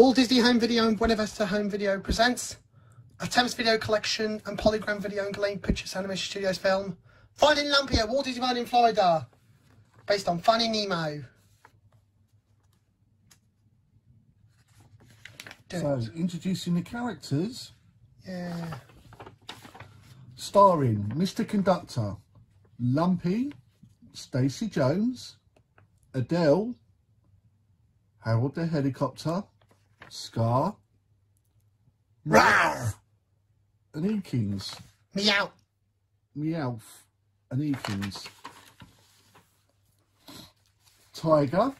Walt Disney Home Video and Buena Vista Home Video presents a Thames Video Collection and Polygram Video and Gleam Pictures Animation Studios film Finding Lumpy at Walt Disney World in Florida based on Finding Nemo. So, introducing the characters, Yeah. starring Mr. Conductor, Lumpy, Stacy Jones, Adele, Harold the Helicopter, Scar, Rawr! and Ekans, Meow. Meowth and Ekans, Tiger,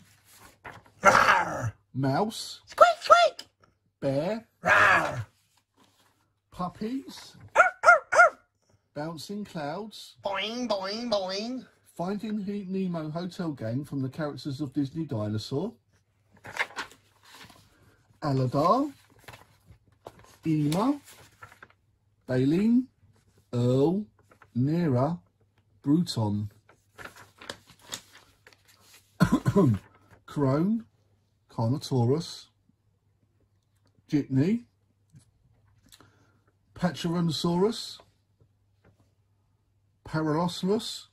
Rawr! Mouse, Squeak, squeak! Bear, Rawr! Puppies, Bouncing Clouds, Boing, boing, boing. Finding Nemo Hotel Game from the characters of Disney Dinosaur. Aladar. Eema. Baylene. Url. Neera. Bruton. Kron. Carnotaurus. Jitney. Pachyrhinosaurus. Paralosaurus.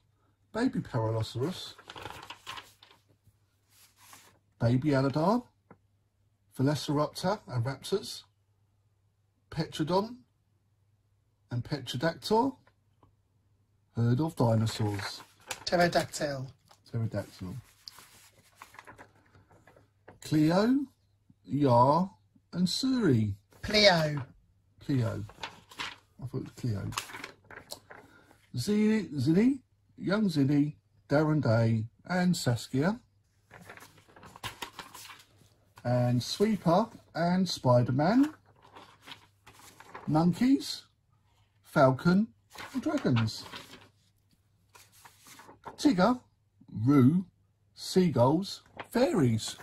Baby Paralosaurus, Baby Aladar, Velociraptor and Raptors, Petrodon and Petrodactyl, herd of dinosaurs, Pterodactyl. pterodactyl. Cleo, Yar and Suri, Pleo. Cleo. I thought it was Cleo. Zini, Zini, Young Zini, Darren Day, and Saskia. And Sweeper and Spider Man. Monkeys, Falcon, and Dragons. Tigger, Roo, Seagulls, Fairies.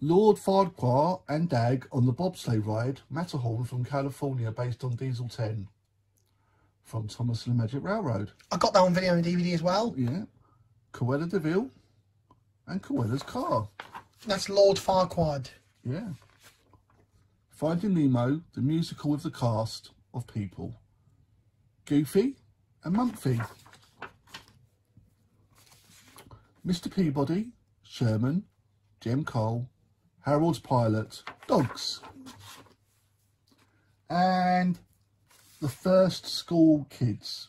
Lord Farquaad and Dag on the bobsleigh ride, Matterhorn from California, based on Diesel 10 from Thomas and the Magic Railroad. I got that on video and DVD as well. Yeah. Cruella de Vil and Cruella's car. That's Lord Farquaad. Yeah. Finding Nemo, the musical with the cast of people. Goofy and Mumfie. Mr. Peabody, Sherman, Jem Cole, Harold's Pilot, Dogs. And the first school kids.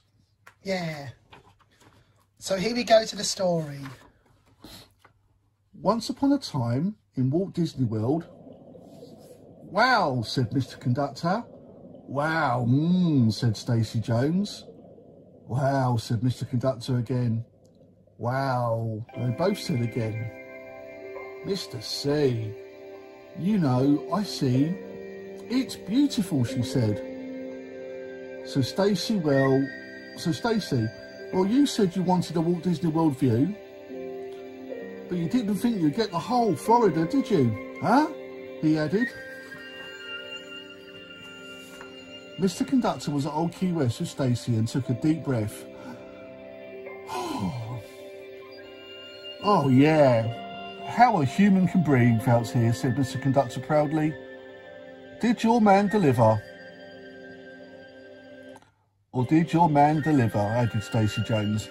Yeah. So here we go to the story. Once upon a time in Walt Disney World. Wow, said Mr. Conductor. Wow, mmm, said Stacy Jones. Wow, said Mr. Conductor again. Wow, they both said again. Mr. C, you know, I see. It's beautiful, she said. So Stacy, well, so Stacy, well, you said you wanted a Walt Disney World view. But you didn't think you'd get the whole Florida, did you? Huh? He added. Mr. Conductor was at Old Key West with Stacy and took a deep breath. oh, yeah. How a human can breathe out here, said Mr. Conductor proudly. Did your man deliver? Or did your man deliver? added Stacy Jones.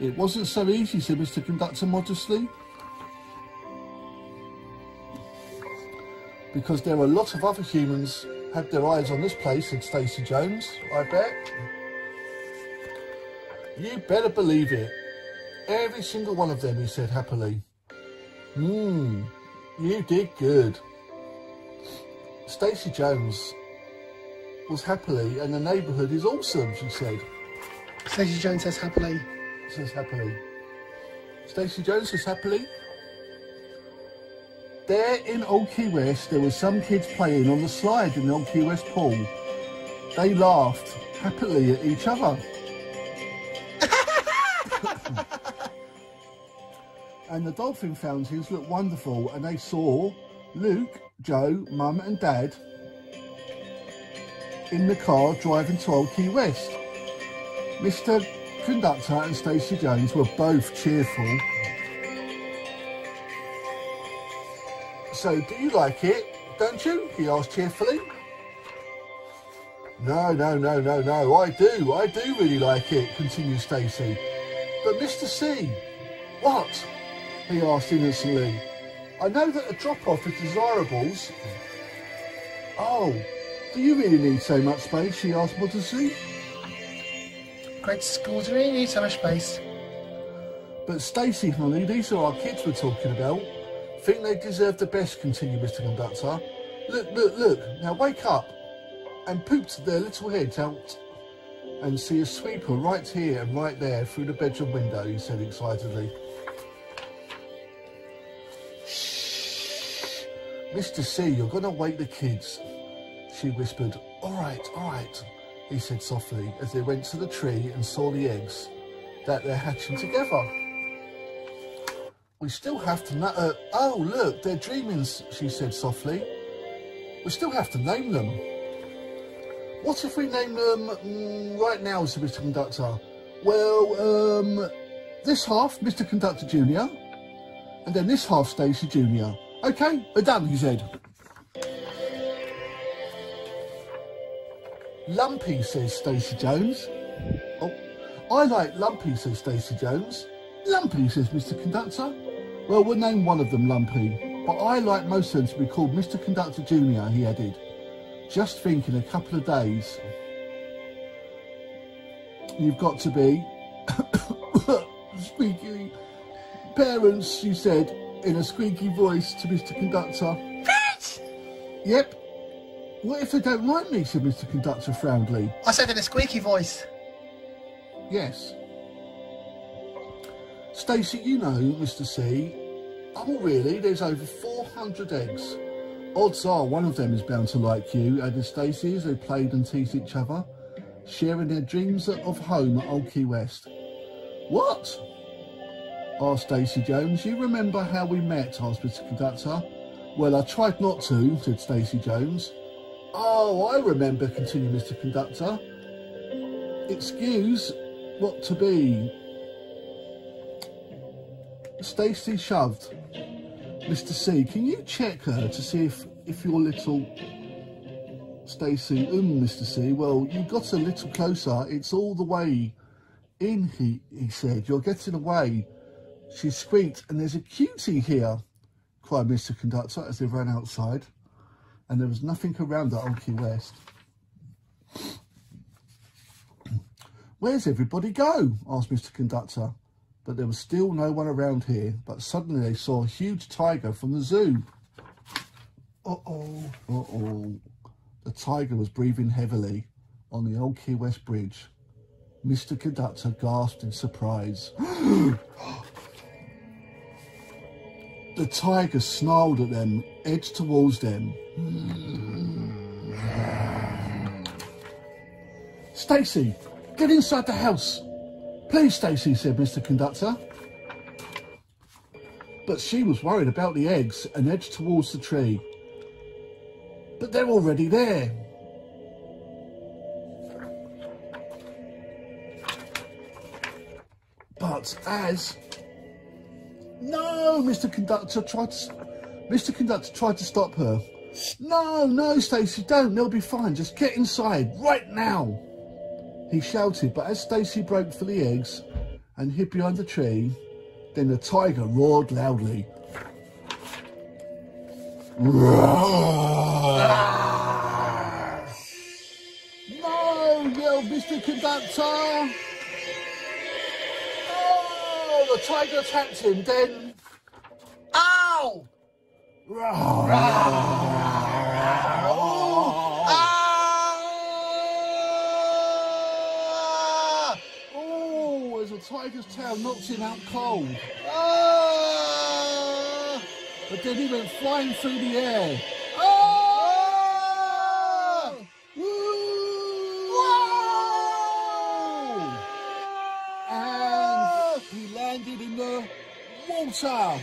It wasn't so easy, said Mr. Conductor modestly. Because there were a lot of other humans had their eyes on this place, said Stacy Jones, I bet. You better believe it. Every single one of them, he said happily. Hmm, you did good. Stacey Jones was happily, and the neighbourhood is awesome, she said. Stacy Jones says happily. Says happily. Stacy Jones says happily. There in Old Key West, there were some kids playing on the slide in the Old Key West pool. They laughed happily at each other. and the dolphin fountains looked wonderful, and they saw Luke, Joe, Mum, and Dad in the car driving to Old Key West. Mr. Conductor and Stacy Jones were both cheerful. So, do you like it, don't you? He asked cheerfully. No, no, no, no, no, I do, I do really like it, continued Stacy. But Mr. C, what? He asked innocently. I know that a drop-off is desirables. Oh, do you really need so much space? She asked modestly. Great schools really need so much space. But Stacy, honey, these are our kids we're talking about. Think they deserve the best, continued Mr. Conductor. Look, look, look, now wake up and poop their little heads out and see a sweeper right here and right there through the bedroom window, he said excitedly. Shh, Mr. C, you're going to wake the kids, she whispered. All right, all right, he said softly as they went to the tree and saw the eggs that they're hatching together. We still have to, uh, oh look, they're dreamings, she said softly. We still have to name them. What if we name them mm, right now, said Mr. Conductor? Well, um, this half, Mr. Conductor Jr., and then this half, Stacy Jr. Okay, we're done, he said. Lumpy, says Stacy Jones. Oh, I like Lumpy, says Stacy Jones. Lumpy, says Mr. Conductor. Well, we'll name one of them Lumpy, but I like most of them to be called Mr. Conductor Jr., he added. Just think in a couple of days, you've got to be squeaky parents, she said in a squeaky voice to Mr. Conductor. Yep. What if they don't like me, said Mr. Conductor frowningly. I said in a squeaky voice. Yes. Stacy, you know, Mr. C. Oh, really? There's over 400 eggs. Odds are one of them is bound to like you, added Stacy as they played and teased each other, sharing their dreams of home at Old Key West. What? asked Stacy Jones. You remember how we met? asked Mr. Conductor. Well, I tried not to, said Stacy Jones. Oh, I remember, continued Mr. Conductor. Excuse what to be. Stacy shoved. Mr. C, can you check her to see if, if your little... Stacy, um, Mr. C, well, you got a little closer. It's all the way in, he, he said. You're getting away. She squeaked, and there's a cutie here, cried Mr. Conductor as they ran outside. And there was nothing around at Old Key West. Where's everybody go? asked Mr. Conductor. But there was still no one around here. But suddenly they saw a huge tiger from the zoo. Uh-oh. Uh-oh. The tiger was breathing heavily on the Old Key West Bridge. Mr. Conductor gasped in surprise. the tiger snarled at them, edged towards them. Stacy, get inside the house. Please, Stacy, said Mr. Conductor. But she was worried about the eggs and edged towards the tree. But they're already there. But as... No, Mr. Conductor tried to... Mr. Conductor tried to stop her. No, no, Stacy, don't. They'll be fine. Just get inside right now. He shouted, but as Stacy broke for the eggs and hid behind the tree, then the tiger roared loudly. no, yelled Mr. Conductor. Oh, the tiger attacked him, then... Ow! Oh, as a tiger's tail knocked him out cold. But then he went flying through the air. And he landed in the water.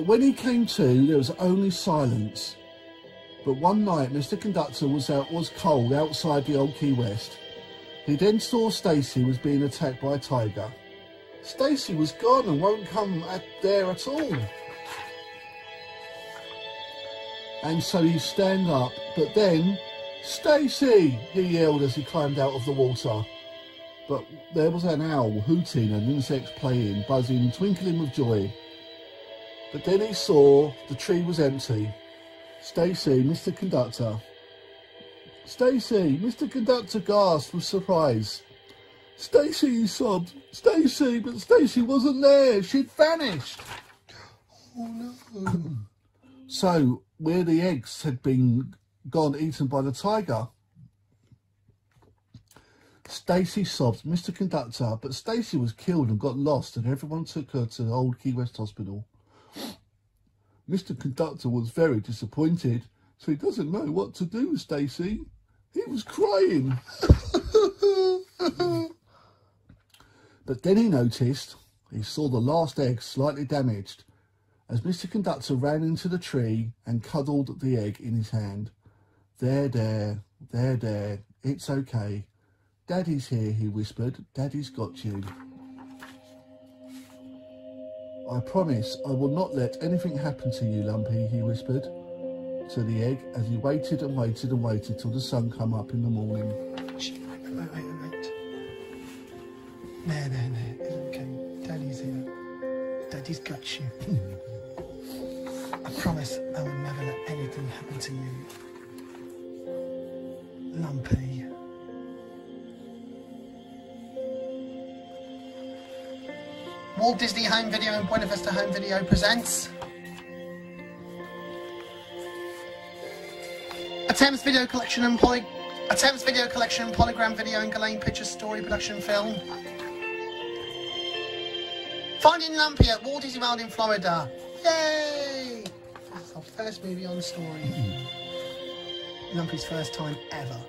But when he came to, there was only silence. But one night, Mr. Conductor was out was cold outside the old Key West. He then saw Stacy was being attacked by a tiger. Stacy was gone and won't come at, there at all. And so he stand up, but then, Stacy, he yelled as he climbed out of the water. But there was an owl hooting and insects playing, buzzing, twinkling with joy. But then he saw the tree was empty. Stacy, Mr. Conductor. Stacy, Mr. Conductor gasped with surprise. Stacy, he sobbed. Stacy, but Stacy wasn't there. She'd vanished. Oh no. So, where the eggs had been gone eaten by the tiger. Stacy sobbed, Mr. Conductor, but Stacy was killed and got lost, and everyone took her to the old Key West Hospital. Mr. Conductor was very disappointed, so he doesn't know what to do with Stacy. He was crying. but then he noticed, he saw the last egg slightly damaged, as Mr. Conductor ran into the tree and cuddled the egg in his hand. There, there, there, there, it's okay. Daddy's here, he whispered. Daddy's got you. I promise I will not let anything happen to you, Lumpy, he whispered to the egg as he waited and waited and waited till the sun come up in the morning. Shh, wait, wait, wait, wait. There, there, there. It's okay. Daddy's here. Daddy's got you. I promise I will never let anything happen to you. Lumpy. Walt Disney Home Video and Buena Vista Home Video presents Attempts Video Collection and Poly Attempts Video Collection, Polygram Video and Ghislaine Pictures Story Production Film. Finding Lumpy at Walt Disney World in Florida. Yay! This is our first movie on story. Lumpy's first time ever.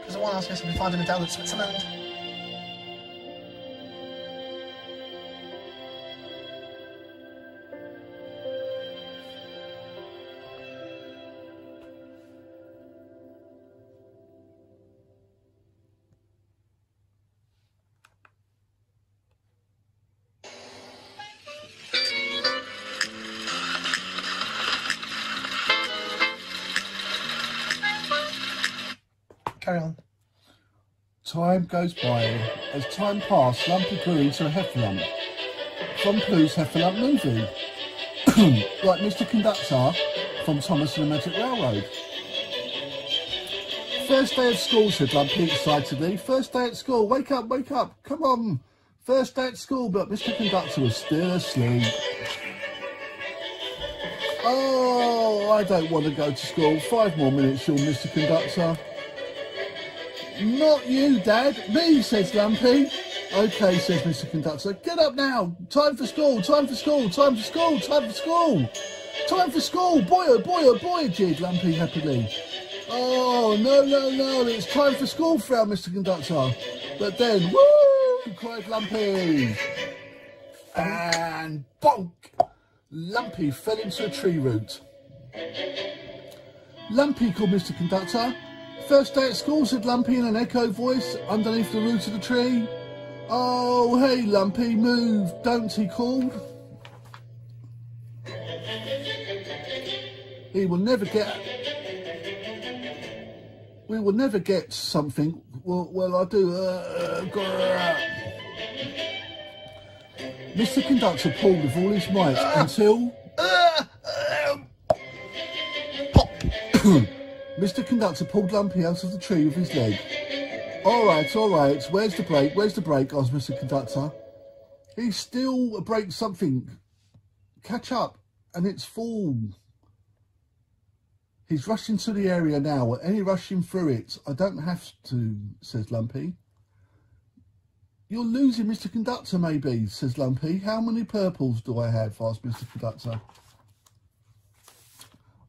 Because the one I was supposed to be finding Adele in Switzerland. Time goes by. As time passed, Lumpy grew into a heffalump. From Pooh's Heffalump movie. like Mr. Conductor from Thomas and the Magic Railroad. First day of school, said Lumpy excitedly. First day at school. Wake up, wake up. Come on. First day at school, but Mr. Conductor was still asleep. Oh, I don't want to go to school. Five more minutes, you'll Mr. Conductor. Not you, Dad. Me, says Lumpy. Okay, says Mr. Conductor. Get up now. Time for school. Time for school. Time for school. Time for school. Time for school. Boy, oh boy, oh boy, jeered Lumpy happily. Oh, no, no, no. It's time for school, Frau, Mr. Conductor. But then, woo, cried Lumpy. And bonk. Lumpy fell into a tree root. Lumpy, called Mr. Conductor. First day at school, said Lumpy in an echo voice underneath the root of the tree. Oh, hey, Lumpy, move, don't, he called. He will never get... We will never get something. Well, well I do. Uh, uh grrr. Mr. Conductor pulled with all his might until... Uh, uh, um. Pop! Mr. Conductor pulled Lumpy out of the tree with his leg. All right, all right. Where's the brake? Where's the brake? asked Mr. Conductor. He's still break something. Catch up, and it's full. He's rushing to the area now. Any rushing through it? I don't have to, says Lumpy. You're losing, Mr. Conductor, maybe, says Lumpy. How many purples do I have? asked Mr. Conductor.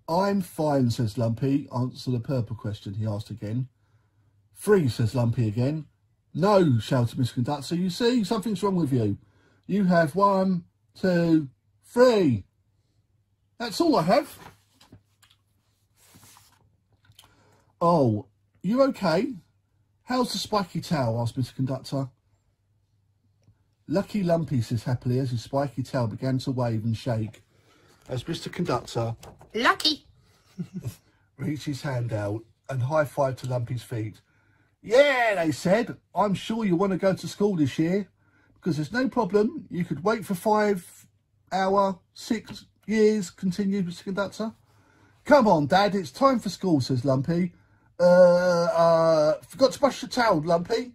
I'm fine, says Lumpy. Answer the purple question, he asked again. Three, says Lumpy again. No, shouted Mr. Conductor. You see, something's wrong with you. You have one, two, three. That's all I have. Oh, you okay? How's the spiky tail? asked Mr. Conductor. Lucky Lumpy says happily as his spiky tail began to wave and shake. As Mr. Conductor Lucky. reached his hand out and high-fived to Lumpy's feet. Yeah, they said, I'm sure you want to go to school this year because there's no problem. You could wait for five hour, six years, continued Mr. Conductor. Come on, Dad, it's time for school, says Lumpy. Uh, uh, forgot to brush the towel, Lumpy.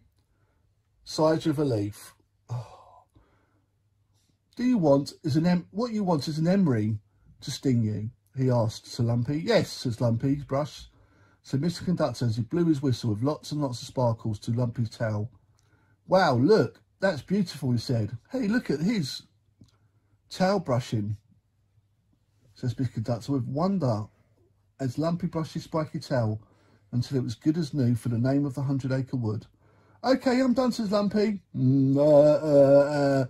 Sighs of relief. Oh. Do you want is an em- what you want is an emery to sting you? He asked Sir Lumpy. Yes, says Lumpy's brush. So Mr. Conductor as he blew his whistle with lots and lots of sparkles to Lumpy's tail. Wow, look, that's beautiful, he said. Hey, look at his tail brushing, says Mr. Conductor with wonder as Lumpy brushed his spiky tail until it was good as new for the name of the Hundred Acre Wood. Okay, I'm done, says Lumpy. Mm, uh, uh, uh,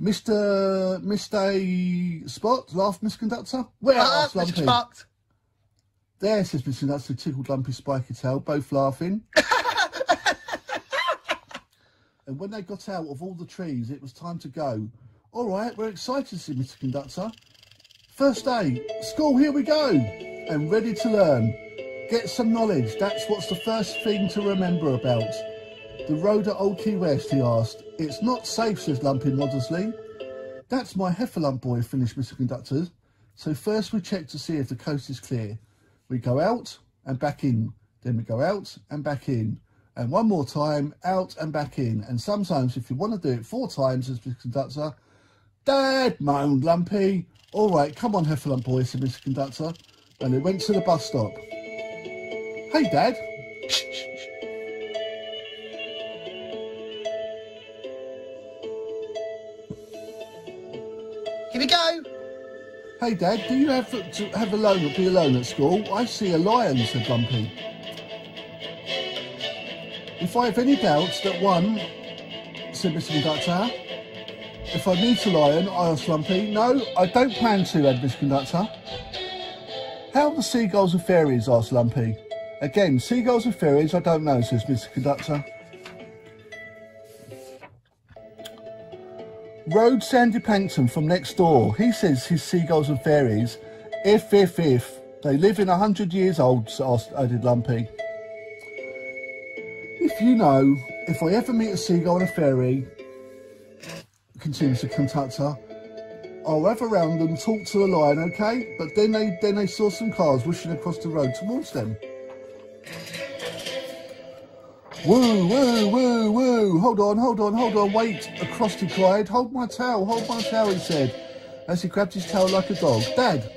Mr. Mr. Spot, laughed Mr. Conductor. Where, Ah, asked Mr. Lumpy. Spot. There, says Mr. Conductor, tickled Lumpy spiky tail, both laughing. and when they got out of all the trees, it was time to go. All right, we're excited, said Mr. Conductor. First day, school, here we go. And ready to learn. Get some knowledge, that's what's the first thing to remember about. The road at Old Key West, he asked. It's not safe, says Lumpy modestly. That's my heffalump boy, finished Mr. Conductor. So first we check to see if the coast is clear. We go out and back in. Then we go out and back in. And one more time, out and back in. And sometimes, if you want to do it four times, says Mr. Conductor, Dad, moaned Lumpy. All right, come on, Heffalump boy, said Mr. Conductor. And they went to the bus stop. Hey, Dad. Hey, Dad, do you have to have alone or be alone at school? I see a lion, said Lumpy. If I have any doubts that one, said Mr. Conductor, if I meet a lion, I asked Lumpy. No, I don't plan to, added Mr. Conductor. How are the seagulls and fairies? asked Lumpy. Again, seagulls and fairies, I don't know, says Mr. Conductor. Road Sandy Plankton from next door. He says his seagulls and fairies, if, if, if, they live in a hundred years old, added Lumpy. If you know, if I ever meet a seagull and a fairy, continues the conductor, I'll have around them, talk to the lion, okay? But then they then they saw some cars whooshing across the road towards them. Woo, woo, woo, woo. Hold on, hold on, hold on. Wait. A crusty cried. Hold my tail, hold my tail, he said, as he grabbed his tail like a dog. Dad,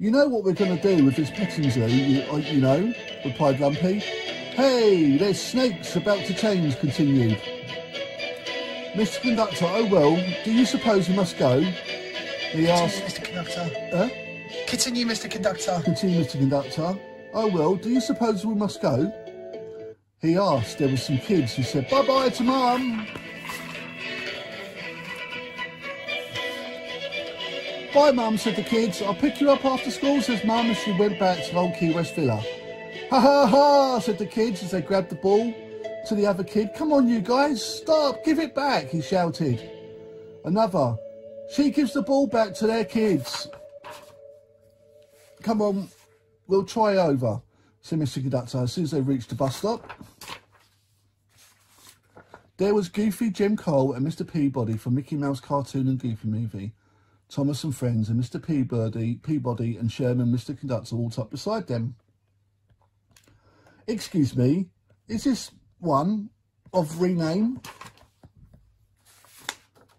you know what we're going to do with this petting zoo, you, uh, you know, replied Lumpy. Hey, there's snakes about to change, continued. Mr. Conductor, oh well, do you suppose we must go? He Continue, asked. Mr. Conductor. Huh? Continue, Mr. Conductor. Continued Mr. Conductor. Oh well, do you suppose we must go? He asked. There were some kids who said bye bye to mum. Bye mum, said the kids. I'll pick you up after school, says mum as she went back to Old Key West Villa. Ha ha ha, said the kids as they grabbed the ball to the other kid. Come on, you guys, stop, give it back, he shouted. Another. She gives the ball back to their kids. Come on, we'll try over, said Mr. Conductor as soon as they reached the bus stop. There was Goofy, Jem Cole, and Mr. Peabody from Mickey Mouse cartoon and Goofy movie. Thomas and friends, and Mr. Peabody, Peabody and Sherman, Mr. Conductor, walked up beside them. Excuse me, is this one of rename?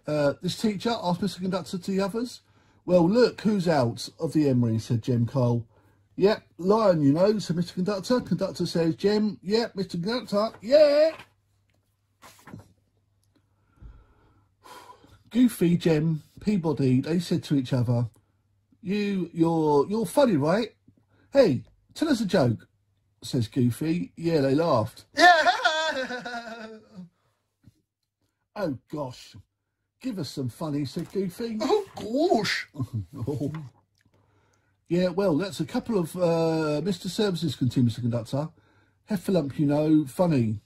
Uh, this teacher asked Mr. Conductor to the others. Well, look who's out of the Emery, said Jem Cole. Yep, lion, you know, said Mr. Conductor. Conductor says, Jem, yep, Mr. Conductor, yeah. Goofy, Jem, Peabody, they said to each other, You, you're, you're funny, right? Hey, tell us a joke, says Goofy. Yeah, they laughed. Yeah. Oh, gosh. Give us some funny, said Goofy. Oh, gosh. Oh. Yeah, well, that's a couple of uh, Mr. Services continues to conductor. Heffalump, you know, funny.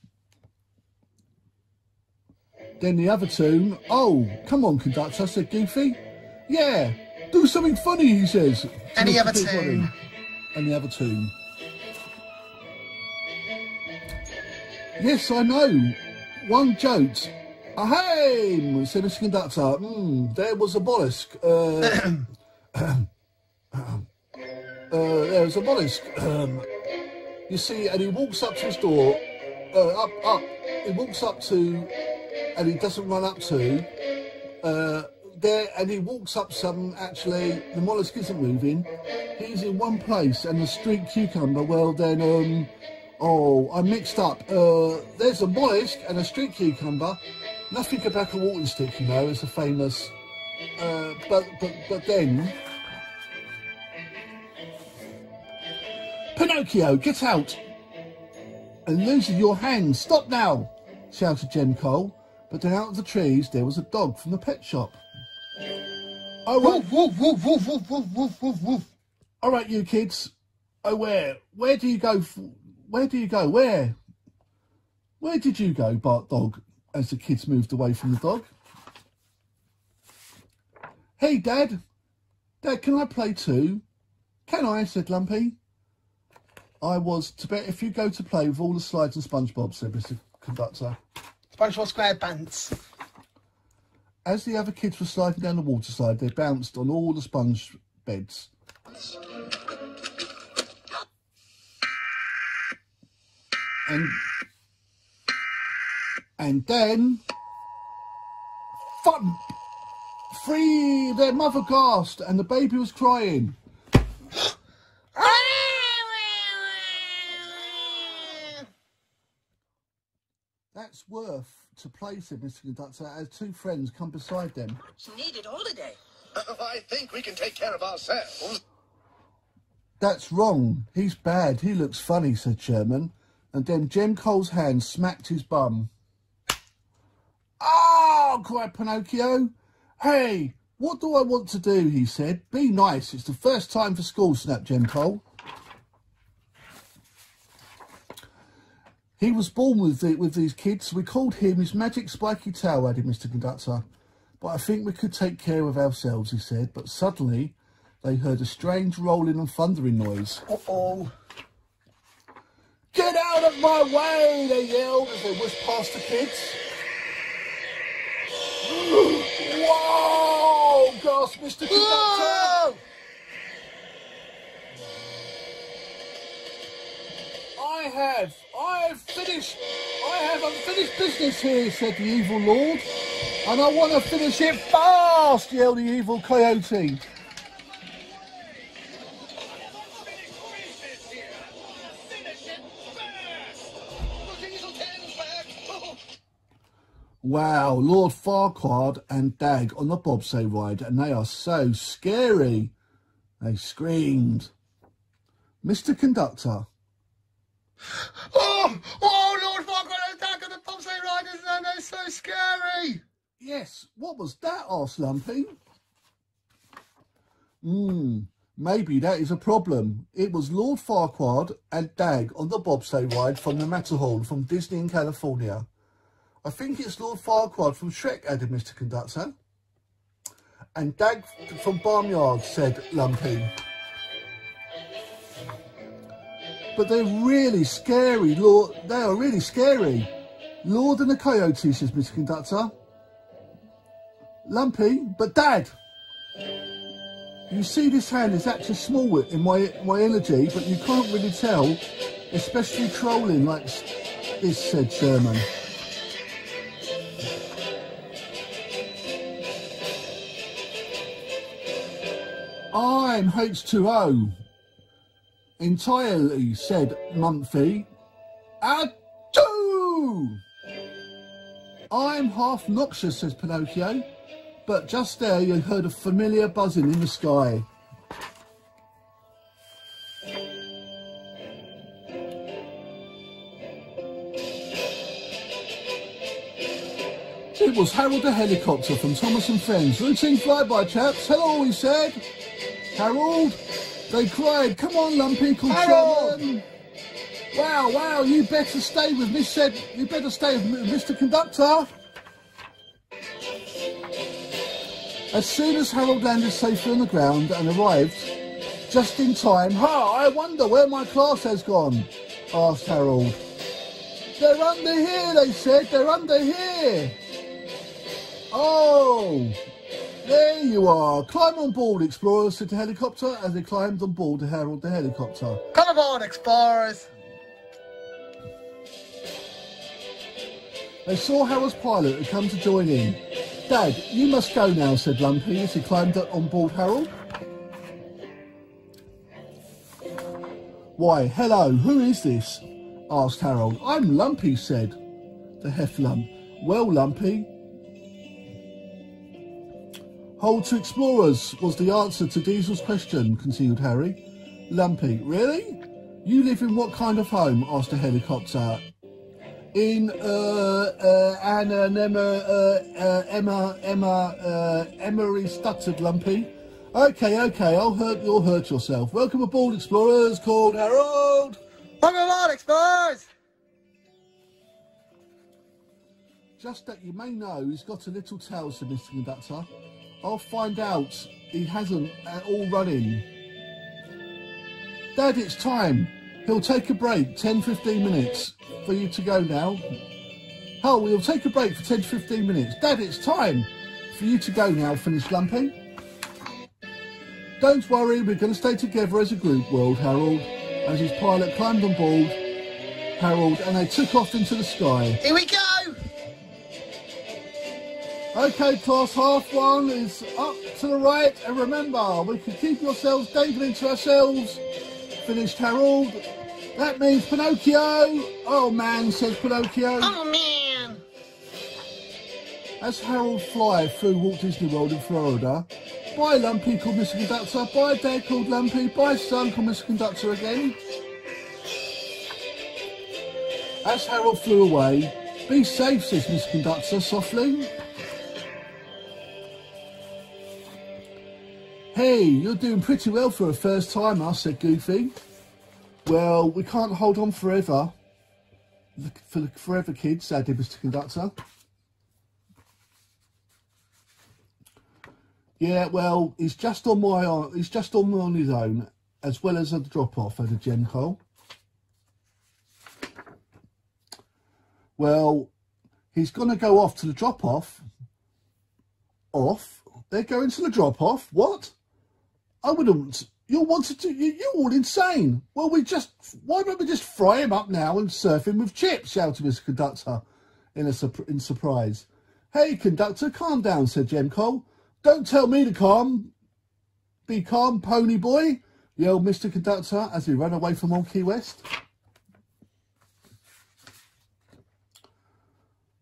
Then the other two, oh, come on, conductor, said Goofy. Yeah, do something funny, he says. Any other a bit funny. tune? Any other tune? Yes, I know. One joked. Ah, hey, said Mr. Conductor. Mm, there was a mollusk. Uh, uh, there was a mollusk. Um, you see, and he walks up to his door. Uh, up, up. He walks up to, and he doesn't run up to. Uh, there, and he walks up some. Actually, the mollusk isn't moving. He's in one place, and the street cucumber. Well, then, um, oh, I mixed up. Uh, there's a mollusk and a street cucumber. Nothing about a walking stick, you know. It's a famous. Uh, but but but then. Pinocchio, get out! And losing your hand, stop now! shouted Jem Cole. But then out of the trees there was a dog from the pet shop. Oh, Woof, woof, woof, woof, woof, woof, woof, woof, woof. all right, you kids. Oh, where? Where do you go? f- Where do you go? Where? Where did you go, Bart Dog? As the kids moved away from the dog. Hey, Dad. Dad, can I play too? Can I? said Lumpy. I was to bet if you go to play with all the slides and SpongeBob, said Mr. Conductor. SpongeBob SquarePants. As the other kids were sliding down the water slide, they bounced on all the sponge beds. And and then thump! Free! Their mother gasped, and the baby was crying. That's worth to play, said Mr. Conductor, as two friends come beside them. Needed holiday. I think we can take care of ourselves. That's wrong. He's bad. He looks funny, said Sherman. And then Jem Cole's hand smacked his bum. Oh, cried Pinocchio. Hey, what do I want to do? He said. Be nice. It's the first time for school, snapped Jem Cole. He was born with the, with these kids. We called him his magic spiky tail, added Mr. Conductor. But I think we could take care of ourselves, he said. But suddenly they heard a strange rolling and thundering noise. Uh-oh. Get out of my way, they yelled as they whisked past the kids. Whoa! gasped Mr. Conductor. I have, I have finished, I have unfinished business here, said the evil lord. And I want to finish it fast, yelled the evil coyote. Wow, Lord Farquaad and Dag on the bobsleigh ride, and they are so scary. They screamed. Mr. Conductor, Oh, oh, Lord Farquaad attack on the bobsleigh riders, and they're so scary. Yes, what was that? asked Lumpy. Hmm, maybe that is a problem. It was Lord Farquaad and Dag on the bobsleigh ride from the Matterhorn from Disney in California. I think it's Lord Farquaad from Shrek, added Mr. Conductor. And Dag from Barnyard, said Lumpy. But they're really scary, Lord. They are really scary. Lord and the Coyote, says Mr. Conductor. Lumpy, but Dad, you see this hand is actually small in my my energy, but you can't really tell, especially trolling like this, said Sherman. I'm H2O. Entirely, said Mumfie. Achoo! I'm half noxious, says Pinocchio. But just there you heard a familiar buzzing in the sky. It was Harold the helicopter from Thomas and Friends. Routine flyby, chaps. Hello, he said. Harold. They cried, come on, Lumpy, called Harold! Wow, wow, you better stay with me, said, you better stay with Mr. Conductor. As soon as Harold landed safely on the ground and arrived just in time, ha, I wonder where my class has gone, asked Harold. They're under here, they said, they're under here. Oh, there you are. Climb on board, explorers, said the helicopter as they climbed on board Harold the helicopter. Come aboard, explorers. They saw Harold's pilot had come to join in. Dad, you must go now, said Lumpy as he climbed up on board Harold. Why, hello, who is this? asked Harold. I'm Lumpy, said the Heffalump. Well, Lumpy. Hold to explorers was the answer to Diesel's question, continued Harry. Lumpy, really? You live in what kind of home? asked the helicopter in uh, uh, Anna, Emma, uh, uh, Emma, Emma, uh, Emery stuttered Lumpy. Okay, okay, I'll hurt, you'll hurt yourself. Welcome aboard, explorers, called Harold. Come aboard, explorers. Just that you may know, he's got a little tail, said Mr. Conductor. I'll find out he hasn't at all running. Dad, it's time. He'll take a break, 10, 15 minutes for you to go now. Hell, we'll take a break for 10 to 15 minutes. Dad, it's time for you to go now, finish Lumpy. Don't worry, we're going to stay together as a group, World Harold, as his pilot climbed on board Harold and they took off into the sky. Here we go. Okay, class half one is up to the right, and remember, we can keep yourselves dangling to ourselves. Finished Harold. That means Pinocchio. Oh man, says Pinocchio. Oh man. As Harold fly through Walt Disney World in Florida, bye Lumpy called Mr. Conductor, bye Dad called Lumpy, bye son called Mr. Conductor again. As Harold flew away, be safe, says Mr. Conductor softly. Hey, you're doing pretty well for a first timer, said Goofy. Well, we can't hold on forever. For the forever kids, added Mr. Conductor. Yeah, well, he's just on my uh, he's just on on his own, as well as a drop off at a Jem Cole. Well, he's gonna go off to the drop off. Off? They're going to the drop off? What? I wouldn't. You wanted to. You, you're all insane. Well, we just. Why don't we just fry him up now and surf him with chips? shouted Mr. Conductor in a in surprise. Hey, conductor, calm down," said Jem Cole. Don't tell me to calm. Be calm, pony boy, yelled Mr. Conductor as he ran away from Old Key West.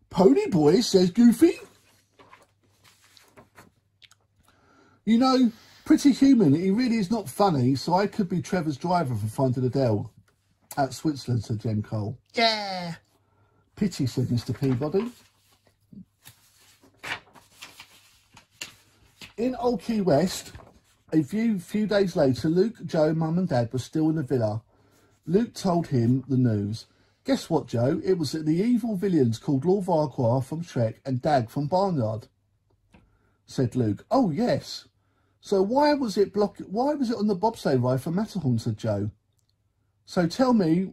Pony boy, says Goofy. You know, pretty human. He really is not funny, so I could be Trevor's driver for Finding Adele at Switzerland, said Jem Cole. Yeah. Pity, said Mr. Peabody. In Old Key West, a few, few days later, Luke, Joe, Mum and Dad were still in the villa. Luke told him the news. Guess what, Joe? It was that the evil villains called Lord Farquaad from Shrek and Dag from Barnyard, said Luke. Oh, yes. So why was it block? Why was it on the bobsleigh ride for Matterhorn? said Joe. So tell me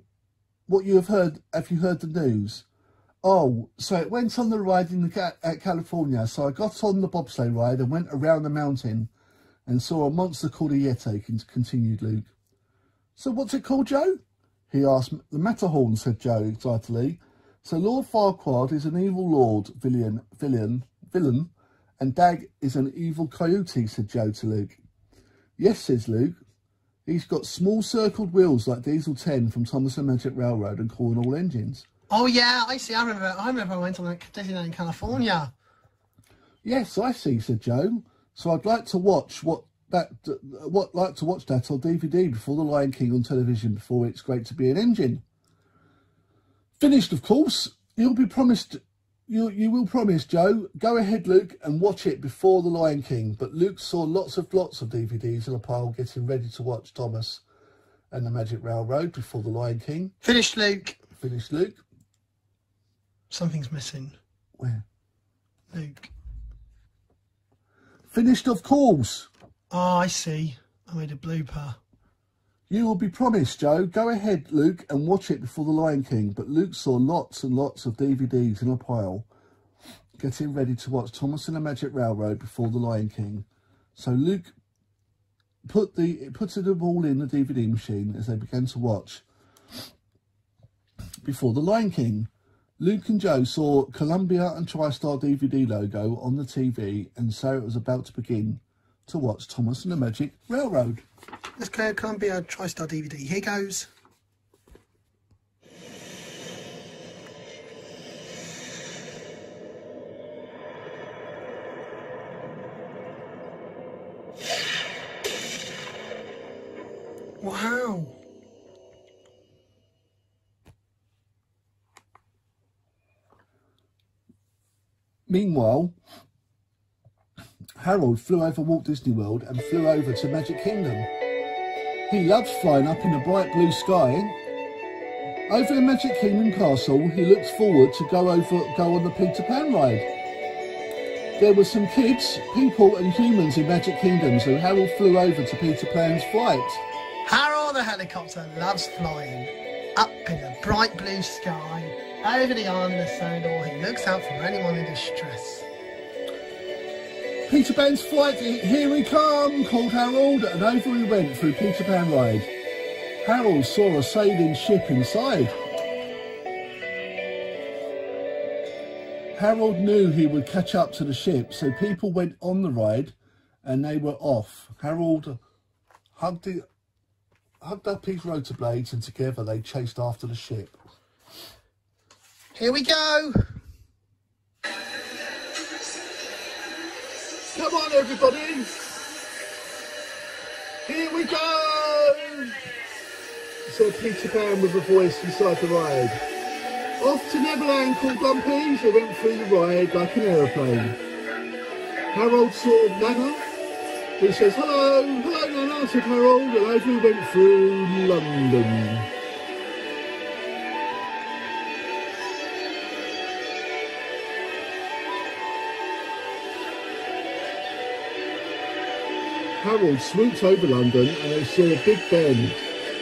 what you have heard. Have you heard the news? Oh, so it went on the ride in the at California. So I got on the bobsleigh ride and went around the mountain and saw a monster called a Yeti, continued Luke. So what's it called, Joe? He asked. The Matterhorn, said Joe excitedly. So Lord Farquaad is an evil lord, villain, villain, villain, and Dag is an evil coyote, said Joe to Luke. Yes, says Luke. He's got small circled wheels like Diesel 10 from Thomas and Magic Railroad and calling all engines. Oh yeah, I see. I remember. I remember I went on a Disneyland in California. Yes, I see, said Joe. So I'd like to watch what that what like to watch that on DVD before The Lion King on television before it's great to be an engine. Finished, of course. You'll be promised You you will promise, Joe. Go ahead, Luke, and watch it before The Lion King. But Luke saw lots of lots of DVDs in a pile, getting ready to watch Thomas and the Magic Railroad before The Lion King. Finished, Luke. Finished, Luke. Something's missing. Where? Luke. Finished, of course. Oh, I see. I made a blooper. You will be promised, Joe. Go ahead, Luke, and watch it before The Lion King. But Luke saw lots and lots of DVDs in a pile, getting ready to watch Thomas and the Magic Railroad before The Lion King. So Luke put the put them all in the DVD machine as they began to watch before The Lion King. Luke and Joe saw Columbia and TriStar DVD logo on the TV, and so it was about to begin to watch Thomas and the Magic Railroad. Let's go Columbia TriStar DVD. Here goes. Wow. Meanwhile, Harold flew over Walt Disney World and flew over to Magic Kingdom. He loves flying up in the bright blue sky. Over the Magic Kingdom castle, he looks forward to go over go on the Peter Pan ride. There were some kids, people and humans in Magic Kingdom, so Harold flew over to Peter Pan's flight. Harold the helicopter loves flying up in the bright blue sky over the island of Sodor. He looks out for anyone in distress. Peter Pan's flight, here we come, called Harold, and over we went through Peter Pan ride. Harold saw a sailing ship inside. Harold knew he would catch up to the ship, so people went on the ride and they were off. Harold hugged, it, hugged up his rotor blades and together they chased after the ship. Here we go. Come on, everybody. Here we go. Said Peter Pan with a voice inside the ride. Off to Neverland called Lumpy. They went through the ride like an aeroplane. Harold saw Nana. He says, hello, hello Nana, said Harold, and over we went through London. Harold swooped over London and they saw a Big Ben.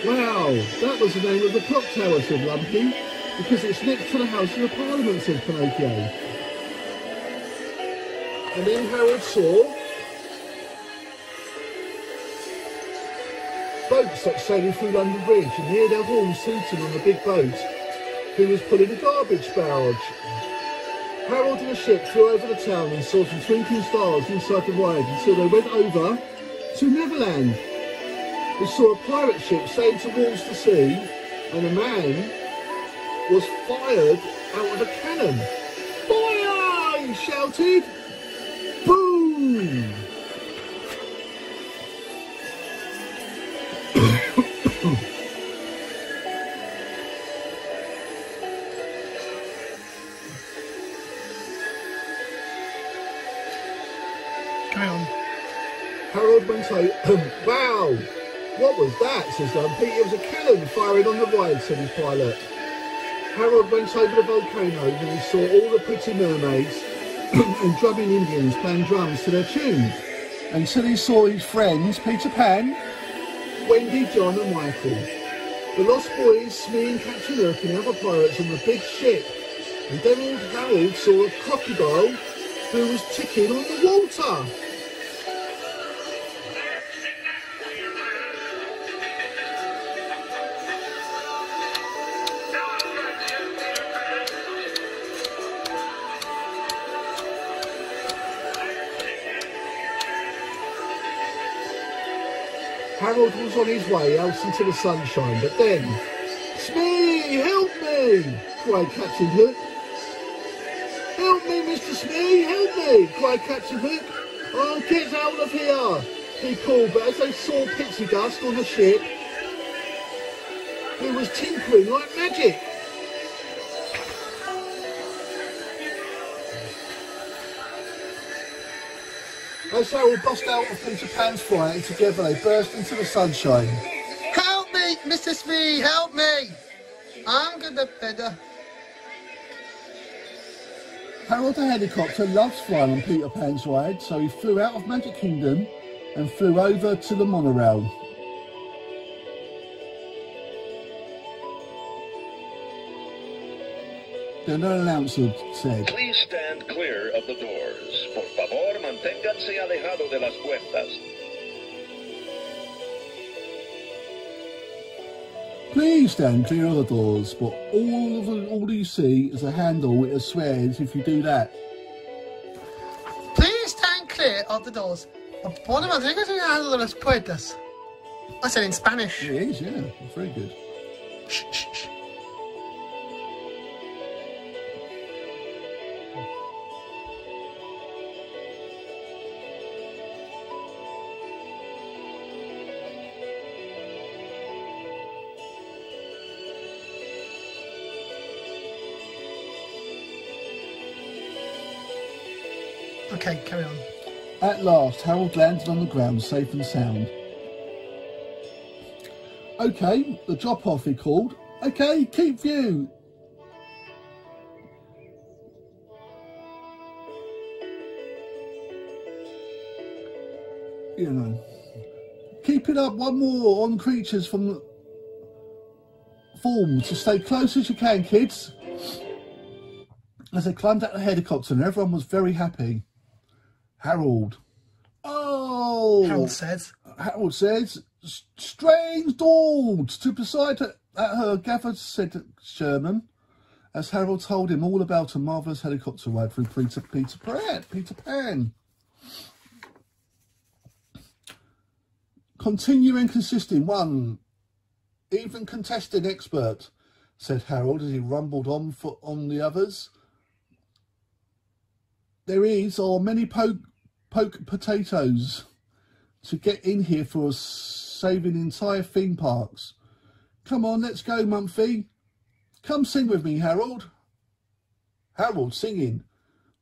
Wow, that was the name of the clock tower, said Lumpy, because it's next to the House of Parliament, said Pinocchio. And then Harold saw boats that sailing through London Bridge, and here they're all seated on the big boat who was pulling a garbage barge. Harold and the ship flew over the town and saw some twinkling stars inside the ride until they went over to Neverland. We saw a pirate ship sailing towards the sea and a man was fired out of a cannon. Fire! he shouted. Harold wow, what was that, says Lumpy. It was a cannon firing on the ride, said his pilot. Harold went over the volcano and he saw all the pretty mermaids and drumming Indians playing drums to their tune. Until he saw his friends, Peter Pan, Wendy, John and Michael. The Lost Boys, Smee and Captain Hook and other pirates on the big ship. And then old Harold saw a crocodile who was ticking on the water. Was on his way out into the sunshine, but then, Smee, help me! cried Captain Hook. Help me, Mr. Smee, help me! cried Captain Hook. Oh, get out of here! He called, but as they saw pixie dust on the ship, it was tinkling like magic. As they all bust out of Peter Pan's flight and together they burst into the sunshine. Help me, Mrs. V, help me! I'm gonna better. Harold the helicopter loves flying on Peter Pan's ride, so he flew out of Magic Kingdom and flew over to the monorail. The announcer said, Please stand clear of the doors. Por favor, manténganse alejado de las puertas. Please stand clear of the doors, but all of the, all you see is a handle with a swears if you do that. Please stand clear of the doors. What am I doing? I'm going to puertas. I said in Spanish. It is, yeah. Very good. Shh, shh, shh. Okay, carry on. At last, Harold landed on the ground safe and sound. Okay, the drop off, he called. Okay, keep view. You know, keep it up one more on creatures from the form to stay close as you can, kids. As they climbed out the helicopter, and everyone was very happy. Harold. Oh! Harold says. Harold says, strange dogs to preside at at her gathered, said Sherman, as Harold told him all about a marvellous helicopter ride through Peter, Peter Pan. Peter Pan. Continuing consisting, one, even contesting expert, said Harold as he rumbled on for, on the others. There is, or many poke, poke potatoes to get in here for us saving entire theme parks. Come on, let's go, Mumfie. Come sing with me, Harold. Harold singing.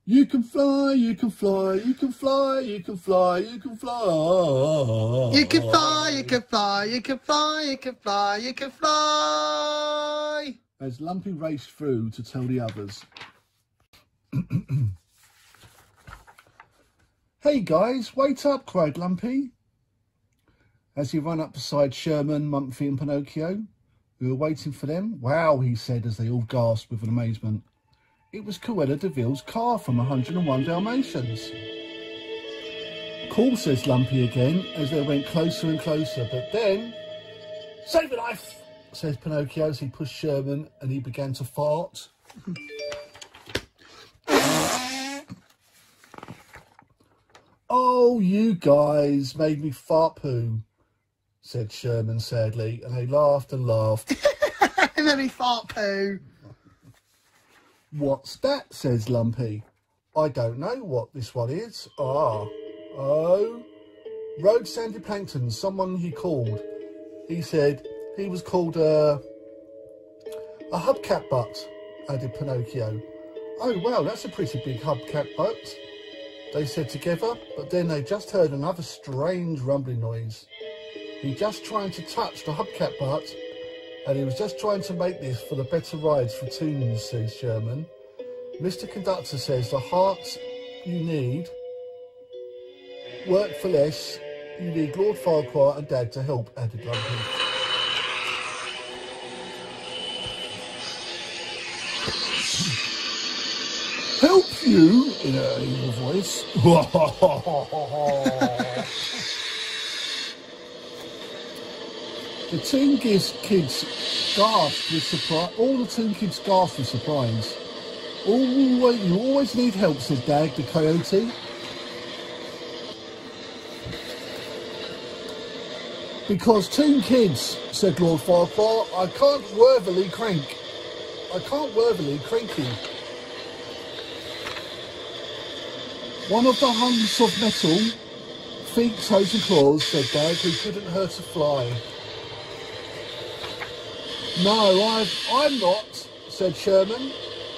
You can fly, you can fly, you can fly, you can fly, you can fly. You can fly, you can fly, you can fly, you can fly, you can fly. As Lumpy raced through to tell the others. hey guys, wait up, cried Lumpy. As he ran up beside Sherman, Mumfie and Pinocchio, we were waiting for them. Wow, he said as they all gasped with amazement. It was Cruella de Vil's car from 101 Dalmatians. Cool, says Lumpy again, as they went closer and closer, but then... Save your life, says Pinocchio as he pushed Sherman and he began to fart. oh, you guys made me fart poo, said Sherman sadly, and they laughed and laughed. and then he fart poo. What's that? says Lumpy. I don't know what this one is. Ah. Oh. Road Sandy Plankton, someone he called. He said he was called uh, a hubcap butt, added Pinocchio. Oh, well, that's a pretty big hubcap butt, they said together, but then they just heard another strange rumbling noise. He just trying to touch the hubcap butt, and he was just trying to make this for the better rides for tunes, says Sherman. Mr. Conductor says the hearts you need work for less. You need Lord Farquaad and Dag to help, added Lumpy. You? In a evil voice. The Toon Kids kids gasped with surprise. All the Toon Kids gasped with surprise. Always, you always need help, said Dag the coyote. Because Toon Kids, said Lord Farquaad, I can't worthily crank. I can't worthily cranky. One of the hunks of metal, feet, toes and claws, said Dag, who couldn't hurt a fly. No, I've, I'm not, said Sherman.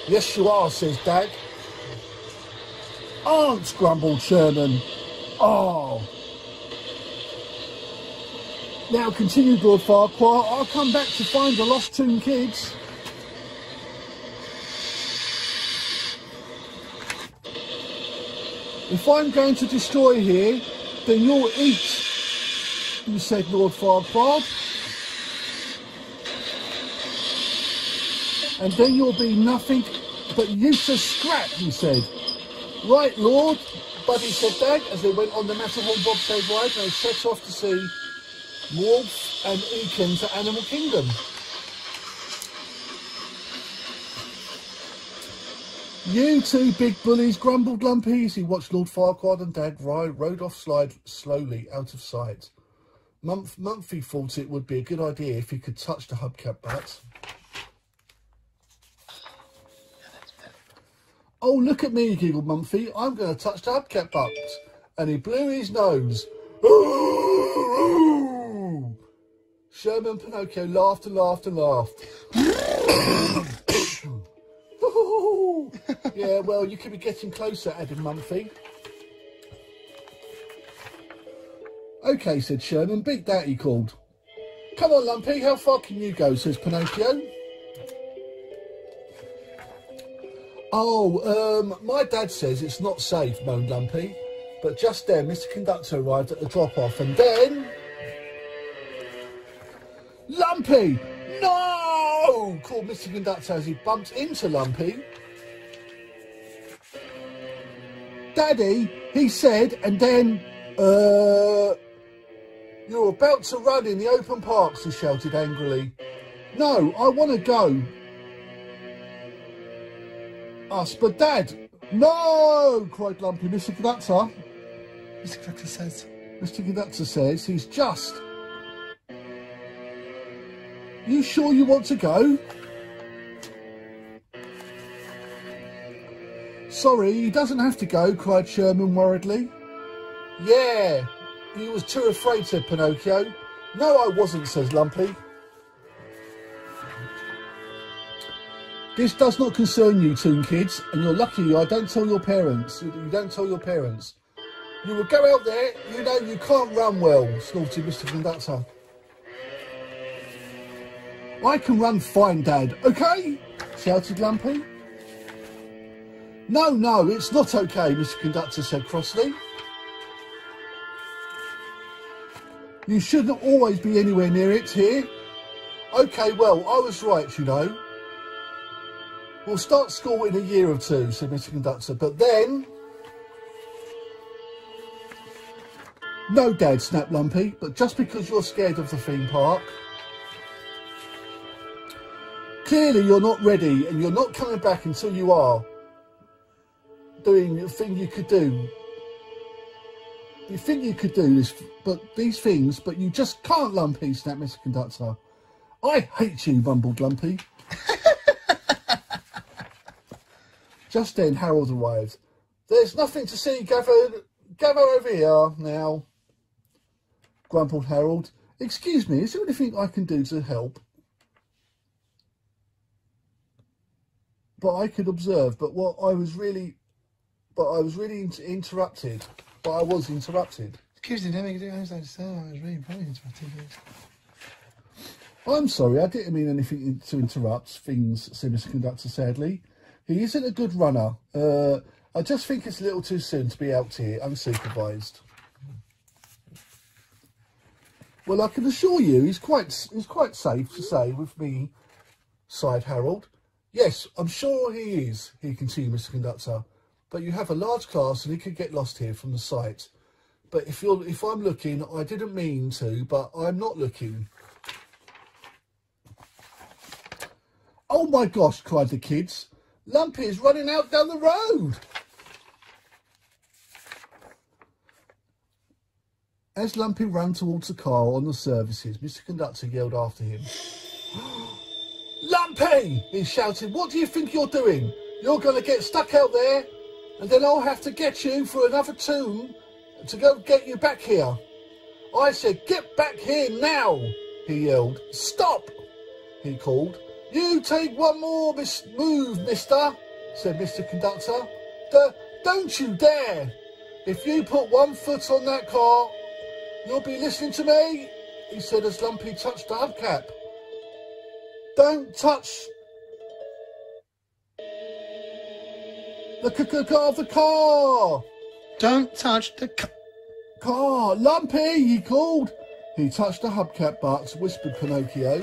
Yes, you are, says Dag. aunts, grumbled Sherman. Oh. Now, continued Lord Farquaad, I'll come back to find the lost Toon Kids. If I'm going to destroy here, then you'll eat, you said Lord Farquaad. And then you'll be nothing but useless scrap, he said. Right, Lord, Buddy said Dag as they went on the Matterhorn bobsleigh ride and they set off to see Meowth and Ekans to Animal Kingdom. You two big bullies, grumbled Lumpy as he watched Lord Farquaad and Dag ride, rode off slide slowly out of sight. Mumph, Mumfie thought it would be a good idea if he could touch the hubcap butt. Oh, look at me, giggled Mumfie. I'm going to touch the hubcap butt. And he blew his nose. Sherman Pinocchio laughed and laughed and laughed. Yeah, well, you could be getting closer, added Mumfie. Okay, said Sherman. Beat that, he called. Come on, Lumpy, how far can you go, says Pinocchio. Oh, um, my dad says it's not safe, moaned Lumpy. But just then, Mr. Conductor arrived at the drop-off, and then... Lumpy! No! called Mr. Conductor as he bumped into Lumpy. Daddy, he said, and then, uh... You're about to run in the open parks, he shouted angrily. No, I want to go, us, but Dad, no! cried Lumpy. Mr. Conductor. Mr. Conductor says. Mr. Conductor says he's just. You sure you want to go? Sorry, he doesn't have to go, cried Sherman worriedly. Yeah, he was too afraid, said Pinocchio. No, I wasn't, says Lumpy. This does not concern you, Toon Kids, and you're lucky I don't tell your parents. You don't tell your parents. You will go out there, you know you can't run well, snorted Mr. Conductor. I can run fine, Dad, okay? shouted Lumpy. No, no, it's not okay, Mr. Conductor said crossly. You shouldn't always be anywhere near it here. Okay, well, I was right, you know. We'll start school in a year or two, said Mr. Conductor, but then... No, Dad, snapped Lumpy, but just because you're scared of the theme park... Clearly you're not ready and you're not coming back until you are doing the thing you could do. You think you could do this, but these things, but you just can't, Lumpy, snapped Mr. Conductor. I hate you, mumbled Lumpy. Just then Harold arrived. There's nothing to see, Gather. Gather over here now, grumbled Harold. Excuse me, is there anything I can do to help? But I could observe, but what I was really, but I was really inter interrupted. But I was interrupted. Excuse me, let me do I was really probably interrupted. I'm sorry, I didn't mean anything to interrupt things, said Mr. Conductor sadly. He isn't a good runner. Uh, I just think it's a little too soon to be out here unsupervised. Well, I can assure you, he's quite he's quite safe to say with me, sighed Harold. Yes, I'm sure he is, he continued, Mr. Conductor. But you have a large class and it could get lost here from the site. But if you're if I'm looking, I didn't mean to, but I'm not looking. Oh my gosh, cried the kids. Lumpy is running out down the road. As Lumpy ran towards the car on the services, Mr. Conductor yelled after him. Lumpy! He shouted, what do you think you're doing? You're going to get stuck out there and then I'll have to get you for another tune to go get you back here. I said, get back here now, he yelled. Stop, he called. You take one more miss move, mister, said Mr. Conductor. The Don't you dare! If you put one foot on that car, you'll be listening to me, he said as Lumpy touched the hubcap. Don't touch the c- c- car of the car! Don't touch the c- Car! Lumpy, he called. He touched the hubcap box, whispered Pinocchio.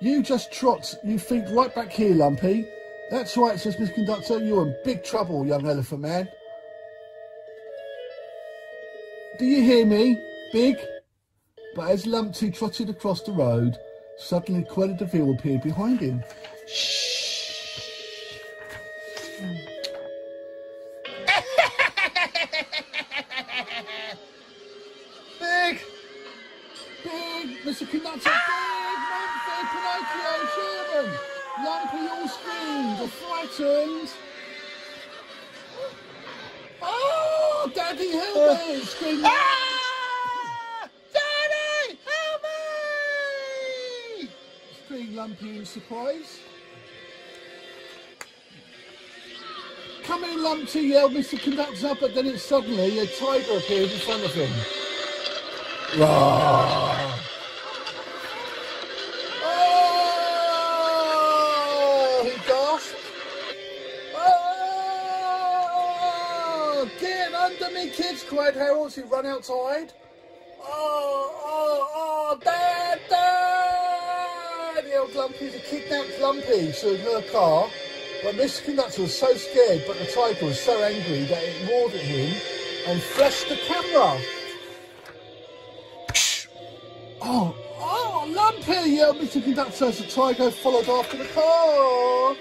You just trot you feet right back here, Lumpy. That's right, says Miss Conductor. You're in big trouble, young elephant man. Do you hear me? Big? But as Lumpy trotted across the road, suddenly Cruella de Vil appeared behind him. Big! Big, Mr. Conductor, big, Lumpy, Pinocchio, Sherman. Lumpy all screamed, frightened. Oh, Daddy, help me! Screamed. Ah! Daddy! Help me! In surprise. Come in, Lumpy, yelled Mr. Conductor, but then it suddenly a tiger appeared in front of him. Roar! Oh! He gasped. Oh! Get under me, kids! cried Harold as he ran outside. Oh, Dad! yelled Lumpy as kidnapped Lumpy to her car. But Mr. Conductor was so scared, but the tiger was so angry that it roared at him and flashed the camera. Oh, oh, Lumpy! yelled Mr. Conductor as the tiger followed after the car.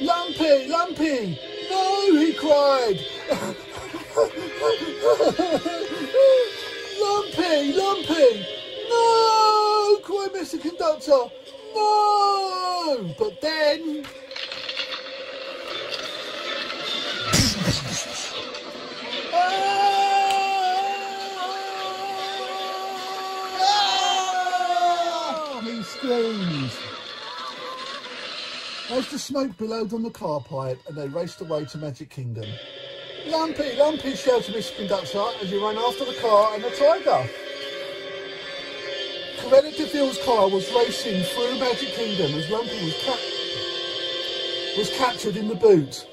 Lumpy, Lumpy! No, he cried. Lumpy, Lumpy! Cried Mr. Conductor. No! But then. Ah! He screamed. As the smoke billowed on the car pipe and they raced away to Magic Kingdom. Lumpy, Lumpy, shouted Mr. Conductor as he ran after the car and the tiger. Cruella de Vil's car was racing through Magic Kingdom as Lumpy was, cap- was captured in the boot.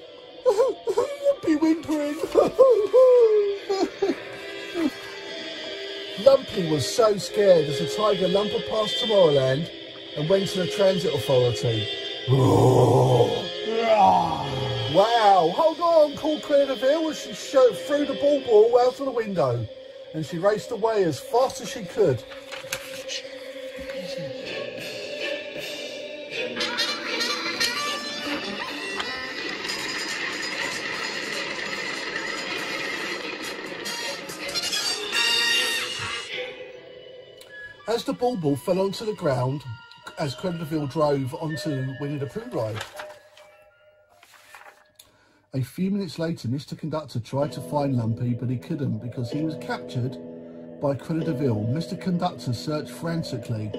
Lumpy whimpering. Lumpy was so scared as the tiger lumpered past Tomorrowland and went to the Transit Authority. Wow, hold on, called Cruella de Vil as she threw the ball ball out of the window and she raced away as fast as she could. As the ball ball fell onto the ground, as Cruella de Vil drove onto Winnie the Pooh ride. A few minutes later, Mr. Conductor tried to find Lumpy, but he couldn't because he was captured by Cruella de Vil. Mr. Conductor searched frantically.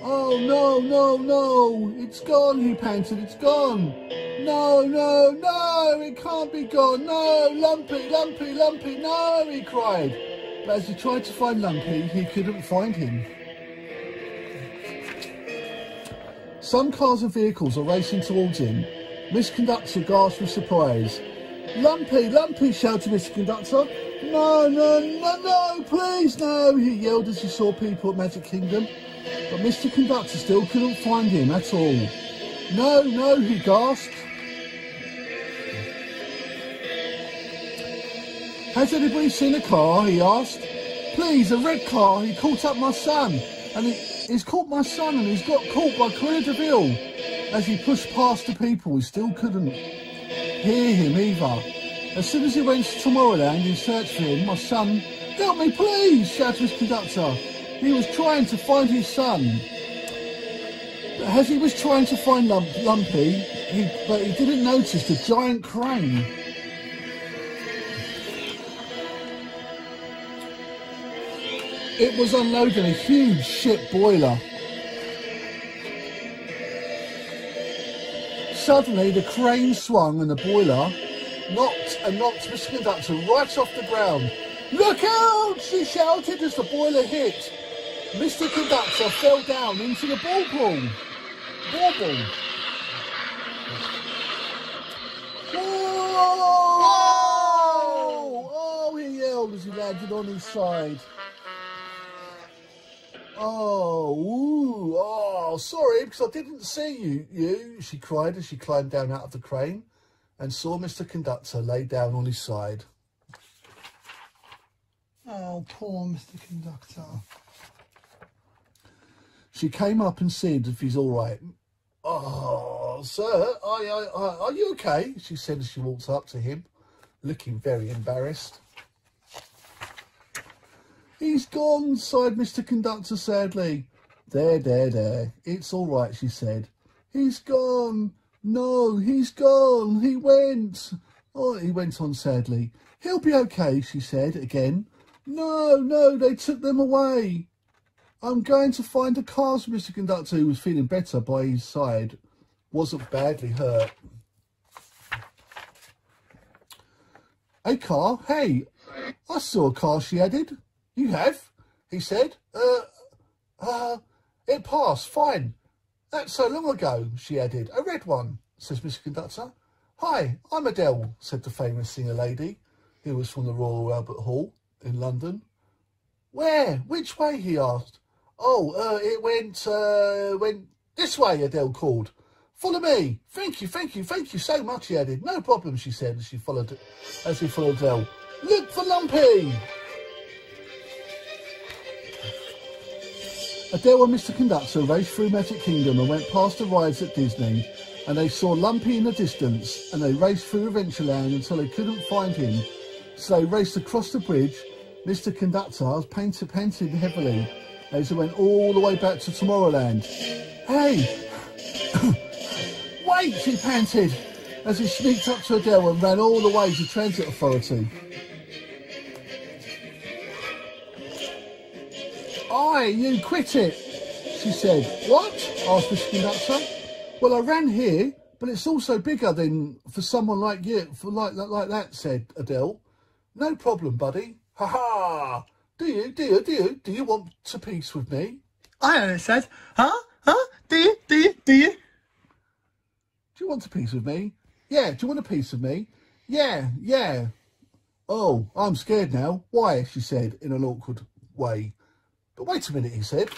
Oh no, no, no! It's gone, he panted, it's gone! No, no, no! It can't be gone! No! Lumpy, Lumpy, Lumpy, no! he cried. But as he tried to find Lumpy, he couldn't find him. Some cars and vehicles are racing towards him. Miss Conductor gasped with surprise. Lumpy, Lumpy, shouted Mr. Conductor. No, no, no, no, please, no, he yelled as he saw people at Magic Kingdom. But Mr. Conductor still couldn't find him at all. No, no, he gasped. Has anybody seen a car? He asked. Please, a red car. He caught up my son. And he, he's caught my son and he's got caught by Cruella de Vil. As he pushed past the people, he still couldn't hear him either. As soon as he went to Tomorrowland in search for him, my son, help me please, shouted his conductor. He was trying to find his son. But as he was trying to find Lump, Lumpy, he, but he didn't notice the giant crane It was unloading a huge ship boiler. Suddenly, the crane swung and the boiler knocked and knocked Mr. Conductor right off the ground. Look out! she shouted as the boiler hit. Mr. Conductor fell down into the ball pool. Bauble. Whoa! Oh, he yelled as he landed on his side. Oh, ooh, oh, sorry, because I didn't see you, you, she cried as she climbed down out of the crane and saw Mr. Conductor lay down on his side. Oh, poor Mr. Conductor. She came up and said if he's all right. Oh, sir, are, are, are you okay? She said as she walked up to him, looking very embarrassed. He's gone, sighed Mr. Conductor sadly. There, there, there. It's all right, she said. He's gone. No, he's gone. He went. Oh, he went on sadly. He'll be okay, she said again. No, no, they took them away. I'm going to find a car, Mr. Conductor, who was feeling better by his side. Wasn't badly hurt. A car? Hey, I saw a car, she added. You have? He said. Uh, uh, it passed, fine. That's so long ago, she added. A red one, says Mr. Conductor. Hi, I'm Adele, said the famous singer lady, who was from the Royal Albert Hall in London. Where? Which way? he asked. Oh, uh, it went, uh, went this way, Adele called. Follow me. Thank you, thank you, thank you so much, he added. No problem, she said as she followed, as he followed Adele. Look for Lumpy! Adele and Mr. Conductor raced through Magic Kingdom and went past the rides at Disney, and they saw Lumpy in the distance, and they raced through Adventureland until they couldn't find him. So they raced across the bridge. Mr. Conductor was painted, panted heavily as they went all the way back to Tomorrowland. Hey! Wait, she panted as he sneaked up to Adele and ran all the way to Transit Authority. Aye, you quit it, she said. What? asked Mr. Conductor. Well, I ran here, but it's also bigger than for someone like you, for like, like that, said Adele. No problem, buddy. Ha ha! Do you, do you, do you, do you want to peace with me? I only said, huh? Huh? Do you? Do you? Do you? Do you want a piece of me? Yeah, do you want a piece of me? Yeah, yeah. Oh, I'm scared now. Why? she said in an awkward way. But wait a minute, he said.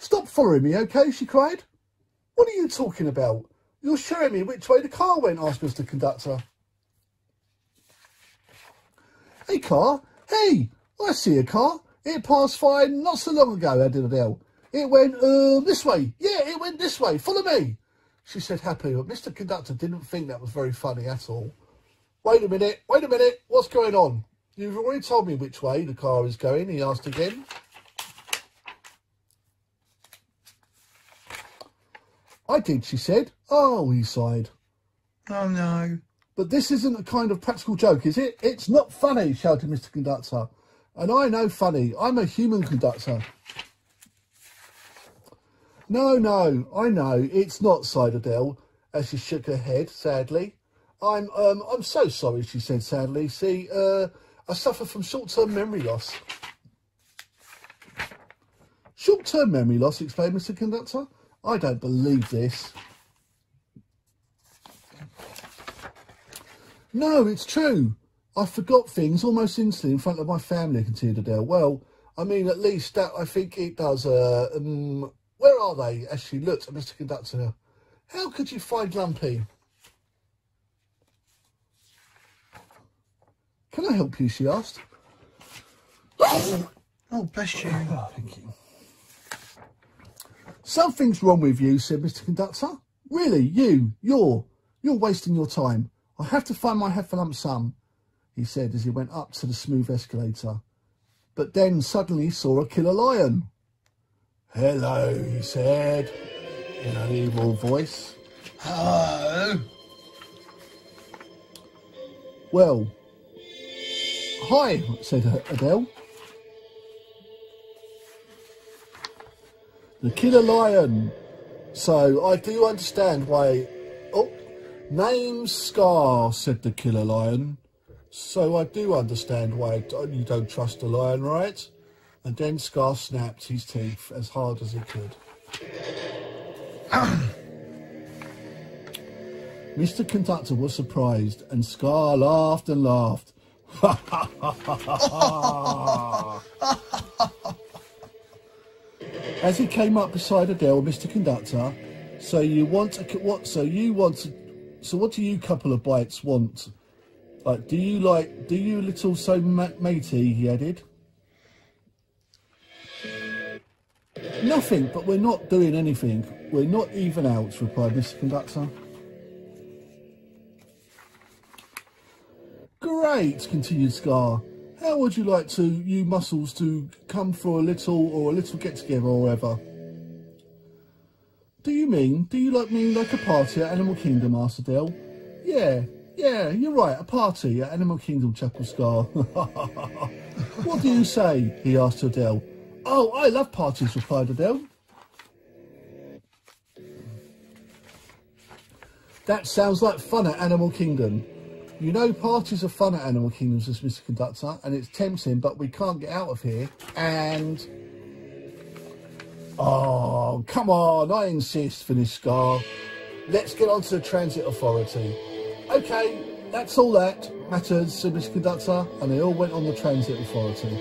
Stop following me, okay? she cried. What are you talking about? You're showing me which way the car went, asked Mr. Conductor. Hey, car. Hey, I see a car. It passed fine not so long ago, added Adele. It went, uh, this way. Yeah, it went this way. Follow me. She said happily, but Mr. Conductor didn't think that was very funny at all. Wait a minute, wait a minute. What's going on? You've already told me which way the car is going, he asked again. I did, she said. Oh, he sighed. Oh no. But this isn't a kind of practical joke, is it? It's not funny, shouted Mr. Conductor. And I know funny. I'm a human conductor. No, no, I know. It's not, sighed Adele, as she shook her head sadly. I'm, um, I'm so sorry, she said sadly. See, uh, I suffer from short-term memory loss. Short-term memory loss, exclaimed Mr. Conductor. I don't believe this. No, it's true. I forgot things almost instantly in front of my family, continued Adele. Well, I mean, at least that I think it does. Uh, um, where are they? As she looked at Mr. Conductor. How could you find Lumpy? Can I help you? She asked. Oh, oh, bless you. Oh, thank you. Something's wrong with you, said Mr. Conductor. Really, you, you're, you're wasting your time. I have to find my lump sum, he said as he went up to the smooth escalator. But then suddenly he saw a killer lion. Hello, he said, in an evil voice. Hello. Well, hi, said Adele. The killer lion So I do understand why. Oh, name Scar, said the killer lion. So I do understand why you don't trust a lion, right? And then Scar snapped his teeth as hard as he could. Mr. Conductor was surprised, and Scar laughed and laughed. As he came up beside Adele, Mr. Conductor, so you want a, what? So you want so what do you couple of bites want? Like, do you like? Do you little so matey? He added. Nothing, but we're not doing anything. We're not even out, replied Mr. Conductor. Great, continued Scar. How would you like to, you muscles, to come for a little or a little get together or whatever? Do you mean, do you like mean like a party at Animal Kingdom, asked Adele? Yeah, yeah, you're right, a party at Animal Kingdom, chuckled Scar. what do you say? he asked Adele. Oh, I love parties, replied Adele. That sounds like fun at Animal Kingdom. You know parties are fun at Animal Kingdom, says Mr. Conductor, and it's tempting, but we can't get out of here. And... Oh, come on, I insist, finished. Let's get on to the Transit Authority. Okay, that's all that matters, said Mr. Conductor, and they all went on the Transit Authority.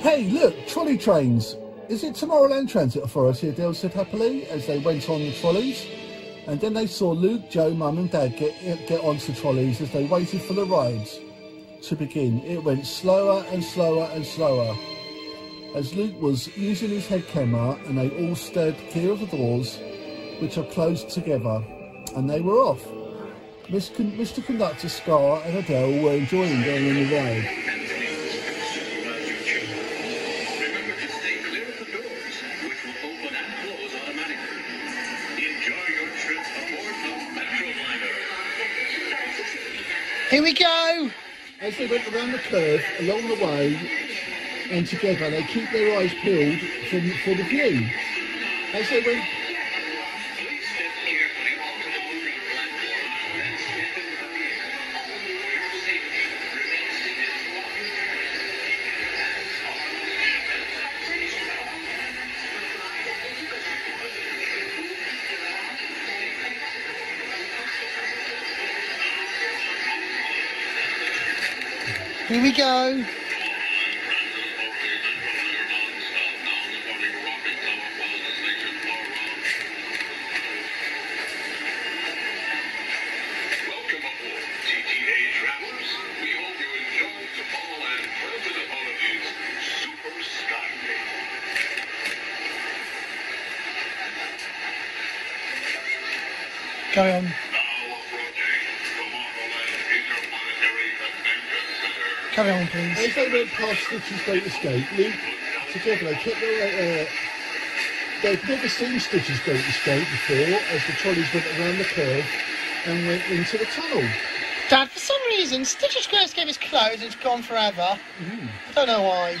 Hey, look, trolley trains. Is it Tomorrowland Transit Authority? Adele said happily as they went on the trolleys. And then they saw Luke, Joe, Mum and Dad get, get onto trolleys as they waited for the rides to begin. It went slower and slower and slower. As Luke was using his head camera and they all stared clear of the doors, which are closed together, and they were off. Mr. Conductor Scar and Adele were enjoying going on the ride. Here we go. As they went around the curve along the way and together, they keep their eyes peeled for, for the view. As they went we go. Went past Stitch's Great Escape, Luke, together, they kept their, uh, they'd never seen Stitch's Great Escape before as the trolleys went around the curve and went into the tunnel. Dad, for some reason, Stitch's Great Escape is closed and it's gone forever. Mm. I don't know why.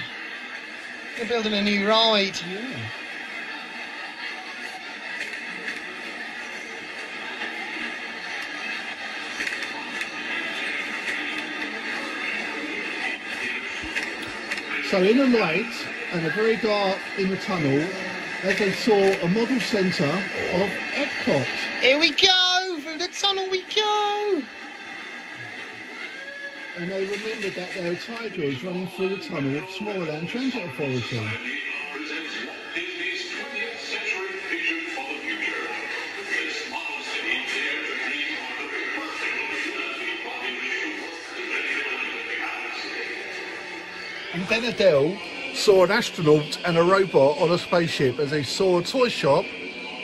They're building a new ride. Yeah. So in the light and a very dark in the tunnel, as they saw a model centre of Epcot. Here we go! Through the tunnel we go! And they remembered that there were tigers running through the tunnel of Tomorrowland Transit Authority. Then Adele saw an astronaut and a robot on a spaceship as they saw a toy shop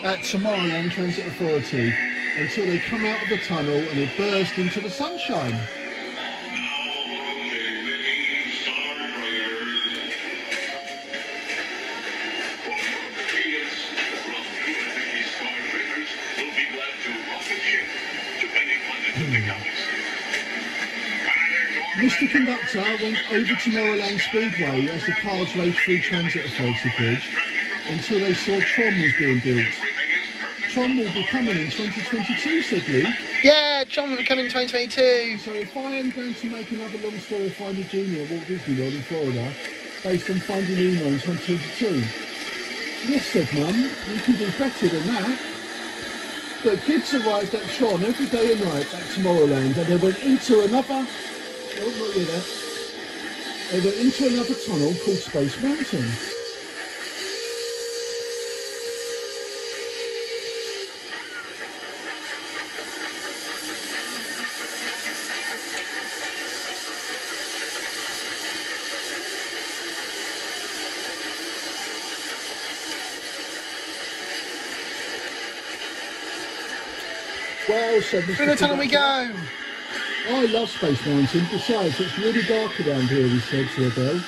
at Tomorrowland Transit Authority until they come out of the tunnel and they burst into the sunshine. Mr. Conductor went over to Morrowland Speedway as the cars raced through Transit Authority Bridge until they saw Tron was being built. Tron will be coming in 2022, said Luke. Yeah, Tron will be coming in 2022. So if I am going to make another long story of Finding Junior at Walt Disney World in Florida, based on Finding Nemo in 2022, yes, said Mum, you can do better than that. The kids arrived at Tron every day and night at Tomorrowland, and they went into another. Oh, not yet. eh? They went into another tunnel called Space Mountain. Well, said Through the tunnel we go. I love Space Mountain. Besides, it's really dark around here, he said to Adele.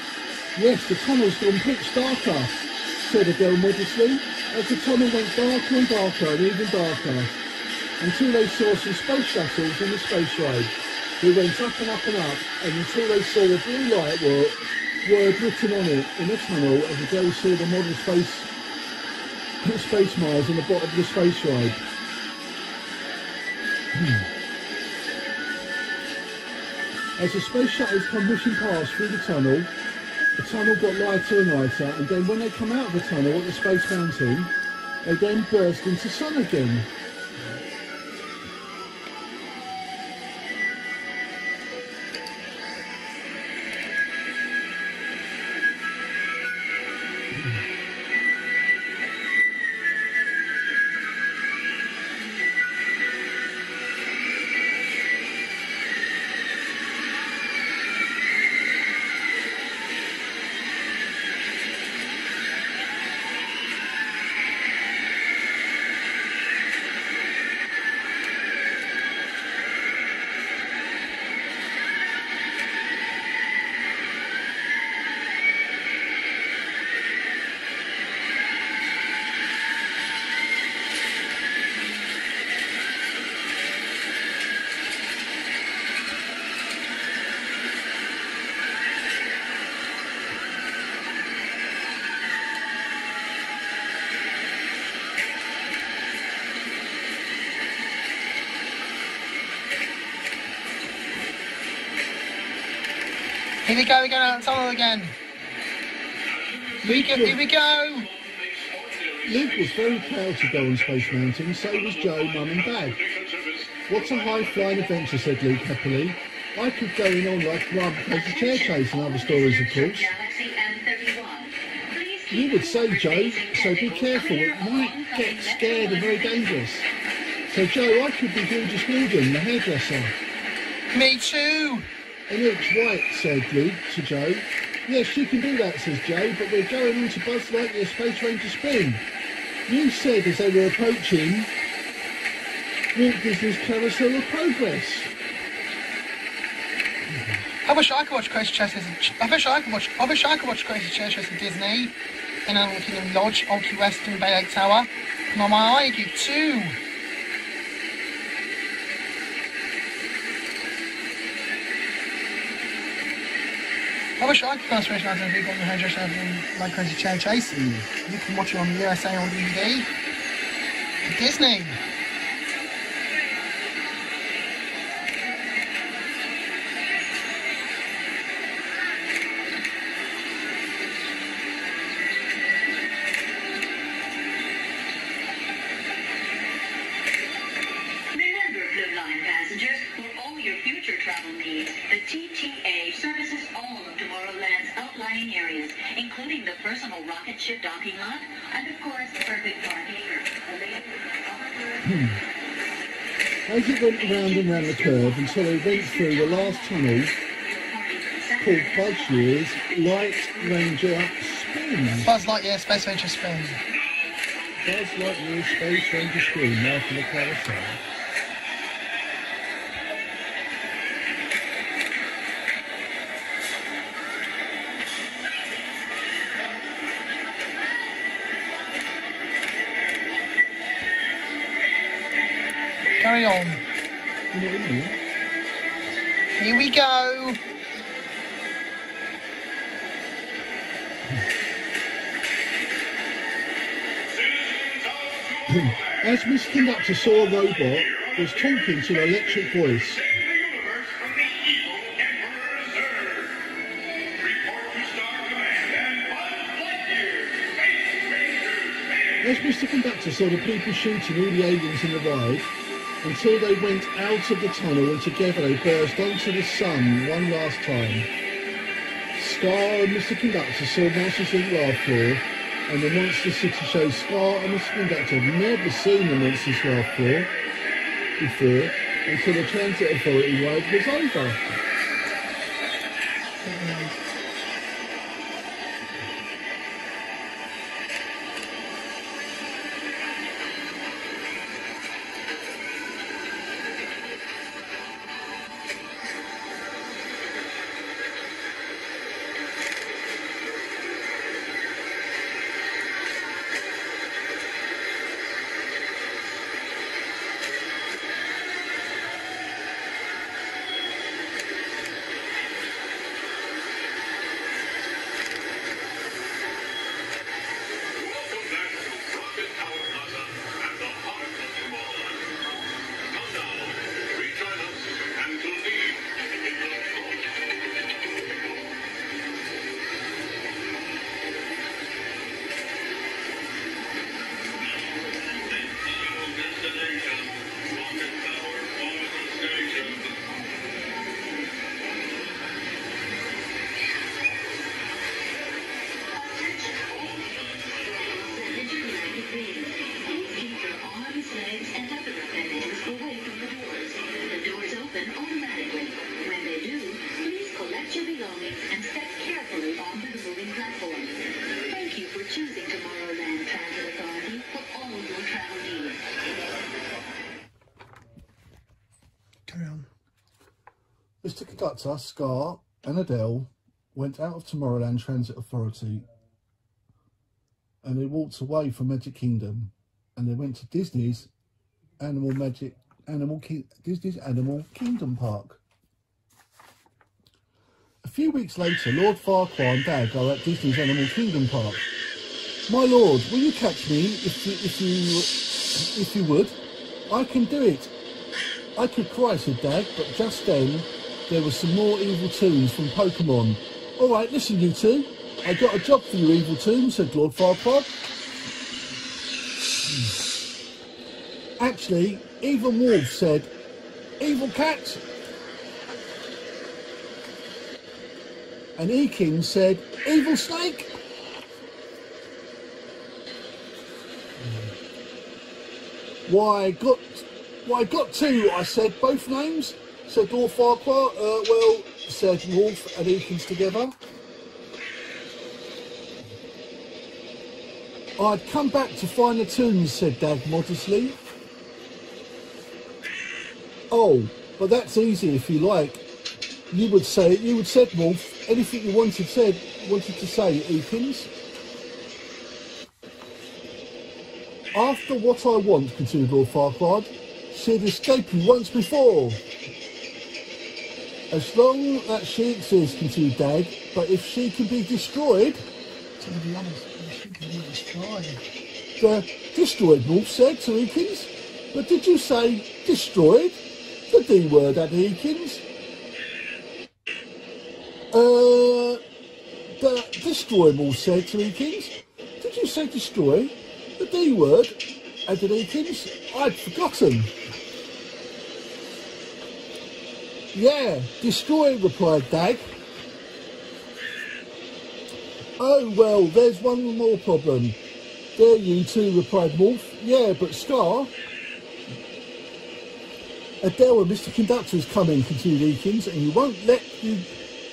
Yes, the tunnel's gone pitch darker, said Adele modestly, as the tunnel went darker and darker and even darker, until they saw some space shuttles on the space ride. They went up and up and up, and until they saw a blue light word, word written on it in the tunnel, as Adele saw the model space, space miles on the bottom of the space ride. Hmm. As the space shuttles come whooshing past through the tunnel, the tunnel got lighter and lighter, and then when they come out of the tunnel at the Space Mountain, they then burst into sun again. Here we go, going out the tunnel again. Here we go, here we go. Luke was very proud to go on Space Mountain, so was Joe, Mum and Dad. What a high-flying adventure, said Luke happily. I could go in on like Rub Crazy Chair Chase and other stories, of course. You would say, Joe, so be careful, it might get scared and very dangerous. So, Joe, I could be Gorgeous Gordon, the hairdresser. Me too. And it's right, said Luke to Joe. Yes, you can do that, says Joe, but we're going into Buzz Lightyear Space Ranger Spin. You said as they were approaching Walt Disney's Carousel of Progress. I wish I could watch Crazy Chasers. I wish I could watch. I wish I could watch Crazy Chasers at Disney in Animal Kingdom Lodge, Old West, and Bay Lake Tower. And my eye gig too. I wish I could go Mountain and be on the hairdresser and like Crazy Chair Chasing. Mm. You can watch it on the USA on DVD. Disney. Went round and round the curve until they went through the last tunnel called Buzz Year's Light Ranger Spin. Buzz Lightyear Space Venture Spin. Buzz Lightyear Space Ranger Spin, now for the carousel. Carry on. Here we go. As Mr. Conductor saw a robot was talking to an electric voice. As Mr. Conductor saw the people shooting all the aliens in the ride, until they went out of the tunnel and together they burst onto the sun one last time. Scar and Mr. Conductor saw Monsters Inc. Laugh Floor, and the Monster City show Scar and Mr. Conductor had never seen the Monsters Laugh Floor before until the Transit Authority ride was over. Conductor, Scar, and Adele went out of Tomorrowland Transit Authority and they walked away from Magic Kingdom and they went to Disney's Animal Magic Animal Ki- Disney's Animal Kingdom Park. A few weeks later, Lord Farquaad and Dag are at Disney's Animal Kingdom Park. My lord, will you catch me if you, if you if you would? I can do it. I could cry, said Dag, but just then there were some more evil tunes from Pokemon. All right, listen, you two. I got a job for you, evil tunes, said Lord Farquaad. Actually, Evil Wolf said, Evil Cat. And Ekans said, Evil Snake. Why, got, why, got two, I said, both names, said Lord Farquaad. Uh, well, said Wolf and Ekans together. I'd come back to find the tunes, said Dag modestly. Oh, but that's easy if you like. You would say, you would said, Wolf, anything you wanted said, wanted to say, Ekans. After what I want, continued Lord Farquaad, she had escaped you once before. As long that she exists, continued Dag, but if she can be destroyed, To be honest, she can be destroyed. the destroyed, Wolf said to Ekans. But did you say destroyed? The D word, at Ekans. Uh, the destroy, Wolf said to Ekans. Did you say destroy? The D word, added Ekans. I'd forgotten. Yeah, destroy, replied Dag. Oh, well, there's one more problem. There you two, replied Wolf. Yeah, but Scar. Adele and Mr. Conductor is coming, continued Ekans, and you won't let you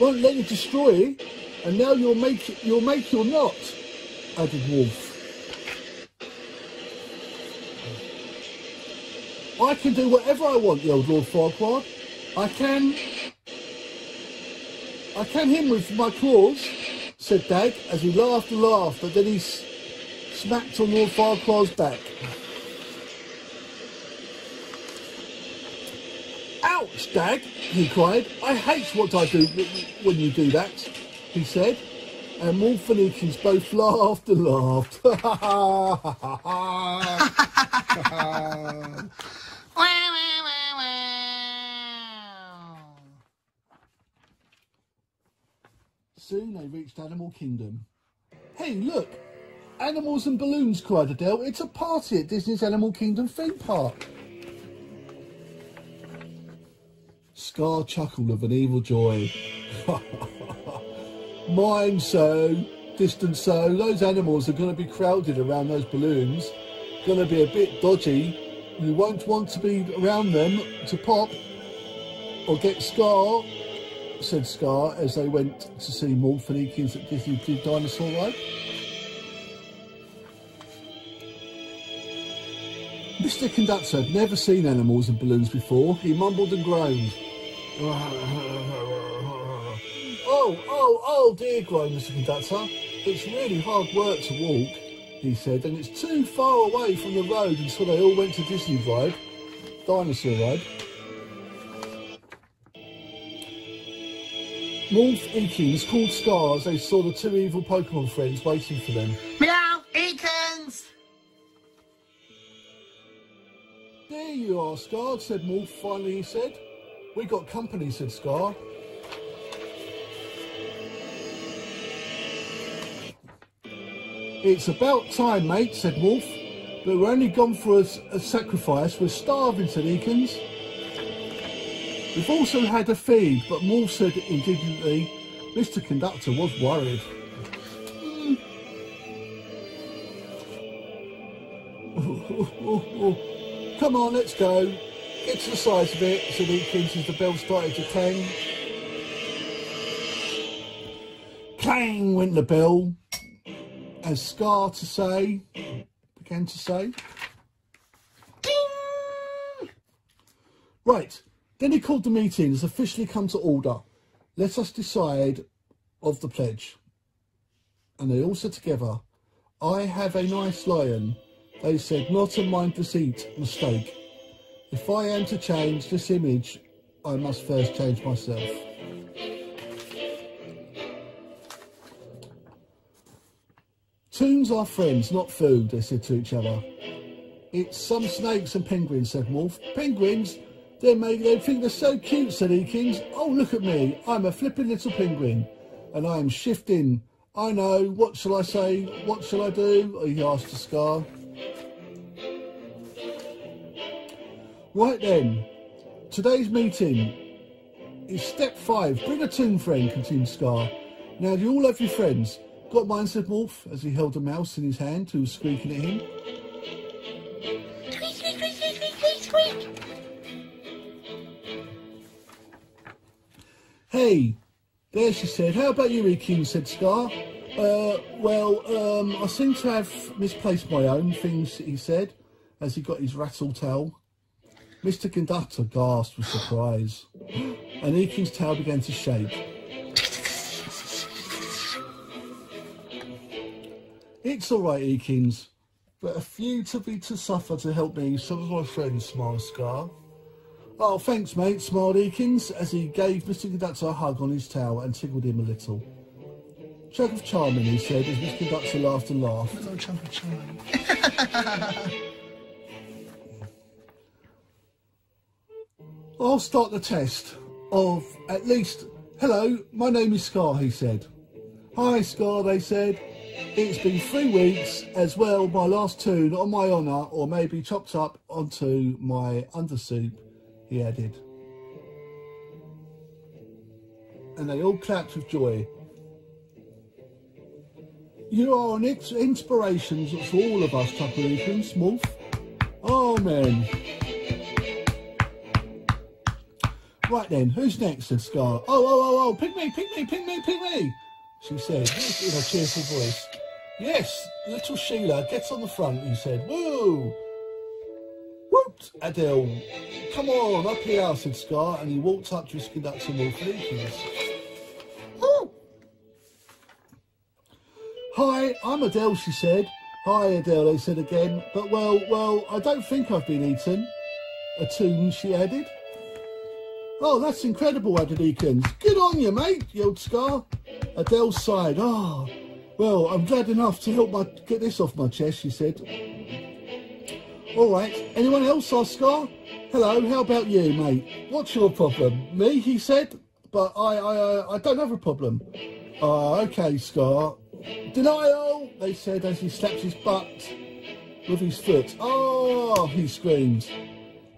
won't let you destroy, and now you'll make you'll make your knot, added Wolf. I can do whatever I want, yelled Lord Farquaad. I can I can him with my claws, said Dag, as he laughed and laughed, but then he smacked on Lord Farquaad's back. Ouch, Dag, he cried. I hate what I do when you do that, he said. And and Ekans both laughed and laughed. Soon they reached Animal Kingdom. Hey, look! Animals and balloons, cried Adele. It's a party at Disney's Animal Kingdom theme park. Scar chuckled with an evil joy. Mine so, distant so, those animals are going to be crowded around those balloons. Going to be a bit dodgy. You won't want to be around them to pop or get Scar, said Scar as they went to see and Ekans at Disney Dinosaur Ride. Mr. Conductor had never seen animals and balloons before. He mumbled and groaned. Oh, oh, oh dear, groaned Mr. Conductor. It's really hard work to walk, he said, and it's too far away from the road until they all went to Disney Ride, Dinosaur Ride. Meowth Ekans called Scar as they saw the two evil Pokemon friends waiting for them. Meowth, Ekans! There you are, Scar, said Wolf, finally, he said. We got company, said Scar. It's about time, mate, said Wolf. But we're only gone for a, a sacrifice. We're starving, said Ekans. We've also had a feed, but Meowth said indignantly, Mr. Conductor was worried. Hmm. Come on, let's go. Get to the sides of it, said Ekans as the bell started to clang. Clang went the bell, as Scar to say, began to say. Ding! Right, then he called the meeting has officially come to order. Let us decide of the pledge. And they all said together, I have a nice lion. They said, not a mind deceit, mistake. If I am to change this image, I must first change myself. Toons are friends, not food, they said to each other. It's some snakes and penguins, said Wolf. Penguins? They they think they're so cute, said Ekans. Oh, look at me. I'm a flippin' little penguin. And I am shifting. I know. What shall I say? What shall I do? Oh, he asked the Scar. Right then. Today's meeting is step five. Bring a toon friend, continued Scar. Now, do you all have your friends? Got mine, said Wolf, as he held a mouse in his hand who was squeaking at him. Hey, there, she said. How about you, Ekans, said Scar. Uh, well, um, I seem to have misplaced my own things, he said, as he got his rattle tail. Mr. Conductor gasped with surprise, and Ekans's tail began to shake. It's all right, Ekans, but a few to be to suffer to help me. Some of my friends, smiled Scar. Oh, thanks, mate, smiled Ekans as he gave Mr. Conductor a hug on his tail and tickled him a little. Choke of charming, he said as Mr. Conductor laughed and laughed. Little chunk of chime. I'll start the test of at least. Hello, my name is Scar, he said. Hi, Scar, they said. It's been three weeks as well. My last tune on my honour, or maybe chopped up onto my undersoup, he added. And they all clapped with joy. You are an inspiration for all of us, Tucker Smooth. Amen. Right then, who's next? said Scar. Oh, oh, oh, oh, pick me, pick me, pick me, pick me, she said in a cheerful voice. Yes, little Sheila, get on the front, he said. Woo! Whooped, Adele. Come on, up here, said Scar, and he walked up to his conductor Wolf Leakins. Hi, I'm Adele, she said. Hi, Adele, they said again. But, well, well, I don't think I've been eaten. A tune, she added. Oh, that's incredible, added Ekans. Good on you, mate, yelled Scar. Adele sighed. Ah, well, I'm glad enough to help my, get this off my chest, she said. All right, anyone else, Oscar? Hello, how about you, mate? What's your problem? Me, he said, but I, I, uh, I don't have a problem. Ah, okay, Scott. Denial, they said as he slapped his butt with his foot. Oh, he screamed.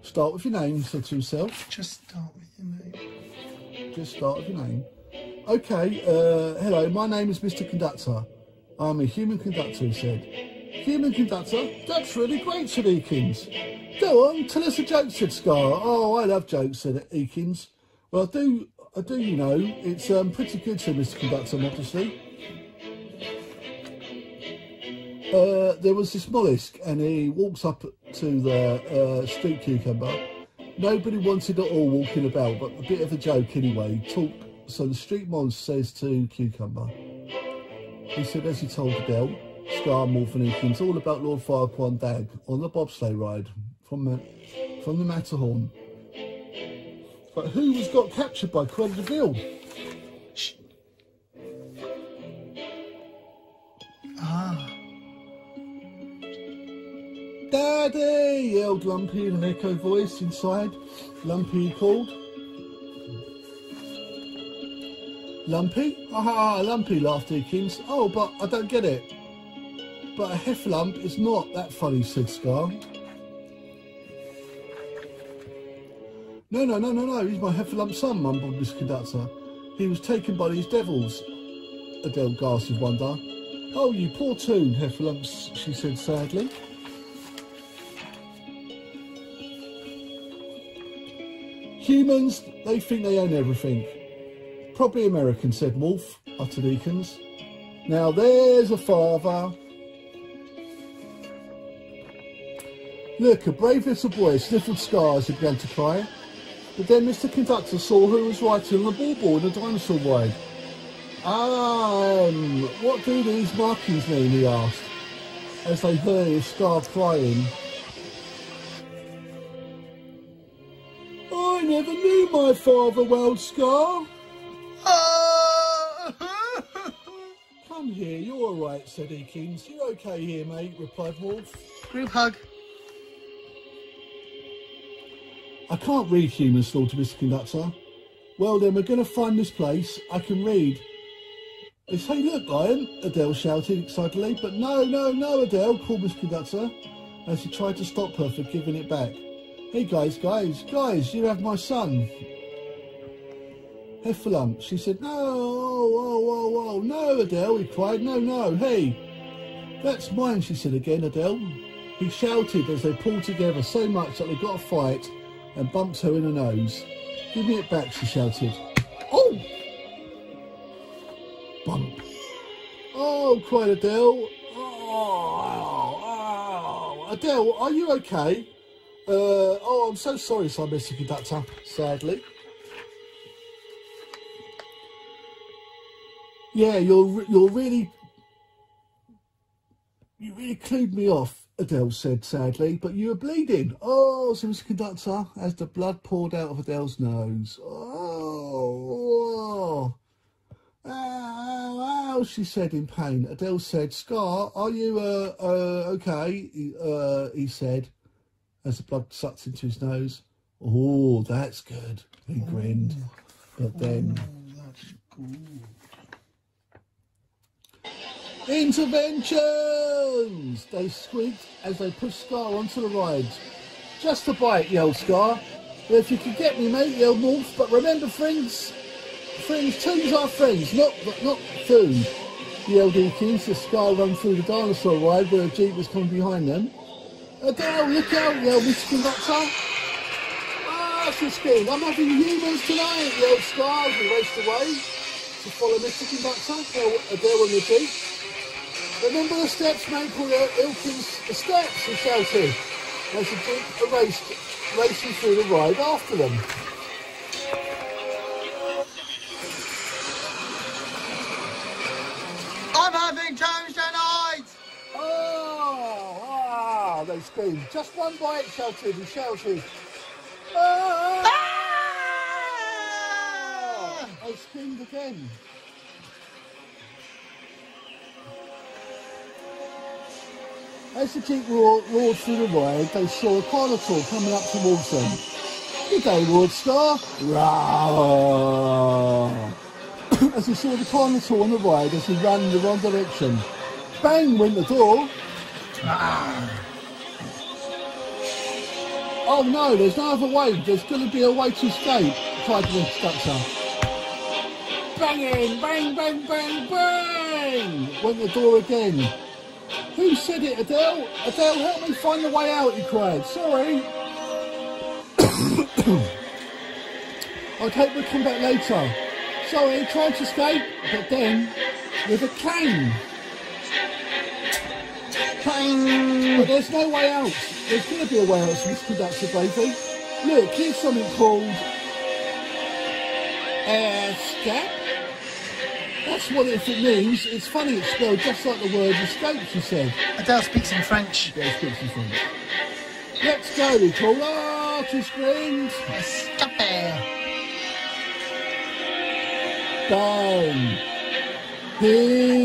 Start with your name, he said to himself. Just start with your name. Just start with your name. Okay, uh, hello, my name is Mr. Conductor. I'm a human conductor, he said. Human conductor? That's really great, said Ekans. Go on, tell us a joke, said Scar. Oh, I love jokes, said Ekans. Well, I do, I do, you know. It's um, pretty good, said Mr. Conductor, modestly. Uh, there was this mollusk, and he walks up to the uh, street cucumber. Nobody wanted it all walking about, but a bit of a joke anyway. Talk. So the street mollusk says to cucumber. He said, as he told Adele, Scar, Meowth and Ekans, all about Lord Farquaad Dag on the bobsleigh ride from the, from the Matterhorn. But who was got captured by Cruella de Vil? Ah. Daddy! yelled Lumpy in an echo voice inside. Lumpy called. Lumpy? Ah, Lumpy, laughed Ekans. Oh, but I don't get it. But a heffalump is not that funny, said Scar. No, no, no, no, no, he's my heffalump son, mumbled Miss Conductor. He was taken by these devils, Adele gasped with wonder. Oh, you poor toon, heffalumps, she said sadly. Humans, they think they own everything. Probably American, said Wolf, uttered Ekans. Now there's a father. Look, a brave little boy sniffled scars and began to cry. But then Mr. Conductor saw who was writing on the bauble in a dinosaur ride. Um, what do these markings mean, he asked, as they heard his scar crying. I never knew my father well, Scar. Come here, you're all right, said Ekans. You're okay here, mate, replied Wolf. Group hug. I can't read humans, thought Mr. Conductor. Well, then we're going to find this place. I can read. It's, hey, look, Lion, Adele shouted excitedly. But no, no, no, Adele, called Mr. Conductor, as he tried to stop her for giving it back. Hey, guys, guys, guys, you have my son. Heffalump, she said, no, oh, oh, oh, no, Adele, he cried, no, no, hey. That's mine, she said again, Adele. He shouted as they pulled together so much that they got a fight and bumped her in the nose. Give me it back, she shouted. Oh! Bump. Oh, cried Adele. Oh, oh, Adele, are you okay? Uh, oh, I'm so sorry, sighed Mr. Conductor, sadly. Yeah, you're re- you're really you really clued me off, Adele said sadly, but you were bleeding. Oh, said Mr. Conductor, as the blood poured out of Adele's nose. Oh, oh. Ow, ow, she said in pain. Adele said, Scar, are you, uh, uh, okay? He, uh, he said, as the blood sucked into his nose. Oh, that's good. He grinned. But then... Good. Interventions! They squeaked as they pushed Scar onto the ride. Just a bite, yelled Scar. Well, if you could get me, mate, yelled Wolf. But remember, friends, friends, tunes are friends, not not food. Yelled Ekans as Scar ran through the dinosaur ride where a jeep was coming behind them. Adele, look out, yelled Mr. Conductor. Ah, she screamed, I'm having humans tonight, yelled Scar as he raced away to follow Mr. Conductor, Adele and the jeep. Remember the steps, mate, called Ekans the steps, he shouted, as the jeep raced, racing through the ride after them. I'm having Jones tonight. Oh, ah, they screamed. Just one bite, shouted, he shouted. Ah! Ah! They screamed again. As the jeep roared, through the ride, they saw a Carnotaur coming up towards them. Good day, Lord Star. As he saw the Carnotaur on the ride as he ran in the wrong direction. Bang went the door. Ah. Oh no, there's no other way. There's going to be a way to escape, cried the instructor. Banging, bang, bang, bang, bang! Went the door again. Who said it, Adele? Adele, help me find the way out, he cried. Sorry. I hope we'll come back later. Sorry, he tried to escape, but then with a cane. Clang. But there's no way out. There's going to be a way out, Mr. Conductor Baby. Look, here's something called escape. That's what it means. It's funny, it's spelled just like the word escape, she said. Adele speaks in French. Yeah, good, she's French. Let's go, he called. Ah, she screamed. Escape. Bang. Here,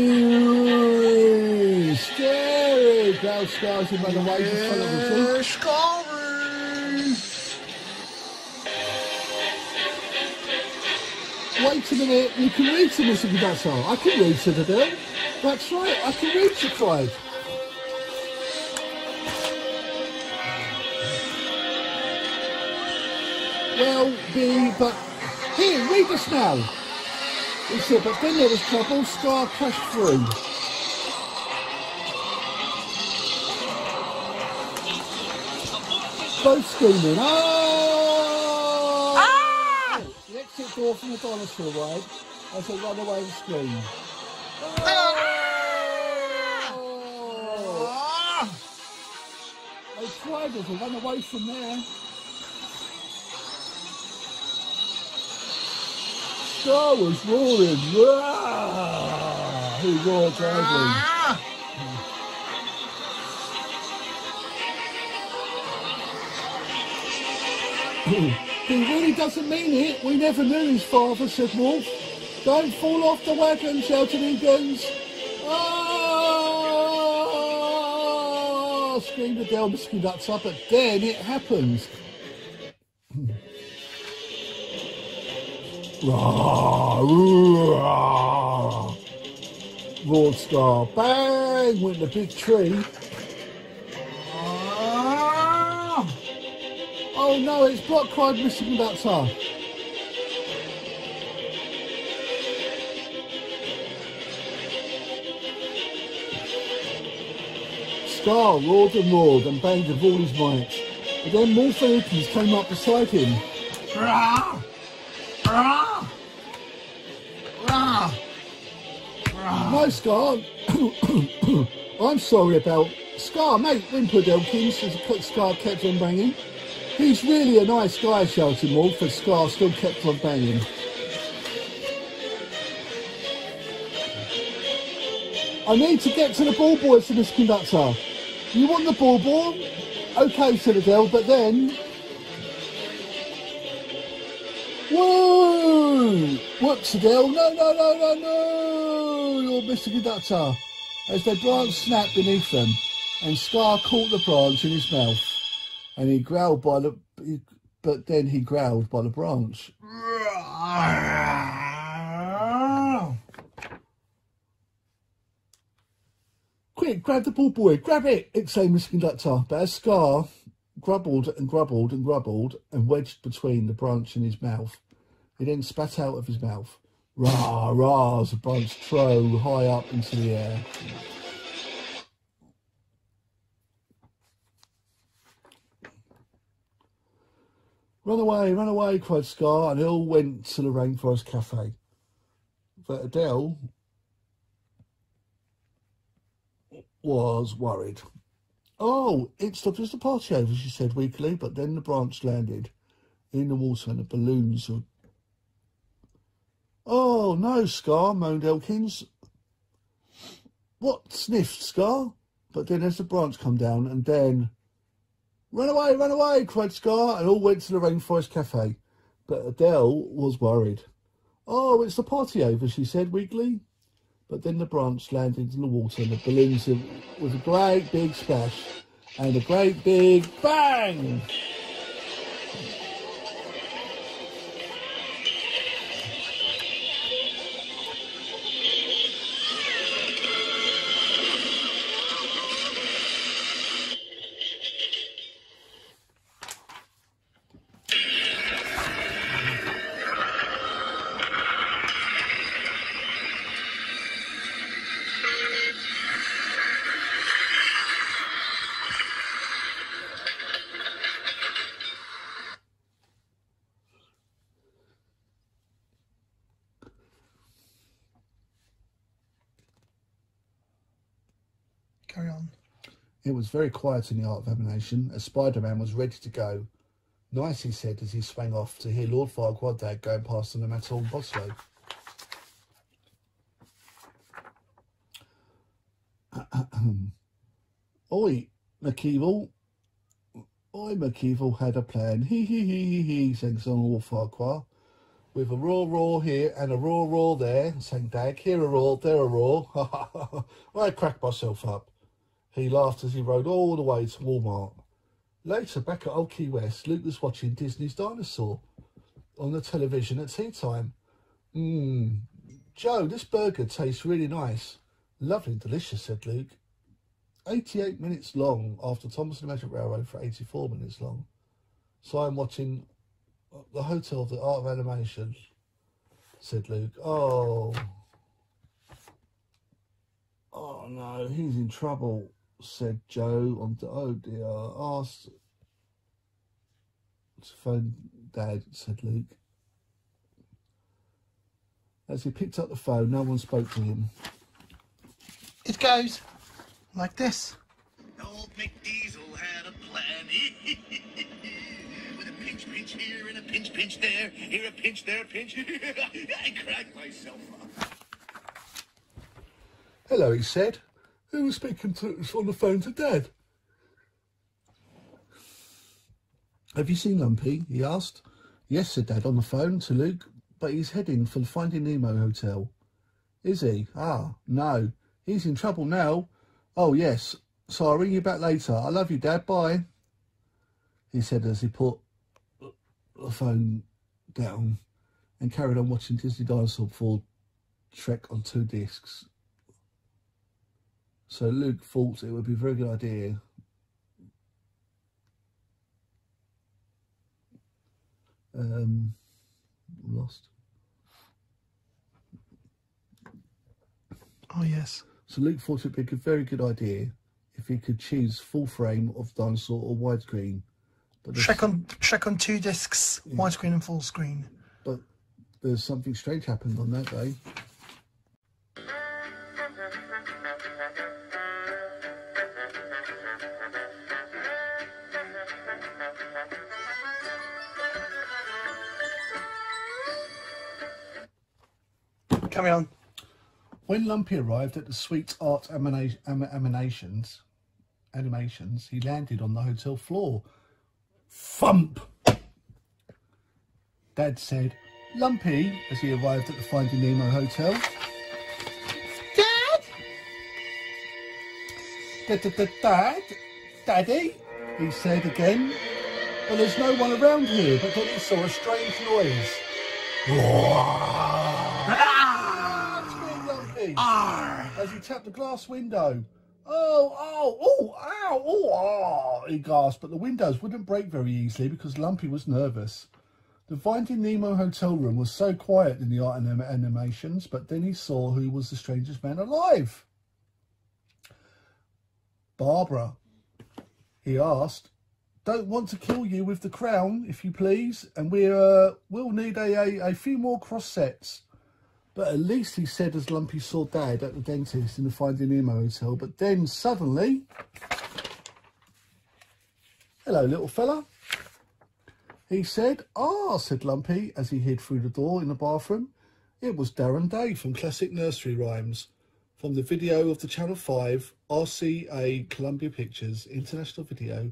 scary. And ran away of the seat. Discovery. Wait a minute, you can read to Mr. Conductor. I can read to the bill. That's right, I can read to Clyde. Well, be, but here, read us now. He said, but then there was trouble, Scar crashed through. Both screaming, ah! The exit from the dinosaur ride as they run away and scream. Oh! They cried as they ran away from there. Star was roaring. Ah! He roared loudly. He really doesn't mean it. We never knew his father, said Wolf. Don't fall off the wagon, shouted Higgins. Ah! Screamed Adele, Mr. Conductor, but then it happens. Rah, rah. Roared Star. Bang! Went the big tree. Oh no, it's blocked, cried Mr. Conductor. Scar roared and roared and banged with all his might. But then more Philippines came up beside him. Rah. Rah. Rah. No, Scar. I'm sorry about Scar, mate, whimpered Ekans as the Scar kept on banging. He's really a nice guy, shouted Wolf as Scar still kept on banging. I need to get to the ball boy, said this conductor. You want the ball boy? Okay, said Adele, but then... Whoa! Whoops, Adele. No, no, no, no, no! You're Mr. Conductor. As their branch snapped beneath them, and Scar caught the branch in his mouth, and he growled by the... But then he growled by the branch. Quick, grab the ball boy, grab it, exclaimed Mr. Conductor. But as Scar grubbled and grubbled and grubbled and wedged between the branch and his mouth, he then spat out of his mouth. Rah, rah, as the branch flew high up into the air. Run away, run away, cried Scar, and they all went to the Rainforest Cafe. But Adele was worried. Oh, it's not just a party over, she said weakly, but then the branch landed in the water and the balloons were... Oh, no, Scar, moaned Ekans. What sniffed, Scar? But then as the branch come down and then... Run away, run away, cried Scar, and all went to the Rainforest Cafe. But Adele was worried. Oh, it's the party over, she said weakly. But then the branch landed in the water and the balloons with a great big splash and a great big bang. It was very quiet in the Art of Animation as Spider-Man was ready to go. Nice, he said as he swang off to hear Lord Farquaad going past on the metal Boslow. Oi, McKeevel. Oi, McKeevel had a plan. Hee hee hee hee hee, sang Song Lord Farquaad. With a roar roar here and a roar roar there, sang Dag. Here a roar, there a roar. I cracked myself up. He laughed as he rode all the way to Walmart. Later, back at Old Key West, Luke was watching Disney's Dinosaur on the television at tea time. Mmm, Joe, this burger tastes really nice. Lovely and delicious, said Luke. 88 minutes long after Thomas and the Magic Railroad for 84 minutes long. So I'm watching the Hotel of the Art of Animation, said Luke. Oh. Oh no, he's in trouble, said Joe on the oh dear. I Asked to phone Dad, said Luke. As he picked up the phone, no one spoke to him. It goes like this. Old McDiesel had a plan. With a pinch, pinch here and a pinch, pinch there. Here a pinch, there a pinch. I cracked myself up. Hello, he said. Who was speaking to on the phone to Dad? Have you seen Lumpy? he asked. Yes, said Dad on the phone to Luke, but he's heading for the Finding Nemo hotel. Is he? Ah, no. He's in trouble now. Oh, yes. So I'll ring you back later. I love you, Dad. Bye. He said as he put the phone down and carried on watching Disney Dinosaur before Shrek on two discs. So Luke thought it would be a very good idea um, lost. Oh, yes. So Luke thought it'd be a very good idea if he could choose full frame of dinosaur or widescreen. But Shrek on, Shrek on two discs, widescreen and full screen. but there's something strange happened on that day. Carry on. When Lumpy arrived at the Sweet Art Emana- Em- animations, he landed on the hotel floor. Thump! Dad said, Lumpy, as he arrived at the Finding Nemo hotel. Dad! Dad, dad, dad, dad, Daddy, he said again. Well, there's no one around here, but then he saw a strange noise. Screamed Lumpy as he tapped the glass window. Oh, oh, oh, ow, oh, ah, he gasped, but the windows wouldn't break very easily because Lumpy was nervous. The Finding Nemo hotel room was so quiet in the art and anim- animations, but then he saw who was the strangest man alive. Barbara, he asked. Don't want to kill you with the crown, if you please, and we uh, will need a, a, a few more cross sets. But at least he said as Lumpy saw Dad at the dentist in the Finding Nemo hotel. But then suddenly, hello, little fella. He said, ah, said Lumpy as he hid through the door in the bathroom. It was Darren Day from Classic Nursery Rhymes, from the video of the Channel 5, RCA Columbia Pictures, International Video,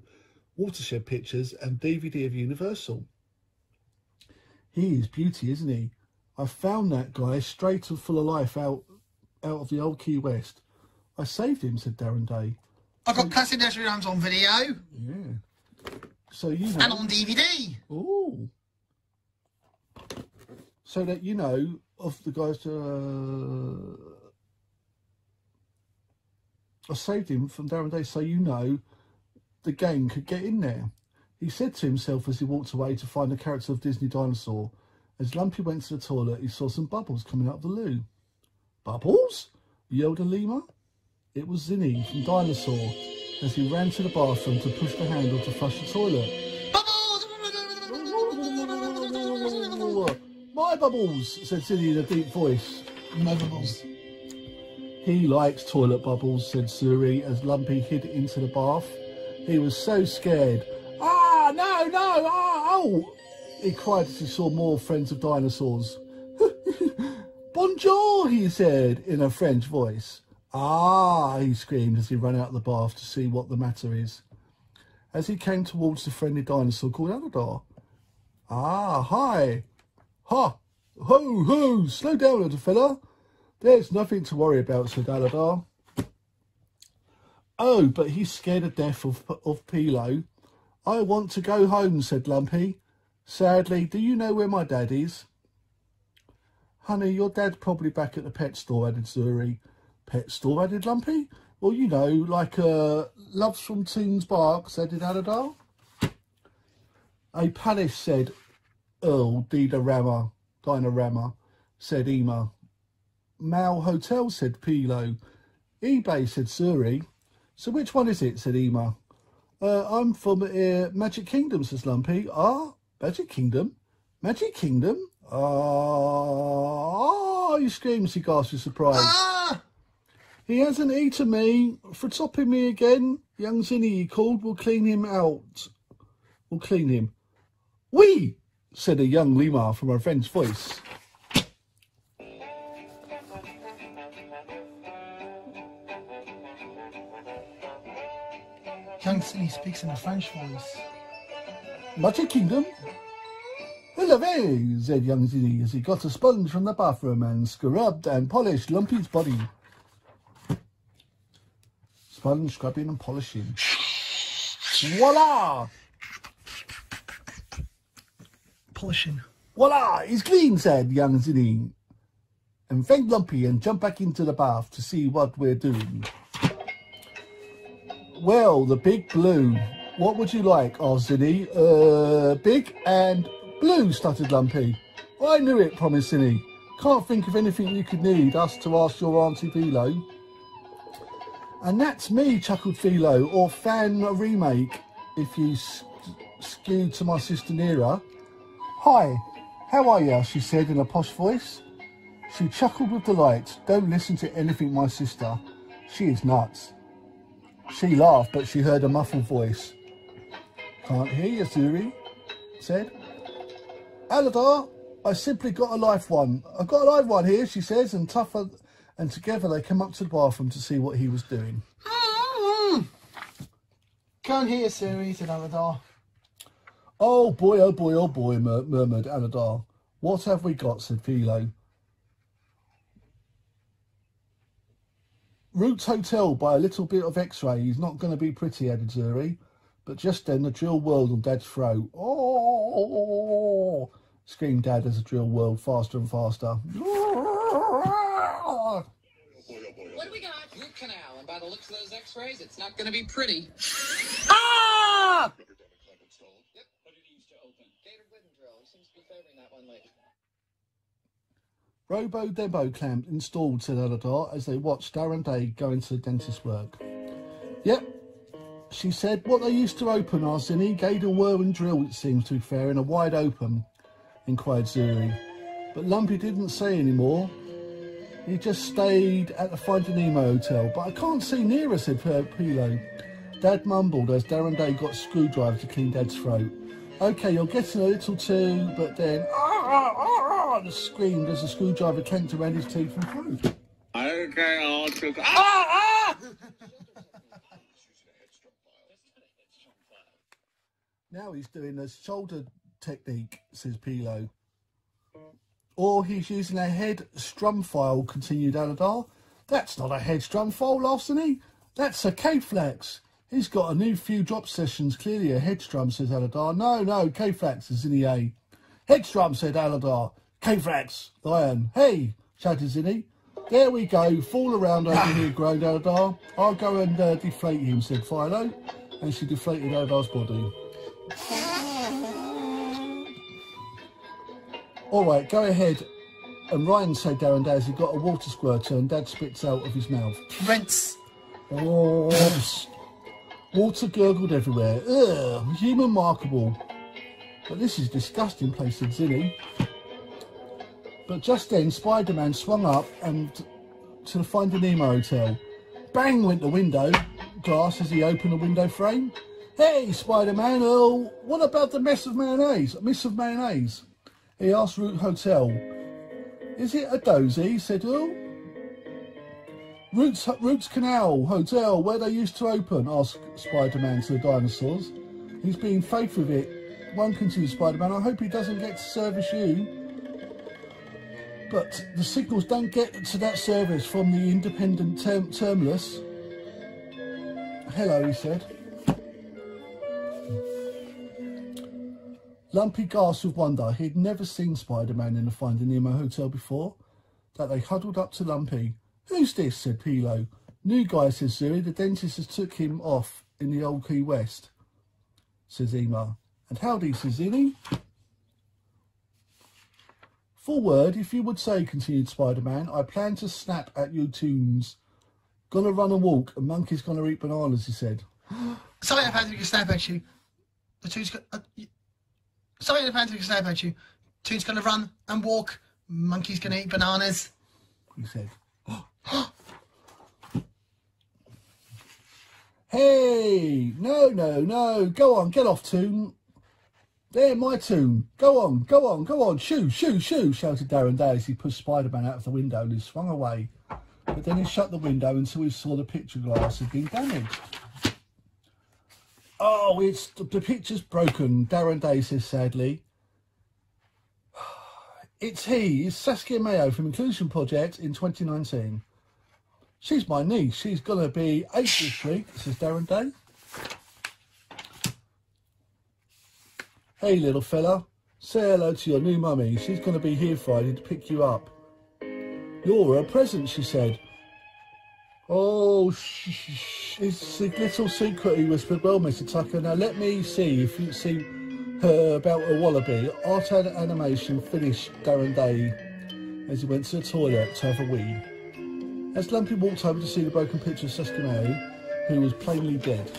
Watershed Pictures, and DVD of Universal. He is beauty, isn't he? I found that guy straight and full of life out out of the old Key West. I saved him, said Darren Day. I got classic nursery rhymes on video Yeah. So you and know. on DVD. Ooh. So that you know of the guys. Uh, I saved him from Darren Day, so you know the gang could get in there. He said to himself as he walked away to find the character of Disney Dinosaur. As Lumpy went to the toilet, he saw some bubbles coming out of the loo. Bubbles? yelled a lemur. It was Zini from Dinosaur as he ran to the bathroom to push the handle to flush the toilet. Bubbles! My bubbles, said Zini in a deep voice. No bubbles. He likes toilet bubbles, said Suri as Lumpy hid into the bath. He was so scared. Ah, no, no, ah, oh! He cried as he saw more friends of dinosaurs. Bonjour, he said in a French voice. Ah, he screamed as he ran out of the bath to see what the matter is. As he came towards the friendly dinosaur called Aladar. Ah, hi. Ha! Ho, ho! Slow down, little fella. There's nothing to worry about, said Aladar. Oh, but he's scared to death of, of Plio. I want to go home, said Lumpy. Sadly, do you know where my dad is? Honey, your dad's probably back at the pet store, added Suri. Pet store, added Lumpy? Well, you know, like uh, Loves from Toons Barks, added Aladar. A palace, said Url Dinarama, Dinarama, said Eema. Mal Hotel, said Plio. eBay, said Suri. So which one is it, said Eema. Uh, I'm from uh, Magic Kingdom, says Lumpy. Ah, Magic Kingdom? Magic Kingdom? Ah, he screams, he gasps with surprise. Ah! He hasn't eaten me. For topping me again, young Zini, he called. We'll clean him out. We'll clean him. We, said a young lemur from a French voice. Young Silly speaks in a French voice. Magic Kingdom? Hello, said young Zini as he got a sponge from the bathroom and scrubbed and polished Lumpy's body. Sponge scrubbing and polishing. Voila! Polishing. Voila! He's clean, said young Zini. And thank Lumpy and jump back into the bath to see what we're doing. Well, the big blue. What would you like, Zini. Uh, big and blue, stuttered Lumpy. I knew it, promised Zini. Can't think of anything you could need us to ask your Auntie Plio. And that's me, chuckled Plio, or fan remake, if you skew to my sister Neera. Hi, how are you? she said in a posh voice. She chuckled with delight. Don't listen to anything my sister. She is nuts. She laughed, but she heard a muffled voice. Can't hear you, Suri, said. Aladar, I simply got a live one. I've got a live one here, she says, and tougher and together they come up to the bathroom to see what he was doing. Mm-hmm. Can't hear Suri, said Aladar. Oh boy, oh boy, oh boy, mur- murmured Aladar. What have we got? said Plio. Roots Hotel by a little bit of x-ray. He's not going to be pretty, added Suri. But just then the drill whirled on Dad's throat. Oh! screamed Dad as the drill whirled faster and faster. What do we got? Root canal, and by the looks of those x-rays, it's not gonna be pretty. Ah! Yep. What did he use to open? Gator wooden drill. He seems to be favoring that one lately. Robo Debo clamp installed, said Aladar as they watched Darren Day go into the dentist's work. Yep, she said, what they used to open, Arsene, Gator and drill, it seems to be fair, in a wide open, inquired Suri. But Lumpy didn't say any more. He just stayed at the Finding Nemo Hotel. But I can't see nearer, said Plio. Dad mumbled as Darren Day got a screwdriver to clean Dad's throat. Okay, you're getting a little too, but then, ah, ah, ah, ah, screamed as the screwdriver clanked around his teeth and throat. Okay, I'll took. Ah! Ah! Now he's doing a shoulder technique, says Plio. Or he's using a head strum file, continued Aladar. That's not a headstrum foal, Larceny. That's a K-Flex. He's got a new few drop sessions, clearly a head strum, says Aladar. No, no, K-Flex is in the A. Head strum, said Aladar. K-Flex, Lion. Hey, shouted Zini. There we go, fall around over here, groaned Aladar. I'll go and uh, deflate him, said Plio. And she deflated Aladar's body. All right, go ahead. And Ryan said Darren Daz, he got a water squirter and Dad spits out of his mouth. Rinse. Oh, water gurgled everywhere. Ugh, human markable. But this is disgusting place, said Zini. But just then, Spider-Man swung up and to the Finding Nemo Hotel. Bang went the window glass as he opened the window frame. Hey, Spider-Man, oh, what about the mess of mayonnaise? A mess of mayonnaise? He asked Root Hotel. Is it a dozy? said Url. Roots, Roots Canal Hotel, where they used to open, asked Spider-Man to the dinosaurs. He's being faithful with it. One continued Spider-Man, I hope he doesn't get to service you. But the signals don't get to that service from the independent term terminus. Hello, he said. Lumpy gasped with wonder. He'd never seen Spider-Man in the Finding Nemo hotel before. That they huddled up to Lumpy. Who's this? said Plio. New guy, says Suri. The dentist has took him off in the old Key West, says Eema. And howdy, says Zini. Full word, if you would say, continued Spider-Man, I plan to snap at you tunes. Gonna run and walk, and monkey's gonna eat bananas, he said. Sorry, I've had to snap at you. The got. Uh, y- Sorry, I've had to snap at you. Toon's gonna run and walk. Monkey's gonna eat bananas. he said. hey, no, no, no, go on, get off, Toon. There, my Toon. Go on, go on, go on, shoo, shoo, shoo, shouted Darren Day as he pushed Spider-Man out of the window and he swung away. But then he shut the window until he saw the picture glass had been damaged. Oh, it's the, picture's broken, Darren Day says sadly. It's he, it's Saskia Mayo from Inclusion Project in 2019. She's my niece. She's going to be eight this week, This is Darren Day. Hey, little fella. Say hello to your new mummy. She's going to be here Friday to pick you up. You're a present, she said. Oh, it's a little secret, he whispered. Well, Mr. Tucker, now let me see if you see her about a wallaby. Art and animation finished Darren Day as he went to the toilet to have a wee. As Lumpy walked over to see the broken picture of Saskia Mayo, who was plainly dead.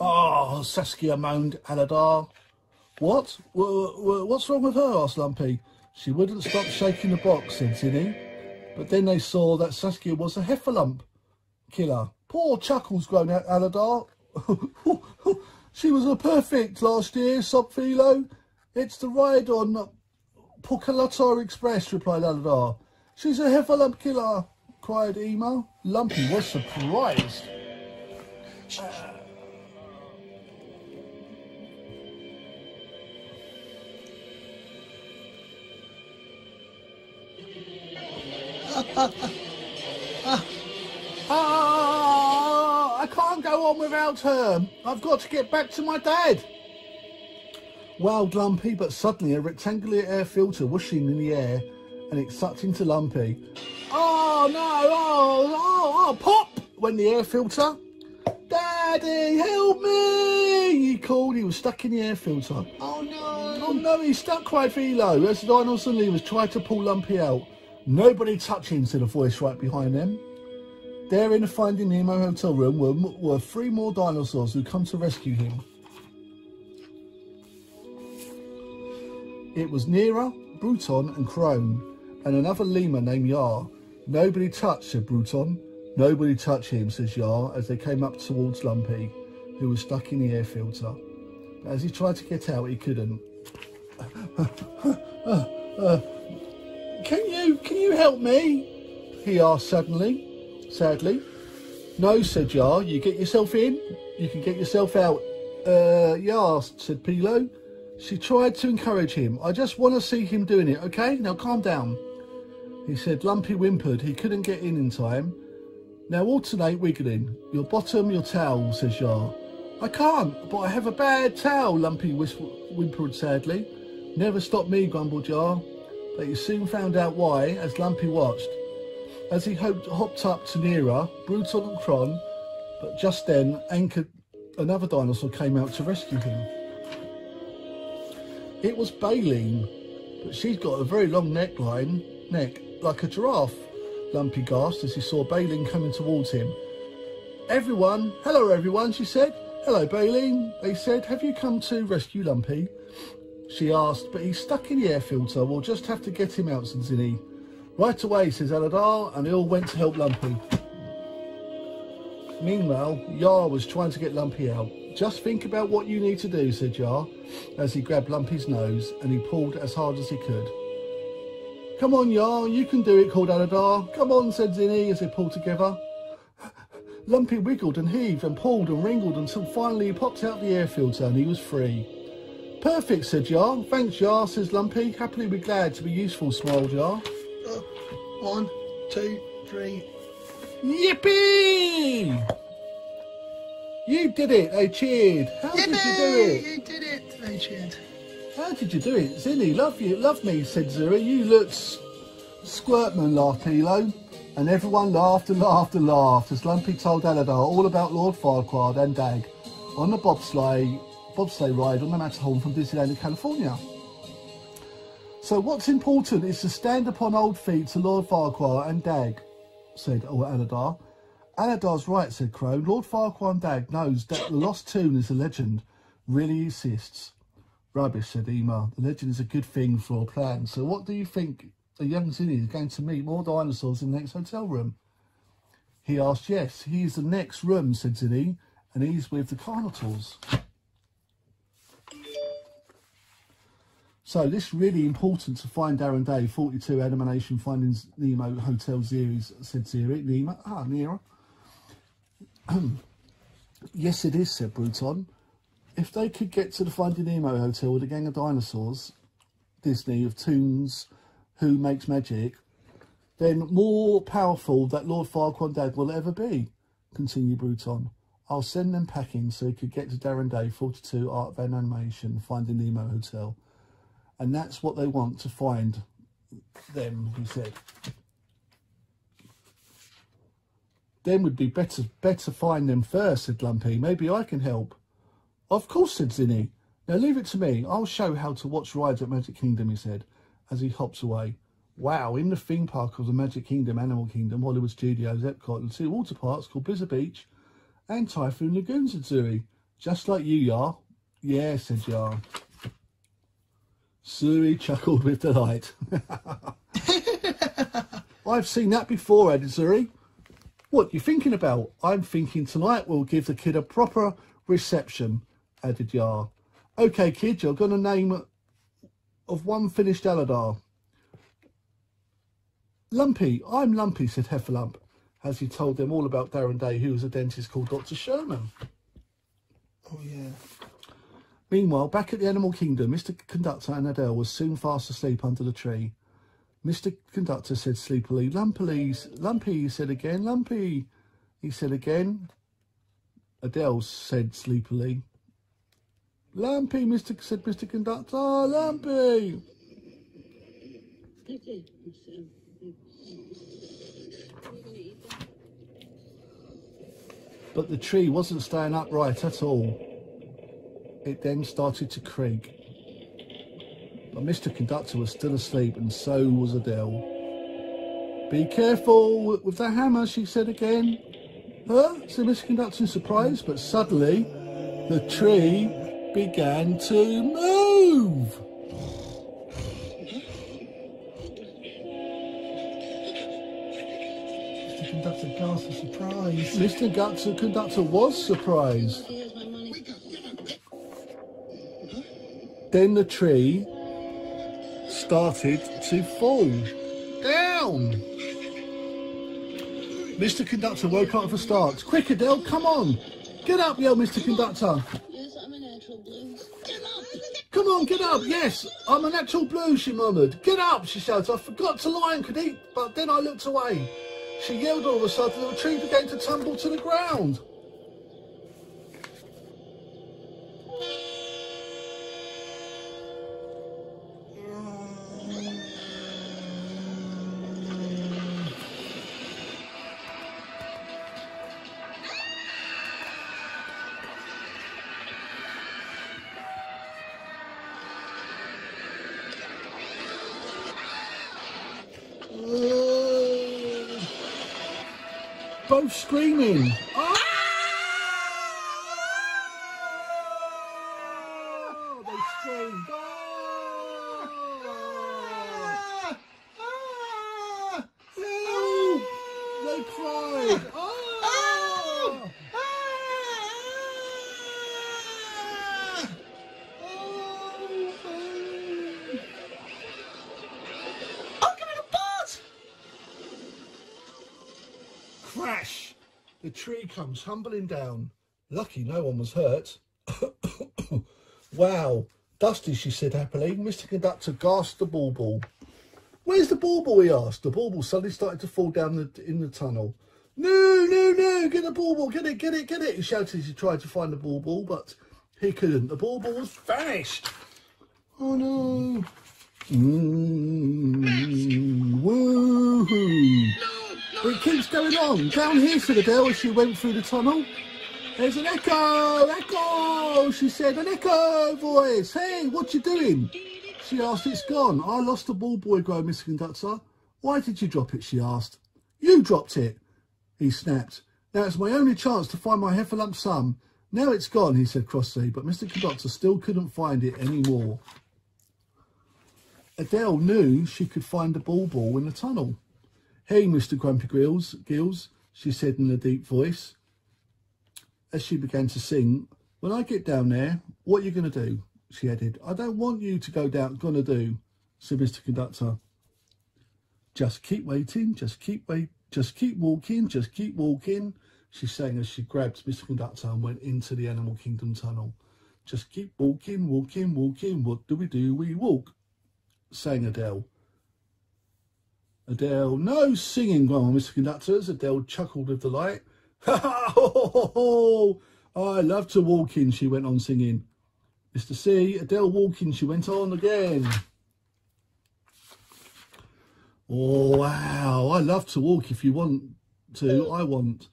Oh, Saskia moaned Aladar. What? Wha- wha- What's wrong with her? asked Lumpy. She wouldn't stop shaking the box, said Zini. But then they saw that Saskia was a heffalump killer. Poor Chuckles groaned out Aladar. she was a perfect last year, Plio. It's the ride on Pocalotor Express, replied Aladar. She's a heffalump killer, cried Eema. Lumpy was surprised. Ah, I can't go on without her. I've got to get back to my dad. Wailed Lumpy, but suddenly a rectangular air filter whooshing in the air and it sucked into Lumpy. Oh no, oh, oh, oh, pop! went the air filter. Daddy, help me! He called, he was stuck in the air filter. Oh no! Oh no, he's stuck, cried Plio, as the dinosaur leaders tried to pull Lumpy out. Nobody touch him, said a voice right behind them. There in the Finding Nemo hotel room were, were three more dinosaurs who come to rescue him. It was Neera, Bruton and Kron, and another lemur named Yar. Nobody touch, said Bruton. Nobody touch him, says Yar, as they came up towards Lumpy, who was stuck in the air filter. But as he tried to get out, he couldn't. Can you can you help me? He asked suddenly, sadly. No, said Yar. You get yourself in. You can get yourself out. Uh, said Plio. She tried to encourage him. I just want to see him doing it. Okay, now calm down. He said Lumpy whimpered he couldn't get in in time. Now alternate wiggling. Your bottom, your towel, says Yar. I can't, but I have a bad towel, Lumpy whisper- whimpered sadly. Never stop me, grumbled Yar. But he soon found out why as Lumpy watched. As he hoped, hopped up to Neera, Bruton and Kron, but just then Anchor, another dinosaur came out to rescue him. It was Baylene, but she's got a very long neckline, neck, like a giraffe, Lumpy gasped as he saw Baylene coming towards him. Everyone, hello everyone, she said. Hello Baylene, they said, have you come to rescue Lumpy? She asked, but he's stuck in the air filter, we'll just have to get him out, said Zini. Right away, says Aladar, and they all went to help Lumpy. Meanwhile, Yar was trying to get Lumpy out. Just think about what you need to do, said Yar, as he grabbed Lumpy's nose and he pulled as hard as he could. Come on, Yar, you can do it, called Aladar. Come on, said Zini as they pulled together. Lumpy wiggled and heaved and pulled and wriggled until finally he popped out the air filter and he was free. Perfect, said Yar. Thanks, Yar, says Lumpy. Happily be glad to be useful, smiled Yar. Uh, one, two, three. Yippee! You did it, they cheered. How did you do it? You did it, they cheered. How did you do it? Zini, love you, love me, said Suri. You look s- squirtman, laughed Plio. And everyone laughed and laughed and laughed as Lumpy told Aladar all about Lord Farquaad and Dag on the bobsleigh, bobsleigh ride on the Matterhorn from Disneyland in California. So what's important is to stand upon old feet to Lord Farquaad and Dag, said oh, Aladar. Aladar's right, said Kron. Lord Farquaad and Dag knows that the lost tune is a legend, really exists. Rubbish, said Eema. The legend is a good thing for a plan. So what do you think the young Zini is going to meet more dinosaurs in the next hotel room? He asked, yes, he's the next room, said Zini, and he's with the Carnotaurs. So this is really important to find Darren Day, 42 Animation Findings Nemo Hotel series, said Suri. Nemo, ah, Nero. yes, it is, said Bruton. If they could get to the Finding Nemo Hotel with a gang of dinosaurs, Disney, of Toons, Who Makes Magic, then more powerful that Lord Farquaad will ever be, continued Bruton. I'll send them packing so he could get to Darren Day, 42 Art Van Animation, Finding Nemo Hotel. And that's what they want to find them, he said. Then would be better better find them first, said Lumpy. Maybe I can help. Of course, said Zini. Now leave it to me. I'll show how to watch rides at Magic Kingdom, he said, as he hops away. Wow, in the theme park of the Magic Kingdom, Animal Kingdom, Hollywood Studios, Epcot, and two water parks called Blizzard Beach and Typhoon Lagoon, said Suri. Just like you, Yar. Yeah, said Yar. Suri chuckled with delight. I've seen that before, added Suri. What you thinking about? I'm thinking tonight we'll give the kid a proper reception, added Yar. Okay, kid, you're going to name of one finished Aladar. Lumpy, I'm Lumpy, said Heffalump, as he told them all about Darren Day, who was a dentist called Dr. Sherman. Oh, yeah. Meanwhile, back at the Animal Kingdom, Mr. Conductor and Adele was soon fast asleep under the tree. Mr. Conductor said sleepily, Lumpy, Lumpy, he said again, Lumpy, he said again. Adele said sleepily, Lumpy, Mr. said Mr. Conductor, Lumpy. But the tree wasn't staying upright at all. It then started to creak. But Mr. Conductor was still asleep, and so was Adele. Be careful with the hammer, she said again. Huh? said Mr. Conductor in surprise, but suddenly the tree began to move. Mr. Conductor gasped with surprise. Mr. Conductor was surprised. Then the tree started to fall down. Mr. Conductor woke up with a start. Quick, Adele, come on. Get up, yelled Mr. Conductor. Yes, I'm it. natural blues. Get up! Come on, get up. Yes, I'm a natural blue, she murmured. Get up, she shouted. I forgot to lie and could eat, but then I looked away. She yelled all of a sudden, and the tree began to tumble to the ground. Both screaming. Ah! They screamed. Ah! Help! They cried. Ah! Crash! The tree comes humbling down. Lucky no one was hurt. wow. Dusty, she said happily. Mr. Conductor gasped the bauble. Where's the bauble? he asked. The bauble suddenly started to fall down the, in the tunnel. No, no, no, get the bauble, get it, get it, get it, he shouted as he tried to find the bauble, but he couldn't. The bauble was vanished. Oh no. Mm, woohoo. It keeps going on. Down here, said Adele as she went through the tunnel. There's an echo, echo, she said, an echo voice. Hey, what you doing? She asked, it's gone. I lost the ball boy grow, Mr. Conductor. Why did you drop it? She asked. You dropped it, he snapped. Now it's my only chance to find my heffalump sum. Now it's gone, he said crossly, but Mr. Conductor still couldn't find it anymore. Adele knew she could find the ball ball in the tunnel. Hey, Mr. Grumpy Gills, Gills, she said in a deep voice. As she began to sing, when I get down there, what are you going to do? She added. I don't want you to go down, gonna do, said Mr. Conductor. Just keep waiting, just keep wait, just keep walking, just keep walking, she sang as she grabbed Mr. Conductor and went into the Animal Kingdom tunnel. Just keep walking, walking, walking, what do we do? We walk, sang Adele. Adele, no singing, grumbled Mr. Conductor as Adele chuckled with delight. Ho! I love to walk in, she went on singing. Mr. C, Adele walking, she went on again. Oh, wow, I love to walk if you want to, I want.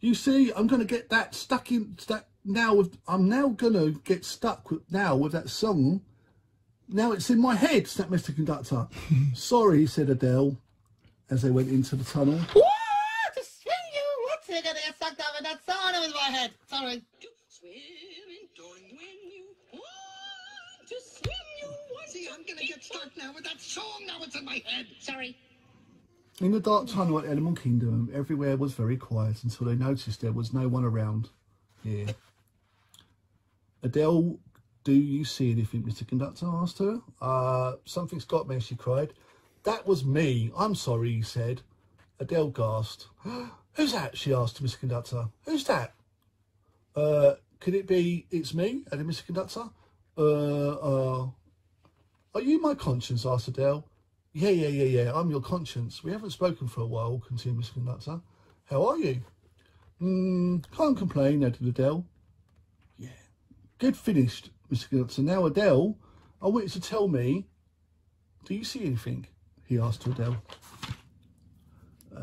You see, I'm going to get that stuck in, that now, with, I'm now going to get stuck with, now with that song. Now it's in my head, snapped Mr. Conductor. Sorry, said Adele, as they went into the tunnel. What? To swing you? What's it gonna get sucked up in that sauna with my head? Sorry. Swimming, darling, when you want to swim, you want See, I'm gonna get stuck now with that song. Now it's in my head. Sorry. In the dark tunnel at Animal Kingdom, everywhere was very quiet until they noticed there was no one around. Yeah. Adele, do you see anything, Mr. Conductor asked her. Uh, something's got me, she cried. That was me. I'm sorry, he said. Adele gasped. Who's that? she asked Mr. Conductor. Who's that? Uh, could it be it's me? added Mr. Conductor. Uh, uh, are you my conscience? asked Adele. Yeah, yeah, yeah, yeah. I'm your conscience. We haven't spoken for a while, continued Mr. Conductor. How are you? Mm, can't complain, added Adele. Yeah. Good finished, Conductor. Now, Adele, I want you to tell me, do you see anything? He asked Adele. Uh,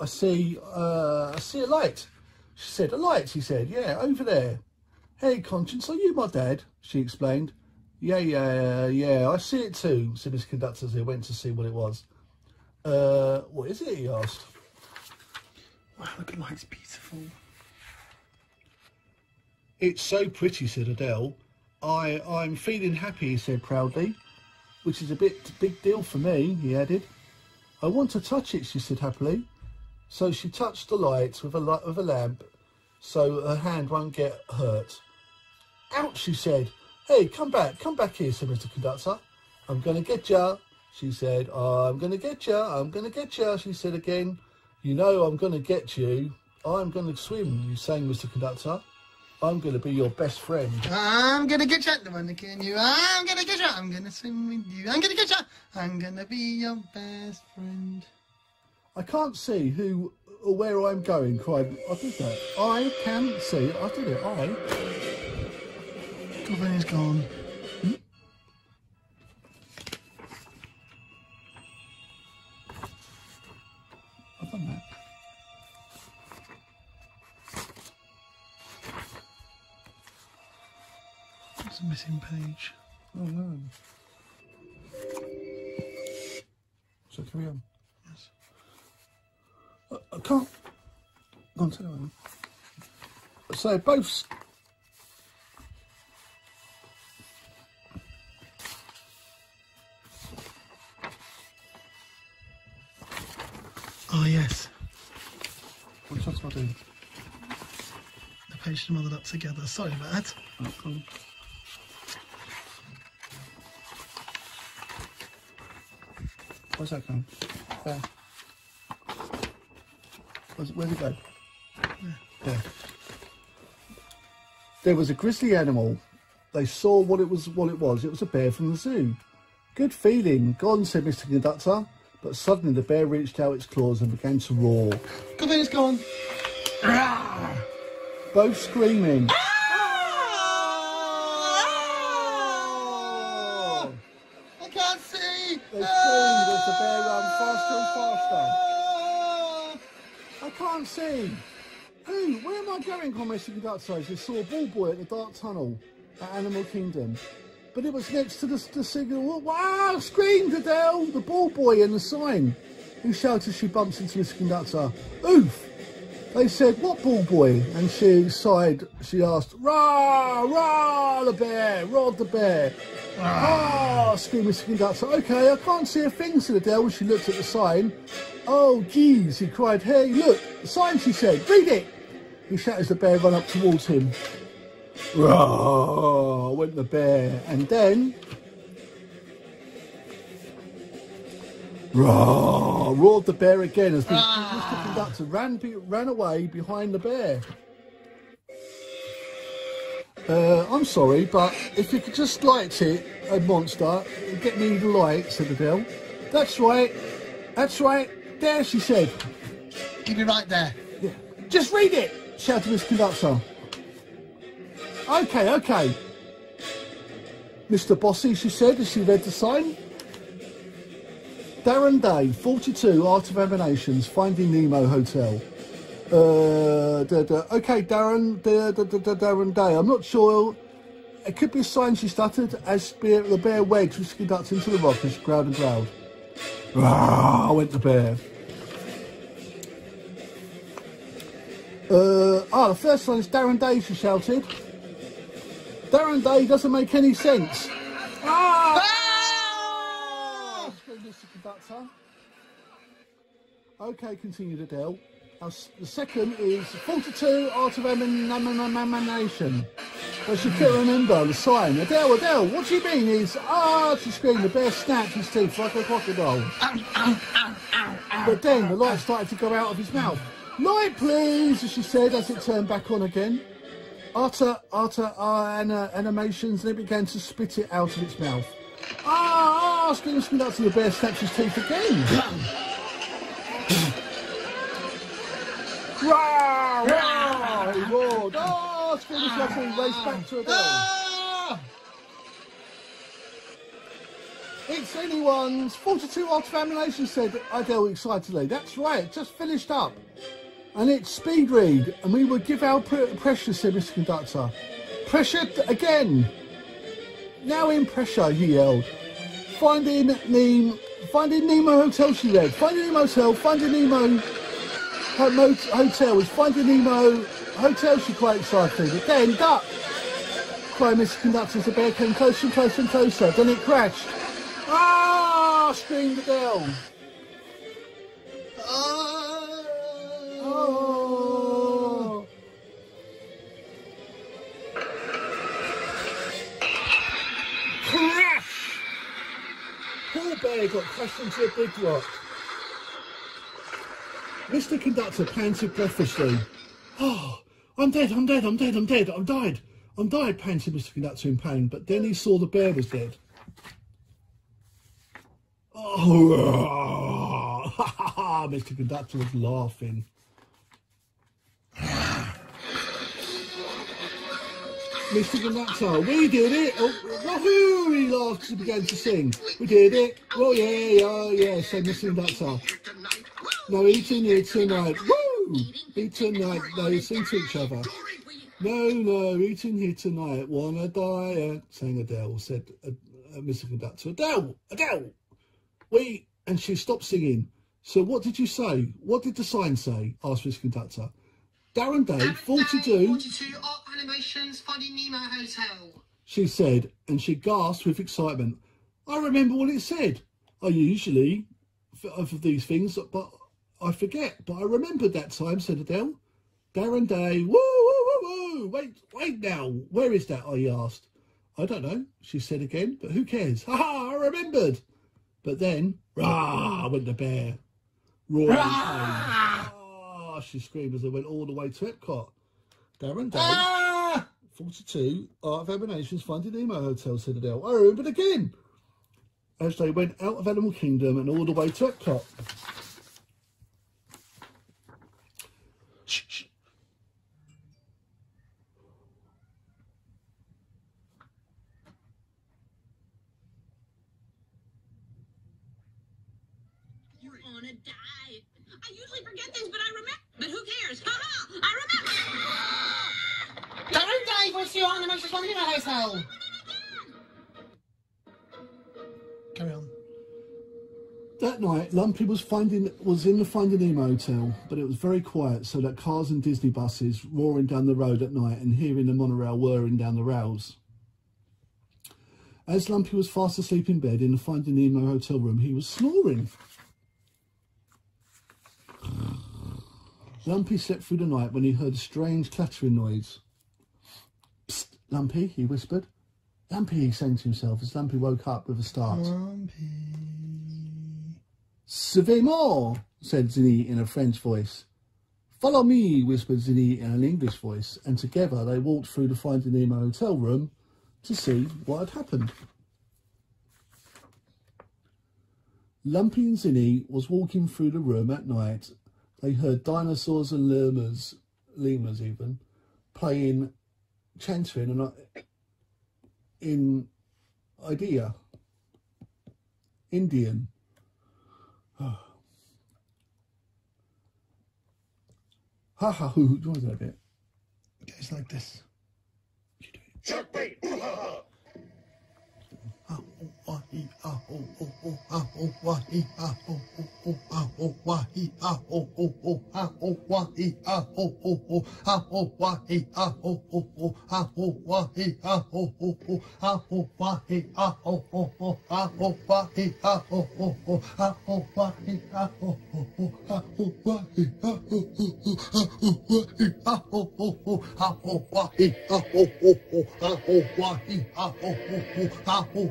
I see, uh, I see a light. She said, a light, he said. Yeah, over there. Hey, Conscience, are you my dad? She explained. Yeah, yeah, yeah, I see it too, said Miss Conductor as they went to see what it was. Uh, what is it, he asked. Wow, look at light's beautiful. It's so pretty, said Adele. I, I'm feeling happy, he said proudly, which is a bit big deal for me, he added. I want to touch it, she said happily. So she touched the light with a, li- with a lamp so her hand won't get hurt. Ouch, she said. Hey, come back, come back here, said Mr. Conductor. I'm going to get ya, she said. I'm going to get ya, I'm going to get ya, she said again. You know I'm going to get you. I'm going to swim, you sang, Mr. Conductor. I'm going to be your best friend. I'm gonna get you. The one that can you. I'm gonna get you. I'm gonna swim with you. I'm gonna get you. I'm gonna be your best friend. I can't see who or where I'm going. Cried. I did that. I can see. I did it. I. Goblin is gone. Missing page. Oh no. So carry on. Yes. I, I can't. Go on, tell me. So both. s- Oh yes, Which one's I doing? the page and mother up together. Sorry about that. Oh, Where's that going? There. Where's, where's it go? There. There was a grizzly animal. They saw what it was. What it was. It was a bear from the zoo. Good feeling. Gone, said Mr. Conductor. But suddenly the bear reached out its claws and began to roar. Goblin is gone. Both screaming. I can't see. They screamed as the bear ran faster and faster. Ah! I can't see. Who? Where am I going, Mr. Conductor? I just saw a ball boy at the dark tunnel at Animal Kingdom. But it was next to the, the signal. Wow! Screamed Adele, the ball boy and the sign. Who shouted as she bumps into Mr. Conductor. Oof! They said, what ball boy? And she sighed, she asked, Rah! Rah! The bear! Rod the bear! Ah! screamed Mr. Conductor. Okay, I can't see a thing, said Adele she looked at the sign. Oh, geez, he cried. Hey, look, the sign, she said. Read it! He shouted as the bear ran up towards him. Rah! went the bear. And then... Rah! roared the bear again as Mr. Mr. Conductor ran, be, ran away behind the bear. Uh, I'm sorry, but if you could just light it, a monster, get me the light, said Adele. That's right, that's right, there, she said. Keep it right there. Yeah. Just read it, shouted Miss Conductor. Okay, okay. Mr. Bossy, she said as she read the sign. Darren Day, 42, Art of Emanations, Finding Nemo Hotel. Uh, da, da. Okay, Darren, da, da, da, da, Darren Day. I'm not sure. It could be a sign she stuttered as bear, the bear wedge was conducted into the rock as she growled and growled. Ah, went to bear. Uh, ah, the first one is Darren Day, she shouted. Darren Day doesn't make any sense. Ah! Conductor. Okay, continued Adele. Now, the second is 42 Art of Eman- Eman- Emanation. But she couldn't remember the sign. Adele, Adele, what do you mean? Is ah, she screamed. The bear snapped his teeth like a crocodile. But then the light started to go out of his mouth. Light, please, as she said as it turned back on again. Utter, utter uh, ana- animations, and it began to spit it out of its mouth. Ah, ah, screamed the conductor. The bear snapped his teeth again. Rah, he roared. Oh, the conductor. He raced back to Adele. Ah! It's anyone's 42 Art of Animation, said Adele excitedly. That's right, just finished up. And it's speed read, and we would give our pre- pressure, said Mr. Conductor. Pressure again. Now in pressure, he yelled. Finding Nemo, finding Nemo Hotel, she read. Finding Nemo Hotel, finding Nemo ho- mo- Hotel is finding Nemo Hotel, she quite excited. Duck! cried Mr. Conductor as the bear came closer and closer and closer. Then it crashed. Ah! screamed Adele. Oh. Crash! Poor bear got crushed into a big rock. Mr. Conductor panted breathlessly. Oh, I'm dead, I'm dead, I'm dead, I'm dead, I'm died. I'm died, panted Mr. Conductor in pain, but then he saw the bear was dead. Oh, Mr. Conductor was laughing. Mr. Conductor, we did it! Oh, wahoo! He laughed he began to sing. We did it! Oh yeah, oh yeah, said Mr. Conductor. No eating here tonight. Woo! Eat tonight. They sing to each other. No, no, eating here tonight. Wanna diet? Sang Adele, said uh, uh, Mr. Conductor. Adele! Adele! We, And she stopped singing. So what did you say? What did the sign say? asked Mr. Conductor. Darren Day, 42, 42 Art Animations Finding Nemo Hotel. she said, and she gasped with excitement. I remember what it said. I usually, f- uh, of these things, but I forget. But I remembered that time, said Adele. Darren Day, woo, woo, woo, woo. Wait, wait now. Where is that? I asked. I don't know, she said again, but who cares? Ha ha, I remembered. But then, rah, went the bear. Roaring she screamed as they went all the way to Epcot. Darren Day, Ah! 42, Art of Animations Finding Nemo Hotel, Citadel. I remembered again. As they went out of Animal Kingdom and all the way to Epcot. Shh, shh. You're on a diet. I usually forget things, but I remember. But who cares? Ha ha! I remember. Darren Day, 42 Art Animations Finding Nemo Hotel. Carry on. That night, Lumpy was finding was in the Finding Nemo hotel, but it was very quiet, so that cars and Disney buses roaring down the road at night and hearing the monorail whirring down the rails. As Lumpy was fast asleep in bed in the Finding Nemo hotel room, he was snoring. Lumpy slept through the night when he heard a strange clattering noise. Lumpy, he whispered. Lumpy, he sang to himself as Lumpy woke up with a start. Savez more, said Zini in a French voice. Follow me, whispered Zini in an English voice, and together they walked through the Finding Nemo hotel room to see what had happened. Lumpy and Zini was walking through the room at night. They heard dinosaurs and lemurs, lemurs even, playing, Chanting and in idea Indian ha ha Who hoo was that bit it like this you do it. Oh wah, ee, ah, oh, oh, oh, ah, oh, wah, ee, ah, oh, oh, oh, ah, oh, wah, ee, ah, oh, oh, oh, ah, oh, wah, ee, ah, oh, oh, oh, ah, oh, wah, ee, ah, oh, oh, oh, ah, oh, wah, ee, ah, oh, oh, oh, ah, oh, wah, ee, ah, oh, oh, oh, ah, oh, wah, ee, ah, oh, oh, oh, ah, oh, wah, ee, ah, oh, oh, oh, ah, oh, wah, ee, ah, oh, oh, oh, ah, oh, wah, ee, ah, oh, oh, oh, ah, oh, wah, ee, ah, oh,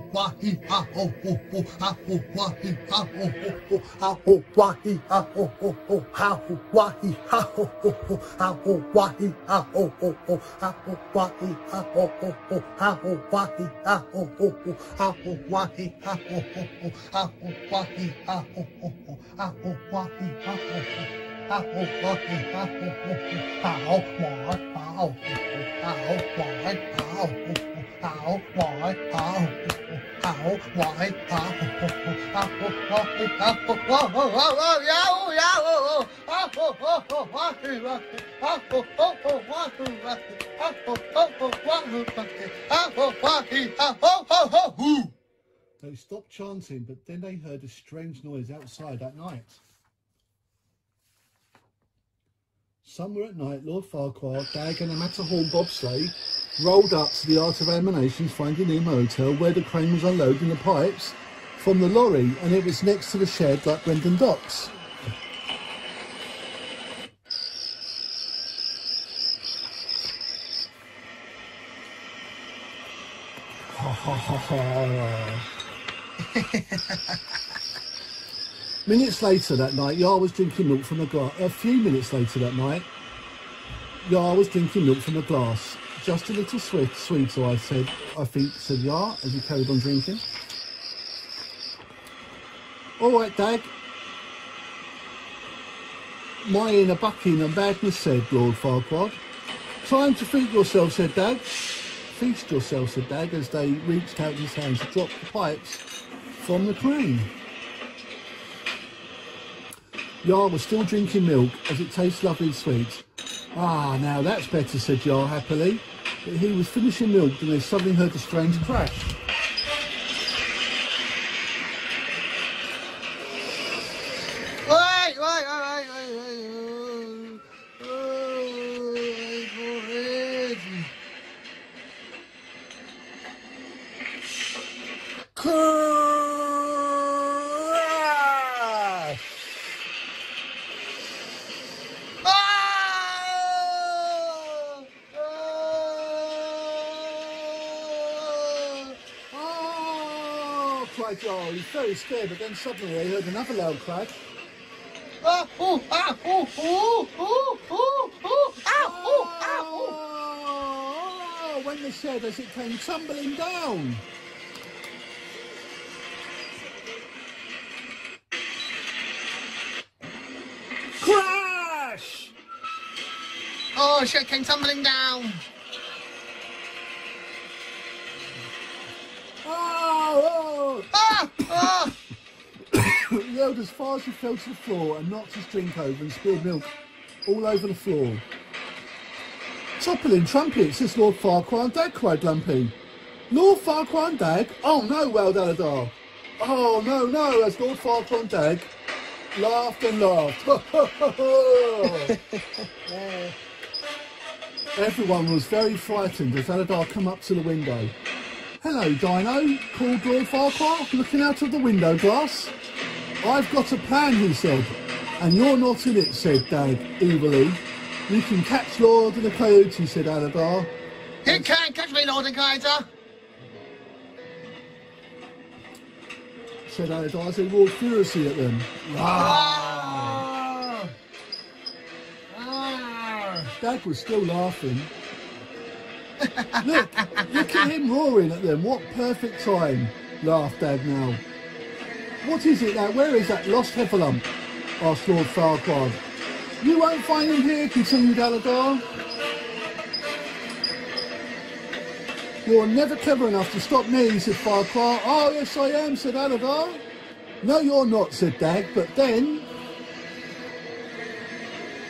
oh, oh, ah, oh, wah, ee, ah, oh, oh, oh, ah, oh, wah, ee, ah, oh, oh, oh, ah, oh, wah, ee, ah, oh, oh, oh, ah, oh, wah, ee, ah, oh, oh, oh, ah, oh, wah, ee, ah, oh, oh, oh, ah, oh, wah, ee, ah, oh, oh, oh, ah, oh, wah, ee, ah, oh, oh, oh, ah, oh, wah, ee, ah, oh, oh, oh, ah, oh, wah, ee, ah, oh, oh, oh, ah, oh, wah, ee, ah, oh, oh, oh, ah, oh, wah, ee, ah, oh, oh, oh. Ah, why. They stopped chanting, but then they heard a strange noise outside at night. Somewhere at night, Lord Farquaad, Dag and a Matterhorn bobsleigh rolled up to the Art of Animations Finding Nemo Hotel where the crane was unloading the pipes from the lorry and it was next to the shed like Brendan Docks. Ha ha ha ha. Minutes later that night, Yar was drinking milk from a glass. A few minutes later that night, Yar was drinking milk from a glass. Just a little sweet, sweeter, I said. I think, said Yar as he carried on drinking. All right, Dag. My inner bucking and badness, said Lord Farquaad. Time to feed yourself, said Dag. Feast yourself, said Dag, as they reached out his hands to drop the pipes from the crane. Yar was still drinking milk, as it tastes lovely and sweet. Ah, now that's better, said Yar happily. But he was finishing milk when they suddenly heard a strange crash. Wait, wait, wait, wait, wait, wait. Oh, wait for it. Crash! Ah! Ah! Oh, cried Yar. He was very scared, but then suddenly they heard another loud crash. Ah! Oh! Ah! Oh! Oh! Oh! Oh! Oh! Ow! Oh! Ow! Oh, when they said as it came tumbling down. Crash! Oh! Shit came tumbling down. Yelled as far as he fell to the floor and knocked his drink over and spilled milk all over the floor. Toppling trumpets, says Lord Farquaad and Dag, cried Lumpy. Lord Farquaad and Dag? Oh no, wailed Aladar. Oh no, no, as Lord Farquaad and Dag laughed and laughed. Everyone was very frightened as Aladar come up to the window. Hello, Dino, called Lord Farquaad, looking out of the window glass. I've got a plan, he said. And you're not in it, said Dag, evilly. You can catch Lord and the Coyote, said Aladar. You can't catch me, Lord and Kaiser. Said Aladar as they roared furiously at them. Ah! Ah! Dag was still laughing. look, look at him roaring at them. What perfect time, laughed Dag now. What is it now? Where is that lost Heffalump? asked Lord Farquaad. You won't find him here, continued Aladar. You're never clever enough to stop me, said Farquaad. Oh, yes, I am, said Aladar. No, you're not, said Dag, but then...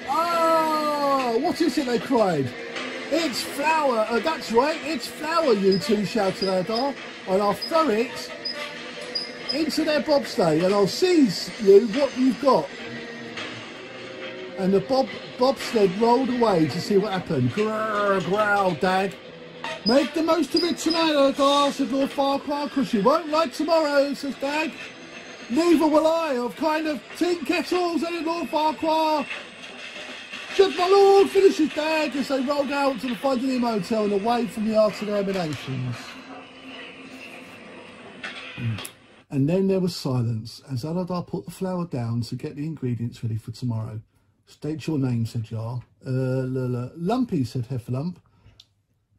Ah, what is it, they cried. It's flour. Uh, that's right, it's flour, you two, shouted Aladar. And I'll throw it into their bobsleigh and I'll seize you what you've got. And the bob bobsled rolled away to see what happened. Grrr, growled Dag. Make the most of it tonight, Aladar, said Lord Farquaad, because you won't like tomorrow, says Dag. Neither will I, of kind of tin kettles, said Lord Farquaad. Should my lord finish his Dag as they rolled out to the Finding Nemo Hotel and away from the Art of Animations. And then there was silence as Aladar put the flour down to get the ingredients ready for tomorrow. State your name, said Yar. Uh, Lumpy, said Heffalump.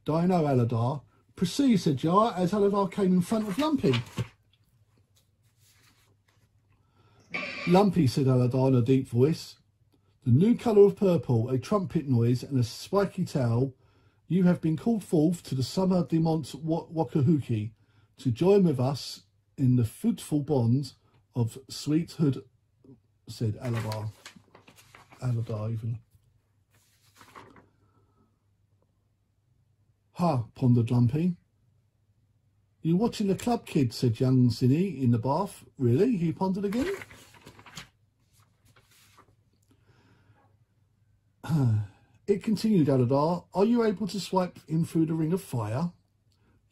Dino Aladar. Proceed, said Yar, as Aladar came in front of Lumpy. Lumpy, said Aladar in a deep voice. The new colour of purple, a trumpet noise, and a spiky tail. You have been called forth to the summer de Mont Wa- Wakahuki to join with us in the fruitful bond of sweethood, said. Aladar, even. Ha, pondered Lumpy. You're watching the club, kid, said young Zini in the bath. Really? He pondered again. It continued, Aladar. Are you able to swipe him through the ring of fire?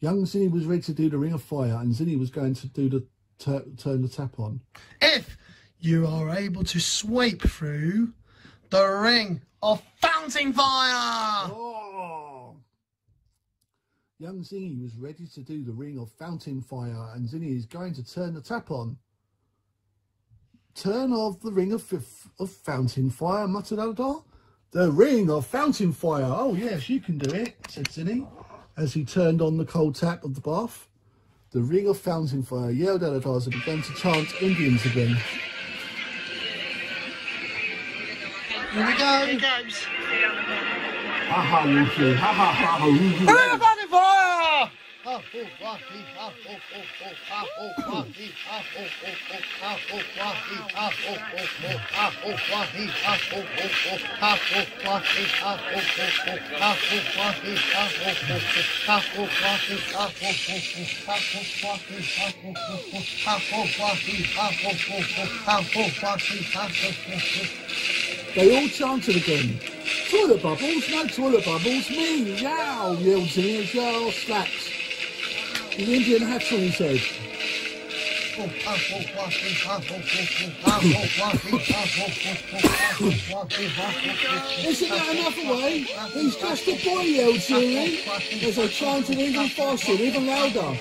Young Zini was ready to do the ring of fire, and Zini was going to do the tur turn the tap on. If you are able to sweep through the ring of fountain fire. Oh! Young Zini was ready to do the ring of fountain fire, and Zini is going to turn the tap on. Turn of the ring of, of fountain fire, muttered Aladar. The ring of fountain fire. Oh, yes, you can do it, said Zini, as he turned on the cold tap of the bath. The ring of fountain fire yelled Aladar as he began to chant Indians again. Here we go. Here goes. Ha ha, Wolfie. Ha ha ha ha. Wolfie. They all chanted again. Toilet bubbles? No toilet bubbles. Me, yow, yelled Zini as Jarl the Indian hat on his head. Isn't that enough away? He's just a boy, yelled Zini as they chanted even faster, even louder.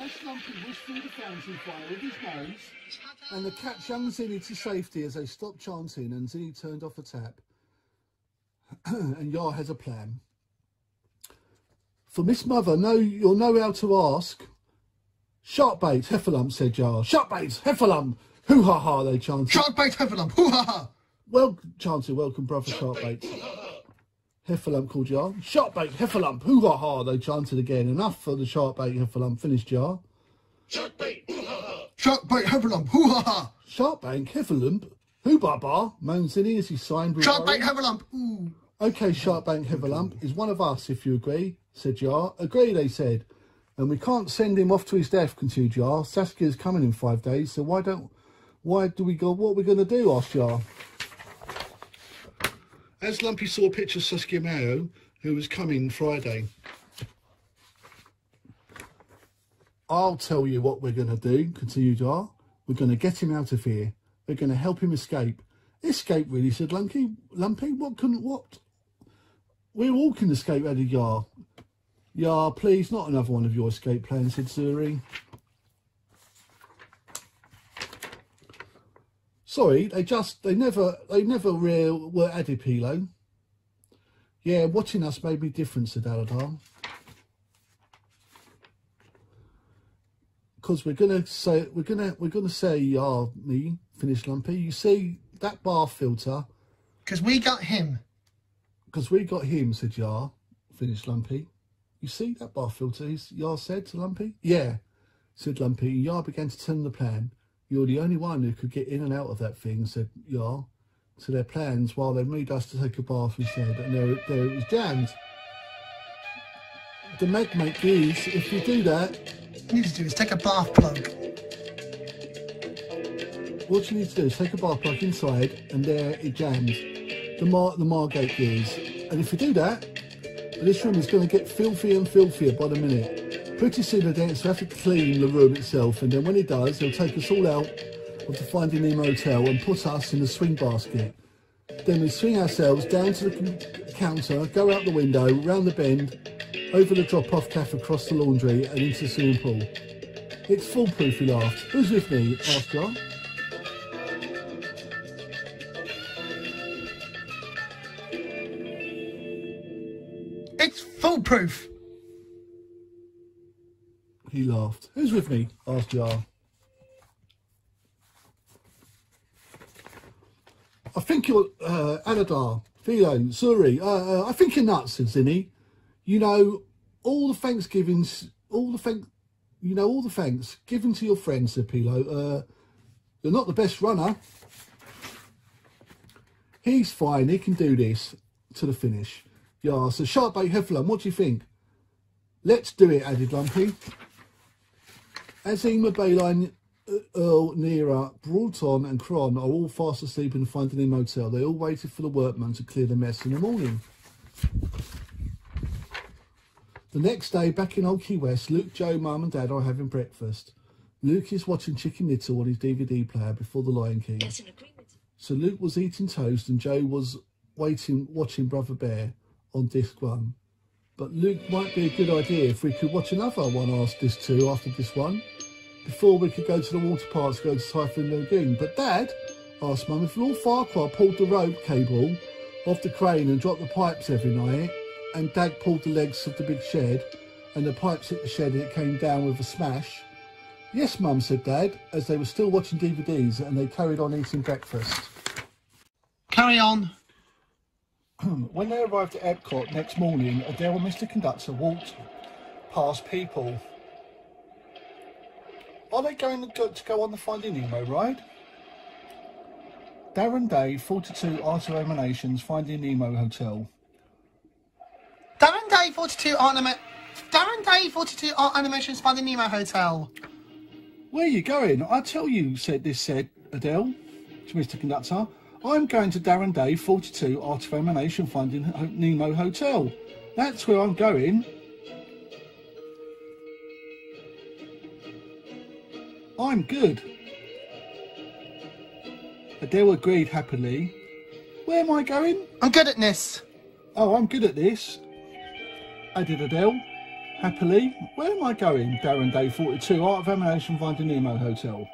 As Lumpy whisked through fountain fire with his nose, and the cat young Zini to safety as they stopped chanting and Zini turned off the tap. and Yar has a plan. For Miss Mother, no, you'll know how to ask. Shark bait, Heffalump, said Yar. Shark bait, Heffalump! Hoo ha ha, they chanted. Shark bait Heffalump. Hoo ha ha. Well, chanted, welcome, brother Shark bait. Heffalump called Yar. Shark bait, Heffalump, hoo ha ha, they chanted again. Enough for the shark bait, Heffalump, finished Yar. Shark bait Heffalump. Hoo ha ha. Shark bank, Heffalump, hoo ba ba, moaned Zini as he signed with Shark bait worry. Heffalump. Ooh. Okay, Sharkbank Heffalump is one of us, if you agree, said Yar. Agree, they said. And we can't send him off to his death, continued Yar. Saskia's coming in five days, so why don't, why do we go, what are we going to do, asked Yar. As Lumpy saw a picture of Saskia Mayo, who was coming Friday. I'll tell you what we're going to do, continued Yar. We're going to get him out of here. We're going to help him escape. Escape, really, said Lumpy. Lumpy, what can, what, we're all can escape out of Yar. Yar, please, not another one of your escape plans, said Suri. Sorry, they just, they never, they never real were Adipilo. Yeah, watching us made me different, said Aladar. Because we're gonna say, we're gonna, we're gonna say, Yar, me, finished Lumpy. You see that bar filter, Because we got him. because we got him, said Yar, finished Lumpy. You see that bar filter, he's, Yar said to Lumpy? Yeah, said Lumpy. Yar began to turn the plan. You're the only one who could get in and out of that thing, said Yar. To their plans while they made us to take a bath, said, and there, there it was jammed. The magmate is, if you do that, What you need to do is take a bath plug. what you need to do is take a bath plug inside and there it jams. The Mar the Margate gears. And if you do that, this room is going to get filthier and filthier by the minute. Pretty soon dancer will have to clean the room itself and then when he does, he'll take us all out of the Finding Nemo hotel and put us in the swing basket. Then we swing ourselves down to the counter, go out the window, round the bend, over the drop-off cafe across the laundry and into the swimming pool. It's foolproof, he laughed. Who's with me? asked John. It's foolproof. He laughed. Who's with me? asked Yar. I think you're uh, Anadar, Theo, Suri. Uh, uh, I think you're nuts, said Zini. You know, all the Thanksgivings, all the thank, you know, all the thanks given to your friends, said Plio. Uh, you're not the best runner. He's fine. He can do this to the finish. Yeah, so Sharkbait Heffalump, what do you think? Let's do it, added Lumpy. As Eema Baylene, uh, Url, Neera, Bruton and Kron are all fast asleep in the Finding Nemo motel, they all waited for the workmen to clear the mess in the morning. The next day, back in Old Key West, Luke, Joe, Mum, and Dad are having breakfast. Luke is watching Chicken Little on his DVD player before The Lion King. So Luke was eating toast and Joe was waiting, watching Brother Bear on disc one. But Luke might be a good idea if we could watch another one asked this two after this one, before we could go to the water park to go to Typhoon Lagoon. But Dad asked Mum if Lord Farquaad pulled the rope cable off the crane and dropped the pipes every night, and Dad pulled the legs of the big shed, and the pipes hit the shed and it came down with a smash. Yes, Mum, said Dad, as they were still watching DVDs and they carried on eating breakfast. Carry on. When they arrived at Epcot next morning, Adele and Mr. Conductor walked past people. Are they going to go, to go on the Finding Nemo ride? Darren Day, 42 Art Animations, Finding Nemo Hotel. Darren Day 42 Art Anima- Darren Day 42 Art Animations Finding Nemo Hotel. Where are you going? I tell you, said this said Adele to Mr. Conductor. I'm going to Darren Day 42 Art of Animation Finding Ho- Nemo Hotel. That's where I'm going. I'm good. Adele agreed happily. Where am I going? I'm good at this. Oh, I'm good at this. Added Adele. Happily. Where am I going? Darren Day 42, Art of Animation Finding Nemo Hotel.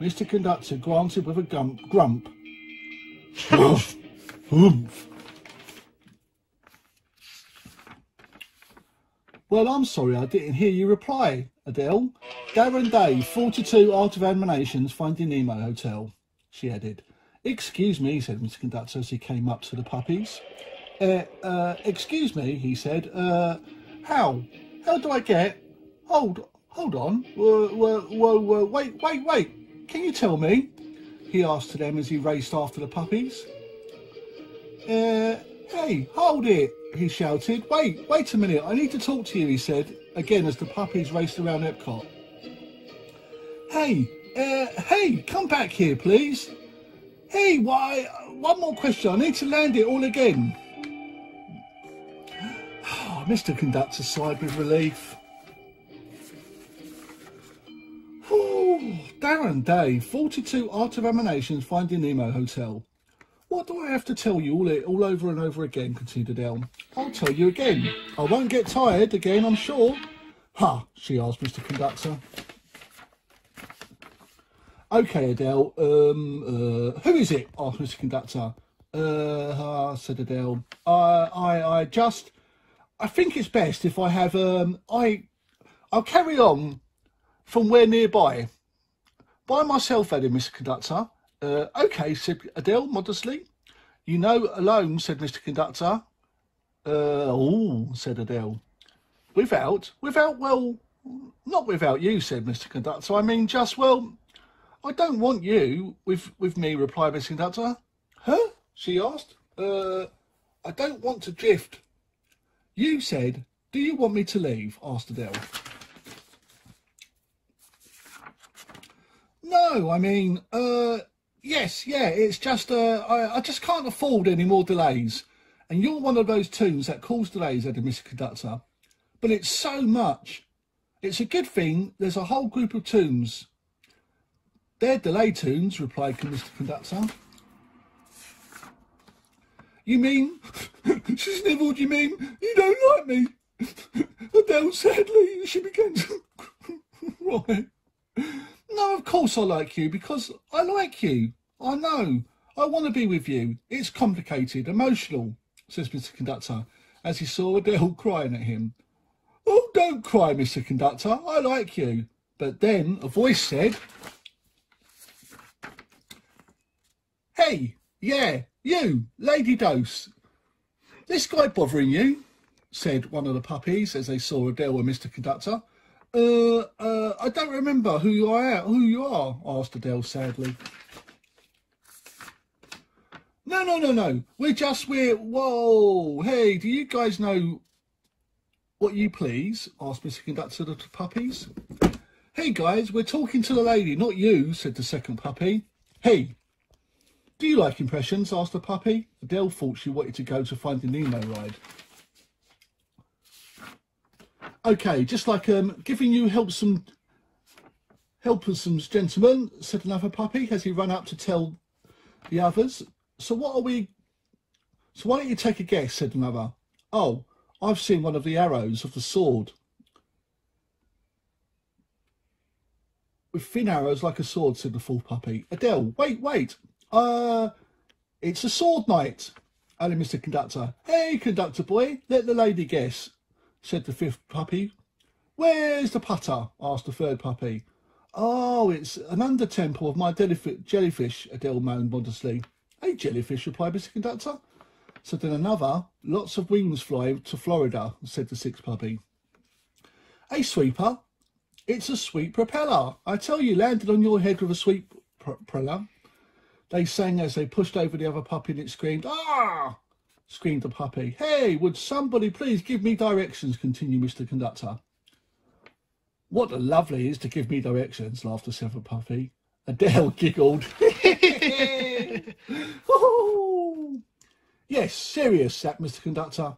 Mr. Conductor granted with a grump. Well, I'm sorry, I didn't hear you reply, Adele. Darren Day, 42 Art of Animations, Finding Nemo Hotel, she added. Excuse me, said Mr. Conductor as he came up to the puppies. Uh, uh, excuse me, he said. Uh, how? How do I get? Hold, hold on. Whoa, whoa, whoa, whoa, wait, wait, wait. Can you tell me? He asked to them as he raced after the puppies. Uh, hey, hold it, he shouted. Wait, wait a minute. I need to talk to you, he said, again as the puppies raced around Epcot. Hey, uh, hey, come back here, please. Hey, why? One more question. I need to land it all again. Oh, Mr. Conductor sighed with relief. Ooh, Darren Day, 42 Art of Animations, Finding Nemo Hotel. What do I have to tell you all, all over and over again, continued Adele. I'll tell you again. I won't get tired again, I'm sure. Ha, she asked Mr. Conductor. Okay, Adele, um, uh, who is it? asked Mr. Conductor. Uh, uh, said Adele. I, I, I just, I think it's best if I have, um, I, I'll carry on from where nearby. By myself, added Mr. Conductor. Uh, okay, said Adele modestly. You know, alone, said Mr. Conductor. Uh, oh, said Adele. Without, without, well, not without you, said Mr. Conductor. I mean, just, well, I don't want you with, with me, replied Mr. Conductor. Huh? She asked. Uh, I don't want to drift. You said, do you want me to leave? asked Adele. No, I mean, uh, yes, yeah, it's just, uh, I, I just can't afford any more delays. And you're one of those tunes that cause delays, added Mr. Conductor. But it's so much. It's a good thing there's a whole group of tunes. They're delay tunes, replied Mr. Conductor. You mean? she sniffled, you mean? You don't like me? Adele, sadly, she began to cry. No, of course I like you because I like you. I know. I want to be with you. It's complicated, emotional, says Mr. Conductor, as he saw Adele crying at him. Oh, don't cry, Mr. Conductor. I like you. But then a voice said, Hey, yeah, you, Lady Dose. This guy bothering you? said one of the puppies as they saw Adele and Mr. Conductor. Uh, uh, I don't remember who you are. Who you are? asked Adele sadly. No, no, no, no. We're just we're. Whoa, hey, do you guys know what you please? asked Mr. Conductor to the puppies. Hey guys, we're talking to the lady, not you," said the second puppy. Hey, do you like impressions? asked the puppy. Adele thought she wanted to go to Finding Nemo ride. Okay, just like um, giving you help some helpsome gentlemen, said another puppy as he ran up to tell the others. So what are we? So why don't you take a guess? said another. Oh, I've seen one of the arrows of the sword. With thin arrows like a sword, said the fourth puppy. Adele, wait, wait. Uh, it's a sword knight. Only Mr. Conductor. Hey, conductor boy, let the lady guess, said the fifth puppy. Where's the putter? asked the third puppy. Oh, it's an under temple of my jellyfish, Adele moaned modestly. Hey, jellyfish, replied Mr. Conductor. So then another, lots of wings fly to Florida, said the sixth puppy. A sweeper, it's a sweet propeller. I tell you, landed on your head with a sweet pr- propeller. They sang as they pushed over the other puppy and it screamed, Ah! Screamed the puppy. Hey, would somebody please give me directions? continued Mr. Conductor. What a lovely it is to give me directions, laughed the seventh puppy. Adele giggled. Yes, serious, said Mr. Conductor.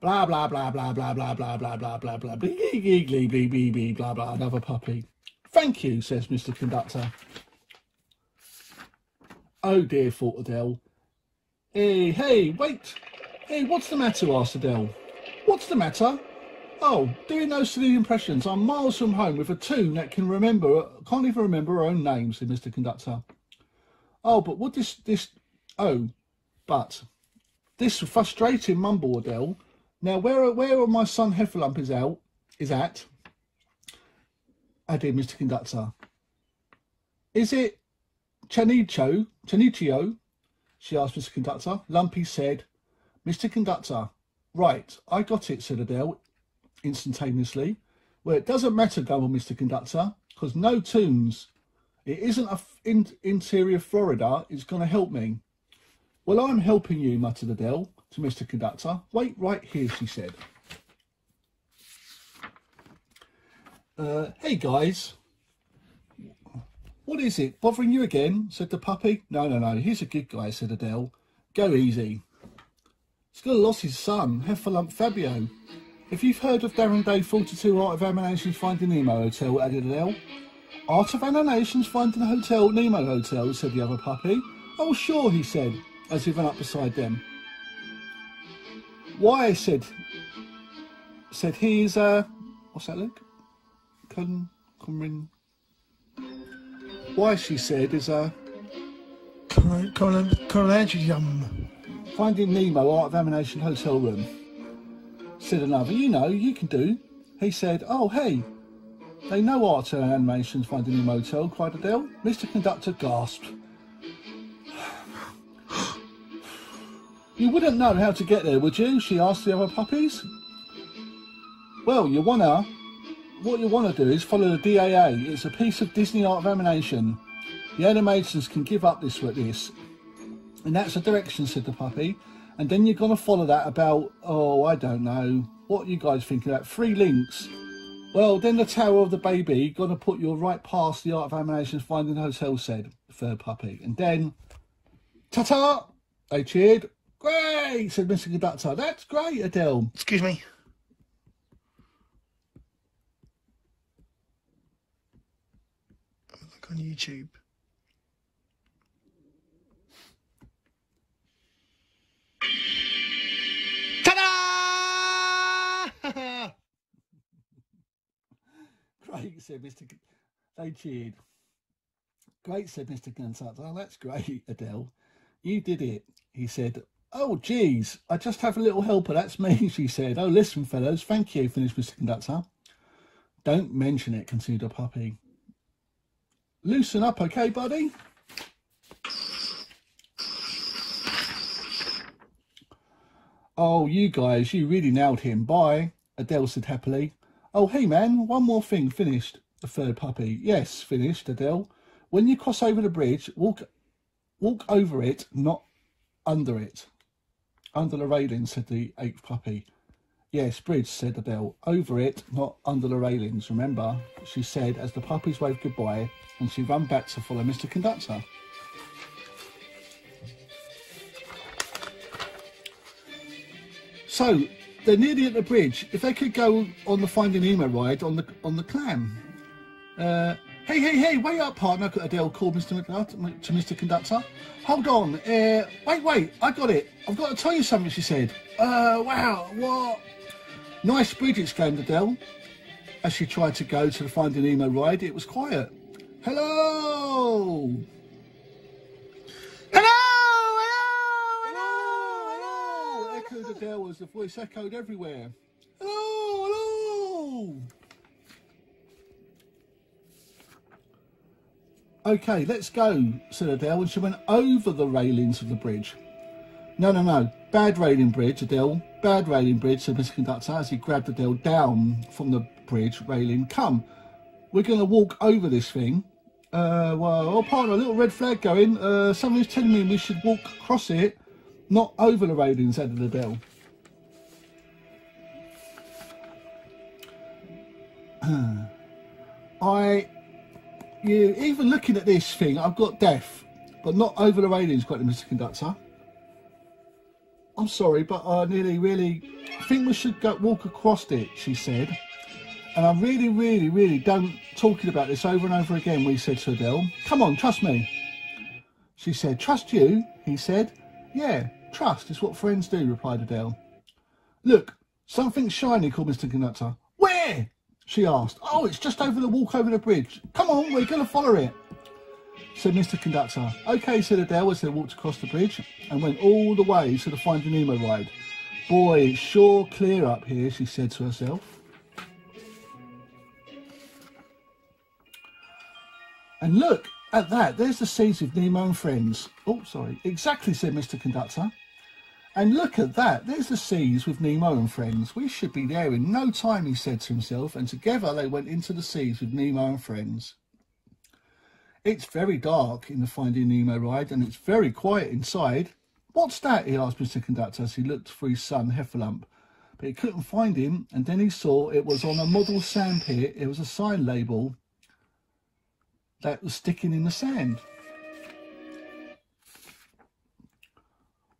Blah blah blah blah blah blah blah blah blah blah blah blah blah blah blah blah blah another puppy. Thank you, says Mr. Conductor. Oh dear, thought Adele. Hey, hey, wait. Hey, what's the matter? asked Adele. What's the matter? Oh, doing those silly impressions. I'm miles from home with a tune that can remember, can't even remember her own name, said Mr. Conductor. Oh, but would this, this, oh, but, this frustrating mumble, Adele. Now, where, where my son Heffalump is out, is at, added Mr. Conductor. Is it Chanicho, Chanichio? She asked Mr. Conductor. Lumpy said, Mr. Conductor, right, I got it, said Adele instantaneously. Well, it doesn't matter, on, Mr. Conductor, because no tunes. It isn't a f- in- interior Florida. It's going to help me. Well, I'm helping you, muttered Adele to Mr. Conductor. Wait right here, she said. Uh, hey, guys. What is it? Bothering you again? said the puppy. No, no, no. He's a good guy, said Adele. Go easy. Got lost his son, Heffalump Fabio. If you've heard of Darren Day 42 Art of Animations Finding Nemo Hotel, added Adele. Art of Animations Finding Hotel, Nemo Hotel, said the other puppy. Oh, sure, he said, as he ran up beside them. Why, said, said he's, uh, what's that, Luke? Con, conrin. Why, she said, is, uh, Collegium. Finding Nemo Art of Animation Hotel Room. Said another, you know, you can do. He said, oh, hey, they know Art of Animation's Finding Nemo Hotel, cried Adele. Mr. Conductor gasped. You wouldn't know how to get there, would you? She asked the other puppies. Well, you wanna, what you wanna do is follow the DAA. It's a piece of Disney Art of Animation. The animators can give up this with this. And that's a direction, said the puppy. And then you're gonna follow that about, oh, I don't know, what you guys think about? Three links. Well, then the Tower of the Baby, gonna put you right past the Art of Animation's Finding Hotel, said the third puppy. And then, ta-ta! They cheered. Great, said Mr. Conductor. That's great, Adele. Excuse me. On YouTube. Ta-da! Great, said Mr. They cheered. Great, said Mr. Conductor. Oh, that's great, Adele. You did it, he said. Oh, geez, I just have a little helper. That's me, she said. Oh, listen, fellows, thank you, finished Mr. Conductor. Don't mention it, continued the puppy. Loosen up, okay, buddy? Oh, you guys, you really nailed him. Bye, Adele said happily. Oh, hey, man, one more thing. Finished, the third puppy. Yes, finished, Adele. When you cross over the bridge, walk walk over it, not under it. Under the railing, said the eighth puppy. Yes, bridge, said Adele. Over it, not under the railings, remember, she said as the puppies waved goodbye and she ran back to follow Mr. Conductor. So, they're nearly at the bridge. If they could go on the Finding Nemo ride on the on the clam. Uh, hey, hey, hey, wait up, partner, Adele called Mr. McNutt to Mr. Conductor. Hold on. Uh, wait, wait, I got it. I've got to tell you something, she said. Uh, wow, what? Nice bridge, exclaimed Adele. As she tried to go to the Finding Nemo ride, it was quiet. "Hello! Hello! Hello, Hello! Echoed Adele as the voice echoed everywhere. Hello, hello! Okay, let's go, said Adele, and she went over the railings of the bridge. No, no, no. Bad railing bridge, Adele. Bad railing bridge, said Mr. Conductor as he grabbed Adele down from the bridge railing. Come, we're going to walk over this thing. Uh, well, oh, partner, a little red flag going. Uh, somebody's telling me we should walk across it, not over the railings, added Adele. I, you, even looking at this thing, I've got deaf, but not over the railings, quite Mr. Conductor. I'm sorry, but uh, I nearly, really I think we should go walk across it, she said. And I really, really, really don't talking about this over and over again, we said to Adele. Come on, trust me. She said, Trust you? He said. Yeah, trust is what friends do, replied Adele. Look, something shiny, called Mr. Conductor. Where? She asked. Oh, it's just over the walk over the bridge. Come on, we're going to follow it, said Mr. Conductor. Okay, said Adele as they walked across the bridge and went all the way to the Finding Nemo ride. Boy, it's sure clear up here, she said to herself. And look at that, there's the seeds with Nemo and friends. Oh, sorry. Exactly, said Mr. Conductor. And look at that, there's the seas with Nemo and friends. We should be there in no time, he said to himself, and together they went into the seas with Nemo and friends. It's very dark in the Finding Nemo ride, and it's very quiet inside. What's that? he asked Mr. Conductor as he looked for his son, Heffalump. But he couldn't find him, and then he saw it was on a model sandpit. It was a sign label that was sticking in the sand.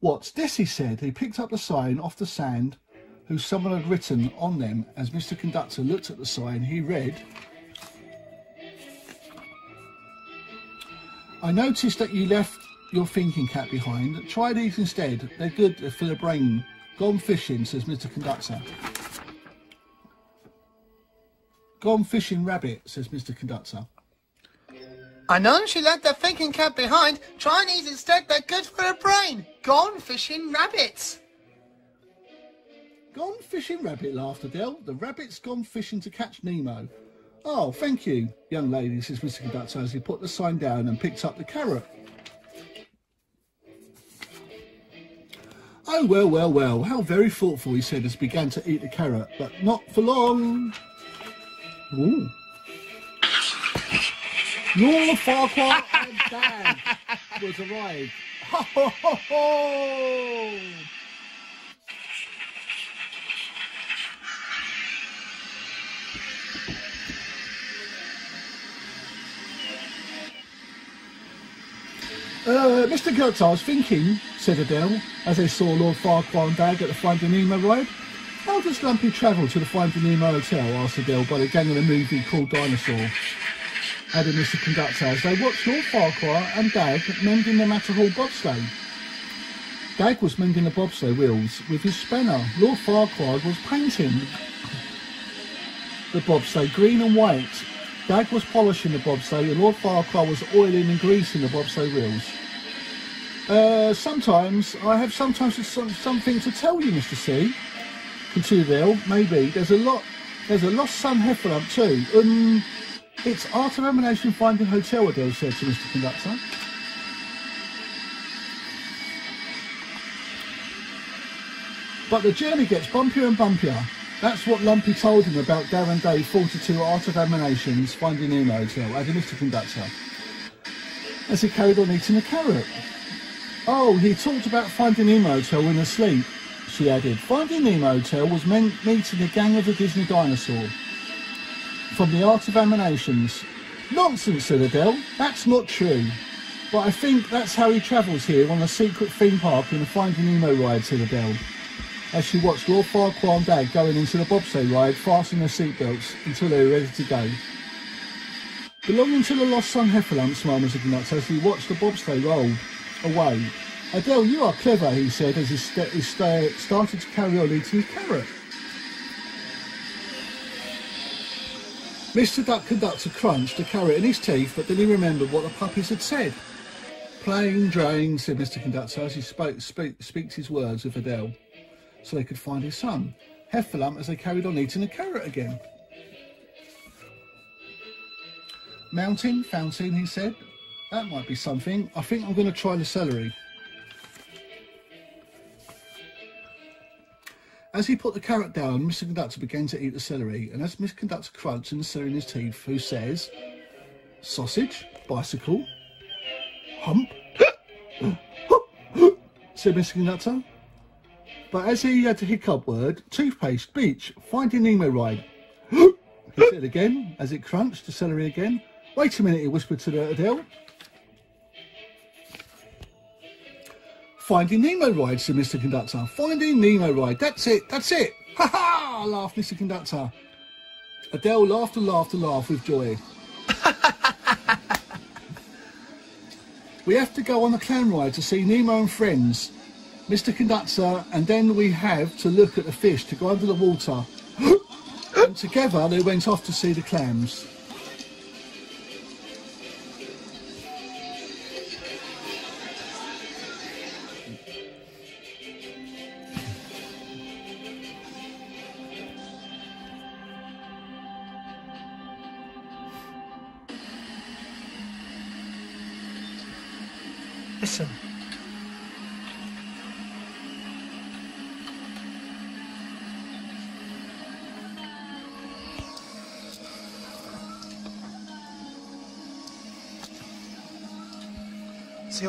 What's this? he said. He picked up the sign off the sand, who someone had written on them. As Mr. Conductor looked at the sign, he read, I noticed that you left your thinking cap behind. Try these instead. They're good for the brain. Gone fishing, says Mr. Conductor. Gone fishing rabbit, says Mr. Conductor. I know she left the thinking cap behind. Chinese instead, they're good for her brain. Gone fishing rabbits. Gone fishing rabbit, laughed Adele. The rabbit's gone fishing to catch Nemo. Oh, thank you, young lady, says Mr. Conductor as he put the sign down and picked up the carrot. Oh, well, well, well, how very thoughtful, he said as he began to eat the carrot, but not for long. Ooh. Lord Farquaad and Dag was arrived. Ho, ho, ho, ho! Uh, Mr. Kurtz, I was thinking, said Adele, as they saw Lord Farquaad and Dag at the Finding Nemo ride. How does Lumpy travel to the Finding Nemo Hotel? asked Adele by the gang of the movie called Dinosaur. Added Mr. Conductor as they watched Lord Farquaad and Dag mending the Matterhorn bobsleigh. Dag was mending the bobsleigh wheels with his spanner. Lord Farquaad was painting the bobsleigh green and white. Dag was polishing the bobsleigh and Lord Farquaad was oiling and greasing the bobsleigh wheels. Uh, sometimes I have sometimes some, something to tell you, Mr. C. Continued Bill. Maybe there's a lot. There's a lost son Heffalump too. Um, it's Art of Animation Finding Hotel. Adele said to Mr. Conductor. But the journey gets bumpier and bumpier. That's what Lumpy told him about Darren Day 42 Art of Animations Finding Nemo added Mr. Conductor, as he carried on eating a carrot. Oh, he talked about Finding Nemo Hotel in his sleep, she added. Finding Nemo Hotel was meant meeting the gang of the Disney dinosaur from the Art of Animations. Nonsense, said Adele. That's not true. But I think that's how he travels here on a secret theme park in the Finding Nemo ride, said Adele. As she watched Lord Farquaad and Dag going into the bobsleigh ride, fastening their seatbelts until they were ready to go. Belonging to the lost son Heffalump, smiled Mr. Conductor as he watched the bobsleigh roll away. Adele, you are clever, he said as he, st- he sta- started to carry on eating his carrot. Mr. Duck Conductor crunched a carrot in his teeth, but then he remembered what the puppies had said. Plain drain, said Mr. Conductor as he spoke, speak, speaks his words with Adele, so they could find his son, Heffalump, as they carried on eating the carrot again. Mountain, fountain, he said. That might be something. I think I'm going to try the celery. As he put the carrot down, Mr. Conductor began to eat the celery, and as Mr. Conductor crunched in the celery in his teeth, who says, Sausage, bicycle, hump, said Mr. Conductor. But as he had to hiccup word, toothpaste, beach, finding Nemo ride. he said again, as it crunched the celery again. Wait a minute, he whispered to the Adele. Finding Nemo ride, said Mr. Conductor. Finding Nemo ride, that's it, that's it. Ha ha, laughed Mr. Conductor. Adele laughed and laughed and laughed with joy. we have to go on the clown ride to see Nemo and friends. Mr. Conductor, and then we have to look at the fish to go under the water. and together they went off to see the clams.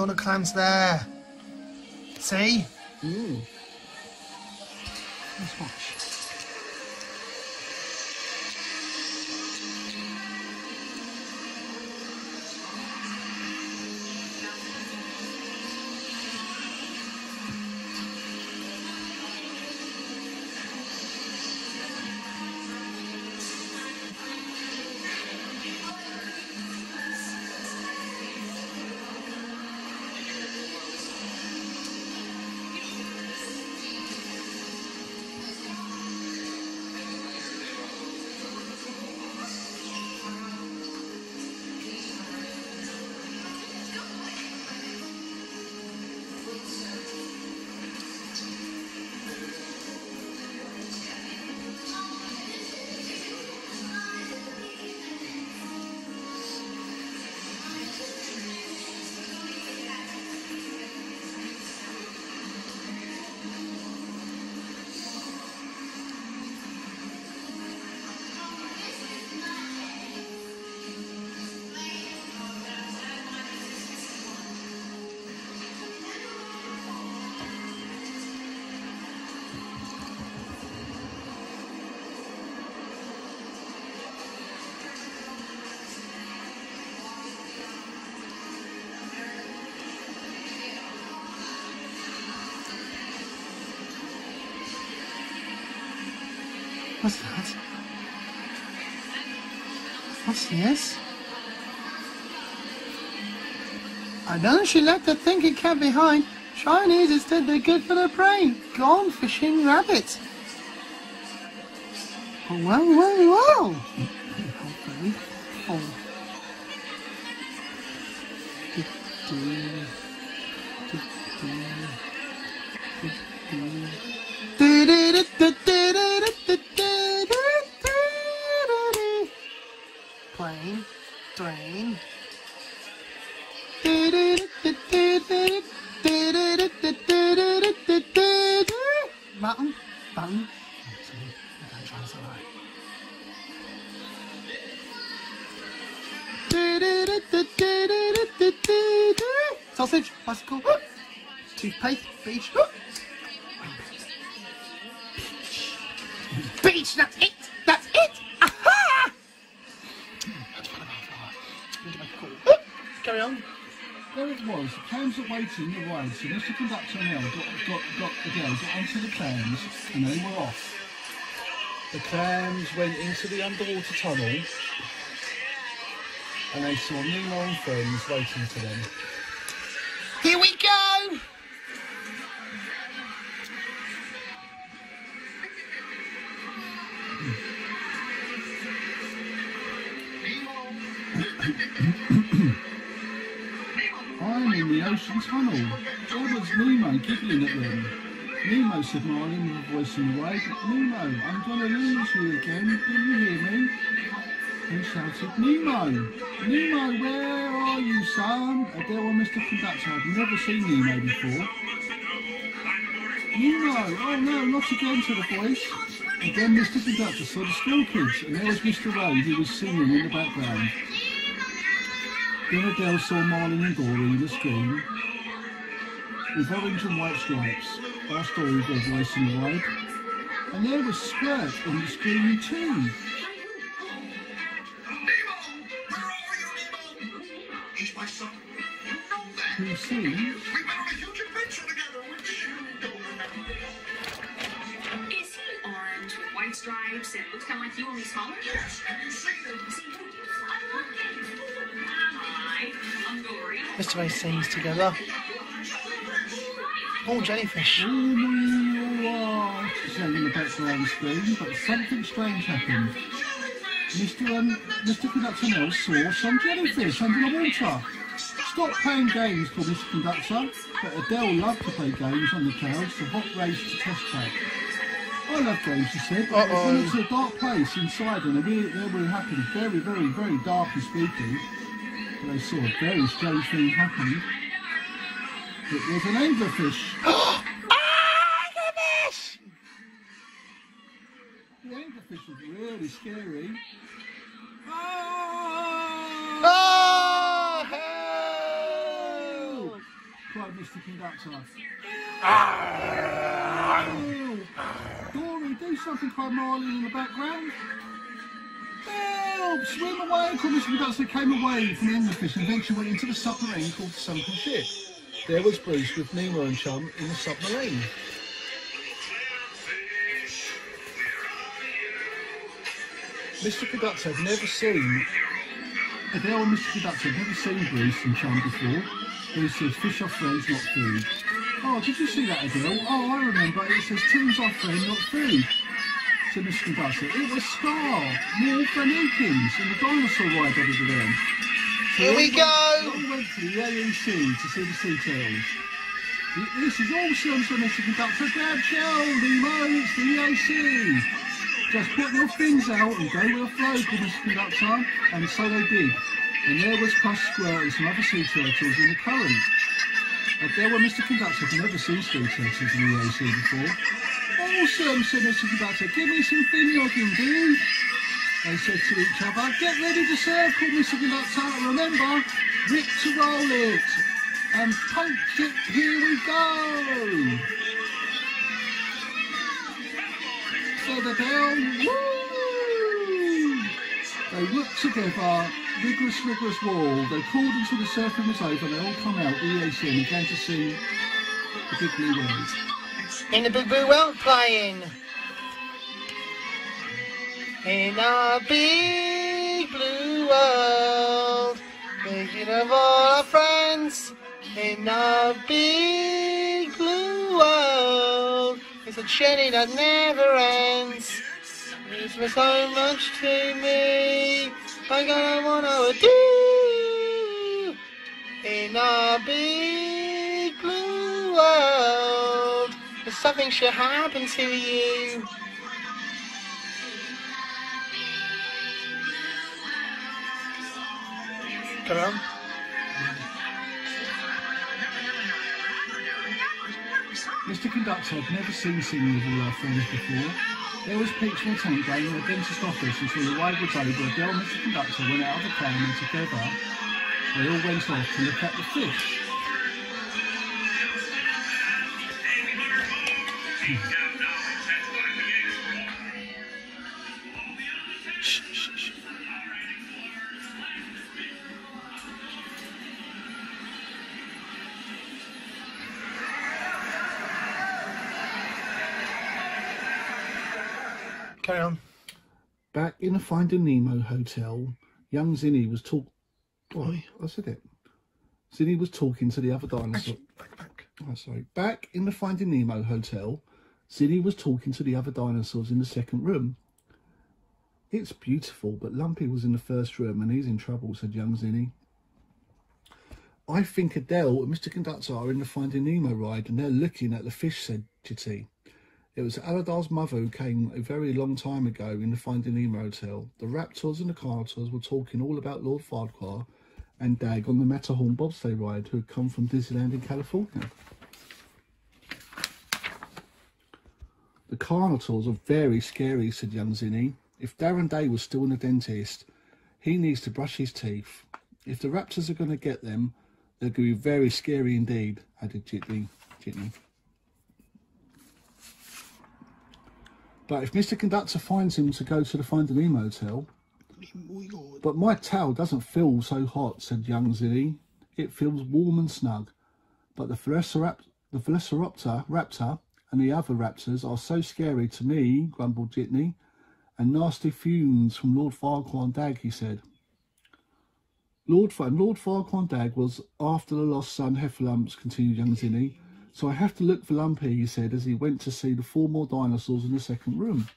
other clans there. See? Mm. Then she let the thinking cat behind. Chinese instead they're good for their brain. Gone fishing rabbits. Whoa, whoa, whoa! Clams went into the underwater tunnel and they saw Nemo and friends waiting for them. Here we go! I'm in the ocean tunnel. There was Nemo giggling at them. Nemo said Marlin with a voice in the wave. Nemo, I'm gonna lose you again. Do you hear me? He shouted, Nemo! Nemo, where are you, son? Adele and Mr. Conductor had never seen Nemo before. Nemo! Oh no, not again, said a voice. Again, Mr. Conductor saw the school kids, and there was Mr. Ray who was singing in the background. Then Adele saw Marlin and Dory in the screen with orange and white stripes. Our story was a voice in the wide. And there was Squirt on the screen too. He's my son. You know. Who sings? We went on a huge adventure together, which you don't remember. Is he orange with white stripes and looks kind of like you, only smaller? Yes, have you seen him? I love him. Hi, I'm Dory. Mr. Ray sings together. Oh, jellyfish. All me alright, sang in the background screen, but something strange happened. Mr. Um, Mr. Conductor saw some jellyfish under the water. Stop playing games, called Mr. Conductor, but Adele loved to play games on the clouds, the hot race to test track. I love games, she said, but they went into a dark place inside and they were, they were happening very, very, very dark and spooky. But they saw a very strange thing happen. It was an anglerfish. anglerfish! The anglerfish was really scary. Ah! Oh, help! cried Mr. Conductor. Help! Dory, do something, cried Marlin in the background. Help! Swim away, cried Mr. Conductor. Came away from the anglerfish and eventually went into the submarine called the Sunken Ship. There was Bruce with Nemo and Chum in the submarine. Mr. Conductor had never seen Adele and Mr. Conductor had never seen Bruce and Chum before. Bruce says fish are friends, not food. Oh, did you see that, Adele? Oh, I remember. It says tunes are friend, not food. Said Mr. Conductor. It was Scar, more Van Ekans, and the dinosaur ride over there. Here we go. all went to the EAC to see the sea turtles. This is awesome, said Mr. Conductor. Grab shell, Nemo, it's the EAC. Just put your fins out and go with the flow, Mr. Conductor. And so they did. And there was Crush Squirt and some other sea turtles in the current. And there were Mr. Conductor never seen sea turtles in the EAC before. Awesome, said Mr. Conductor. Give me some fin logging, dude. They said to each other, get ready to called Mr. Conductor. Remember, rip to roll it. And punch it, here we go. Said Adele, woo! They worked together, rigorous, rigorous wall. They called until the surfing was over. They all come out, the EAC, and began to sing the Big Blue World. In the Big Blue World playing. In a big blue world, thinking of all our friends. In a big blue world, it's a journey that never ends. Means me so much to me. I gotta wanna do in a big blue world. If something should happen to you. Come on. Mr. Conductor had never seen singing with all our friends before. There was Peach and the Tank Gang in the dentist office until the ride was over. Adele and Mr. Conductor went out of the car and together they all went off to look at the fish. Carry on. Back in the Finding Nemo hotel, young Zini was talk. Boy, I said it. Zini was talking to the other dinosaur. Back, back. Oh, sorry. Back in the Finding Nemo hotel, Zini was talking to the other dinosaurs in the second room. It's beautiful, but Lumpy was in the first room and he's in trouble, said young Zini. I think Adele and Mr. Conductor are in the Finding Nemo ride and they're looking at the fish, said Chitty. It was Aladar's mother who came a very long time ago in the Finding Nemo hotel. The Raptors and the Carters were talking all about Lord Farquaad and Dag on the Matterhorn bobsleigh ride who had come from Disneyland in California. The Carnotaurs are very scary, said young Zini. If Darren Day was still in the dentist, he needs to brush his teeth. If the Raptors are going to get them, to be very scary indeed, added Jitney. Jitney. But if Mr. Conductor finds him to go to the find Nemo hotel, but my towel doesn't feel so hot, said young Zini. It feels warm and snug. But the Velociraptor, the Velociraptor raptor and the other raptors are so scary to me, grumbled Jitney. And nasty fumes from Lord Farquaad and Dag, he said. Lord, and Lord Farquaad and Dag was after the lost son Heffalumps, continued young Zini. So I have to look for Lumpy, he said, as he went to see the four more dinosaurs in the second room.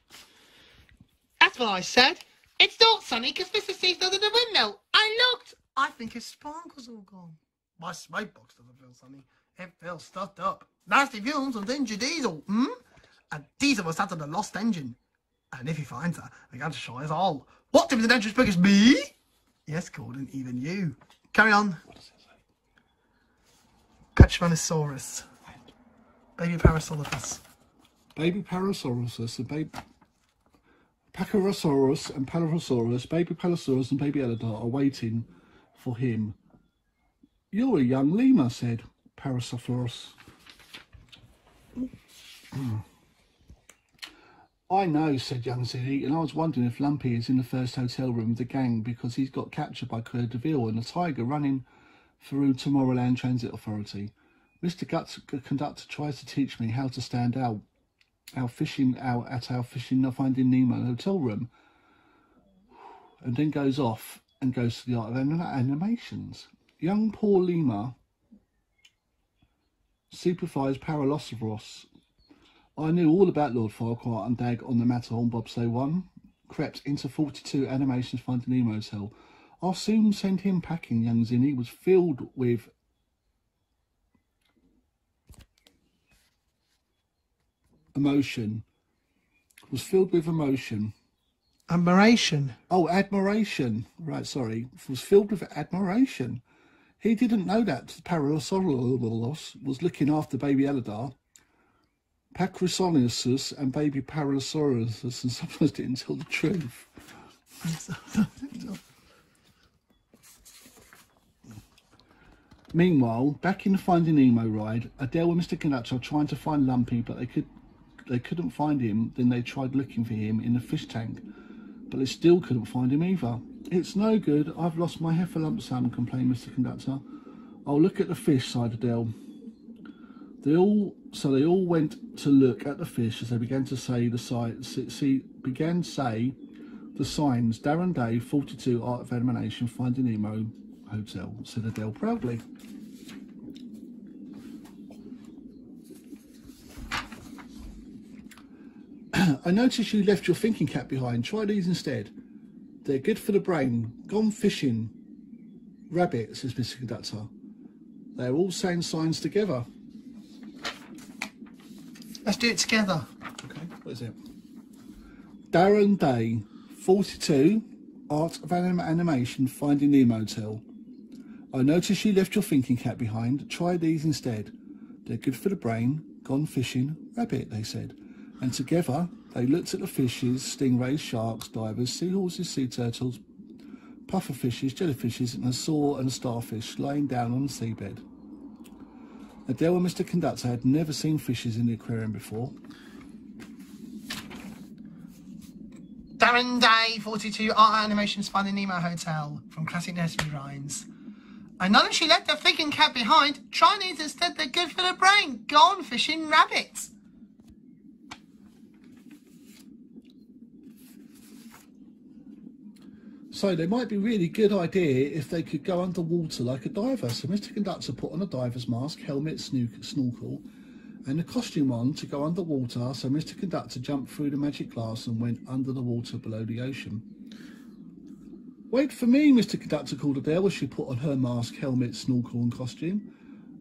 That's what I said. It's not sunny because Mr. Steve's under the windmill. I looked. I think his sparkle's all gone. My smoke box doesn't feel sunny. It feels stuffed up. Nasty fumes and dingy diesel. Hmm? And diesel was sat on the lost engine. And if he finds her, they're going to show us all. What if the dangerous biggest me? Yes, Gordon, even you. Carry on. Petromanosaurus. Baby Parasaurolophus. Baby Parasaurus and baby Pachyrosaurus and Palarosaurus, baby Palosaurus and baby Aladar are waiting for him. You're a young lemur, said Parasaurus. I know, said young Zini, and I was wondering if Lumpy is in the first hotel room with the gang because he's got captured by Claire DeVille and a tiger running through Tomorrowland Transit Authority. Mr. Guts, conductor tries to teach me how to stand out our fishing out at our fishing Not finding Nemo hotel room, and then goes off and goes to the art of anim- animations. Young Paul Lima supervised Paralosaurus. I knew all about Lord Farquaad and Dag on the Matterhorn bobsleigh one. Crept into 42 Animations Finding Nemo's hotel. I'll soon send him packing, young Zini was filled with emotion. Was filled with emotion. Admiration. Oh, admiration. Right, sorry. Was filled with admiration. He didn't know that Parasaurus was looking after baby Aladar. Pacrysonius and baby Parasaurus and sometimes didn't tell the truth. Meanwhile, back in the Finding Nemo ride, Adele and Mr. Conductor are trying to find Lumpy, but they could they couldn't find him. Then they tried looking for him in the fish tank, but they still couldn't find him either. It's no good. I've lost my Heffalump salmon, complained Mr. Conductor. I'll look at the fish, sighed Adele. They all so they all went to look at the fish as they began to say the signs. See, began say the signs. Darren Day, 42, Art of Animation, Finding Nemo Hotel, said Adele proudly. I noticed you left your thinking cap behind. Try these instead. They're good for the brain. Gone fishing. Rabbit, says Mr. Conductor. They're all saying signs together. Let's do it together. Okay, what is it? Darren Day, 42, Art of Anim- Animation, Finding Nemo Hotel. I noticed you left your thinking cap behind. Try these instead. They're good for the brain. Gone fishing. Rabbit, they said. And together, they looked at the fishes, stingrays, sharks, divers, seahorses, sea turtles, pufferfishes, jellyfishes, and a saw and a starfish lying down on the seabed. Adele and Mr. Conductor had never seen fishes in the aquarium before. Darren Day, 42, Art Animations Finding Nemo Hotel from Classic Nursery Rhymes. I know she left her thinking cat behind. These instead, they're good for the brain. Gone fishing rabbits. So they might be really good idea if they could go underwater like a diver. So Mr. Conductor put on a diver's mask, helmet, snook, snorkel, and a costume on to go underwater. So Mr. Conductor jumped through the magic glass and went under the water below the ocean. Wait for me, Mr. Conductor called Adele as she put on her mask, helmet, snorkel, and costume,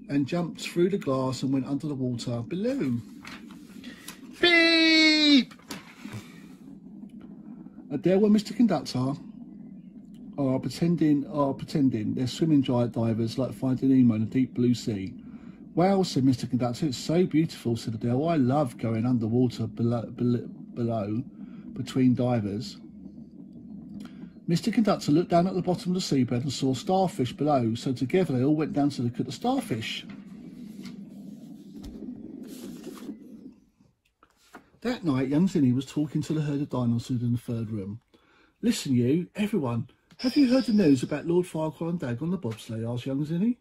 and jumped through the glass and went under the water below. Beep! Adele and Mr. Conductor are pretending are pretending they're swimming giant divers like Finding Nemo in a deep blue sea. Wow, said Mr. Conductor, it's so beautiful, said Adele. I love going underwater below, below, below between divers. Mr. Conductor looked down at the bottom of the seabed and saw starfish below, so together they all went down to look at the starfish. That night, young Zini was talking to the herd of dinosaurs in the third room. Listen, you, everyone, have you heard the news about Lord Farquaad and Dag on the bobsleigh? asked young Zini.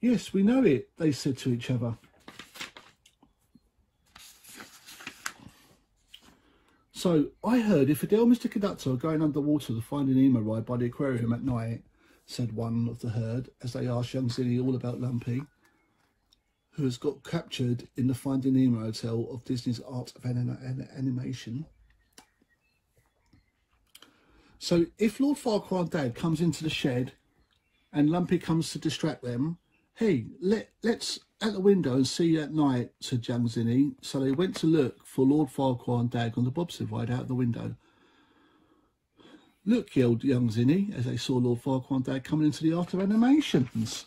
Yes, we know it, they said to each other. So, I heard if Adele and Mr. Conductor are going underwater to find an Nemo ride by the aquarium at night, said one of the herd, as they asked young Zini all about Lumpy, who has got captured in the Finding Nemo Hotel of Disney's Art of Anim- Anim- Animation. So, if Lord Farquaad Dag comes into the shed and Lumpy comes to distract them, hey, let, let's at the window and see at night, said young Zini. So they went to look for Lord Farquaad and on the bobsled ride out the window. Look, yelled young Zini as they saw Lord Farquaad Dag coming into the art of animations.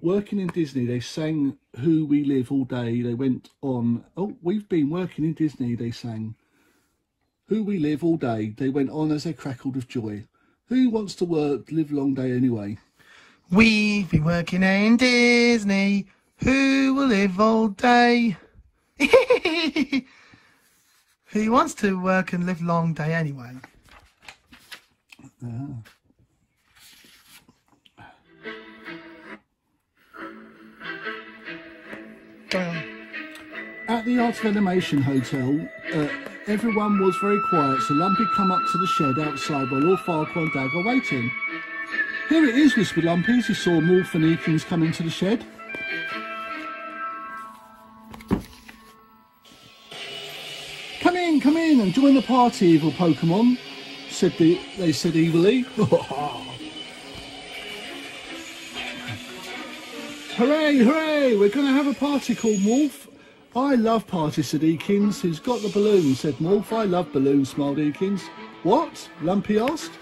Working in Disney, they sang Who We Live all day. They went on, oh, we've been working in Disney, they sang. Who we live all day. They went on as they crackled with joy. Who wants to work, live long day anyway? We've been working in Disney. Who will live all day? Who wants to work and live long day anyway? Go. At the Art of Animation Hotel, uh, everyone was very quiet, so Lumpy come up to the shed outside where Lord Farquaad and Dag are waiting. Here it is, whispered Lumpy as he saw Meowth and Ekans come into the shed. Come in, come in and join the party, evil Pokemon, said the, they said evilly. Hooray, hooray, we're going to have a party called Meowth. I love parties, said Ekans. Who's got the balloon, said Meowth. I love balloons, smiled Ekans. What? Lumpy asked.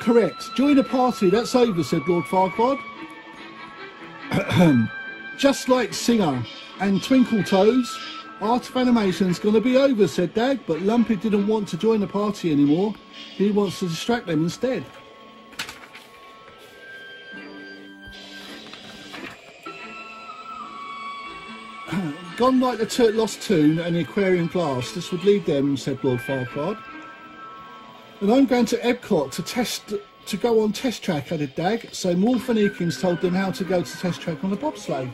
Correct. Join a party, that's over, said Lord Farquaad. Just like Singer and Twinkle Toes, Art of Animation's going to be over, said Dag, but Lumpy didn't want to join the party anymore. He wants to distract them instead. Gone like the lost tune and the aquarium glass, this would lead them, said Lord Farquaad. And I'm going to Epcot to test to go on test track, added Dag. So Meowth and Ekans told them how to go to test track on a bobsleigh.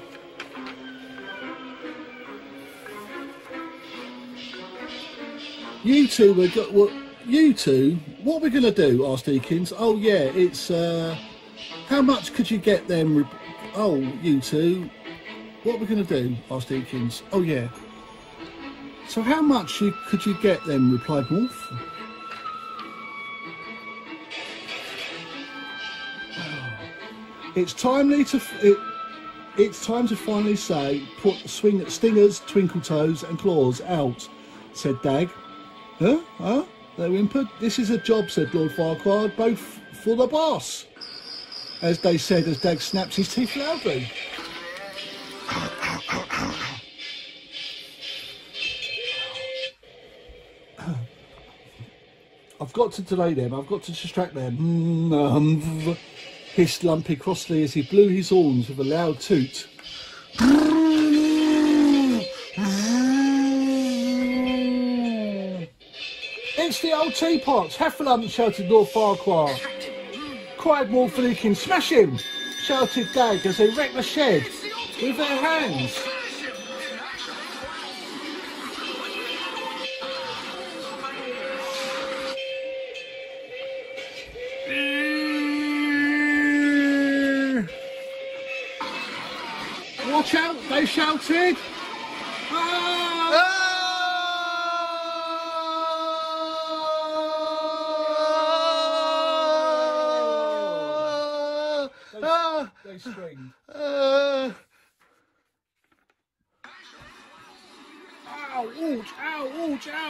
You two were what? You two, what are we going to do? asked Ekans. Oh yeah, it's uh, how much could you get them? Re- oh, you two, what are we going to do? asked Ekans. Oh yeah. So how much could you get them? replied Wolf. It's timely to it, it's time to finally say put swing stingers, twinkle toes, and claws out, said Dag. Huh? Huh? They whimpered. This is a job, said Lord Farquaad, both for the boss. As they said, as Dag snaps his teeth loudly. I've got to delay them. I've got to distract them. Hissed Lumpy crossly as he blew his horns with a loud toot. It's the old teapot! Heffalump! shouted Lord Farquaad. Cried Meowth. Smash him! shouted Dag as they wrecked the shed. With their hands. Watch out, they shouted.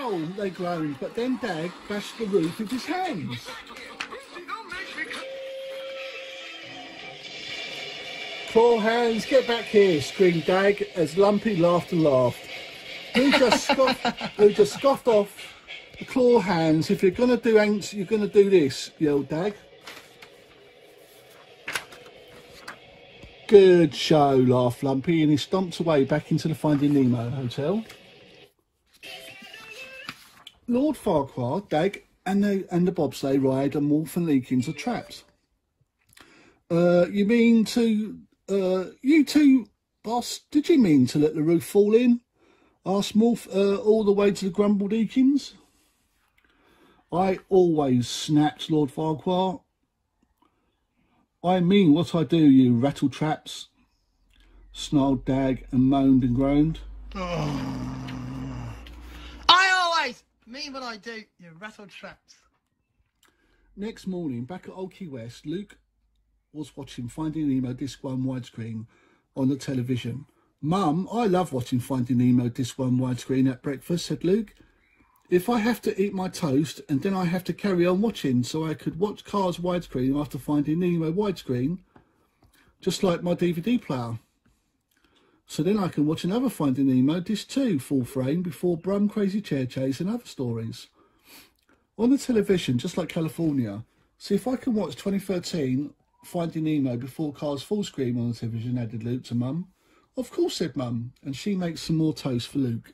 Ow, they groaned, but then Dag bashed the roof with his hands. Claw hands, get back here, screamed Dag as Lumpy laughed and laughed. Who just scoffed, who just scoffed off the claw hands. If you're gonna do ants, you're gonna do this, yelled Dag. Good show, laughed Lumpy, and he stomped away back into the Finding Nemo hotel. Lord Farquaad, Dag, and the and the bobsleigh ride and Wolf and Leakins are trapped. Uh, you mean to uh, you two, boss? Did you mean to let the roof fall in? Asked Meowth uh, all the way to the Grumble Deakins. I always snapped Lord Farquaad. I mean what I do, you rattle traps. Snarled Dag and moaned and groaned. I mean what I do, you rattle traps. Next morning, back at Old Key West, Luke was watching Finding Nemo Disc 1 widescreen on the television. Mum, I love watching Finding Nemo Disc 1 widescreen at breakfast, said Luke. If I have to eat my toast and then I have to carry on watching so I could watch Cars widescreen after Finding Nemo widescreen, just like my DVD player. So then I can watch another Finding Nemo Disc 2 full frame before Brum Crazy Chair Chase and other stories on the television, just like California. See if I can watch 2013 Finding Nemo before Cars full screen on the television, added Luke to Mum. Of course, said Mum, and she makes some more toast for Luke.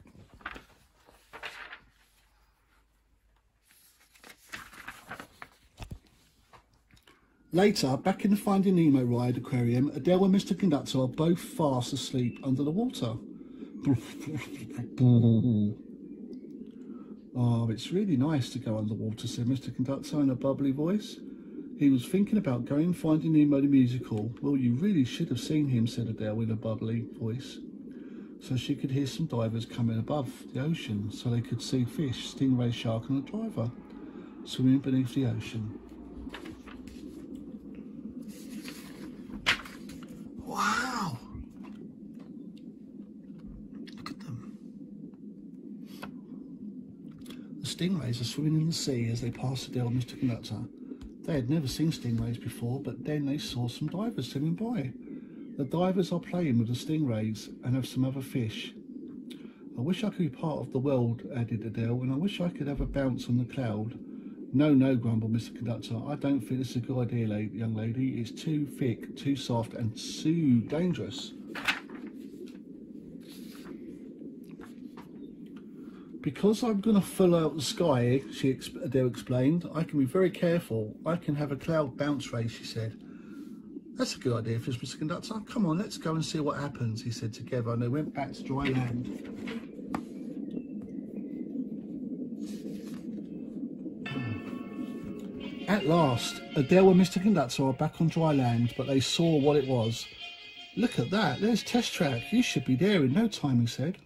Later, back in the Finding Nemo ride aquarium, Adele and Mr. Conductor are both fast asleep under the water. Oh, it's really nice to go underwater, said Mr. Conductor in a bubbly voice. He was thinking about going Finding Nemo the musical. Well, you really should have seen him, said Adele in a bubbly voice. So she could hear some divers coming above the ocean, so they could see fish, stingray, shark, and a diver swimming beneath the ocean. Wow. Look at them. The stingrays are swimming in the sea as they pass Adele and Mr. Conductor. They had never seen stingrays before, but then they saw some divers swimming by. The divers are playing with the stingrays and have some other fish. I wish I could be part of the world, added Adele, and I wish I could have a bounce on the cloud. No, no, grumbled Mr. Conductor. I don't think this is a good idea, young lady. It's too thick, too soft, and too dangerous. Because I'm going to fill out the sky, she Adele explained, I can be very careful. I can have a cloud bounce race, she said. That's a good idea for Mr. Conductor. Come on, let's go and see what happens, he said together, and they went back to dry land. At last, Adele and Mr. Conductor are back on dry land, but they saw what it was. Look at that, there's Test Track. You should be there in no time, he said.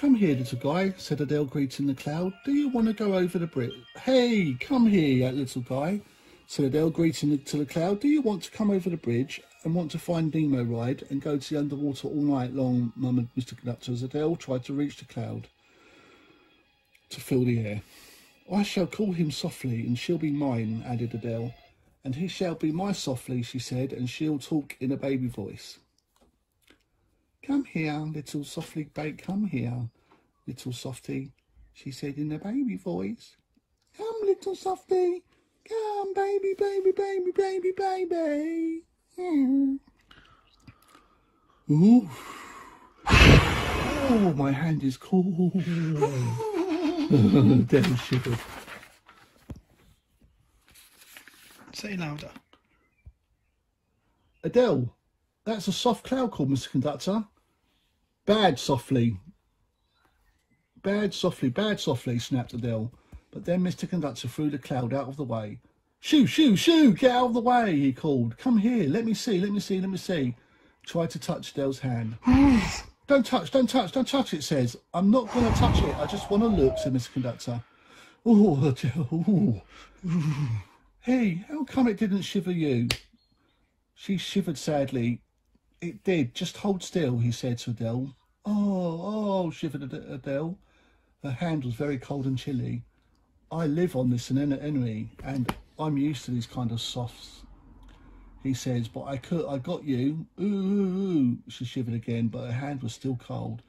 Come here, little guy, said Adele, greeting the cloud. Do you want to go over the bridge? Hey, come here, little guy, said Adele, greeting the, to the cloud. Do you want to come over the bridge and want to find Nemo ride and go to the underwater all night long, Mum and Mr. Conductor, as Adele tried to reach the cloud to fill the air. I shall call him softly, and she'll be mine, added Adele. And he shall be my softly, she said, and she'll talk in a baby voice. Come here, little softly bake, come here, little softy, she said in a baby voice. Come, little softy, come, baby, baby, baby, baby, baby. Yeah. Ooh. Oh, my hand is cold. Devil shivered. Say louder. Adele, That's a soft cloud called Mr. Conductor. Bad softly. Bad softly, bad softly, snapped Adele. But then Mr. Conductor threw the cloud out of the way. Shoo, shoo, shoo, get out of the way, he called. Come here, let me see, let me see, let me see. Tried to touch Adele's hand. don't touch, don't touch, don't touch, it says. I'm not going to touch it, I just want to look, said Mr. Conductor. Oh, Adele. Hey, how come it didn't shiver you? She shivered sadly. It did. Just hold still, he said to Adele. Oh, oh, shivered Adele. Her hand was very cold and chilly. I live on this anemone, and I'm used to these kind of softs. He says, but I could, I got you. Ooh, ooh, ooh. She shivered again, but her hand was still cold.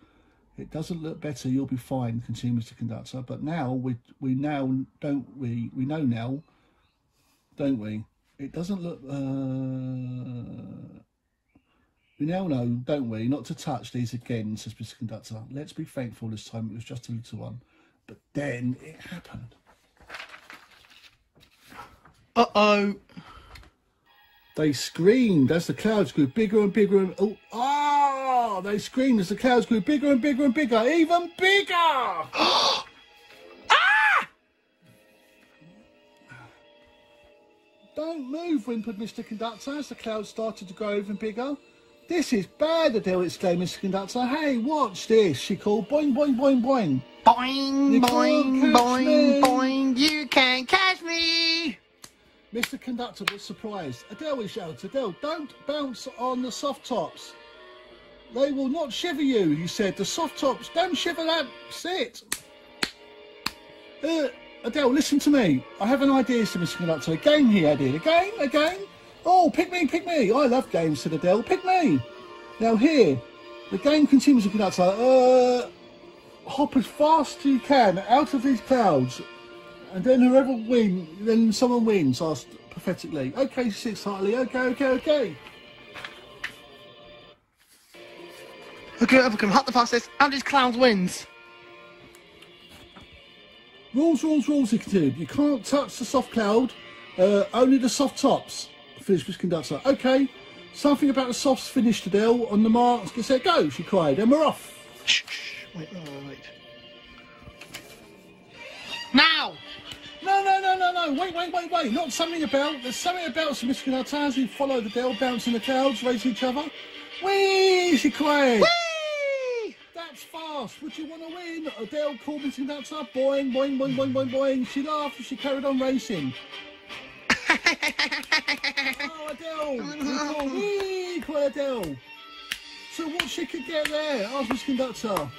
It doesn't look better. You'll be fine, continued Mr. Conductor. But now we we now don't we we know now, don't we? It doesn't look. Uh, we now know, don't we, not to touch these again, says Mr. Conductor. Let's be thankful this time it was just a little one. But then it happened. Uh oh. They screamed as the clouds grew bigger and bigger and oh, ah! They screamed as the clouds grew bigger and bigger and bigger, even bigger. ah! Don't move, whimpered Mr. Conductor as the clouds started to grow even bigger. This is bad, Adele exclaimed Mr. Conductor. Hey, watch this, she called. Boing, boing, boing, boing. Boing, You boing, boing, boing. You can't catch me. Mr. Conductor was surprised. Adele, he shouted, Adele, don't bounce on the soft tops. They will not shiver you, he said. The soft tops, don't shiver that. Sit. Uh, Adele, listen to me. I have an idea, said Mr. Conductor. Again, he added. Again, game? Oh, pick me, pick me. I love games, said Adele. Pick me. Now here, the game continues, Mr. Conductor. Uh, hop as fast as you can out of these clouds. And then whoever wins, then someone wins, asked pathetically. Okay, sits heartily. Okay, okay, okay. Okay, we can hot the fastest. And these clowns wins. Rules, rules, rules, he continued. You can't touch the soft cloud, uh, only the soft tops. Finished Miss Conductor. Okay, something about the softs finished, Adele. On the marks, get set, go, she cried. And we're off. Shh, shh. Wait, wait, wait. Now! No, no, no, no, no. Wait, wait, wait, wait. Not something about. There's something about some Miss Conductor as he followed Adele, bouncing the clouds, racing each other. Whee! She cried. Whee! That's fast. Would you want to win? Adele called me to up. Boing, boing, boing, boing, boing, boing. She laughed as she carried on racing. Oh, Adele! We called, Whee! cried Adele. So what she could get there? Miss Conductor.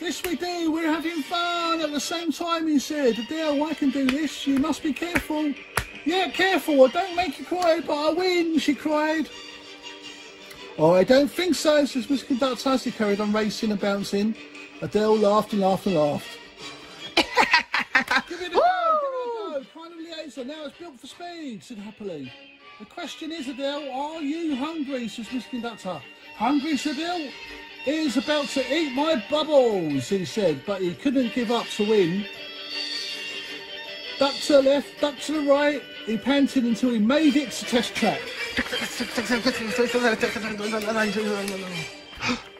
This we do. We're having fun at the same time. He said, Adele, I can do this. You must be careful. Yeah, careful. I don't make you cry, but I win. She cried. Oh, I don't think so, says Miss Conductor as he carried on racing and bouncing. Adele laughed and laughed and laughed. give it a go. Of liaison. Now it's built for speed, said happily. The question is, Adele, are you hungry, says Miss Conductor. Hungry, said Adele? He's about to eat my bubbles, he said, but he couldn't give up to win. Duck to the left, duck to the right. He panted until he made it to test track.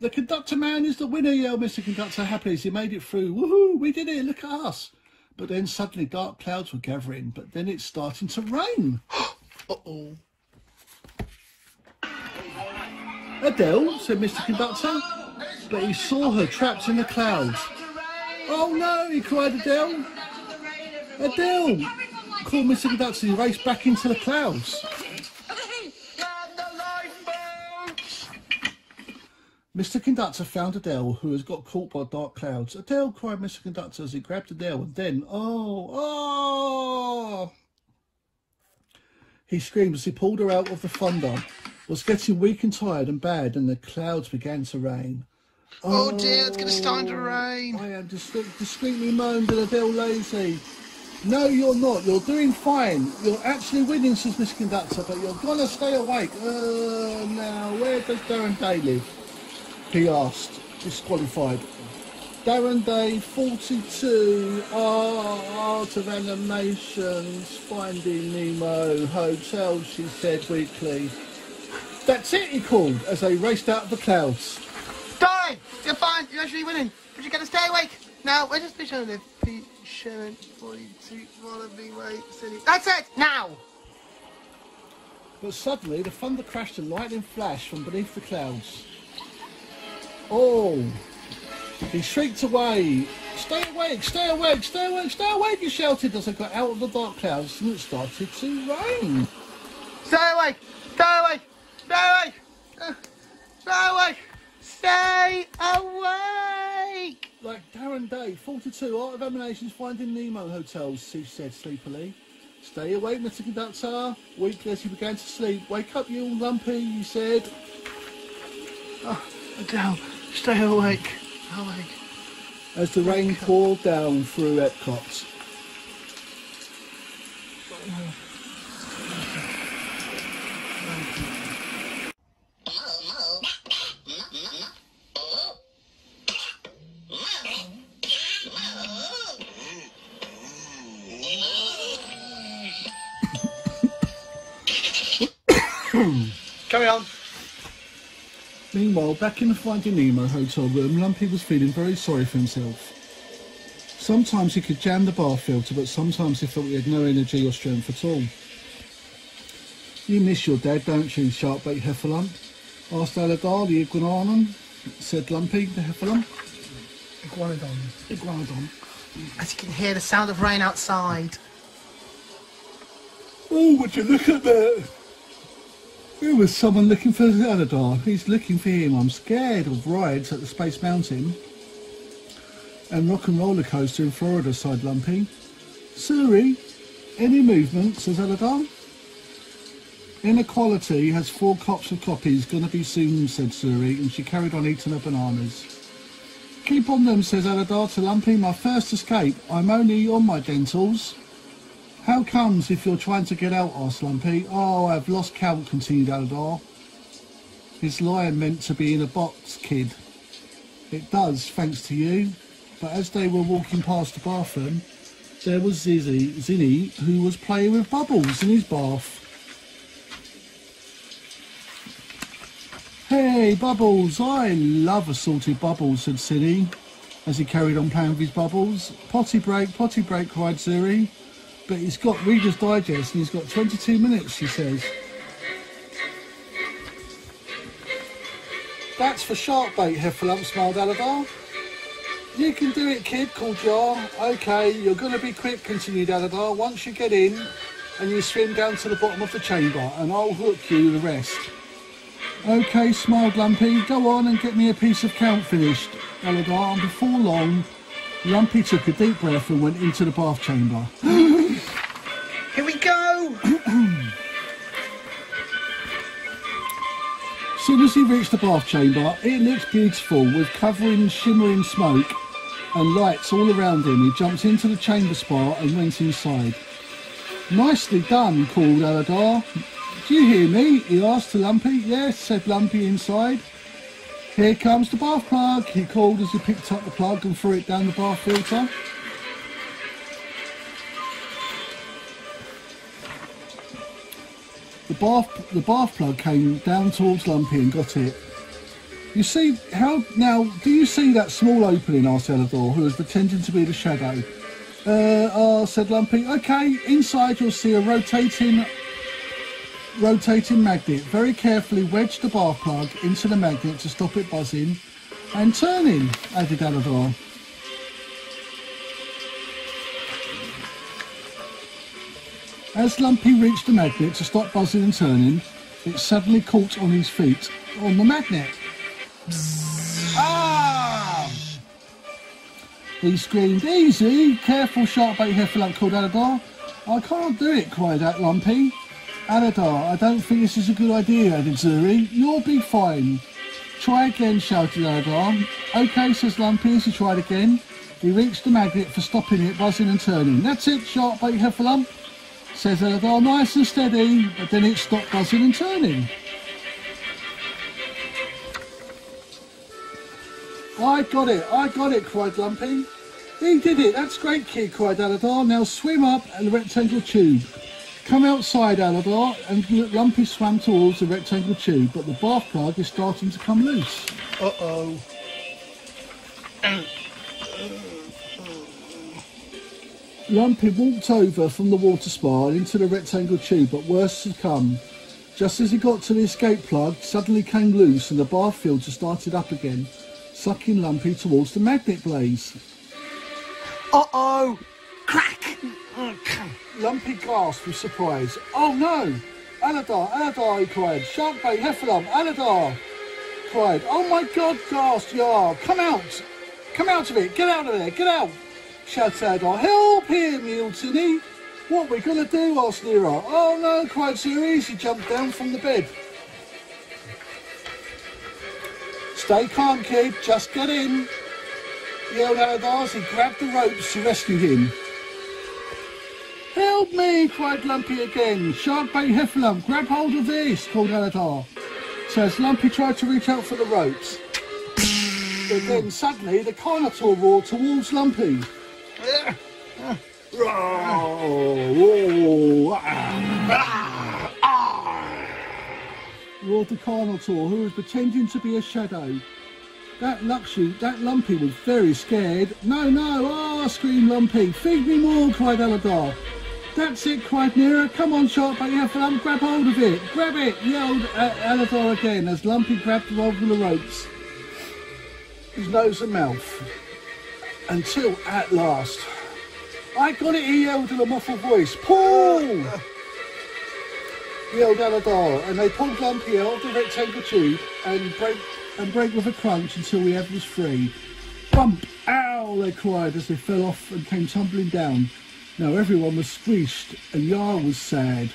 The conductor man is the winner, yelled Mr. Conductor happily as he made it through. Woohoo, we did it, look at us. But then suddenly dark clouds were gathering, but then it's starting to rain. Uh-oh. Adele, said Mr. Conductor, but he saw her trapped in the clouds. Oh no, he cried Adele. Adele, called Mr. Conductor, he raced back into the clouds. Mr. Conductor found Adele, who has got caught by dark clouds. Adele, cried Mr. Conductor as he grabbed Adele, and then, oh, oh! He screamed as he pulled her out of the thunder. Was getting weak and tired and bad, and the clouds began to rain. Oh dear, it's gonna start to rain. I am discre- discreetly moaned at Adele Lazy. No, you're not. You're doing fine. You're actually winning, says Miss Conductor, but you're gonna stay awake. Uh, now, where does Darren Day live? He asked, disqualified. Darren Day 42 Art of Animations Finding Nemo Hotel, she said weekly. That's it, he called as they raced out of the clouds. Darling, you're fine. You're actually winning. But you're going to stay awake. Now, this picture of the P. Sherman 42 Wallaby Way City? That's it! Now! But suddenly the thunder crashed and lightning flashed from beneath the clouds. Oh! He shrieked away. Stay awake, stay awake, stay awake, stay awake, he shouted as they got out of the dark clouds and it started to rain. Stay awake! Stay awake! Stay awake! Uh, Stay awake! Stay awake! Like Darren Day, 42, Art of Animations Finding Nemo Hotels, she said sleepily. Stay awake, Mr. Conductor. Weakly as he began to sleep. Wake up, you lumpy, you said. Adele, stay awake. Awake. As the rain poured down through Epcot. Meanwhile, back in the Finding Nemo hotel room, Lumpy was feeling very sorry for himself. Sometimes he could jam the bath filter, but sometimes he felt he had no energy or strength at all. You miss your dad, don't you, Sharkbait Heffalump? asked Aladar, the iguanodon, said Lumpy, the Heffalump. Iguanodon. Iguanodon. As you can hear the sound of rain outside. Oh, would you look at that? There was someone looking for Aladar. He's looking for him. I'm scared of rides at the Space Mountain and Rock and Roller Coaster in Florida, sighed Lumpy. Suri, any movement, says Aladar. Inequality has four cops of copies, gonna be soon, said Suri, and she carried on eating her bananas. Keep on them, says Aladar to Lumpy, my first escape. I'm only on my dentals. How comes if you're trying to get out, asked Lumpy. Oh, I've lost count, continued Aladar. His lion meant to be in a box, kid. It does, thanks to you. But as they were walking past the bathroom, there was Zizzy, Zini, who was playing with bubbles in his bath. Hey, Bubbles, I love assorted bubbles, said Zini, as he carried on playing with his bubbles. Potty break, potty break, cried Suri. But he's got Reader's Digest and he's got 22 minutes, he says. That's for shark bait, Heffalump, smiled Aladar. You can do it, kid, called Yar. Okay, you're going to be quick, continued Aladar. Once you get in and you swim down to the bottom of the chamber, and I'll hook you the rest. Okay, smiled Lumpy. Go on and get me a piece of count finished, Aladar. And before long, Lumpy took a deep breath and went into the bath chamber. Here we go! soon as he reached the bath chamber, it looked beautiful with covering shimmering smoke and lights all around him. He jumped into the chamber spa and went inside. Nicely done, called Aladar. Do you hear me? he asked to Lumpy. Yes, said Lumpy inside. Here comes the bath plug, he called as he picked up the plug and threw it down the bath filter. The bath, the bath plug came down towards Lumpy and got it. You see, how now, do you see that small opening, asked Aladar, who was pretending to be the shadow? Uh, uh, said Lumpy. Okay, inside you'll see a rotating, rotating magnet. Very carefully wedge the bath plug into the magnet to stop it buzzing and turning, added Aladar. As Lumpy reached the magnet to stop buzzing and turning, it suddenly caught on his feet on the magnet. Ah! He screamed, Easy! Careful, Sharkbait Heffalump called Aladar. I can't do it, cried out Lumpy. Aladar, I don't think this is a good idea, added Suri. You'll be fine. Try again, shouted Aladar. Okay, says Lumpy as he tried again. He reached the magnet for stopping it buzzing and turning. That's it, Sharkbait Heffalump, says Aladar, nice and steady, but then it stopped buzzing and turning. I got it, I got it, cried Lumpy. He did it, that's great, kid, cried Aladar. Now swim up and the rectangle tube. Come outside, Aladar, and Lumpy swam towards the rectangle tube, but the bath plug is starting to come loose. Uh-oh. Lumpy walked over from the water spa into the rectangle tube, but worse had come. Just as he got to the escape plug, suddenly came loose and the bath filter started up again, sucking Lumpy towards the magnet blaze. Uh-oh. Crack. Lumpy gasped with surprise. Oh no! Aladar, Aladar, he cried. Shark bait, Heffalump, Aladar! Cried. Oh my god, gasped Yar. Come out! Come out of it! Get out of there! Get out! Shouted Aladar. Help him, Yultini! What we gonna do? asked Neera. Oh no, quite Ceres. He jumped down from the bed. Stay calm, kid. Just get in. Yelled Aladar as he grabbed the ropes to rescue him. Help me! cried Lumpy again. Sharkbait Heffalump, grab hold of this, called Aladar. So as Lumpy tried to reach out for the ropes, but then suddenly the Carnotaur roared towards Lumpy. Roared the Carnotaur, who was pretending to be a shadow. That Luxu, that Lumpy was very scared. No, no, ah, screamed Lumpy. Feed me more, cried Aladar. That's it, cried Neera. Come on, Sharkbait Heffalump, grab hold of it. Grab it, yelled uh, Aladar again as Lumpy grabbed hold of the ropes. His nose and mouth. Until at last. I got it, he yelled in a muffled voice. Pull! yelled Aladar, and they pulled Lumpy out of the rectangle tube and break and break with a crunch until the head was free. Bump! Ow! they cried as they fell off and came tumbling down. Now everyone was squished, and Yar was sad.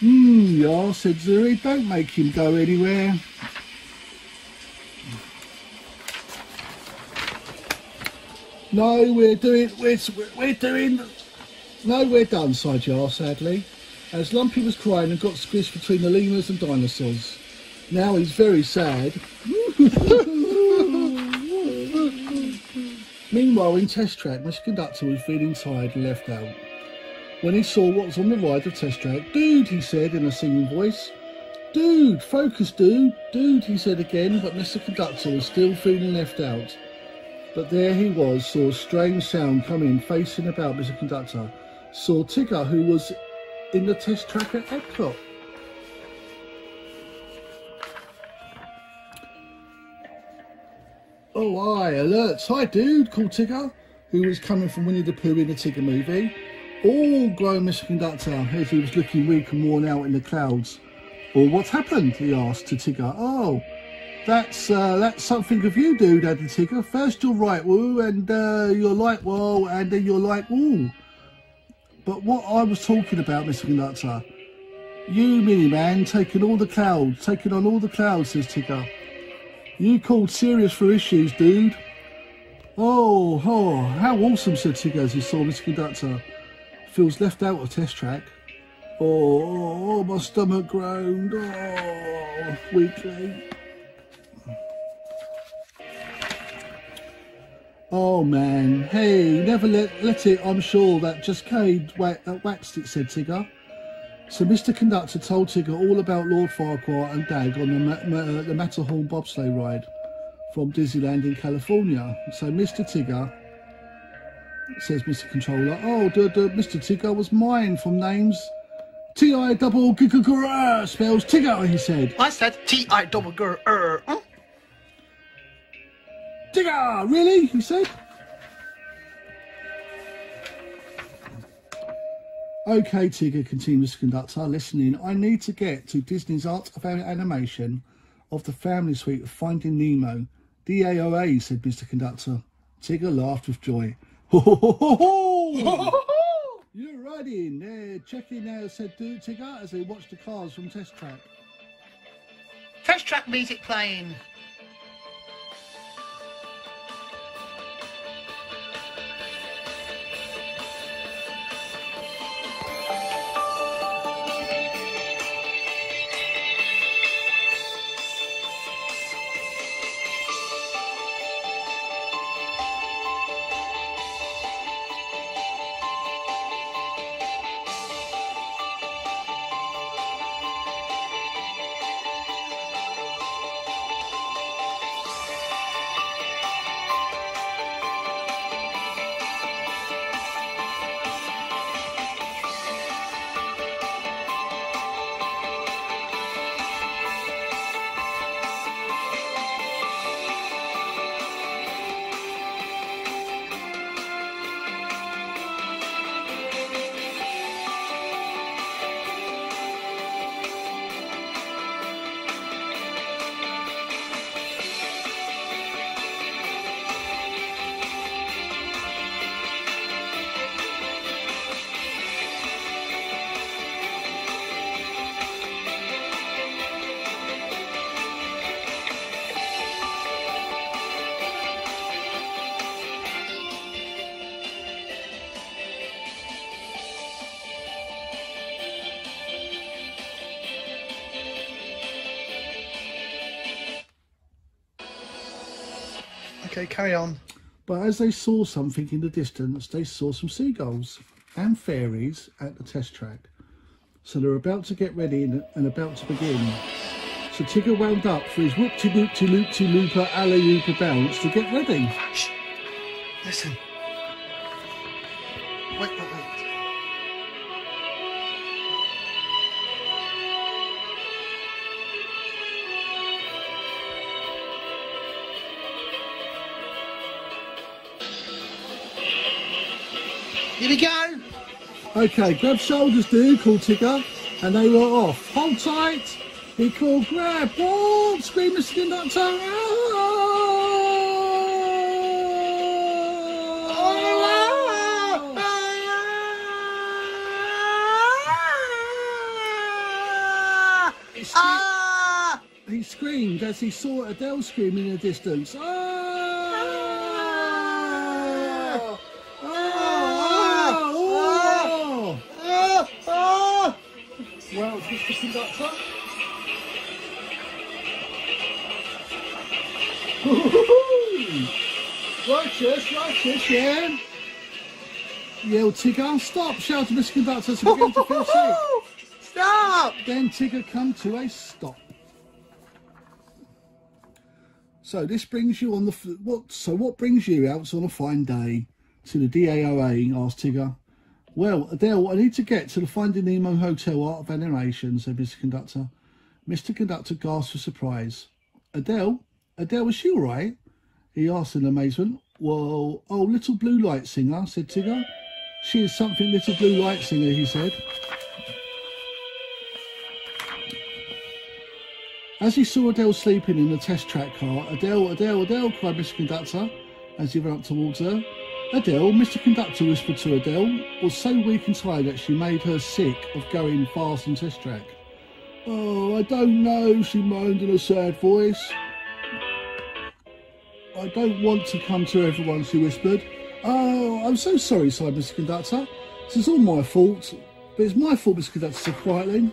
Hmm, Yar, said Suri, don't make him go anywhere. No, we're doing, we're, we're doing, no, we're done, sighed Yar sadly, as Lumpy was crying and got squished between the lemurs and dinosaurs. Now he's very sad. Meanwhile, in Test Track, Mr. Conductor was feeling tired and left out. When he saw what was on the ride of Test Track, Dude, he said in a singing voice. Dude, focus, dude. Dude, he said again, but Mr. Conductor was still feeling left out. But there he was, saw a strange sound coming, facing about Mr. Conductor. Saw Tigger, who was in the Test Track at Epcot. Oh, aye, alerts. Hi, dude, called Tigger, who was coming from Winnie the Pooh in the Tigger movie. All grown Mr. Conductor as he was looking weak and worn out in the clouds. Well, what's happened? he asked to Tigger. Oh, that's uh, that's something of you, dude, added Tigger. First you're right woo, and uh, you're light wall, and then you're light wall. But what I was talking about, Mr. Conductor, you, Mini Man, taking all the clouds, taking on all the clouds, says Tigger. You called serious for issues, dude. Oh, oh, how awesome, said Tigger as he saw Mr. Conductor. Feels left out of test track. Oh, oh, oh, my stomach groaned. Oh, weakly. Oh man, hey, never let let it. I'm sure that just Cade wa- uh, waxed it," said Tigger. So Mr. Conductor told Tigger all about Lord Farquaad and Dag on the, Ma- Ma- uh, the Matterhorn bobsleigh ride from Disneyland in California. So Mr. Tigger says Mr. Controller, oh, duh, duh, Mr. Tigger was mine from names double g g r spells Tigger, he said. I said T-I double G R. Tigger, really? He said. Okay, Tigger, continues conductor, listening. I need to get to Disney's Art of Animation of the Family Suite of Finding Nemo. DAOA, said Mr. Conductor. Tigger laughed with joy. Ho ho ho ho ho! You're right in there. Check in there, said Tigger as they watched the cars from Test Track. Test track music playing. Carry on. But as they saw something in the distance, they saw some seagulls and fairies at the test track. So they're about to get ready and, and about to begin. So Tigger wound up for his whoopty loopty loopty looper alley looper bounce to get ready. Shh. Listen. Wait, Here we go. Okay, grab shoulders, dude, called Tigger, and they were off. Hold tight. He called grab. Whoa! Scream, Mr. Conductor. Screamed, he screamed as he saw Adele scream in the distance. Ah! Woo-hoo-hoo! Righteous, righteous, yeah. Yelled Tigger, stop, shouted Mr. Conductor, so began to feel safe. Stop! Then Tigger come to a stop. So this brings you on the what? So what brings you out on a fine day to the DAOA? asked Tigger. Well, Adele, I need to get to the Finding Nemo Hotel Art of Animation, said Mr. Conductor. Mr. Conductor gasped with surprise. Adele? Adele, is she all right? He asked in amazement. Well, oh, little blue light singer, said Tigger. She is something little blue light singer, he said. As he saw Adele sleeping in the test track car, Adele, Adele, Adele, cried Mr. Conductor as he ran up towards her. Adele, Mr. Conductor whispered to Adele, was so weak and tired that she made her sick of going fast on test track. Oh, I don't know, she moaned in a sad voice. I don't want to come to everyone, she whispered. Oh, I'm so sorry, sighed Mr. Conductor. This is all my fault. But it's my fault, Mr. Conductor said quietly.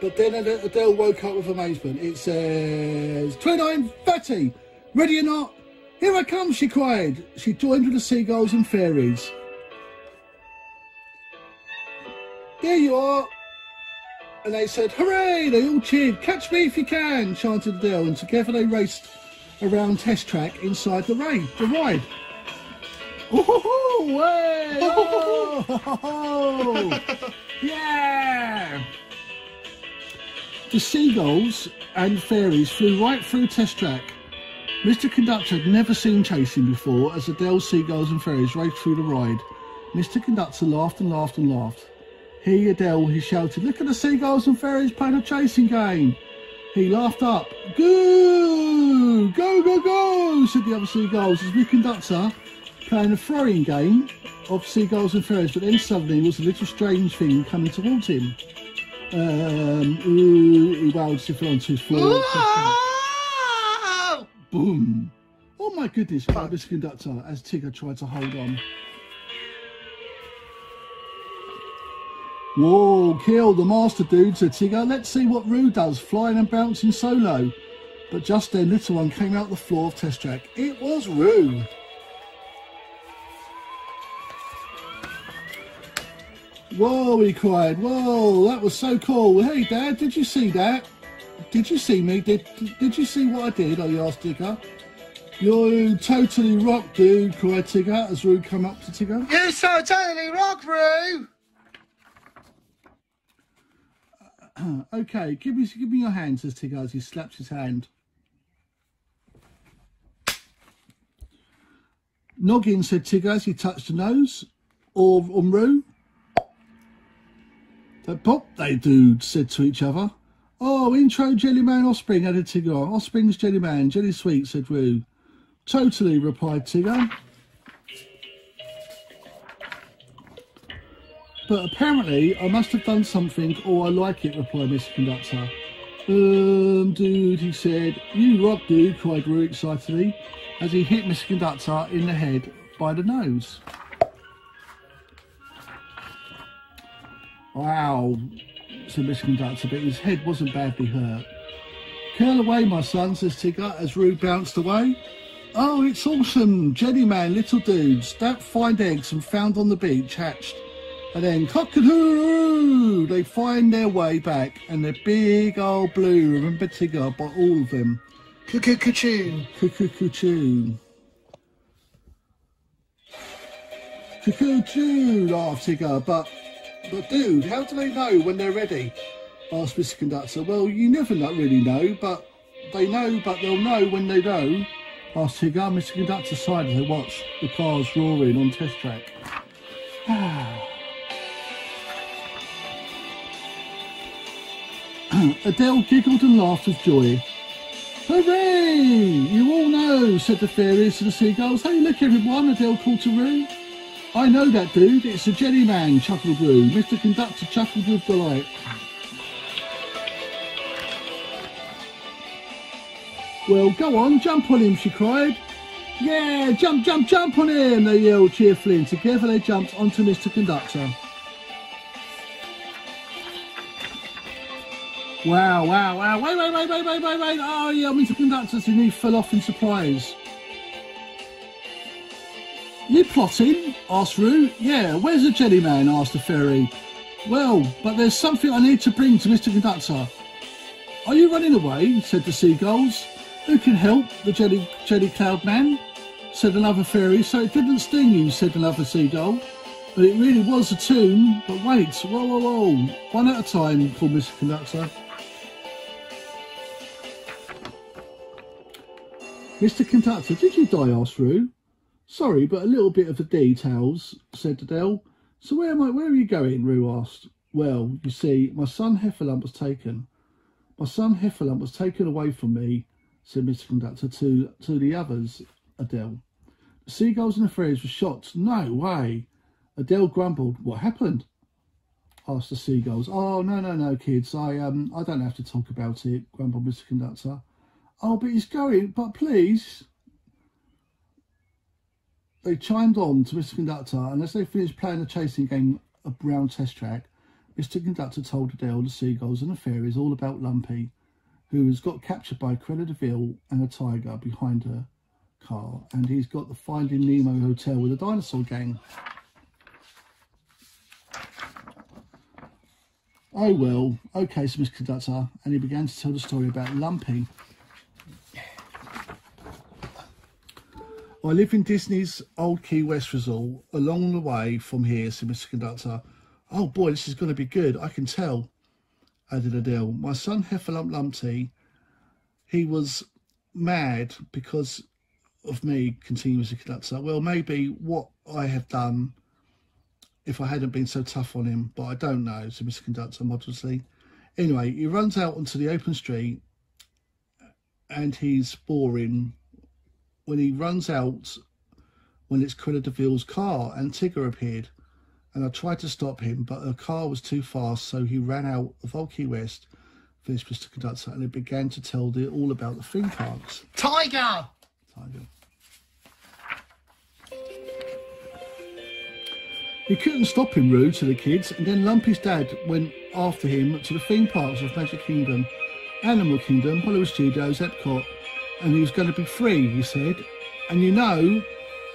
But then Adele woke up with amazement. It says 29.30. Ready or not? Here I come, she cried. She joined with the seagulls and fairies. There you are. And they said, hooray! They all cheered. Catch me if you can, chanted Adele. And together they raced around test track inside the raid, the ride. Oh, hey! Oh, yeah! The seagulls and fairies flew right through test track. Mr. Conductor had never seen chasing before as Adele's seagulls and fairies raced through the ride. Mr. Conductor laughed and laughed and laughed. He, Adele, he shouted, Look at the seagulls and fairies playing a chasing game. He laughed up. Go! Go, go, go! said the other seagulls as Mr. Conductor playing a throwing game of seagulls and fairies, but then suddenly was a little strange thing coming towards him. Um, ooh, he wailed if onto his floor. Oh! Boom! Oh my goodness, Mr. Conductor as Tigger tried to hold on. Whoa, kill the master dude, said Tigger. Let's see what Roo does, flying and bouncing solo. But just then, little one came out the floor of test track. It was Roo. Whoa, he cried. Whoa, that was so cool. Hey, Dad, did you see that? Did you see me? Did Did you see what I did? I asked Tigger. You totally rock, dude, cried Tigger as Roo came up to Tigger. You so totally rock, Roo! Okay, give me give me your hand, says Tigger as he slaps his hand. Noggin, said Tigger as he touched the nose. Or on Roo. They pop, they dude, said to each other. Oh, intro Jellyman Offspring, added Tigger. Offspring's Jellyman, Jelly Sweet, said Roo. Totally, replied Tigger. But apparently I must have done something or I like it, replied Mr. Conductor. Um, dude, he said. You rock, dude, cried Roo excitedly as he hit Mr. Conductor in the head by the nose. Wow, said Mr. Conductor, but his head wasn't badly hurt. Curl away, my son, says Tigger as Roo bounced away. Oh, it's awesome. Jelly man, little dudes, that find eggs and found on the beach hatched. And then cockatoo! They find their way back and they're big old blue. Remember Tigger, by all of them. Cuckoo cuckoo. Cuckoo cuckoo. Cuckoo choo, laughed Tigger, but, but dude, how do they know when they're ready? asked Mr. Conductor. Well, you never not really know, but they know, but they'll know when they know. Asked Tigger. Mr. Conductor sighed as they watched the cars roaring on test track. Adele giggled and laughed with joy. Hooray! You all know, said the fairies to the seagulls. Hey, look everyone, Adele called to Roo. I know that dude, it's the Jelly Man, chuckled Roo. Mr. Conductor chuckled with delight. Well, go on, jump on him, she cried. Yeah, jump, jump, jump on him, they yelled cheerfully, and together they jumped onto Mr. Conductor. Wow, wow, wow. Wait, wait, wait, wait, wait, wait, wait. Oh, yeah, Mr. Conductor, and he fell off in surprise. You plotting? asked Roo. Yeah, where's the jelly man? asked the fairy. Well, but there's something I need to bring to Mr. Conductor. Are you running away? said the seagulls. Who can help? The jelly, jelly cloud man? said another fairy. So it didn't sting you, said another seagull. But it really was a tune. But wait, whoa, whoa, whoa. One at a time, called Mr. Conductor. Mr. Conductor, did you die? asked Roo. Sorry, but a little bit of the details, said Adele. So where am I? Where are you going? Roo asked. Well, you see, my son Heffalump was taken. My son Heffalump was taken away from me, said Mr. Conductor to to the others. Adele. The seagulls and the fairies were shot. No way. Adele grumbled. What happened? asked the seagulls. Oh no no no kids, I um I don't have to talk about it, grumbled Mr. Conductor. Oh but he's going, but please they chimed on to Mr. Conductor, and as they finished playing the chasing game around Test Track, Mr. Conductor told Adele, the seagulls, and the fairies all about Lumpy, who has got captured by Cruella de Vil and a tiger behind her car, and he's got the Finding Nemo hotel with a dinosaur gang. Oh well, okay, said Mr. Conductor, and he began to tell the story about Lumpy. I live in Disney's Old Key West Resort. Along the way from here, said Mr. Conductor. Oh boy, this is going to be good. I can tell, added Adele. My son Heffalump Lumpty, he was mad because of me, continued Mr. Conductor. Well, maybe what I have done if I hadn't been so tough on him, but I don't know, said Mr. Conductor modestly. Anyway, he runs out onto the open street and he's boring when he runs out when it's Cruella de Vil's car and Tigger appeared. And I tried to stop him, but the car was too fast, so he ran out of Key West, finished Mr. Conductor, and he began to tell the, all about the theme parks. Tiger! Tiger. He couldn't stop him, rude to the kids, and then Lumpy's dad went after him to the theme parks of Magic Kingdom, Animal Kingdom, Hollywood Studios, Epcot, and he was going to be free, he said. And you know,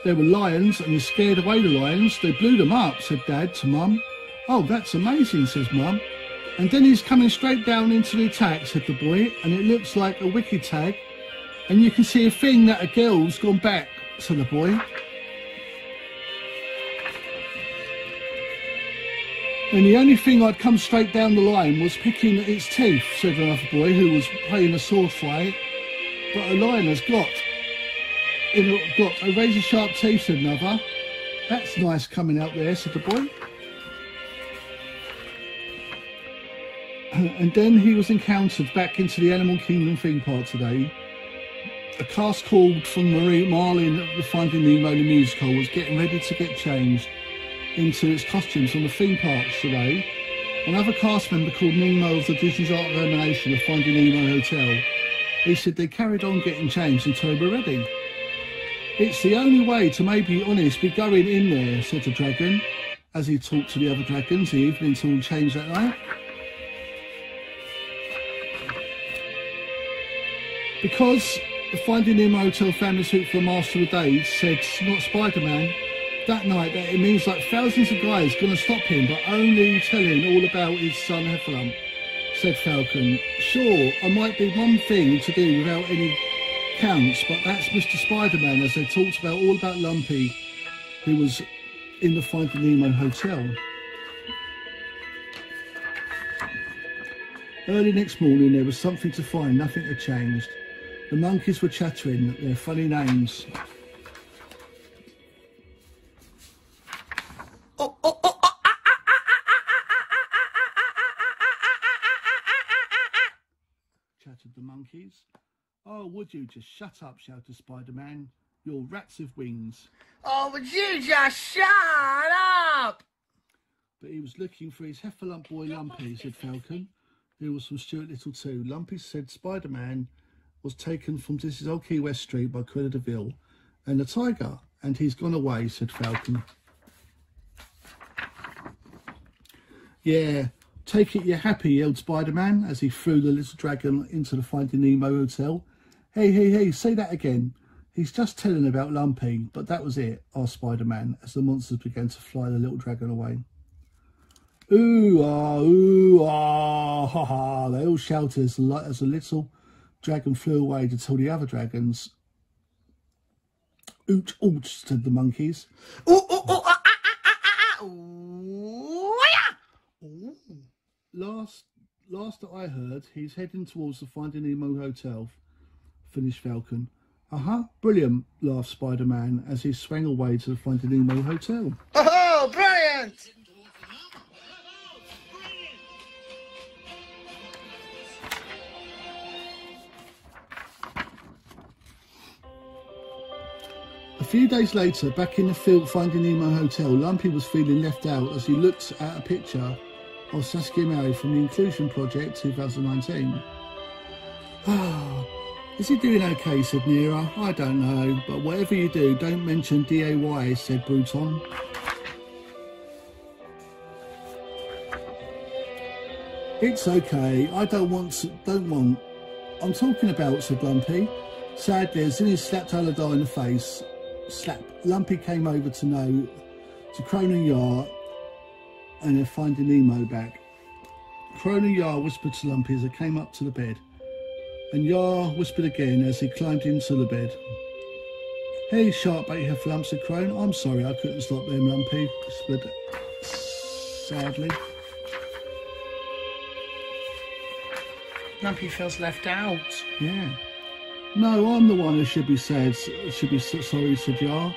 there were lions, and he scared away the lions. They blew them up, said Dad to Mum. Oh, that's amazing, says Mum. And then he's coming straight down into the attack, said the boy, and it looks like a wiki tag. And you can see a thing that a girl's gone back, said the boy. And the only thing I'd come straight down the line was picking at its teeth, said another boy who was playing a sword fight. But a lion has got, got a razor sharp teeth, said another. That's nice coming out there, said the boy. And then he was encountered back into the Animal Kingdom theme park today. A cast called from Marie Marlin the Finding Nemo the musical was getting ready to get changed into its costumes from the theme parks today. Another cast member called Nemo of the Disney's Art of Animation of Finding Nemo Hotel. He said they carried on getting changed until they were ready. It's the only way to maybe honest be going in there, said the dragon, as he talked to the other dragons the evening until he changed that night. Because Finding Nemo Hotel family suite for the Master of Days said not Spider-Man, that night that it means like thousands of guys gonna stop him, but only telling all about his son Heffalump, said Falcon. Sure, I might be one thing to do without any counts, but that's Mr. Spider-Man as they talked about all about Lumpy, who was in the Finding Nemo Hotel. Early next morning, there was something to find. Nothing had changed. The monkeys were chattering their funny names. Oh, oh, oh, oh, ah, chattered the monkeys. Oh, would you just shut up, shouted Spider-Man. You're rats with wings. oh, would you just shut up? But he was looking for his Heffalump boy Lumpy, said Falcon, who was from Stuart Little too. Lumpy said Spider-Man was taken from this is Old Key West Street by Cruella de Vil and the tiger, and he's gone away, said Falcon. Yeah, take it you're happy, yelled Spider-Man as he threw the little dragon into the Finding Nemo hotel. Hey, hey, hey, say that again. He's just telling about Lumpy, but that was it, asked Spider-Man as the monsters began to fly the little dragon away. Ooh, ah, ooh, ah, ha, ha. They all shouted as the, as the little dragon flew away to tell the other dragons. Oot, oot, said the monkeys. Ooh, ooh, ooh, ah, ah, ah, ah, ah, ooh, yeah. Ooh. Last, last that I heard, he's heading towards the Finding Nemo hotel, finished Falcon. Uh-huh, brilliant, laughed Spider-Man as he swang away to the Finding Nemo hotel. Oh, brilliant! A few days later, back in the field Finding Nemo hotel, Lumpy was feeling left out as he looked at a picture of Saskia Mayo from the Inclusion Project 2019. Ah, is he doing okay? said Neera. I don't know, but whatever you do, don't mention DAY, said Bruton. It's okay. I don't want. To, don't want. I'm talking about, said Lumpy. Sadly, as Zini slapped Aladar in the face, slap, Lumpy came over to know to Cronin Yar and they're finding Nemo back. Cronin Yar whispered to Lumpy as they came up to the bed, and Yar whispered again as he climbed into the bed. Hey, Sharkbait Heffalump, said Kron. I'm sorry I couldn't stop them, Lumpy, whispered sadly. Lumpy feels left out. Yeah. No, I'm the one who should be sad, should be sorry, said Yar.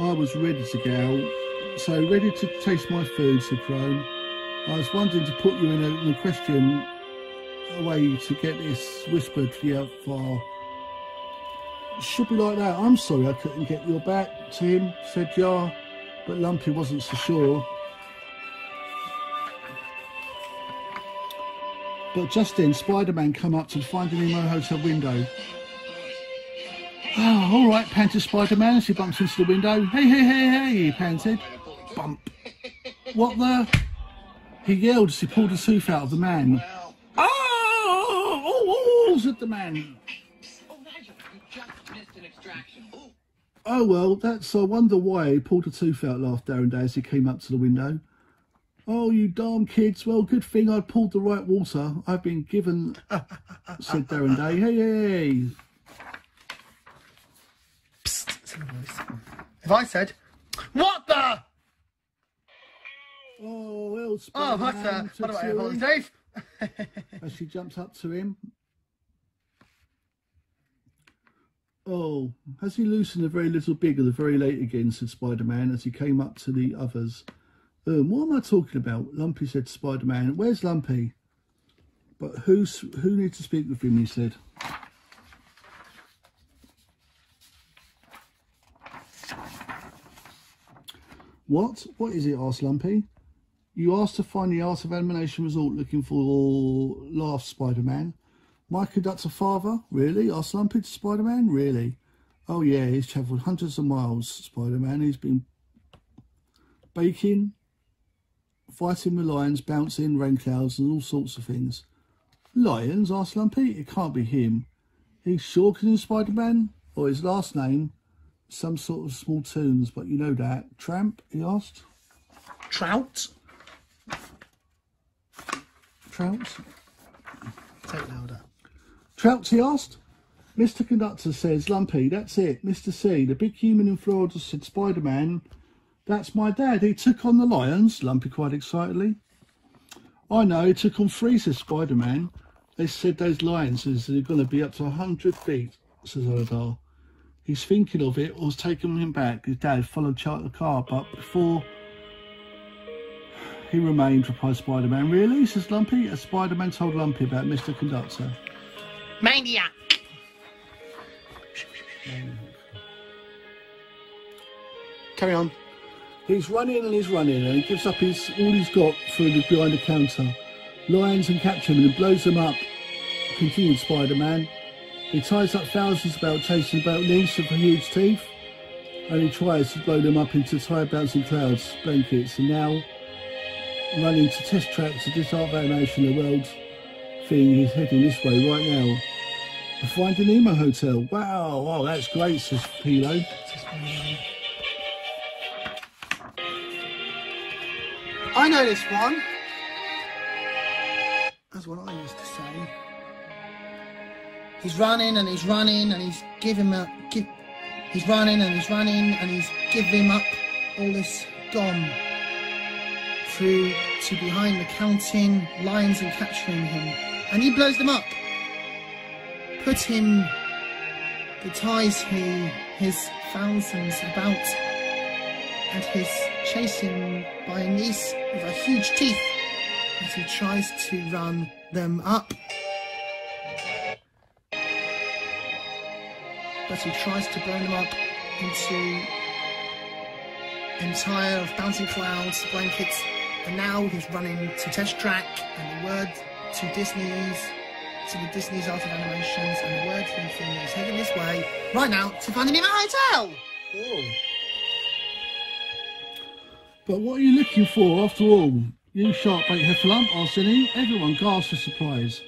I was ready to go so ready to taste my food, said Kron. I was wanting to put you in a, in a question a way to get this whispered for you far. Should be like that. I'm sorry I couldn't get your back to him, said Yar, but Lumpy wasn't so sure. But just then, Spider-Man come up to find the Finding Nemo hotel window. Oh, all right, panted Spider-Man as he bumps into the window. Hey, hey, hey, hey, he panted. Bump. What the? He yelled as he pulled a tooth out of the man. Oh, oh, oh, oh, said the man. Oh, Nigel, you just missed an extraction. Oh, well, that's, I wonder why he pulled a tooth out, laughed Darren Day as he came up to the window. Oh, you darn kids. Well, good thing I pulled the right water. I've been given, said Darren Day. Hey, hey, hey. If I said, What the? Oh, well, Oh, what Spider-Man, the? What about Siri. Dave? as she jumped up to him. Oh, has he loosened a very little big or the very late again, said Spider Man as he came up to the others. Um, what am I talking about? Lumpy said to Spider Man. Where's Lumpy? But who's who needs to speak with him, he said. What? What is it? asked Lumpy. You asked to find the Art of Animation Resort looking for laugh Spider Man. My conductor father? Really? asked Lumpy to Spider Man. Really? Oh, yeah, he's travelled hundreds of miles, Spider Man. He's been baking, fighting with lions, bouncing, rain clouds, and all sorts of things. Lions? asked Lumpy. It can't be him. He's Shawkin in Spider-Man, or his last name, some sort of small tunes, but you know that. Tramp, he asked. Trout. Trout? Take louder. Trout, he asked. Mr. Conductor says, Lumpy, that's it. Mr. C, the big human in Florida said, Spider-Man, that's my dad. He took on the lions, Lumpy quite excitedly. I know, he took on says Spider-Man. They said those lions is they're going to be up to a hundred feet, says Aladar. He's thinking of it, or taking him back. His dad followed Charlie the car, but before he remained, replied Spider-Man. Really, says Lumpy, as Spider-Man told Lumpy about Mr. Conductor. Maniac. Carry on. He's running and he's running and he gives up his all he's got through the behind the counter. Lions and capture him and blows them up. Continued Spider-Man. He ties up thousands about chasing about leaves of huge teeth. And he tries to blow them up into tire bouncing clouds, blankets, and now running to test tracks to disarm animation the world thing he's heading this way right now. The Finding Nemo Hotel. Wow, oh that's great, says Plio. I know this one. That's what I used to say. He's running and he's running and he's giving up. Give, he's running and he's running and he's giving up all this gone through to behind the counting lions and capturing him, and he blows them up. Put him the ties he his thousands about and his chasing by a niece with a huge teeth as he tries to run them up. But he tries to burn them up into entire of bouncing clouds, blankets, and now he's running to Test Track and the word to Disney's to the Disney's Art of Animations and the word to thing is heading this way right now to Finding Nemo Hotel. Oh. But what are you looking for after all? You sharp bait heffalump, asked Zini. Everyone gasped with surprise.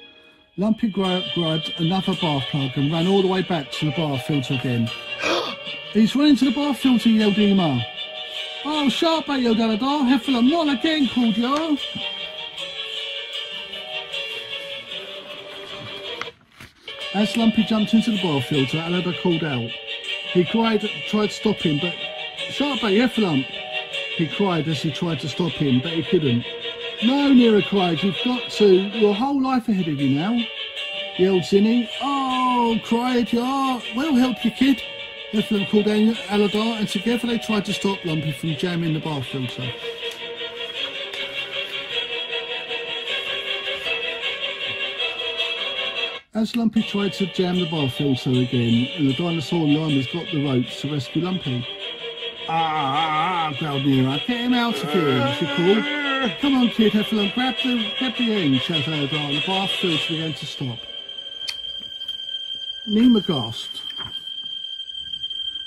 Lumpy gra- grabbed another bath plug and ran all the way back to the bath filter again. He's running to the bath filter, yelled Eema. Oh, sharp bait, yelled Aladar. Heffalump, not again, called Yar. As Lumpy jumped into the bath filter, Aladar called out. He cried, tried to stop him, but sharp bait, Heffalump. He cried as he tried to stop him, but he couldn't. No, Neera cried, you've got to. Your whole life ahead of you now. Yelled Zini. Oh, cried Yar. We'll help you, kid. Heffalump called Aladar, and together they tried to stop Lumpy from jamming the bath filter. As Lumpy tried to jam the bath filter again, and the dinosaur lion got the ropes to rescue Lumpy. Ah, ah, ah, ah growled Neera. Get him out of here, she called. Come on, kid, Heffalump, grab the, grab the end, shouted Aladar, and the bath filter began to stop. Nima gasped.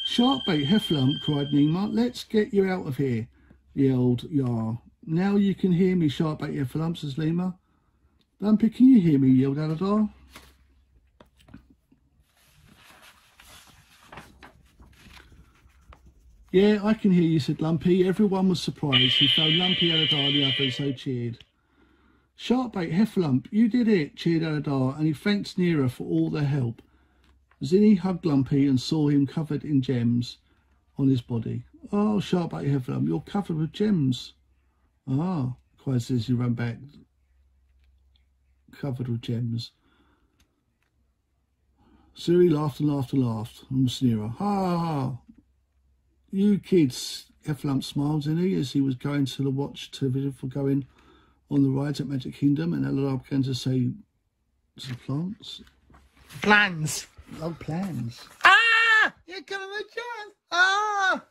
Sharkbait Heffalump, cried Nima. Let's get you out of here, yelled Yar. Now you can hear me, Sharkbait Heffalump, says Lima. Lumpy, can you hear me, yelled Aladar. Yeah, I can hear you, said Lumpy. Everyone was surprised. He found Lumpy, Aladar, and the others, so cheered. Sharkbait Heffalump, you did it, cheered Aladar, and he thanked Neera for all their help. Zini hugged Lumpy and saw him covered in gems on his body. Oh, Sharkbait Heffalump, you're covered with gems. Ah, cried he ran back, covered with gems. Siri laughed and laughed and laughed, and Sneerer, ha ha ha. You kids, Heffalump smiled, didn't he, as he was going to the watch television for going on the rides at Magic Kingdom, and Aladar began to say to plants, Plans. oh, plans. Ah! You're gonna chance. Ah!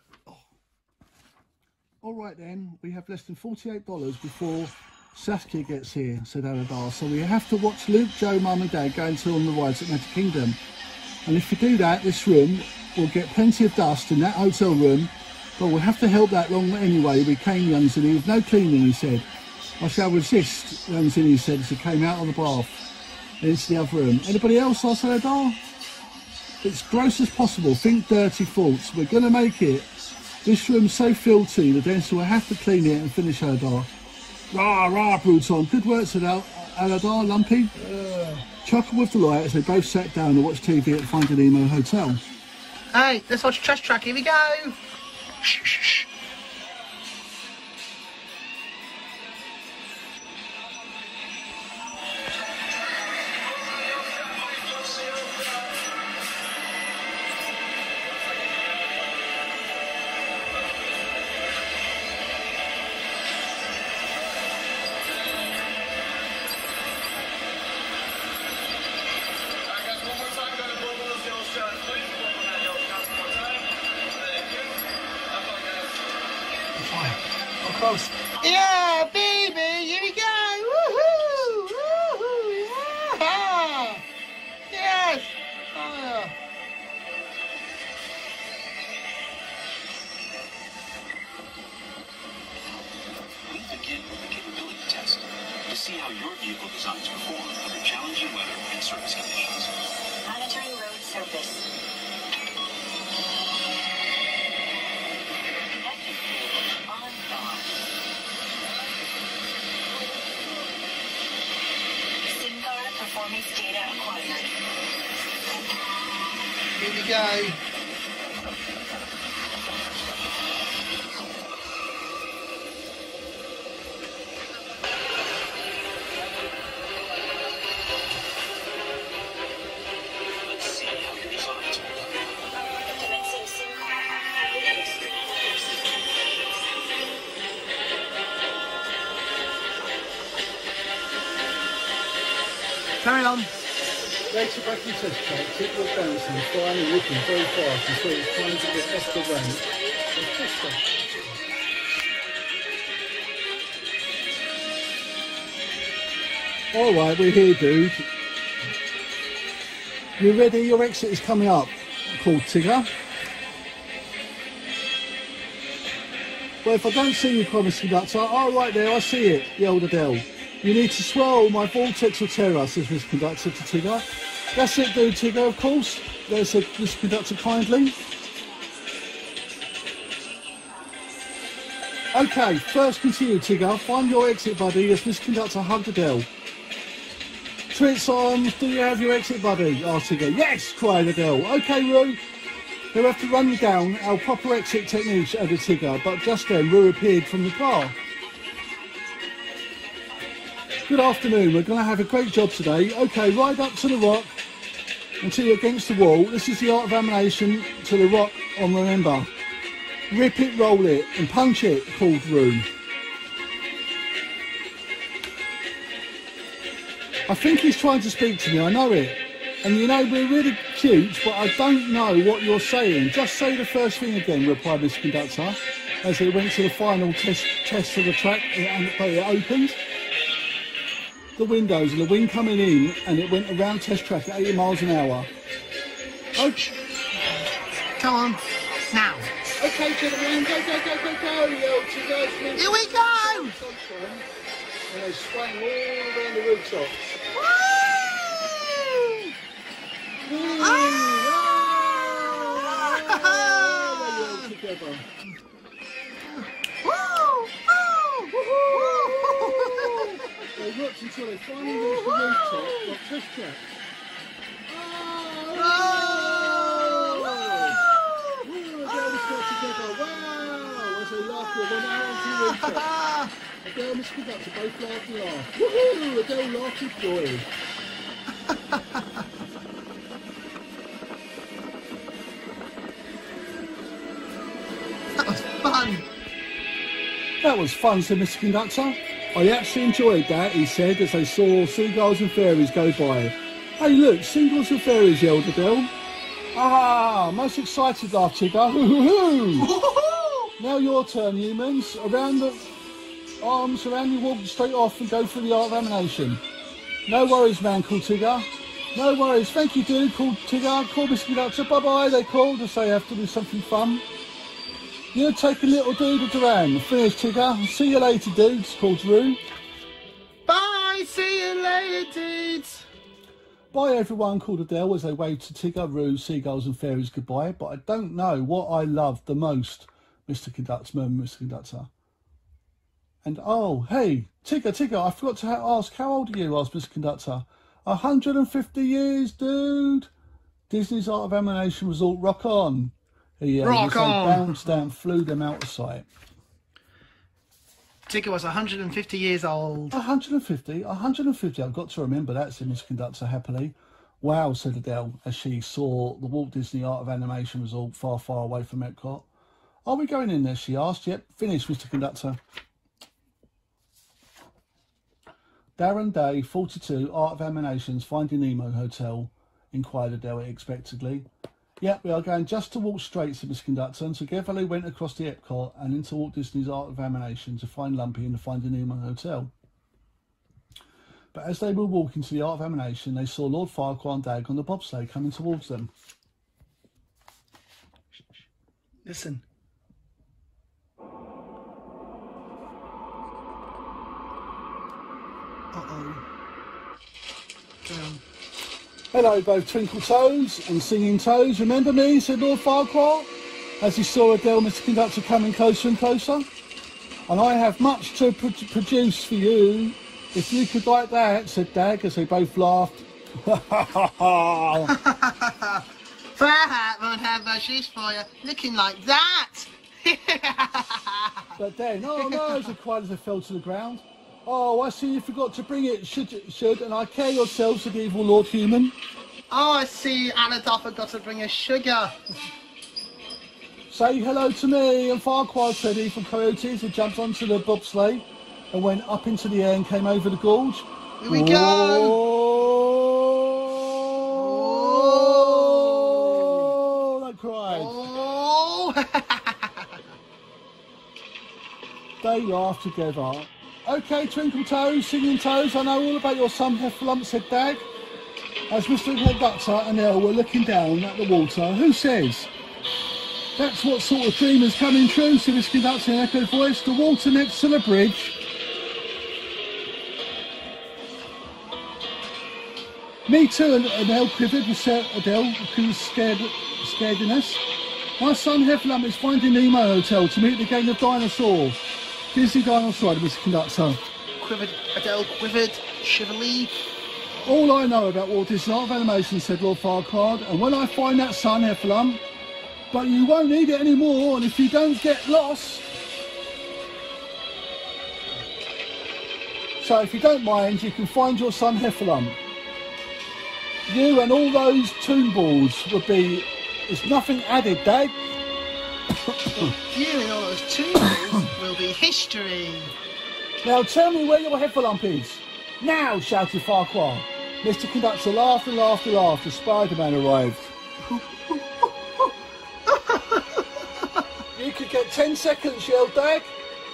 All right then, we have less than $48 before Saskia gets here, said Aladar. So we have to watch Luke, Joe, Mum and Dad going to on the rides at Magic Kingdom. And if we do that, this room will get plenty of dust in that hotel room. But we'll have to help that long anyway. We came, young Zini, with no cleaning, he said. I shall resist, Zini said as he came out of the bath and into the other room. Anybody else? I said, Aladar. It's gross as possible. Think dirty thoughts. We're gonna make it. This room's so filthy, the dentist will have to clean it and finish Aladar. Rah, rah, Bruton. Good work, said Al- Aladar, Lumpy. Uh. Chuckle with delight as they both sat down and watched TV at the Finding Nemo Hotel. Hey, let's watch Trash Track. Here we go. Shh, shh, shh. Test track, was bouncing, flying and whipping very fast get off the ramp. and test track. Alright, we're here, dude. You ready? Your exit is coming up, called Tigger. Well, if I don't see you, promise conductor, oh, right there, I see it, yelled Adele. You need to swirl my vortex of terror, says Mr. Conductor to Tigger. That's it, dude, Tigger, of course. There's a, Mr. Conductor kindly. Okay, first continue, Tigger. Find your exit buddy as Mr. Conductor hugged Adele. Twits arms, do you have your exit buddy? Oh, asked Tigger. Yes, cried Adele. Okay, Roo. He'll have to run down our proper exit techniques, uh, added Tigger, but just then Roo appeared from the car. Good afternoon, we're going to have a great job today. Okay, ride up to the rock until you're against the wall. This is the art of animation to the rock on remember. Rip it, roll it, and punch it, called Roo. I think he's trying to speak to me, I know it. And you know, we're really cute, but I don't know what you're saying. Just say the first thing again, replied Mr. Conductor, as they went to the final test, test of the track and it opened. The windows and the wind coming in, and it went around test track at 80 miles an hour. Okay, Come on. Now. okay gentlemen, go, go, go, go, go, yelled to guys Here we go. And they swung all around the rooftops. Ah! They yelled together. They looked until they finally reached the rooftop of test track. Woo, they all got together. Wow! As they laughed, they went out onto the rooftop. Adele and Mr. Conductor both laughed and laughed. Woohoo! Adele laughed with joy. That was fun. That was fun, said Mr. Conductor. I actually enjoyed that, he said, as they saw seagulls and fairies go by. Hey, look, seagulls and fairies, yelled Adele. Ah, most excited, laughed Tigger. Now your turn, humans. Around the arms, around you, walk straight off and go through the art of animation. No worries, man, called Tigger. No worries. Thank you, dude, called Tigger. Call Mr. Conductor. Bye-bye, they called, as they have to do something fun. You take a little doodle around. Finish, Tigger. See you later, dudes, called Roo. Bye. See you later, dudes. Bye everyone, called Adele as they waved to Tigger, Roo, Seagulls and Fairies goodbye. But I don't know what I loved the most, Mr. Conductor, murmured Mr. Conductor. And oh, hey, Tigger, Tigger, I forgot to ask, how old are you? asked Mr. Conductor. A hundred and fifty years, dude. Disney's Art of Animation Resort, rock on. He yelled Rock on. bounced down, flew them out of sight. Tigger was 150 years old. 150, 150. I've got to remember that, said Miss Conductor happily. Wow, said Adele as she saw the Walt Disney Art of Animation Resort far, far away from Epcot. Are we going in there? She asked. Yep, finished, Mr. Conductor. Darren Day, 42, Art of Animations, Finding Nemo Hotel, inquired Adele expectedly. Yep, we are going just to walk straight, said Miss Conductor, and together they went across the Epcot and into Walt Disney's Art of Animation to find Lumpy in the Finding Nemo Hotel. But as they were walking to the Art of Animation, they saw Lord Farquaad and Dag on the bobsleigh coming towards them. Listen. Uh-oh. Um, Hello, both Twinkle Toes and Singing Toes. Remember me, said Lord Farquaad, as he saw Adele, Mr. Conductor, coming closer and closer. And I have much to pro- produce for you. If you could like that, said Dag, as they both laughed. Fat won't have no shoes for you. Looking like that. But then, oh no, as they cried as they fell to the ground. Oh, I see you forgot to bring it, should, should, and I care yourselves, said the evil Lord Human. Oh, I see Anna Duffer got to bring us sugar. Say hello to me, and Farquaad said he from Coyotes who jumped onto the bobsleigh and went up into the air and came over the gorge. Here we go. Oh, they cried. Oh. They laughed together. Okay, Twinkle Toes, Singing Toes, I know all about your son heffalump, said Dag. As Mr. Conductor and Elle were looking down at the water, who says? That's what sort of dream is coming true, said Mr. Conductor in an echoed voice. The water next to the bridge. Me too, and Adele quivered with sa- Adele, who was scared, scarediness. My son Heffalump is finding Nemo Hotel to meet the gang of dinosaurs. Disney Dinosaur, Mr. Conductor. quivered, Adele quivered, shiverly. All I know about Walt Disney Art of Animation, said Lord Farquaad, and when I find that son, Heffalump, but you won't need it anymore, and if you don't get lost. So if you don't mind, you can find your son Heffalump. You and all those toon balls would be, there's nothing added, Dad. You and all those tools will be history. Now tell me where your Heffalump is. Now, shouted Farquaad. Mr. Conductor laughed and laughed and laughed as Spider-Man arrived. you could get ten seconds, yelled Dag.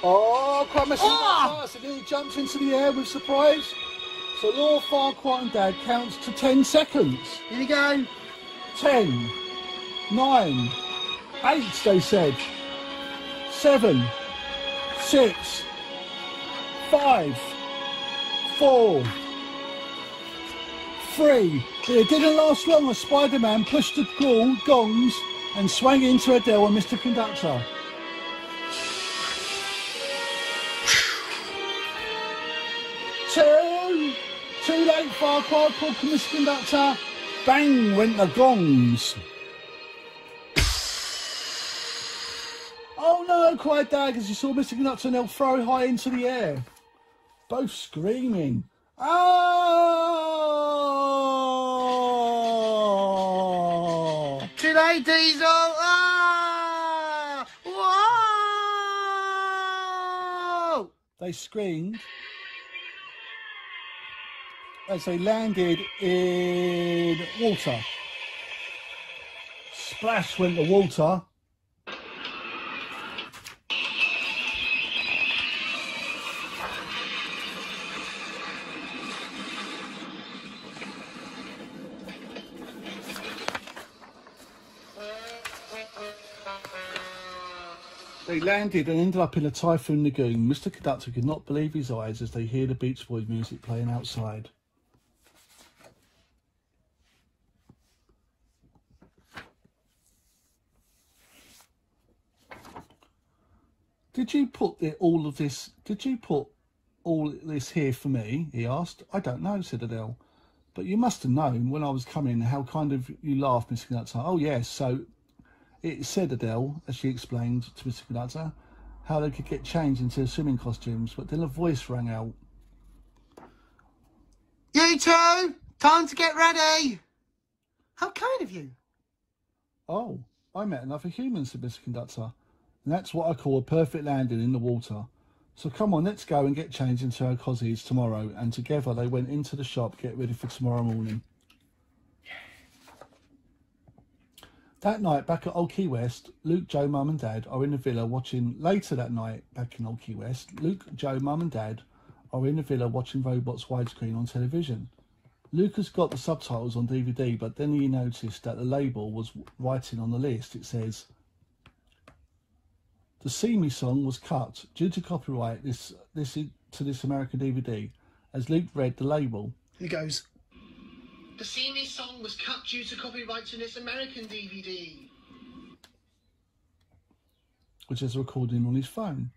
Oh, cried Mr. Conductor as he jumped into the air with surprise. So Lord Farquaad and Dad counts to ten seconds. Here we go. Ten, nine, eight, they said. Seven, six, five, four, three. It didn't last long as Spider-Man pushed the gong- gongs and swung into Adele and Mr. Conductor. Two, too late, Farquaad called Mr. Conductor. Bang went the gongs. Oh no, cried Dag as he saw Mr. Conductor and Elle throw high into the air. Both screaming. Oh! Late, Diesel. Ah! Whoa! They screamed as they landed in water. Splash went the water. They landed and ended up in a typhoon lagoon. Mr. Conductor could not believe his eyes as they hear the Beach Boys music playing outside. Did you put the, all of this? Did you put all this here for me? He asked. I don't know, said Adele. But you must have known when I was coming how kind of you laughed, Mr. Conductor. Oh yes, so it said Adele, as she explained to Mr. Conductor, how they could get changed into swimming costumes, but then a voice rang out. You two, time to get ready. How kind of you. Oh, I met another human, said Mr. Conductor. And that's what I call a perfect landing in the water. So come on, let's go and get changed into our cozies tomorrow. And together they went into the shop, get ready for tomorrow morning. That night, back at Old Key West, Luke, Joe, Mum and Dad are in the villa watching... Later that night, back in Old Key West, Luke, Joe, Mum and Dad are in the villa watching robots widescreen on television. Luke has got the subtitles on DVD, but then he noticed that the label was writing on the list. It says, "The See Me song was cut due to copyright this this to this American DVD." As Luke read the label, He goes, The See Me song was cut due to copyright in this American DVD. which is a recording on his phone.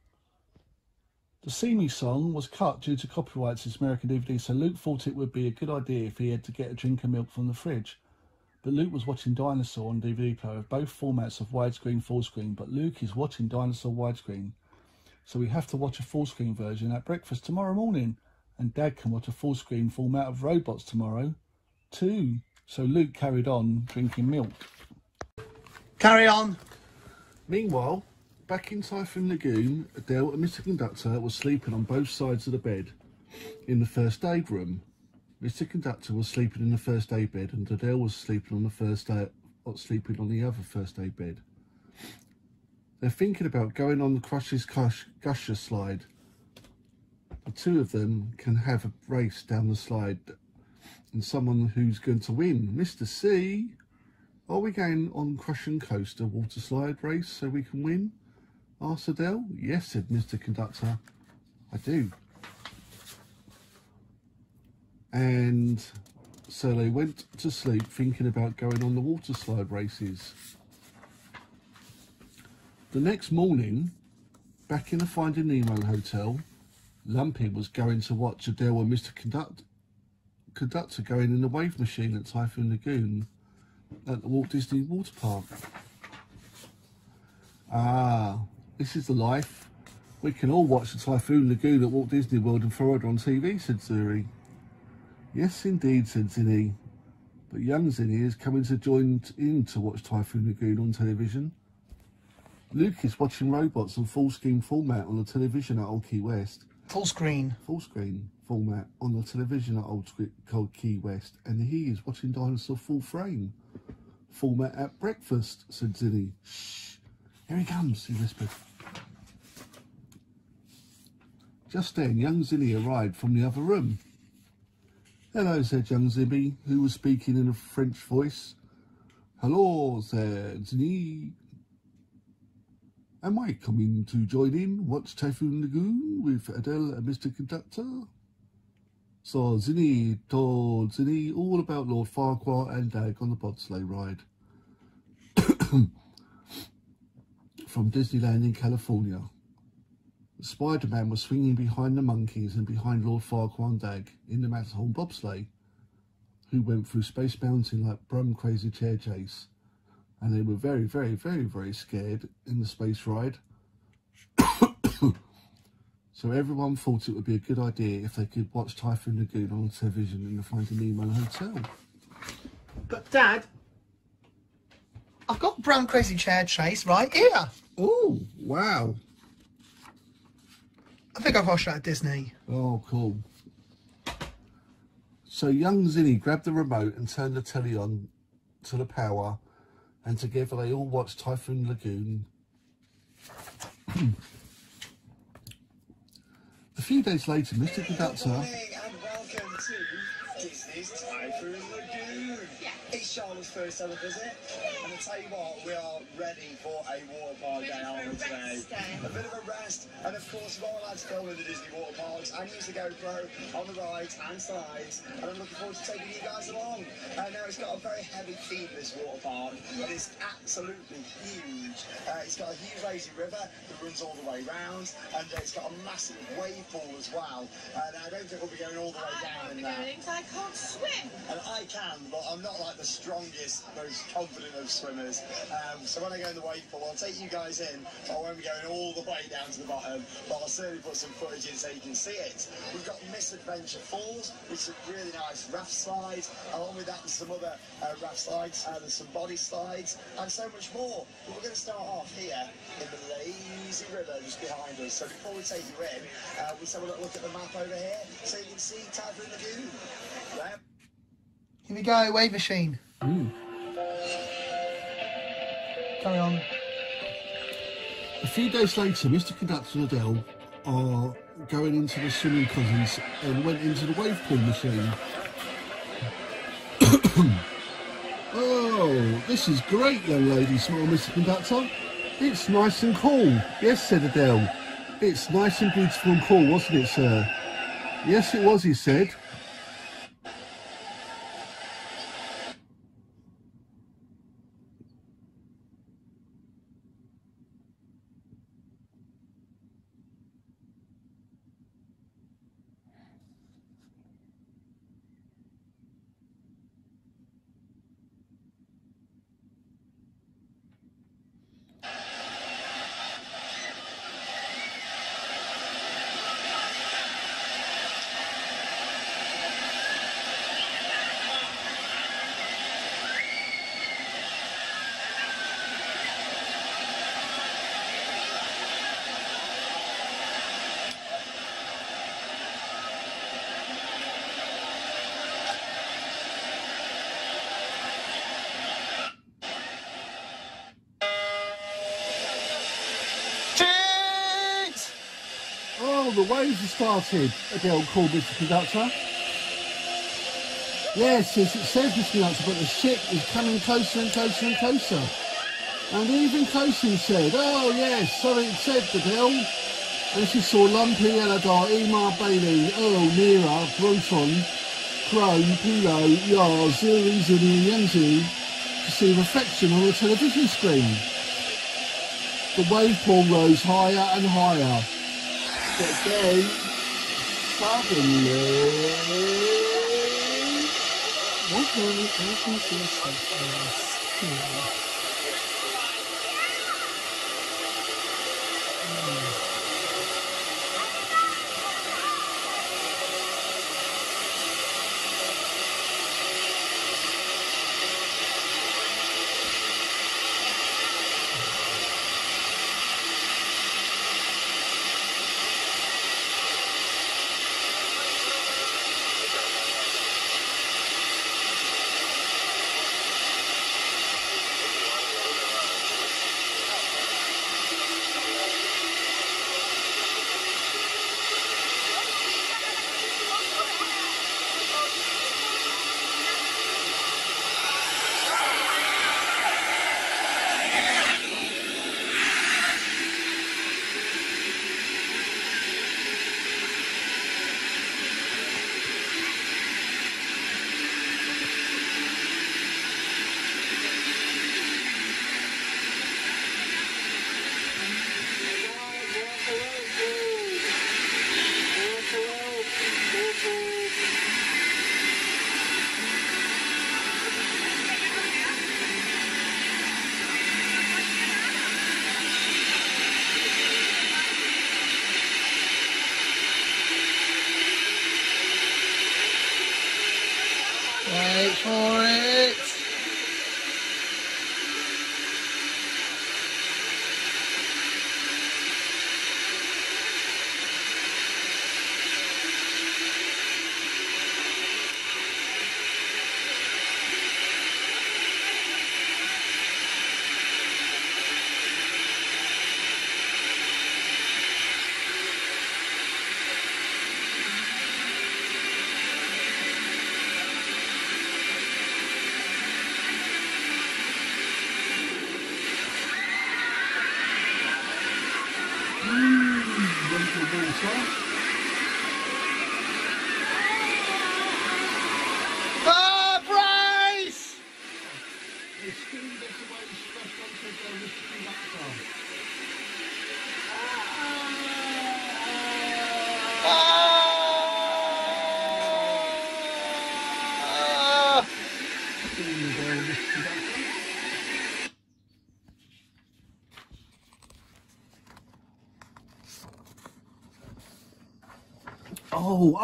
The See Me song was cut due to copyrights in this American DVD, so Luke thought it would be a good idea if he had to get a drink of milk from the fridge. But Luke was watching Dinosaur on DVD player of both formats of widescreen, full screen, but Luke is watching Dinosaur widescreen. So we have to watch a full screen version at breakfast tomorrow morning, and Dad can watch a full screen format of Robots tomorrow, too. So Luke carried on drinking milk. Carry on. Meanwhile, back in Typhoon Lagoon, Adele and Mr. Conductor were sleeping on both sides of the bed in the first aid room. Mr. Conductor was sleeping in the first aid bed, and Adele was sleeping on the first aid, uh, sleeping on the other first aid bed. They're thinking about going on the Crush's Gush, Gusher slide. The two of them can have a race down the slide, and someone who's going to win, Mr. C. Are we going on Crush and Coaster water slide race so we can win? asked Adele. Yes, said Mr. Conductor. I do. And so they went to sleep thinking about going on the water slide races. The next morning, back in the Finding Nemo hotel, Lumpy was going to watch Adele and Mr. Conduct- Conductor going in the wave machine at Typhoon Lagoon at the Walt Disney Water Park. Ah, this is the life. We can all watch the Typhoon Lagoon at Walt Disney World in Florida on TV, said Suri. Yes, indeed, said Zini. But young Zini is coming to join in to watch Typhoon Lagoon on television. Luke is watching robots on full screen format on the television at Old Key West. Full screen. Full screen format on the television at Old Squ- Old Key West, and he is watching Dinosaur full frame format at breakfast, said Zini. Shh, here he comes, he whispered. Just then, young Zini arrived from the other room. Hello, said young Zibby, who was speaking in a French voice. Hello, said Zini. Am I coming to join in watch Typhoon Lagoon with Adele and Mr. Conductor? So Zini told Zini all about Lord Farquaad and Dag on the bobsleigh ride from Disneyland in California. Spider-Man was swinging behind the monkeys and behind Lord Farquaad and Dag in the Matterhorn bobsleigh, who went through Space Mountain like Brum Crazy Chair Chase, and they were very, very, very, very scared in the space ride. so everyone thought it would be a good idea if they could watch Typhoon Lagoon on television in the Finding Nemo hotel. But Dad, I've got Brum Crazy Chair Chase right here. Oh, wow. I think I've watched that at Disney. Oh, cool. So young Zini grabbed the remote and turned the telly on to the power, and together they all watched Typhoon Lagoon. a few days later, Mr. Conductor. and welcome to Disney's Typhoon Lagoon. It's Charlotte's first ever visit. And I tell you what, we are ready for a water park day for a on today. day. A bit of a rest. And of course, we're all allowed to film in the Disney water parks and use the GoPro on the rides and slides. And I'm looking forward to taking you guys along. Uh, now, it's got a very heavy theme, this water park. It is absolutely huge. Uh, it's got a huge lazy river that runs all the way round. And uh, it's got a massive wave pool as well. And I don't think we'll be going all the way down in that. I can't swim. And I can, but I'm not like the strongest, most confident of swimmers. Um, so when I go in the wave pool, I'll take you guys in, I won't be going all the way down to the bottom. But I'll certainly put some footage in so you can see it. We've got Miss Adventure Falls, which is really nice raft slide. Along with that, there's some other uh, raft slides. Uh, there's some body slides, and so much more. But we're going to start off here in the lazy river just behind us. So before we take you in, uh, we'll have a look at the map over here so you can see Typhoon Lagoon. Here we go, wave machine. Mm. Carry on. A few days later, Mr. Conductor and Adele are going into the swimming cousins and went into the wave pool machine. oh, this is great, young lady, smiled Mr. Conductor. It's nice and cool. Yes, said Adele. It's nice and beautiful and cool, wasn't it, sir? Yes, it was, he said. Jinx! Oh, the started, Adele called Mr. Conductor. Yes, yes, it says Mr. Conductor, but the ship is coming closer and closer and closer. And even closer, he said, oh yes, so it said, Adele. And she saw Lumpy, Aladar, Eema, Bailey, Url, Neera, Bruton, Kron, Plio, Yar, Suri, Zini, and Yanzi to see reflection on the television screen. The wave pool rose higher and higher. But then, suddenly... What will we ever see such a Wait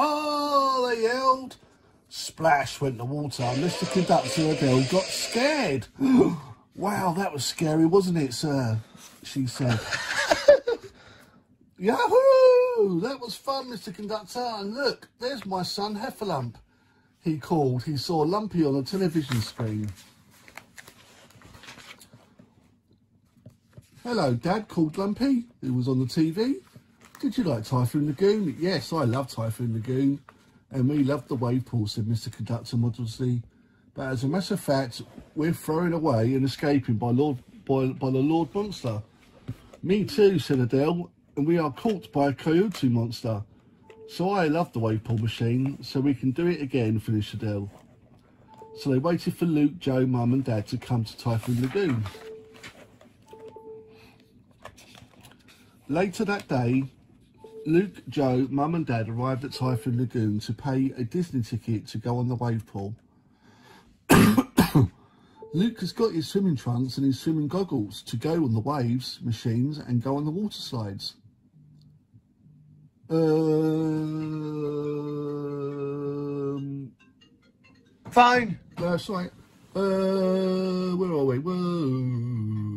Oh, they yelled. Splash went the water. Mr. Conductor Adele got scared. wow, that was scary, wasn't it, sir? She said. Yahoo! That was fun, Mr. Conductor. And look, there's my son, Heffalump. He called. He saw Lumpy on a television screen. Hello, Dad, called Lumpy, who was on the TV. Did you like Typhoon Lagoon? Yes, I love Typhoon Lagoon. And we love the wave pool, said Mr. Conductor modestly. But as a matter of fact, we're throwing away and escaping by Lord by, by the Lord Monster. Me too, said Adele, and we are caught by a coyote monster. So I love the wave pool machine, so we can do it again, finished Adele. So they waited for Luke, Joe, Mum and Dad to come to Typhoon Lagoon. Later that day, Luke, Joe, Mum and Dad arrived at Typhoon Lagoon to pay a Disney ticket to go on the wave pool. Luke has got his swimming trunks and his swimming goggles to go on the waves machines and go on the water slides. Um, Phone. that's right. Uh, where are we? Whoa.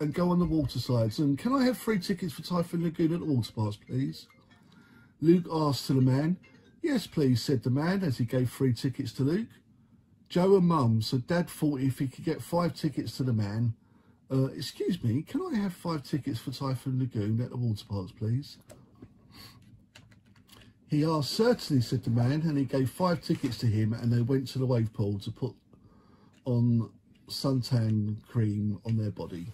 And go on the water slides. And can I have free tickets for Typhoon Lagoon at water parks, please? Luke asked to the man. Yes, please, said the man as he gave free tickets to Luke. Joe and Mum, so Dad thought if he could get five tickets to the man. Uh, excuse me, can I have five tickets for Typhoon Lagoon at the water parks, please? He asked, certainly, said the man, and he gave five tickets to him, and they went to the wave pool to put on suntan cream on their body.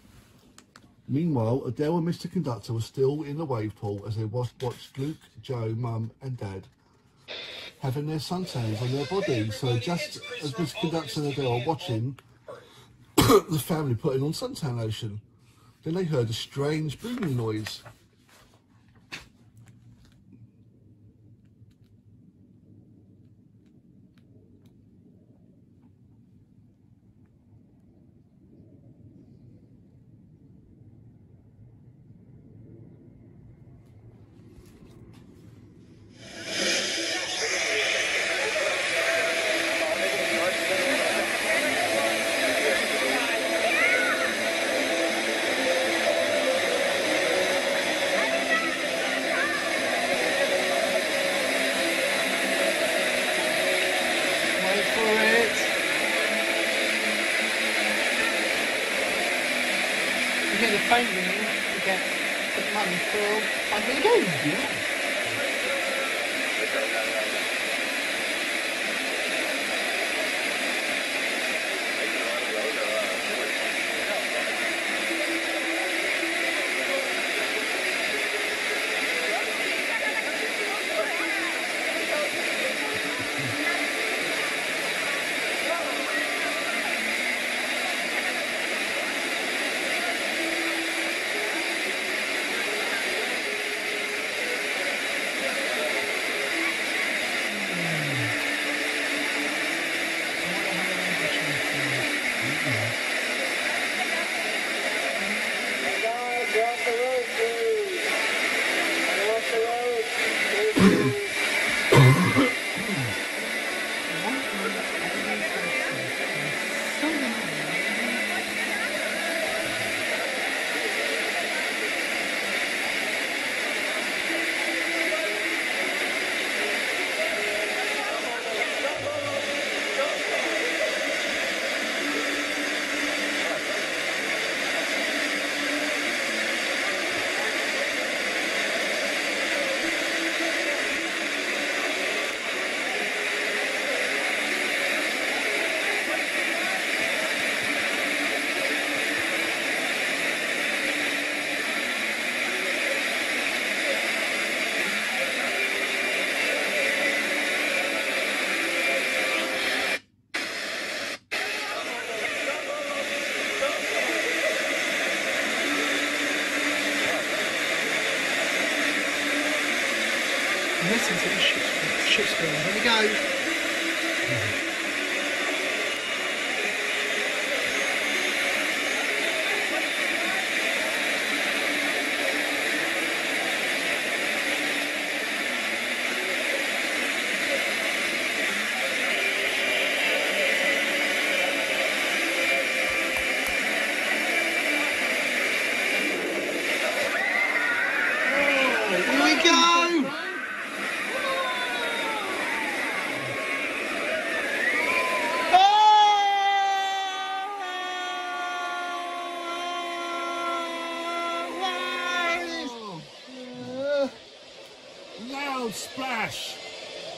Meanwhile, Adele and Mr. Conductor were still in the wave pool as they watched, Luke, Joe, Mum, and Dad having their suntans on their body. So just as Mr. Conductor and Adele were watching, the family putting on suntan lotion. Then they heard a strange booming noise.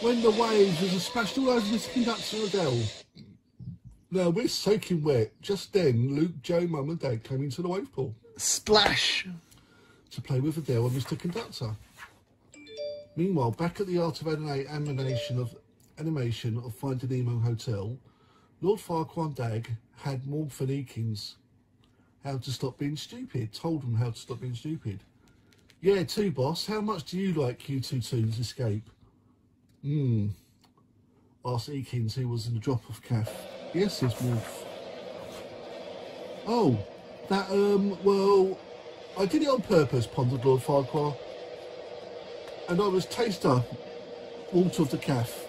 When the waves was splashed all over Mr. Conductor and Adele. Now we're soaking wet. Just then, Luke, Joe, Mum and Dad came into the wave pool Splash. to play with Adele and Mr. Conductor. Meanwhile, back at the Art of Animation of Animation of Finding Nemo Hotel, Lord Farquaad Dag had Meowth and Ekans how to stop being stupid, told them how to stop being stupid. Yeah, too, boss. How much do you like Q22's escape? Hmm. Asked Ekans, who was in the drop of calf. Yes, says Meowth. Oh, that, um, well, I did it on purpose, pondered Lord Farquaad. And I was taster water of the calf.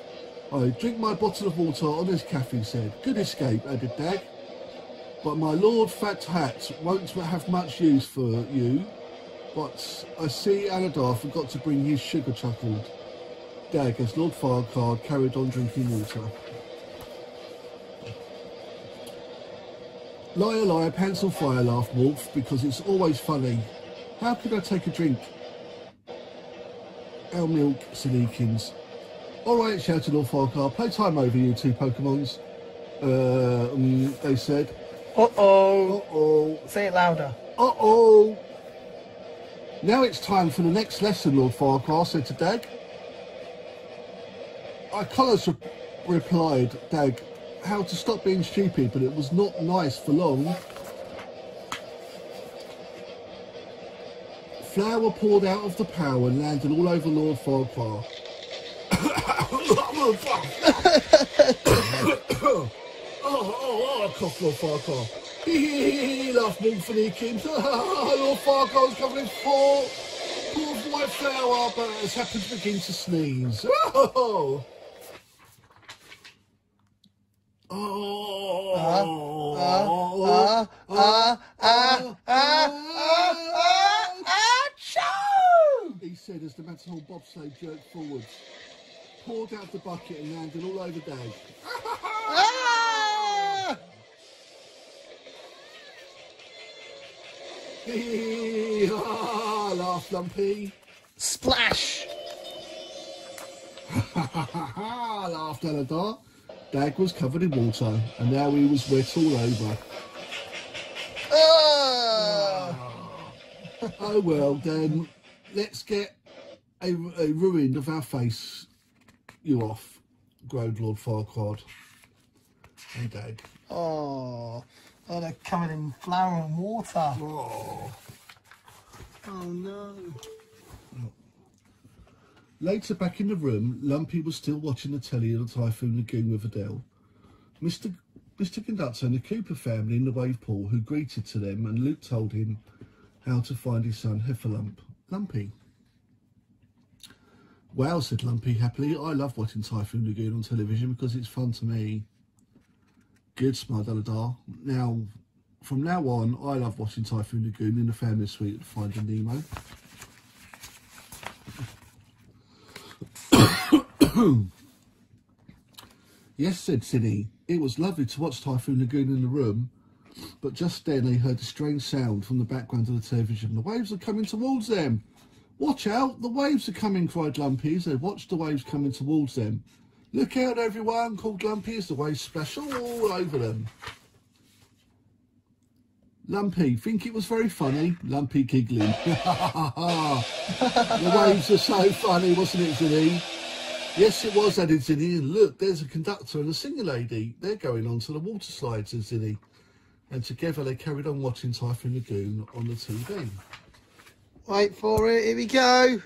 I drink my bottle of water on this calf, he said. Good escape, added Dag. But my Lord Fat Hat won't have much use for you. But I see Aladar forgot to bring his sugar, chuckled Dag as Lord Farquaad carried on drinking water. Liar, liar, pants on fire, laughed Wolf, because it's always funny. How could I take a drink? Our milk, said Ekans. All right, shouted Lord Farquaad, play time over, you two Pokemons. Uh, um, they said. Uh-oh. Uh-oh. Say it louder. Uh-oh. Now it's time for the next lesson, Lord Farquaad said to Dag. I Collis re- replied, Dag, how to stop being stupid, but it was not nice for long. Flour poured out of the power and landed all over Lord Farquaad. oh, oh, oh, coughed Lord Farquaad. Hee, laughed Wolfany Kim. Lord Farquaad was covered in four poor white flour, but has happened to begin to sneeze. Oh, oh, oh. Oh, Uh, uh, uh, uh, uh, he said as the Matterhorn bobsleigh jerked forwards, poured out the bucket and landed all over Dag. Ah! Hee ha, laughed Lumpy. Splash! laughed Aladar. Dag was covered in water, and now he was wet all over. Ah! Oh well, then let's get a, a ruined of our face you off, groaned Lord Farquaad. And Dag. Oh, oh, they're covered in flour and water. Oh. Oh no. Later, back in the room, Lumpy was still watching the telly of the Typhoon Lagoon with Adele. Mr. Mr. Conductor and the Cooper family in the wave pool who greeted to them, and Luke told him how to find his son Heffalump. Lumpy. Wow, said Lumpy happily. I love watching Typhoon Lagoon on television because it's fun to me. Good, smiled Aladar. Now, from now on, I love watching Typhoon Lagoon in the family suite at Finding Nemo. Yes, said Sidney. It was lovely to watch Typhoon Lagoon in the room, but just then they heard a strange sound from the background of the television. The waves are coming towards them. Watch out, the waves are coming, cried Lumpy as they watched the waves coming towards them. Look out, everyone, called Lumpy as the waves splashed all over them. Lumpy, think it was very funny? Lumpy giggling. the waves are so funny, wasn't it, Zini? Yes, it was, added Zini. And look, there's a conductor and a singer lady. They're going on to the water slide, said Zini. And together they carried on watching Typhoon Lagoon on the TV. Wait for it. Here we go.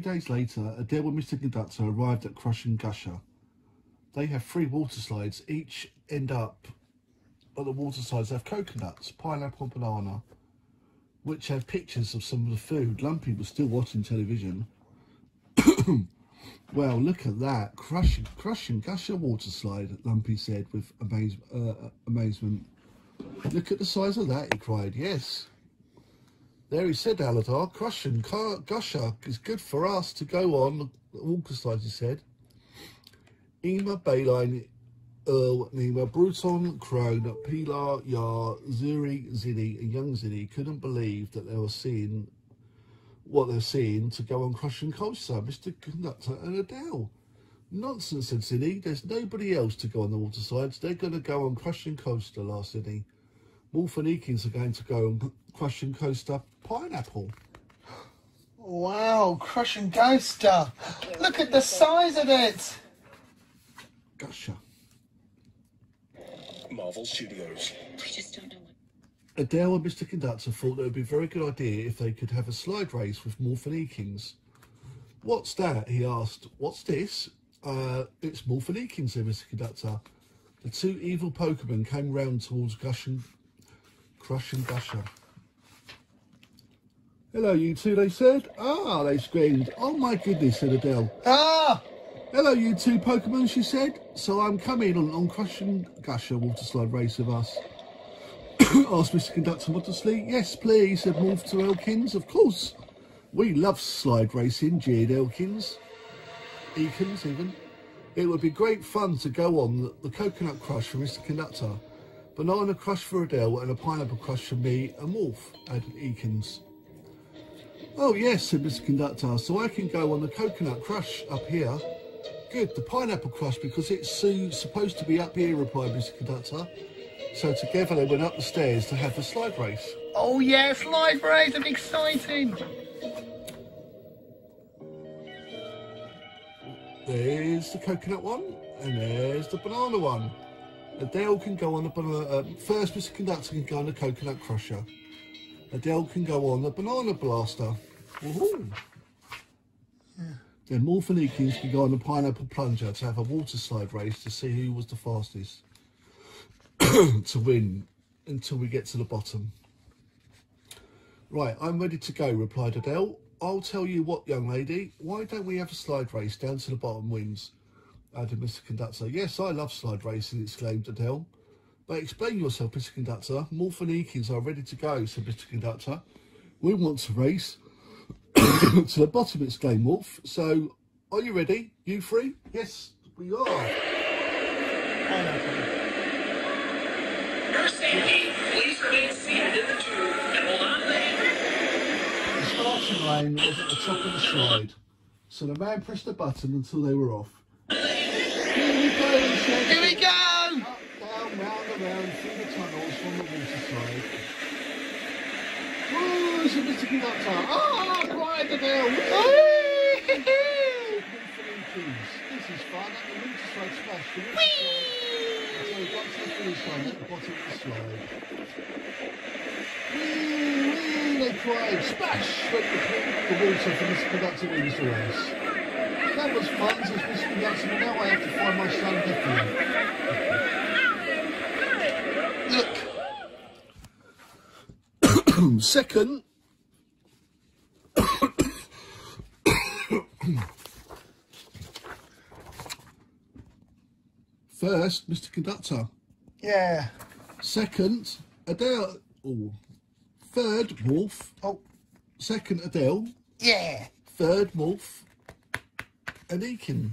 Few days later, Adele and Mr. Conductor arrived at Crush and Gusher. They have three water slides, each end up at the water slides have coconuts, pineapple, banana, which have pictures of some of the food. Lumpy was still watching television. well, look at that. Crush, crush and Gusher water slide, Lumpy said with amaze, uh, amazement. Look at the size of that, he cried. Yes. There he said, Aladar, Car- Gusher is good for us to go on the water he said. Eema, Baylene, Url, Neera, Bruton, Kron, Plio, Yar, Suri, Zini, and Young Zini couldn't believe that they were seeing what they're seeing to go on Crush and Coaster, Mr. Conductor and Adele. Nonsense, said Zini. There's nobody else to go on the water slides. They're going to go on Crush and Coaster, last Zini. Wolf and Ekans are going to go and Crush and Coaster Pineapple. Wow, Crush and Ghoster. Look at the size of it. Gusher. Marvel Studios. I just don't know what. Adele and Mr. Conductor thought it would be a very good idea if they could have a slide race with Morphin Ekans. What's that? he asked. What's this? Uh, it's Morphin Ekans, said Mr. Conductor. The two evil Pokemon came round towards Gush and Crush and Gusher. Hello, you two, they said. Ah, they screamed. Oh my goodness, said Adele. Ah! Hello, you two Pokemon, she said. So I'm coming on, on Crush and Gusher water slide race with us. asked Mr. Conductor modestly. Yes, please, said Morph to Ekans. Of course. We love slide racing, jeered Ekans. Ekans, even. It would be great fun to go on the, the Coconut Crush for Mr. Conductor, Banana Crush for Adele, and a Pineapple Crush for me and Wolf, added Ekans. Oh, yes, said Mr. Conductor, so I can go on the Coconut Crush up here. Good, the Pineapple Crush, because it's supposed to be up here, replied Mr. Conductor. So together they went up the stairs to have the slide race. Oh yeah, slide race, I'm exciting. There's the coconut one, and there's the banana one. Adele can go on the banana. Uh, first, Mr. Conductor can go on the coconut crusher. Adele can go on the banana blaster. Woohoo! Then Morph and can go on the pineapple plunger to have a water slide race to see who was the fastest to win until we get to the bottom. Right, I'm ready to go, replied Adele. I'll tell you what, young lady, why don't we have a slide race down to the bottom wins? Added Mr. Conductor. Yes, I love slide racing, exclaimed Adele. But explain yourself, Mr. Conductor. Morph and Ekans are ready to go, said Mr. Conductor. We want to race to the bottom, exclaimed Morph. So, are you ready? You three? Yes, we are. Nurse Sandy, please remain seated in the tube and hold on to the handle. The starting lane was at the top of the slide, so the man pressed the button until they were off. Here we go. Up, down, round and round through the tunnels from the water slide. Woo, said Mr. Conductor. Ah, cried the bell. Whee! Yes, is fun. At the winter slide splash, slide. Until we got to the finish line at the bottom of the slide. Whee, whee, they cried. Splash went the, the water for this wins the race. That was fun, Conductor, now I have to find my son Heffley. Look. Second, First, Mr. Conductor. Yeah. Second, Adele. Oh. Third, Wolf. Oh. Second, Adele. Yeah. Third, Wolf. And Eakin.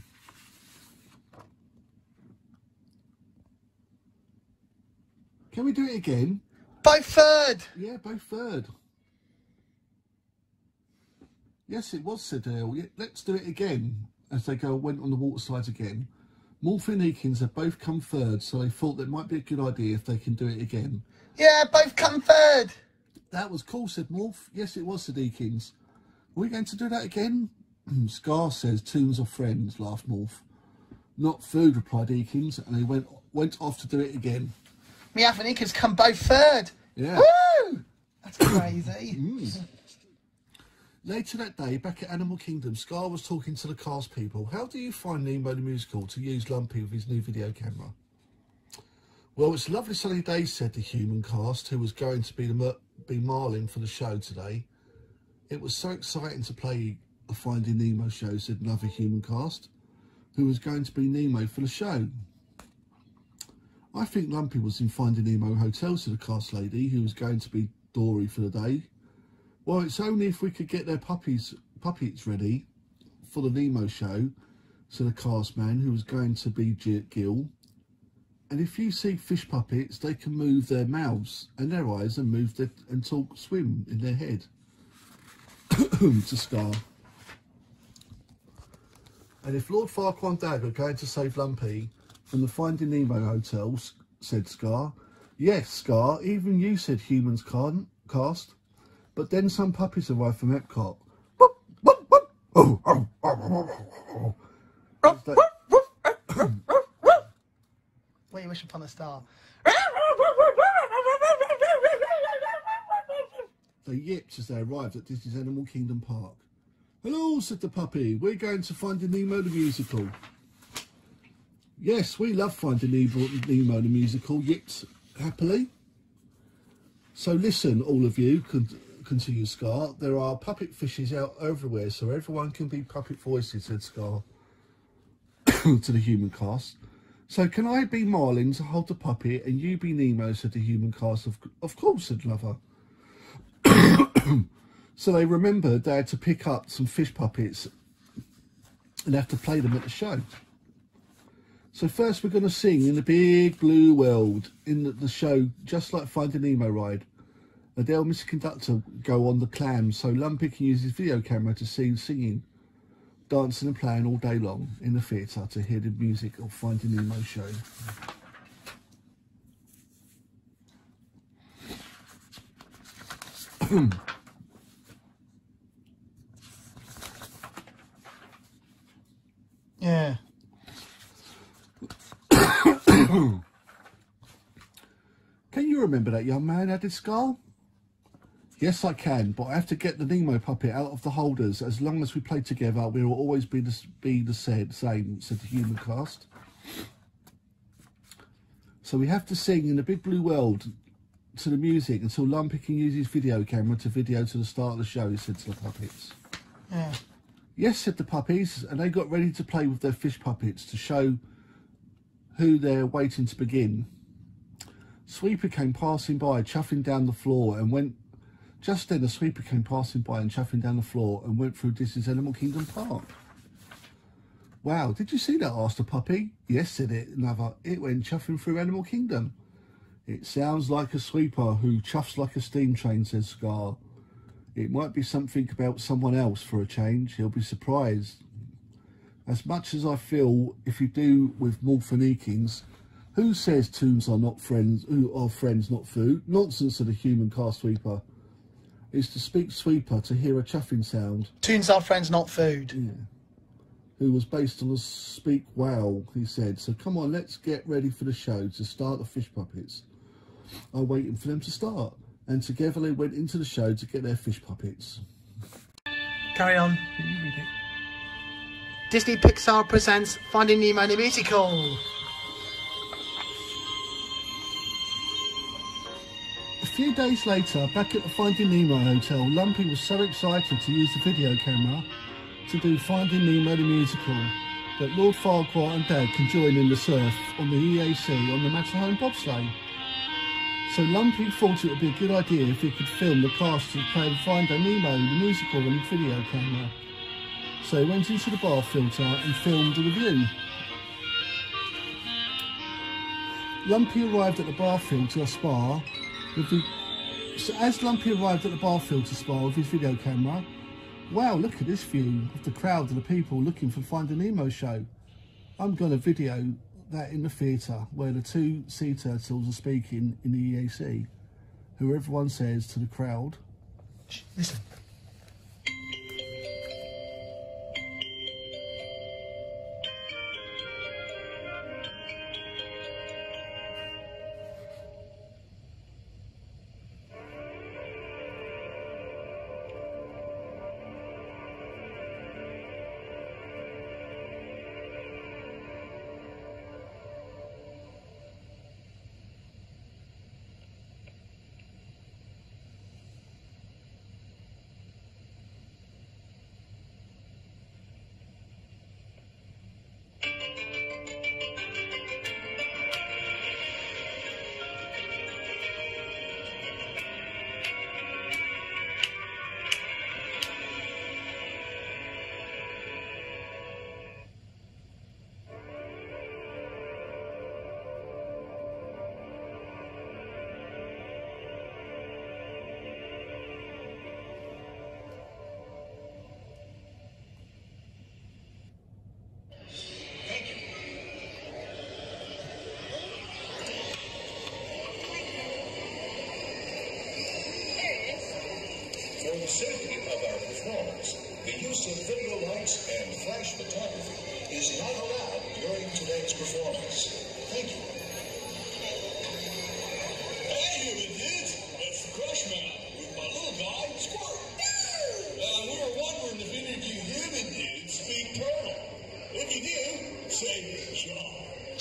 Can we do it again? By third. Yeah, both third. Yes, it was said Dale. Yeah, let's do it again. As they go went on the water slides again. Morphy and Ekans have both come third, so they thought it might be a good idea if they can do it again. Yeah, both come third. That was cool, said Morph. Yes, it was, said Ekans. Are we going to do that again? Scar says, tunes are friends, laughed Morph. Not food, replied Ekans, and they went went off to do it again. Me and Ekans come both third. Yeah. Woo! That's crazy. Mm. Later that day, back at Animal Kingdom, Scar was talking to the cast people. How do you find Nemo the musical to use Lumpy with his new video camera? Well, it's a lovely sunny day, said the human cast, who was going to be the be Marlin for the show today. It was so exciting to play a Finding Nemo show, said another human cast, who was going to be Nemo for the show. I think Lumpy was in Finding Nemo Hotel, said the cast lady, who was going to be Dory for the day. Well, it's only if we could get their puppies puppets ready for the Nemo show, said the cast man who was going to be G- Gil. And if you see fish puppets, they can move their mouths and their eyes and move their, and talk, swim in their head. to Scar. And if Lord Farquaad Dag are going to save Lumpy from the Finding Nemo hotel, said Scar. Yes, Scar, even you said humans can't cast. But then some puppies arrive from Epcot. Oh, oh, oh, oh, oh. oh, oh. Where you wish upon a star. They yipped as they arrived at Disney's Animal Kingdom Park. Hello, said the puppy. We're going to Finding Nemo the musical. Yes, we love Finding Nemo, the musical, yipped happily. So listen, all of you, con- continue Scar. There are puppet fishes out everywhere, so everyone can be puppet voices, said Scar to the human cast. So can I be Marlin to hold the puppet and you be Nemo, said the human cast. Of, of course, said Lover. so they remembered they had to pick up some fish puppets and have to play them at the show. So first we're going to sing in the big blue world in the, the show, just like Finding Nemo ride. Adele, Mr. Conductor, go on the clam so Lumpy can use his video camera to see singing, dancing and playing all day long in the theatre to hear the music of Finding Nemo show. Yeah. Can you remember that young man, added Skull? Yes, I can, but I have to get the Nemo puppet out of the holders. As long as we play together, we will always be the, be the said, same, said the human cast. So we have to sing in the big blue world to the music until Lumpy can use his video camera to video to the start of the show, he said to the puppets. Yeah. Yes, said the puppies, and they got ready to play with their fish puppets to show who they're waiting to begin. Sweeper came passing by, chuffing down the floor, and went. Just then, a sweeper came passing by and chuffing down the floor and went through Disney's Animal Kingdom Park. Wow, did you see that? asked the puppy. Yes, said it. Another. It went chuffing through Animal Kingdom. It sounds like a sweeper who chuffs like a steam train, says Scar. It might be something about someone else for a change. He'll be surprised. As much as I feel if you do with Morph and who says tunes are not friends, who are friends, not food? Nonsense of the human car sweeper. is to speak sweeper to hear a chuffing sound. Tunes are friends, not food. Yeah. who was based on a speak wow, he said. So come on, let's get ready for the show to start the fish puppets. I'm waiting for them to start. And together they went into the show to get their fish puppets. Carry on. Disney Pixar presents Finding Nemo the musical. A few days later, back at the Finding Nemo hotel, Lumpy was so excited to use the video camera to do Finding Nemo the musical that Lord Farquaad and Dag can join in the surf on the EAC on the Matterhorn bobsleigh. So Lumpy thought it would be a good idea if he could film the cast of playing Finding Nemo the musical on his video camera. So he went into the bar filter and filmed a review. Lumpy arrived at the bar filter spa with the so as Lumpy arrived at the bar filter spa with his video camera, wow, look at this view of the crowd of the people looking for Finding Nemo show. I'm going to video that in the theatre where the two sea turtles are speaking in the EAC, who everyone says to the crowd, Listen.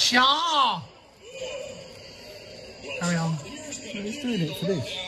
Shaw. Carry on. He's doing it for this.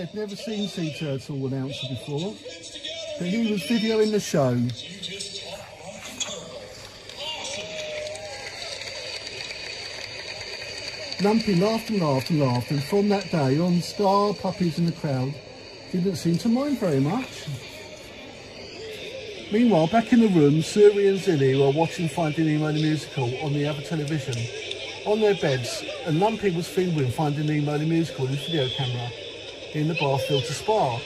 Had never seen Sea Turtle announcer before, but he was videoing the show. Lumpy laughed and laughed and laughed, and from that day on, Star, puppies in the crowd didn't seem to mind very much. Meanwhile, back in the room, Suri and Zini were watching Finding Nemo the musical on the other television, on their beds, and Lumpy was filming Finding Nemo the musical with his video camera in the bar filter spa.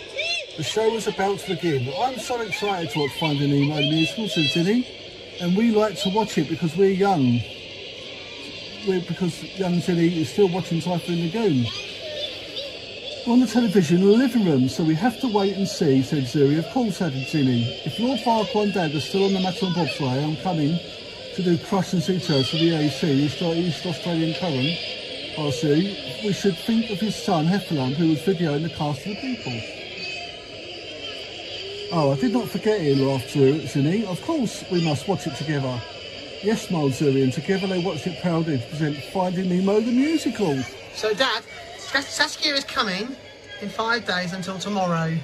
The show is about to begin. I'm so excited to watch Finding Nemo musical, said Zini, and we like to watch it because we're young we're, because young Zini is still watching Typhoon Lagoon. On the television in the living room, so we have to wait and see, said Suri. Of course, added Zini. If Lord Farquaad and Dag are still on the Matterhorn bobsleigh, I'm coming to do Crush and Sea for the AC, East Australian Current. I see. We should think of his son, Heffalump, who was videoing the cast of the people. Oh, I did not forget it, laughed Zini. Of course, we must watch it together. Yes, smiled Suri, and together they watched it proudly to present Finding Nemo the musical. So, Dad, Sas- Saskia is coming in five days until tomorrow.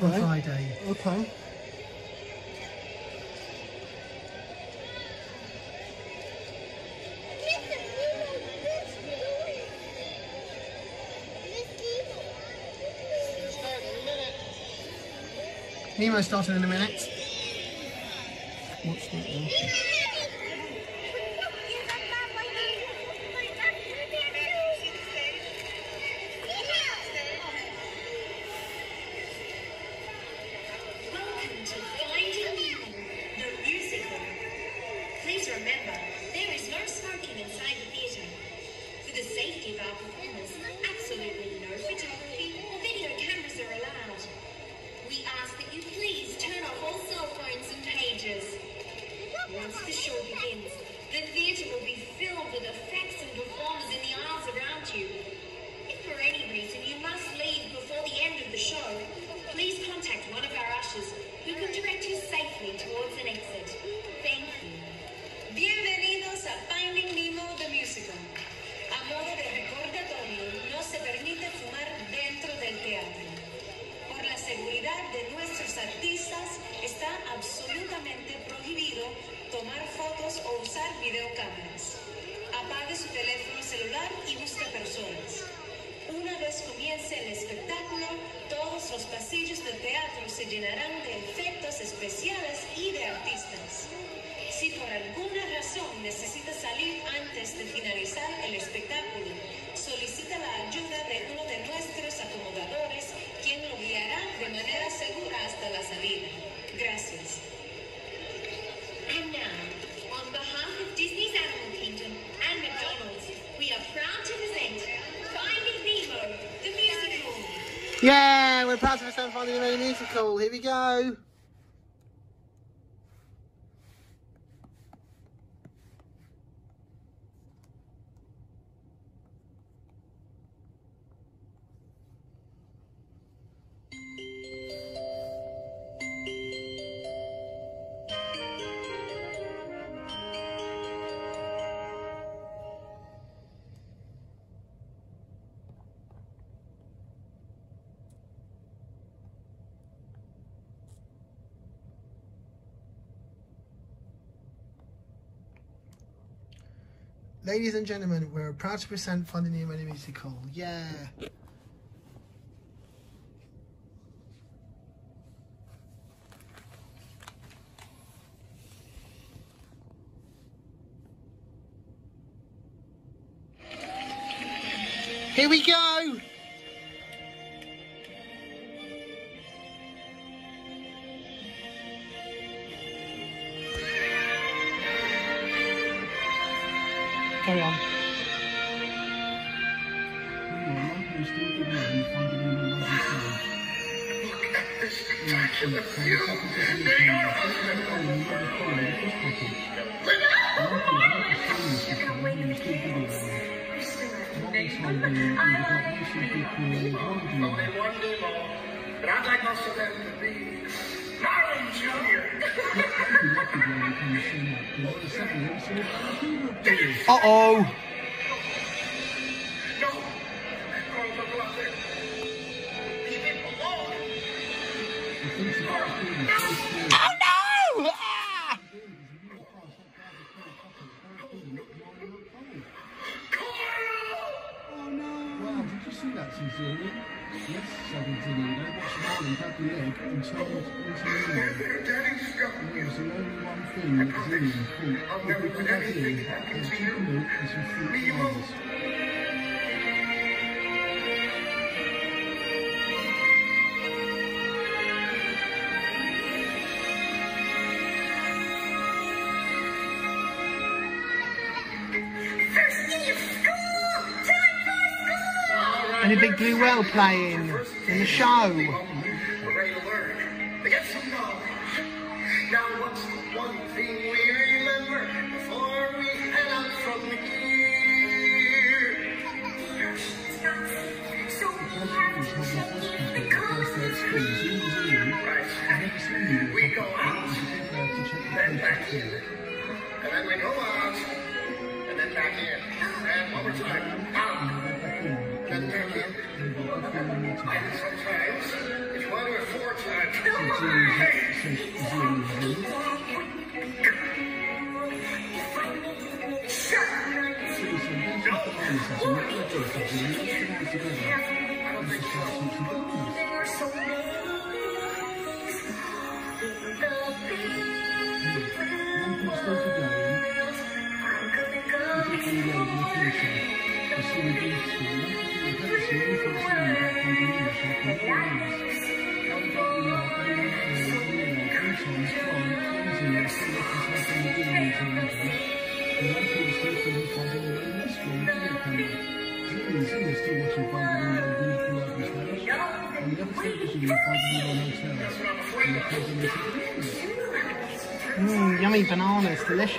On Right. Friday. Okay. Nemo starting in a minute. here we go. Ladies and gentlemen, we're proud to present Finding Nemo Musical. Yeah. Big Blue Whale playing in the show.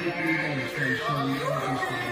Get me down the.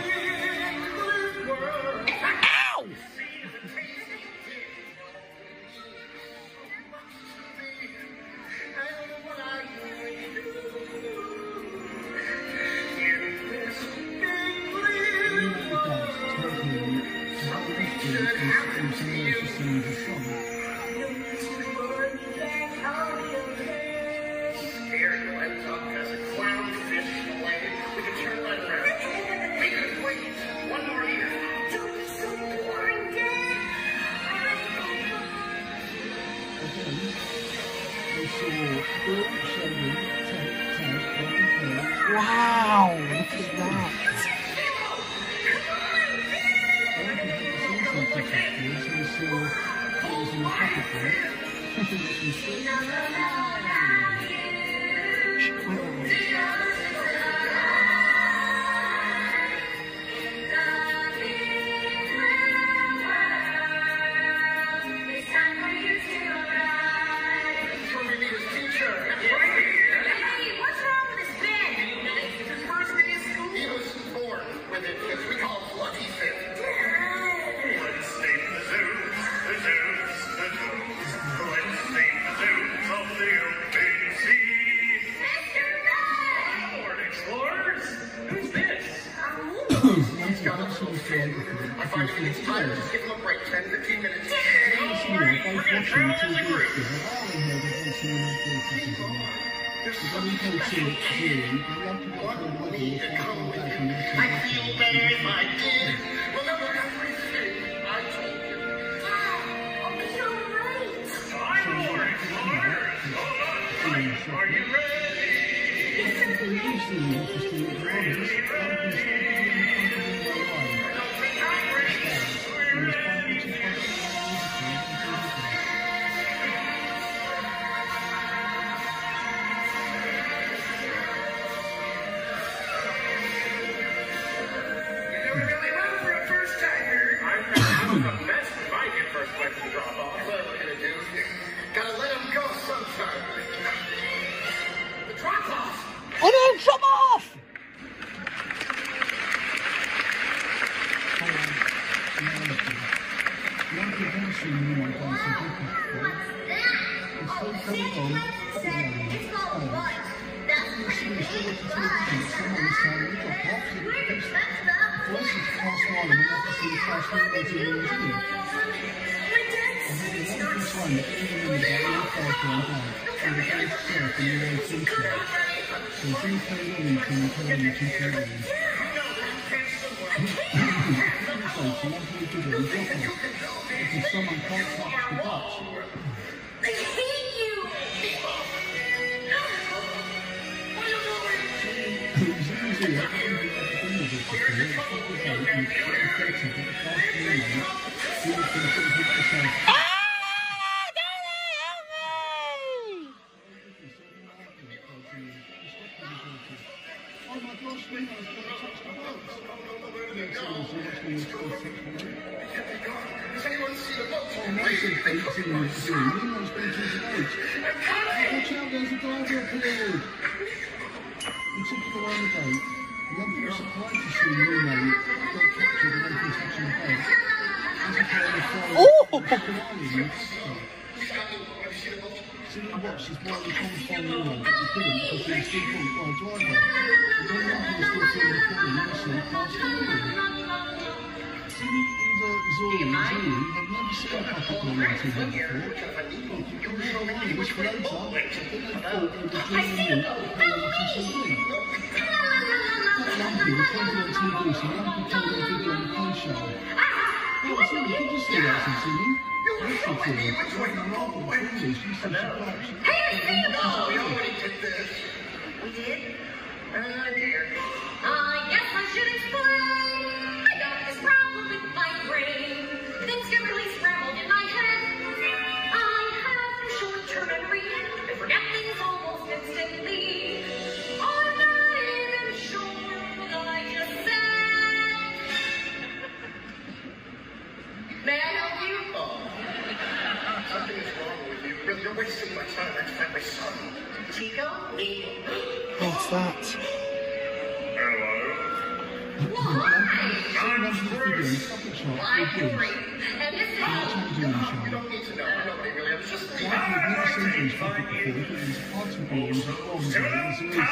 Zoran zoo have never seen a Capricorn like him before. You you what you see the we already did this. We did? Oh, dear. I guess I should explain. I got this problem with my brain. Things get really scrambled in my head. I have short-term memory. I forget things almost instantly. I'm not even sure what I just said. May I help you? Oh. Something is wrong with you. You're wasting my time. Find my son. Chico? What's that? Hello. I'm Bruce. Well, I'm Henry. And this is... You don't need to know. Nobody really. I was just Why have you never seen these people before? It was hard to believe that bombs are as easy as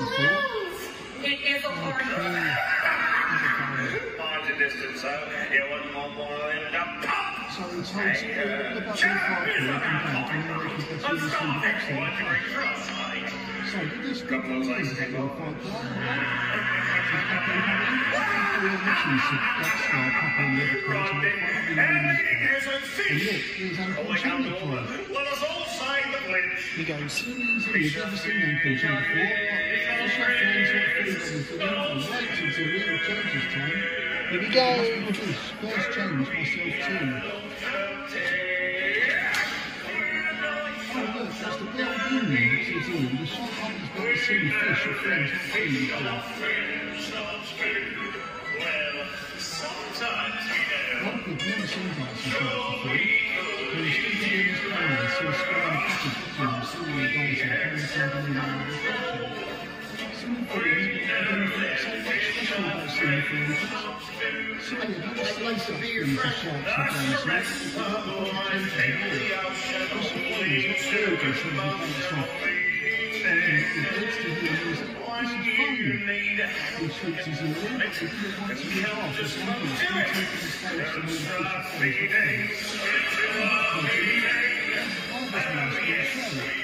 balloons! It is a party. Mind the distance, sir. You wouldn't want one of them to pop. So he told us all about their parkour and that, and then they could get I'm to the sorry. scene What of do you trust, mate? So this people know about their parkour? They had a mission to backstar couple in Liverpool to make one of the movies. And look, here's Uncle Charlie for it. Let us all sign the pledge. He goes. Series you've never seen Uncle Jim before, but just your friends what food everything else and wait until little James's time. Here we go. This. First James, myself too. Oh look, that's the Bell Union, which is in. The shop hunter's got to see fish or friends not. One could never Dyson Sharks before. He was still doing his plan, so he squared a package with him, seeing the Dyson carrying something in the but much special don't say things as sharks all. This is is.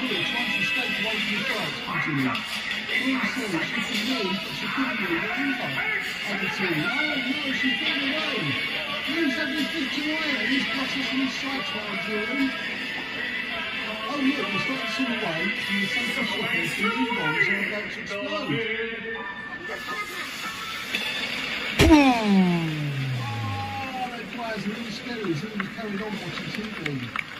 two, oh big to wire, he's got us in. Oh look, see the way, the safety shoppers, the new bombs about to explode. Oh, that guy's really scary, so he was carried on watching TV.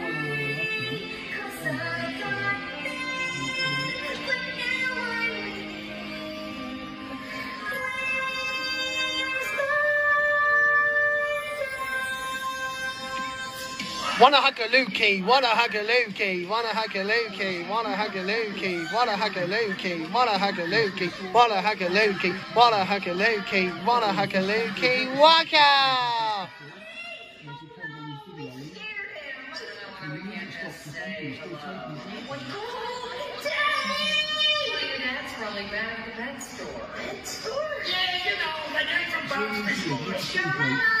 as he carried on his videoing, and he didn't stop for thinking, he was still taking his Your dad's probably back at the pet store. Pet store? Yeah, you know, the guy from So Bob's he Fish did, he had Store.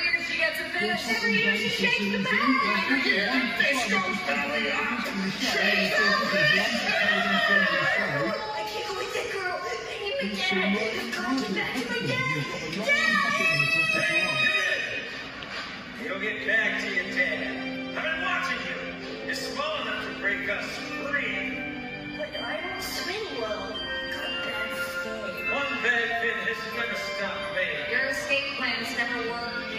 gets a fish. Every year she shakes the. Every year the fish goes belly up. The fish. I can't go with that girl. And my dad. I'll get back to my dad. Dad! You'll get back to your dad. I've been watching you. You're small enough to break us free. But I won't swing well. One bad fit me. Your escape plans never work.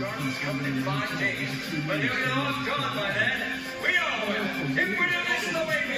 Garden's coming in five days, but he'll be all gone by then. We all if we do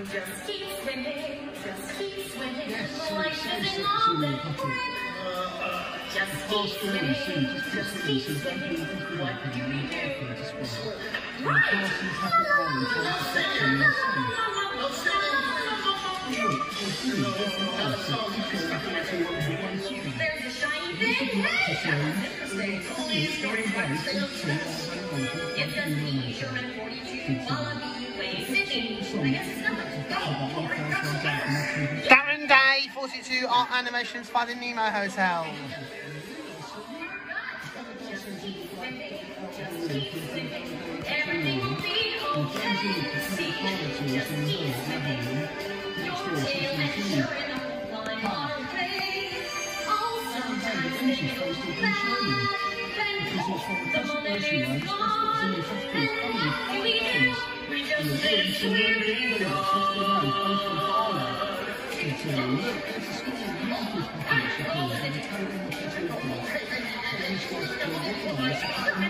Just keep swimming, just swimming. Yes, Just swimming, just swimming. There's a shiny thing. doesn't the 42 Wallaby Way City. I guess 42 Art Animations by the Nemo Hotel. Everything will be okay. See, just. Your tail and place. Sometimes. The moment is gone. And we? We just swimming on. Thank you.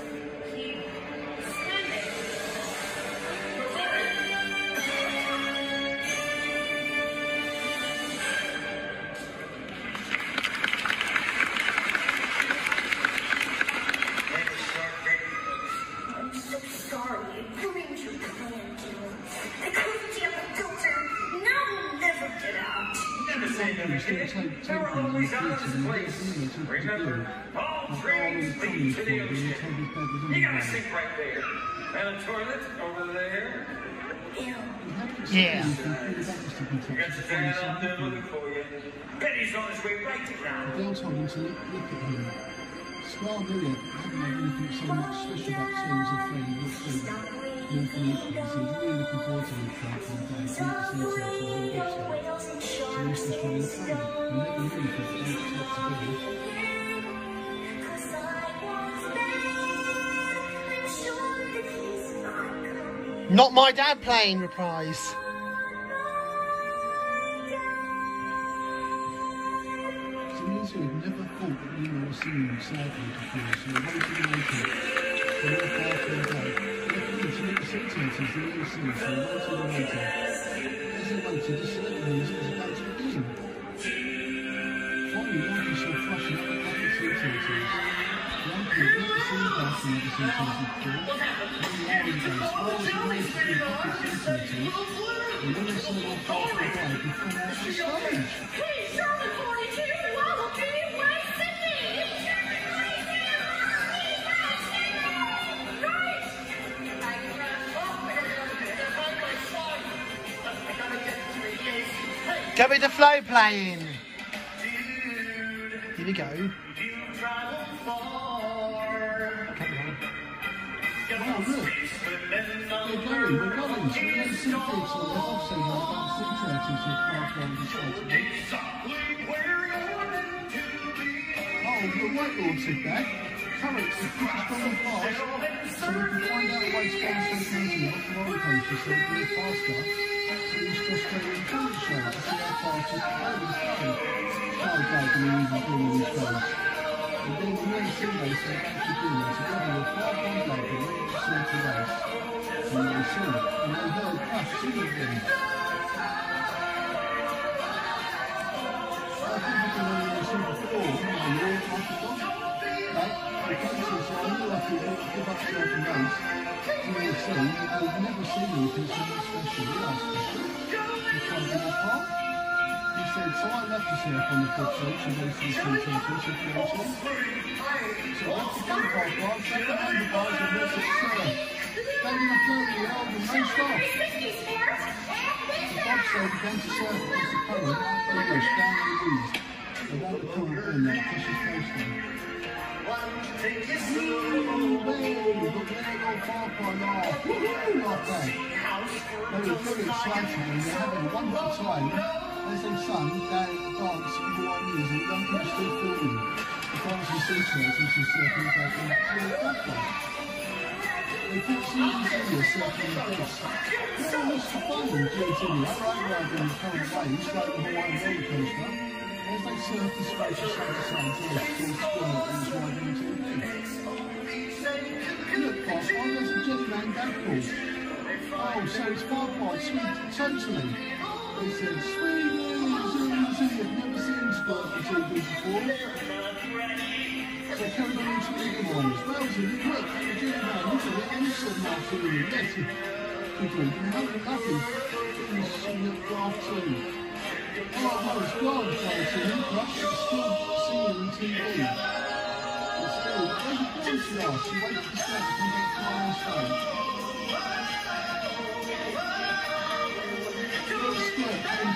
Yeah. Penny's on his way right around. Look at him. not had anything so much special about seeing as a friend he he's really looking forward to to. Not my dad playing reprise. These who had never thought that Nemo was singing sadly before, so they waited and waited for their half their day. They couldn't to meet the sea turtles, the little sea, so waited and waited. As they waited, the celebrity was about to begin. Finally, Lumpy saw flashing up the bloody sea turtles. Lumpy had never seen flashing of the sea turtles before. Many hours ago, spiders had managed to be pocket sea turtles, and when they saw their half their day, they fell out the stage. Get me the flow playing. Here we go. Wow, look. They're going, we're going. We're going. They're going craft around the site. Oh, the White Lord said that. Carrots, the fish is going fast, so we can find out a way to go to the off the roller coaster so we can go faster. So we just Australian talent show to see how fast we can go the flow. Show glad we even doing these shows. We're going to really see those so back to dinner together with five one bloke and ready to to race. And they see, and they heard Crush singing them. I think we can only see before, you know, you're like a dog. Right? The coaches are only like you give up certain race to the sea, and they've never seen anything special. We are special. To be part. He said, so I left the surf on the foot so to go see sea turtles if you want to. So I went to go park bar, check the handlebars and went to surf. Then in the floaty held and raced off. The bobsleigh began to surf across the current, up the bush, down the weed, around the corner bend that pushes coastline. Woo, baby, look at that old park bar now. Woohoo, like that. They were very excited and they're having a wonderful time as they sung, down, dance, and Hawaiian music, young people still filming. The fans and sea turtles were surfing back in the. They thought Susan Senior surfing the. No one was for fun, Joe Timmy, outright riding the current waves like the Hawaiian roller coaster, as they surfed the spacious side to the full square and was riding the. Look, Boss, oh, there's the Jetman Dagpool. Oh, so it's Farpoint, sweet, totally. They said, sweet news, easy, I've never seen Squirt for TV before. So carried on into the ones. Rosie, look, the Jetman, look at it, instant now feeling, yes, good and nothing, nothing. He's singing at draft two. Oh, it's gone, Francine, but still singing TV. Still, where's the voice last? She waited to come back to on stage. Skirt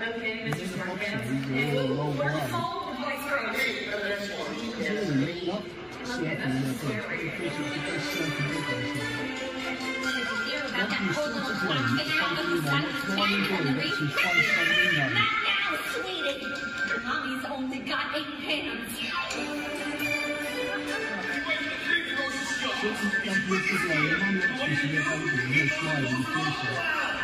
and swam. And then the bobsleigh were all rolled away. Really loved surfing in their boat. They thought it was the best surfing video. about that whole little clock and how the sun's shining on the beach. Not now, sweetie. Mommy's only got eight hands.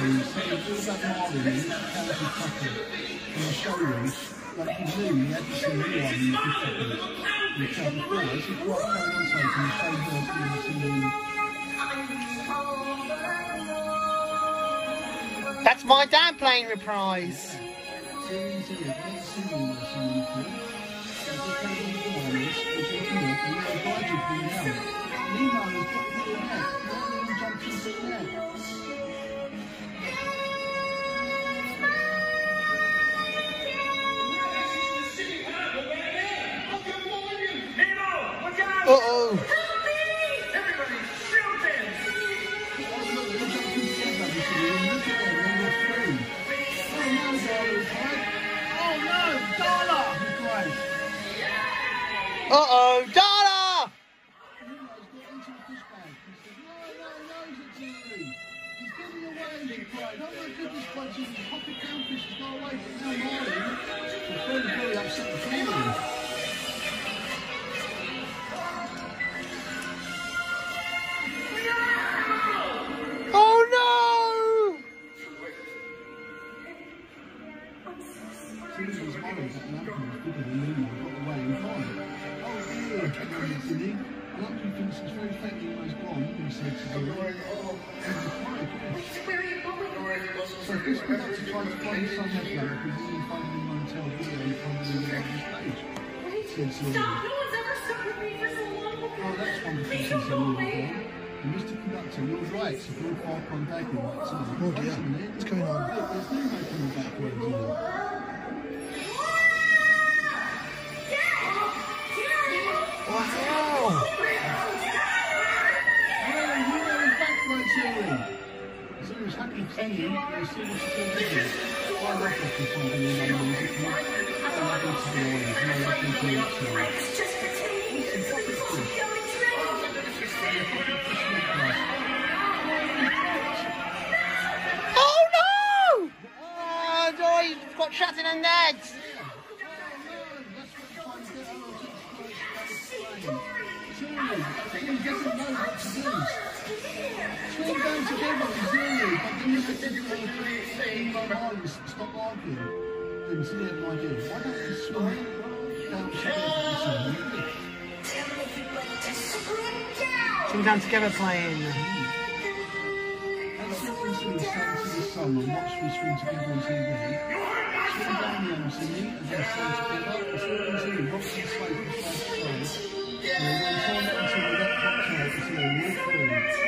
described the show saying all about Marvin and each talented in the show room, like he knew had to see the 50s. In the travel forward, this is what going on the show world in the That's my dad playing reprise. Julie. Pocket clownfish has got away. But now Marlin was very, very upset with Marlin. Tried to find some headline because he didn't find any motel video from the stage. Said Julie. Stop! No one's ever stuck with me for so long. Oh, that's wonderful, Please says don't go Emily away. again. And Mr. Conductor, you're right, so go far on Dagger right too. Oh, dear. Wait a minute. What's going on? Look, there's Nemo coming backwards here. Wow. Hey, Nemo is backwards, Suri. Suri's happy singing, but see what she's going to do. I love looking for Nemo music. I love it to be honest. No, I think it's uh, Listen, pocket fish. Oh no! Oh, Dory got trapped in a net. Stop arguing. See, idea. Why don't you down together? Down playing. Let's to the sun and watch together on TV. Down it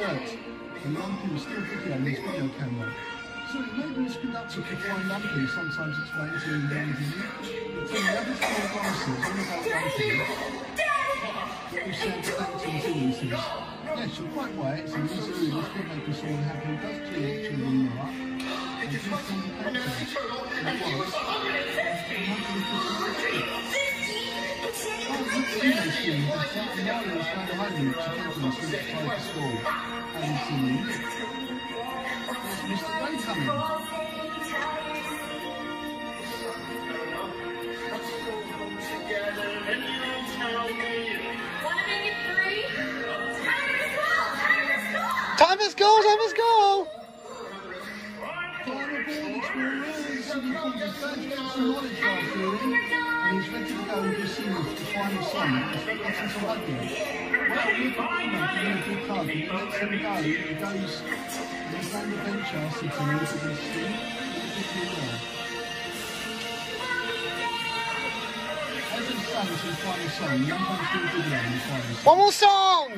Shirley. Nemo was hurt, and Lumpy was still videoing his video camera. So maybe this conductor could find Lumpy sometimes to him the ending. But from the other two advices all about Lumpy, we said to Tilly yes, you're quite right, so Missouri, this could make us all happy, does cheer children up, and gives them the. And it was. morning, the same morning to to school. And me, there's Mr. Day coming. Time is go, time is go! Time is go, time is go! And do singing to find the song. He's got nothing to hug him. Well, you got him, mate, give him a big hug. He lets him go. He goes, he's on the bench, I said to him, look at this thing. Look at this thing. As he's saying to his final song, young man's doing a video on his final song. One more song!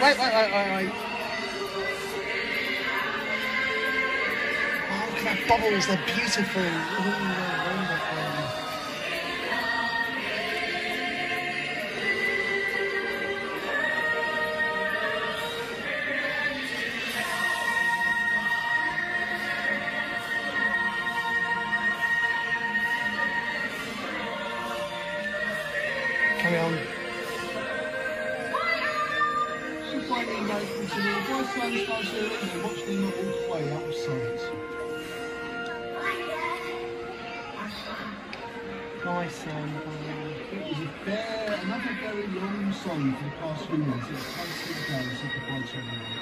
Wait, wait, wait, wait, wait. Oh, look at that bubbles, they're beautiful. Ooh, for the past few months. It's tasted down to the goodbye to everyone.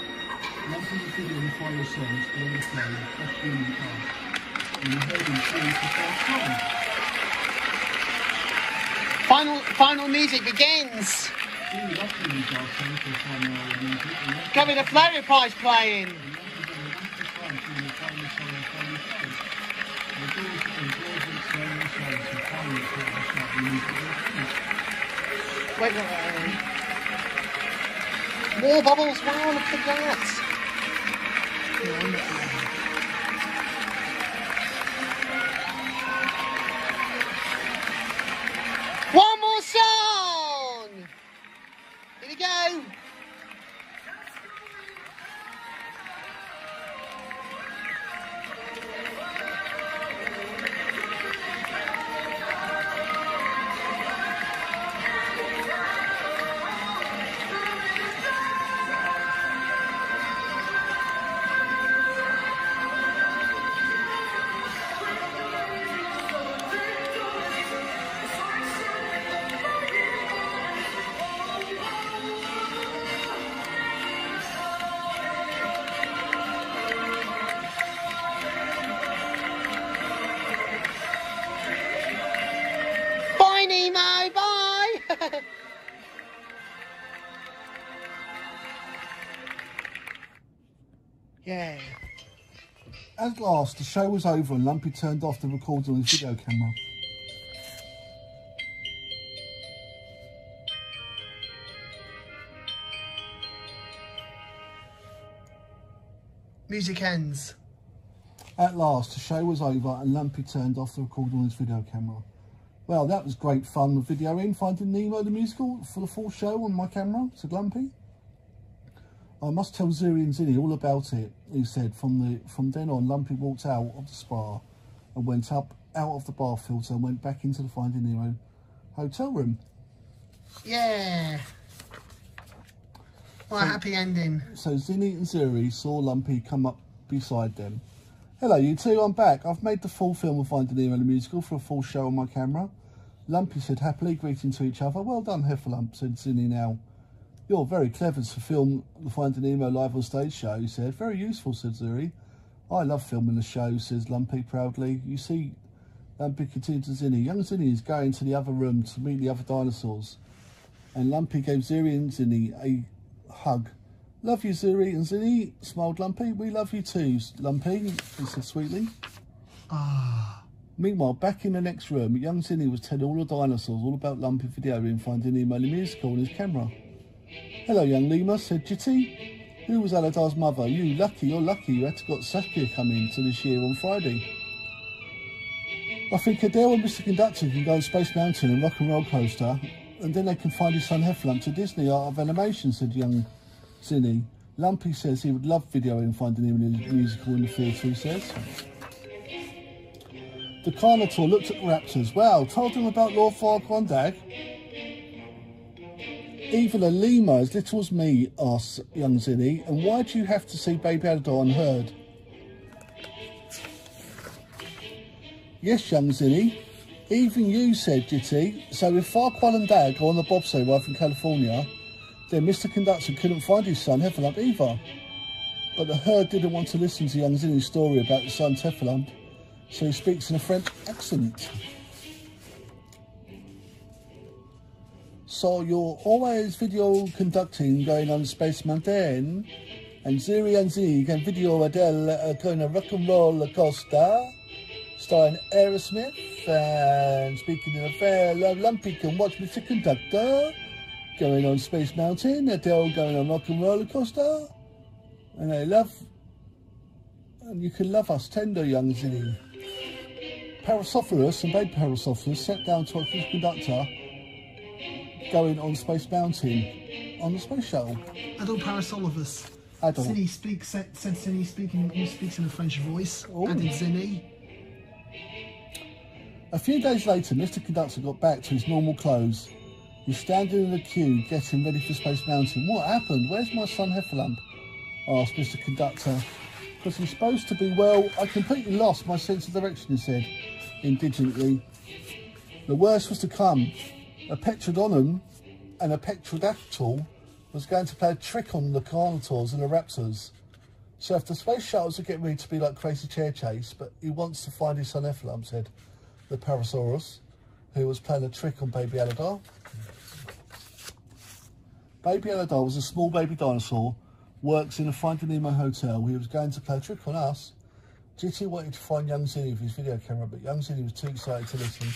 Nothing to video and final songs all the play, especially in the past. And you heard him sing the first song. Final, final music begins. Really lucky these last songs for the final music. and that's Go with the Flurry Prize playing. Wait. More bubbles. Wow, look at that. One more song. Here we go. Last, the show was over and Lumpy turned off the recorder on his video camera. Music ends. At last, the show was over and Lumpy turned off the recorder on his video camera. Well, that was great fun with videoing, finding Nemo the musical for the full show on my camera, said Lumpy. I must tell Suri and Zini all about it, he said. From the from then on, Lumpy walked out of the spa and went up out of the bar filter and went back into the Finding Nemo hotel room. Yeah. What a happy ending. So Zini and Suri saw Lumpy come up beside them. Hello, you two, I'm back. I've made the full film of Finding Nemo the musical for a full show on my camera. Lumpy said happily, greeting to each other. Well done, Heffalump, said Zini now. You're very clever to film the Finding Nemo live on stage show, he said. Very useful, said Suri. I love filming the show, says Lumpy proudly. You see, Lumpy continued to Zini. Young Zini is going to the other room to meet the other dinosaurs. And Lumpy gave Suri and Zini a hug. Love you, Suri and Zini, smiled Lumpy. We love you too, Lumpy, he said sweetly. Ah. Meanwhile, back in the next room, young Zini was telling all the dinosaurs all about Lumpy videoing Finding Nemo the musical on his camera. Hello, young Lemur, said Jitty. Who was Aladar's mother? You, lucky, you're lucky you had to got Sakia come in to this year on Friday. I think Adele and Mr. Conductor can go on Space Mountain and Rock and Roll Coaster, and then they can find his son Heffalump to Disney Art of Animation, said young Zini. Lumpy says he would love videoing Finding Him in the musical in the theatre, he says. The Carnotaur looked at the raptors. Wow, told them about Lord Farquaad. Even a lemur as little as me, asked young Zini, and why do you have to see Baby Aladar unheard? Yes, young Zini. Even you said, Jitty. So if Farquaad and Dad go on the bobsleigh ride from California, then Mr. Conductor couldn't find his son Heffalump either. But the herd didn't want to listen to young Zini's story about his son Heffalump, so he speaks in a French accent. So you're always video conducting going on Space Mountain, and Ziri and Z can video Adele uh, going a rock and roller coaster, starring Aerosmith, and speaking in a fair lumpy can watch Mr. Conductor going on Space Mountain, Adele going on rock and roller coaster, and I love, and you can love us tender, young Zini. Parasophilus and Babe Parasophilus sat down to watch Mr. Conductor going on Space Mountain on the space shuttle. Adol Parasolovus. Adol. Zini speaks, said, said Zini speaking, he speaks in a French voice. Added Zini. A few days later, Mr. Conductor got back to his normal clothes. He's standing in the queue, getting ready for Space Mountain. What happened? Where's my son Heffalump? asked Mr. Conductor. Because he's supposed to be, well, I completely lost my sense of direction, he said, indignantly. The worst was to come. A Petrodonum and a Petrodactyl was going to play a trick on the Carnotaurs and the Raptors. So if the space shuttles are getting ready to be like crazy chair chase, but he wants to find his son Heffalump, said the Parasaurus, who was playing a trick on Baby Aladar. Baby Aladar was a small baby dinosaur, works in a Finding Nemo hotel. He was going to play a trick on us. Jitty wanted to find young Zini with his video camera, but young Zini was too excited to listen.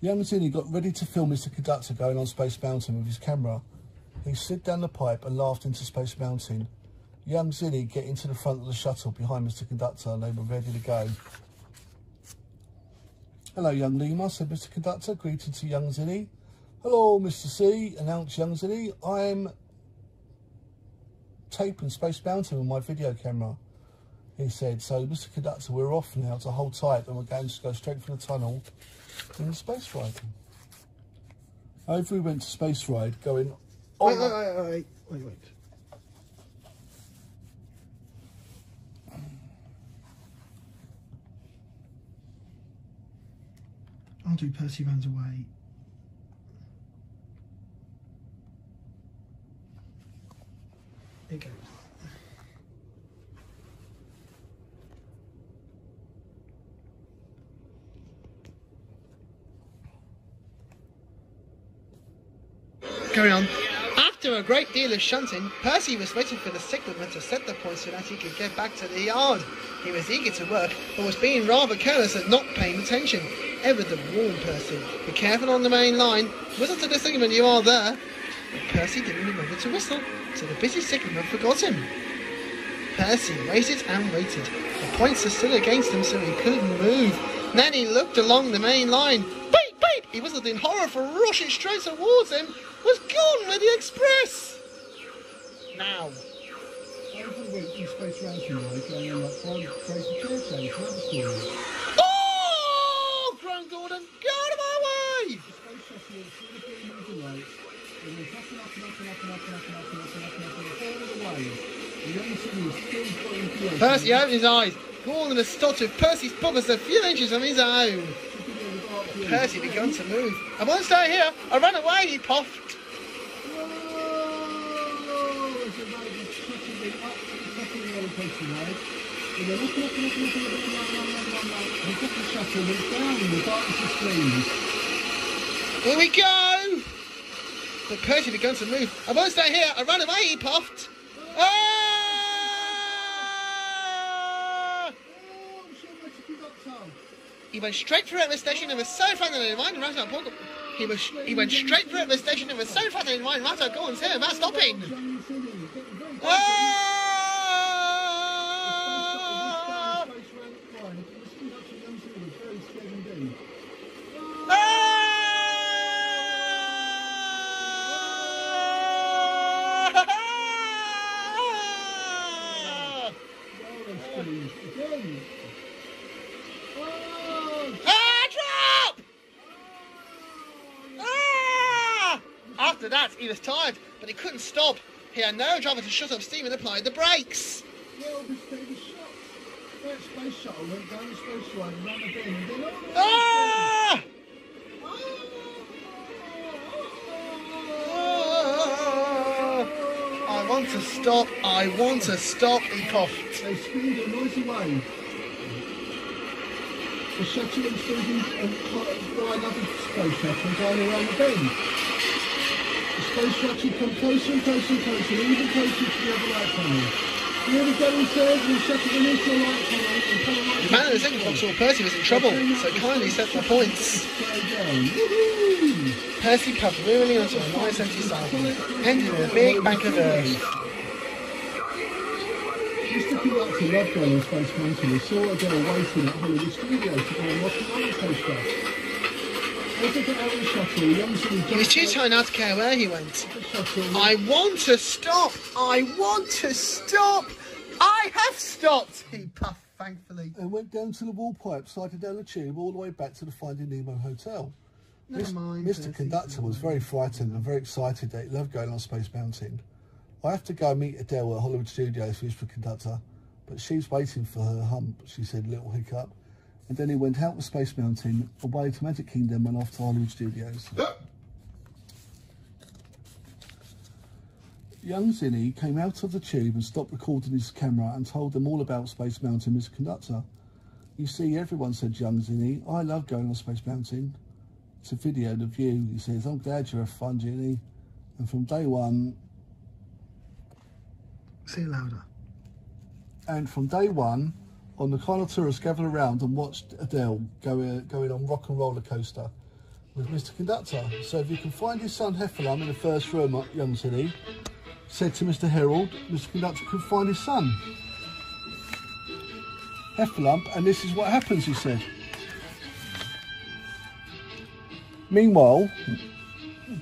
Young Zini got ready to film Mr. Conductor going on Space Mountain with his camera. He slid down the pipe and laughed into Space Mountain. Young Zini get into the front of the shuttle behind Mr. Conductor and they were ready to go. Hello, young Lima, said Mr. Conductor, greeting to young Zini. Hello, Mr. C, announced young Zini. I'm taping Space Mountain with my video camera. He said, so Mr. Conductor, we're off now to hold tight and we're going to go straight for the tunnel in the space ride. Over we went to space ride, going on. Wait, wait, wait, wait, wait. I'll do Percy runs away. It goes. Carry on. After a great deal of shunting, Percy was waiting for the signalman to set the point so that he could get back to the yard. He was eager to work, but was being rather careless at not paying attention. Everett warned Percy, be careful on the main line, whistle to the signalman you are there. But Percy didn't remember to whistle, so the busy signalman forgot him. Percy waited and waited. The points are still against him, so he couldn't move. Then he looked along the main line. Beep, beep! He whistled in horror for rushing straight towards him. Was gone with the express. Now, oh, groaned Gordon, out of my way! Percy opened his eyes. Gordon stopped with Percy's puppets a few inches from his own. Percy began to move. I won't stay here. I ran away, he puffed. Here we go! But Percy began to move. I won't stay here. I ran away, he puffed. Ah! He went straight for it, the station and was so that it reminded right out Porco. He was he went straight for it, the station and was so that it reminded right out Gordon's here without stopping. Ah! After that, he was tired, but he couldn't stop. He had no driver to shut up steam and apply the brakes. that space shuttle went down the space ride and ran the bend and then all the way Ah! I want to stop. I want to stop. He coughed. They screamed a noisy way. The shuttle and Susan and by another space shuttle going around the bend. The space shuttle come closer and and closer, even closer to the other light tunnel. Near the going third, we shuttle went into a light tunnel and come right The man in the second box saw Percy was in trouble, so kindly set the points. Percy puffed wearily onto a nice empty cycle, ending in a big bank of earth. Mr. Conductor loved going on Space Mountain and saw Adele waiting at Hollywood Studios to go and Roller Coaster. As they got out of the shuttle, young Silly He was too tired now to care where he went. I want to stop. I want to stop. I have stopped. He puffed thankfully. and went down to the wall pipe, sliding down the tube all the way back to the Finding Nemo hotel. Never Mis- mind, Mr. Percy, Conductor was very frightened and very excited that he loved going on Space Mountain. I have to go meet Adele at Hollywood Studios, Mr. Conductor, but she's waiting for her hump, she said, little hiccup. And then he went out to Space Mountain, away to Magic Kingdom and off to Hollywood Studios. Young Zini came out of the tube and stopped recording his camera and told them all about Space Mountain, Mr. Conductor. You see, everyone said young Zini. I love going on Space Mountain. It's a video of you. He says, I'm glad you're a fun, Ginny. And from day one, Say it louder. and from day one, on the kind of tourists gathered around and watched Adele go, going on rock and roller coaster with Mr. Conductor. So if you can find your son Heffalump in the first room at Young City, said to Mr. Herald, Mr. Conductor could find his son. Heffalump, and this is what happens, he said. Meanwhile,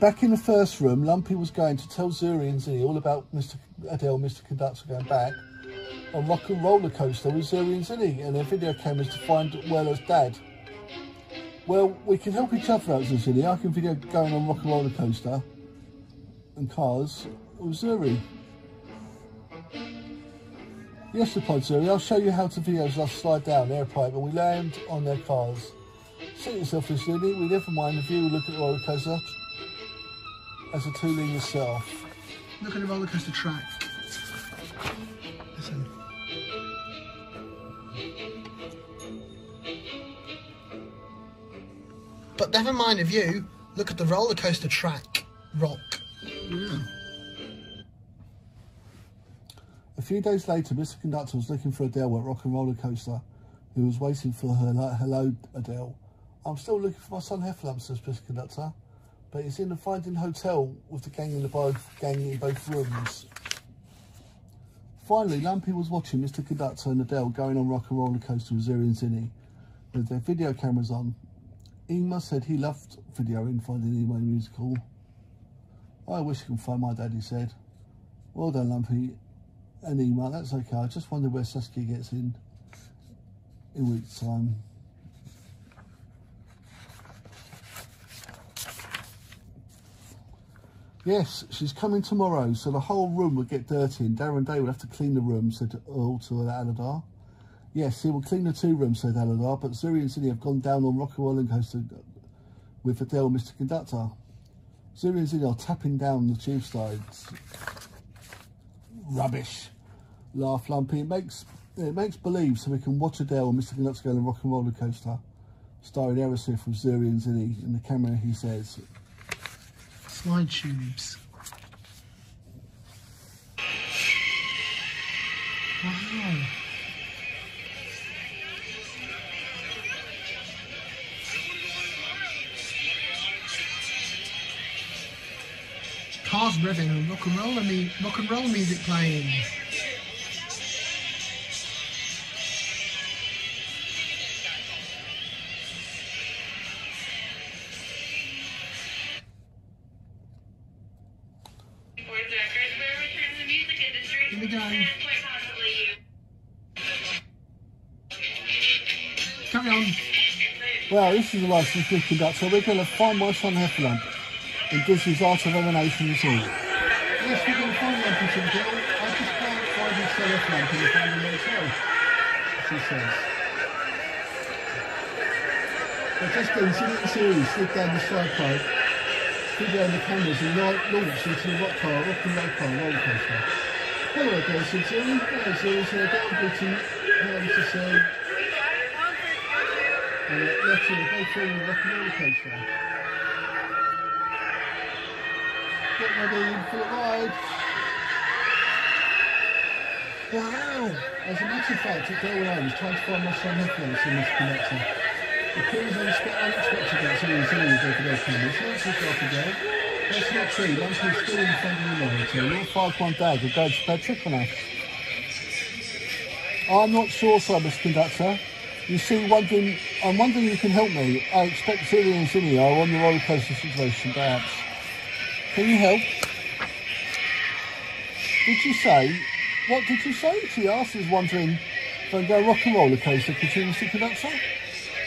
back in the first room, Lumpy was going to tell Zuri and Zee all about Mr. Adele, Mr. Conductor going back on Rock and Roller Coaster with Zuri and Zini and their video cameras to find Wella's dad. Well, we can help each other out, Zini. I can video going on Rock and Roller Coaster and cars with Zuri. Yes, replied Zuri, I'll show you how to video as I slide down their pipe and we land on their cars. Sit yourself, Zini. We never mind the view. We look at the roller coaster as a tooling yourself. Look at the roller coaster track. Listen. But never mind the view. Look at the roller coaster track. Rock. A few days later, Mr. Conductor was looking for Adele at Rock and Roller Coaster, who was waiting for her. Like, Hello, Adele. I'm still looking for my son Heffalump, says Mr. Conductor, but he's in the Finding Hotel with the gang in the both gang in both rooms. Finally, Lumpy was watching Mr. Conductor and Adele going on Rock and Roller Coaster with Zuri and Zini, with their video cameras on. Ingmar said he loved videoing Finding Nemo musical. I wish you can find my dad, he said. Well done, Lumpy an email. That's okay. I just wonder where Saskia gets in in a week's time. Yes, she's coming tomorrow, so the whole room will get dirty and Darren Day will have to clean the room, said Url to Aladar. Yes, he will clean the two rooms, said Aladar, but Zuri and Zini have gone down on Rock and Coaster with Adele and Mr. Conductor. Zuri and Zini are tapping down the tube sides. Rubbish. Laugh Lumpy. It makes it makes believe so we can watch Adele and Mr. Conductor go on rock and roller coaster. Starring Aerosmith with Zuri and Zini in the camera he says. Slide tubes. Wow. Cars revving and rock and roll me rock and roll music playing. We. Carry on. Well, this is the license Mr. Conductor. We're going to find my son Heffalump in Disney's Art of Animation Zoo. Yes, we're going to find Lumpy Tinkle. I just can't find his son Heffalump in the family hotel. she says. But just then, she didn't series slid down the slide pipe, slid down the cameras and la- launched into the rock car, rock and roll car roller coaster. Hello there, said Zoe. Hello, Zoe. So down Britain, hello, Mr. Sir. And it left her both through the rock and roller coaster. Get ready for the ride. Wow! As a matter of fact, at Delaware I was trying to find my son Nicholas in this connection. The crews unexpe- unexpected that Zoe and Zoe go for their cameras. Too far to go. That's not true. Once we're still in front of the monitor, your five one dad will go to on us. I'm not sure, sir, Mr. Conductor. You see, wondering, I'm wondering if you can help me. I expect Zoe and Zini are on the roller coaster situation, perhaps. Can you help? Did you say? What did you say? She asked. Was wondering can go rock and roller coaster, Mr. Conductor.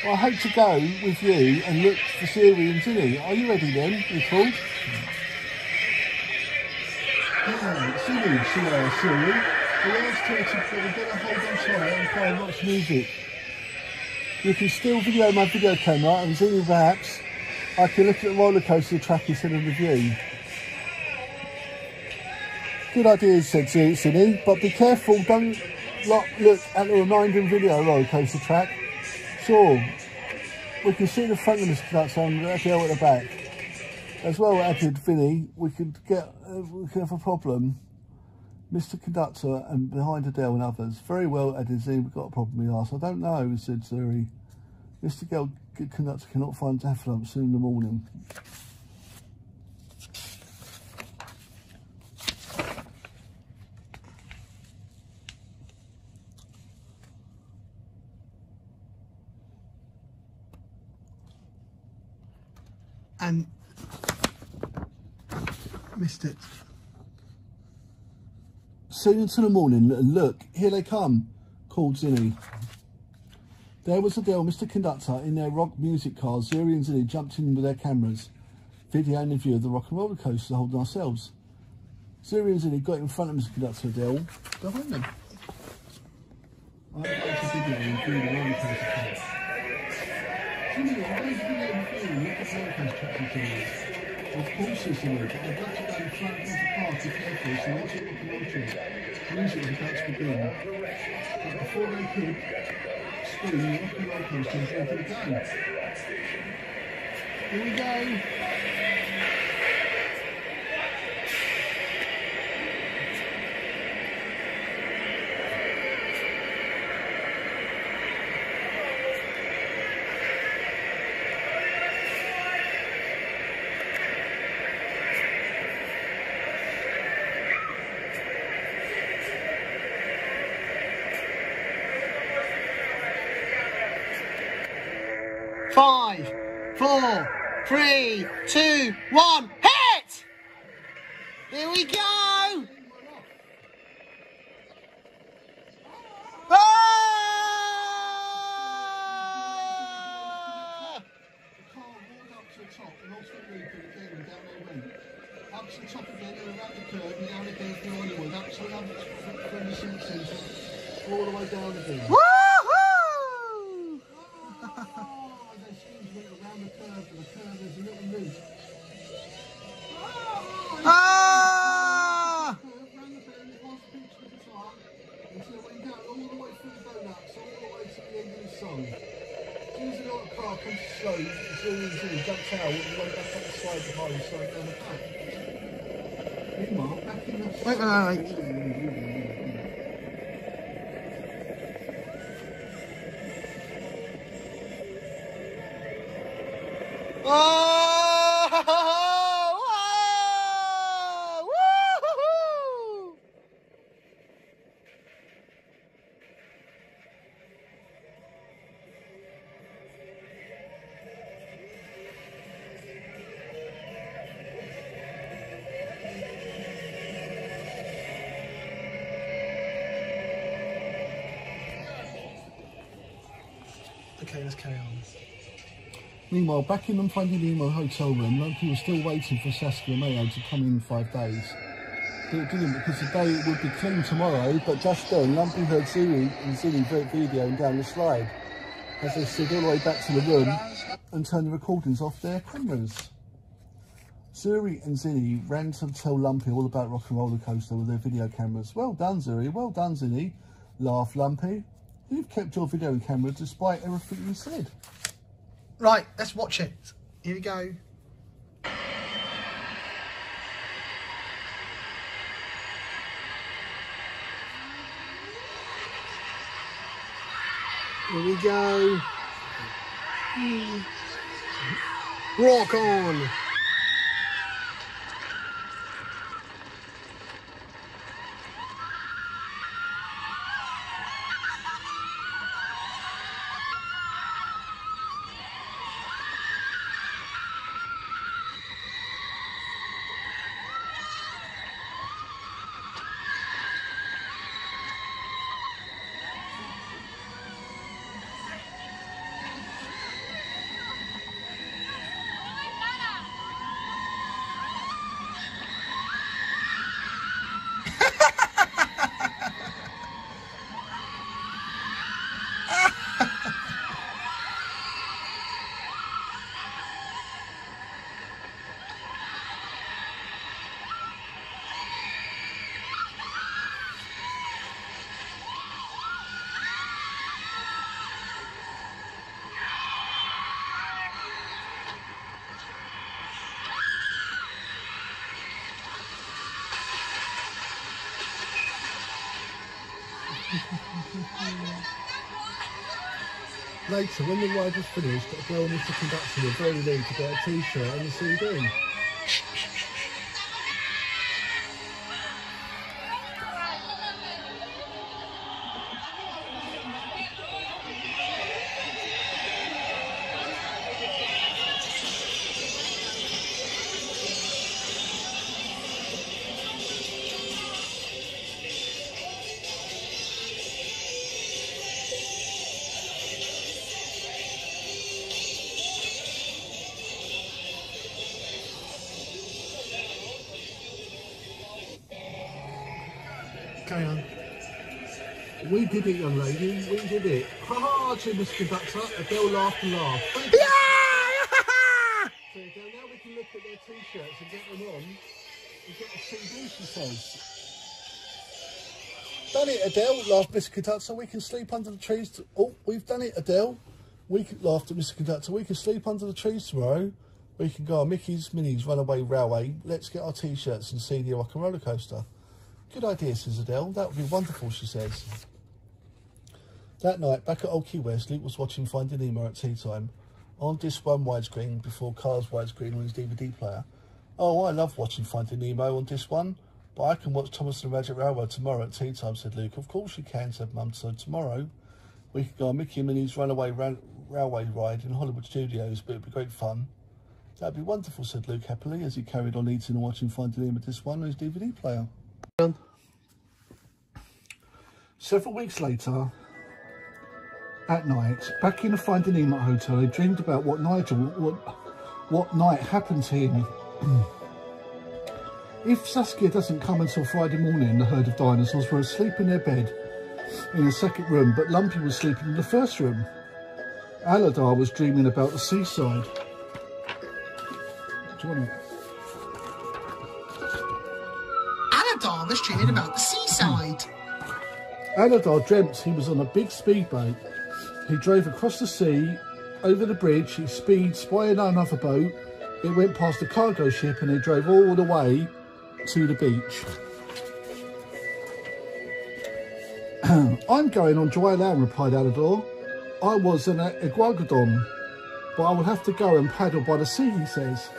Well, I hope to go with you and look for Siri and Zini. Are you ready then? You called? Yeah, Zini, she asked Siri. We asked her to but we better hold on her and play and of music. You can still video my video camera and Zini perhaps. I can look at the roller coaster track instead of the view. Good idea, said Zi- but be careful, don't lo- look at the reminding video roller coaster track. Sure, we can see the front of the conductor and the girl at the back. As well, added Vinny, we could get, uh, we could have a problem. Mr. Conductor and behind Adele and others. Very well, added Zini, we've got a problem, we asked. I don't know, said Zuri. Mr. Gel- Conductor cannot find Daft soon in the morning. And missed it. Soon into the morning, look, here they come, called Zini. There was Adele, Mr. Conductor, in their rock music cars. Zuri and Zini jumped in with their cameras, videoing the view of the rock and roller coaster holding ourselves. Zuri and Zini got in front of Mr. Conductor, Adele, behind them. I Of course, says Zini, but I'd like to front of the car to carefully so watch it roll. Music was about to begin. But before they could, scream, the rock and roll coaster was to go. Here we go. Five, four, three, two, one, hit! Here we go! Wait, carry on. Meanwhile, back in the Finding Nemo hotel room, Loki was still waiting for Saskia Mayo to come in five days. but it didn't because the day would be clean tomorrow. But just then, Lumpy heard Zuri and Zini videoing down the slide as they slid all the way back to the room and turned the recordings off their cameras. Zuri and Zini ran to tell Lumpy all about Rock and Roller Coaster with their video cameras. Well done, Zuri. Well done, Zini. Laughed Lumpy. You've kept your video camera despite everything you said. Right, let's watch it. Here we go. Here we go. Hmm. Rock on. Later, when the ride was finished, a girl was and back to were very neat to get a t-shirt and a CD. Did it, young lady. We did it. Ha ha, to Mr. Conductor. Adele laughed and laughed. Yeah! So now we can look at their t-shirts and get them on and get a CD, she says. Done it, Adele, laughed Mr. Conductor. We can sleep under the trees. t- oh, we've done it, Adele. We can, laughed at Mr. Conductor. We can sleep under the trees tomorrow. We can go on Mickey's Minnie's Runaway Railway. Let's get our t-shirts and see the rock and roller coaster. Good idea, says Adele. That would be wonderful, she says. That night, back at Old Key West, Luke was watching Finding Nemo at tea time on disc one widescreen before Carl's widescreen on his DVD player. Oh, I love watching Finding Nemo on disc one, but I can watch Thomas and the Magic Railroad tomorrow at tea time, said Luke. Of course you can, said Mum. So tomorrow we could go on Mickey and Minnie's Runaway Ra- Railway ride in Hollywood Studios, but it'd be great fun. That'd be wonderful, said Luke happily as he carried on eating and watching Finding Nemo disc one on his DVD player. Several weeks later, at night, back in the Finding Nemo hotel, he dreamed about what Nigel, what, what night happened to him. if Saskia doesn't come until Friday morning, the herd of dinosaurs were asleep in their bed in the second room, but Lumpy was sleeping in the first room. Aladar was dreaming about the seaside. Do you want to? Aladar was dreaming about the seaside. Aladar dreamt he was on a big speedboat. He drove across the sea, over the bridge, he speed spying another boat. It went past a cargo ship and he drove all the way to the beach. I'm going on dry land, replied Aladar. I was an Iguanodon, but I will have to go and paddle by the sea, he says.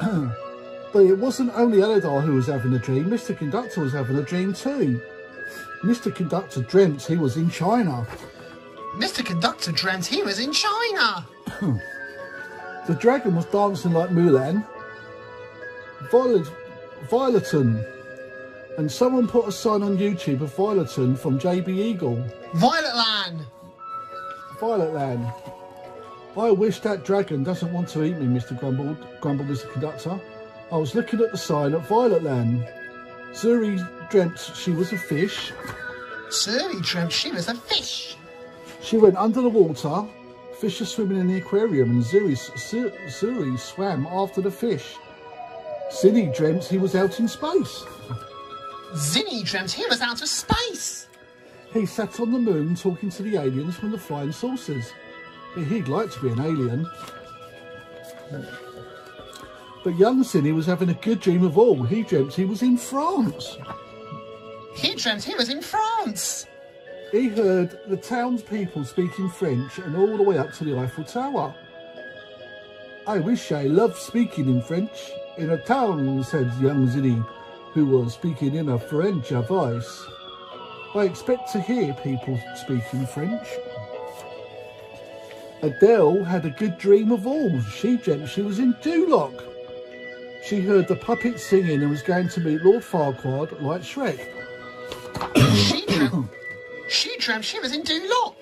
But it wasn't only Aladar who was having a dream, Mr. Conductor was having a dream too. Mr. Conductor dreamt he was in China. Mr. Conductor dreamt he was in China. The dragon was dancing like Mulan. Violet, Violeton. And someone put a sign on YouTube of Violeton from JB Eagle. Violet Land. Violetland. I wish that dragon doesn't want to eat me, Mr. Grumbled, grumbled Mr. Conductor. I was looking at the sign at Violet Land. Zuri dreamt she was a fish. Zuri dreamt she was a fish. She went under the water. Fish are swimming in the aquarium and Zuri, Zuri swam after the fish. Zini dreamt he was out in space. Zini dreamt he was out of space. He sat on the moon talking to the aliens from the flying saucers. He'd like to be an alien. But young Zini was having a good dream of all. He dreamt he was in France. He dreamt he was in France. He heard the townspeople speaking French and all the way up to the Eiffel Tower. I wish I loved speaking in French. In a town, said young Zini, who was speaking in a French voice. I expect to hear people speaking French. Adele had a good dream of all. She dreamt she was in Duloc. She heard the puppets singing and was going to meet Lord Farquaad like Shrek. She dreamt. She dreamt she was in Duloc.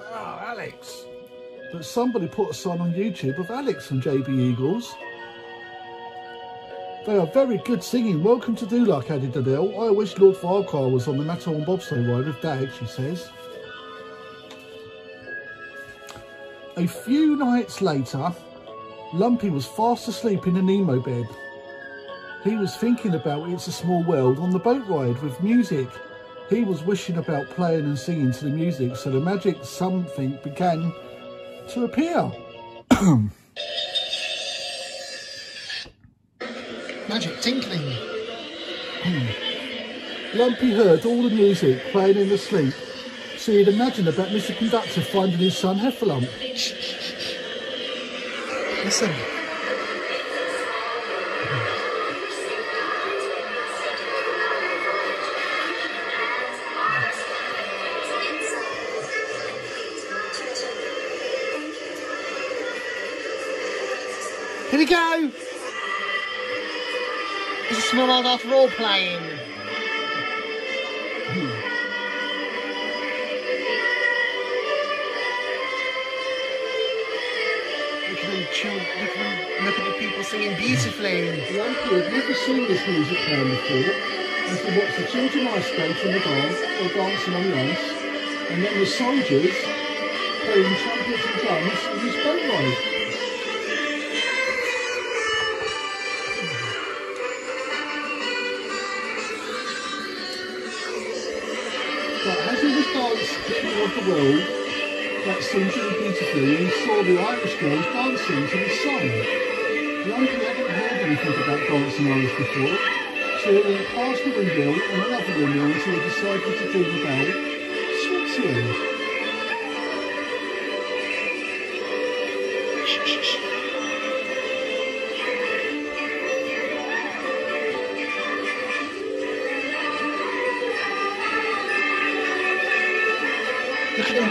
Oh, ah, Alex. But somebody put a sign on YouTube of Alex and JB Eagles. They are very good singing. Welcome to Duloc, added Adele. I wish Lord Farquaad was on the Matterhorn bobsleigh ride with Dad, she says. A few nights later, Lumpy was fast asleep in a Nemo bed. He was thinking about It's a Small World on the boat ride with music. He was wishing about playing and singing to the music, so the magic something began to appear. Magic tinkling. Hmm. Lumpy heard all the music playing in his sleep, so he'd imagine about Mr. Conductor finding his son Heffalump. Listen. Here we go. It's a small world after all playing. Look at them children, look at them, look at the people singing beautifully. Lumpy had never seen this music playing before, and he watched the children ice skate on the dance or dancing on the ice, and then the soldiers playing trumpets and drums in his boat ride. The world, that seemed really beautifully, he saw the Irish girls dancing to the song. Lumpy hadn't heard anything about dancing Irish before, so he went past the window and another window until he decided to dream about Switzerland.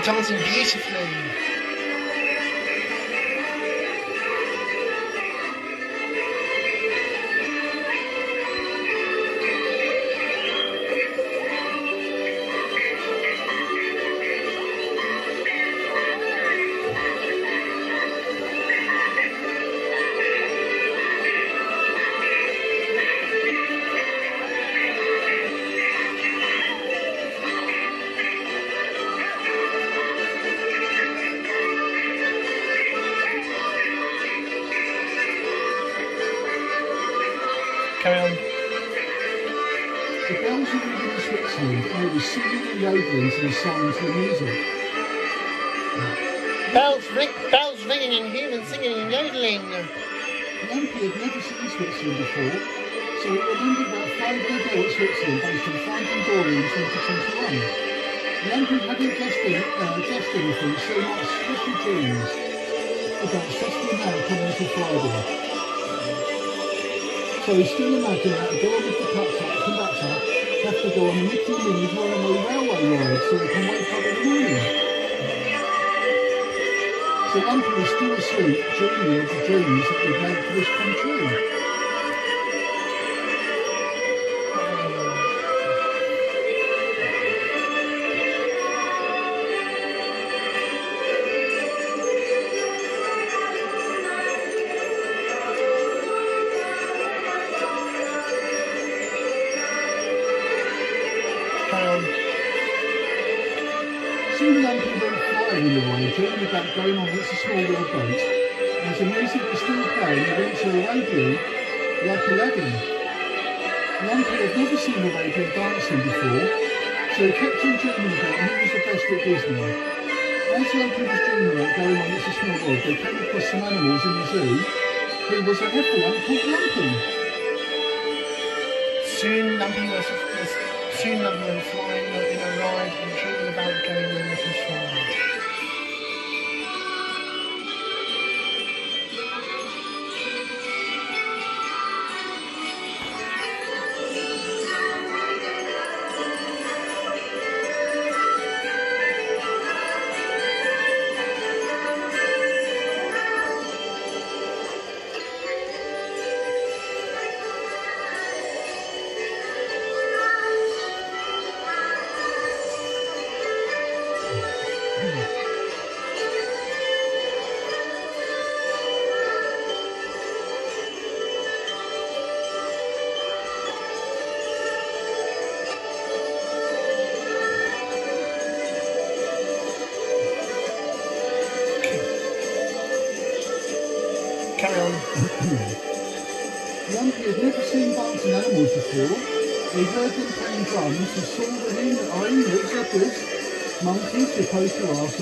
Them dancing beautifully. Yodeling to Was still of the dreams that would make for this true. A radio like Aladdin. Lumpy had never seen a radio dancing before, so he kept on dreaming about who was the best at Disney. As Lumpy was dreaming about going on It's a Small World, they came across some animals in the zoo. There was a heffalump called Lumpy. Soon Lumpy was, was soon Lumpy was flying in a ride and dreaming about going on with his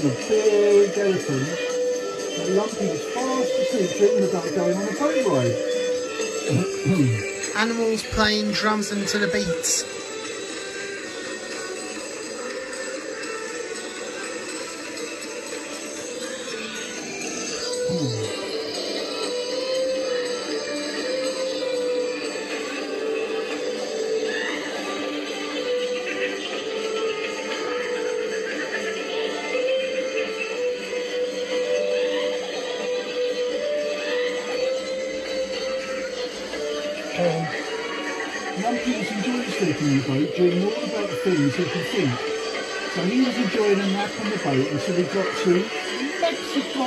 to a big elephant. But Lumpy was fast asleep dreaming about going on a boat ride. Animals playing drums into the beats. Until got to Mexico.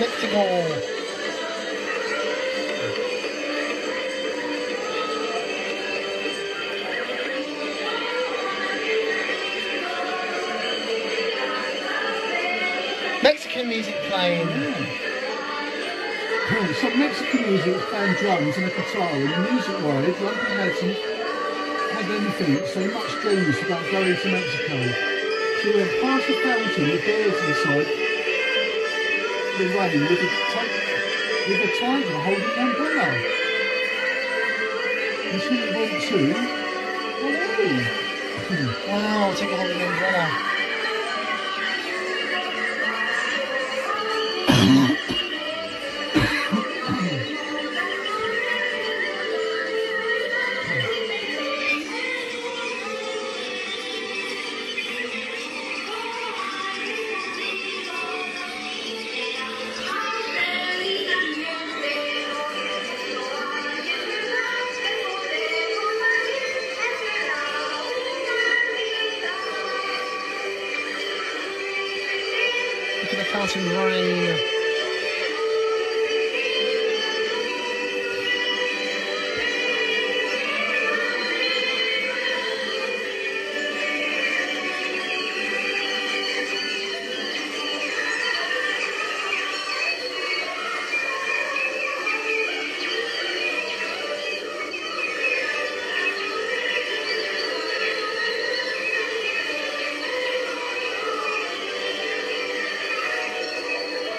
Mexico. Mexican music playing. Hmm. Hmm, some Mexican music was playing drums and a guitar and the music ride, Lumpy had some had anything, so much dreams about going to Mexico. So we went past the fountain with birds inside the rain with a, with a tiger holding an umbrella. So we went to Hawaii. Wow, take a hold the umbrella.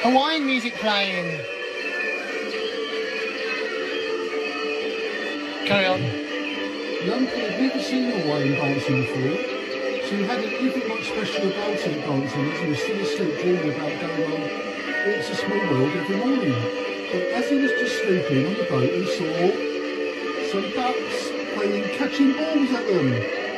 Hawaiian music playing. Carry on. Lumpy had never seen Hawaiian dancing before, so he hadn't anything much special about it dancing as he was still asleep dreaming about going on It's a Small World every morning. But as he was just sleeping on the boat, he saw some ducks playing catching balls at them.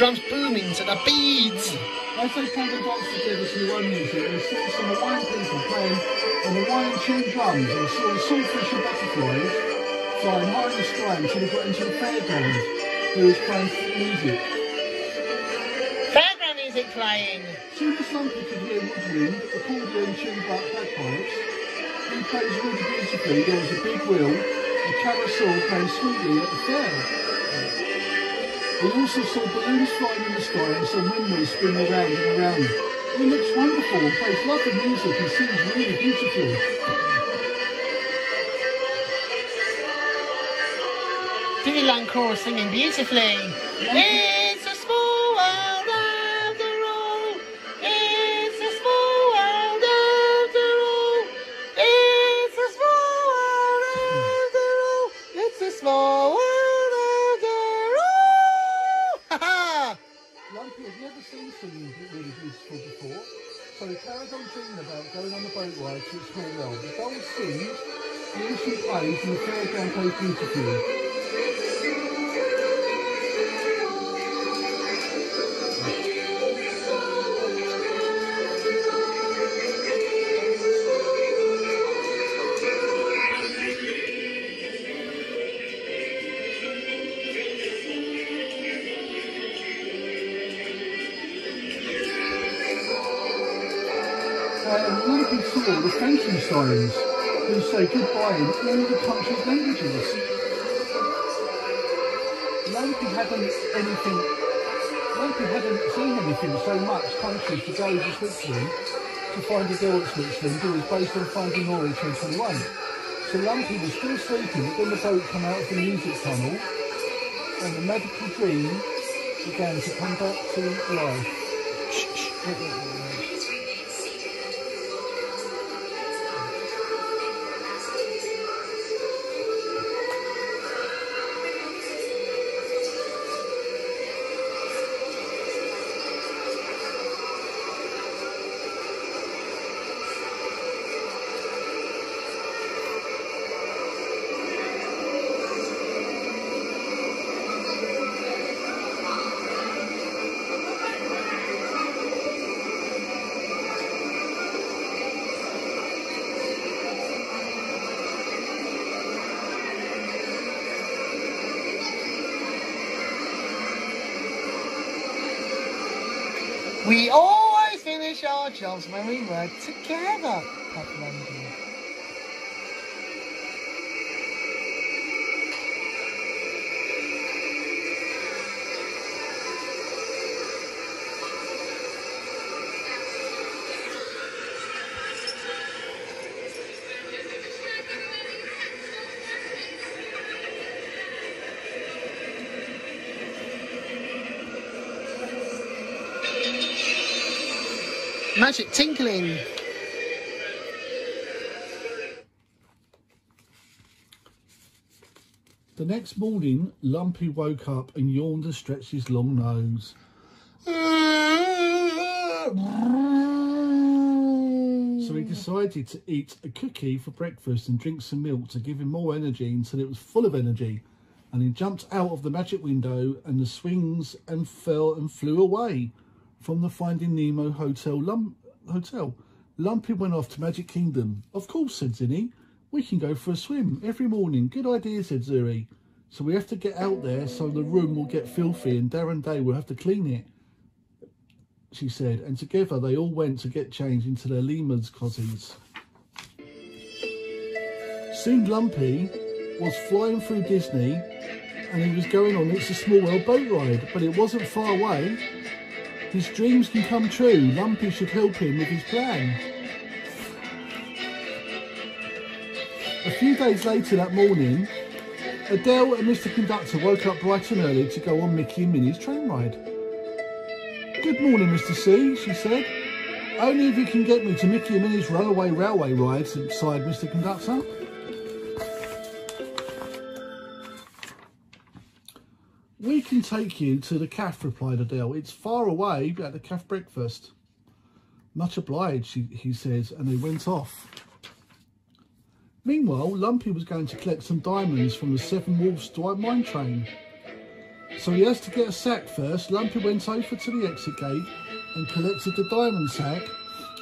Drums booming to the beats. As they played and danced together to the Hawaiian music, they saw some Hawaiian people playing on Hawaiian tune drums and saw the swordfish and butterflies flying high in the sky until they got into the fairground, who was playing music. Fairground music playing. Soon as Lumpy could hear a woodwind, accordion, tune back bagpipes, he plays really beautifully. There was a big wheel, a carousel playing sweetly at the fair. We also saw balloons flying in the sky and some windmills spinning around and around. It looks wonderful and plays lovely music and sings really beautifully. Disneyland chorus singing beautifully. It's fairground plays beautifully. and the thanking signs anything so much countries to go to Switzerland to find a girl at Switzerland who was based on Finding Nora 2021. So Lumpy was still sleeping when the boat came out of the music tunnel and the magical dream began to come back to life. Jobs when we work together, Tinkling. The next morning, Lumpy woke up and yawned and stretched his long nose. So he decided to eat a cookie for breakfast and drink some milk to give him more energy until it was full of energy. And he jumped out of the magic window and the swings and fell and flew away from the Finding Nemo hotel. Lum- hotel. Lumpy went off to Magic Kingdom. Of course, said Zini. We can go for a swim every morning. Good idea, said Zuri. So we have to get out there so the room will get filthy and Darren Day will have to clean it, she said. And together they all went to get changed into their lemurs cozies. Soon Lumpy was flying through Disney and he was going on It's a Small World boat ride, but it wasn't far away. His dreams can come true. Lumpy should help him with his plan. A few days later that morning, Adele and Mr. Conductor woke up bright and early to go on Mickey and Minnie's train ride. Good morning, Mr. C, she said. Only if you can get me to Mickey and Minnie's Runaway Railway ride, sighed Mr. Conductor. We can take you to the calf, replied Adele. It's far away at the calf breakfast. Much obliged, he, he says, and they went off. Meanwhile, Lumpy was going to collect some diamonds from the Seven Wolves mine train. So he has to get a sack first. Lumpy went over to the exit gate and collected the diamond sack,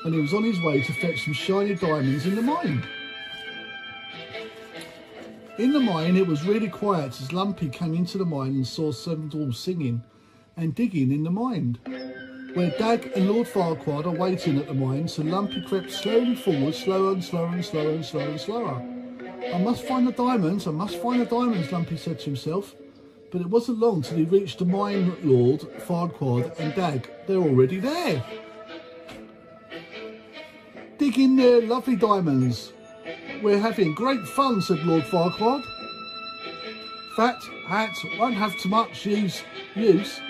and he was on his way to fetch some shiny diamonds in the mine. In the mine, it was really quiet as Lumpy came into the mine and saw Dwarfs singing and digging in the mine, where Dag and Lord Farquaad are waiting at the mine, so Lumpy crept slowly forward, slower and slower and slower and slower and slower. I must find the diamonds, I must find the diamonds, Lumpy said to himself. But it wasn't long till he reached the mine lord, Farquaad and Dag. They're already there. Dig in there, lovely diamonds. We're having great fun, said Lord Farquaad. Fat hats won't have too much use, use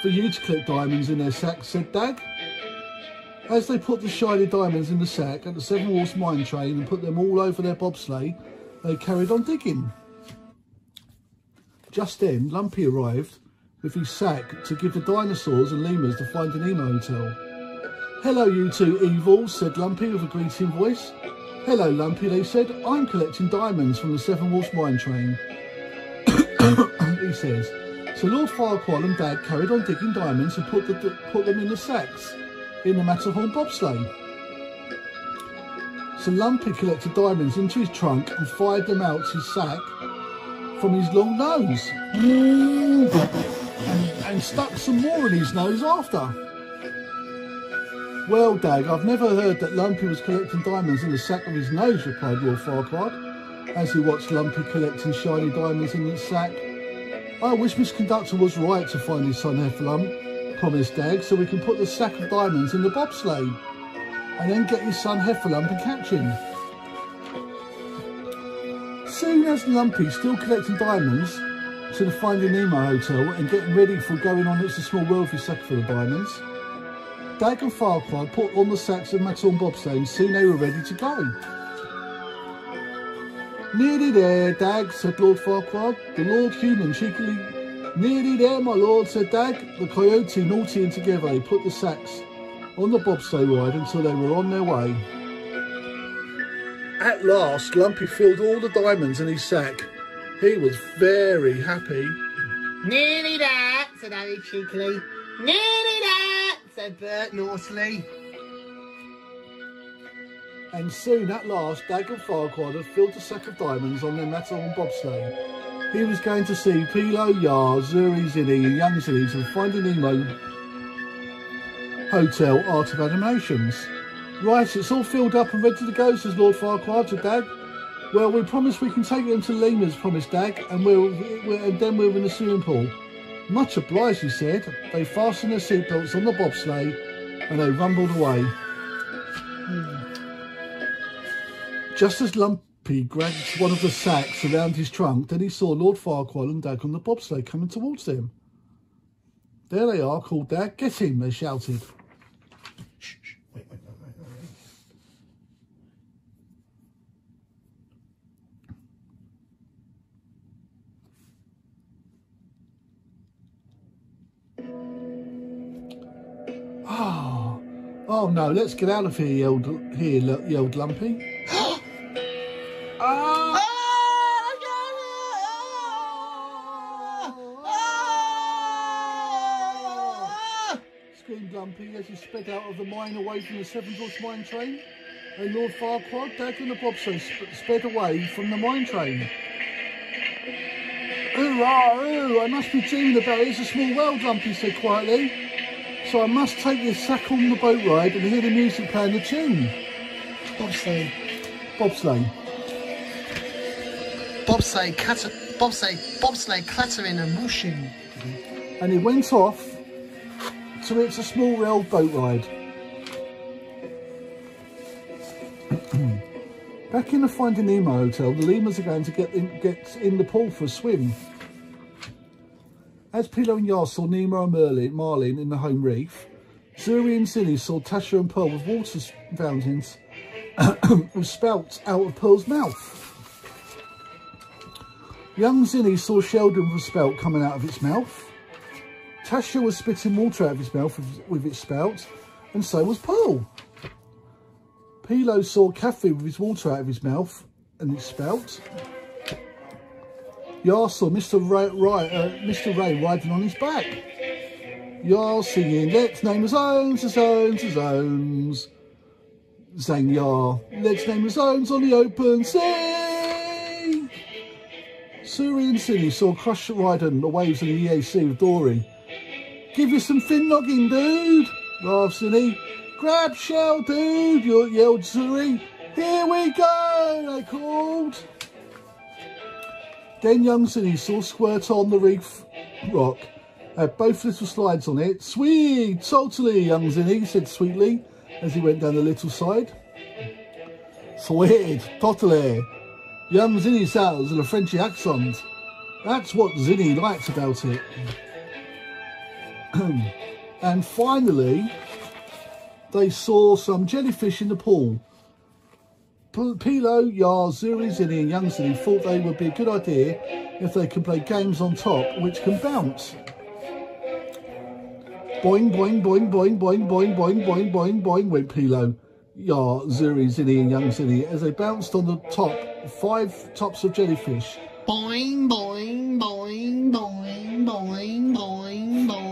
for you to clip diamonds in their sacks, said Dag. As they put the shiny diamonds in the sack at the Seven Wolves mine train and put them all over their bobsleigh, they carried on digging. Just then, Lumpy arrived with his sack to give the dinosaurs and lemurs the Finding Nemo Hotel. Hello, you two evils, said Lumpy with a greeting voice. Hello, Lumpy, they said. I'm collecting diamonds from the Seven Wolves mine train. he says. So Lord Farquaad and Dag carried on digging diamonds and put, the, put them in the sacks in the Matterhorn bobsleigh. So Lumpy collected diamonds into his trunk and fired them out his sack from his long nose. and, and stuck some more in his nose after. Well, Dag, I've never heard that Lumpy was collecting diamonds in the sack of his nose, replied Lord Farquaad, as he watched Lumpy collecting shiny diamonds in his sack. I wish Miss Conductor was right to find his son Heffalump, promised Dag, so we can put the sack of diamonds in the bobsleigh, and then get his son Heffalump and catch him. Soon as Lumpy, still collecting diamonds, to the Finding Nemo Hotel and getting ready for going on It's a Small World for sack full of diamonds, Dag and Farquaad put on the sacks of bobsleigh and soon they were ready to go. Nearly there, Dag, said Lord Farquaad. The Lord Human cheekily... Nearly there, my lord, said Dag. The coyote, naughty and together, put the sacks on the bobsleigh ride until they were on their way. At last, Lumpy filled all the diamonds in his sack. He was very happy. Nearly there, said Harry cheekily. Nearly there, said Bert naughtily. And soon, at last, Dag and Farquaad had filled the sack of diamonds on their Matterhorn bobsleigh. He was going to see Plio, Yar, Suri, Zini and Young to the Finding Nemo Hotel Art of Animations. Right, it's all filled up and ready to go, says Lord Farquaad to Dag. Well, we promise we can take them to Lemurs, promised Dag, and, we'll, and then we're in the swimming pool. Much obliged, he said. They fastened their seatbelts on the bobsleigh and they rumbled away. Just as Lumpy grabbed one of the sacks around his trunk, then he saw Lord Farquaad and Dag on the bobsleigh coming towards them. There they are, called Dag. Get him, they shouted. Oh, oh no, let's get out of here, yelled, here, yelled Lumpy. Ah! Screamed Lumpy as he sped out of the mine away from the Seven Dwarfs mine train. And Lord Farquaad, Dag and the sp sped away from the mine train. Ooh, ah, ooh, I must be dreaming about it. It's a small world, Lumpy said quietly. So I must take this sack on the boat ride and hear the music playing the tune. Bobsleigh. Bobsleigh. Bobsleigh, clatter, bobsleigh, bobsleigh clattering and whooshing. And he went off to It's a Small World boat ride. Back in the Finding Nemo hotel, the lemurs are going to get in, get in the pool for a swim. As Plio and Yar saw Nemo and Merlin, Marlin in the home reef, Suri and Zini saw Tasha and Pearl with water fountains with spouts out of Pearl's mouth. Young Zini saw Sheldon with a spout coming out of its mouth. Tasha was spitting water out of his mouth with, with its spout, and so was Pearl. Plio saw Kathy with his water out of his mouth and its spout. Yar saw Mr. Ray, Ray, uh, Mr. Ray riding on his back. Yar singing, let's name the zones, the zones, the zones. Sang Yar, let's name the zones on the open sea. Suri and Zini saw Crush riding the waves of the EAC with Dory. Give you some fin noggin, dude, laughed Zini. Grab shell, dude, yelled Suri. Here we go, they called. Then young Zini saw Squirt on the reef rock, had both little slides on it. Sweet, totally, young Zini said sweetly as he went down the little side. Sweet, totally. Young Zini sounds in a Frenchy accent. That's what Zini likes about it. and finally, they saw some jellyfish in the pool. Plio, Yar, Suri, and Young Zini thought they would be a good idea if they could play games on top which can bounce. Boing, boing, boing, boing, boing, boing, boing, boing, boing, boing, went Plio, Yar, Suri, Zini and Young as they bounced on the top five tops of jellyfish. Boing, boing, boing, boing, boing, boing, boing,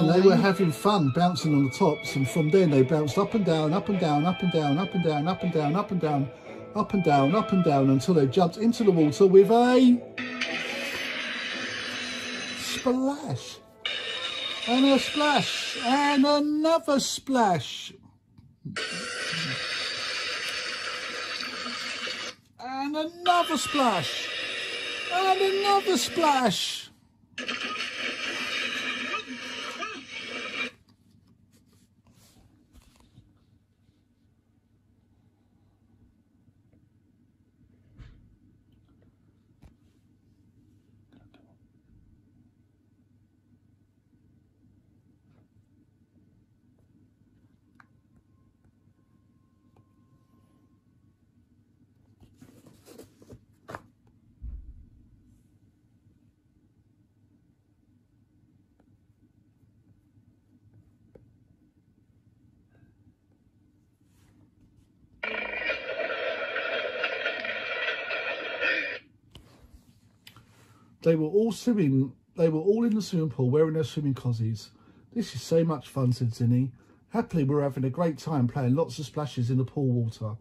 And they were having fun bouncing on the tops and from then they bounced up and down, up and down, up and down, up and down, up and down, up and down, up and down, up and down until they jumped into the water with a splash. And a splash. And another splash. And another splash. And another splash. They were all swimming. They were all in the swimming pool wearing their swimming cozies. This is so much fun, said Zini. Happily, we're having a great time playing lots of splashes in the pool water.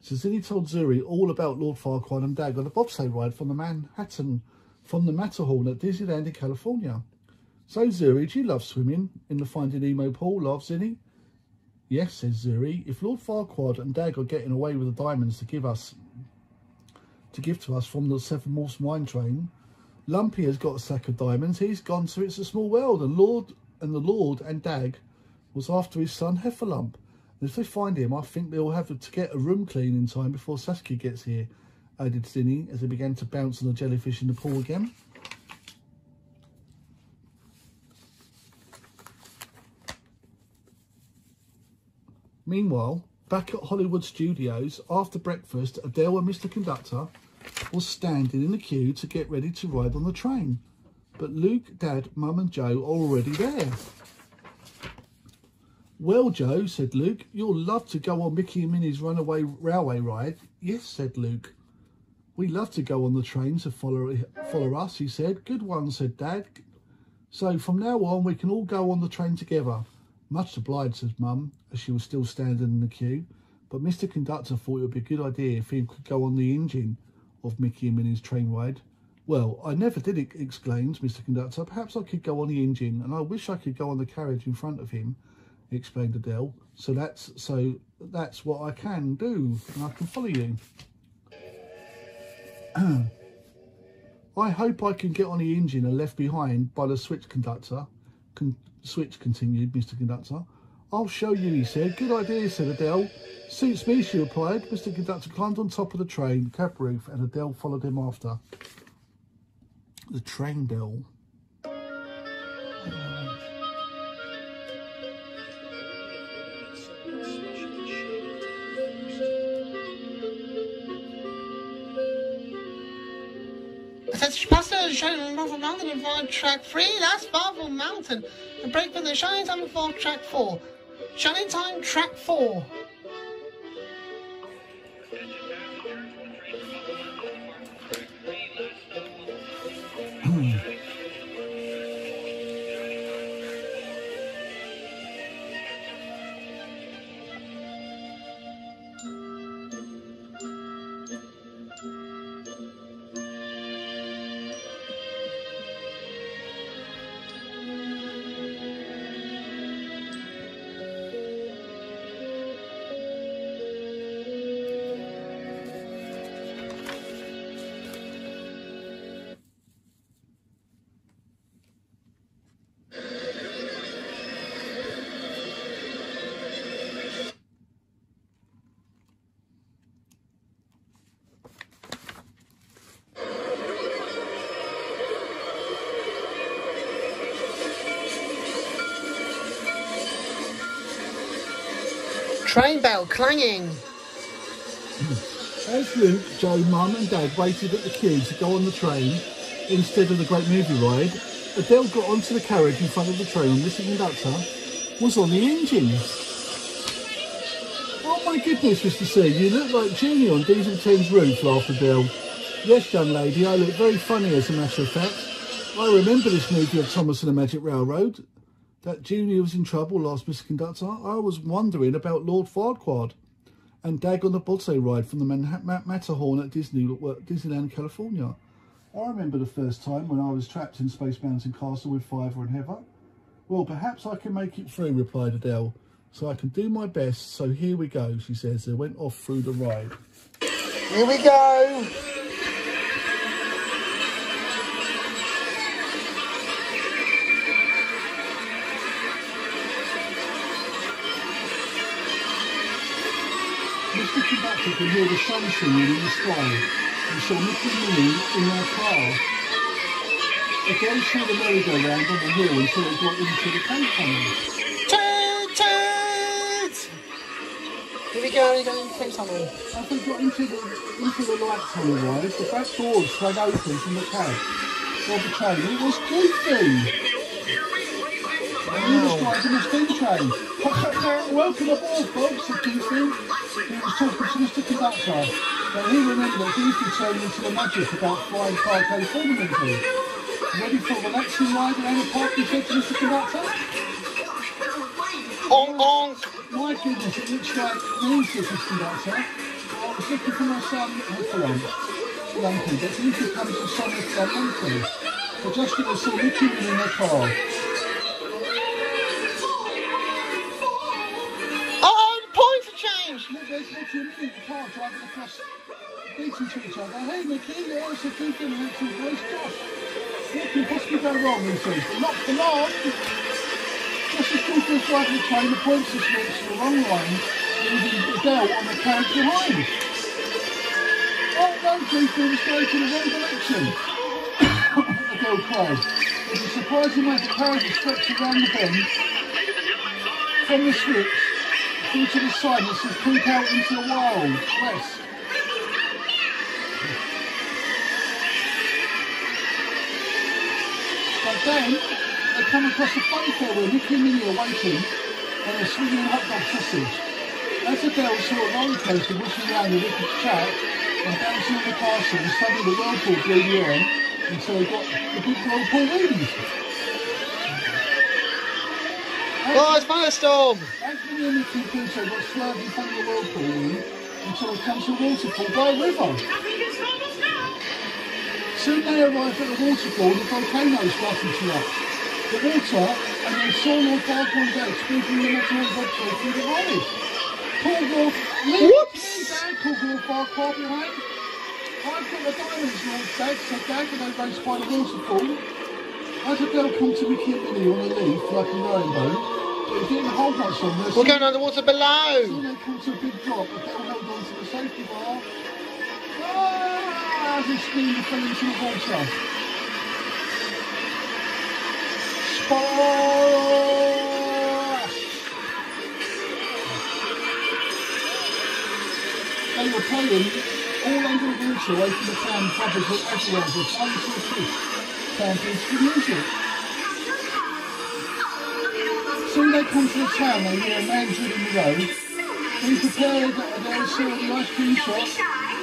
So Zini told Suri all about Lord Farquaad and Dag on a bobsleigh ride from the Manhattan, from the Matterhorn at Disneyland in California. So Suri, do you love swimming in the Finding Nemo pool? laughed Zini. Yes, says Suri. If Lord Farquaad and Dag are getting away with the diamonds to give us, to give to us from the Seven Morse mine train, Lumpy has got a sack of diamonds. He's gone to It's a Small World, and Lord and the Lord and Dag was after his son Heffalump. And if they find him, I think they'll have to get a room clean in time before Saskia gets here, added Zini as they began to bounce on the jellyfish in the pool again. Meanwhile, back at Hollywood Studios, after breakfast, Adele and Mr. Conductor was standing in the queue to get ready to ride on the train. But Luke, Dad, Mum and Joe are already there. Well, Joe, said Luke, you'll love to go on Mickey and Minnie's Runaway Railway ride. Yes, said Luke. We love to go on the train to follow, follow us, he said. Good one, said Dad. So from now on, we can all go on the train together. Much obliged, said Mum, as she was still standing in the queue. But Mr. Conductor thought it would be a good idea if he could go on the engine of Mickey and Minnie's train ride. Well, I never did, it exclaimed Mr. Conductor. Perhaps I could go on the engine, and I wish I could go on the carriage in front of him, explained Adele. So that's so that's what I can do, and I can follow you. I hope I can get on the engine and left behind by the switch conductor. Con- switch continued, Mr. Conductor. I'll show you, he said. Good idea, said Adele. Suits me, she replied. Mr. Conductor climbed on top of the train, cab roof, and Adele followed him after. The train bell. Such passage on Marvel Mountain and Ford Track 3, that's Marvel Mountain. A break from the shines on Ford Track 4. Shining Time track four. Train bell clanging. As Luke, Joe, Mum and Dad waited at the queue to go on the train instead of the great movie ride, Adele got onto the carriage in front of the train and Mr. Conductor was on the engine. Oh my goodness, Mr. C, you look like Junior on Diesel 10's roof, laughed Adele. Yes, young lady, I look very funny as a matter of fact. I remember this movie of Thomas and the Magic Railroad. That Junior was in trouble, last Mr. Conductor. I was wondering about Lord Farquaad and Dag on the Botte ride from the Manhattan Matterhorn at Disney, uh, Disneyland, California. I remember the first time when I was trapped in Space Mountain Castle with Fiver and Heather. Well, perhaps I can make it through, replied Adele. So I can do my best, so here we go, she says. They went off through the ride. Here we go. Mr. Conductor could hear the sun singing in the sky and saw Mickey and Minnie in their car. Adele saw the merry-go-round on the hill until it got into the cave tunnel. Toot toot. Here we go. We go. Train tunnel. As they got into the, into the light tunnel ride, the back doors swung open from the cab of the train. It was Goofy! He was driving the steam train. Welcome aboard, folks, said Goofy. He was talking to Mr. Conductor. But he remembered that Goofy turned into the magic about Flying Car California movie. Ready for a relaxing ride around the park, he said to Mr. Conductor. Honk honk. My goodness, it looks like me, said Mr. Conductor. I was looking for my son, Heffalump, Lumpy, but Goofy comes to son with uh, Lumpy. But just going to see Mickey in their car. Look, there's Mickey and Minnie in the car driving across, beating to each other. Hey, Mickey, yeah, it's a Goofy and an actual voice, Josh. What could possibly go wrong, he says, but not for long. Just as Goofy was driving the train, the points just went to the wrong lane, leaving Adele on the carriage behind. Oh no, Goofy was going to the wrong direction. Adele cried. It was surprising way the carriage was stretched around the bend from the switch through to the side that says peek out into the wild west. But then they come across a funfair where Mickey and Minnie are waiting and they're swinging hot dog sausage. As the girls saw a roller coaster whistling around the wicked track and bouncing on the castle and suddenly the whirlpool blew the air until they got the big whirlpool. Oh, it's firestorm. Anthony and Mickey also got swerved in front of the room until they come to a waterfall by a river. Soon they arrived at the waterfall and the volcano started to erupt. The water, and they saw Lord Farquaad Dead sweeping the metal and vodka through the ride. Poor Lord, Whoops! Dad called Lord Farquaad behind. I've got the diamonds, Lord Dad, said Dad, and they raced by the waterfall. As a girl come to Mickey and Minnie on a leaf like a rainbow, We're going underwater below. they a big drop, hold on to the safety bar. As into the water. Splash! They were playing all under the metre away from the town, brothers look everywhere if only to assist campers for music. Soon they come to the town, they hear a man drilling the road. Be prepared that they saw the ice cream shop,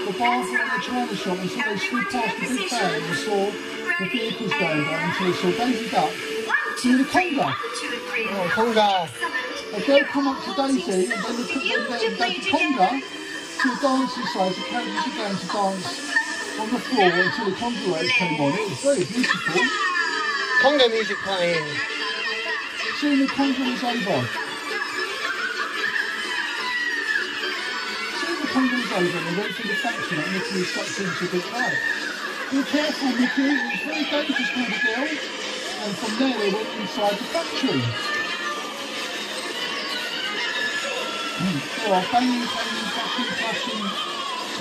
the barber and the china shop until they slid past the big van and saw the vehicles going down until they saw Daisy Duck do the oh, conga. Oh, conga. A girl come up to Daisy and then the, then, then, then the conga to the dancing side, the campers began to dance on the floor until the conga race came on. It was very beautiful. Conga music playing. Soon the conga was over. Soon the conga was over and they went through the factory that Mickey was sucked into a light. Be careful, Mickey, it's very dangerous, for the girl. And from there they went inside the factory. Hmm. Oh, banging, banging, bashing, clashing,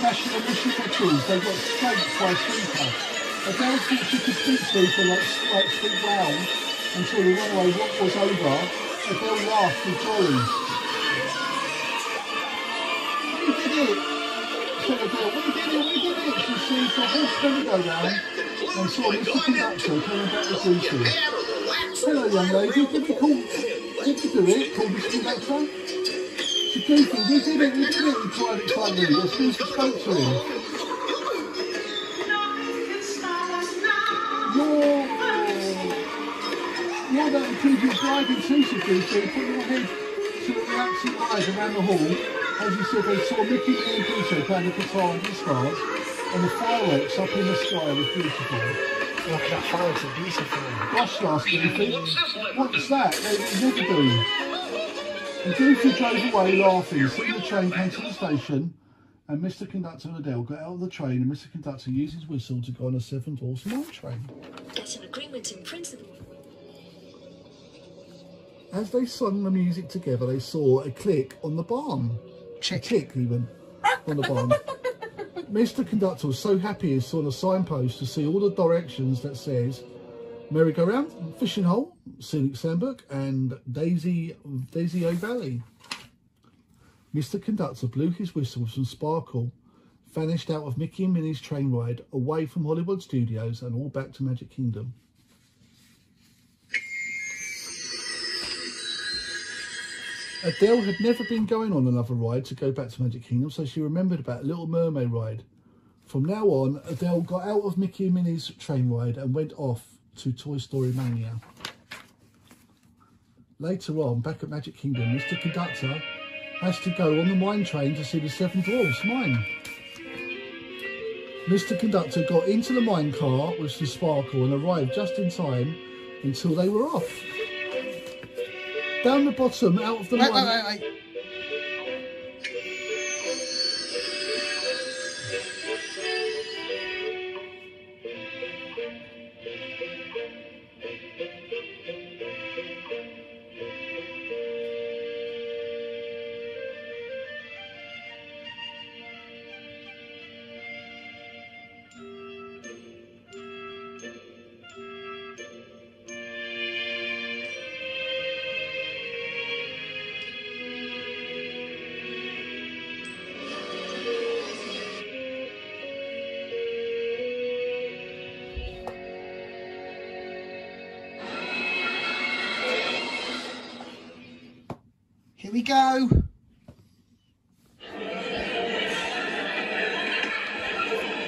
smashing and missing bottles. They got scraped by Sleeper. Adele thought she could speak Sleeper like, like speak loud until the runaway walk was over. Adele laughed with joy. We did it! Said Adele, we did it, we did it! She sees the whole thing go round and saw Mr. Conductor coming back with Lucy. Hello, young lady, did we call, did you do it? Called Mr. Conductor? She goofy, we did it, we did it, he cried excitedly as soon as she spoke to him. You're, you're that previous bride in Susie, so put your head to the relaxing eyes around the hall. As you said, they saw Mickey Lee and Pluto playing the guitar and the stars, and the fireworks up in the sky was beautiful. Look at that fireworks, are beautiful. Gosh, last Goofy, what's that? They would never do. And Goofy drove away laughing. Soon the train came to the station, and Mr. Conductor and Adele got out of the train, and Mr. Conductor used his whistle to go on a seven-horse mine train. That's an agreement in principle. As they sung the music together, they saw a click on the barn. A click, even, on the barn. Mr. Conductor was so happy he saw a signpost to see all the directions that says merry-go-round, fishing hole, scenic sandbook, and Daisy Daisy O Valley. Mr. Conductor blew his whistle with some sparkle, vanished out of Mickey and Minnie's train ride, away from Hollywood Studios and all back to Magic Kingdom. Adele had never been going on another ride to go back to Magic Kingdom, so she remembered about a Little Mermaid ride. From now on, Adele got out of Mickey and Minnie's train ride and went off to Toy Story Mania. Later on, back at Magic Kingdom, Mr. Conductor has to go on the mine train to see the Seven Dwarfs mine. Mr. Conductor got into the mine car with some sparkle and arrived just in time until they were off. Down the bottom, out of the Wait, wait, wait, wait. Go.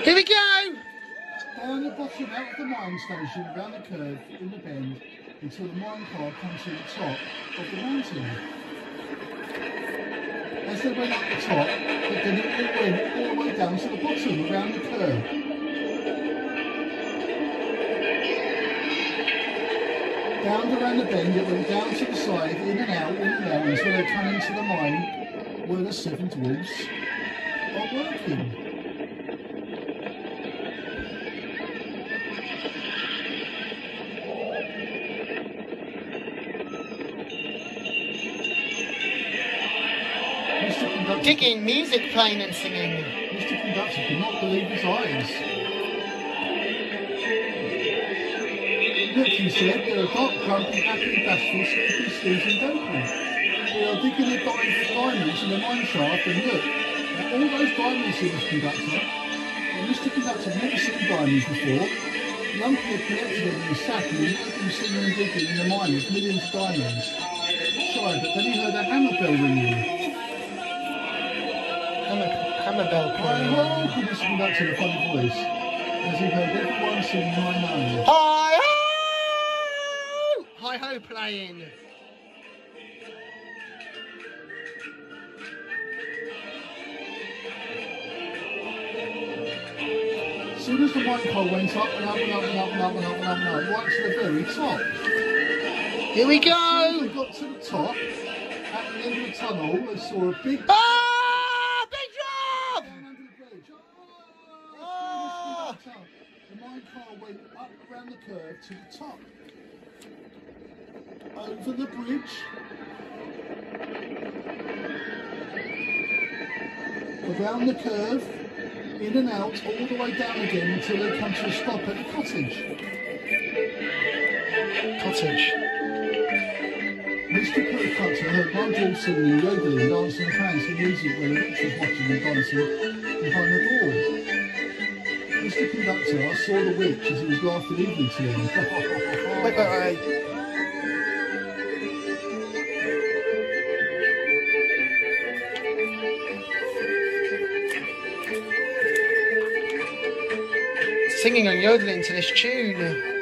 Here we go. Down the bottom, out of the mine station, round the curve, in the bend, until the mine car comes to the top of the mountain. As they went up the top, it it went all the way down to the bottom, around the curve. Down around the bend, it went down to the side, in and out, in and out, until they come into the mine where the seven dwarfs are working. Mr. Digging, music playing and singing. Mr. Conductor could not believe his eyes. Look, he said, there are a dark, grumpy, happy, bashful, sleepy, sleazy dopers. They are digging their di- diamonds in the mine shaft, and look, at all those diamonds in this conductor. And Mr. Chinese before. Lumpy had collected them in his sack and he heard them singing and digging in the mine as millions of diamonds. Sorry, but then he heard a hammer bell ringing. Hammer, hammer bell playing. called Mr. Conductor in a funny voice, as he heard everyone singing Hi Ho. Hi ho! Hi ho playing. As soon as the white car went up and up and up and up and up and up and up and up, right to the very top. Here we As soon as go. they got to the top, at the end of the tunnel, they saw a big Ah! Big drop! down under the bridge. Ah! The mine car went up around the curve to the top. Over the bridge. Around the curve, in and out, all the way down again until they come to a stop at the cottage. Cottage. Mr. Percutter heard girl singing and yodeling, dancing and music while the witch was watching and dancing behind the door. Mr. Conductor, I saw the witch as he was laughing evilly to him. Wait, wait, Singing and yodeling to this tune.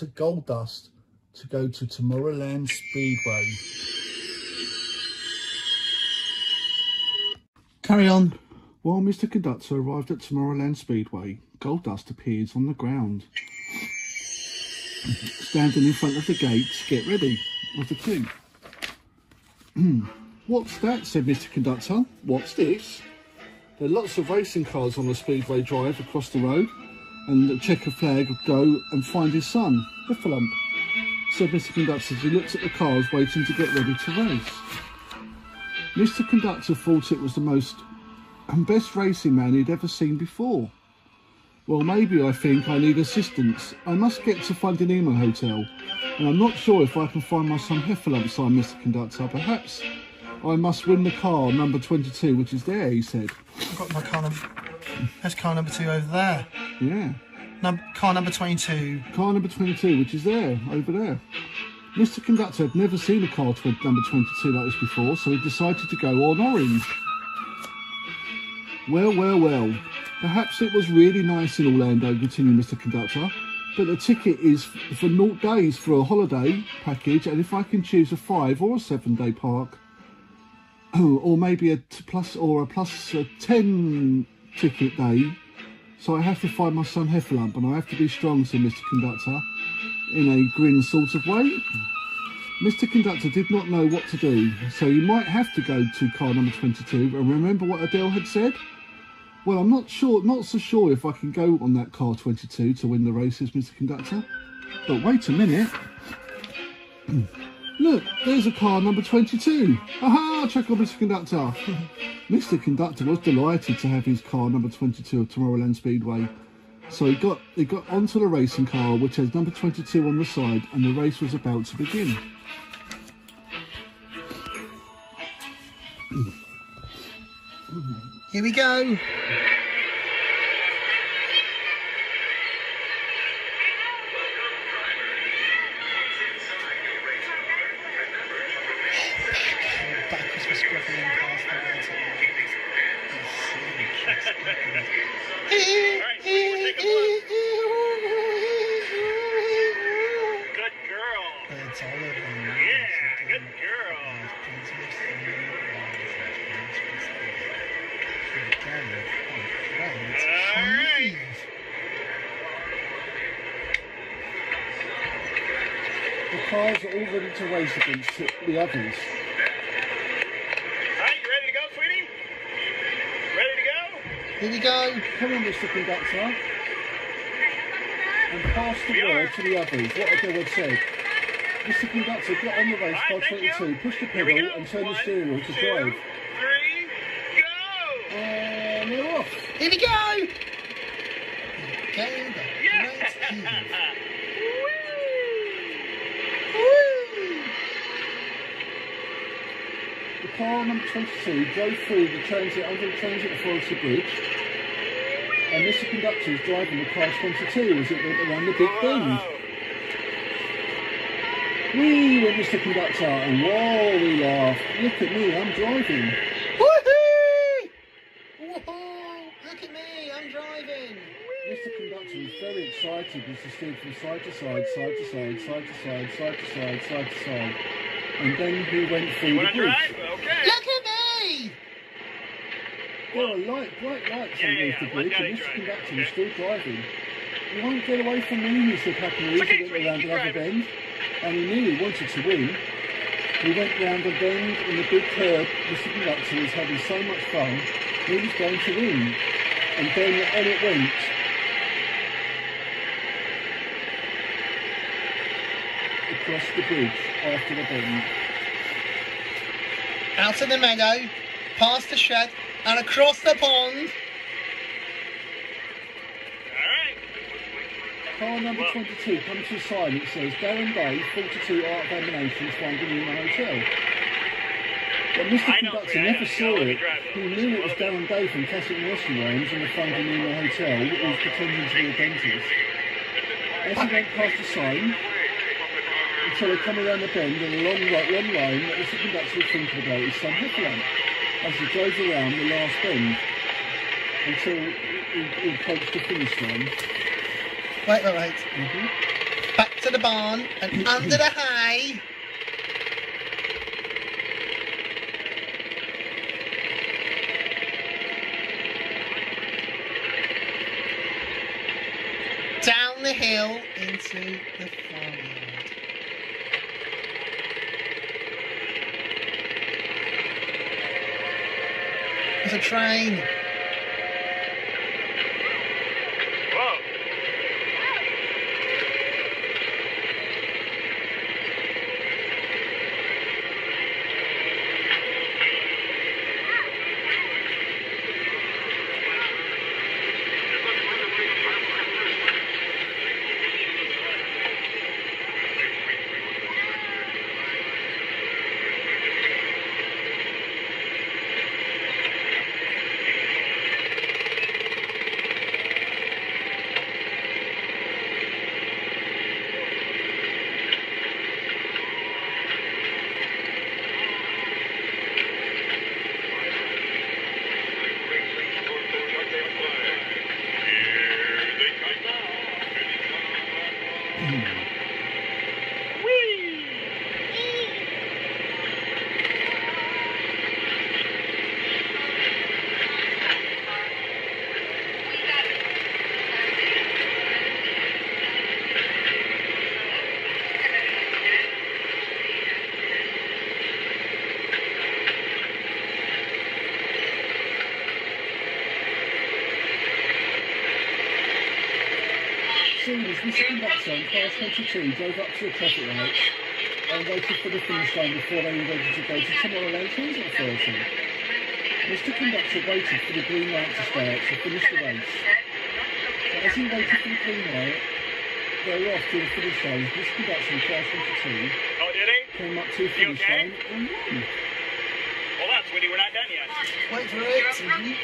Into gold dust to go to Tomorrowland Speedway. Carry on. While Mr. Conductor arrived at Tomorrowland Speedway, gold dust appears on the ground. Standing in front of the gates, get ready, was the queue. Hmm. What's that? said Mr. Conductor. What's this? There are lots of racing cars on the Speedway Drive across the road, and the checker flag would go and find his son, Biffalump, said Mr. Conductor as he looked at the cars waiting to get ready to race. Mr. Conductor thought it was the most and best racing man he'd ever seen before. Well, maybe I think I need assistance. I must get to Finding Nemo Hotel, and I'm not sure if I can find my son Heffalump sign, Mr. Conductor. Perhaps I must win the car number 22, which is there, he said. I've got my car number. There's car number two over there. Yeah. Num- car number 22. Car number 22, which is there, over there. Mr. Conductor had never seen a car tw- number 22 like this before, so he decided to go on orange. Well, well, well. Perhaps it was really nice in Orlando, continued Mr. Conductor, but the ticket is f- for naught days for a holiday package, and if I can choose a five or a seven day park, or maybe a t- plus or a plus a ten ticket day, so I have to find my son Heffalump, and I have to be strong, said Mr. Conductor, in a grin sort of way. Mr. Conductor did not know what to do, so he might have to go to car number 22 and remember what Adele had said. Well, I'm not sure, not so sure if I can go on that car 22 to win the races, Mr. Conductor. But wait a minute. Look, there's a car number 22. Aha, check on Mr. Conductor. Mr. Conductor was delighted to have his car number 22 of Tomorrowland Speedway. So he got he got onto the racing car, which has number 22 on the side, and the race was about to begin. Here we go. Come on, Mr. Conductor. And pass the word to the others, what Adele said. Mr. Conductor, get on the race car 22, push the pedal and turn the steering wheel to drive. Three, go! And they're off. Here we go. Go back. The car number 22 drove through the transit under the transit authority bridge. And Mr. Conductor is driving the car 22 as it went around the big bend. Wee went Mr. Conductor, and whoa, we laughed. Look at me, I'm driving. Woohoo! Whoa! Look at me, I'm driving. Mr. Conductor was very excited as he steered from side to side, side to side, side to side, side to side, side to side. And then he went through the Wanna bridge. drive? Okay. Look at me! There were light, bright lights Yeah, on yeah, the bridge, and Daddy Mr. drive. Conductor was Okay. still driving. He won't get away from me, he said happily as Okay, he went sweetie, around the another driving. bend. And he nearly wanted to win. He went round a bend in the big curve. Mr. Conductor was having so much fun, he was going to win. And then on it went. Across the bridge after the bend. Out of the meadow, past the shed, and across the pond. Alright. Car number 22 comes to a sign that says Darren Day, 42 art funding in the hotel. But Mr. Conductor never saw it. He knew it was Darren Day from Classic Nursing Homes and the funding in the hotel that was pretending to be a dentist. As he went past the sign, until they come around the bend in a long, long line that Mr. Conductor was thinking about his son Heffalump as he drove around the last bend until he, he approached the finish line. Wait, wait, wait. Mm-hmm. Back to the barn and under the hay. Down the hill into the farmyard. A train. Whoa. Soon as Mr. Conductor and Class 22 drove up to the traffic lights and waited for the finish line before they were ready to go to Tomorrowland Transit Authority. Mr. Conductor waited for the green light to start to finish the race. But as he waited for the green light, they were off to the finish line. Mr. Conductor and Class 22 Oh, did he? came up to the finish okay? line and won. Hold on, sweetie, we're not done yet. Wait for it.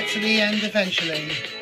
Get to the end eventually.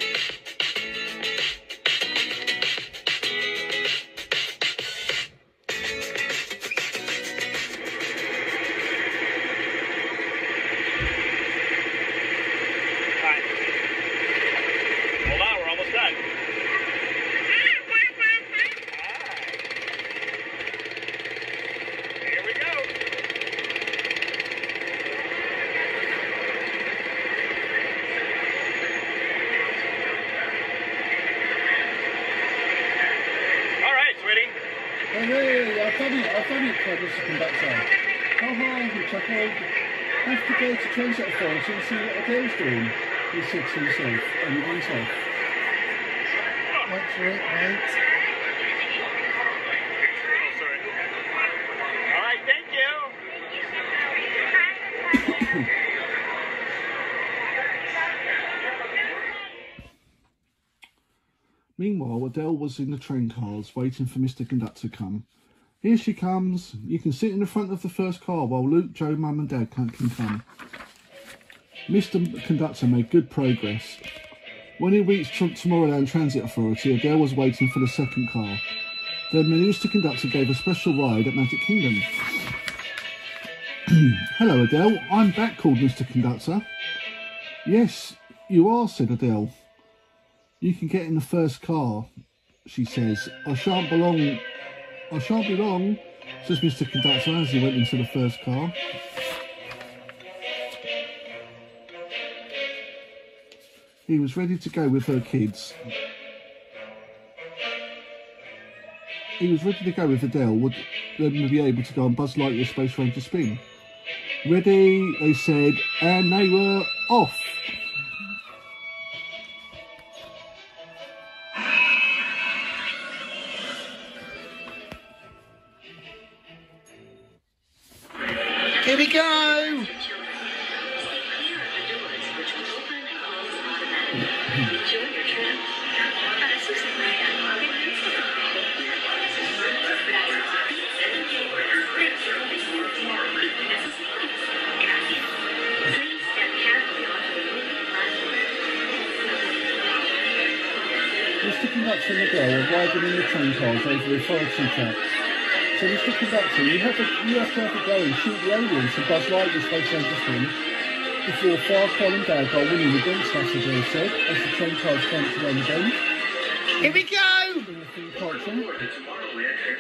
Have to go to Transit and see what Adele's doing, he said to himself, and he went off. Wait for it, wait. All right, thank you. Meanwhile, Adele was in the train cars waiting for Mr. Conductor to come. Here she comes. You can sit in the front of the first car while Luke, Joe, Mum and Dad can, can come. Mr. Conductor made good progress. When he reached Tomorrowland Transit Authority, Adele was waiting for the second car. Then Mr. Conductor gave a special ride at Magic Kingdom. Hello, Adele. I'm back, called Mr. Conductor. Yes, you are, said Adele. You can get in the first car, she says. I shan't belong. I shan't be long, says Mr. Conductor as he went into the first car. He was ready to go with her kids. He was ready to go with Adele, would then be able to go on Buzz Lightyear Space Ranger spin. Ready, they said, and they were off. Over the authority track. So, Mr. Conductor, you have, to, you have to have a go and shoot the aliens and Buzz Lightyear Space Ranger spin before Firefly and Dad are winning against us, as they said, as the train cars come around the bend. Here we go! In the theme culture.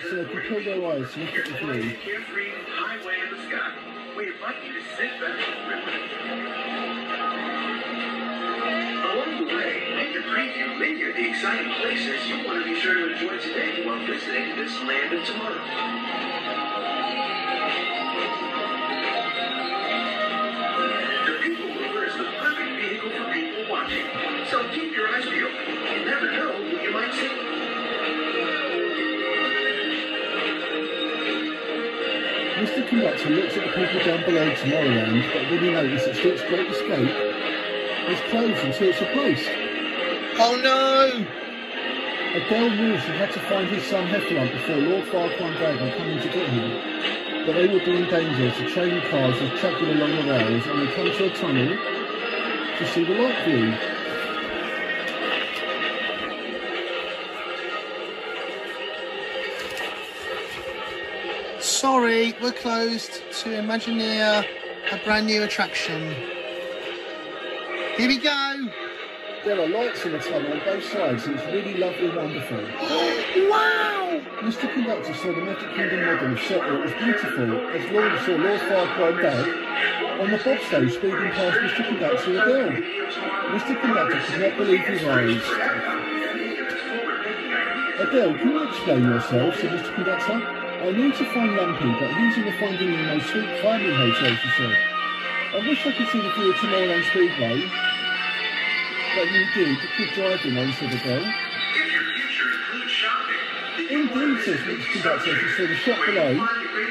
So they can pull their eyes look at the view. Carefree highway in the sky. We invite you to sit back and preview of the exciting places you want to be sure to enjoy today while visiting this land of tomorrow. The People Mover is the perfect vehicle for people watching. So keep your eyes peeled. You never know who you might see. Mr. Conductor looks at the people down below Tomorrowland, but then he notices that Stitch's Great Escape is closed until it's replaced. Oh no! Adele she had to find his son Heffalump before Lord Farquaad and Dragon coming to get him. But they would be in danger as the train cars are tracking along the rails and they come to a tunnel to see the light view. Sorry, we're closed to Imagineer, a brand new attraction. Here we go! There are lights in the tunnel on both sides and it's really lovely and wonderful. wow! Mr. Conductor saw the Magic Kingdom model of set it was beautiful as Lord saw Lord Farquaad and Dag on the bobsleigh speeding past Mr. Conductor and Adele. Mr. Conductor could not believe his eyes. Adele, can you explain yourself, said Mr. Conductor. I need to find Lumpy, but he's in the Finding Nemo Sweet Climbing Hotel, she said. I wish I could see the view of Tomorrowland Speedway. But you did, good driving on, said Adele. If your future includes shopping, Indeed, says Mr. Conductor, as he saw the shop below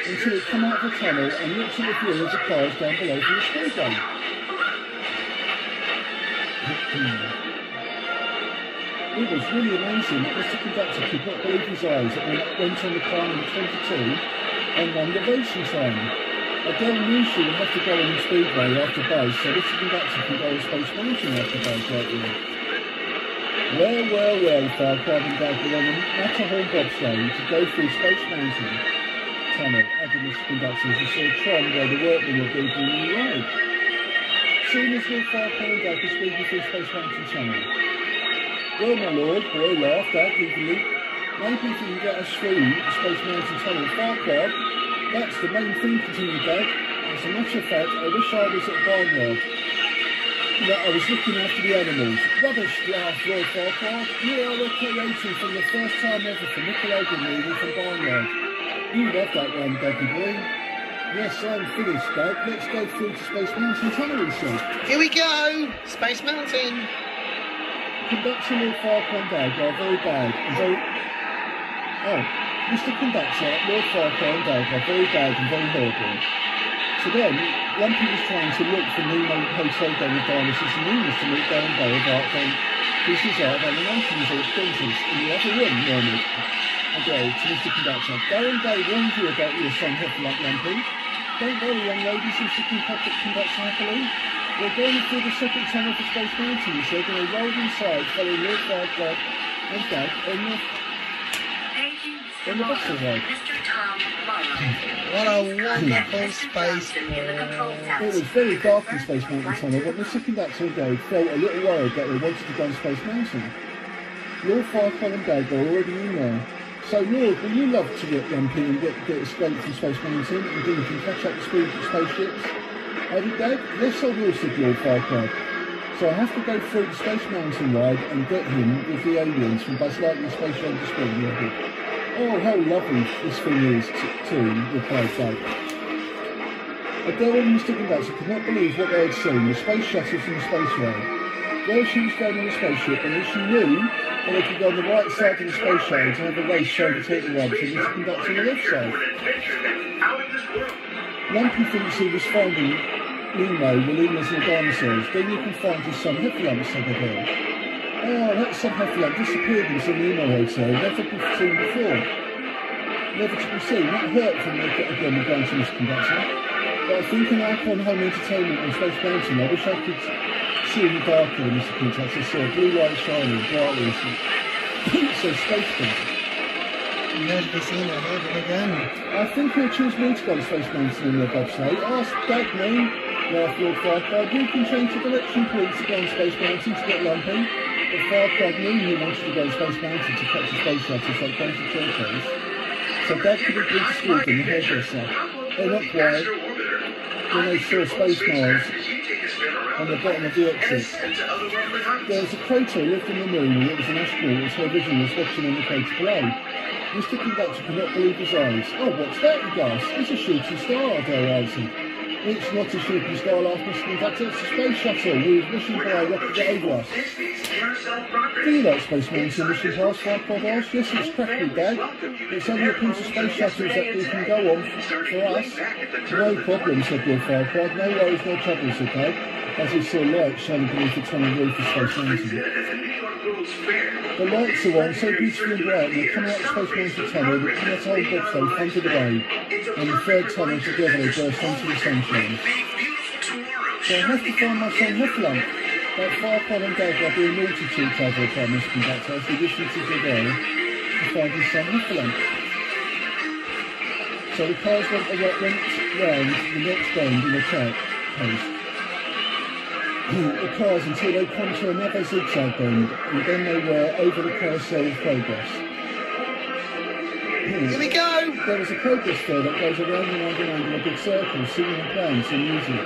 until it come out of the tunnel and looked at the view of the cars down below from the speedway. Hmm. It was really amazing that Mr. Conductor could not believe his eyes when it went on the car number 22 and won the racing time. Knew she would have to go on the speedway after Buzz, so Mr. Conductor could go on Space Mountain after Buzz right here. Well, well, well, and Dag were on a Matterhorn bobsleigh to go through Space Mountain tunnel, added Mr. Conductor as he saw Tron where the workmen were building a new road. Soon as Lord Farquaad and Dag were speeding through Space Mountain tunnel. Well, my lord, boy laughed out eagerly. Maybe if you can get us through Space Mountain tunnel, far Farquaad, that's the main thing, continued Dag. As a matter of fact, I wish I was at Barnyard that I was looking after the animals. Rubbish, laughed Lord Farquaad. You are creator from the first time ever for Nickelodeon movie from Barnyard. You love that one, Daddy boy. Yes, I'm finished, Dad. Let's go through to Space Mountain Tunnel, said. Here we go! Space Mountain! Conduction Conductor Lord Farquaad Dag are very bad and. Oh, Mr. Conductor, Lord and Dag are very bad and very horrible. So then, Lumpy was trying to look for Nemo Hotel with dinosaurs and Nemo's to meet Day of Art Van... This is Art of Animation Resort Dentist in the other room, murmured girl to Mr. Conductor. Darren Day warned you about your son Heffalump Lumpy. Don't worry, young said Mr. Conductor Conductor happily. We're going through the second tunnel for Space Mountain, and they rolled inside, following Lord Farquaad and Dag on the, on the vessel ride. What a wonderful space It was very dark in Space Mountain Tunnel, but Mr. Conductor and Dave felt a little worried that they wanted to go on Space Mountain. Lord Farquaad and Dave were already in there. So, Lord, will you love to get lumpy and get, get escape from Space Mountain and then you can catch up the speed of spaceships? Added Dave, yes I will, said Lord Farquaad. So I have to go through the Space Mountain ride and get him with the aliens from Buzz Lightyear Space Ranger added. Oh, how lovely this thing is, too, replied Dave. Adele and Mr. Conductor could not believe what they had seen, the space shuttle from the space ride. There she was going on the spaceship, and as she knew that they could go on the right side of the space shuttle to have a race trying to take the rabbit, and Mr. Conductor on the left side. Lumpy thinks he was finding Nemo, the lemurs and the dinosaurs. Then you can find his son Heffalump, said Adele. Oh, that's that son Heffalump disappeared in some Nemo hotel, never seen before. Never to be seen. That hurt from the again, the to Mr. Conductor. But I think an Icon Home Entertainment on Space Mountain, I wish I could see in the darker than Mr. Conductor saw blue light shining brightly. so Space Mountain. Never seen heard of again. I think he'll choose me to go to Space Mountain in the bobsleigh. Ask Dad me, Lord Farquaad. You can change the direction, please, to go on Space Mountain to get lumpy. But Farquaad knew he wanted to go on Space Mountain to catch the space shuttles like Quantum Churches. So Dag could agree to school them, the hairdresser. They're not quiet. Then they saw Space Mars on the bottom of the exit. There was a crater lived in the moon and it was an astronaut as her vision was watching on the crater below. Mr. Conductor could not believe his eyes. Oh, what's that, he gasped? It's a shooting star, Dale answered. It's not a shooting star, laughed Mr. Conductor. It's a space shuttle whose mission by rocket us. Do you like Space Mountain mission pass, Farquaad asked? Yes, it's crackly, Dad. It's only a piece of space shuttles that we can go on for us. No problem, said Lord Farquaad. No worries, no trouble, said as he saw light shining beneath the tunnel roof of Space Mountain. The lights are on, so beautiful and bright, and they come out of Space Mountain tunnel, the Comet Old Bobsleigh floated away, and the third tunnel together burst onto the sunshine. So I have to find my son Heffalump. That Farquaad and Dag are being each other, replied Mr. Conductor, as he listened to the girl to find his son Heffalump. So the cars went, round the next bend in a track post. the cars until they come to another zigzag bend, and then they were over the carousel of progress. Here we go! There was a progress fair that goes around and around and around in a big circle, singing and playing some music.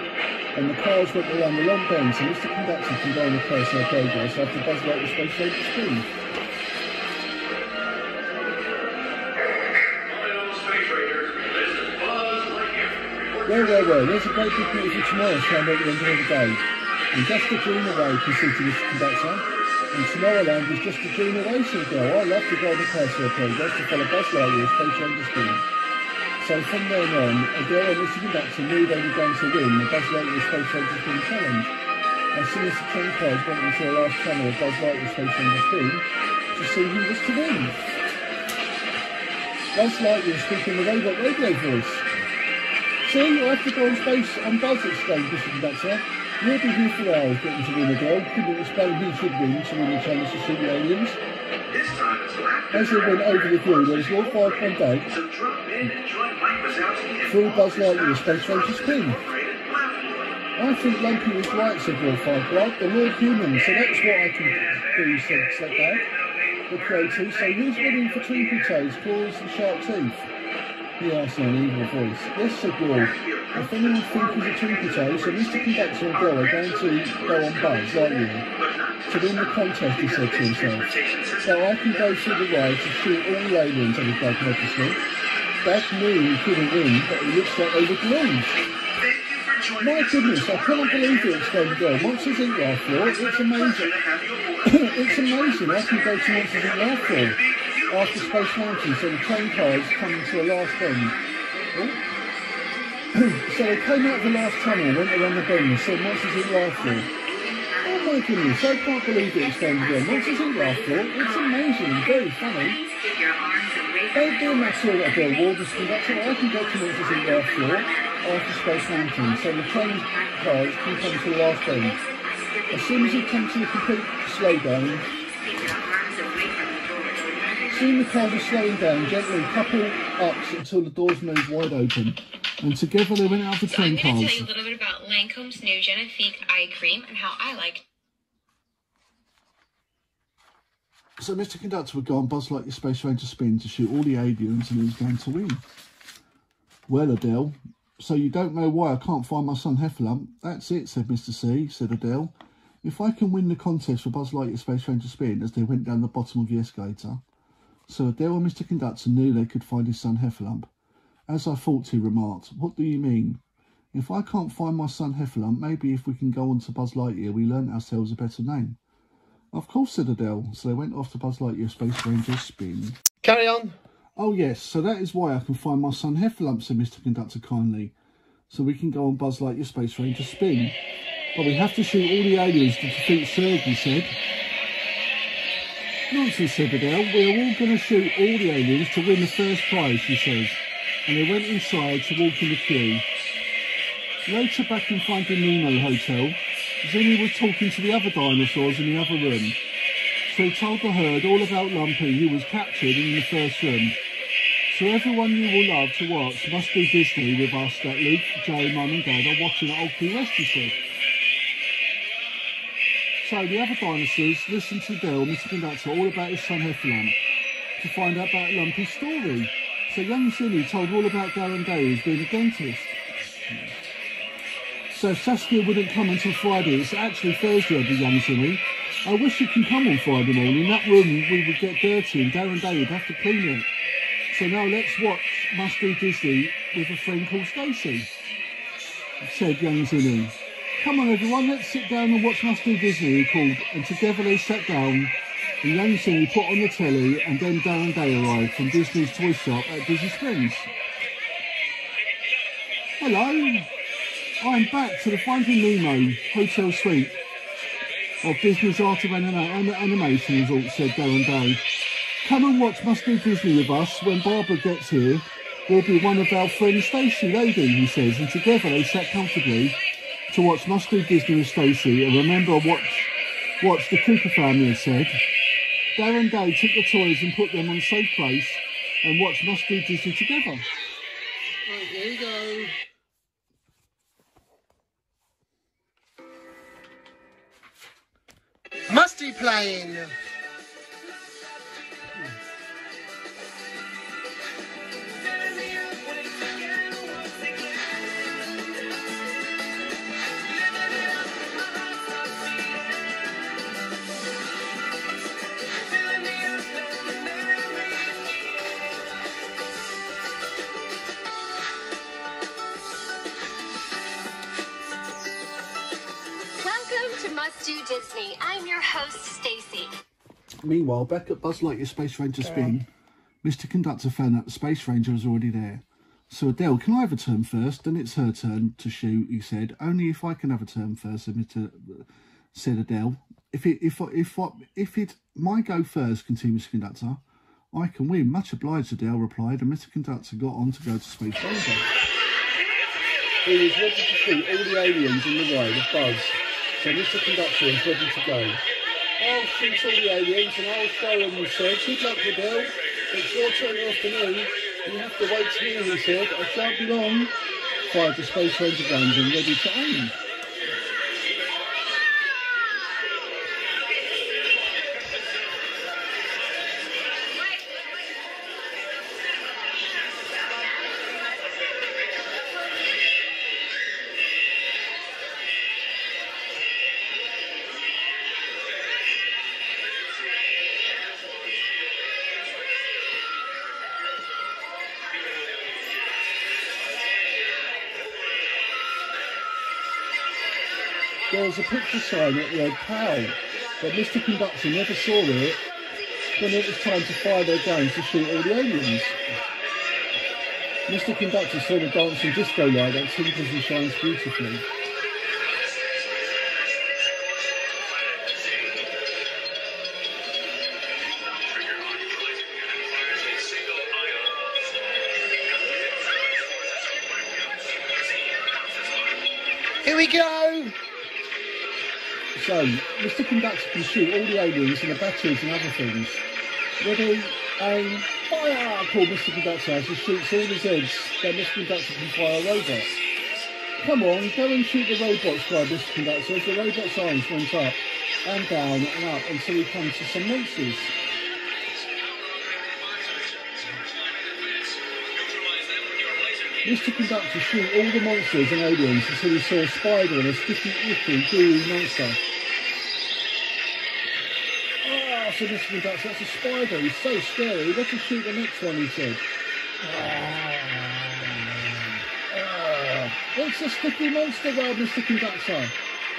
And the cars went around the long bends, and Mr. Conductor on the of progress after Buzz Lightyear Space Ranger Speed. Well, well, well, there's a great big beautiful tomorrow shown at the end of the day. And just a dream away, conceded Mr. Conductor. And Tomorrowland is just a dream away, said the. I love to the carousel progress to follow Buzz Lightyear Space Ranger Speed. So from then on, Adele and Mr. Conductor knew they were going to win the Buzz Lightyear Space Ranger Speed Challenge. As soon as the train cars went into the last tunnel of Buzz Lightyear Space Ranger Speed to see who was to win. Buzz Lightyear speaking the robot radio voice. See, I have to go on space on Buzz exclaimed Mr. Conductor. You'll be here for hours getting to win a goal. Couldn't explain who should win to win the challenge to see the aliens? As they went over the view, there was Lord Farquaad Dag through Buzz Lightyear Space Ranger Spin. I think Lumpy was right, said Lord Farquaad. The Lord Human, so that's what I can do, said, said Dag. The creator, so who's winning for Twinkle Toes, Claws and Shark Teeth? In an evil voice. Yes, said Lord. If anyone thinks he's a Twinkle Toes, so Mr. Conductor and Girl are going to go on Buzz, you. To win the contest, he said to himself. So I can go through the ride to shoot all the aliens, added Dag modestly. back knew he couldn't win, but it looks like they would lose. My goodness, I cannot believe it, exclaimed Adele. Monsters Inc. laugh floor, it's amazing. it's amazing, I can go to Monsters Inc. laugh floor after Space Mountain, so the train cars coming to a last bend. Oh. so they came out of the last tunnel, went around the bend, saw Monsters Inc. laugh floor. Oh my goodness, I can't believe it, exclaimed Adele. Monsters Inc. laugh floor, it's amazing very funny. Don't do that sort of Adele Warders conductor. I can go to Monsters Inc. laugh floor after Space Mountain, so the train cars can come to the last bend. As soon as you come to a complete slowdown, soon the cars are slowing down gently, couple ups until the doors move wide open, and together they went out of the So I'm train going to cars. tell you a little bit about Lancome's new Genifique eye cream and how I like So Mr. Conductor would go on Buzz Lightyear Space Ranger spin to shoot all the aliens and he was going to win. Well, Adele, so you don't know why I can't find my son Heffalump? That's it, said Mr. C, said Adele. If I can win the contest for Buzz Lightyear Space Ranger spin as they went down the bottom of the escalator. So Adele and Mr. Conductor knew they could find his son Heffalump. As I thought, he remarked, what do you mean? If I can't find my son Heffalump, maybe if we can go on to Buzz Lightyear, we learn ourselves a better name. Of course, said Adele. So they went off to Buzz Lightyear Space Ranger spin. Carry on. Oh yes, so that is why I can find my son Heffalump, said Mr. Conductor kindly. So we can go on Buzz Lightyear Space Ranger spin. But we have to shoot all the aliens to defeat Zurg, he said. Nonsense, said Adele. We're all going to shoot all the aliens to win the first prize, she says. And they went inside to walk in the queue. Later back in Finding Nemo Hotel, Zini was talking to the other dinosaurs in the other room. So told the herd all about Lumpy, who was captured in the first room. So everyone you will love to watch must be Disney with us that Luke, Joe, Mum and Dad are watching at Old Key West, he said. So the other dinosaurs listened to Bill, Mr. Conductor, all about his son Heffalump to find out about Lumpy's story. So young Zini told all about Darren Day as being a dentist. So Saskia wouldn't come until Friday, it's actually Thursday, the young Zini. I wish you can come on Friday morning. In that room we would get dirty and Darren Day would have to clean it. So now let's watch Must Do Disney with a friend called Stacy, said young Zini. Come on everyone, let's sit down and watch Must Do Disney, he called, and together they sat down and young Zini put on the telly and then Darren Day arrived from Disney's toy shop at Disney Springs. Hello, I'm back to the Finding Nemo Hotel Suite of Disney's Art of Anima- Anim- Animation Resort, said Darren Day. Come and watch Must Do Disney with us when Barbara gets here. We'll be one of our friends, Stacy Lady, he says, and together they sat comfortably to watch Must Do Disney with Stacy and remember what, what the Cooper family had said. Darren Day took the toys and put them on safe place and watched Must Do Disney together. Right, here you go. Musty playing. To Do Disney. I'm your host, Stacy. Meanwhile, back at Buzz Lightyear Space Ranger Spin, Mr. Conductor found out the Space Ranger was already there. So Adele, can I have a turn first? Then it's her turn to shoot, he said. Only if I can have a turn first, said Mr. said Adele. If it if if I- if it my go first, continued Mr. Conductor, I can win. Much obliged, Adele replied, and Mr. Conductor got on to go to Space Ranger. He was ready to shoot all the aliens in the ride of Buzz. So Mr. Conductor is ready to go. I'll shoot all the aliens and I'll show them, he said. Good luck, Adele. It's your turn afternoon. You have to wait here, he said. I shan't be long. Fired the Space Ranger guns and ready to aim. Was a picture sign that read POW, but Mr. Conductor never saw it when it was time to fire their guns to shoot all the aliens. Mr. Conductor saw the dancing disco light tinkles and shines beautifully. So, Mr. Conductor can shoot all the aliens and the batteries and other things. Ready, aim, um, fire! called Mr. Conductor as he shoots all his heads that Mr. Conductor can fire a robot. Come on, go and shoot the robots, cried Mr. Conductor as the robot's arms went up and down and up until he comes to some monsters. Mr. Conductor shoot all the monsters and aliens until he saw a spider and a sticky, icky, gooey monster. Ah. Conductor, that's a spider. He's so scary. Let us shoot the next one, he said. Ah, it's a sticky monster, growled Mr. Conductor.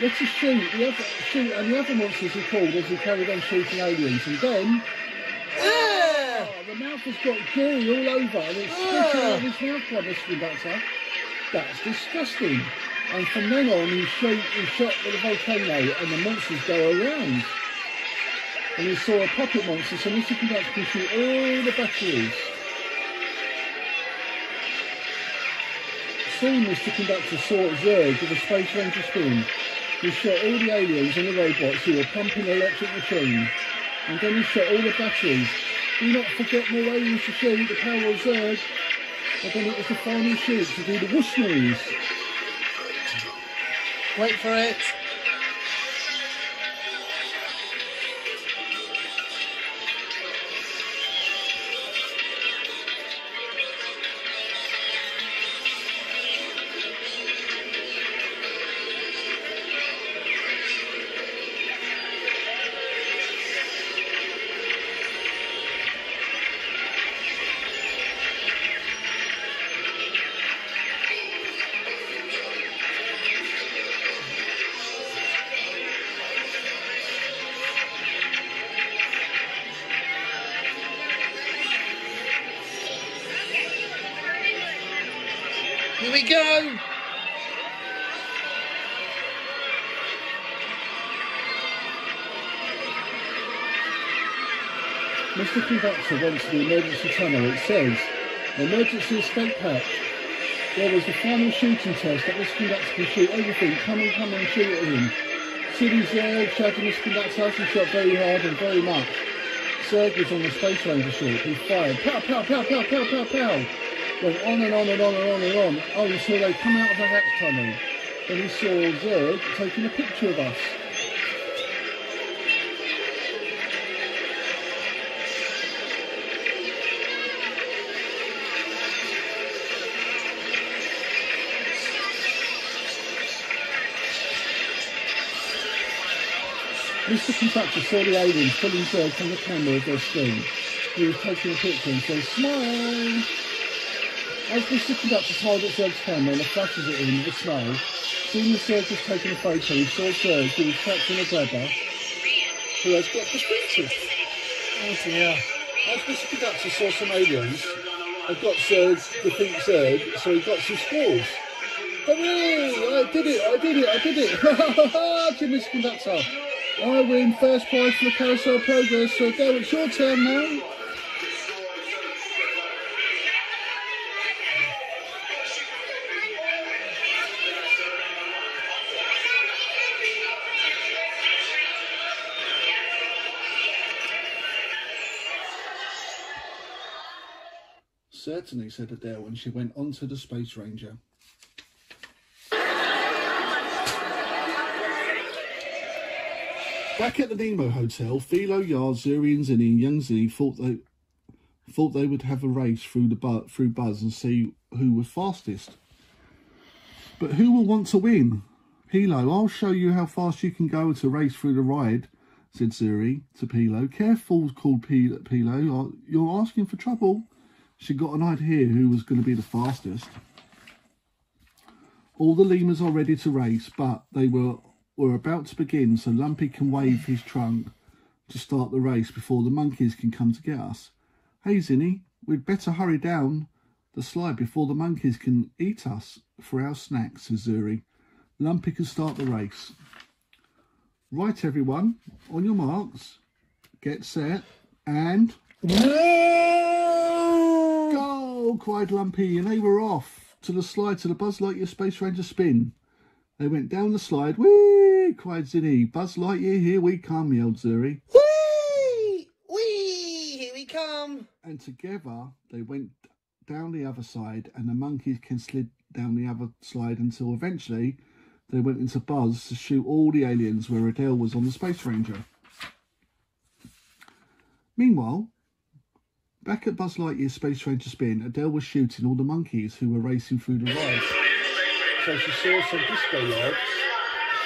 Let us shoot the other, shoot, and the other monsters he called as he carried on shooting aliens. And then, ah, the mouth has got gooey all over, and it's spitting out his mouth. Conductor. That's disgusting. And from then on, he shot, he shot with a volcano, and the monsters go around. And he saw a pocket monster, so Mr. Conductor shoot all the batteries. Soon Mr. Conductor saw Zurg with a Space Ranger spin. He shot all the aliens and the robots who were pumping electric machines, And then he shot all the batteries. Do not forget the you to shoot the power of Zurg. But then it was the final shoot to do the whoosh noise. Wait for it. Conductor went to the emergency tunnel. It says, emergency escape hatch. There was the final shooting test that Mr. Conductor can shoot everything. Come and come and shoot at him. City Zurg shouted Mr. Conductor as he shot very hard and very much. Zurg was on the Space Ranger ship. He fired. Pow, pow, pow, pow, pow, pow, pow. Went on and on and on and on and on. Oh, until they come out of the hatch tunnel. Then he saw Zurg taking a picture of us. Mr. Conductor saw the aliens pulling Zurg from the camera of their screen. He was taking a picture and said, smile! As Mr. Conductor smiled at Zurg's camera and flashes at him with a smile, seeing the Zurg taking a photo, he saw Zurg who was trapped in a grabber who has got perspective. Oh dear. As Mr. Conductor saw some aliens, they got Zurg, the think Zurg, so he got some scores. Hooray! I did it, I did it, I did it! Ha ha ha ha! Mr. Conductor. I win first prize for the carousel progress, so go, it's your turn now. Certainly, said Adele when she went onto the Space Ranger. Back at the Nemo Hotel, Plio, Yar, Suri and Zini and young Zini thought they thought they would have a race through the bu- through Buzz and see who was fastest. But who will want to win? Plio, I'll show you how fast you can go to race through the ride, said Suri to Plio. Careful, called Plio. You're asking for trouble. She got an idea who was going to be the fastest. All the lemurs are ready to race, but they were were about to begin so Lumpy can wave his trunk to start the race before the monkeys can come to get us. Hey, Zini, we'd better hurry down the slide before the monkeys can eat us for our snacks, says Suri. Lumpy can start the race. Right, everyone, on your marks, get set, and... Go! cried Lumpy, and they were off to the slide to the Buzz Lightyear Space Ranger spin. They went down the slide. Whee! Cried Zini. Buzz Lightyear, here we come, yelled Suri. Whee! Whee! Here we come. And together they went down the other side, and the monkeys can slid down the other slide until eventually they went into Buzz to shoot all the aliens where Adele was on the Space Ranger. Meanwhile, back at Buzz Lightyear's Space Ranger spin, Adele was shooting all the monkeys who were racing through the rides. So she saw some disco lights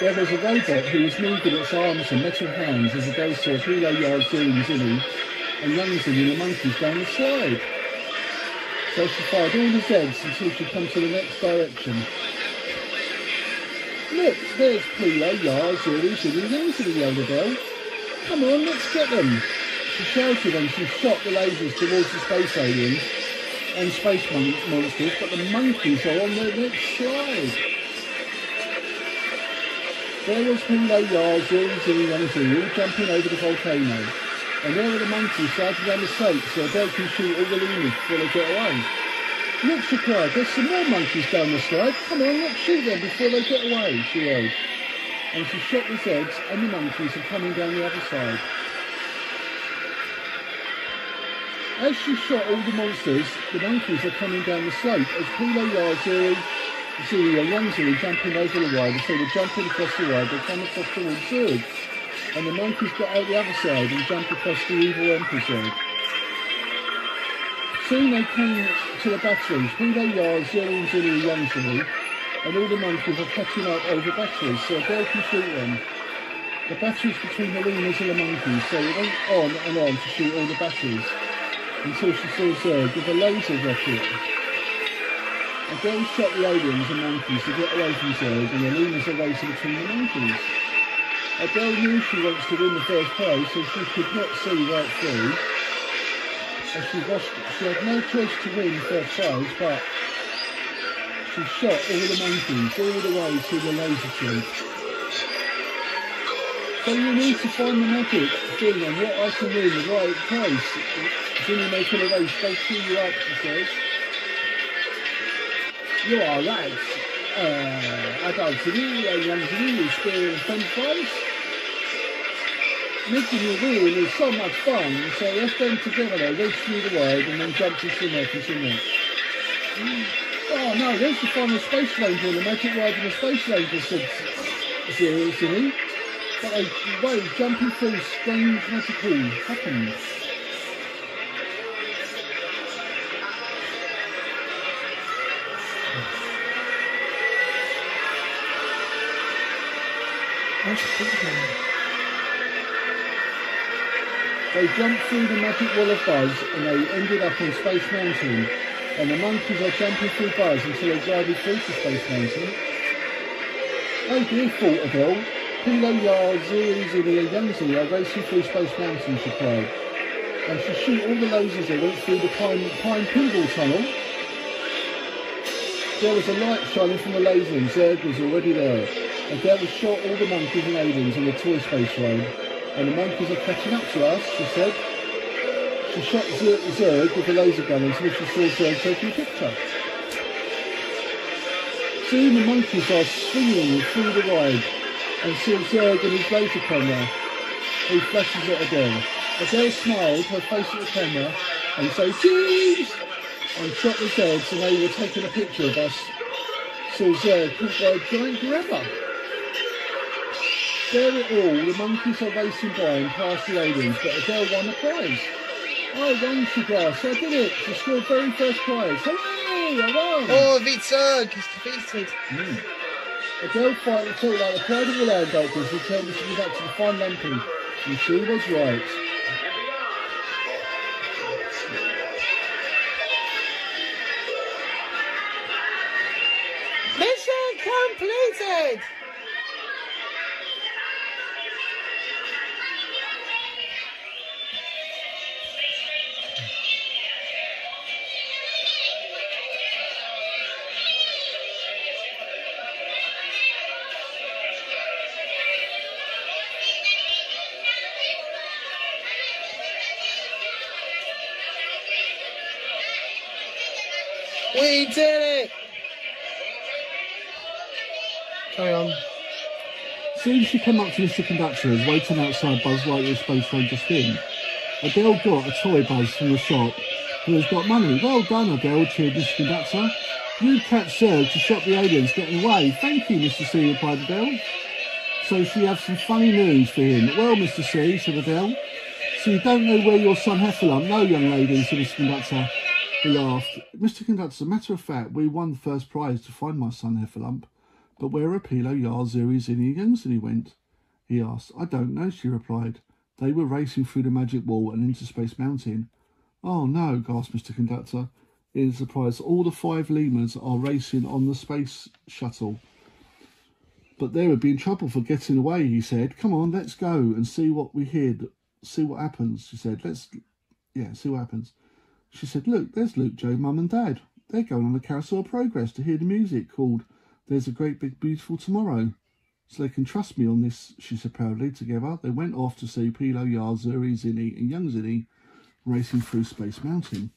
There was a robot who was moving its arms and metal hands as Adele saw Hilo Yar doing Zini and Zini and the monkeys down the slide. So she fired all the Zeds until she come to the next direction. Look, there's Pluto, Yar, Suri, and young Zini, yelled Adele. Come on, let's get them. She shouted and she shot the lasers towards the space aliens and space mon- monsters, but the monkeys are on their next slide. There was Hilo Yar, Zuri, Zuri, and Zuri all jumping over the volcano. And there were the monkeys sliding down the slope so they can shoot all the lemurs before they get away. Look, she cried, there's some more monkeys down the slide. Come on, let's shoot them before they get away, she yelled. And she shot the Zeds and the monkeys are coming down the other side. As she shot all the monsters, the monkeys are coming down the slope as Hilo Yar, Zuri, Zuri and young Zuri jumping over the ride, so they're jumping across the ride, they come across the Zurg. And the monkeys got out the other side and jumped across the evil Emperor's Zurg. Soon they came to the batteries, Yar, Zuri and Zuri and young Zuri, and all the monkeys are catching up over batteries, so a girl can shoot them. The batteries between the lemurs and the monkeys, so it went on and on to shoot all the batteries, until she saw Zurg with a laser rocket. A girl shot the aliens and monkeys to get away from Zurg, and the lemurs are racing between the monkeys. Adele knew she wants to win the first prize, so she could not see right through. And she, she had no choice to win first prize, but she shot all the monkeys all the way to the laser tube. So you need to find the magic thing on what I can win the right price. Jimmy making a race, they cheer you up, she says. You are right. Uh, adult to me, a young spare french fries. Making you win is so much fun, so let's them together, race through the wide and then jump to swimmer to swimmer. Oh no, there's the final space ranger the magic ride of the space ranger, said Zero Silly. But a wave jumping through strange magical happens. They jumped through the magic wall of Buzz and they ended up on Space Mountain. And the monkeys are jumping through Buzz until they glided through to Space Mountain. Oh dear, Adele. Hilo Yar, Zuri, and Zuri are racing through Space Mountain, she cried. And she shoot all the lasers that went through the Pine, Pine Pinball Tunnel. There was a light shining from the laser and Zurg was already there. And there was shot all the monkeys and aliens on the toy space ride. And the monkeys are catching up to us, she said. She shot Zer- Zurg with a laser gun until she saw Zurg taking a picture. Soon the monkeys are swinging through the ride and see Zurg and his laser camera. He flashes at Adele. Adele smiled, her face at the camera, and say cheese and shot the dogs and they were taking a picture of us. So there caught by a giant gorilla. There it all, the monkeys are racing by and past the aliens, but Adele won the prize. I won, she gasped. I did it. She scored very first prize. Hooray! I won! Oh, Vitzerg is defeated. Mm. Adele finally talked like the pride of the land doctors who turned to back to the fine lumpy. And she was right. Mission completed. On. Soon she came up to Mr. Conductor waiting outside Buzz Lightyear's space train just in. Adele got a toy Buzz from the shop who has got money. Well done, Adele, cheered Mr. Conductor. You catch Zurg to stop the aliens getting away. Thank you, Mr. C, replied Adele. So she has some funny news for him. Well, Mr. C, said Adele. So you don't know where your son Heffalump? No, young lady, said Mr. Conductor. He laughed. Mr. Conductor, as a matter of fact, we won the first prize to find my son Heffalump. But where are Plio, Yar, Suri, Zini, and Youngzinni went? He asked. I don't know, she replied. They were racing through the magic wall and into Space Mountain. Oh no, gasped Mr. Conductor. In surprise, all the five lemurs are racing on the space shuttle. But they would be in trouble for getting away, he said. Come on, let's go and see what we hear. See what happens, she said. Let's, yeah, see what happens. She said, look, there's Luke, Joe, Mum and Dad. They're going on the Carousel of Progress to hear the music called There's a Great Big Beautiful Tomorrow. So they can trust me on this, she said proudly. Together, they went off to see Plio, Yar, Suri, Zini and Young Zini racing through Space Mountain.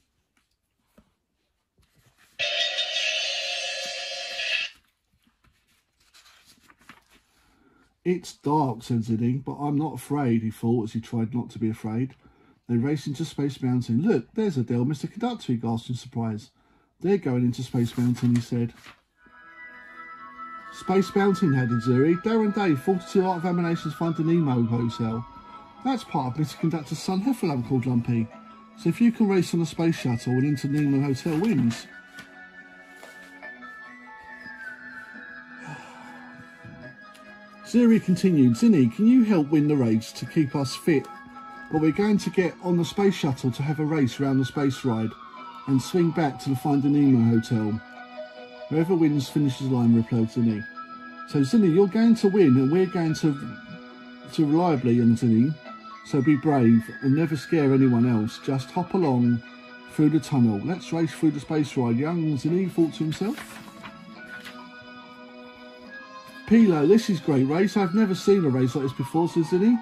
It's dark, said Zini, but I'm not afraid, he thought as he tried not to be afraid. They raced into Space Mountain. Look, there's Adele, Mr. Conductor, he gasped in surprise. They're going into Space Mountain, he said. Space Mountain, headed Suri. Darren Day, 42 Art of Animations Finding Nemo Hotel. That's part of Mr. Conductor's son Heffalump called Lumpy. So if you can race on a space shuttle and into Nemo Hotel wins. Suri continued, Zini, can you help win the race to keep us fit? But we're going to get on the space shuttle to have a race around the space ride and swing back to the Finding Nemo Hotel. Whoever wins finishes the line, replied Zini. So Zini, you're going to win and we're going to to reliably and Zini. So be brave and never scare anyone else. Just hop along through the tunnel. Let's race through the space ride. Young Zini thought to himself. Pilo, this is great race. I've never seen a race like this before, says Zini.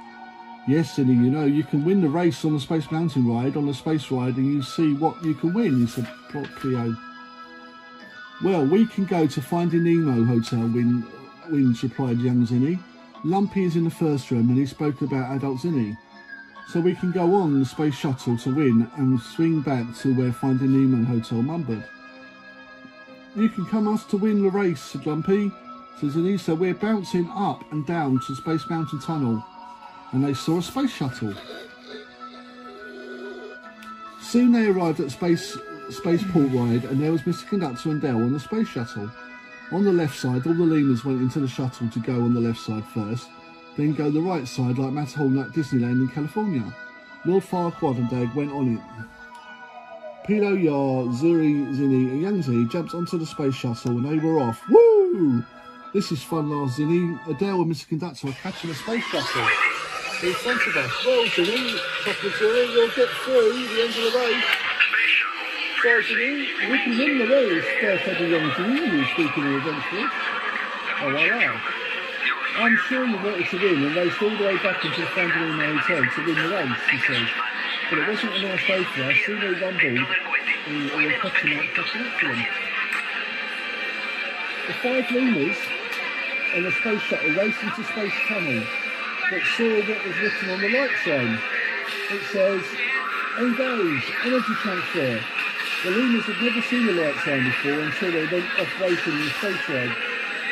Yes, Zini, you know, you can win the race on the Space Mountain ride, on the space ride, and you see what you can win, said Cleo. Well, we can go to Finding Nemo Hotel, win, wins, replied young Zini. Lumpy is in the first room and he spoke about adult Zini. So we can go on the space shuttle to win and swing back to where Finding Nemo Hotel numbered. You can come us to win the race, said Lumpy. Says Zini, so we're bouncing up and down to Space Mountain Tunnel. And they saw a space shuttle. Soon they arrived at Space Spaceport Ride and there was Mr. Conductor and Dell on the space shuttle. On the left side, all the lemurs went into the shuttle to go on the left side first, then go the right side like Matterhorn at Disneyland in California. Lord Farquaad and Dag went on it. Plio Yar, Suri, Zini and Youngzi jumped onto the space shuttle and they were off. Woo! This is fun, Lars Zini. Adele and Mr. Conductor are catching a space shuttle in front of us. Well, Zini, of Zini, you'll get through the end of the race. We can win the race. First ever young Zini, you speaking of eventually. Oh, wow. I'm sure you've wanted to win and raced all the way back into the Finding Nemo Hotel to win the race, he says. But it wasn't a nice day for us. Soon they rumbled and we were catching up, catching up to them. The five lemurs on the space shuttle raced into Space Tunnel but saw what was written on the light sign. It says, Engage. Energy transfer. The Lunas had never seen a light sign before until they went operation in the ride.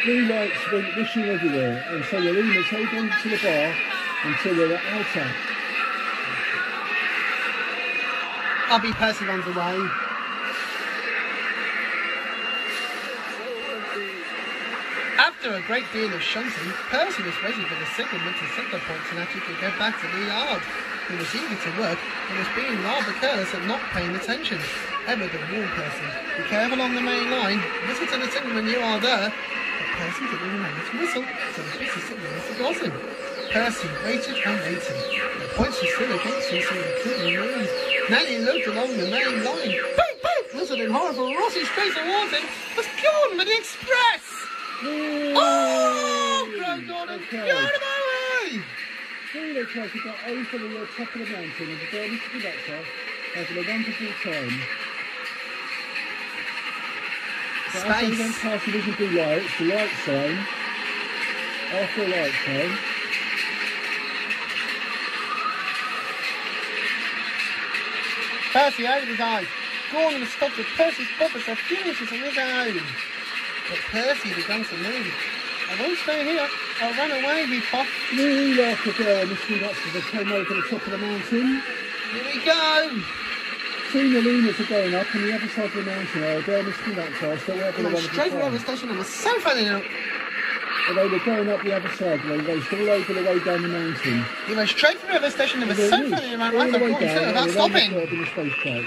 Blue lights went wishing everywhere, and so the Lunas held on to the bar until they were outer. Abby Percy runs away. After a great deal of shunting, Percy was ready for the signalman to set the points and actually could get back to the yard. He was eager to work and was being rather careless at not paying attention. Ever the warned person. be careful on the main line, whistle to the signalman you are there. But Percy didn't remember to whistle, so the busy signalman forgot him. Percy waited and waited. The points were still against him, so he couldn't move. He looked along the main line. Boop, boop! Whistling horrible Rossi straight towards him was Gordon with the express! Oh! Cried Gordon, Okay. get out of my way! Three to get over the top of the mountain and the Mr. Conductor having a wonderful time. But after Space. went past the vision blue lights, the light sign, after a light sign, Percy over his eyes. Gordon was stopped with Percy's purpose so furious on his own. But Percy began to move. I won't stay here. I'll run away, he puffed. Lee laughed the girl and Mr. Conductor as they came over the top of the mountain. Here we go! Soon the lunas are going up and the other side of the mountain are there Mr. Conductor still having a Went wonderful straight for the station and was so funny now. And they were going up the other side and they raced all over the way down the mountain. He went straight for the station and was so funny around all like the a way Gordon down said and without stopping. in the space track.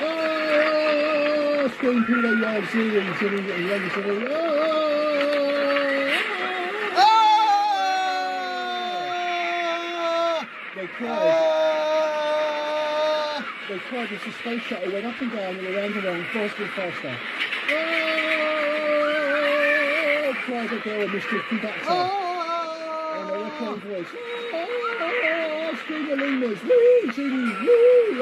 Ah, screamed Peter Yard, Zilly, Zilly, and Young Zilly. Ah! They cried. They cried as the space shuttle went up and down and around and around, faster and faster. Ah! cried the girl and Mr. Conductor. And a echoing voice. Ah! screamed the Lunas. Woo, Zilly, woo.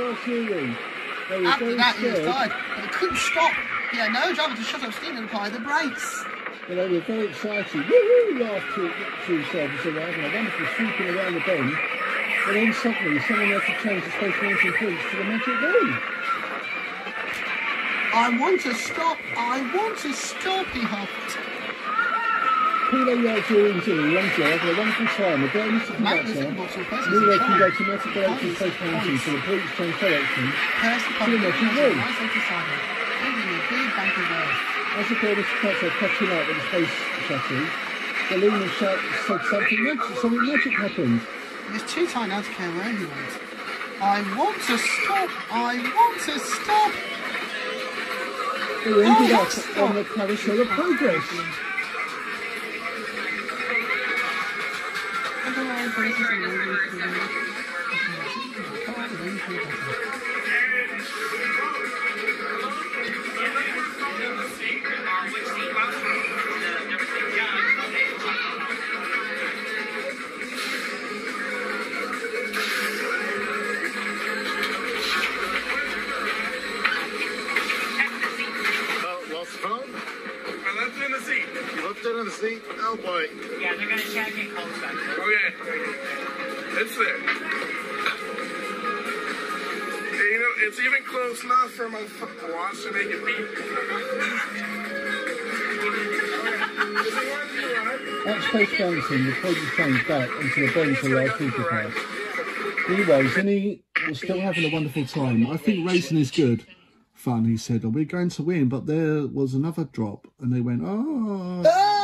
They were After very that, he was scared. tired, but he couldn't stop. He had no driver to shut up steam and apply the brakes. But they were very excited. Woo! laughed to, to themselves were having a wonderful swooping around the bend. But then suddenly someone had to change the Space Mountain Bridge to the Magic Room. I want to stop. I want to stop, he huffed. Peter yelled and Zilly, young Joe, having a wonderful time. Mr. Mate, this Conductor is what's your person knew they can go to multiple Space Mountain so the bridge direction. Percy To the Magic the Room. nice empty sidewalk, leaving a big bank of earth. As the girl Mr. Catching up with the space shuttle, the Luna shout, said something magic, something magic happened. He was too tired now to care where he. I want to stop. I want to stop. They ended Oh, up stop. on the carousel of progress. Oh, You left it in the seat? Oh boy. Yeah, they're gonna check it close back there. Okay. It's there. Hey, you know, it's even close enough for my f- watch to make it beep. At Space Mountain, the project changed back onto the bend to large people pass. Anyway, Zini was still having a wonderful time. I think racing is good fun, he said. Are We're going to win, but there was another drop, and they went, oh.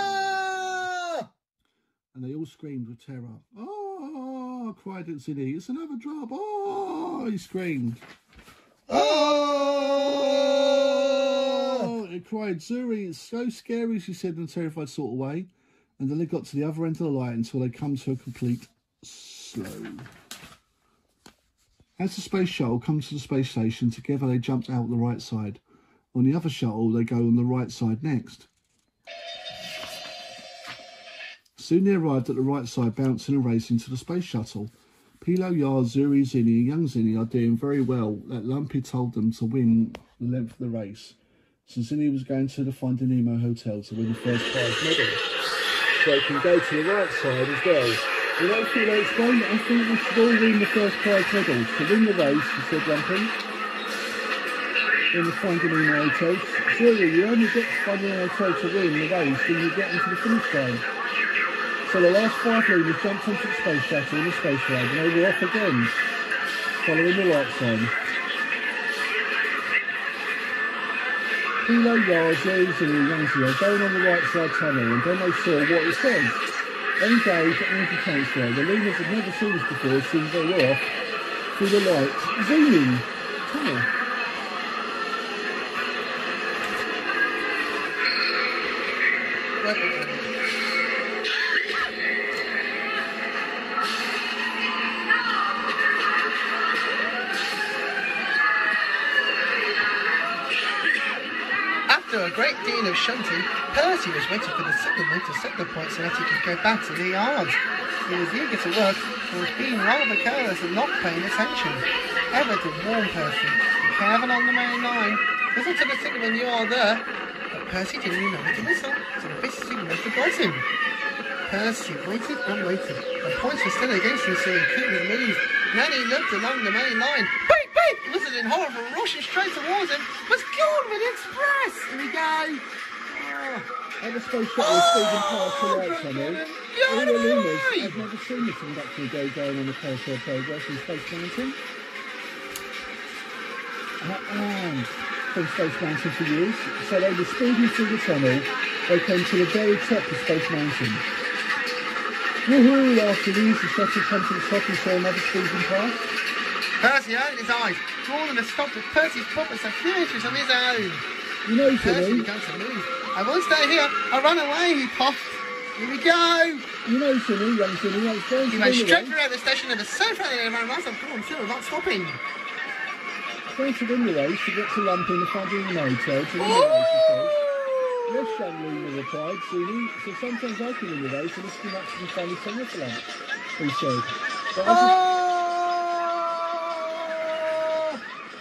And they all screamed with terror. Oh, cried Zini. It's another drop. Oh, he screamed. Oh! It cried, Zuri, it's so scary, she said in a terrified sort of way. And then they got to the other end of the light until they come to a complete slow. As the space shuttle comes to the space station, together they jumped out the right side. On the other shuttle, they go on the right side next. Soon they arrived at the right side, bouncing and racing to the space shuttle. Plio Yar, Zuri, Zini, and Young Zini are doing very well. That Lumpy told them to win the length of the race. So Zini was going to the Finding Nemo Hotel to win the first prize medal. So they can go to the right side as well. Well, I feel like explain I think we should all win the first prize medals. To win the race, he said Lumpy. In the Finding Nemo Hotel. Zuri, you only get Finding Nemo Hotel to win the race when you get into the finish line. So the last five leaders jumped into the space shuttle in the space ride and they were off again, following the right sign. Kilo Yazoo and Youngsy are going on the right side tunnel and then they saw what it said. Engage energy transfer. The leaders had never seen this before, seeing they were off through the lights, zooming tunnel. After great deal of shunting, Percy was waiting for the signalman to set the point so that he could go back to the yard. He was eager to work, but was being rather careless and not paying attention. Everett had warned Percy, be careful on the main line. Listen to the signalman, you are there. But Percy didn't remember to whistle, so the fish signalman forgot him. Percy waited and waited. The points were still against him, so he couldn't move. Then he looked along the main line. Beep! It was in horrible, rushing straight towards him. Was the express! Here we go. At the space shuttle was speeding past the light tunnel. All the Lunas had never seen the conductor go going on the carousel progress in Space Mountain. Uh, And from Space Mountain for years. So they were speeding through the tunnel. They came to the very top of Space Mountain. Woohoo! After these, the shuttle came to the top and saw another speeding past. Percy opened his eyes. Drawn to stop, but Percy's purpose had finishes on his own. You know, Percy began to move. I won't stay here. I'll run away, he puffed. Here we go. you know, Jimmy, young I was going He to went the straight throughout the station and was so friendly that everyone. Come on, sure, not stopping. Going to win the race to get to Lumpy in the Finding Nemo Hotel to win the race, he said. Yes, young Luna replied. So sometimes I can win the race and this can actually me somewhere for lunch, he said. But as, Oh!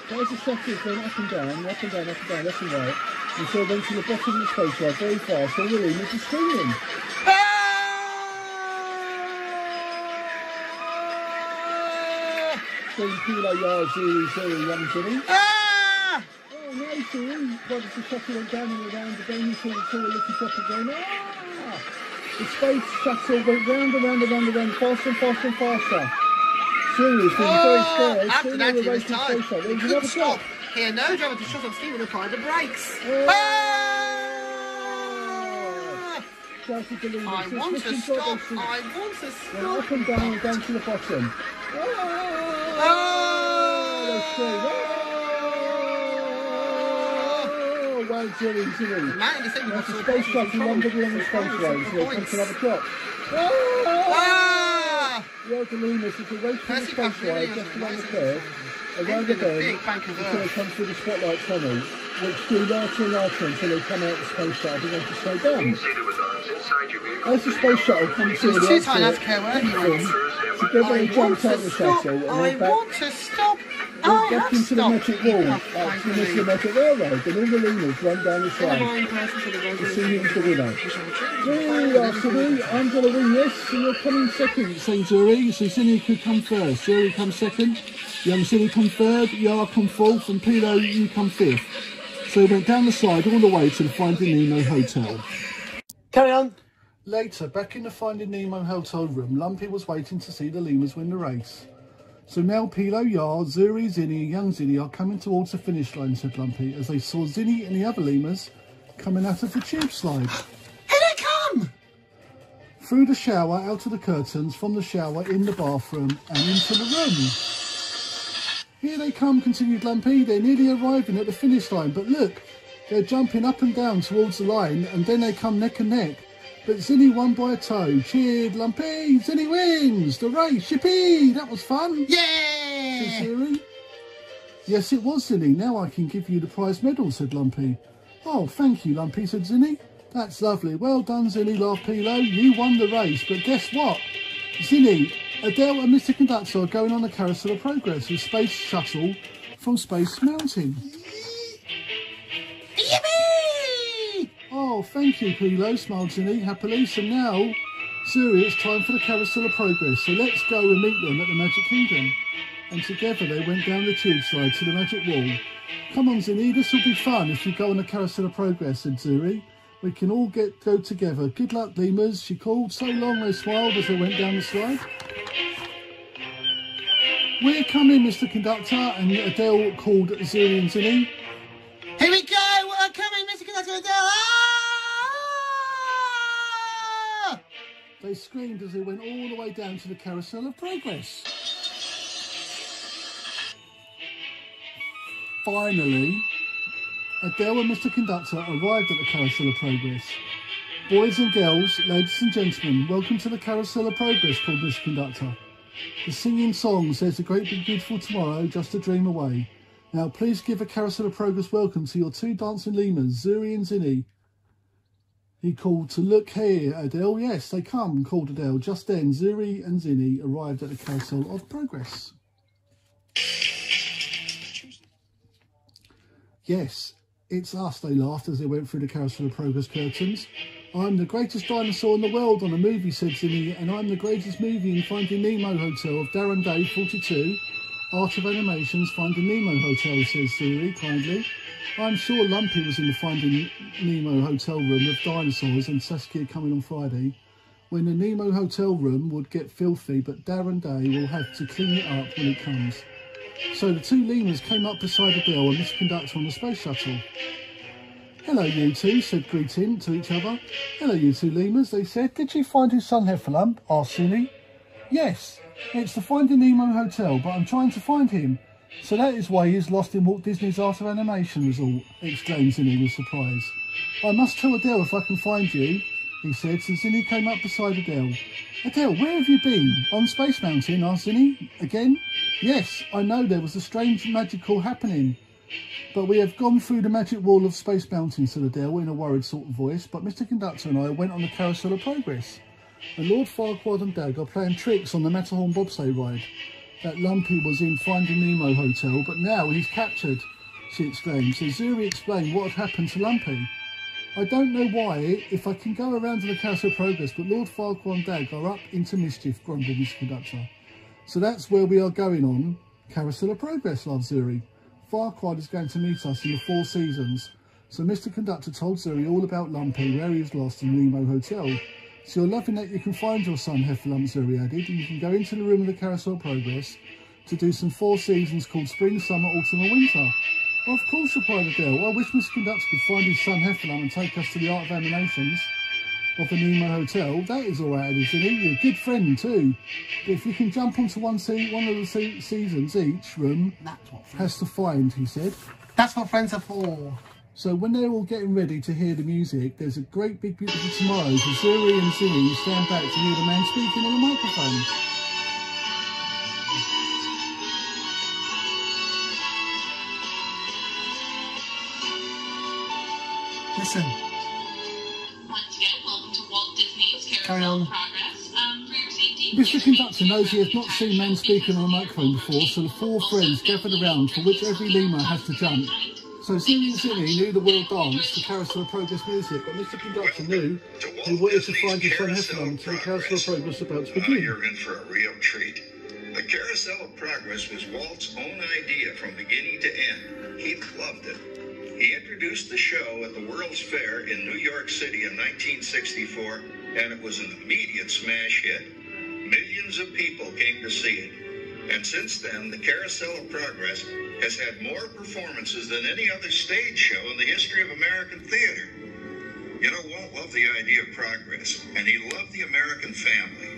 The, but as the shuttle going up and down, up and down, up and down, left and right, and so went to the bottom of the space ride very fast, all the Lunas were screaming. Scream Kilo Yard Zero Zero Young Jimmy. Ah! Oh Sue. But as the shuttle went down and around again, you saw the saw a little drop again. Ah! The space shuttle went round and round and round and round, faster and faster and faster. Was feeling very Oh! scared. After that, he was racing the tired. space shuttle. He couldn't stop. He had no driver to shut off steam and apply the brakes. Oh. Ah! Shouted the Lunas. I want to stop. I want to stop. up and down down to the bottom. Oh, screamed. Oh, well, Jimmy, Jimmy. Man, you That's you got space shuttle lumbered along the space lane, so it comes to another drop. Ah! The old Lunas is away from the Percy space Puff really ride has just around the curve, around the bend, big bank of until they earth. come through the spotlight tunnel, which grew larger and larger until they come out of the space shuttle and began to slow down. As the space shuttle comes through the too tight now to care where he outfit, went. together I they jumped out to the shuttle and I back want to stop. Went I back have into the stopped. magic wall, Oh, thank to the you. magic railroad, and all the Lunas run down the Never slide. mind, Percy, for the To see who's the winner. Hey, Hey, I'm going to win this, so you're coming second. Say Zuri, so Zini could come first. Zuri come second, young Zini come third, Yar come fourth, and Plio, you come fifth. So we went down the side all the way to the Finding Nemo Hotel. Carry on. Later, back in the Finding Nemo hotel room, Lumpy was waiting to see the lemurs win the race. So now Plio, Yard, Zuri, Zini and young Zini are coming towards the finish line, said Lumpy, as they saw Zini and the other lemurs coming out of the tube slide. Here they come. Through the shower, out of the curtains, from the shower, in the bathroom and into the room. Here they come, continued Lumpy. They're nearly arriving at the finish line, but look, they're jumping up and down towards the line, and then they come neck and neck. But Zini won by a toe. Cheered, Lumpy! Zini wins! The race! Yippee! That was fun! Yeah. Said. Yes, it was, Zini. Now I can give you the prize medal, said Lumpy. Oh, thank you, Lumpy, said Zini. That's lovely. Well done, Zini, laughed Plio. You won the race, but guess what? Zini, Adele and Mr. Conductor are going on the Carousel of Progress, a space shuttle from Space Mountain. Yippee! Oh, thank you, Plio, smiled Zini happily. So now Zuri, it's time for the Carousel of Progress, so let's go and meet them at the Magic Kingdom. And together they went down the tube slide to the Magic Wall. Come on, Zini, this will be fun if you go on the Carousel of Progress, said Zuri. We can all get go together. Good luck, Lemurs, she called. So long they smiled as they went down the slide. We're coming, Mr. Conductor, and Adele called Zuri and Zini. Here we go! We're coming, Mr. Conductor Adele! Ah! They screamed as they went all the way down to the Carousel of Progress. Finally, Adele and Mr. Conductor arrived at the Carousel of Progress. Boys and girls, ladies and gentlemen, welcome to the Carousel of Progress, called Mr. Conductor. The singing song says a great big beautiful tomorrow, just a dream away. Now please give a Carousel of Progress welcome to your two dancing lemurs, Zuri and Zini. He called to look here, Adele. Yes, they come, called Adele. Just then, Zuri and Zini arrived at the Carousel of Progress. Yes, it's us, they laughed as they went through the Carousel of Progress curtains. I'm the greatest dinosaur in the world on a movie, said Zini, and I'm the greatest movie in Finding Nemo Hotel of Darren Day, 42. Art of Animation's Finding Nemo Hotel, says Siri kindly. I'm sure Lumpy was in the Finding Nemo hotel room with dinosaurs and Saskia coming on Friday, when the Nemo hotel room would get filthy, but Darren Day will have to clean it up when it comes. So the two lemurs came up beside Adele and Mr. Conductor on the space shuttle. Hello, you two, said greeting to each other. Hello, you two lemurs, they said. Did you find his son Heffalump? asked Zini. Yes, it's the Finding Nemo Hotel, but I'm trying to find him. So that is why he is lost in Walt Disney's Art of Animation Resort, exclaimed Zini with surprise. I must tell Adele if I can find you, he said, so Zini came up beside Adele. Adele, where have you been? On Space Mountain, asked Zini. Again? Yes, I know there was a strange magical happening. But we have gone through the magic wall of Space Mountain, said Adele in a worried sort of voice, but Mr. Conductor and I went on the Carousel of Progress. And Lord Farquaad and Dag are playing tricks on the Matterhorn bobsleigh ride. That Lumpy was in Finding Nemo Hotel, but now he's captured, she exclaimed. So Zuri explained what had happened to Lumpy. I don't know why, if I can go around to the of Progress, but Lord Farquaad and Dag are up into mischief, grumbled Mr. Conductor. So that's where we are going on Carousel of Progress, love Zuri. Farquaad is going to meet us in the Four Seasons. So Mr. Conductor told Zuri all about Lumpy, where he was lost in Nemo Hotel. So you're loving that you can find your son, Heffalump, Zuri added, and you can go into the room of the Carousel Progress to do some Four Seasons called Spring, Summer, Autumn or Winter. Of course, replied Adele. I wish Mr. Conductor could find his son Heffalump and take us to the Art of Animations of the Nemo Hotel. That is all right, isn't it? You're a good friend too. But if you can jump onto one se- one of the se- seasons each room That's what has to find, he said. That's what friends are for. So when they're all getting ready to hear the music, there's a great big beautiful tomorrow for Zuri and Zini stand back to hear the man speaking on the microphone. Listen. Once again, welcome to Walt Disney's Carry Carousel on. of Progress. Um, for your safety, Mr. Conductor knows he has not seen men speaking on a microphone before, so the four friends gathered around for which every lemur has to jump. So Zuri and knew the world dance to Carousel of Progress music, but Mr. Conductor knew he wanted to find his son Heffalump until the Carousel of Progress about to begin. you're in for a real treat. The Carousel of Progress was Walt's own idea from beginning to end. He loved it. He introduced the show at the World's Fair in New York City in 1964, and it was an immediate smash hit. Millions of people came to see it. And since then, the Carousel of Progress has had more performances than any other stage show in the history of American theater. You know, Walt loved the idea of progress, and he loved the American family.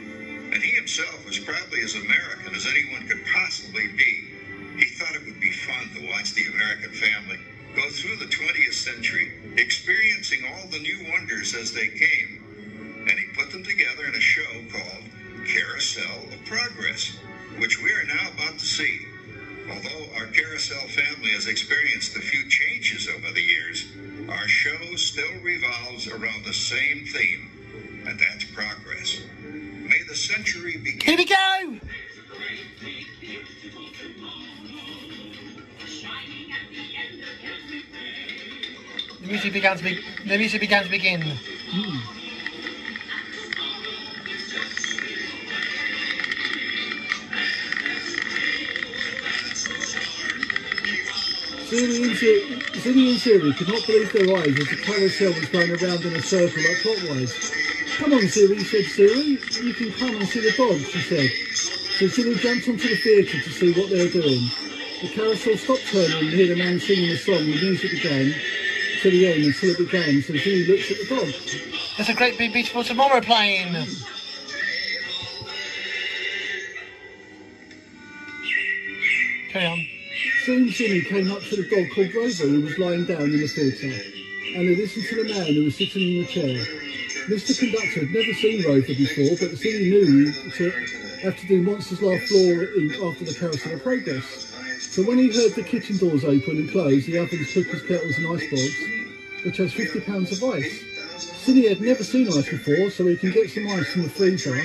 And he himself was probably as American as anyone could possibly be. He thought it would be fun to watch the American family go through the 20th century, experiencing all the new wonders as they came. And he put them together in a show called Carousel of Progress, which we are now about to see. Although our Carousel family has experienced a few changes over the years, our show still revolves around the same theme, and that's progress. May the century begin. Here we go! The music began to be, the music began to begin. Hmm. Zuri, Zuri and Zuri could not believe their eyes as the carousel was going around in a circle like clockwise. Come on, Zuri, said Zuri. You can come and see the dogs, she said. So Zuri jumped onto the theatre to see what they were doing. The carousel stopped turning and heard a man singing a song. The music began to the end until it began. So Zuri looks at the dog. There's a great big beautiful tomorrow playing. Carry on. Soon Jimmy came up to the dog called Rover who was lying down in the theatre, and he listened to the man who was sitting in the chair. Mr. Conductor had never seen Rover before, but the he knew to have to do Monsters Laugh floor in, after the Carousel of Progress. So when he heard the kitchen doors open and close, the ovens, cookers, kettles and icebox, which has 50 pounds of ice. Cindy had never seen ice before, so he can get some ice from the freezer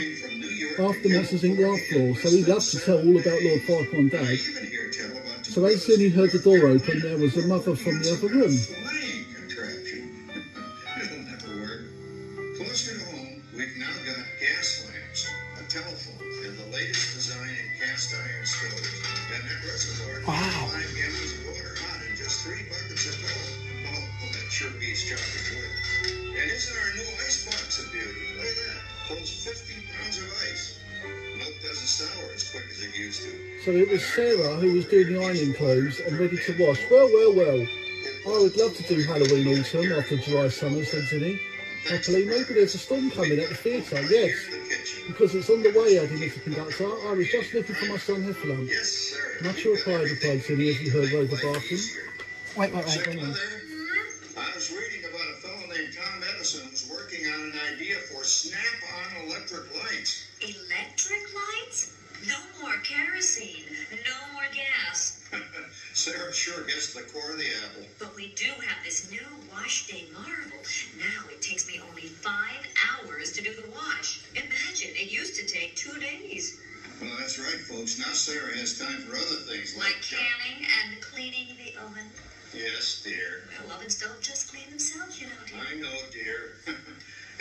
after Monsters Inc. Laugh floor, so he loved to tell all about Lord Farquaad Dag. So as Cindy heard the door open, there was a mother from the other room. So it was Sarah who was doing the ironing clothes and ready to wash. Well, well, well. I would love to do Halloween autumn after dry summer, said Zini. Happily, maybe there's a storm coming at the theatre, yes. Because it's on the way, added Mr. Conductor. I was just looking for my son Heffalump. Much required, replied Zini as he heard Rover barking. Wait, wait, wait. Say, Mother, I was reading about a fellow named Tom Edison who's working on an idea for snap-on electric lights. Electric lights? No more kerosene. No more gas. Sarah sure gets the core of the apple. But we do have this new wash day marvel. Now it takes me only five hours to do the wash. Imagine, it used to take two days. Well, that's right, folks. Now Sarah has time for other things Like like... canning and cleaning the oven. Yes, dear. Well, ovens don't just clean themselves, you know, dear. I know, dear.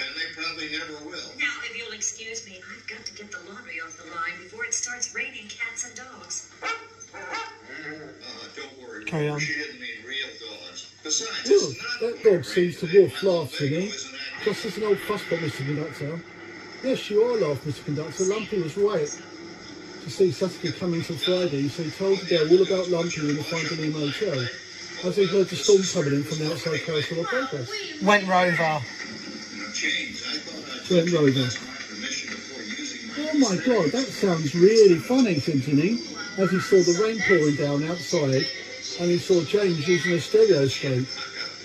and they probably never will. Now, if you'll excuse me, I've got to get the laundry off the line before it starts raining cats and dogs. Uh, don't worry. Carry on. She didn't mean real dogs. Besides, Ooh, it's not that dog seems to wolf laugh, Zini. Just as an old fussbot, Mr. Conductor. Yes, you are laugh, Mr. Conductor. Lumpy was right. To see Saturday coming till Friday, so he told the girl all about Lumpy in the Finding Nemo hotel. As he heard the storm coming in from the outside Carousel of Progress. Went Rover. Now, James, I thought I Went Rover. permission before using my... Oh my god, that sounds really funny, Anthony. As he saw the rain pouring down outside and he saw James using a stereoscope.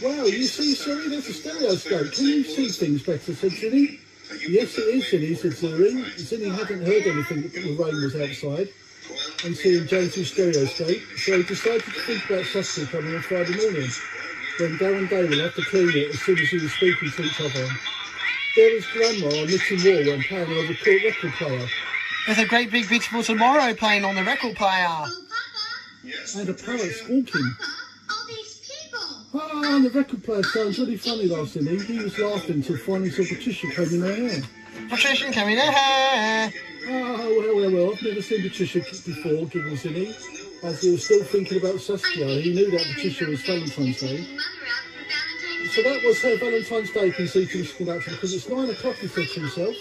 Wow, you see, Siri, there's a stereoscope. Can you see things better, said Zini? Yes, it is, Zini, said Zuri. Zini hadn't heard anything that the rain was outside and seeing James's stereoscope, so he decided to think about Saturday coming on Friday morning, when Darren Day will have to clean it as soon as he was speaking to each other. There was Grandma knitting wool and playing on a record record player. There's a great big beautiful tomorrow playing on the record player. Yes. And a parrot squawking. All these people. Ah, the record player sounds really funny last evening. He was laughing until finally saw Patricia combing her hair. Patricia coming in here. Ah, well, well, well, I've never seen Patricia before, giggles Zini. As he was still thinking about Saskia, he knew that Patricia was Valentine's Day. So that was her Valentine's Day conceit Mr. Conductor because it's nine o'clock, he said to himself.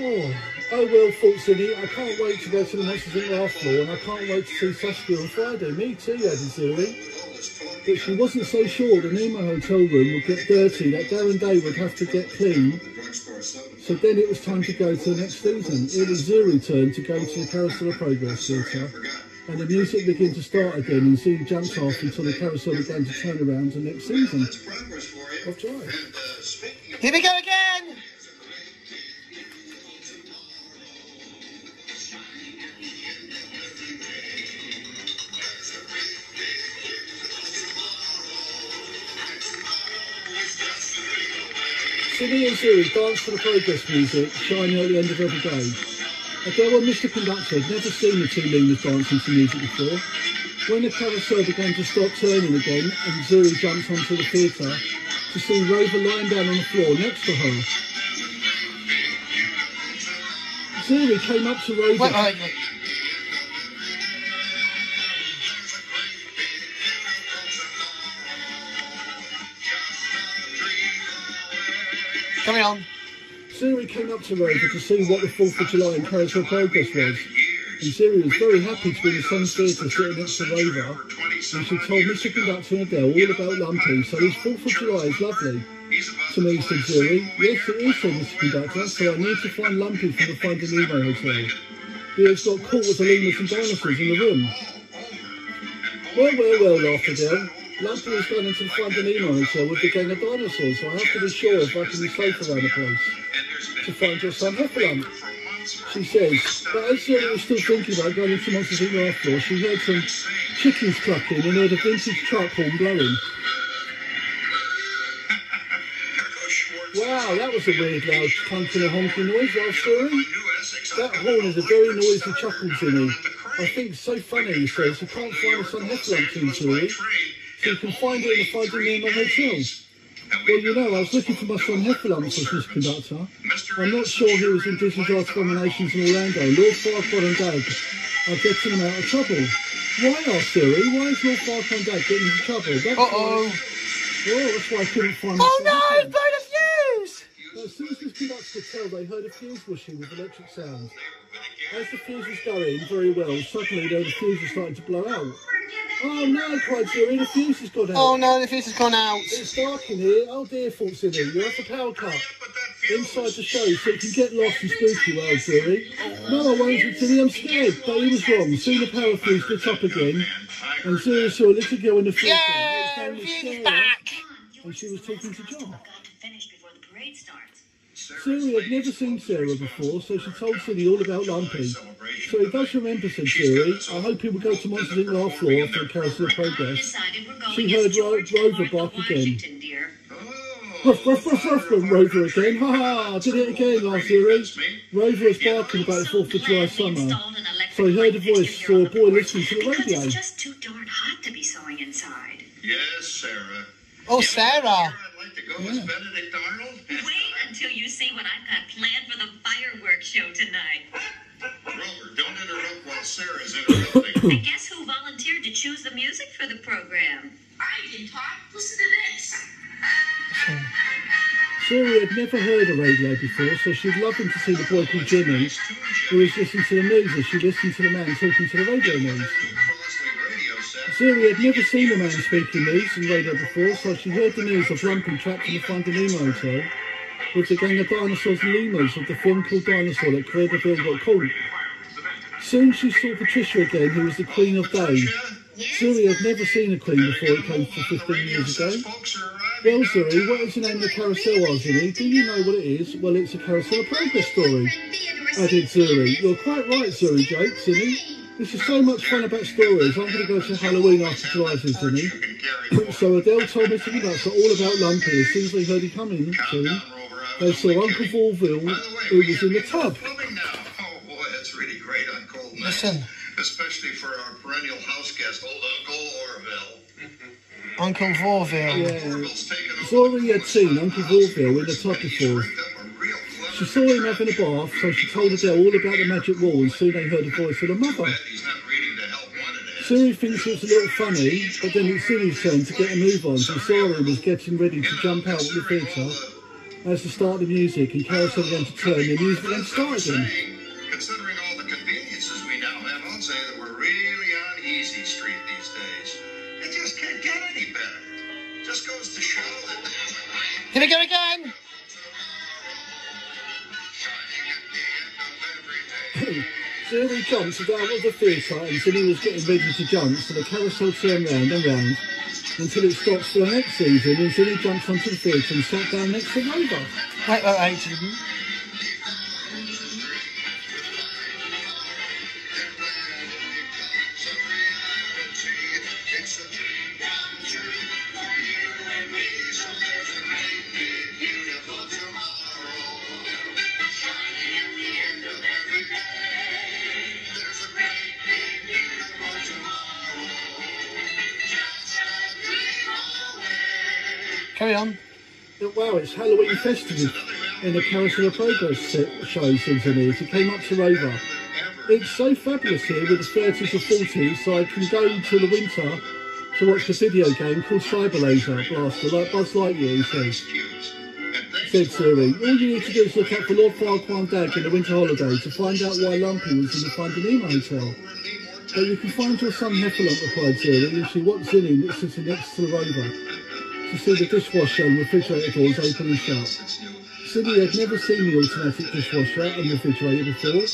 Oh, oh well, thought Zini, I can't wait to go to the Monsters Inc. laugh floor and I can't wait to see Saskia on Friday. Me too, added Zuri. But she wasn't so sure the Nemo hotel room would get dirty, that Darren Day would have to get clean. So then it was time to go to the next season. It was Zuri's turn to go to the Carousel of Progress Theatre. And the music began to start again and Zuri jumped off until the carousel began to turn around to next season. Of. Here we go again. Sydney and Zuri dance to the progress music, shining at the end of every day. Although well, Mr. Conductor had never seen the two lemurs dancing to music before. When the carousel began to stop turning again and Zuri jumped onto the theatre, to see Rover lying down on the floor next to her. Zuri came up to Rover. Wait, wait, wait. On. Siri came up to Rover to see what the 4th of July in Carousel Progress was. And Siri was very happy to be in the same theatre sitting next to Rover. And she told Mr. Conductor and Adele all about Lumpy, so his 4th of July is lovely. To me, said Siri. Yes, it is, said Mr. Conductor, so I need to find Lumpy from the Finding Nemo Hotel. He has got caught with the lemurs and dinosaurs in the room. Well, well, well, laughed Adele. Lumpy has gone into the Finding Nemo Hotel with the gang of so I have to be sure if I can be safe around the place to find your son Heffalump. She says, but as Siri was still thinking about going into Monsters Inc. after she heard some chickens clucking and heard a vintage truck horn blowing. Wow, that was a weird loud clanking and honking noise, laughed Siri. That horn is a very noisy chuckle to. I think it's so funny, he says, you can't find a son Heffalump to so you can find in the Hotel. Well, you know, I was looking for my son Heffalump, says Mr. Conductor. I'm not sure he was in Disney's Art of Animations in Orlando. Lord Farquaad and Dag are getting him out of trouble. Why, asked Siri? Why is Lord Farquaad and Dag getting into trouble? That's Uh-oh. Why, well, that's why I couldn't find Oh no, Heffalump. blow the fuse! As soon as Mr. Conductor could tell, they heard a fuse whooshing with electric sounds. As the fuse was going very well, suddenly though the fuse was starting to blow out. Oh no, quite Siri, the fuse has gone out. Oh no, the fuse has gone out. It's dark in here. Oh dear, thought Siri. You have the power cut inside the show so you can get lost and spooky, well, Siri. No, I won't, Siri. I'm scared. But he was wrong. Soon the power fuse lit up again, and Siri saw a little girl in the field. Yeah, the fuse back. And she was talking to John. Got to finish before the parade starts. Siri had never seen Sarah before, so she told Siri all about Lumpy. So he does remember, said Siri. I hope he will go to Monsters Inc. laugh floor after the Carousel of Progress. Decided we're going She heard Ro- Rover bark again. Washington, dear. Ruff, ruff, ruff, ruff, went Rover again. Ha ha, did it again, laughed eh? Siri. Rover was barking about the 4th of July summer. So he heard a voice, saw a boy listening to the radio. it's just too darn hot to be sewing inside. Yes, Sarah. Oh, Sarah. I'd like to go as Benedict Arnold. Wait until you see what I've got planned for the fireworks show tonight. Rover, don't interrupt while Sarah's interrupting. And guess who volunteered to choose the music for the program? I did, Todd. Listen to this. Uh, Siri had never heard a radio before, so she'd love him to see the boy called Jimmy, who was listening to the news as she listened to the man talking to the radio news. Siri had never seen a man speaking news and radio before, so she heard the news of Lumpy trapped in the Finding Nemo hotel with the gang of dinosaurs and lemurs of the film called Dinosaur that Claire DeVille got caught. Soon she saw Patricia again, who was the Queen of Day. Siri had never seen a queen before it came to 15 years ago. Well, Siri, what is the name of the carousel I? Do you know what it is? Well, it's a Carousel of Progress story. Added Siri. You're quite right, Siri Jake, Silly. This is so much fun about stories. I'm going to go to Halloween after July, said Silly. so Adele told me to conduct all about Lumpy as soon as they heard he coming soon. They saw Uncle Vauville, who was in the tub. Oh boy, that's really great on cold nights. Listen. Especially for our perennial house guest, old Uncle Orville. Uncle Vorville. Yeah. Zori had seen Uncle Vauville in the tub before. She saw him having a bath, so she told Adele all about the magic wall, and soon they heard the voice of the mother. Siri thinks it's a little funny, but then it's Siri's turn to get a move on, so Sarah was getting ready to jump out of the theatre. As the start of the music and carousel began to turn, the music began to start again. Considering all the conveniences we now have, I'd say that we're really on easy street these days. It just can't get any better. Just goes to show that. Here we go again. Siri jumped out of the theatre and Siri was getting ready to jump, so the carousel turned round and round until it stops for the next season, and Siri jumped onto the theatre and sat down next to Rover. Wait, wait, wait. Carry on. Uh, wow, it's Halloween festive in the Carousel of Progress show since it came up to Rover. It's so fabulous here with the 30s or 40s, so I can go to the winter to watch a video game called Cyber Laser Blaster, like Buzz Lightyear, he says. scared, Siri. All you need to do is look out for Lord Farquaad Dag in the winter holiday to find out why Lumpy was in the Finding Nemo hotel. But you can find your son Heffalump, replied Siri, and she watched Zini that's sitting next to the rover to see the dishwasher and refrigerator doors open and shut. Zini had never seen the automatic dishwasher and refrigerator before.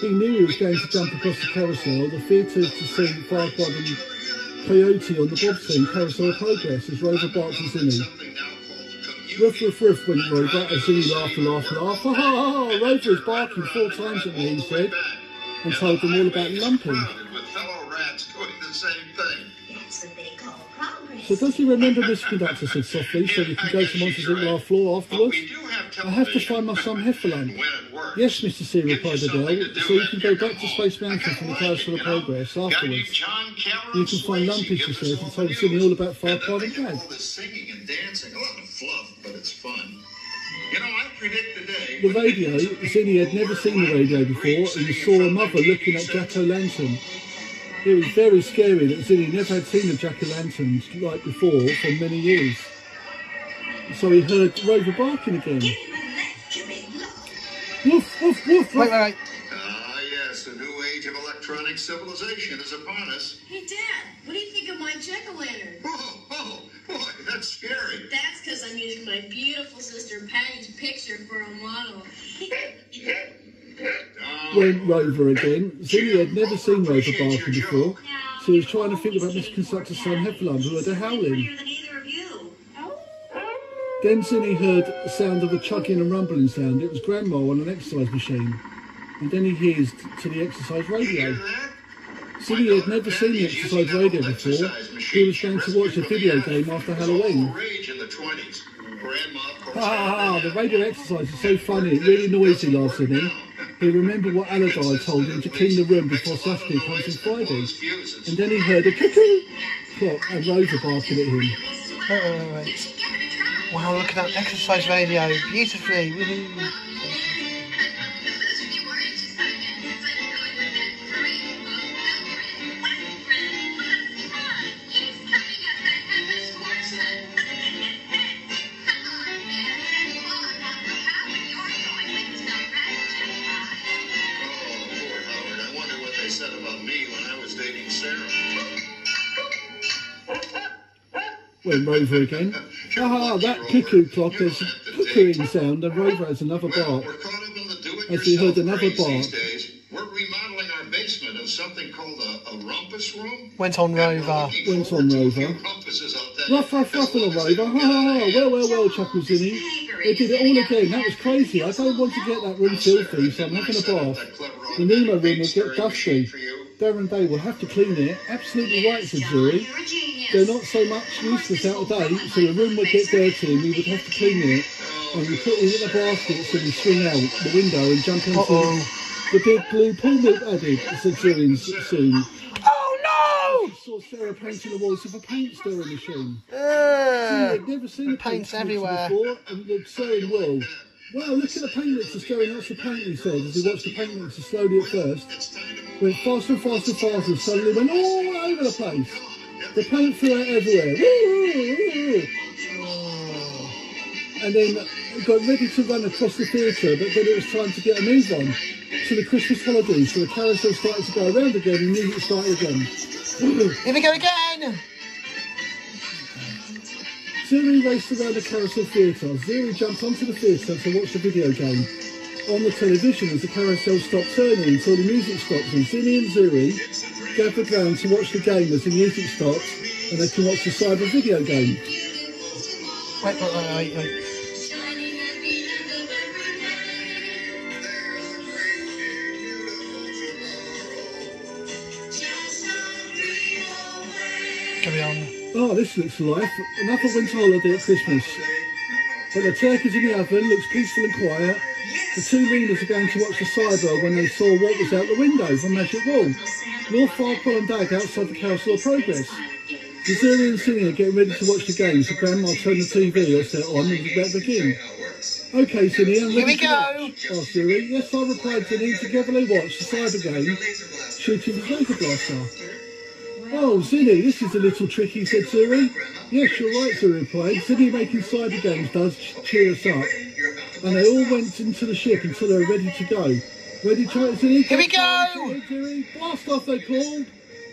He knew he was going to jump across the carousel. The theatre to see and Coyote on the bobsleigh carousel progress as Rover barked at Zini. Ruff, ruff, ruff, went Rover as Zini laughed and laughed and laughed. Ha ha ha! Rover is barking four times at me, he said, and told them all about Lumpy. With fellow rats doing the same thing. So does he remember Mr. Conductor said softly, so you can go to Monsters Inc. Laugh floor afterwards? I have to find my son Heffalump. Yes, Mr. C, replied Adele, so you can go back to Space Mountain from the Carousel of Progress afterwards. You can find Lumpy, she said, and told Sydney all about and Dag. All this singing and dancing, a lot of fluff, but it's fun. You know, I predict the day. The radio, Zini had never seen the radio before, and he saw a mother looking at Jack-o'-lantern. It was very scary that Zini never had seen a jack-o'-lanterns like before for many years. So he heard Rover barking again. Woof, woof, woof, Wait, wait, wait. Ah, yes, the new age of electronic civilization is upon us. Hey, Dad, what do you think of my jack-o'-lantern? Oh, oh, boy, that's scary. That's because I'm using my beautiful sister Patty's picture for a model. Went Rover again. Zini had never seen Rover barking before, so he was trying to think about Mr. Constructor's son Heffalump, who had a howling. Then Zini heard the sound of a chugging and rumbling sound. It was Grandma on an exercise machine. And then he hears to the exercise radio. Zini had never seen the exercise radio before. He was going to watch a video game after Halloween. In the 20s. Grandma, of course, Ha ha ha, the radio exercise is so funny, really noisy, laughs in him. He remembered what Aladar told him to clean the room before Saskia comes on Friday. And then he heard a cuckoo clock and Rover barking at him. Wait, wait, wait, wait. Wow, look at that exercise radio. Beautifully. Went Rover again. Ha ah, ha, that cuckoo clock has a cuckooing sound and Rover has another bark. As he heard another bark, we're remodeling our basement of something called a, a rumpus room. Went on Rover. went on Rover. Ruff, ruff, ruff, little Rover. Ha ha ha, well, well, well, chuckled Zini. They did it all again. That was crazy. I don't want to get that room filthy, so I'm having a bath. The Nemo room will get dusty. Darren Day will have to clean it. Absolutely right, said Zuri. They're not so much useless out of date, so the room would get dirty and we would have to clean it. And we put it in a basket so we swing out the window and jump into Uh-oh. the big blue pool milk added, said Zuri soon. Oh no! I saw Sarah painting the walls with a paint stirring machine. Uh, had never seen a paint everywhere. before, and the stirring well. Wow, look at the paint mixer stirring lots of paint, he said, as he watched the paint mixer slowly at first. Went faster and faster and faster, suddenly went all over the place. The paint flew out everywhere. And then got ready to run across the theatre, but then it was time to get a move on to the Christmas holidays. So the carousel started to go around again and music started again. Here we go again! Zuri raced around the carousel theatre. Zuri jumped onto the theatre to watch the video game. On the television, as the carousel stopped turning until the music stopped, and Zini and Zuri gathered round to watch the game as the music stopped, and they can watch the cyber video game. Wait, wait, wait, wait. Carry on. Oh, this looks life. Another winter holiday at Christmas. But the turkey's in the oven, looks peaceful and quiet. The two leaders are going to watch the cyber when they saw what was out the window from Magic Wall. North Farquaad and Dag outside the Carousel of Progress. Missouri and Cindy are getting ready to watch the game, so Grandma turned the TV or set on and it's about to begin. Okay, Cindy, I'm Here we to go. watch. Oh, Siri. Yes, I replied, Cindy. Together they watched the cyber game, shooting the laser blaster. Oh, Zini, this is a little tricky, said Zuri. Yes, you're right, Zuri replied. Zini making cyber games does cheer us up. And they all went into the ship until they were ready to go. Ready to it, Zini? Here we go! Zuri, Zuri. Blast off, they called.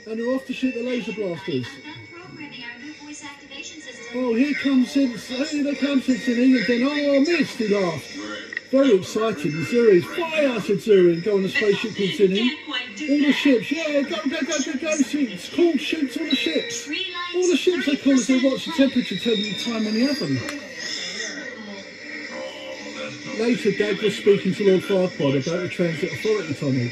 And they're off to shoot the laser blasters. Oh, here comes Zini. Here they come, said Zini. And then, oh, missed, he laughed. Very excited. And Zuri, fire, said Zuri, and go on a spaceship called. All the ships, yeah, go, go, go, go, go. It's called shoots all the ships. All the ships they call as they watch the temperature, tell them the time in the oven. Later, Dad was speaking to Lord Farquaad about the Transit Authority tunnel.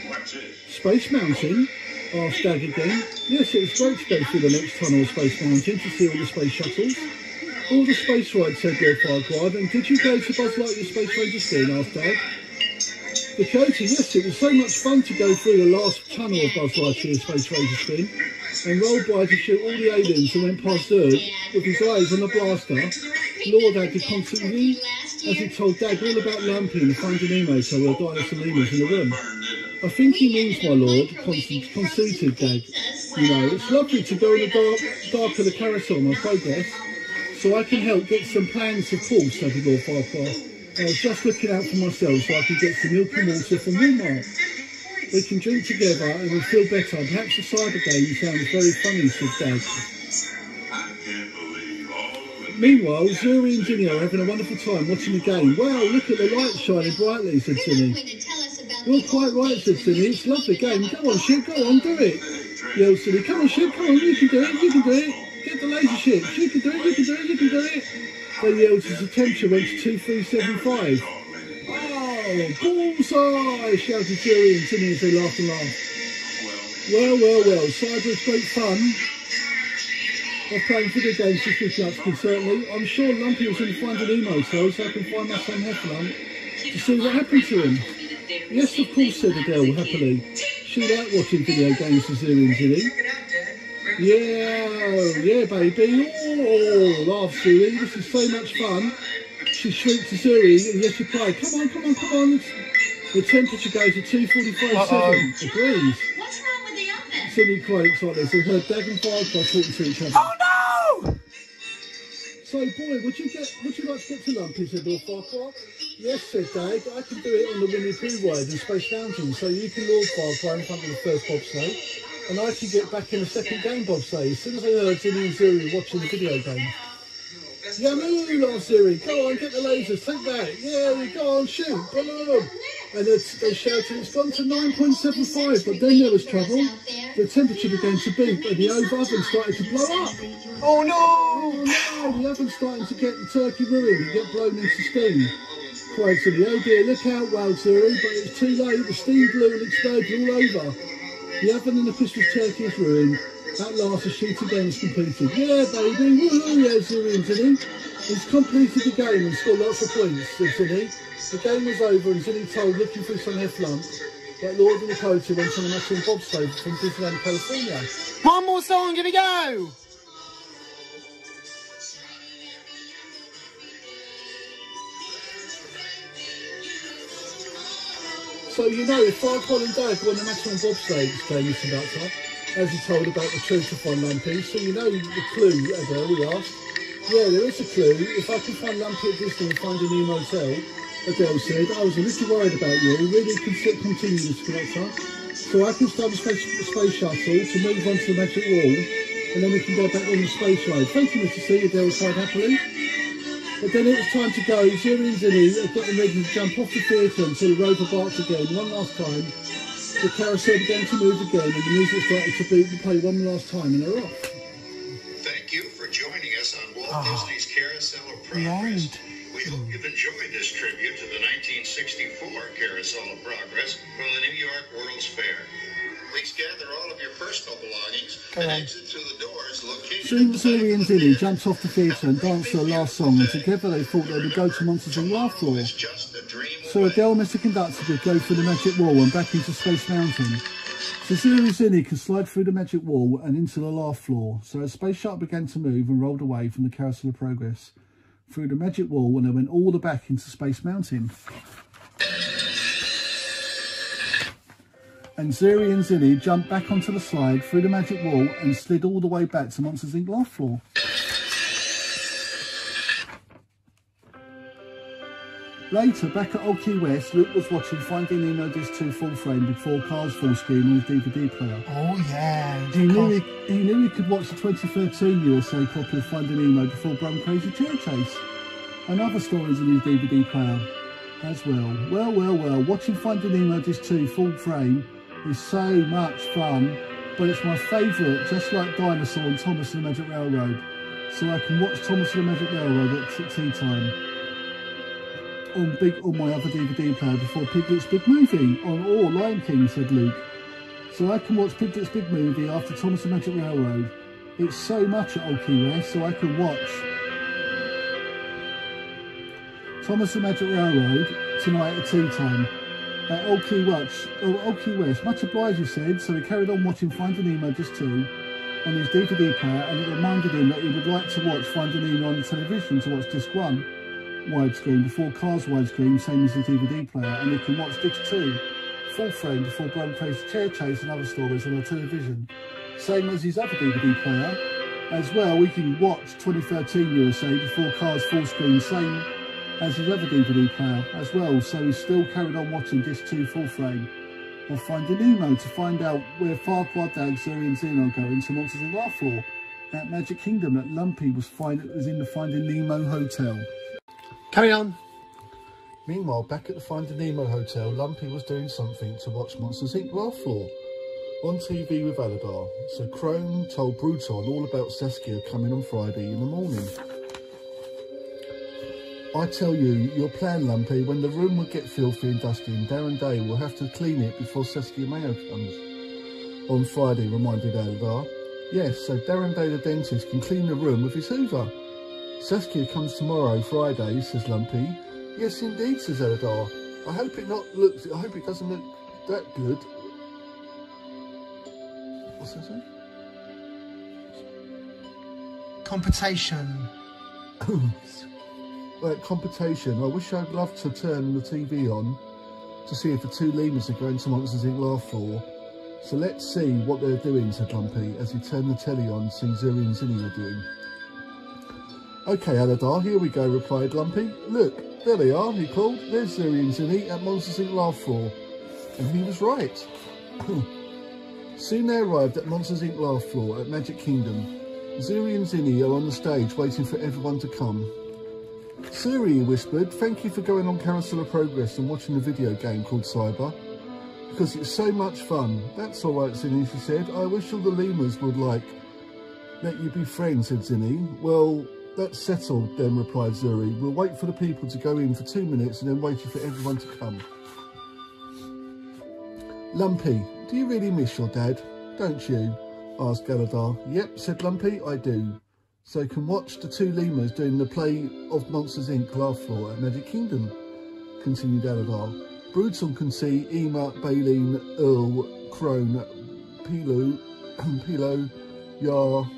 Space Mountain? asked Dad again. Yes, it was great to go through the next tunnel Space Mountain to see all the space shuttles. All the space rides, said Lord Farquaad. And did you go to Buzz Lightyear's Space Ranger screen? asked Dad. The Coyote, yes, it was so much fun to go through the last tunnel of Buzz Lightyear's Space Ranger screen and roll by to shoot all the aliens who went past Earth with his eyes on the blaster. Lord acted constantly as he told Dad all about Lumpy and Finding Nemo so there were dinosaur lemurs in the room. I think he means, my lord, constant, conceited Dad. You know, it's lovely to go in the dark, dark of the carousel, my progress, so I can help get some plans of course, said Lord Farquaad. I was just looking out for myself so I could get some milk and water from Walmart. We can drink together and we'll feel better. Perhaps the cyber game sounds very funny, said Dad. Meanwhile, Zuri and Ginny are having a wonderful time watching the game. Wow, look at the lights shining brightly, said Ginny. You're quite right, said Ginny. It's a lovely game. Go on, ship, go on, do it. Yelled Ginny. Come on, ship, come on, you can do it, you can do it. Get the laser ships. You can do it, you can do it, you can do it. They yelled the temperature went to 2375. Oh, bullseye, shouted and Ginny as they laughed and laughed. Well, well, well, cyber is great fun. Of playing video games with this Luxkin, certainly. I'm sure Lumpy was in Finding Nemo cell, so I can find my son Heffalump to see what happened to him. Yes, of course, said Adele happily. She liked watching video games with Zuri and Ginny. Yeah, yeah, baby. Oh, laughed Zuri. This is so much fun. She shrieked to Zuri, and yes, replied, come on, come on, come on. The temperature goes to 245.7 degrees. What's wrong with the oven? Sydney quite excited. So her Dag and Firefly talking to each other. Oh no! So, boy, would you get? Would you like to get to Lumpy? Said Lord Farquaad. Yes, said Dag. I can do it on the Winnie Pooh ride in Space Mountain. So you can Lord Farquaad in front of the first bobsleigh, and I can get back in the second game bobsleigh. As soon as I heard Ginny and Zuri are watching the video game. Yummy, laughed Zuri. Go on, get the lasers. Take that. Yeah, we go on, shoot. Boom. And it's, they shouted, it's gone to 9.75, but then there was trouble. The temperature began to beep and the oven started to blow up. Oh no! Oh no, the oven's starting to get the turkey ruined and get blown into steam. Cried Zuri, oh dear, look out, wailed Zuri, but it's too late, the steam blew and exploded all over. The oven and the Christmas turkey is ruined. At last, the shooting game is completed. Yeah, baby, woohoo, yeah, Zuri and Zini. He's completed the game and scored lots of points, said Zini. The game was over and Zini told, looking through some Heffalump, that Lord and the Coyote went on a matching bobsleigh from Disneyland, California. One more song, here we go! So you know, if Farquaad and Dad won the maximum bobsleigh Mr. Doctor, as he told about the truth to find Lumpy, so you know the clue, Adele, we asked. Yeah, there is a clue. If I can find Lumpy at Disney and find a new motel, Adele said, I was a little worried about you. Really con- continue, this Doctor. So I can start the space, space shuttle to move on to the magic wall, and then we can go back on the space ride. Thank you, Mr. C, Adele replied happily. But then it was time to go. Zuri and Zini got getting ready to jump off the theatre and until the rover barked again, one last time. The carousel began to move again and the music started to beat and play one last time and they're off. Thank you for joining us on Walt Oh. Disney's Carousel of Progress. end. We hope you've enjoyed this tribute to the 1964 Carousel of Progress from the New York World's Fair. Please gather all of your personal belongings Go and on. exit through the doors located Soon Zuri and Zini jumped off the theatre and danced their last song and together they thought they would go to Monsters and Laugh Floor. just a dream So. Adele, Mr. Conductor, could go through the magic wall and back into Space Mountain. So Zuri and Zini could slide through the magic wall and into the laugh floor. So as Space Shark began to move and rolled away from the Carousel of Progress, through the magic wall and they went all the back into Space Mountain. And Zuri and Zini jumped back onto the slide through the magic wall and slid all the way back to Monsters Inc. laugh floor. Later, back at Old Key West, Luke was watching Finding Nemo Disc 2 full frame before Cars full screen on his DVD player. Oh yeah. He knew he, he knew he could watch the 2013 USA copy of Finding Nemo before Brum Crazy Chair Chase and other stories in his DVD player as well. Well, well, well, watching Finding Nemo Disc 2 full frame is so much fun, but it's my favourite, just like Dinosaur and Thomas and the Magic Railroad. So I can watch Thomas and the Magic Railroad at tea time on big on my other DVD player before Piglet's Big Movie on or Lion King, said Luke. So I can watch Piglet's Big Movie after Thomas and Magic Railroad. It's so much at Old Key West, so I can watch Thomas and Magic Railroad tonight at tea time at Old Key West. Oh, Old Key West. Much obliged, he said. So he carried on watching Finding Nemo just too on his DVD player, and it reminded him that he would like to watch Finding Nemo on the television to watch disc one widescreen before Cars widescreen, same as the DVD player, and he can watch disc 2 full frame before Brum Crazy Chair Chase and other stories on the television. Same as his other DVD player. As well, we can watch 2013 USA before Cars full screen, same as his other DVD player as well. So he still carried on watching disc 2 full frame of Finding Nemo to find out where Farquaad, Dag, Zuri and Xeno are going to Monsters in Laugh Floor at Magic Kingdom that Lumpy was, find, was in the Finding Nemo Hotel. Carry on. Meanwhile, back at the Finding Nemo Hotel, Lumpy was doing something to watch Monsters Inc. laugh floor on TV with Aladar. So Kron told Bruton all about Saskia coming on Friday in the morning. I tell you, your plan, Lumpy, when the room will get filthy and dusty and Darren Day will have to clean it before Saskia Mayo comes. On Friday, reminded Aladar. Yes, so Darren Day the dentist can clean the room with his hoover. Saskia comes tomorrow, Friday, says Lumpy. Yes, indeed, says Aladar. I hope it not looks. I hope it doesn't look that good. What's that say? Competition. Oh, Like competition. I wish I'd love to turn the TV on to see if the two lemurs are going to Monsters Inc. Laugh Floor. So let's see what they're doing, said Lumpy, as he turned the telly on to see Zuri and Zini are doing. Okay, Aladar, here we go, replied Lumpy. Look, there they are, he called. There's Zuri and Zini at Monsters Inc. Laugh Floor. And he was right. Soon they arrived at Monsters Inc. Laugh Floor at Magic Kingdom. Zuri and Zini are on the stage waiting for everyone to come. Zuri, he whispered, thank you for going on Carousel of Progress and watching the video game called Cyber. Because it's so much fun. That's alright, Zini, she said. I wish all the lemurs would like let you be friends, said Zini. Well, that's settled, then replied Zuri. We'll wait for the people to go in for two minutes and then waiting for everyone to come. Lumpy, do you really miss your dad? Don't you? asked Aladar. Yep, said Lumpy, I do. So you can watch the two lemurs doing the play of Monsters Inc. laugh floor at Magic Kingdom, continued Aladar. Bruton can see Eema, Baylene, Url, Kron, Pilu, Pilo, Yar,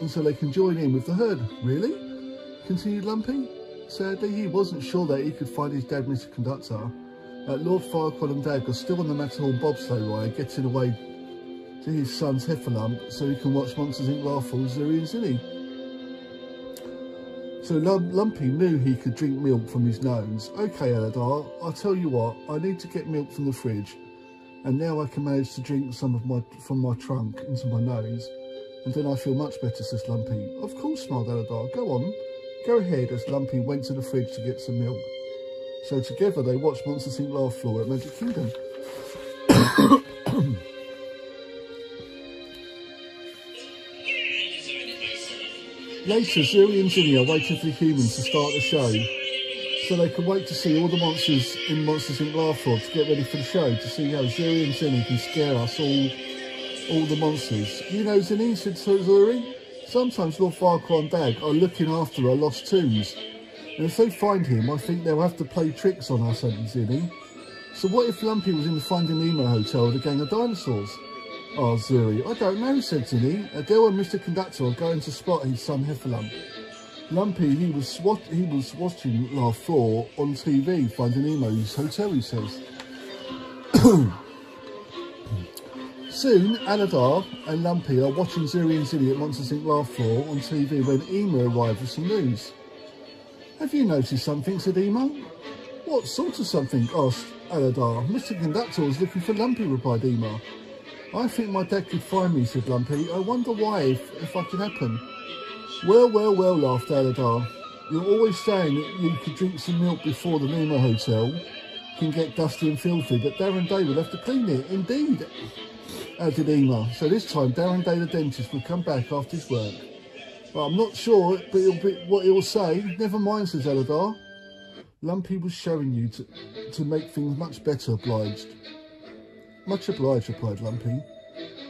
and so they can join in with the herd. Really? Continued Lumpy. Sadly, he wasn't sure that he could find his dad, Mr. Conductor. Uh, Lord Farquaad and Dag are still on the Matterhorn bobsleigh ride, getting away to his son's Heffalump so he can watch Monsters Inc. laugh for Zuri Zini. So Lum Lumpy knew he could drink milk from his nose. Okay, Aladar, I'll tell you what, I need to get milk from the fridge. And now I can manage to drink some of my from my trunk into my nose. And then I feel much better, says Lumpy. Of course, smiled Aladar. Go on. Go ahead, as Lumpy went to the fridge to get some milk. So together they watched Monsters Inc. laugh floor at Magic Kingdom. Later, Zuri and Ginny are waiting for the humans to start the show, so they can wait to see all the monsters in Monsters Inc. Laugh Floor to get ready for the show to see how Zuri and Zini can scare us all, all the monsters. You know, Zini, said Zuri, sometimes Lord Farquaad and Dag are looking after our lost tombs, and if they find him, I think they'll have to play tricks on us, said Zini. So what if Lumpy was in the Finding Nemo hotel with a gang of dinosaurs? Oh, Zuri, I don't know, said Zini. Adele and Mr. Conductor are going to spot his son Heffalump. Lumpy, he was swat he was watching Laugh 4 on TV, Finding Nemo's hotel, he says. Soon, Aladar and Lumpy are watching Zuri and Zilly at Monsters Inc. Laugh Floor on TV when Eema arrives with some news. Have you noticed something, said Eema. What sort of something? asked Aladar. Mr. Conductor was looking for Lumpy, replied Eema. I think my dad could find me, said Lumpy. I wonder why, if, if I can happen. Well, well, well, laughed Aladar. You're always saying that you could drink some milk before the Nemo Hotel can get dusty and filthy, but Darren Day will have to clean it. Indeed, added Eema. So this time, Darren Day the dentist will come back after his work. Well, I'm not sure, but it'll be what he'll say. Never mind, says Aladar. Lumpy was showing you to, to make things much better, obliged. Much obliged, replied Lumpy.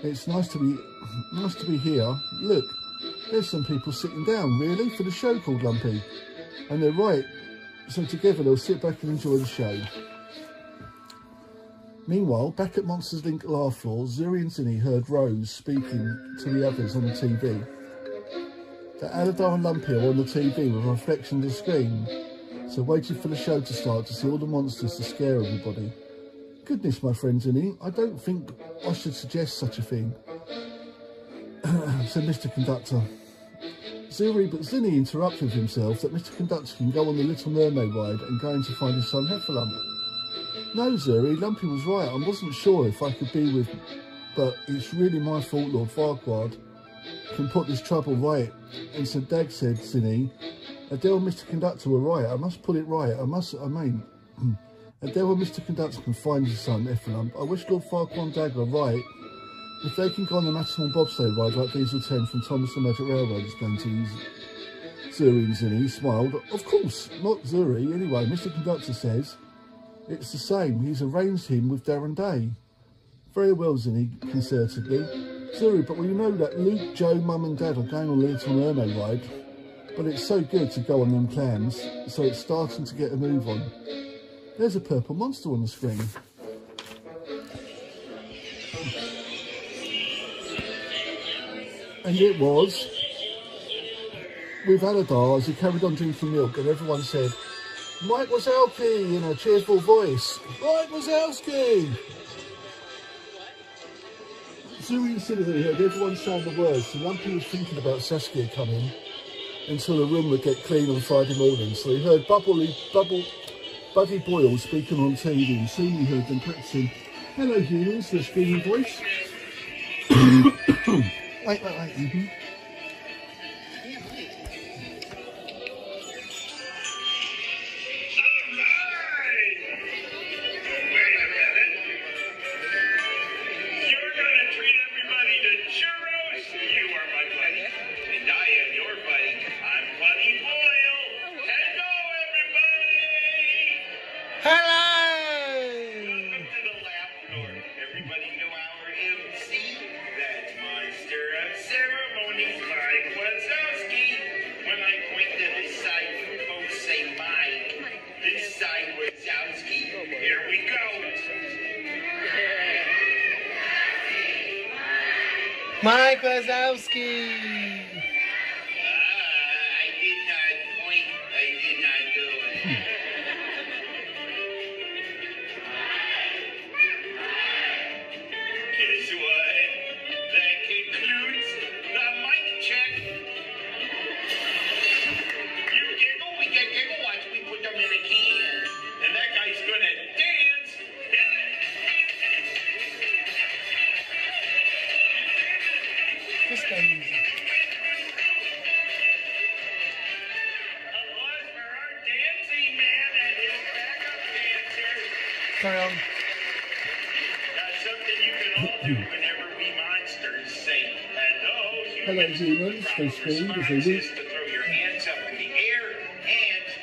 It's nice to be nice to be here. Look, there's some people sitting down, really, for the show called Lumpy. And they're right, so together they'll sit back and enjoy the show. Meanwhile, back at Monsters Link Laugh Floor, Zuri and Zini heard Rose speaking to the others on the TV. The Aladar and Lumpy are on the TV with a reflection of the screen, so waited for the show to start to see all the monsters to scare everybody. Goodness, my friend Zini, I don't think I should suggest such a thing, said Mr. Conductor. Zuri, but Zini interrupted himself that Mr. Conductor can go on the Little Mermaid ride and going to find his son Heffalump. No, Zuri, Lumpy was right. I wasn't sure if I could be with, but it's really my fault, Lord Farquaad can put this trouble right. And so Dag said, Zini, Adele and Mr. Conductor were right. I must put it right. I must, I mean, And Mr. Conductor can find his son, Heffalump. I wish Lord Farquaad and Dag were right. If they can go on the Maximal bobsleigh ride like Diesel 10 from Thomas the Magic Railroad is going to. Zuri and Zini smiled. Of course, not Zuri. Anyway, Mr. Conductor says it's the same. He's arranged him with Darren Day. Very well, Zini, concertedly. Zuri, but we know that Luke, Joe, Mum and Dad are going on the Mermaid ride. But it's so good to go on them clams, so it's starting to get a move on. There's a purple monster on the screen. And it was with Aladar as he carried on drinking milk and everyone said, Mike Wazowski in a cheerful voice. Mike Wazowski! Zuri and Cindy heard everyone saying the words, so Lumpy was thinking about Saskia coming until the room would get clean on Friday morning. So he heard Bubbly, Bubble, Buddy Boyle speaking on TV, and soon he heard them practicing, Hello humans, the screaming voice. Wait, wait, wait. Mhm. You're Mike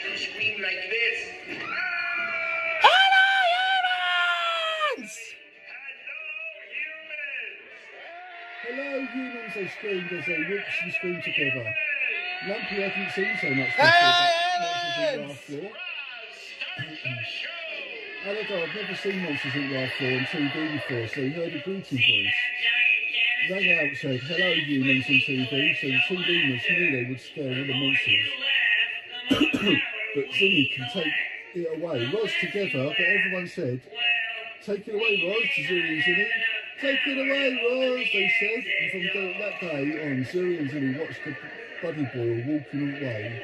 to scream like this. Hello, humans! Hello humans, they screamed as they whooped and screamed together. Lumpy hasn't seen so much Hey, before, but Monsters Inc. Laugh Floor. Aladar had never seen Monsters Inc. Laugh Floor on TV before, so he heard a greeting voice. Rang out and said, hello humans on TV, so the two demons knew they would scare all the monsters. but Zini can take it away. Roz together, but everyone said, take it away Roz, to Zuri and. Take it away, Roz, they said. And from that day on, Zuri and Zilly watched the buddy boy walking away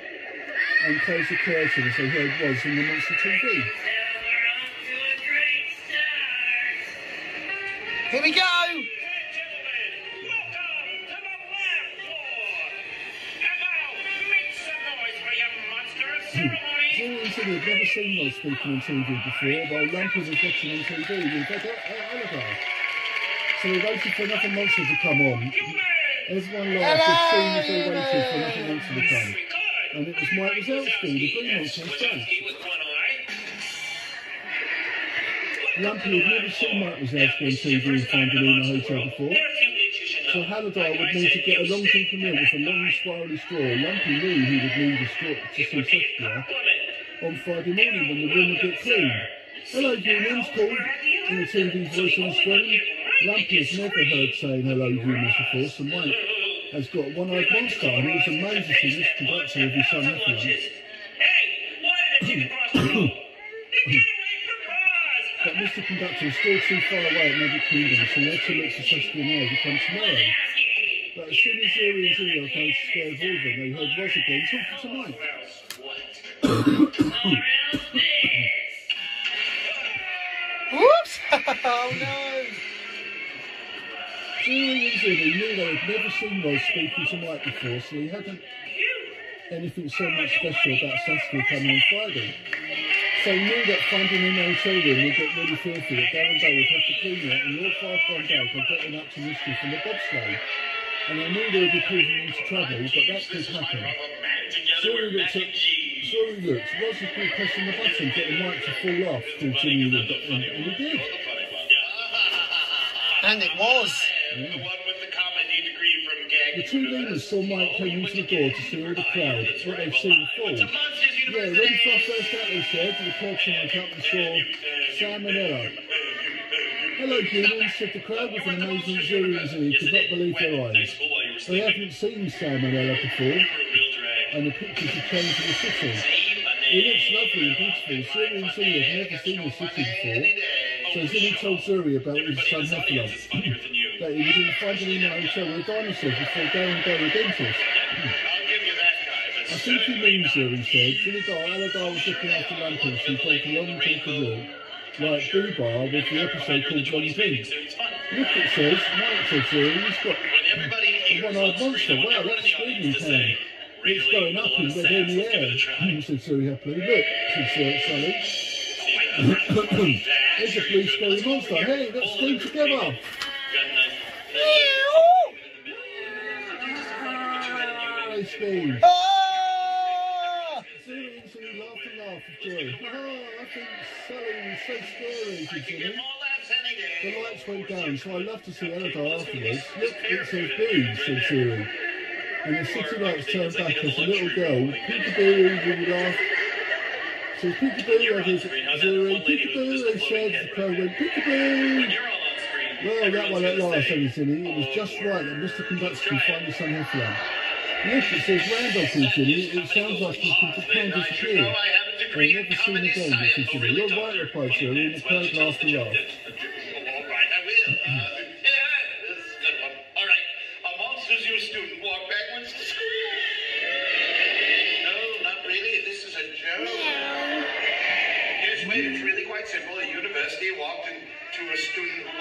and closed the curtain as they heard Roz on the Monster TV. Here we go. And Zilly had never seen Roz speaking on TV before, while Lumpy was watching on TV with Ed- Oliver. So they waited for another monster to come on. Everyone laughed as soon as they waited for another monster to come. And it was Mike Wazowski, the green monster himself. Lumpy had never seen Mike Wazowski on TV in Finding Nemo Hotel before. So Halliday would need to get a long tin canoe with a long spirally straw. Lumpy knew he would need a straw to see Saskia on Friday morning when the room would get cleaned. Hello, humans, called in the TV's voice on the screen. Lumpy has never heard saying hello, humans before, so Mike has got a one-eyed monster, and he was amazed to see this conductor of his son Heffron. But Mr. Conductor is still too far away at Magic Kingdom, so he had to look to Saskia now to come tomorrow. But as soon as Zuri and are going to scare of all they heard Roz again talking to Mike. Whoops! oh no! Zuri and Zuri knew they had never seen those speakers to Mike before, so he hadn't anything so much special about Saturday coming on Friday. So he knew that finding in the hotel room would get really filthy, that Darren Day would have to clean it, and your five gone down by getting up to mischief from the bobsleigh. And they knew they would be causing into trouble, but that could happen. Zuri looked at Zuri looked, Roz was good pressing the button, getting Mike to fall off, till Jimmy looked at him, and he did. And it was. The two leaders saw Mike came into the door to see all the crowd, what they've seen before. Yeah, ready for our first act, they said, the crowd came up and saw Sam and Hello, humans, said the crowd with an amazing Zuri and Zuri could not believe their eyes. They haven't seen Sam and before, and the pictures have changed in the city. It looks lovely and beautiful. Zuri and Zuri have never seen the city before, so Zuri told Zuri about his son Heffalump, that he was in the finding in a hotel with dinosaurs before going to a dentist. I think he means Zuri said, Zuri Dar, Aladar was looking after Lumpy, so he took a long of milk, like Boobar with the episode called Long Drink. Look, it says, Mike says Zuri, he's got a one-eyed monster. Wow, that's screaming pan. It's going up in the, in the air, said Zuri happily. Look, said Sally. There's a blue scary monster. Hey, let's scream together. Hey, Steve. Zuri and Zuri laughed and laughed with joy. Oh, I think Sally was so scary, said Zuri. The lights went down, so I love to see Aladar afterwards. Look, it says boo, said Zuri. And the city lights turned back as a little girl, peekaboo, we laughed. So peekaboo, I did Zuri, peekaboo, they said, the crowd went peekaboo. Well, that one at last, Zilly. It was just right that Mr. Conductor the sun Heffalump. Look, it says Randolph in Zilly. It sounds like he can just can't disappear. I've never seen again, said Zilly. You're right, replied Zilly, and the crowd laughed a laugh. A student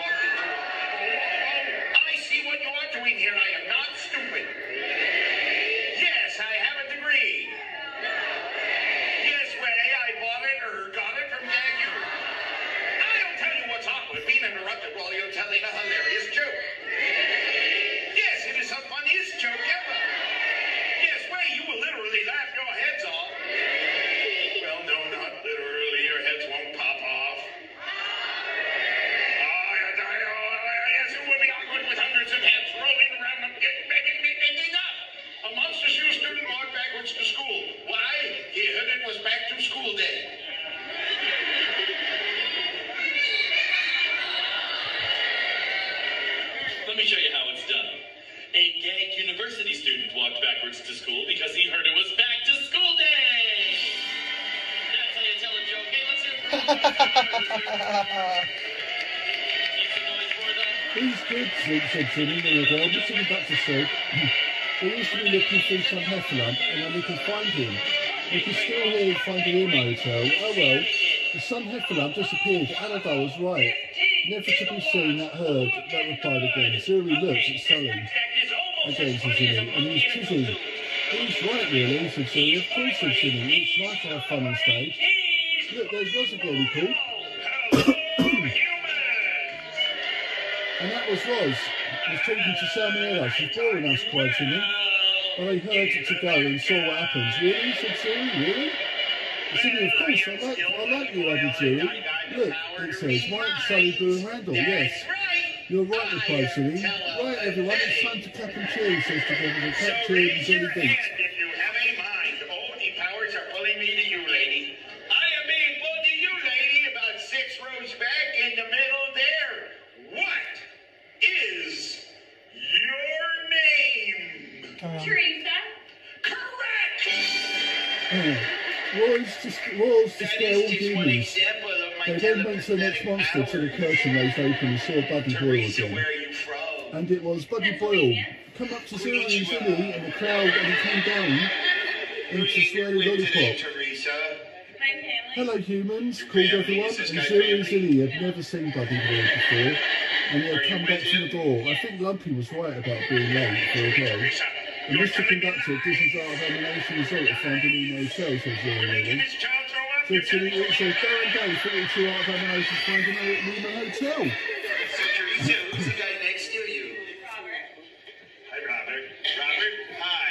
for He's good, said, said Jimmy, the little girl. Mr. Conductor said, we used to be looking through some heffalump and then we could find him. We could still hear him finding him hotel. Oh well, the sun heffalump disappeared. Annabelle was right. Never to be seen, that heard, that replied again. Zuri looked at Sully. Again, said Jimmy, and he's tizzy. He's right, really, said Zuri. Of course, said Jimmy. It's nice to have fun on stage. Look, there's Roz again, he called. And that was Roz. Was talking to Samuela. She's boring us, cried Jimmy. Well, they heard it to go and saw what happens. Really? you said Siri. Really? Jimmy, of course, I like, I like you, added Siri. Look, it says, Mike, Sally, Boo and Randall. Yes. You're right, replied Siri. Right, everyone, it's time to clap and cheer, says together. The clap, cheer and Jelly Beats. Roy's to That all is demons. example of my They then went to the next monster to the curtain raised open and saw Buddy Boyle again. where are you from? And it was Buddy Boyle. Come up to Zero and Zilly and the crowd and he came down into Swirly Lollipop. Teresa. Hello humans, called everyone, and Zero and Zilly had never seen Buddy Boyle before, and he had come back to the door. I think Lumpy was right about being late for a girl. And Mr. Conductor, this is our examination result of finding emo show, said Zero and Zilly. Said Zilly, it says, Darren Day, 42 art examinations finding out at Hotel. So, Teresa, who's the guy next to you? Robert. Hi, Robert. Robert, hi.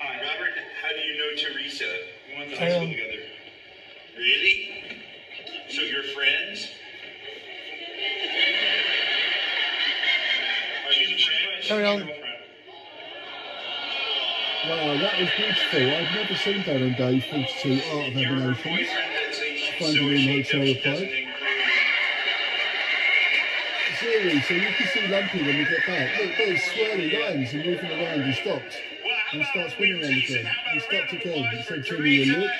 Hi. Robert, how do you know Teresa? We went to high school together. Really? So you're friends? She's a friend. Carry on. Wow, that was beautiful. I've never seen Darren Day 42 art of examinations. Finding Nemo Hotel replied. Zero, so you can see Lumpy when we get back. Look, there's swirly lines and moving around. He stopped and starts spinning around again. He stopped again. He said, Jimmy, you look.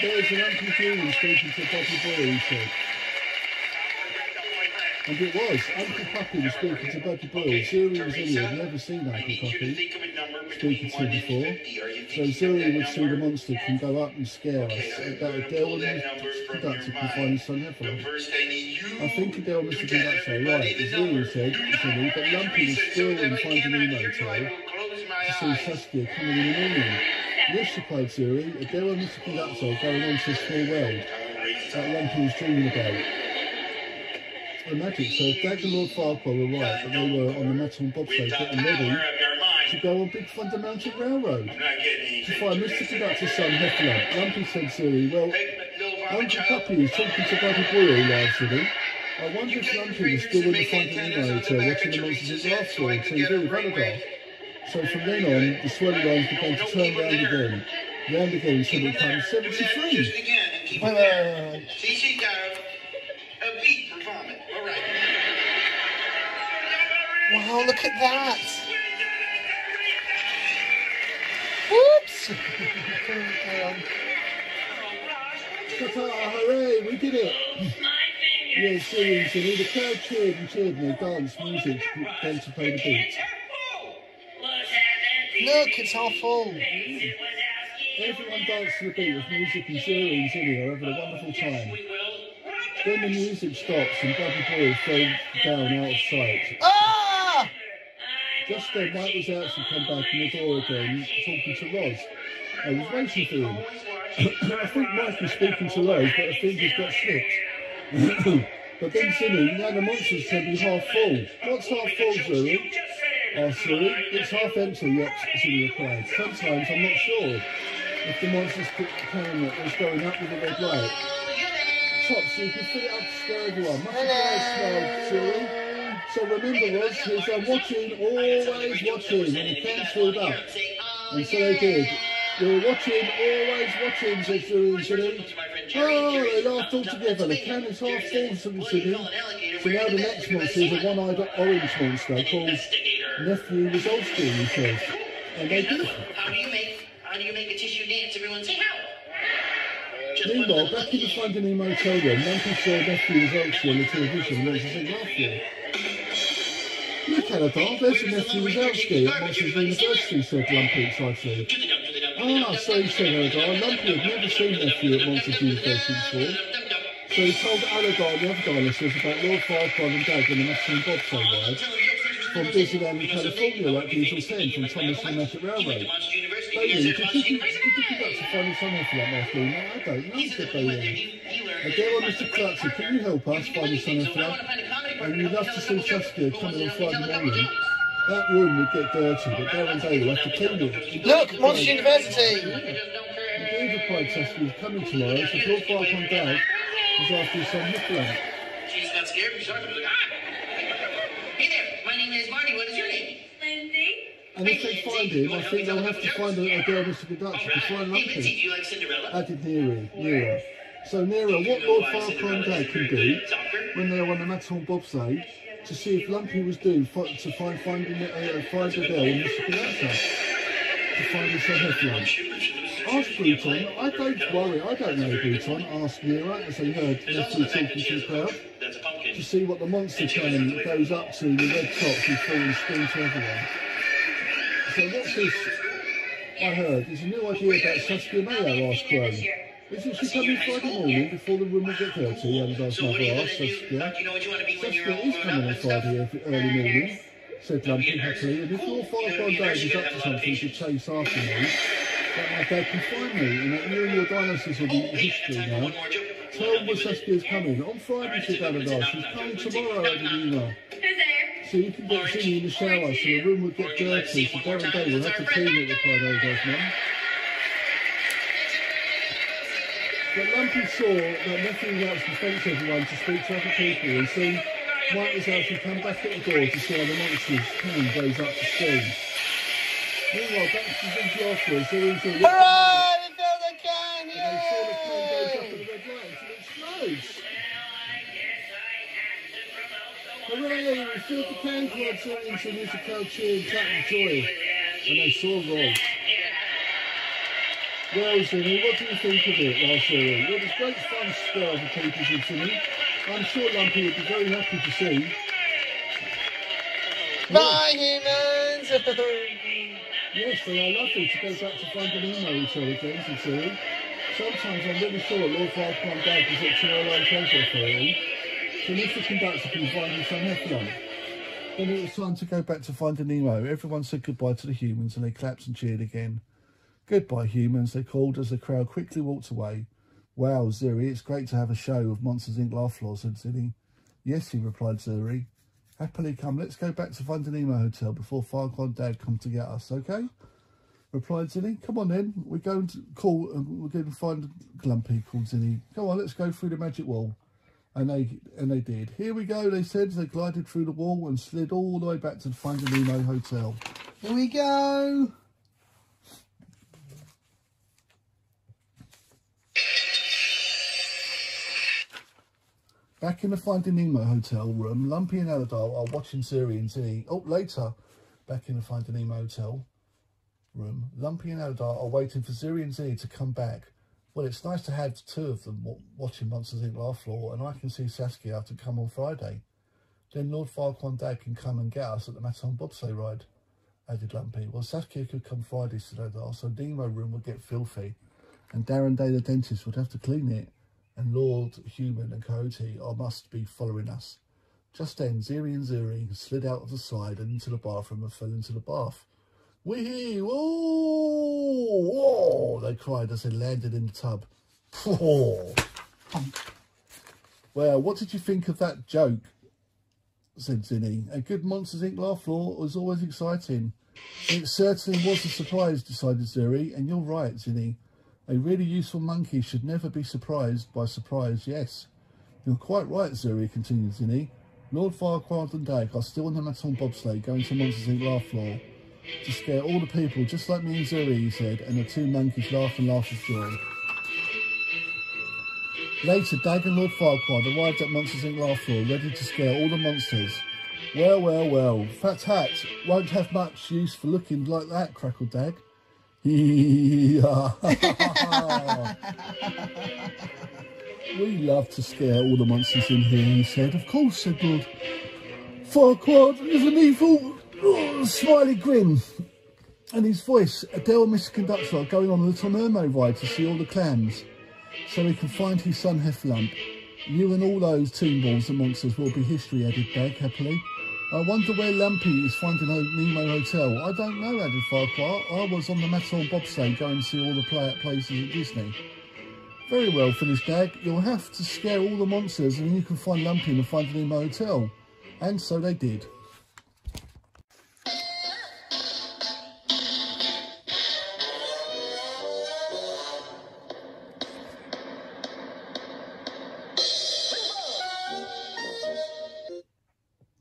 There's an Uncle Julian speaking to Bobby Boy, he said. And it was. Uncle Puppy was speaking to Bobby Boyle. Zuri and Zilly had never seen Uncle Puppy speaking to before. So Zuri would see the monster can go up and scare us. That Adele and Mr. Conductor can find Son Heffalump. I think Adele and Mr. Conductor are right. As Zuri said, Zilly, but Lumpy was still in Finding Nemo today to see Saskia coming in the morning. Yes, replied Zuri. Adele and Mr. Are going on to this small world that Lumpy was dreaming about. The magic, so if Dag and Lord Farquaad were right that they were on the metal bobsleigh getting ready to go on Big Thunder Mountain Railroad to find Mr. Conductor's son Heffalump. Lumpy said Zuri, well, Uncle Puppy is talking to Buddy Boyle, laughed Zuri. I wonder if Lumpy was still in the Finding Nemo hotel watching the Monsters at Laughter on TV with Annabelle. So from then on, the swelling lines began to turn round again, round again until it became 73. Wait, wait, wait, wait. See, she got a, a beat for vomit. All right. Wow, look at that. Whoops. Carry on. Hooray, we did it! Yeah, seriously, the crowd cheered and cheered and they danced, music began to play the beat. Look, it's all full. Everyone danced to the beat with music and Zuri and Zilly are having a wonderful time. Then the music stops and Bobby Boyle fell down out of sight. Ah! Just then Mike was out to come back in the door again, talking to Roz. I was waiting for him. I think Mike was speaking to Roz, but I think he's got slipped. but then Zilly, now the monster's can be half full. What's half full, Zuri? asked Zilly. It's half empty, yet, Zilly replied. Sometimes I'm not sure if the monster's can is going up with a red light. Top, so you can fill it up to scare everyone. Much obliged, Zilly. So remember, Roz, is I'm watching, always watching, and the can filled up. And so they did. We're watching, always watching, said Zilly and Zilly. Oh, they laughed all together. The can is half full, said the city. So now the next monster is a one-eyed orange monster called Nephew Wazowski, he says. And they did. How do you make how do you make a tissue dance? Everyone say how. Meanwhile, back in the Finding Nemo hotel room, Lumpy saw nephew was on the television and Monsters Look, Aladar, there's your nephew Wazowski at Monsters University, said Lumpy excitedly. Ah, so he said Aladar, Lumpy had never seen nephew at Monsters University before. So he told Aladar and the other dinosaurs about Lord Firefly and Dag and the Maxine Bobsleigh ride from Disneyland in California at Diesel 10 from Thomas and Magic Railroad. Bailey, did you, you conduct a funny something for that week? No, I don't know, said Bailey. Again, Mr. Clutcher, can you help us find the something for that? And we'd love to see Saskia coming on Friday morning. That room would get dirty, but Darren Day will have to clean it. Look, Monster University. Indeed, replied is coming tomorrow, so Lord Farquaad Dad was after his son Nicola. She's not scared. She's talking to the ah! Hey there, my name is Marty. What is your name? Lindsay. And if they find him, I think they'll have to find a, a girl Mr. Conductor to find Hey, Lindsay, do Lumpy. you like Cinderella? Added Nero. Nero. So Nero, what Lord Farquaad can do when they're on the Matterhorn bobsleigh to see if Lumpy was due for, to find finding uh, find a girl in to find his Hefflon. Ask Bruton. I don't worry. I don't know Bruton. Asked Nero as they heard Nephew talking to the crowd to see what the monster train goes up to the red tops before he screams to everyone. So what's this I heard? There's a new idea about Saskia Mayo, asked Crow. Isn't she coming Friday morning before the room will get dirty? And asked Mother asked Saskia. Saskia is coming on Friday every, early morning, said Lumpy happily. And if your five days is up to something to chase after me, that my dad can find me, and that you and your dinosaurs will be history now. Tell me Saskia's coming. On Friday, said Aladar. She's coming tomorrow, added Eema. So you can get Zini in the shower, so the room will get dirty, so Darren Day will have to clean it, replied Aladar's mum. But Lumpy saw that nothing else to thanks everyone to speak to other people and see Mike was actually come back at the door to see how the monster's cane goes up the screen. Meanwhile, back to Zinky afterwards, there is a look Hooray! We filled the can! and they saw the cane goes up at the red light and explodes. Hooray! We filled the can club singing to music crowd cheering, clapping joy. And they saw Rob. Well, Zini, uh, what do you think of it last year? It was great fun spell for Peters and Zini. I'm sure Lumpy would be very happy to see. Bye, humans! Yes, they are lovely to go back to Finding Nemo Hotel again, Zini. Sometimes I'm really sure Lord Farquaad Dad was at your airline pleasure authority. So Mr. Conductor can find some Hefflon. Then it was time to go back to Finding Nemo. Everyone said goodbye to the humans and they clapped and cheered again. Goodbye, humans, they called as the crowd quickly walked away. Wow, Zuri, it's great to have a show of Monsters Inc. laugh floor, said Zini. Yes, he replied Zuri. Happily come, let's go back to Finding Nemo Hotel before Farquaad Dad come to get us, okay? Replied Zini. Come on then, we're going to call and we're going to find Glumpy, called Zini. Come on, let's go through the magic wall. And they and they did. Here we go, they said. They glided through the wall and slid all the way back to the Finding Nemo Hotel. Here we go! Back in the Finding Nemo hotel room, Lumpy and Aladar are watching Zuri and Zini. Oh, later, back in the Finding Nemo hotel room, Lumpy and Aladar are waiting for Zuri and Zini to come back. Well, it's nice to have two of them watching Monsters Inc. laugh floor, and I can see Saskia to come on Friday. Then Lord Dad can come and get us at the Maton bobsleigh ride, added Lumpy. Well, Saskia could come Friday, said Aladar, so Nemo room would get filthy, and Darren Day the dentist would have to clean it and Lord Human and Coyote are must be following us. Just then, Ziri and Ziri slid out of the side and into the bathroom and fell into the bath. Wee! Whoa! Whoa! They cried as they landed in the tub. Whoa! Well, what did you think of that joke? said Zini. A good Monsters Inc. laugh floor was always exciting. It certainly was a surprise, decided Zuri, and you're right, Zini. A really useful monkey should never be surprised by surprise, yes. You're quite right, Zuri, continued Zini. Lord Farquaad and Dag are still on the Maton bobsleigh going to Monsters Inc. laugh floor to scare all the people, just like me and Zuri, he said, and the two monkeys laughed and laughed with joy. Later, Dag and Lord Farquaad arrived at Monsters Inc. laugh floor, ready to scare all the monsters. Well, well, well, Fat Hat won't have much use for looking like that, crackled Dag. Yeah. we love to scare all the monsters in here, he said. Of course, said Lord Farquaad is an evil oh, smiley grin. And his voice, Adele Mr. Conductor going on a Little Mermaid ride to see all the clams so he can find his son Heffalump. You and all those toon balls and monsters will be history, added Dag happily. I wonder where Lumpy is finding a Nemo Hotel. I don't know, added Farquaad. I was on the Metal bobsleigh going to see all the play places at Disney. Very well, finished Dag. You'll have to scare all the monsters and you can find Lumpy and find the Nemo Hotel. And so they did.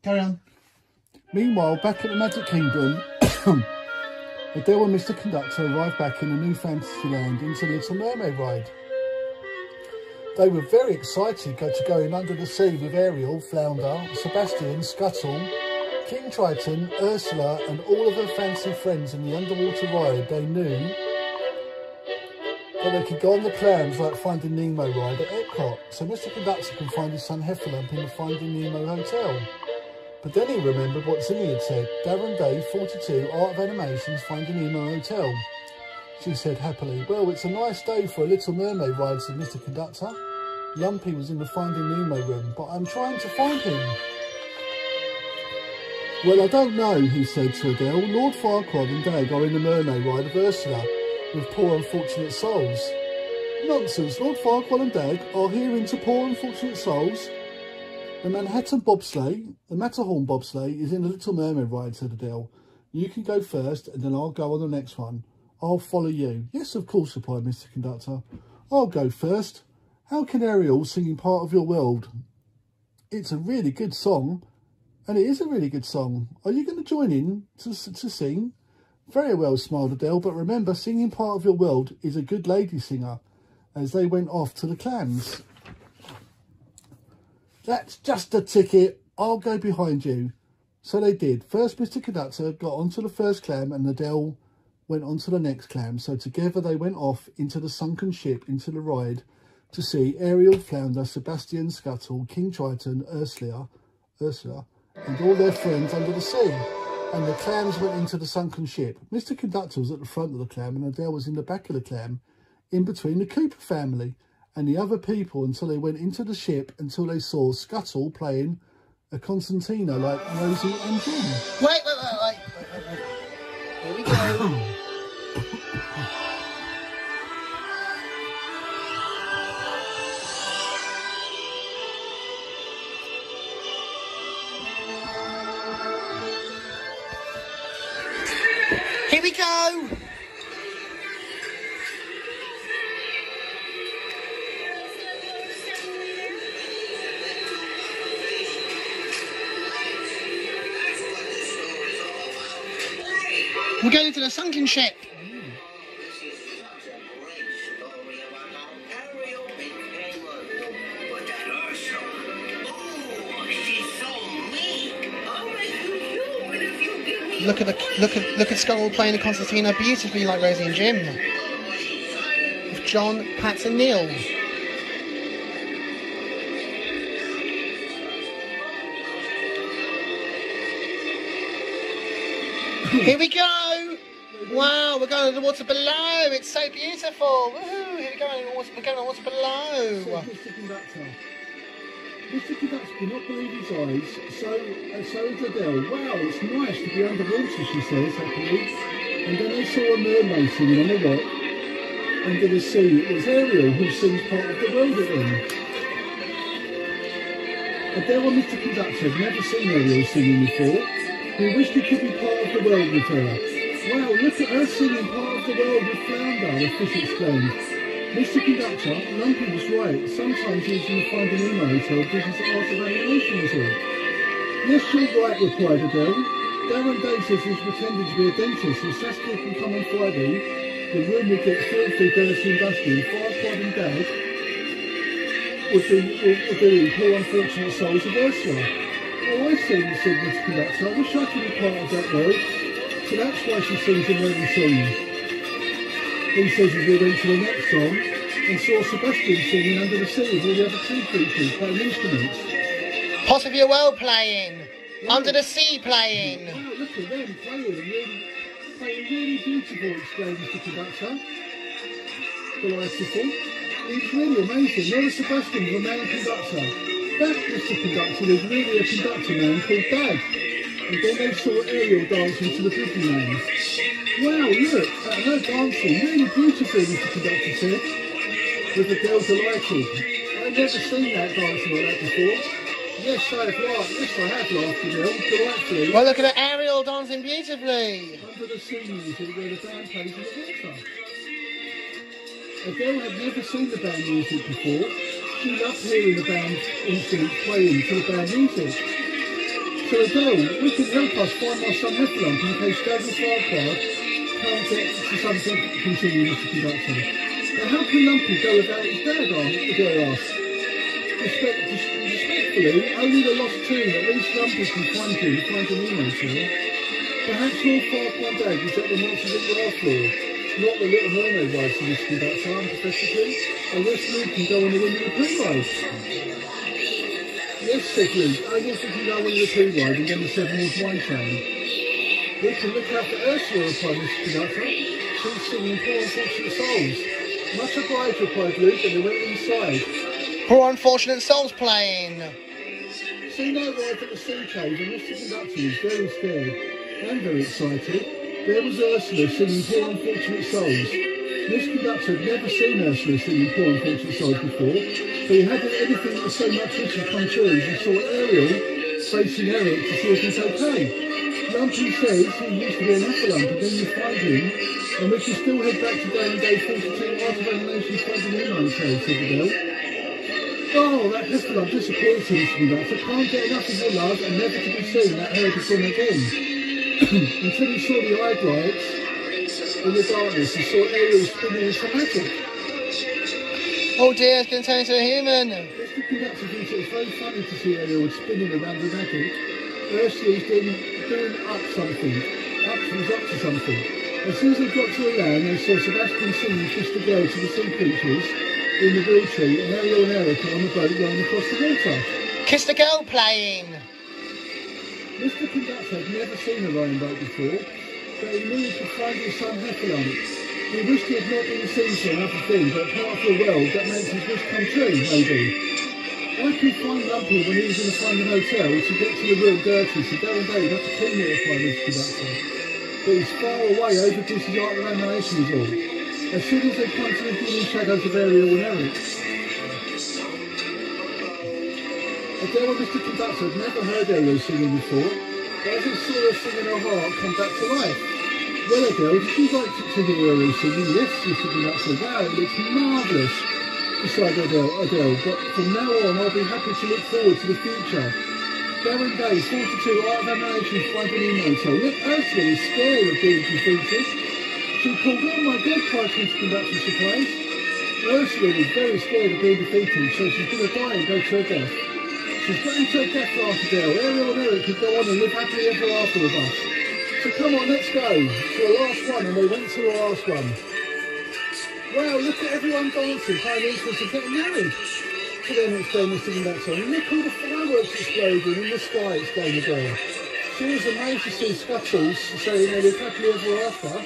Carry on. Meanwhile, back at the Magic Kingdom, Adele and Mr. Conductor arrived back in the new Fantasyland into the Little Mermaid ride. They were very excited to go in under the sea with Ariel, Flounder, Sebastian, Scuttle, King Triton, Ursula and all of their fancy friends in the underwater ride. They knew that they could go on the clams like Finding Nemo ride at Epcot, so Mr. Conductor can find his son Heffalump in the Finding Nemo Hotel. But then he remembered what Zini had said, Darren Day, 42, Art of Animations, Finding Nemo Hotel. She said happily, well, it's a nice day for a Little Mermaid ride, said Mr. Conductor. Lumpy was in the Finding Nemo room, but I'm trying to find him. Well, I don't know, he said to Adele. Lord Farquaad and Dag are in the mermaid ride of Ursula with poor unfortunate souls. Nonsense, Lord Farquaad and Dag are here into poor unfortunate souls. The Manhattan bobsleigh, the Matterhorn bobsleigh, is in the Little Mermaid ride, said Adele. You can go first, and then I'll go on the next one. I'll follow you. Yes, of course, replied Mr. Conductor. I'll go first. How can Ariel singing part of your world? It's a really good song, and it is a really good song. Are you going to join in to, to sing? Very well, smiled Adele, but remember, singing part of your world is a good lady singer, as they went off to the clams. That's just a ticket. I'll go behind you. So they did. First, Mr. Conductor got onto the first clam and Adele went onto the next clam. So together they went off into the sunken ship, into the ride, to see Ariel, Flounder, Sebastian, Scuttle, King Triton, Ursula, Ursula, and all their friends under the sea. And the clams went into the sunken ship. Mr. Conductor was at the front of the clam and Adele was in the back of the clam, in between the Cooper family and the other people until they went into the ship until they saw Scuttle playing a concertina like Rosie and Jim. Wait, wait, wait, wait, wait, wait, wait. Here we go. We're going into the sunken ship. Look at the look at look at Scuttle playing the concertina beautifully like Rosie and Jim. With John, Pat and Neil. Here we go! Going to the water below. It's so beautiful. Woohoo! Here we go. the We're going to the water below. Mr. Conductor. Mr. Conductor could not believe his eyes. So, uh, so is Adele. Wow, it's nice to be underwater, she says happily. And then they saw a mermaid singing on a rock under the sea. It was Ariel who sings part of the world at them. Adele and Mr. Conductor had never seen Ariel singing before. He wished he could be part of the world with her. Wow, look at her singing part of the world with Flounder, the fish exclaimed. Mr. Conductor, Lumpy was right. Sometimes using the Finding Nemo Hotel gives us art of animation resort. Yes, you're right, replied Adele. Darren Day he's pretending to be a dentist. If Saskia can come on Friday, the room will get filthy, dirty and dusty. Farquaad and Dad would be, would, would be poor unfortunate souls of Ursula. Oh, I see, said Mr. Conductor. I wish I could be part of that world. So that's why she sings a merry song. He says as we went to the next song and saw Sebastian singing under the sea with all the other sea creatures playing instruments. Possibly a well playing. Under the sea playing. Wow, look at them playing really, playing really beautiful, exclaimed Mr. Conductor. Delightful. It's really amazing. Notice Sebastian was a man conductor. That Mr. Conductor was really a conductor man called Dad. And then they saw Ariel dancing to the boogie man. Wow, look, at her dancing, really beautiful, Mr. Conductor said. With the girl delighted. I've never seen that dancing like that before. Yes, I have laughed. Yes, I have laughed, you know, delightfully. Well, look at Ariel dancing beautifully. Under the music where the band plays in the water. Adele had never seen the band music before. She loved hearing the band instruments playing to the band music. So Adele, we can help us find our son Heffalump in case David Farquhar can't get to something continue Mr. Conductor. But how can Lumpy go without his dad, Adele asked. Respect, respectfully, only the lost tune, at least Lumpy can find him, find an email to him. Perhaps Lord Farquaad Dad was at the Monsters at the floor. Not the Little Mermaid ride for this conductor, unprofessionally. And West Luke can go on the Winnie the Pooh said Luke, I guess we can go on the Pooh ride and then the Seven Dwarfs Mine Train. We can look after Ursula, replied Mr. Conductor. She's singing Poor Unfortunate Souls. Much obliged, replied Luke, and they went inside. Poor unfortunate souls playing. Soon they arrived at the sea cave and Mr. Conductor was very scared and very excited. There was Ursula singing Poor Unfortunate Souls. Miss Conductor had never seen Ursula singing Poor Unfortunate Souls before, he hadn't anything that was so much had come as he saw Ariel facing Eric to see if he's okay. Lumpy says he used to be an Heffalump but then you find him, and we can still head back to and day 42 Art of Animation's Finding Nemo show, said Adele. Oh, that Heffalump disappoints Mr. Conductor. Can't get enough of your love and never to be seen that heard again. Until he saw the eye lights in the darkness, he saw Ariel spinning into magic. Oh dear, it's going to turn into a human. Mr. Conductor thinks it's very funny to see Ariel spinning around the magic. Ursula's doing, doing up something. Up, was up to something. As soon as they got to the land, they saw Sebastian singing Kiss the Girl to the sea creatures in the wheelchair, and Ariel and Eric are on the boat going across the water. Kiss the girl playing. Mr. Conductor had never seen a rowing boat before, but he he could find his son Heffalump. He wished he had not been seen for another things, but part of the world that makes his wish come true, maybe. I could find Lumpy when he was in the Finding Hotel to get to the real dirty, so Darren would have to clean it if I was conductor. But he's far away over to this art of animation is all. As soon as they come to the gloomy shadows of Ariel and Eric. Adele and Mr. Conductor had never heard Ariel singing before, but as he saw her singing her heart come back to life. Well, Adele, did you'd like to, to Ariel singing? Yes, Mr. Conductor. Wow, it looks marvellous. Besides Adele, Adele, but from now on I'll be happy to look forward to the future. Darren Day, 42, Art of Animation, finding email. So look, Ursula is scared of being defeated. She called, oh my god, cried Mr. Conductor surprised. Ursula was very scared of being defeated, so she's going to die and go to her death. She's got into her death last Adele. Ariel and Eric could go on and live happily ever after with us. So come on, let's go to the last one, and they went to the last one. Wow, look at everyone dancing, playing instruments and getting married. To them explained Mr. Conductor, and look all the fireworks exploding in the sky, explained the girl. She was amazed to see Scuttles saying they live happily ever after.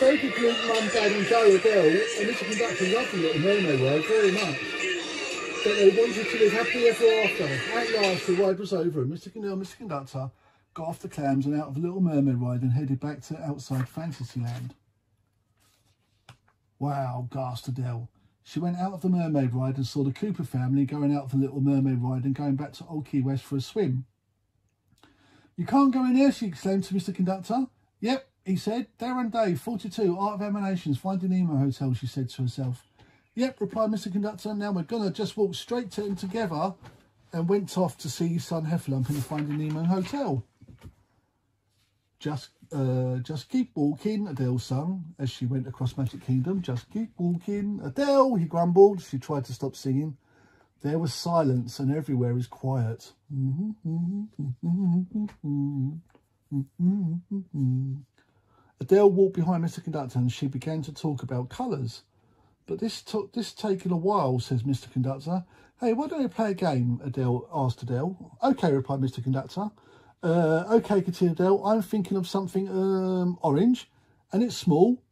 So did Luke, Mum, Dad and Joe Adele, and Mr. Conductor loved the little mermaid ride very much. But they wanted to live happily ever after. At last, the ride was over, and Mr. Conductor, Mr. Conductor got off the clams and out of Little Mermaid ride and headed back to outside Fantasyland. Wow, gasped Adele. She went out of the mermaid ride and saw the Cooper family going out of the Little Mermaid ride and going back to Old Key West for a swim. You can't go in there, she exclaimed to Mr. Conductor. Yep, he said. Darren Day, 42, Art of Animations, Finding Nemo Hotel, she said to herself. Yep, replied Mr. Conductor. Now we're going to just walk straight to him together and went off to see son Heffalump in the Finding Nemo Hotel. Just uh, just keep walking, Adele sung as she went across Magic Kingdom. Just keep walking. Adele, he grumbled. She tried to stop singing. There was silence and everywhere is quiet. Adele walked behind Mr. Conductor and she began to talk about colours. But this took this taking a while, says Mr. Conductor. Hey, why don't we play a game? Adele asked Adele. Okay, replied Mr. Conductor. Uh, okay, continued Adele. I'm thinking of something um, orange, and it's small.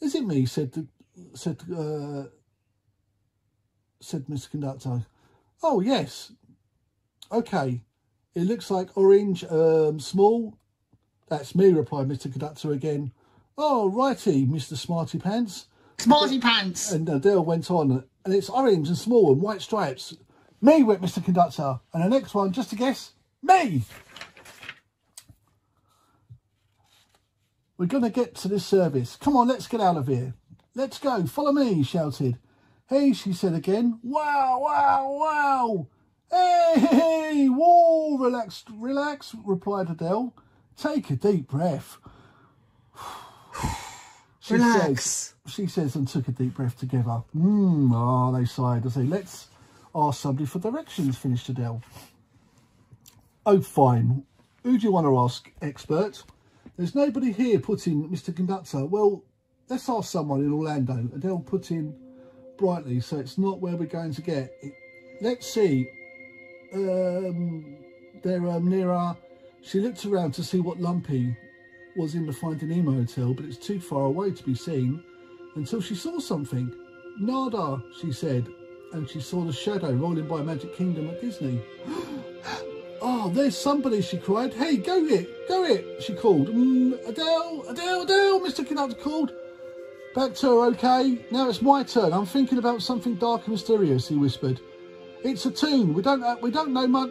Is it me? said the, said uh, said Mr. Conductor. Oh yes. Okay. It looks like orange, um, small. That's me, replied Mr. Conductor again. Oh, righty, Mr. Smarty Pants. Smarty Pants. And Adele went on, and it's orange and small and white stripes. Me, went Mr. Conductor. And the next one, just to guess, me. We're going to get to this service. Come on, let's get out of here. Let's go. Follow me, he shouted. Hey, she said again. Wow, wow, wow. Hey, hey, hey, whoa, relax, relax, replied Adele. Take a deep breath. She Relax. Says, she says and took a deep breath together. Mmm, ah, they sighed. I say, let's ask somebody for directions, finished Adele. Oh, fine. Who do you want to ask, expert? There's nobody here put in Mr. Conductor. Well, let's ask someone in Orlando. and they'll put in brightly, so it's not where we're going to get. It, let's see. Um, they're um, near our... She looked around to see what Lumpy was in the Finding Nemo Hotel, but it's too far away to be seen until she saw something. Nada, she said, and she saw the shadow rolling by Magic Kingdom at Disney. oh, there's somebody, she cried. Hey, go it, go it, she called. Mm, Adele, Adele, Adele, Mr. Conductor called. Back to her, okay? Now it's my turn. I'm thinking about something dark and mysterious, he whispered. It's a tune. We don't, uh, we don't know much.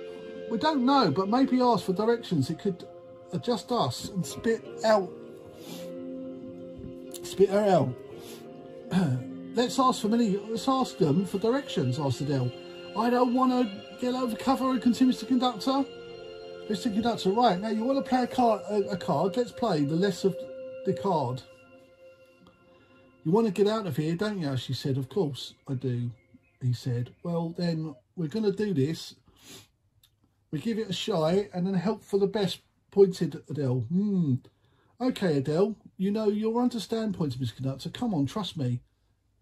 We don't know, but maybe ask for directions. It could adjust us and spit out. Spit her out. let's ask for many. Let's ask them for directions. Asked Adele. I don't want to get over cover and continues the conductor. Mr. Conductor, right now you want to play a card. A, a card. Let's play the less of the card. You want to get out of here, don't you? She said. Of course I do. He said. Well then we're going to do this. We give it a shy and then help for the best. Pointed Adele. Hmm. Okay, Adele. You know you'll understand. Pointed Mr. Conductor. Come on, trust me.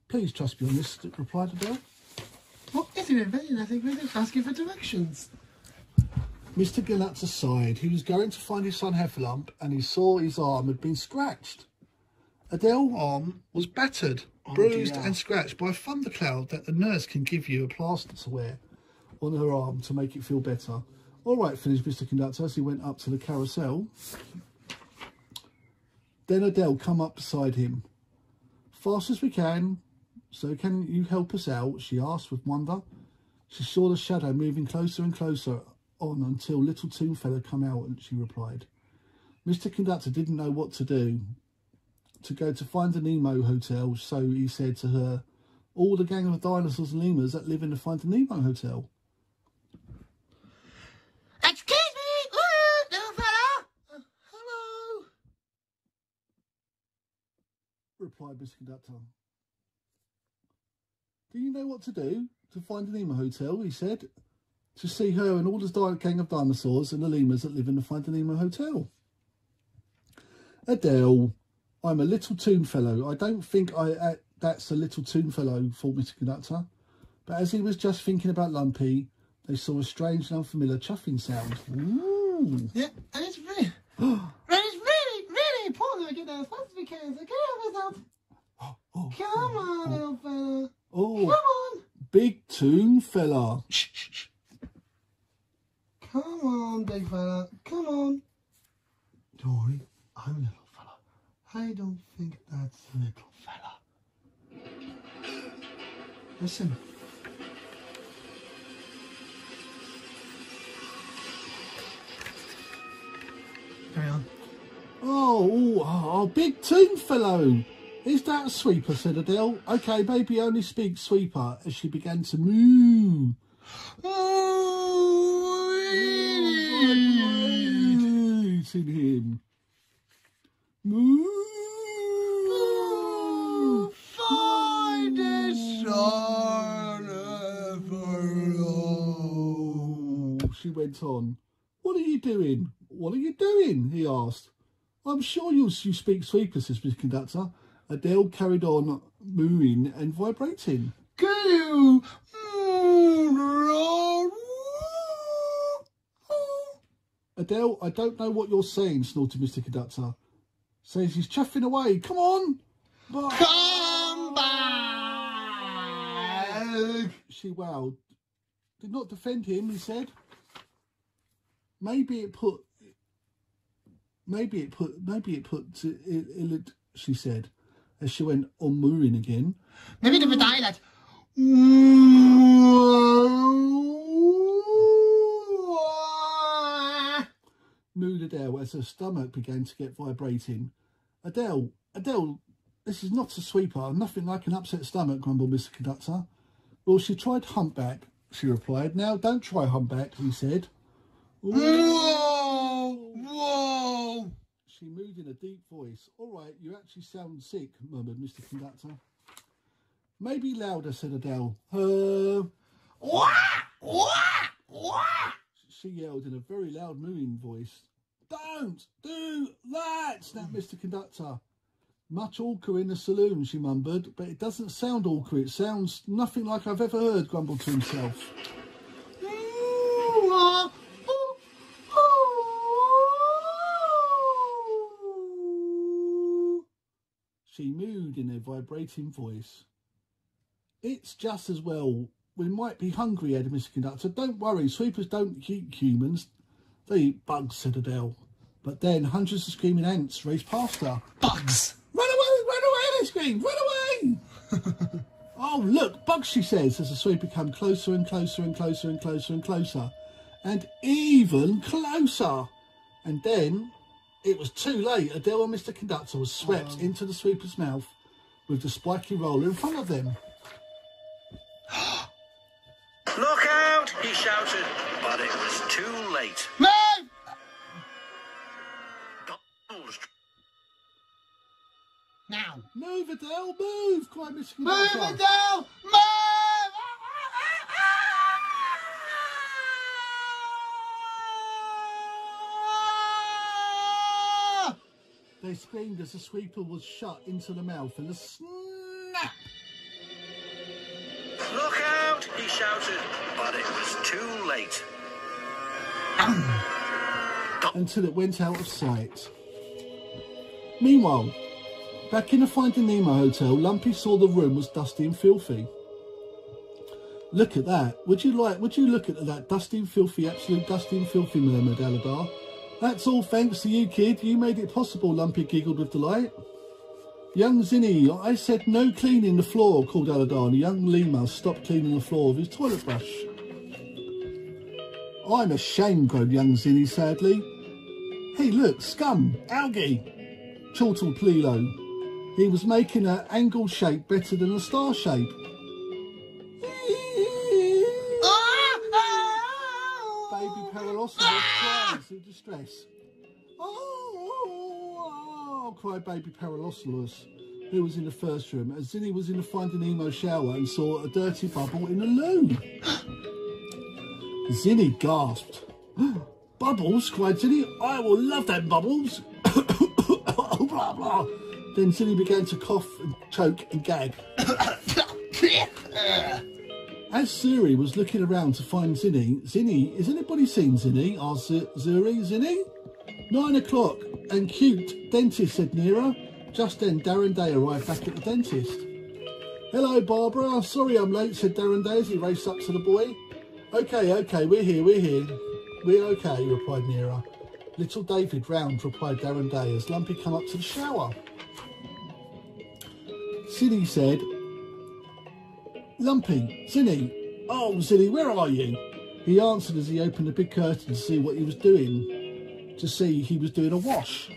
Please trust me on this. Replied Adele. What is it, Ben? I think we're just asking for directions. Mr. Conductor sighed. He was going to find his son Heffalump and he saw his arm had been scratched. Adele's arm was battered, oh, bruised dear. and scratched by a thundercloud that the nurse can give you a plaster to wear on her arm to make it feel better. All right, finished Mr. Conductor as he went up to the carousel. Then Adele come up beside him. Fast as we can. So can you help us out? She asked with wonder. She saw the shadow moving closer and closer on until little Toon Fella come out and she replied. Mr. Conductor didn't know what to do. To go to find the Nemo Hotel, so he said to her, all the gang of dinosaurs and lemurs that live in the Find the Nemo Hotel. Excuse me, uh, little fella. Uh, hello. replied Mr. Conductor. Do you know what to do to find the Nemo Hotel? He said. To see her and all the gang of dinosaurs and the lemurs that live in the Find the Nemo Hotel. Adele, I'm a little toon fellow. I don't think I uh, that's a little toon fellow, thought Mr. Conductor. But as he was just thinking about Lumpy, they saw a strange and unfamiliar chuffing sound. Ooh. Yeah, and it's really, it's really, really important to get there as fast as we can. So get out of Oh, Come on, little fella. Oh, Come on. big toon fella. Come on, big fella. Come on. Don't worry, I'm a little fella. I don't think that's a little fella. Listen. Carry on. Oh, oh, oh, big toon fellow. Is that a sweeper, said Adele. Okay, baby only speaks sweeper as she began to moo. Oh, eating him. Moo. Find a son She went on. What are you doing? What are you doing? He asked. I'm sure you, you speak sweeper, says Mr. Conductor. Adele carried on mooing and vibrating. Goo! Adele, I don't know what you're saying, snorted Mr. Conductor. Says he's chuffing away. Come on! Come back! She wailed. Did not defend him, he said. Maybe it put... Maybe it put... Maybe it put... It, it, she said, as she went on mooing again. Maybe the dialect. mooed Adele as her stomach began to get vibrating. Adele, Adele, this is not a sweeper, nothing like an upset stomach, grumbled Mr. Conductor. Well, she tried humpback, she replied. Now, don't try humpback, he said. Whoa! She moved in a deep voice. All right, you actually sound sick, murmured Mr. Conductor. Maybe louder, said Adele. Uh, Wah! Wah! Wah! she yelled in a very loud mooing voice. Don't do that, snapped Mr. Conductor. Much awkward in the saloon, she mumbled, but it doesn't sound awkward. It sounds nothing like I've ever heard, grumbled to himself. She mooed in a vibrating voice. It's just as well. We might be hungry, added Mr. Conductor. Don't worry, sweepers don't eat humans. They eat bugs, said Adele. But then hundreds of screaming ants raced past her. Bugs! Run away, run away, they screamed, run away! oh, look, bugs, she says, as the sweeper came closer and closer and closer and closer and closer. And even closer. And then it was too late. Adele and Mr. Conductor was swept into the sweeper's mouth with the spiky roller in front of them. Look out! He shouted, but it was too late. Move! Now. Move, Adele, move! cried Mr. Conductor. Move, Adele! Move! They screamed as the sweeper was shut into the mouth and a snap! Look out! He shouted, but it was too late. until it went out of sight. Meanwhile, back in the Finding Nemo hotel, Lumpy saw the room was dusty and filthy. Look at that. Would you like, would you look at that dusty and filthy, absolute dusty and filthy, murmured Aladar. That's all thanks to you, kid. You made it possible, Lumpy giggled with delight. Young Zini, I said no cleaning the floor, called Aladar, and young Lima stopped cleaning the floor with his toilet brush. I'm ashamed, groaned young Zini sadly. Hey, look, scum, algae, chortled Plio. He was making an angle shape better than a star shape. Paralosa cries in distress. Oh, oh, oh, cried baby Parasaurolophus, who was in the first room, as Zini was in the Finding Nemo shower and saw a dirty bubble in the loo. Zini gasped. Bubbles, cried Zini. I will love them bubbles. blah, blah. Then Zini began to cough and choke and gag. As Suri was looking around to find Zini, Zini, is anybody seen Zini? asked Suri. Zini? Nine o'clock, and cute dentist, said Neera. Just then, Darren Day arrived back at the dentist. Hello, Barbara. Sorry I'm late, said Darren Day as he raced up to the boy. Okay, okay, we're here, we're here. We're okay, replied Neera. Little David round, replied Darren Day as Lumpy come up to the shower. Zini said, Lumpy, Zini, oh Zini, where are you? He answered as he opened the big curtain to see what he was doing, to see he was doing a wash.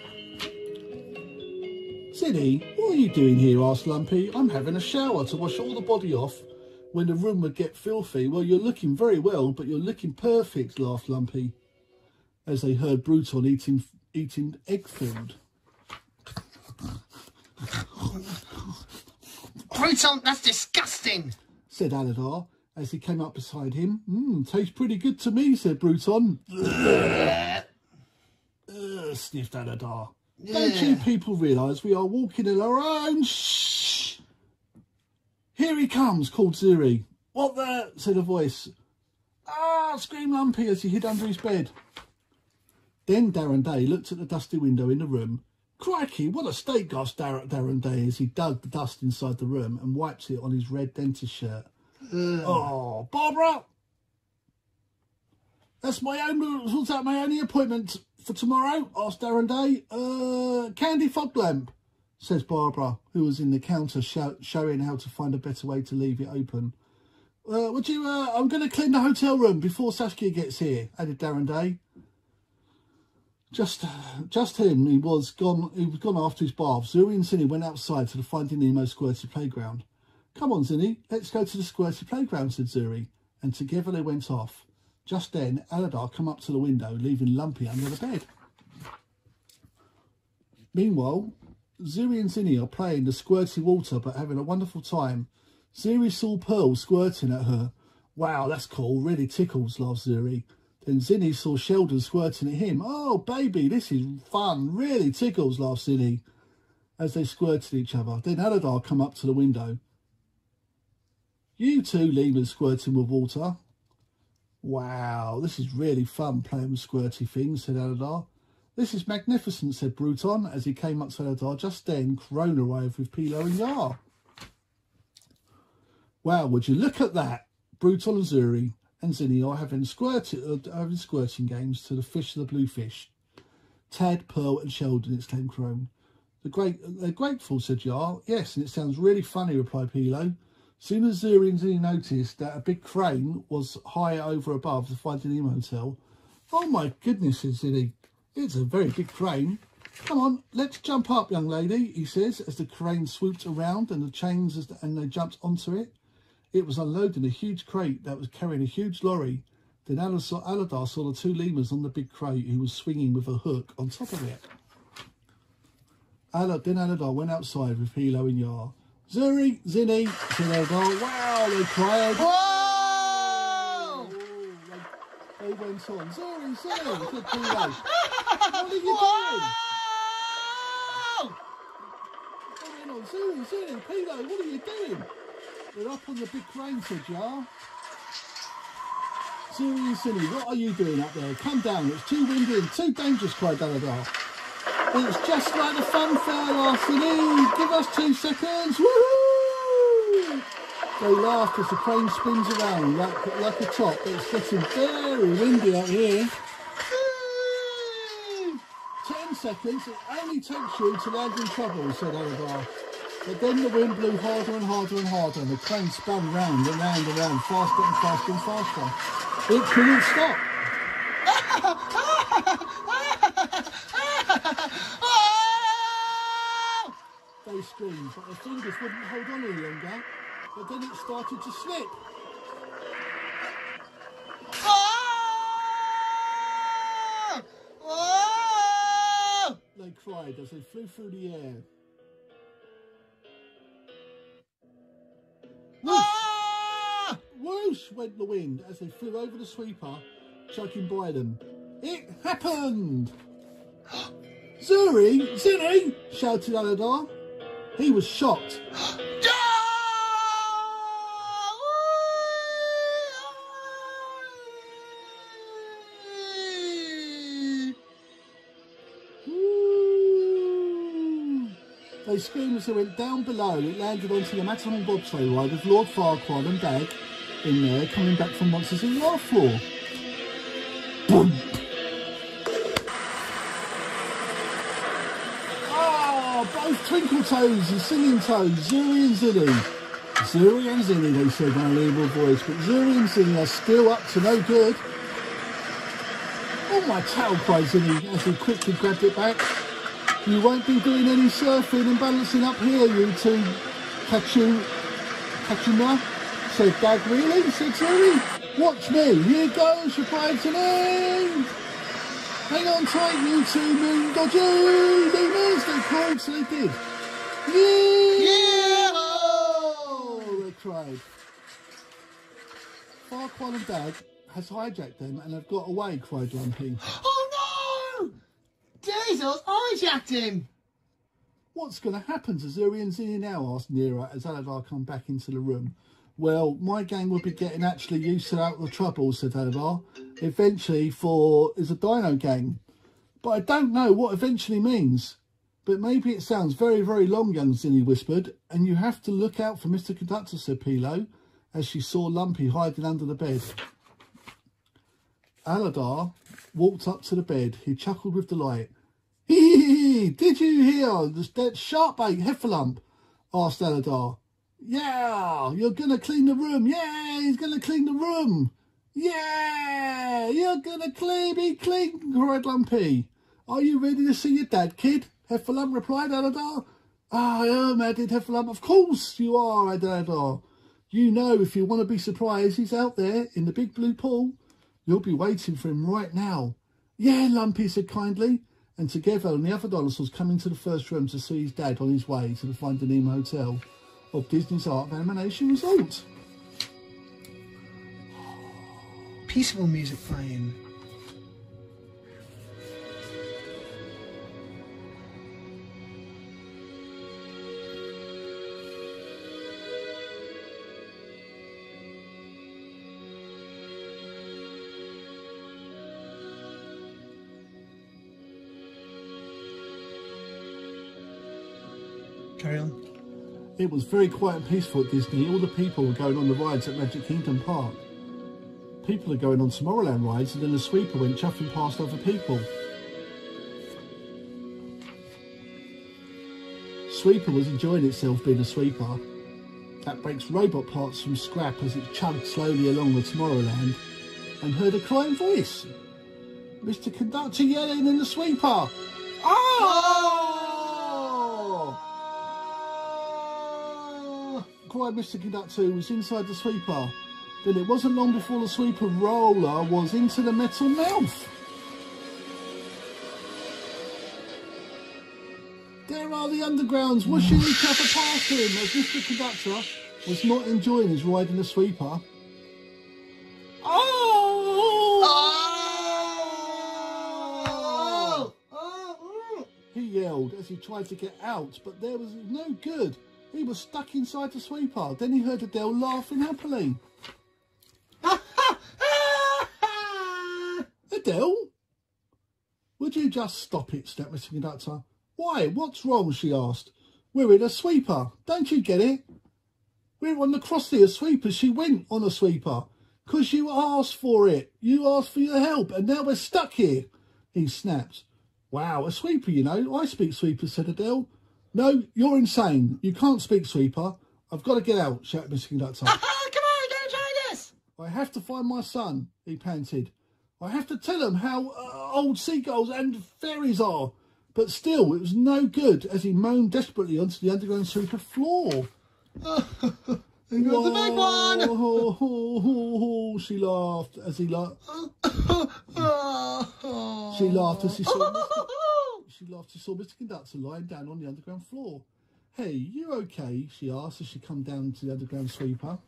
Zini, what are you doing here? asked Lumpy. I'm having a shower to wash all the body off when the room would get filthy. Well, you're looking very well, but you're looking perfect, laughed Lumpy, as they heard Bruton eating eating egg food. Bruton, that's disgusting. Said Aladar as he came up beside him. Mmm, tastes pretty good to me, said Bruton. Ugh, sniffed Aladar. Don't you people realise we are walking in our own? Shh! Here he comes, called Suri. What the? said a voice. Ah, screamed Lumpy as he hid under his bed. Then Darren Day looked at the dusty window in the room. Crikey, what a state, gasped Darren Day as he dug the dust inside the room and wiped it on his red dentist shirt. Oh, Barbara! That's my own, what's that, my only appointment for tomorrow? asked Darren Day. Uh, Candy Fog Lamp, says Barbara, who was in the counter show, showing how to find a better way to leave it open. Uh, would you, uh, I'm going to clean the hotel room before Saskia gets here, added Darren Day. Just, just him. He was gone. He was gone after his bath. Suri and Zini went outside to the Finding Nemo Squirty playground. Come on, Zini, let's go to the Squirty playground," said Suri, and together they went off. Just then, Aladar come up to the window, leaving Lumpy under the bed. Meanwhile, Suri and Zini are playing the squirty water, but having a wonderful time. Suri saw Pearl squirting at her. Wow, that's cool. Really tickles, laughed Suri. Then Zini saw Sheldon squirting at him. Oh, baby, this is fun. Really tickles, laughed Zini as they squirted each other. Then Aladar come up to the window. You two lemurs squirting with water. Wow, this is really fun playing with squirty things, said Aladar. This is magnificent, said Bruton as he came up to Aladar. Just then, Kron arrived with Plio and Yar. Wow, would you look at that? Bruton and Suri and Zini are having, squirti- uh, having squirting games to the fish of the blue fish. Tad, Pearl and Sheldon, exclaimed Kron. The great, they're grateful, said Yar. Yes, and it sounds really funny, replied Plio. Soon as Suri and Zini noticed that a big crane was high over above the Finding Nemo Hotel, oh my goodness, said Zini. It's a very big crane. Come on, let's jump up, young lady, he says, as the crane swooped around and the chains and they jumped onto it. It was unloading a huge crate that was carrying a huge lorry. Then Aladar Aladar saw the two lemurs on the big crate who was swinging with a hook on top of it. Alad, then Aladar went outside with Plio and Yar. Suri, Zini, said Aladar. Wow, they cried. Whoa! They went on. Suri, Suri, said Plio. what are you doing? They. Suri, Zini, Plio, what are you doing? They're up on the big crane, said Yar. And Zini, what are you doing up there? Come down, it's too windy and too dangerous, cried Aladar. It's just like the funfair, Larceny. Give us two seconds. Woohoo! They laugh as the crane spins around like, like a top. It's getting very windy out here. Ten seconds. It only takes you to land in trouble, said Oliver. But then the wind blew harder and harder and harder, and the crane spun round and round and round, faster and faster and faster. It couldn't stop. They screamed, but their fingers wouldn't hold on any longer. But then it started to slip. They cried as they flew through the air. Whoosh! Ah! Whoosh went the wind as they flew over the sweeper, choking by them. It happened! Suri! Zini! shouted Aladar. He was shocked. They screamed as they went down below. It landed onto the Matterhorn bobsleigh ride with Lord Farquaad and Dag in there coming back from Monsters in the Floor. Boom! Oh, both Twinkle Toes and Singing Toes, Suri and Zini. Suri and Zini, they said in a label voice, but Suri and Zini are still up to no good. Oh, my tail, cried Zini as he quickly grabbed it back. You won't be doing any surfing and balancing up here, you two. Kachu, Kachuma, said Dag, really? said Suri. Watch me, here goes, replied Zini. Hang on tight, you two moon dodgy lemurs, they called, so they did. Yeah! Yeah! Oh, they cried. Farquaad and Dag has hijacked them and have got away, cried Lumpy. Oh Weasels hijacked him. What's going to happen to Suri and Zini now? asked Neera as Aladar come back into the room. Well, my gang will be getting actually used to out the trouble, said Aladar. Eventually, for is a dino gang. But I don't know what eventually means. But maybe it sounds very, very long, young Zini whispered, and you have to look out for Mr. Conductor, said Plio, as she saw Lumpy hiding under the bed. Aladar walked up to the bed. He chuckled with delight. Did you hear the- that Sharkbait Heffalump? asked Aladar. Yeah, you're gonna clean the room. Yeah, he's gonna clean the room. Yeah, you're gonna clean me clean, cried Lumpy. Are you ready to see your dad, kid? Heffalump replied Aladar. I am, added Heffalump. Of course you are, added Aladar. You know, if you want to be surprised, he's out there in the big blue pool. You'll be waiting for him right now. Yeah, Lumpy said kindly. And together and the other dinosaurs come into the first room to see his dad on his way to the Finding Nemo Hotel of Disney's Art of Animation Resort. Peaceful music playing. It was very quiet and peaceful at Disney. All the people were going on the rides at Magic Kingdom Park. People are going on Tomorrowland rides, and then the sweeper went chuffing past other people. Sweeper was enjoying itself being a sweeper. That breaks robot parts from scrap as it chugged slowly along the Tomorrowland and heard a crying voice. Mr. Conductor yelling in the sweeper. Oh! Cried Mr. Conductor, who was inside the sweeper. Then it wasn't long before the sweeper roller was into the metal mouth. There are the undergrounds whooshing each other past him as Mr. Conductor was not enjoying his ride in the sweeper. Oh! He yelled as he tried to get out, but there was no good. He was stuck inside the sweeper. Then he heard Adele laughing happily. Adele? Would you just stop it, snapped Mr. Conductor. Why, what's wrong? she asked. We're in a sweeper. Don't you get it? We're on the crossfire sweeper. She went on a sweeper. 'Cause you asked for it. You asked for your help, and now we're stuck here. He snapped. Wow, a sweeper, you know. I speak sweeper, said Adele. No, you're insane. You can't speak sweeper. I've got to get out, shouted Mr. Conductor. Come on, go try this. I have to find my son, he panted. I have to tell him how uh, old seagulls and fairies are. But still, it was no good as he moaned desperately onto the underground sweeper floor. Here goes the big one. she laughed as he laughed. She laughed as she saw. She laughed she saw Mr. Conductor lying down on the underground floor. Hey, you okay? She asked as she come down to the underground sweeper.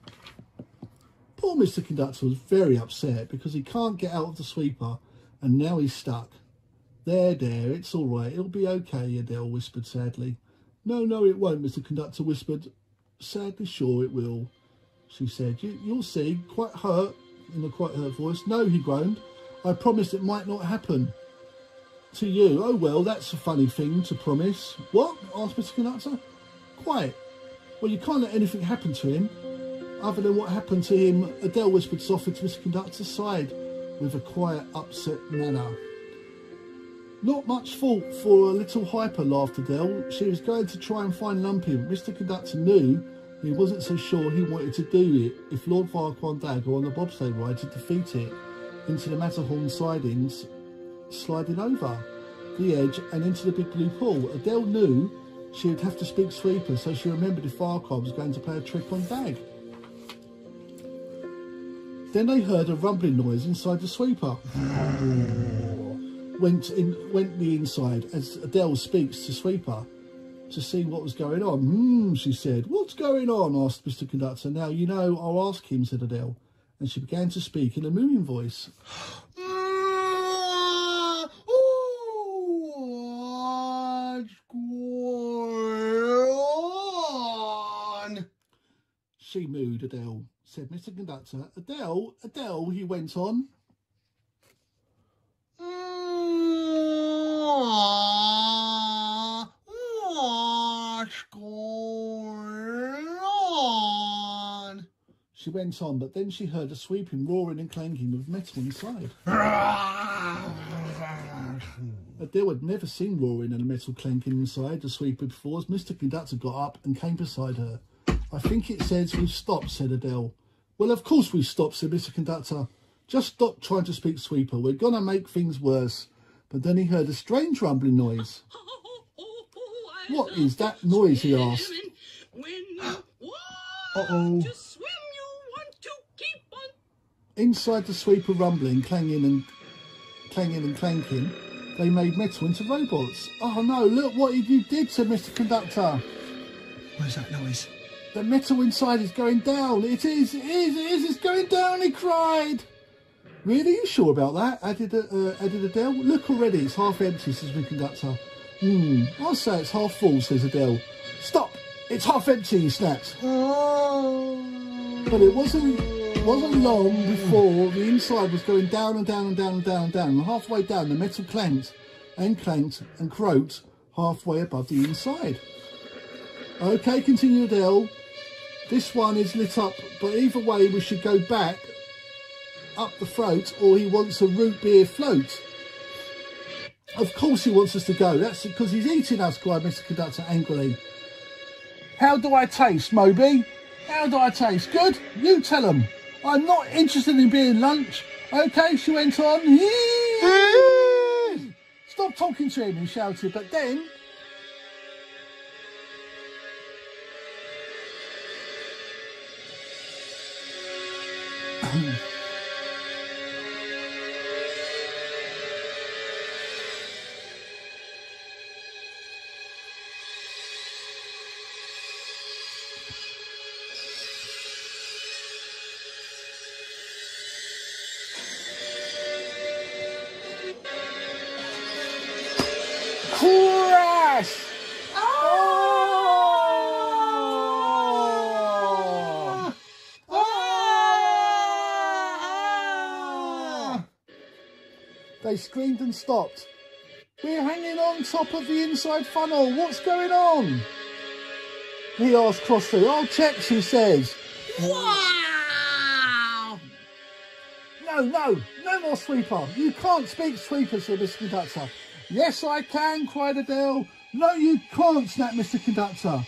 Poor Mr. Conductor was very upset because he can't get out of the sweeper and now he's stuck. There, there, it's all right. It'll be okay, Adele whispered sadly. No, no, it won't, Mr. Conductor whispered. Sadly sure it will, she said. You, you'll see, quite hurt, in a quite hurt voice. No, he groaned. I promised it might not happen. To you, oh well, that's a funny thing to promise. What? asked Mr. Conductor. Quite. Well, you can't let anything happen to him. Other than what happened to him, Adele whispered softly to Mr. Conductor's side with a quiet, upset manner. Not much fault for a little hyper, laughed Adele. She was going to try and find Lumpy, Mr. Conductor knew he wasn't so sure he wanted to do it if Lord Farquaad Dagger on the bobsleigh ride to defeat it into the Matterhorn sidings, sliding over the edge and into the big blue pool. Adele knew she would have to speak sweeper, so she remembered if Farquaad was going to play a trick on Dag. Then they heard a rumbling noise inside the sweeper. went in, went the inside as Adele speaks to Sweeper to see what was going on. Hmm, she said. What's going on? asked Mr. Conductor. Now, you know, I'll ask him, said Adele. And she began to speak in a mooing voice. She mooed, Adele, said Mr. Conductor. Adele, Adele, he went on. What's going on? She went on, but then she heard a sweeping, roaring and clanking of metal inside. Adele had never seen roaring and a metal clanking inside the sweeper before as Mr. Conductor got up and came beside her. I think it says we've stopped, said Adele. Well, of course we've stopped, said Mr. Conductor. Just stop trying to speak sweeper. We're going to make things worse. But then he heard a strange rumbling noise. What is that noise, he asked. Uh-oh. Inside the sweeper rumbling, clanging and clanging and clanking, they made metal into robots. Oh no, look what you did, said Mr. Conductor. What is that noise? The metal inside is going down. It is, it is, it is, it's going down, he cried. Really? You sure about that? Added, uh, added Adele. Look already, it's half empty, says the conductor. Hmm, I'll say it's half full, says Adele. Stop! It's half empty, he snapped. But it wasn't wasn't long before the inside was going down and down and down and down and down. And halfway down, the metal clanked and clanked and croaked halfway above the inside. Okay, continued Adele. This one is lit up, but either way, we should go back up the throat, or he wants a root beer float. Of course he wants us to go. That's because he's eating us, cried Mr. Conductor angrily. How do I taste, Moby? How do I taste? Good? You tell him. I'm not interested in being lunch. Okay, she went on. Stop talking to him, he shouted. But then screamed and stopped. We're hanging on top of the inside funnel. What's going on? He asked crossly. I'll check, she says. Wow! No, no, no more sweeper. You can't speak sweeper, said Mr. Conductor. Yes, I can, cried Adele. No, you can't, snapped Mr. Conductor.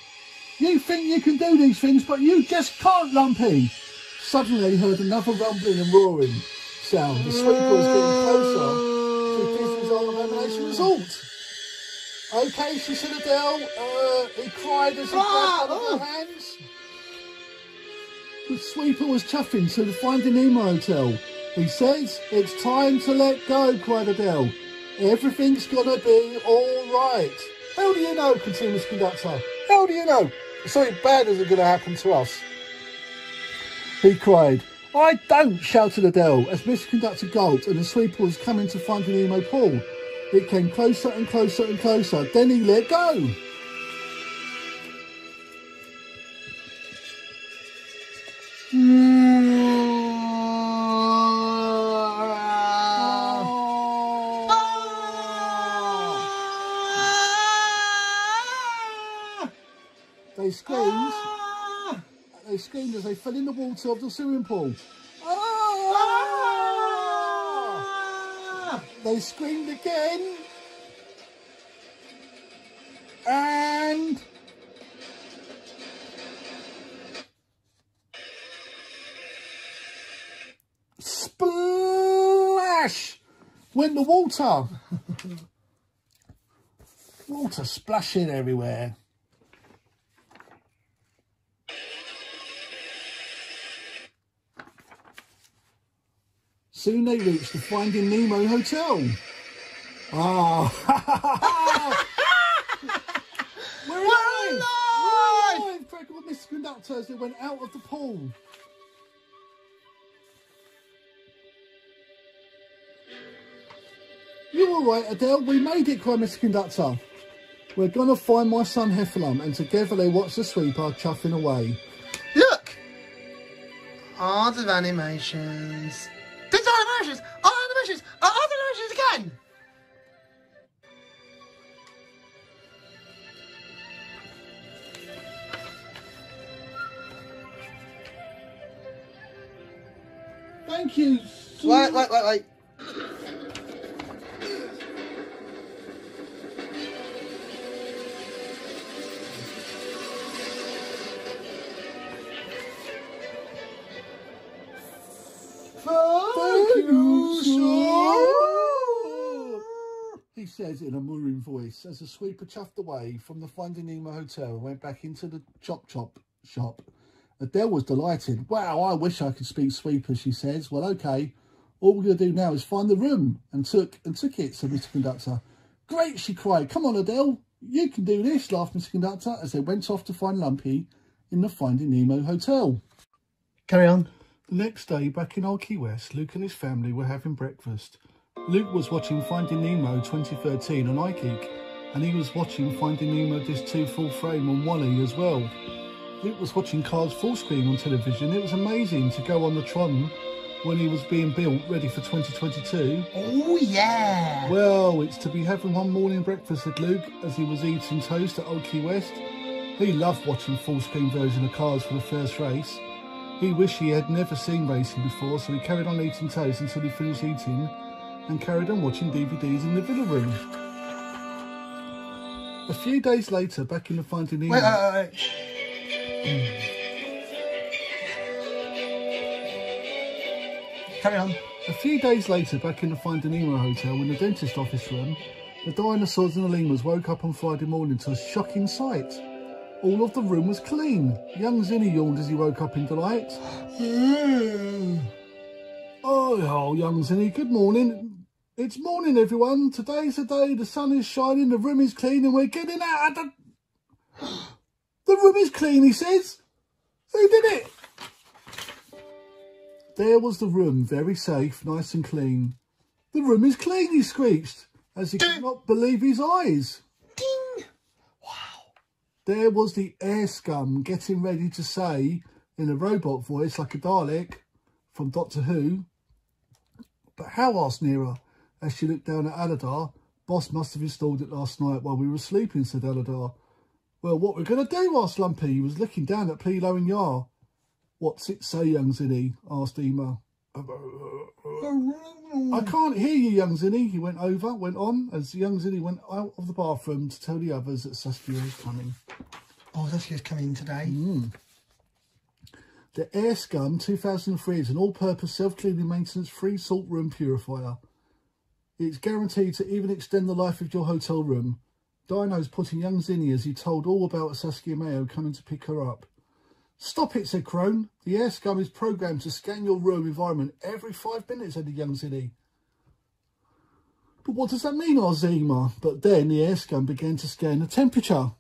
You think you can do these things, but you just can't, Lumpy. Suddenly, he heard another rumbling and roaring sound. The sweeper was getting closer Of Animation Resort. Okay, she said, Adele. Uh, he cried as he grabbed of her hands. The sweeper was chuffing to find the Finding Nemo Hotel. He says, it's time to let go, cried Adele. Everything's gonna be all right. How do you know, continues conductor? How do you know? Something bad isn't gonna happen to us. He cried. I don't, shouted Adele as Mr. Conductor gulped and the sweeper was coming to Finding Nemo pool. It came closer and closer and closer. Then he let go. They screamed. Ah! They screamed as they fell in the water of the swimming pool. They screamed again. And splash went the water. water splashing everywhere. Soon they reached the Finding Nemo Hotel. Ah! We're alive! We're alive! crackled Mr. Conductor as they went out of the pool. You're all right, Adele. We made it, cried Mr. Conductor. We're going to find my son Heffalump, and together they watched the sweeper chuffing away. Look! Art of animations. Animations. Thank you. Wait, wait, wait, wait. Thank you, sir. He says in a murmuring voice as the sweeper chuffed away from the Finding Nemo hotel and went back into the chop chop shop. Adele was delighted. Wow, I wish I could speak sweeper, she says. Well, okay. All we're going to do now is find the room and took and took it, said Mr. Conductor. Great, she cried. Come on, Adele. You can do this, laughed Mr. Conductor as they went off to find Lumpy in the Finding Nemo hotel. Carry on. The next day, back in Key West, Luke and his family were having breakfast. Luke was watching Finding Nemo 2013 on iGeek, and he was watching Finding Nemo Disc 2 full frame on Wally as well. Luke was watching Cars full screen on television. It was amazing to go on the Tron when he was being built ready for 2022. Oh, yeah. Well, it's to be having one morning breakfast said Luke as he was eating toast at Old Key West. He loved watching full screen version of Cars for the first race. He wished he had never seen racing before, so he carried on eating toast until he finished eating and carried on watching DVDs in the villa room. A few days later, back in the Finding Nemo... Wait, wait, wait, hmm. Carry on. A few days later, back in the Finding Nemo hotel in the dentist office room, the dinosaurs and the lemurs woke up on Friday morning to a shocking sight. All of the room was clean. Young Zini yawned as he woke up in delight. Oh, oh, young Zini, good morning. It's morning, everyone. Today's the day. The sun is shining, the room is clean, and we're getting out of the... The room is clean, he says. Who did it? There was the room, very safe, nice and clean. The room is clean, he screeched, as he could not believe his eyes. Ding! Wow. There was the air scum getting ready to say, in a robot voice like a Dalek, from Doctor Who. But how, asked Neera, as she looked down at Aladar. Boss must have installed it last night while we were sleeping, said Aladar. Well, what we're going to do, asked Lumpy. He was looking down at Plio and Yar. What's it say, young Zini? asked Eema. I can't hear you, young Zini. He went over, went on, as young Zini went out of the bathroom to tell the others that Saskia was coming. Oh, Saskia's coming today. Mm. The Air Scum 2003 is an all-purpose self-cleaning maintenance-free salt room purifier. It's guaranteed to even extend the life of your hotel room. Dino's putting young Zini as he told all about Saskia Mayo coming to pick her up. Stop it, said Kron. The air scum is programmed to scan your room environment every five minutes, said the young Zini. But what does that mean, Ozima? But then the air scum began to scan the temperature.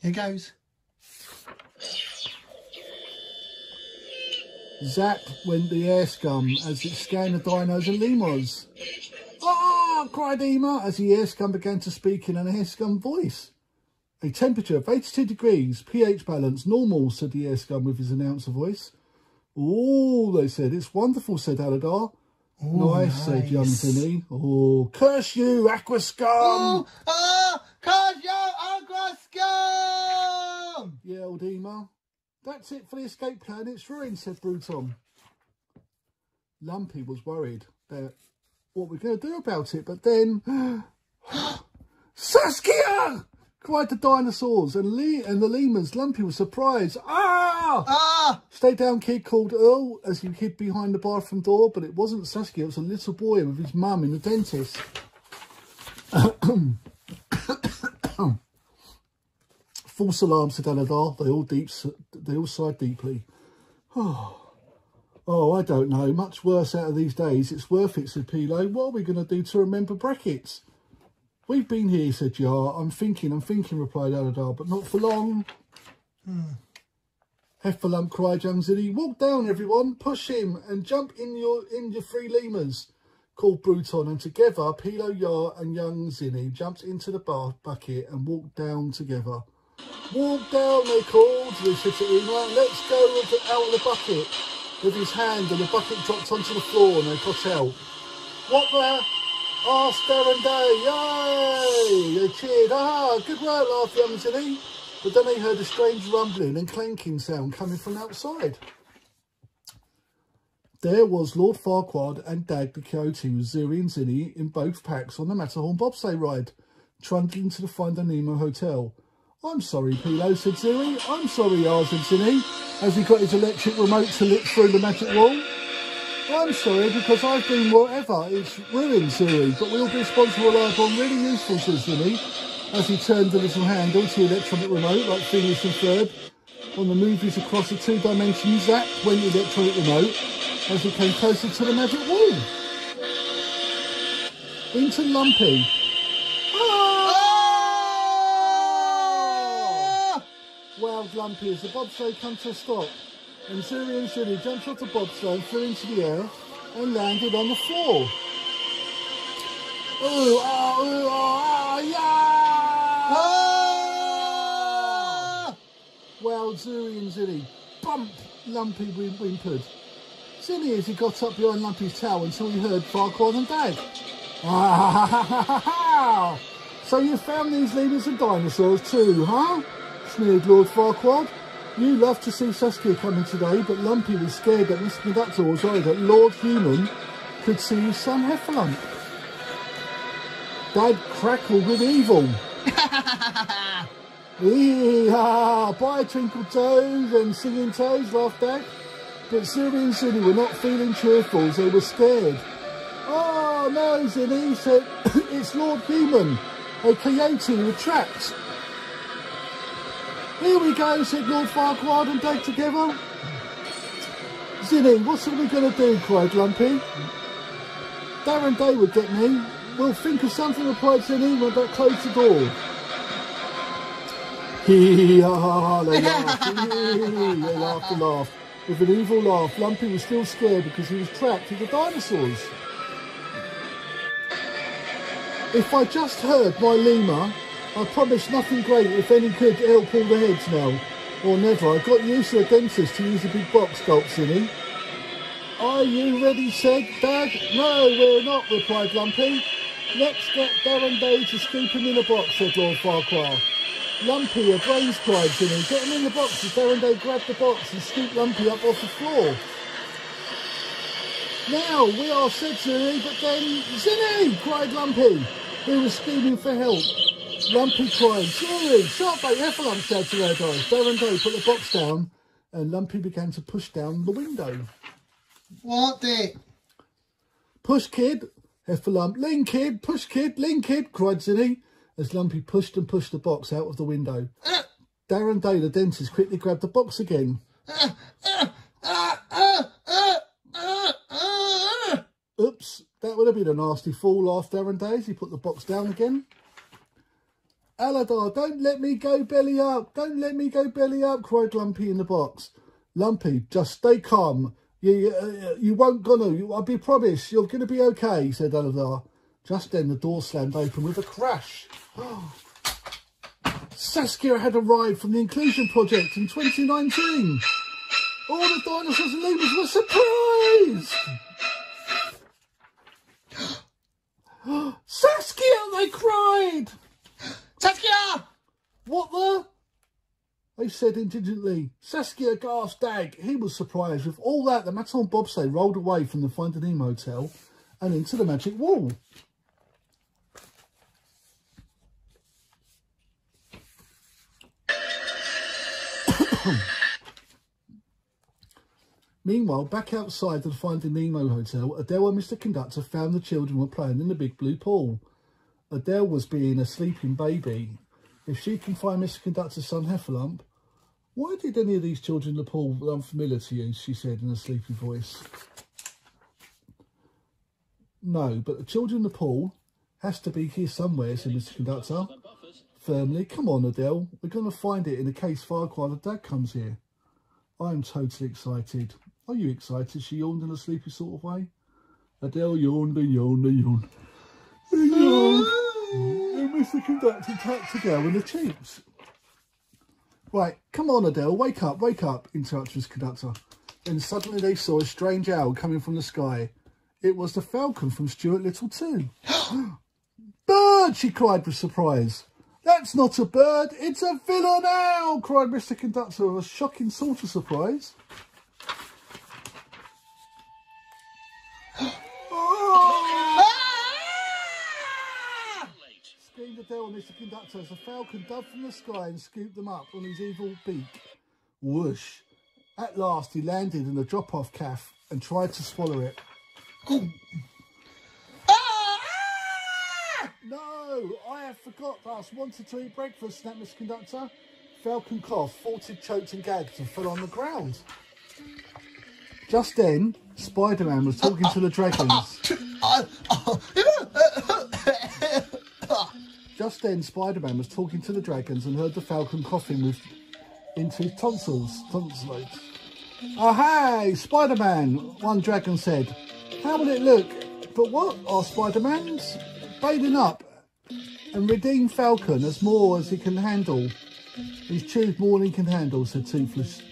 Here goes. Zap went the air scum as it scanned the dinos and lemurs. Ah! cried Eema as the air scum began to speak in an air scum voice. A temperature of 82 degrees, pH balance normal, said the air scum with his announcer voice. Oh, they said, it's wonderful, said Aladar. nice, said young Zini. Oh, curse you, aqua scum! Oh, ah, curse you're aqua scum! yelled Eema. That's it for the escape plan, it's ruined, said Bruton. Lumpy was worried about what we're going to do about it, but then... Saskia! cried the dinosaurs, and Lee and the lemurs. Lumpy was surprised. Ah! Ah! Stay down, kid, called Url as he hid behind the bathroom door, but it wasn't Saskia, it was a little boy with his mum in the dentist. False alarm, said Aladar. They all deep, they all sighed deeply. Oh, oh, I don't know. Much worse out of these days. It's worth it, said Plio. What are we going to do to remember brackets? We've been here, said Yar. I'm thinking, I'm thinking, replied Aladar, but not for long. Hmm. Heffalump cried young Zilly. Walk down, everyone. Push him and jump in your in your three lemurs, called Bruton. And together, Plio, Yar and young Zini jumped into the bath bucket and walked down together. Walk down, they called, to Uma. Let's go with the, out of the bucket. With his hand, and the bucket dropped onto the floor, and they got out. What the? Asked Darren Day. Yay! They cheered. Ah, good work, laughed young Zini. But then they heard a strange rumbling and clanking sound coming from outside. There was Lord Farquaad and Dag the Coyote with Suri and Zini in both packs on the Matterhorn bobsleigh ride, trundling to the Finding Nemo Hotel. I'm sorry, Plio, said Suri. I'm sorry, Yar, said Zini, as he got his electric remote to lit through the magic wall. I'm sorry, because I've been whatever. It's ruined, Suri, but we'll be responsible, liable and really useful, said as he turned the little handle to the electronic remote, like Phineas and Ferb. On the movies across the two dimensions, that went the electronic remote, as he came closer to the magic wall. Into Lumpy. Ah! Wailed Lumpy as the bobsleigh come to a stop, and Suri and Zini jumped off the bobsleigh flew into the air and landed on the floor. Ooh, ah, ooh, ah, yeah! Wailed Suri and Zini. Bump! Lumpy whimpered. Zini as he got up behind Lumpy's tail until he heard Farquaad and Dag. Ah, so you found these lemurs and dinosaurs too, huh? Sneered Lord Farquaad. You love to see Saskia coming today, but Lumpy was scared that Mr. Conductor was worried that Lord Human could see his son Heffalump. Dag crackled with evil. Hee-haw, bye Twinkle Toes and Singing Toes, laughed Dag. But Suri and Zini were not feeling cheerful they were scared. Oh no, Zini said, it's Lord Human, a coyote with tracks. Here we go, said Lord Farquaad and Dag together. Zini, what's are we going to do? cried Lumpy. Darren Day would get me. We'll think of something, replied Zini when they closed the door. Hee ha ha, they laughed. Hee, they laughed and laughed. With an evil laugh, Lumpy was still scared because he was trapped with the dinosaurs. If I just heard my lemur, I promised nothing great if any could help all the heads now. Or never. I got used to the dentist to use a big box gulp, Zini. Are you ready, said Dag? No, we're not, replied Lumpy. Let's get Darren Day to scoop him in a box, said Lord Farquaad. Lumpy, your brains cried Zini. Get him in the box as Darren Day grabbed the box and scooped Lumpy up off the floor. Now, we are said Zini, but then Zini, cried Lumpy, who was screaming for help. Lumpy cried, Zini, sharp bait, Heffalump, shouted to their guys. Darren Day put the box down and Lumpy began to push down the window. What the? Push, kid. Heffalump, lean, kid. Push, kid. Lean, kid, cried Zini as Lumpy pushed and pushed the box out of the window. Darren Day, the dentist, quickly grabbed the box again. Oops, that would have been a nasty fall, laughed Darren Day as he put the box down again. Aladar, don't let me go belly up. Don't let me go belly up, cried Lumpy in the box. Lumpy, just stay calm. You, uh, you won't gonna, you, I'll be promised, you're gonna be okay, said Aladar. Just then the door slammed open with a crash. Saskia had arrived from the Inclusion Project in 2019. All the dinosaurs and lemurs were surprised. Saskia, they cried. Saskia! What the? They said indignantly. Saskia gasped Dag. He was surprised. With all that, the Matterhorn bobsleigh rolled away from the Finding Nemo Hotel and into the magic wall. Meanwhile, back outside the Finding Nemo Hotel, Adele and Mr. Conductor found the children were playing in the big blue pool. Adele was being a sleeping baby. If she can find Mr. Conductor's son Heffalump, why did any of these children in the pool look unfamiliar to you? She said in a sleepy voice. No, but the children in the pool has to be here somewhere, said Mr. Conductor. Firmly, come on, Adele. We're going to find it in the case Farquaad and Dag comes here. I'm totally excited. Are you excited? She yawned in a sleepy sort of way. Adele yawned and yawned and yawned. Ah. And yawned. and Mr. Conductor tapped the girl in the cheeks. Right, come on, Adele, wake up, wake up, interrupted his conductor. Then suddenly they saw a strange owl coming from the sky. It was the falcon from Stuart Little too. bird, she cried with surprise. That's not a bird, it's a villain owl, cried Mr. Conductor with a shocking sort of surprise. Adele and Mr. Conductor as the falcon dove from the sky and scooped them up on his evil beak. Whoosh. At last he landed in a drop-off calf and tried to swallow it. Ah! No, I have forgot us. Wanted to eat breakfast, snapped Mr. Conductor. Falcon coughed, faltered, choked and gagged and fell on the ground. Just then, Spider-Man was talking to the dragons. Ah, ah, uh, uh, Just then, Spider-Man was talking to the dragons and heard the falcon coughing with into his tonsils. Tonsils. Oh, hey, Spider-Man, one dragon said. How will it look? But what? asked Spider-Man. Bathing up and redeem Falcon as more as he can handle. He's chewed more than he can handle, said Toothless.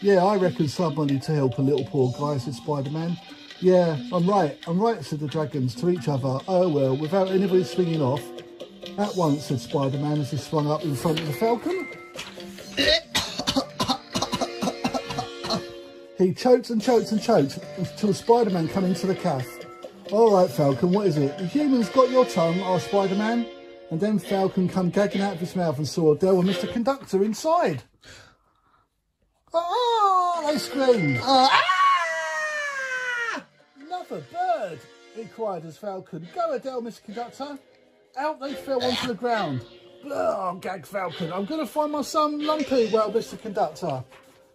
Yeah, I reckon somebody to help a little poor guy, said Spider-Man. Yeah, I'm right, I'm right, said the dragons to each other. Oh well, without anybody swinging off. At once, said Spider-Man as he swung up in front of the Falcon. He choked and choked and choked until Spider-Man came into the calf. All right, Falcon, what is it? The humans got your tongue, asked Spider-Man. And then Falcon come gagging out of his mouth and saw Adele and Mr. Conductor inside. Oh, they screamed. Ah! Another bird, he cried as Falcon. Go, Adele, Mr. Conductor. Out they fell onto the ground. Blah, gagged Falcon. I'm going to find my son Lumpy, well, Mr. Conductor.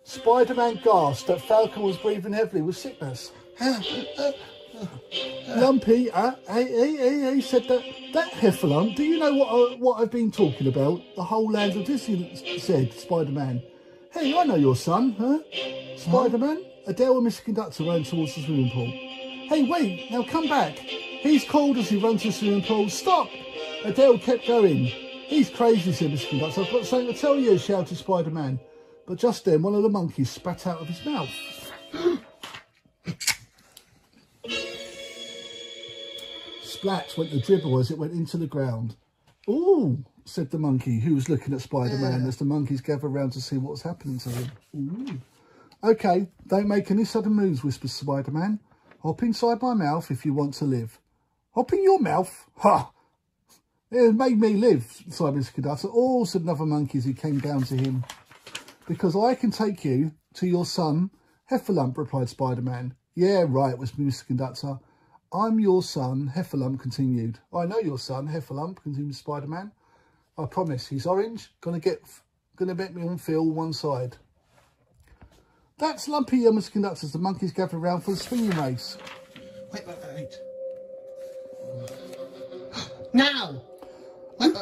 Spider-Man gasped that Falcon was breathing heavily with sickness. Lumpy, uh, hey, hey, hey, hey, said that, that Heffalump, do you know what, I, what I've been talking about? The whole land of Disney, said Spider-Man. Hey, I know your son, huh? Spider-Man? Adele and Mr. Conductor ran towards the swimming pool. Hey, wait, now come back. He's called as he runs to the swimming pool. Stop! Adele kept going. He's crazy, said Mr. Conductor. I've got something to tell you, shouted Spider-Man. But just then, one of the monkeys spat out of his mouth. Splat went the dribble as it went into the ground. Ooh, said the monkey, who was looking at Spider-Man as the monkeys gathered round to see what was happening to him. Ooh. Okay, don't make any sudden moves, whispered Spider-Man. Hop inside my mouth if you want to live. Hop in your mouth? Ha! It made me live, Mr. Conductor. Oh, said another monkey who came down to him. Because I can take you to your son, Heffalump, replied Spider-Man. Yeah, right, was Mr. Conductor. I'm your son, Heffalump continued. I know your son, Heffalump, continued Spider-Man. I promise, he's orange, gonna get, gonna bet me on Phil one side. That's Lumpy, Mr. Conductor, the monkeys gather round for the swinging race. Wait, wait, wait. Now! Now!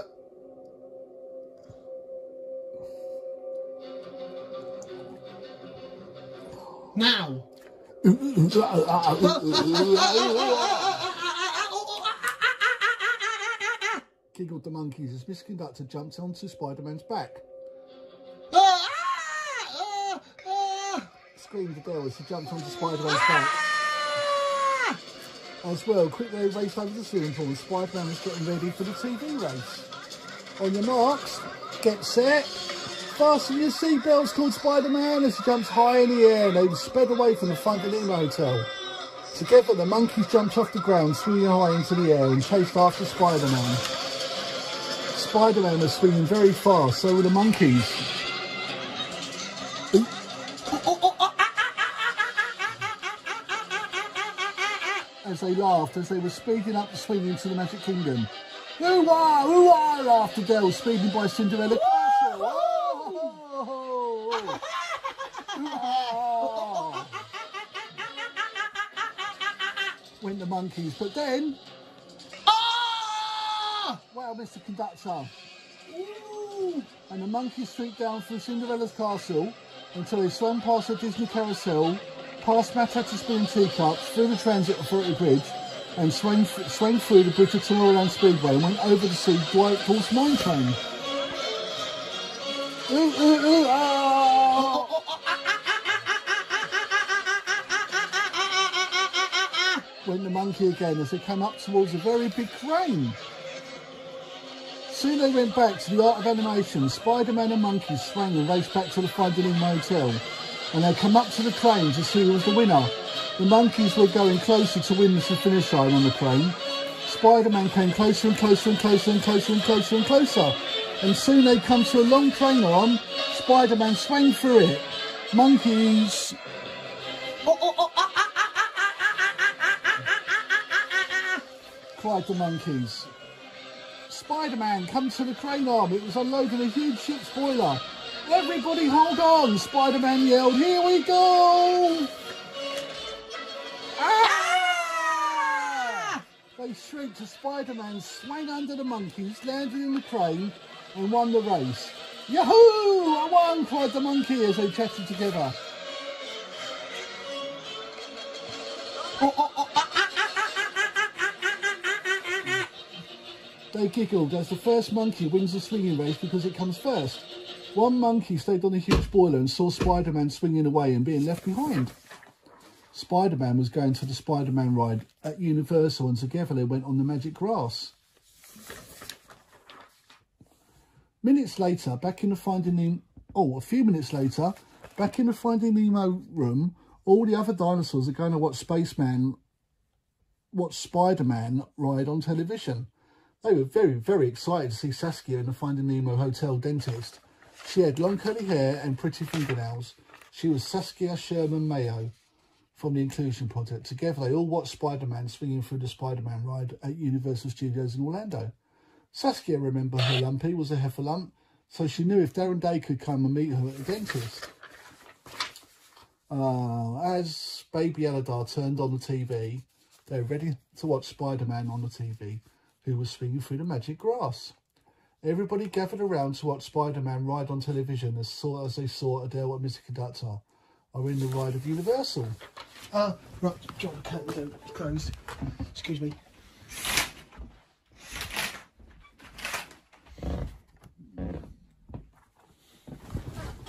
Giggled the monkeys as Mr. Conductor jumped onto Spider-Man's back. Ah, ah, ah, Screamed Adele as he jumped onto Spider-Man's back. As well, quickly raced over the swimming pool and Spider-Man was getting ready for the TV race. On your marks, get set, fasten your seatbelts, called Spider-Man as he jumps high in the air and they sped away from the the Hotel. Together, the monkeys jumped off the ground, swinging high into the air and chased after Spider-Man. Spider-Man was swinging very fast, so were the monkeys. As they laughed as they were speeding up the swing into the Magic Kingdom. Hoo-ah, hoo-ah, laughed Adele, speeding by Cinderella Castle. Oh, Hoo-ah. Went the monkeys, but then... Ah! Well, Mr. Conductor. Ooh. And the monkeys swooped down through Cinderella's castle until they swung past the Disney carousel, past Matata spinning teacups, through the Transit Authority Bridge, and swung, swung through the bridge of Tomorrowland Speedway and went over to see Dwight Force Mine Train. Ooh, ooh, ooh, ah. Went the monkey again as they came up towards a very big crane. Soon they went back to the art of animation. Spider-Man and monkeys swang and raced back to the Finding Nemo Hotel. And they come up to the crane to see who was the winner. The monkeys were going closer to win the finish line on the crane. Spider-Man came closer and closer and closer and closer and closer and closer. And soon they come to a long crane arm. Spider-Man swang through it. Monkeys Oh oh oh! cried the monkeys. Spider-Man, come to the crane arm. It was unloading a huge ship's boiler. Everybody hold on, Spider-Man yelled. Here we go! Ah! They shrieked as Spider-Man swung under the monkeys, landed in the crane, and won the race. Yahoo! I won! cried the monkey as they chatted together. They giggled as the first monkey wins the swinging race because it comes first. One monkey stayed on a huge boiler and saw Spider-Man swinging away and being left behind. Spider-Man was going to the Spider-Man ride at Universal and together they went on the magic grass. Minutes later, back in the Finding Nemo... Oh, a few minutes later, back in the Finding Nemo room, all the other dinosaurs are going to watch Spaceman... watch Spider-Man ride on television. They were very, very excited to see Saskia in the Finding Nemo hotel dentist. She had long curly hair and pretty fingernails. She was Saskia Sherman Mayo from the Inclusion Project. Together, they all watched Spider-Man swinging through the Spider-Man ride at Universal Studios in Orlando. Saskia remembered her lumpy was a heffalump, so she knew if Darren Day could come and meet her at the dentist. Uh, as Baby Aladar turned on the TV, they were ready to watch Spider-Man on the TV, who was swinging through the magic grass. Everybody gathered around to watch Spider-Man ride on television as, saw, as they saw Adele and Mr. Conductor are in the ride of Universal. Uh, right, John, curtain don't close. Excuse me.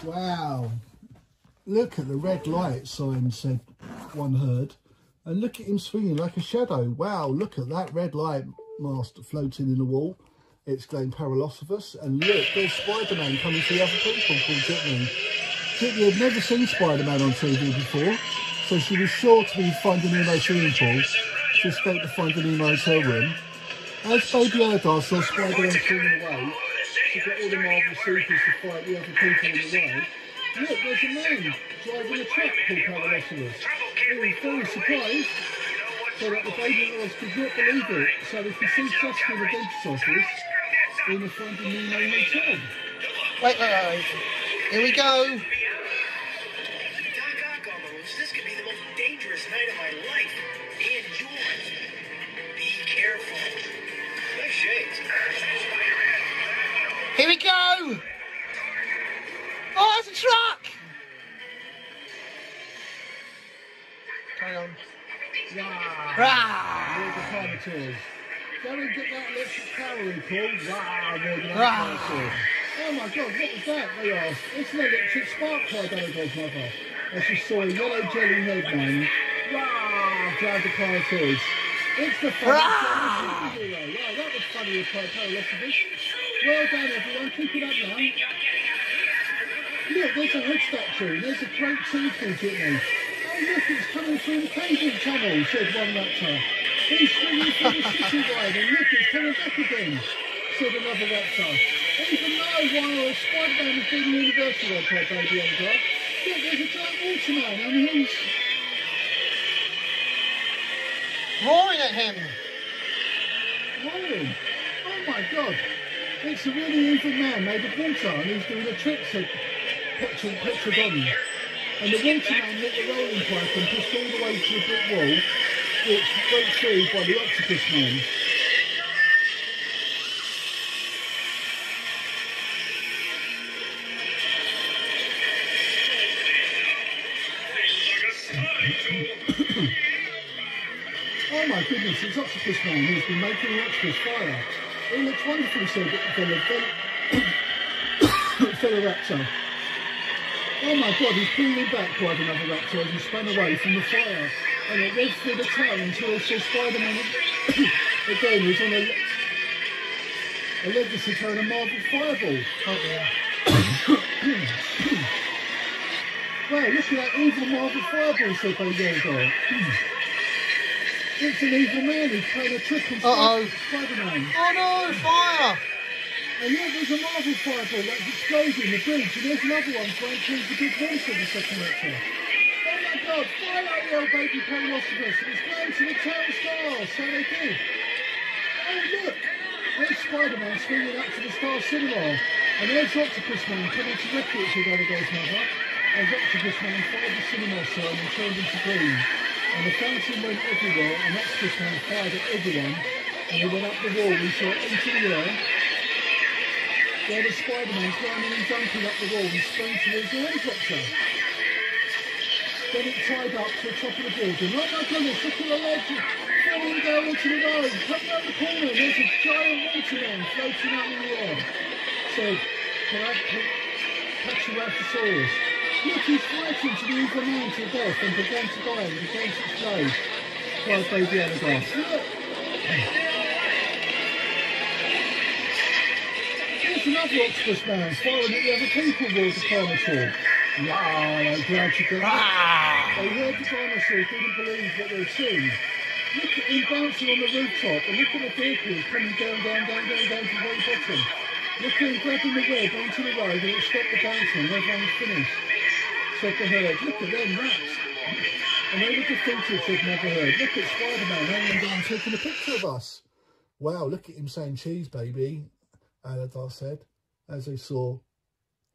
Wow. Look at the red light sign, said one heard. And look at him swinging like a shadow. Wow, look at that red light mast floating in the wall, exclaimed Paralosaurus. And look, there's Spider-Man coming to the other people called Jitney. Jitney had never seen Spider-Man on TV before, so she was sure to be Finding Nemo swimming pool. She escaped the Finding Nemo hotel room. As Baby Aladar saw Spider-Man swimming away, she got all the Marvel Supers to fight the other people on the way. Look, there's a man driving a truck called Paralosaurus. He was very surprised so that the baby could not believe it. So they could see Saskia in the dentist's office in the Finding Nemo hotel. Wait, wait, wait, wait. Here we go. Doc Ock almost. This could be the most dangerous night of my life. And yours. Be careful. Nice shades. Here we go. Oh, it's a truck. Carry on. Rah! Rah! Roar the Carnotaurs. Go and get that electric power. Rah! Roar the Rah! Carnotaurs. Oh my god, what was that? They asked. It's an electric spark cried Annabelle's mother. As she saw a yellow jelly head man. Rah! Drive the Carnotaurs. It's the Rah! video. Wow, that was funny with Paralosaurus. Well done everyone, keep it up now. Look, there's a head statue. There's a great sequel, Jitney. Oh, look, it's coming through the cable tunnel, said one raptor. He's swinging through the city ride, and it's coming back again, said another raptor. Even though while Spider-Man was being Universal by Baby Yoda, look, there's a giant waterman, and he's... Roaring at him. Roaring. Oh my god. It's a really evil man made of water, and he's doing the tricks of Petro, Petrodon. And the waterman lit the rolling pipe and pushed all the way to the brick wall, which broke through by the octopus man. Oh my goodness, it's Octopus Man who's been making the octopus fire. It looks wonderful, said the Velociraptor. Oh my god, he's pulling back, cried another raptor as he spun away from the fire. And it revved through the town until saw Spider-Man again. Was on a, a legacy throwing a marble fireball. Oh dear. Wow, look at that evil marble fireball, said Baby Elgar. It's an evil man who's playing a trick on. Spider-Man. Oh no, fire! And look, there's a marble fireball that's exploding the bridge, and there's another one flying through the big monster the second lecture. God, fly out the old baby Pelinoceros, and it's going to the town stars, so they did. Oh look, there's Spider-Man swinging up to the Star Cinema, and there's Octopus Man coming to wreck it, said Abigail's mother. As Octopus Man fired the cinema sign and turned into green, and the fountain went everywhere, and Octopus Man fired at everyone, and he went up the wall, we saw it into the air, there was Spider-Man climbing and jumping up the wall and sprang towards the helicopter. Then it tied up to the top of the building. Oh my goodness, look at the ledge falling down into the road. Come round the corner, there's a giant water man floating out in the air. Said, Pachyraptosaurus. Look, he's fighting to the evil man to death and began to die and began to explode. Cried Baby Alligator. Look! There's another octopus man firing at the other people, roared the dinosaur. Wow, they go. They heard the dinosaurs didn't believe what they'd seen. Look at him bouncing on the rooftop and look at the vehicles coming down, down, down, down, down to the very bottom. Look at him grabbing the web onto the road and it stopped the bouncing everyone's finished. Said the herd, look at them rats. And they were defeated, said never heard. Look at Spider-Man hanging down taking a picture of us. Wow, look at him saying cheese, baby. Uh, Aladar said, as they saw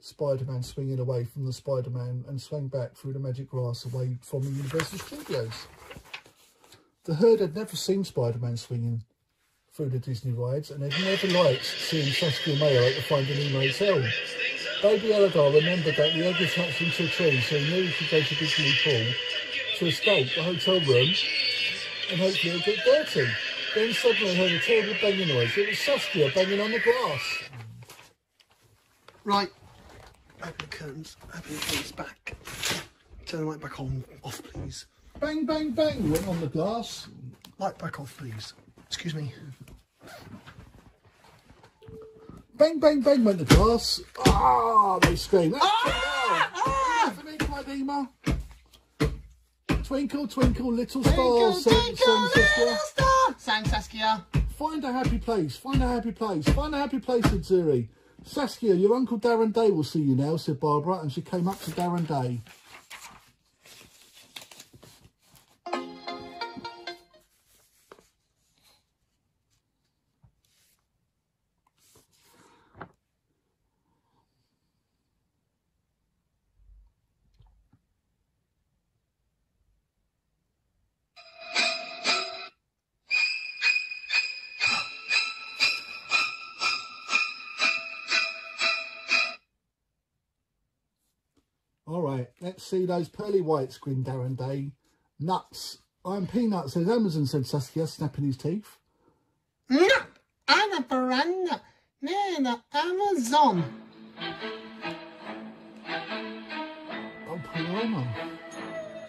Spider-Man swinging away from the Spider-Man and swung back through the magic grass away from the Universal Studios. The herd had never seen Spider-Man swinging through the Disney rides and had never liked seeing Saskia Mayo at the Finding Nemo Hotel. Baby Aladar remembered that the egg was hatched into a tree so he knew he could go to Disney Pool to escape the hotel room and hopefully it'll get dirty. Then suddenly heard a terrible banging noise. It was Saskia banging on the glass. Right. Open the curtains. Open the curtains back. Turn the light back on. Off, please. Bang, bang, bang went on the glass. Light back off, please. Excuse me. Bang, bang, bang went the glass. Ah, they screamed. Ah! ah! For me, Clydema. Twinkle, twinkle, little star. Twinkle, sang, twinkle, sang Saskia. little star. Sang Saskia. Find a happy place, find a happy place, find a happy place, said Suri. Saskia, your Uncle Darren Day will see you now, said Barbara, and she came up to Darren Day. See those pearly whites, grinned Darren Day. Nuts. I'm Peanut, says Amazon, said Saskia, snapping his teeth. No, I'm a piranha. The Amazon. Oh, piranha.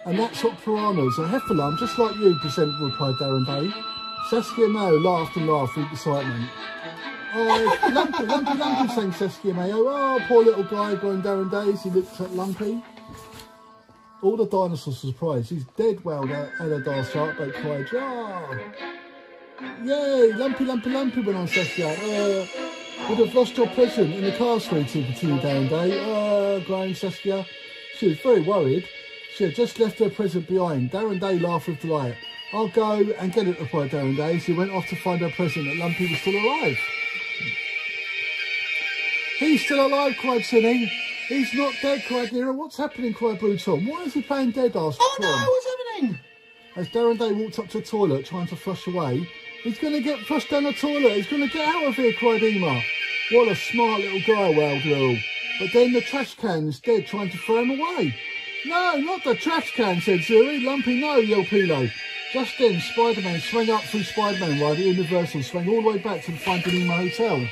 And that's what piranhas are. Heffalump, just like you, present, replied Darren Day. Saskia Mayo laughed and laughed with excitement. Oh, Lumpy, Lumpy, Lumpy, sang Saskia Mayo. Oh, oh, poor little guy, groaned Darren Day as he looked at Lumpy. All the dinosaurs surprised. He's dead, well wailed Aladar Sharkbait cried. Ah! Yay! Lumpy, Lumpy, Lumpy, went on Saskia. Uh, would have lost your present in the car, sweetie, continued Darren Day. Uh, groaned Saskia. She was very worried. She had just left her present behind. Darren Day laughed with delight. I'll go and get it, replied Darren Day. She went off to find her present that Lumpy was still alive. He's still alive, cried Cindy. He's not dead, cried Nero. What's happening, cried Bruton. Why is he playing dead, asked Oh Tom. no, what's happening? As Darren Day walked up to the toilet trying to flush away, he's going to get flushed down the toilet. He's going to get out of here, cried Eema. What a smart little guy, wailed Lil. But then the trash can is dead trying to throw him away. No, not the trash can, said Suri. Lumpy, no, yelled Plio. Just then, Spider-Man swung up through Spider-Man ride at Universal, swung all the way back to the Finding Nemo Hotel.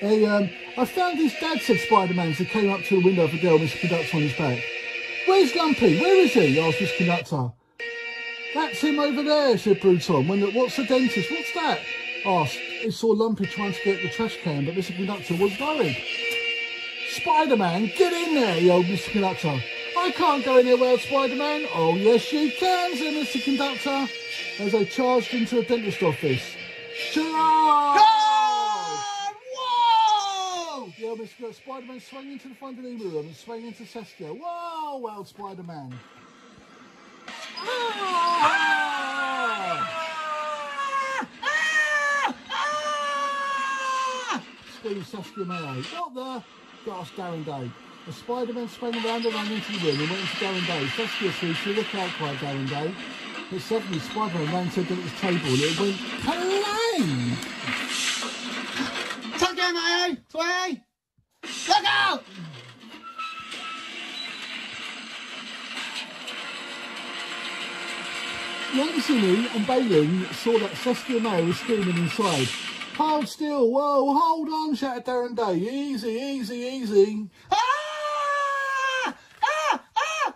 Hey, um, I found his dad, said Spider-Man as he came up to the window of the girl Mr. Conductor on his back. Where's Lumpy? Where is he? asked Mr. Conductor. That's him over there, said Bruton. When the, what's the dentist? What's that? asked. He saw Lumpy trying to get the trash can, but Mr. Conductor was worried. Spider-Man, get in there, yelled Mr. Conductor. I can't go anywhere, Spider-Man. Oh, yes, you can, said Mr. Conductor, as they charged into the dentist office. Charge! Yeah, Spider-Man swung into the the room and swung into Saskia. Whoa, wailed Spider-Man. Saskia Mayo. What the? gasped Darren Day. The Spider-Man around and into the room and went into Darren Day. Saskia screamed, "You look out, Darren Day. But suddenly Spider-Man ran to the table and it went clang! Tuck! Sway! Look out! Lansini and Bailey saw that Saskia May was screaming inside. Hold still, whoa, hold on, shouted Darren Day. Easy, easy, easy. Ah! Ah! Ah! Ah!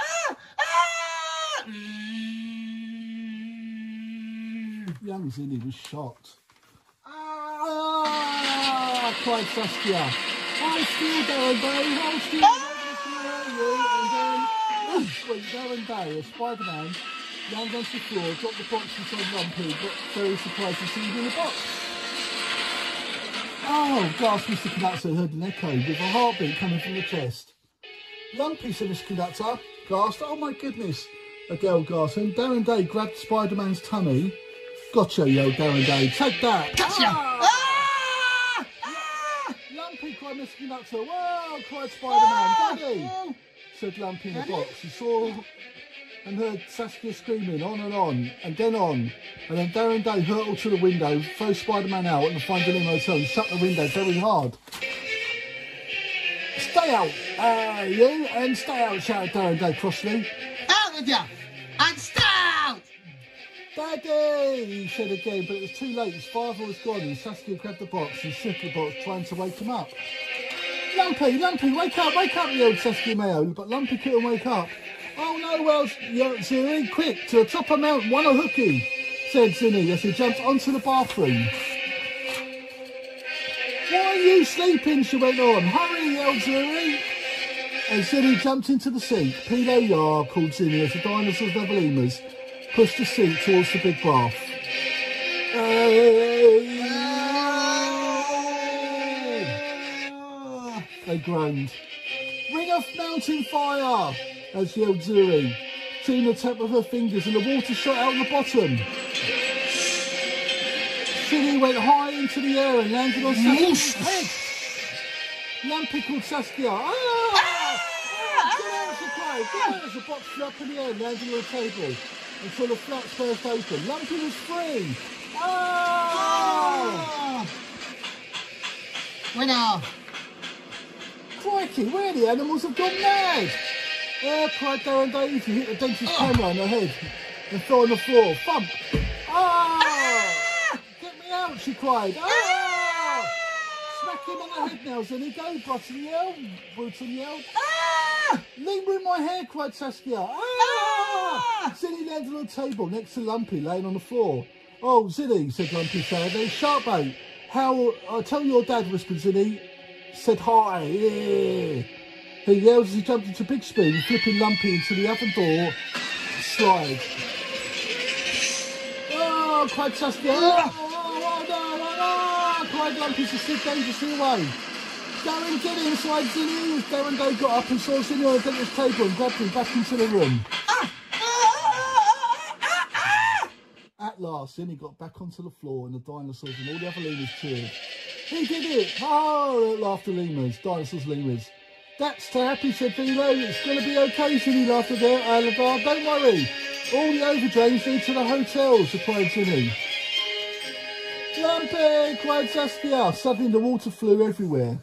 Ah! Ah! Young Zini was shocked. Ah! cried Saskia. Hold still, Darren Day, hold still. And then, went Darren Day, a Spider-Man, landed onto the floor, dropped the box inside Lumpy, but very surprised to see him in the box. Oh, gasped Mr. Conductor, heard an echo with a heartbeat coming from the chest. Lumpy, said Mr. Conductor, gasped, oh my goodness. A girl gasped, and Darren Day grabbed Spider-Man's tummy. Gotcha, yelled Darren Day. Take that. Gotcha! Ah! Mr. Conductor. Whoa, cried Spider-Man. Daddy, said Lumpy in the box. He saw and heard Saskia screaming on and on, and then on. And then Darren Day hurtled to the window, throw Spider-Man out and find the limo hotel and shut the window very hard. Stay out, uh, you, and stay out, shouted Darren Day crossly. Out with you, And stay out! Daddy, he said again, but it was too late. His father was gone and Saskia grabbed the box and shook the box, trying to wake him up. Lumpy, Lumpy, wake up, wake up, you yelled Saskia Mayo, but Lumpy couldn't wake up. Oh no, well, Ziri, quick, to top of Mount one a hooky, said Zini as he jumped onto the bathroom. Why are you sleeping? She went on. Hurry, yelled Ziri. And Zini jumped into the seat, Pedo Yar called Zini as the dinosaurs the pushed the seat towards the big bath. They groaned. Ring of mountain fire! As yelled Suri, seeing the tip of her fingers and the water shot out the bottom. Zini went high into the air and landed on Saskia's head. Lumpy called Saskia. Ah! Ah! Get out, she cried. Get out as the box flew up in the air and landed on the table until the flaps burst open. Lumpy was free. Ah! Winner! Crikey, where the animals have gone mad! Ah, cried Darren Daisy, hit the dentist's camera on her head and fell on the floor. Thump! Ah! Get me out, she cried. Ah! Smack him on the head now, so he Go, Bruton yelled. Bruton yelled. Ah! Leave me in my hair, cried Saskia. Ah! Zini landed on the table next to Lumpy, laying on the floor. Oh, Zini, said Lumpy sadly. Sharkbait. How, uh, tell your dad, whispered Zini. Said hi. He yelled as he jumped into Big Spoon, flipping Lumpy into the oven door slide. Oh, cried Saskia. Ah! Oh, oh, no, oh, no, cried Lumpy to slip dangerously away. Darren, get inside, Zini. Darren Day got up and saw Zini on the dentist's table and grabbed him back into the room. At last, Zini got back onto the floor and the dinosaurs and all the other lemurs cheered. He did it! Oh, laughed the lemurs, dinosaurs, lemurs. That's happy, said Velo. It's going to be okay, Zini laughed at there. Aladar, don't worry. All the overdrains lead to the hotels, replied Zini. Lumpy, cried Saskia. Suddenly the water flew everywhere.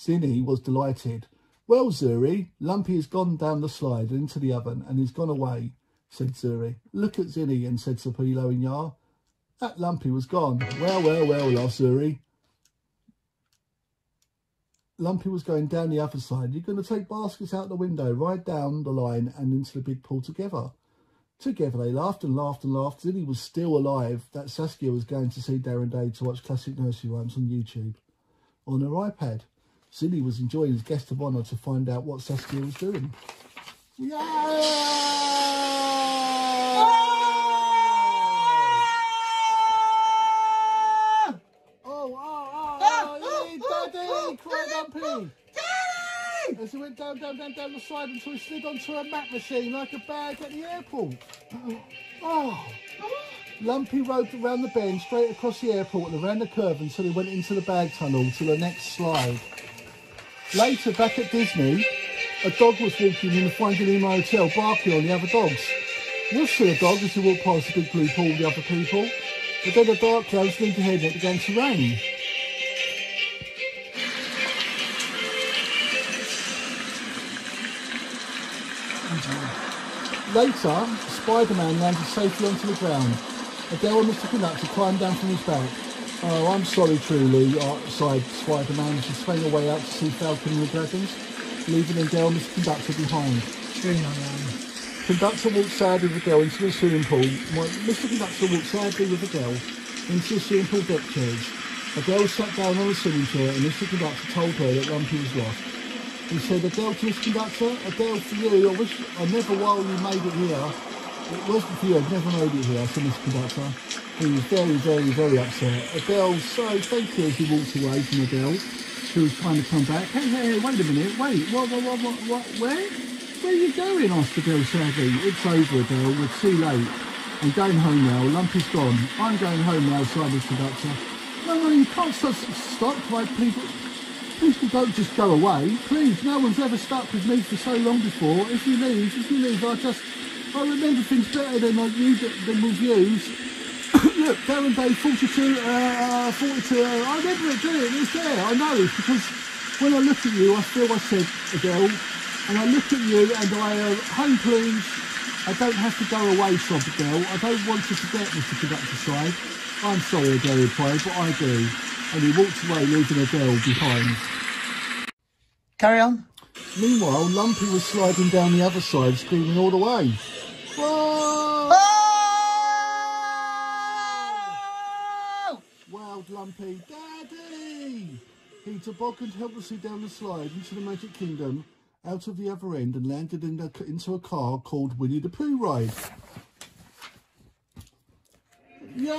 Zini was delighted. Well, Suri, Lumpy has gone down the slide into the oven and he's gone away. Said Suri. Look at Zini, and said Sapilo and Yar. That Lumpy was gone. Well, well, well, laughed Suri. Lumpy was going down the other side. You're going to take baskets out the window, right down the line and into the big pool together. Together they laughed and laughed and laughed. Zini was still alive. That Saskia was going to see Darren Day to watch classic nursery rhymes on YouTube. On her iPad, Zini was enjoying his guest of honour to find out what Saskia was doing. Oh, oh, oh, hey, Daddy! cried Lumpy. Daddy! As he went down, down, down, down the slide until he slid onto a mat machine like a bag at the airport. Oh! oh. Lumpy rode around the bend, straight across the airport and around the curve until he went into the bag tunnel to the next slide. Later, back at Disney, a dog was walking in the Finding hotel, barking on the other dogs. We'll see a dog as he walked past the big blue pool with the other people. But then a dark clouds loomed ahead and it began to rain. Later, Spider-Man landed safely onto the ground. Adele and Mr. Conductor climbed down from his back. Oh, I'm sorry, truly, uh, sighed Spider-Man as he swung away out to see Falcon and the Dragons, leaving Adele and Mr. Conductor behind. Conductor walked sadly with Adele into the swimming pool. Mr. Conductor walked sadly with Adele into the swimming pool deck chairs. Adele sat down on a swimming chair and Mr. Conductor told her that Lumpy was lost. He said, Adele to Mr. Conductor, Adele for you, I wish I never while you made it here. It wasn't for you, I'd never made it here, said Mr. Conductor. He was very, very, very upset. Adele, so thank you as he walked away from Adele, who was trying to come back. Hey, hey, wait a minute, wait, what, what, what, what, what where? Where are you going? asked Adele sadly. It's over, Adele, we're too late. I'm going home now, Lumpy's gone. I'm going home now, Mr. Conductor. No, no, you can't stop, stop, cried people. People don't just go away. Please, no one's ever stuck with me for so long before. If you leave, if you leave, I just, I remember things better than like you than with yous. Look, Darren Day, 42, uh, 42, uh, I remember it, do it, it's there, I know, because when I look at you, I feel I said, Adele, and I look at you and I, uh, home please, I don't have to go away, sob Adele, I don't want to forget Mr. Conductor side. I'm sorry, Adele replied, but I do. And he walked away, leaving Adele behind. Carry on. Meanwhile, Lumpy was sliding down the other side, screaming all the way. Whoa! Lumpy, Daddy! He tobogganed helplessly down the slide into the Magic Kingdom, out of the other end, and landed in the, into a car called Winnie the Pooh Ride. Yeah!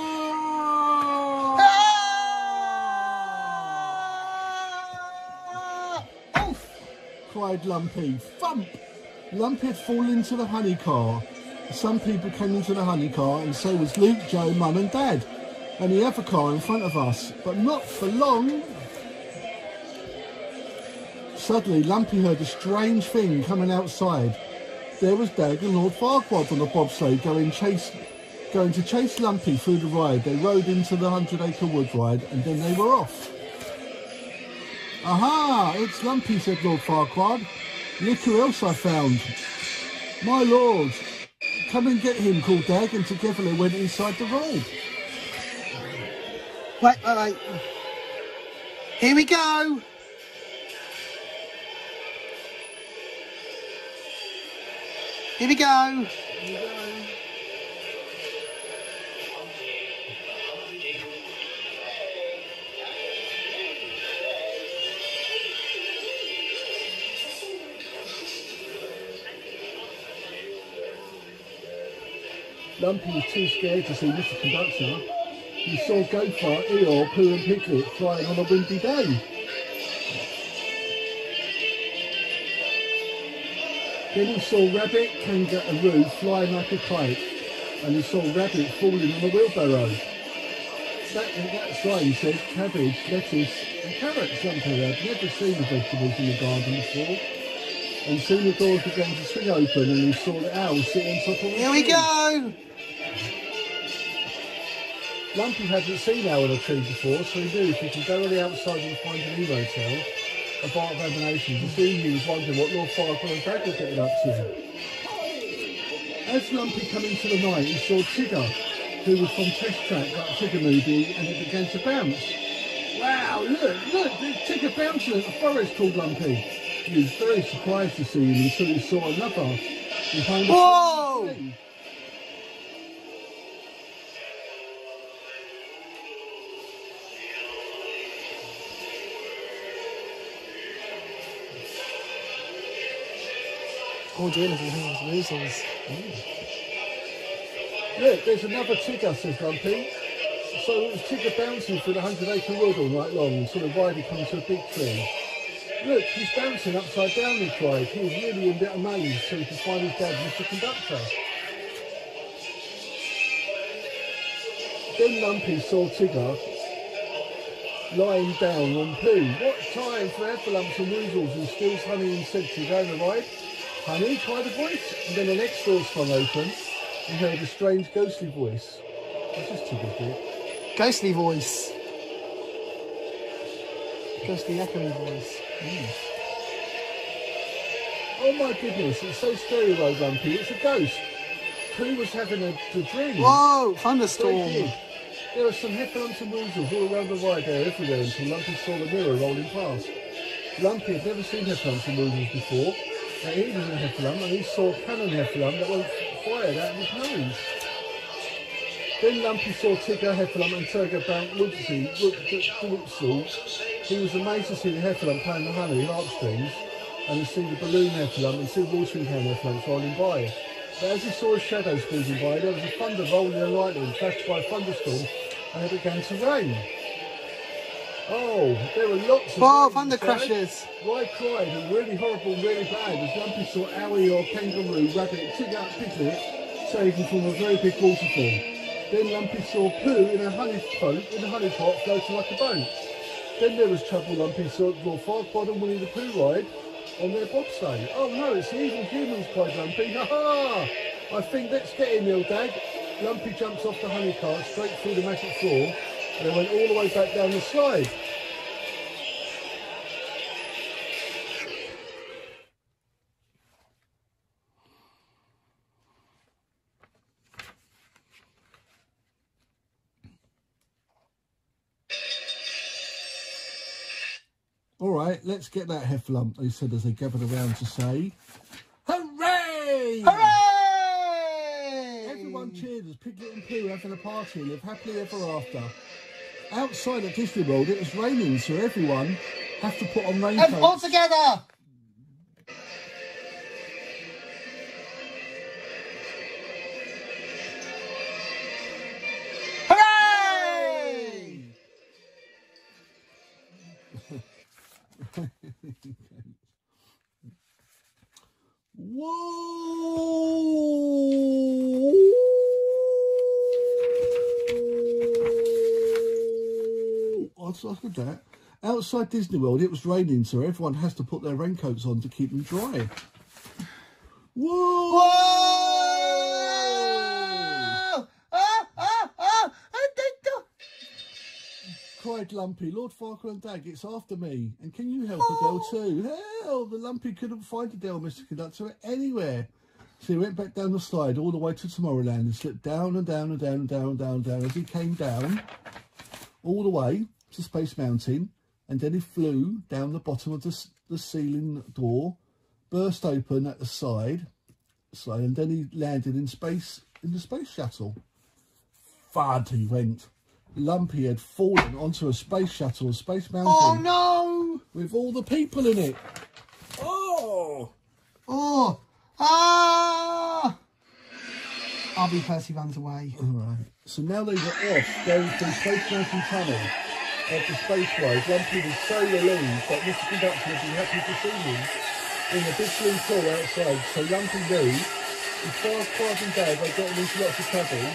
Oof! Cried Lumpy. Thump! Lumpy had fallen into the honey car. Some people came into the honey car, and so was Luke, Joe, Mum, and Dad, and the other car in front of us, but not for long. Suddenly, Lumpy heard a strange thing coming outside. There was Dag and Lord Farquaad on a bobsleigh going chase, going to chase Lumpy through the ride. They rode into the Hundred Acre Wood ride, and then they were off. Aha! It's Lumpy, said Lord Farquaad. Look who else I found. My lord. Come and get him, called Dag, and together they went inside the ride. Wait, wait, wait. Here we go. Here we go. Lumpy was too scared to see Mr. Conductor. He saw Gopher, Eeyore, Pooh and Piglet flying on a windy day. Then he saw Rabbit, Kangaroo flying like a kite, and he saw Rabbit falling on a wheelbarrow. That, that sign said cabbage, lettuce and carrots. Had never seen the vegetables in the garden before. And soon the doors began to swing open and he saw the owl sitting on top of a Here we go. Lumpy hadn't seen owl a tree before, so he knew if he could go on the outside and find a new hotel, a bar of emanations, and soon he was wondering what Lord Farquaad and Dag were getting up to. As Lumpy come into the night, he saw Tigger, who was from Test Track, that Tigger movie, and it began to bounce. Wow, look, look, Tigger bouncing at the forest called Lumpy. He was very surprised to see him until he saw another Whoa! Oh. Look, there's another Tigger, says Lumpy. So it was Tigger bouncing through the Hundred Acre Wood all night long until the rider come to a big tree. Look, he's bouncing upside down, he cried. He was really a bit amazed so he could find his dad, Mr. Conductor. Then Lumpy saw Tigger lying down on poo. What time for heffalumps and weasels and steals honey and said to go on ride? Honey, cried a voice, and then the next door swung open and heard a strange ghostly voice. What's this Tigger bit? Ghostly voice. Ghostly echoing voice. Oh my goodness, it's so scary, Lumpy. It's a ghost. Who was having a, a dream? Whoa, thunderstorm. There were some heffalumps and weasels all around the ride there, everywhere, until Lumpy saw the mirror rolling past. Lumpy had never seen heffalumps and weasels before. Now he was and he saw cannon heffalump that went fired out of his nose. Then Lumpy saw Tigger, Heffalump and Turger Bank Woodsy, Woodsall. He was amazed to see the Heffalump playing the honey heartstrings and to see the balloon Heffalump and see the watering can Heffalump rolling by. But as he saw a shadow speeding by, there was a thunder rolling and lightning flashed by a thunderstorm and it began to rain. Oh, there were lots of thunder crashes. Roy cried and really horrible, really bad as Lumpy saw Owie or kangaroo, rabbit, Tigger, piglet saving from a very big waterfall. Then Lumpy saw Pooh in a honey boat in a honey pot floating like a boat. Then there was trouble Lumpy saw saw Farquaad and Winnie the Pooh ride on their bobsleigh. Oh no, it's the evil humans, cried Lumpy. Ha ha! I think let's get him, Mildad. Lumpy jumps off the honey cart straight through the magic floor and then went all the way back down the slide. All right, let's get that heffalump, they said as they gathered around to say, Hooray! Hooray! Everyone cheered as Piglet and Pooh were having a party and lived happily ever after. Outside at Disney World, it was raining, so everyone have to put on raincoats. And all together. Hooray! Whoa! I that. Outside Disney World, it was raining, so everyone has to put their raincoats on to keep them dry. Whoa! Whoa! Ah, ah, ah, cried Lumpy. Lord Farquaad and Dag, it's after me. And can you help Adele too? Hell, the Lumpy couldn't find Adele, Mr. Conductor, anywhere. So he went back down the slide all the way to Tomorrowland and slipped down and down and down and down and down and down as he came down all the way to Space Mountain. And then he flew down the bottom of the, the ceiling door, burst open at the side, side, and then he landed in space in the space shuttle. Fud, he went. Lumpy had fallen onto a space shuttle, space mountain, Oh no! with all the people in it. Oh! Oh! Ah! RB Percy runs away. All right. So now they were off going through Space Mountain Tunnel of the space ride. Lumpy was so relieved that Mr. Conductor would be happy to see him in a big blue car outside. So Lumpy knew as far as and Dad are getting into lots of trouble,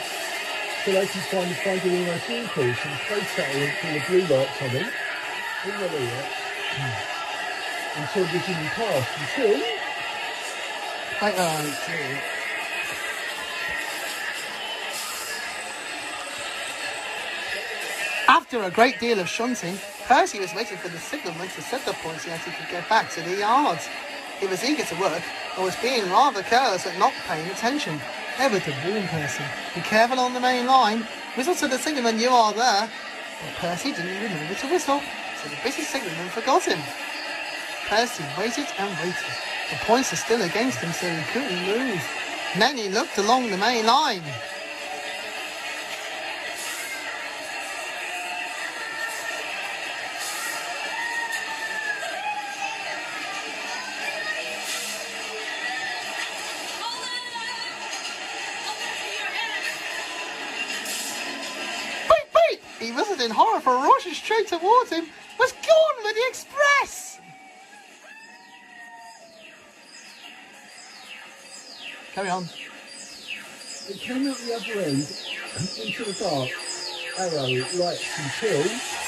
so they can finally find all their vehicles. The space shuttle went through the blue light tunnel, all the way up, until it was in the past. Until Wait, uh, After a great deal of shunting, Percy was waiting for the signalman to set the point so that he could get back to the yards. He was eager to work, but was being rather careless at not paying attention. ever to warn Percy. Be careful on the main line. Whistle to the signalman you are there. But Percy didn't remember to whistle, so the busy signalman forgot him. Percy waited and waited. The points are still against him, so he couldn't move. Then he looked along the main line. Straight towards him, was gone with the express! Carry on. It came out the other end into the dark. Arrow, lights and chill.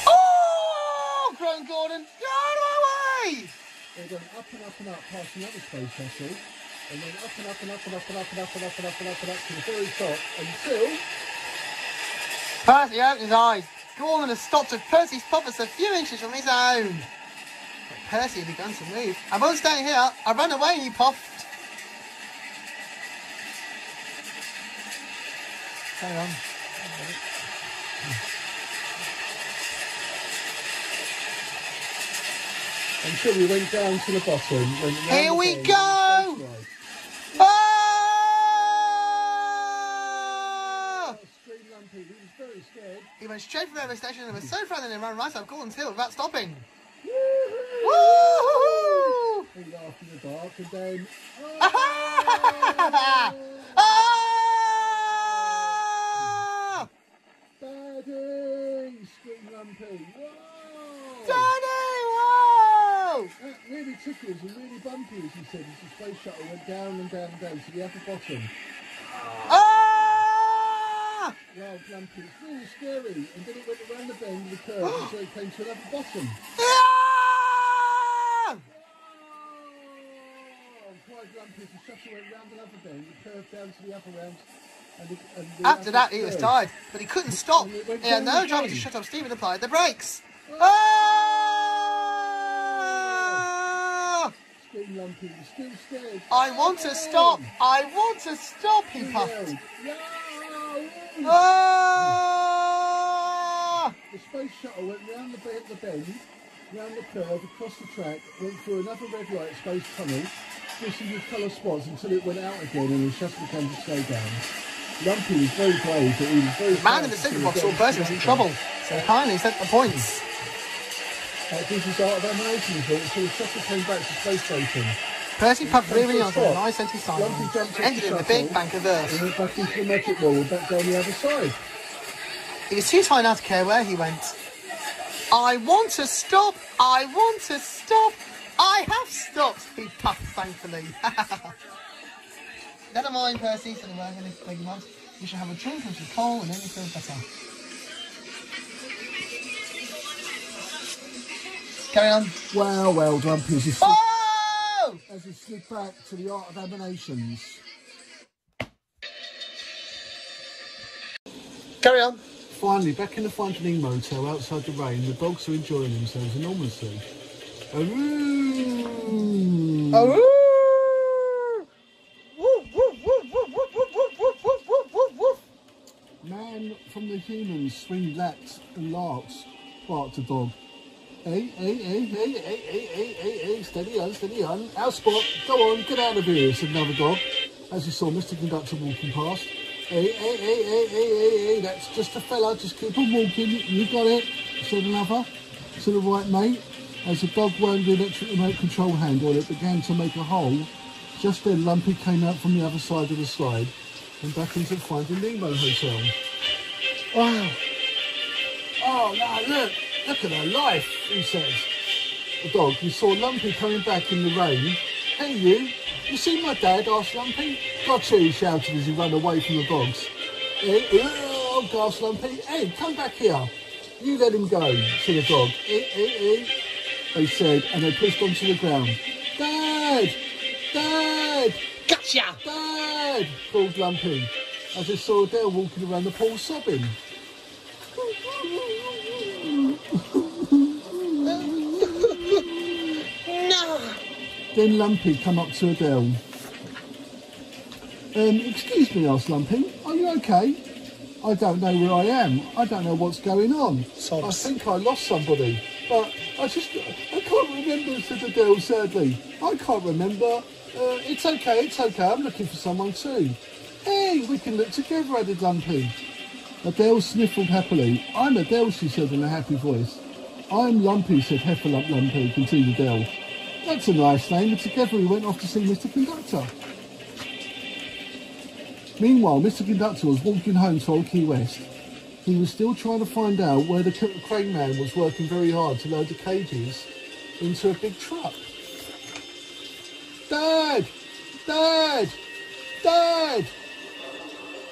Oh! groaned Gordon. Get out of my way! They went up and up and up past another space vessel. And then up and up and up and up and up and up and up and up and up and up to the very top until Percy opened his eyes. Gordon had stopped with Percy's puppets a few inches from his own. But Percy had begun to move. I won't stay here. I ran away, and he puffed. Carry on. until we went down to the bottom. Here we go! space ride. Ah! Scream Lumpy, he He went straight for the railway station and was so frightened and ran right up Gordon's hill without stopping. Woo! Woo! He laughed in the dark and then ah! Daddy! Lumpy. Whoa! Daddy! Whoa! That really tickles and really bumpy, as he said, as the space shuttle went down and down and down to the upper bottom. Ah! Wow, Lumpy, it's really scary. And then it went around the bend of the curve until it came to another bottom. Ah! Oh, cried Lumpy the shuttle went round another bend, the curve down to the upper round. And the, and the After that, he was tired, but he couldn't stop. And He had no driver to shut up steam and apply the brakes. Ah! Lumpy, still scared. I want to stop. I want to stop, he puffed. "Yay!" Ah! The space shuttle went round the bend, the bend, round the curve, across the track, went through another red light space tunnel, twisting with colour spots until it went out again and the shuttle began to slow down. Lumpy was very brave, but he was very The man in the see box saw girls was in trouble, so kindly sent the points. That gives us art of animation until the shuttle came back to space station. Percy puffed really on a nice empty Lumpy silence and off ended in the big bank of earth. went back into the magic wall and back down the other side. He was too tired now to care where he went. I want to stop. I want to stop. I have stopped, he puffed thankfully. Never mind, Percy, said the wagon in big mud. You should have a drink of some coal and then you feel better. Carry on. Well, well, Lumpy, as as we slip back to the Art of Animations. Carry on. Finally, back in the Fontaine Motel outside the rain, the dogs are enjoying themselves enormously. Aroo! Aroo! Man from the humans swing lats and larks, barked a dog. Hey, hey, hey, hey, hey, hey, hey, hey, hey, steady on, steady on. Our spot, go on, get out of here, said another dog, as he saw Mr. Conductor walking past. Hey, hey, hey, hey, hey, hey, hey, that's just a fella, just keep on walking, you got it, said another. To the right, mate. As the dog wound the electric remote control handle, it began to make a hole. Just then, Lumpy came out from the other side of the slide and back into the Finding Nemo Hotel. Wow. Oh, no, look. Look at her life, he says. The dog, he saw Lumpy coming back in the rain. Hey, you. You see my dad? asked Lumpy. Gotcha, he shouted as he ran away from the dogs. Hey, oh, gasped Lumpy. Hey, come back here. You let him go, said the dog. Hey, hey, hey, they said, and they pushed onto the ground. Dad! Dad! Gotcha! Dad! called Lumpy as they saw Adele walking around the pool sobbing. Then Lumpy come up to Adele. Um, excuse me, asked Lumpy. Are you okay? I don't know where I am. I don't know what's going on. I think I lost somebody. But I just, I can't remember, said Adele sadly. I can't remember. Uh, it's okay, it's okay. I'm looking for someone too. Hey, we can look together, added Lumpy. Adele sniffled happily. I'm Adele, she said in a happy voice. I'm Lumpy, said Heffalump Lumpy, continued Adele. That's a nice name, and together we went off to see Mr. Conductor. Meanwhile, Mr. Conductor was walking home to Old Key West. He was still trying to find out where the crane man was working very hard to load the cages into a big truck. Dad! Dad! Dad!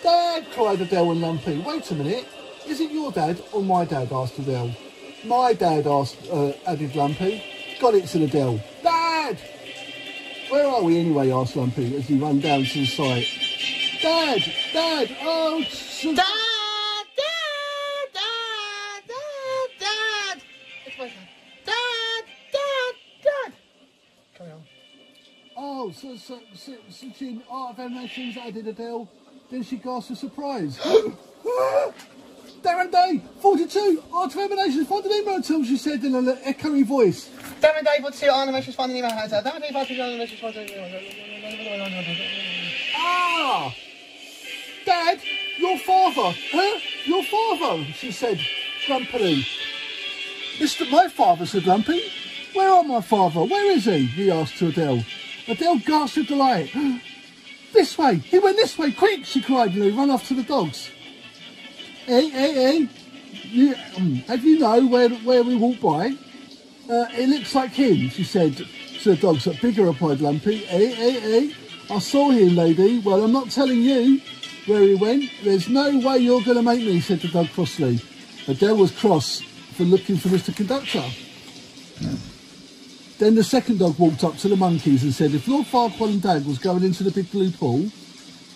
Dad! cried Adele and Lumpy. Wait a minute. Is it your dad or my dad? asked Adele. My dad asked, uh, added Lumpy. Got it, said Adele. Dad! Where are we anyway? asked Lumpy as he ran down to the site. Dad! Dad! Oh, Dad! Dad! Dad! Dad! Dad! It's my dad. Dad! Dad! Dad! Carry on. Oh, so, so, so, such in Art of Animations added Adele. Then she gasped with surprise. Darren Day, 42, Art of Animations, find an email to she said in an echoey voice. It, Dave, what's your animations finding email has? Damn it, Dave, what's your animations finding email Ah! Dad, your father, huh? Your father, she said grumpily. Mr. My father, said Lumpy. Where are my father? Where is he? He asked to Adele. Adele gasped with delight. This way! He went this way! Quick! she cried and they ran off to the dogs. Hey, hey, hey! You, um, have you know where, where we walk by? Uh, it looks like him, she said to the dogs. That bigger, replied Lumpy. Hey, hey, hey! I saw him, lady. Well, I'm not telling you where he went. There's no way you're going to make me, said the dog crossly. Adele was cross for looking for Mr. Conductor. Then the second dog walked up to the monkeys and said, if Lord Farquaad and Dad was going into the big blue pool,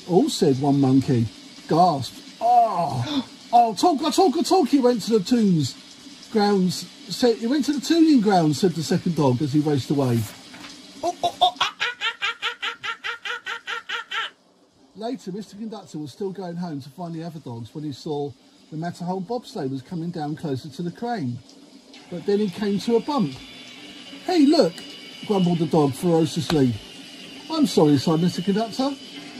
all said one monkey, gasped, oh, oh, talk, talk, talk, he went to the tunes grounds, said, he went to the tuning grounds, said the second dog as he raced away. Later, Mr. Conductor was still going home to find the other dogs when he saw the Matterhorn bobsleigh was coming down closer to the crane. But then he came to a bump. Hey, look, grumbled the dog ferociously. I'm sorry, sighed Mr. Conductor.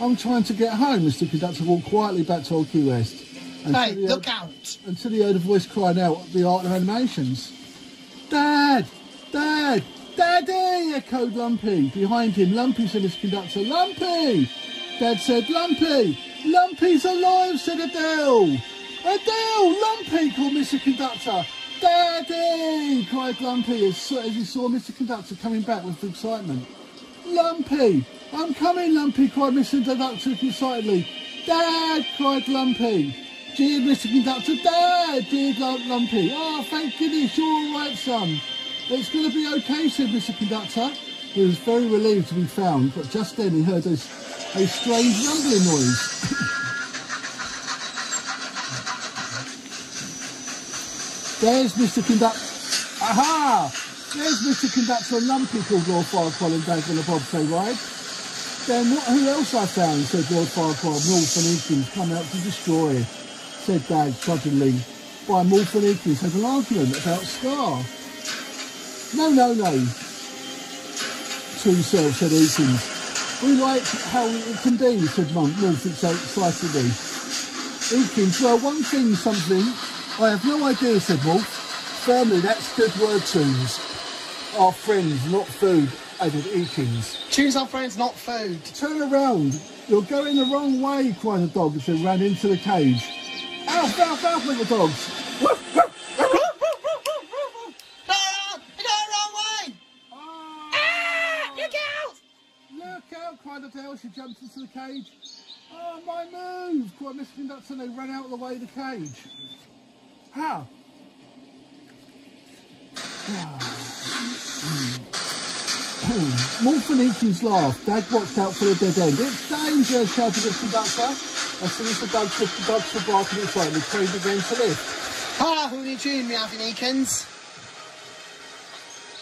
I'm trying to get home. Mr. Conductor walked quietly back to Old Key West. Hey, look heard, out! Until he heard a voice crying out the art of animations. Dad! Dad! Daddy! echoed Lumpy. Behind him, Lumpy said his conductor, Lumpy! Dad said, Lumpy! Lumpy's alive, said Adele! Adele! Lumpy! called Mr. Conductor. Daddy! cried Lumpy as, as he saw Mr. Conductor coming back with excitement. Lumpy! I'm coming, Lumpy! cried Mr. Conductor excitedly. Dad! cried Lumpy. Dear Mr. Conductor, Dad! Dear Lump- Lumpy. Oh, thank goodness, you're all right, son. It's going to be okay, said Mr. Conductor. He was very relieved to be found, but just then he heard a, a strange rumbling noise. There's Mr. Conductor. Aha! There's Mr. Conductor and Lumpy, called Lord Farquaad and on the bobsleigh ride. Then what, who else I found, said Lord Farquaad. Morph and Ekans come out to destroy, said Dad suddenly. Why, Morph and Ekans had an argument about Scar. No, no, no. To himself, said Ekans. We like how it can be, said Monk, Morph excitedly. Ekans, well, one thing, something. I have no idea, said Wolf. Firmly, that's good word tunes. Our friends, not food, added Ekans. Choose our friends, not food. Turn around. You're going the wrong way, cried the dog as they ran into the cage. Alf, alf, alf, the dogs. Woof, woof. Look out, cried Adele. She jumped into the cage. Oh, my move, cried Mr. Conductor, and they ran out of the way of the cage. How? Wolf and Ekans laughed. Dad watched out for the dead end. It's danger, shouted the conductor. As soon as the dogs took the dogs were barking excitedly, Craig began to lift. Ah, who did you, me having Ekans?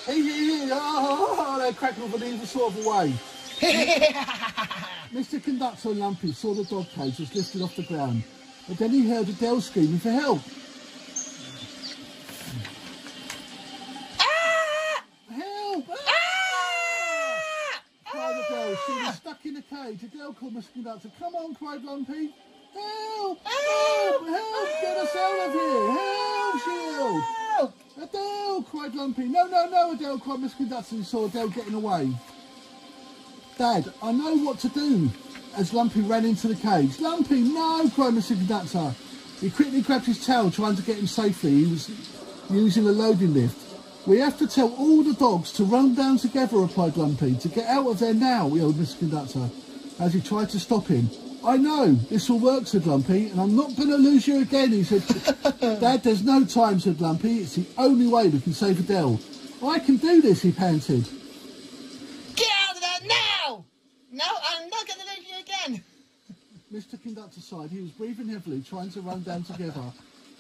Oh, they're cracking off an evil sort of a way. Mr. Conductor and Lumpy saw the dog cage was lifted off the ground, but then he heard Adele screaming for help. Ah! Cried Adele. She was stuck in a cage. Adele called Mr. Conductor. Come on, cried Lumpy. Help! Ah! Help! Help! Get us out of here! Help, ah! Shield! Adele! cried Lumpy. No, no, no, Adele cried Mr. Conductor and saw Adele getting away. Dad, I know what to do. As Lumpy ran into the cage. Lumpy, no, cried Mr. Conductor. He quickly grabbed his tail, trying to get him safely. He was using a loading lift. We have to tell all the dogs to run down together, replied Lumpy. To get out of there now, yelled Mr. Conductor, as he tried to stop him. I know, this will work, said Lumpy, and I'm not going to lose you again, he said. Dad, there's no time, said Lumpy. It's the only way we can save Adele. I can do this, he panted. Get out of there now! No, I'm not going to lose you again. Mr. Conductor sighed. He was breathing heavily, trying to run down together.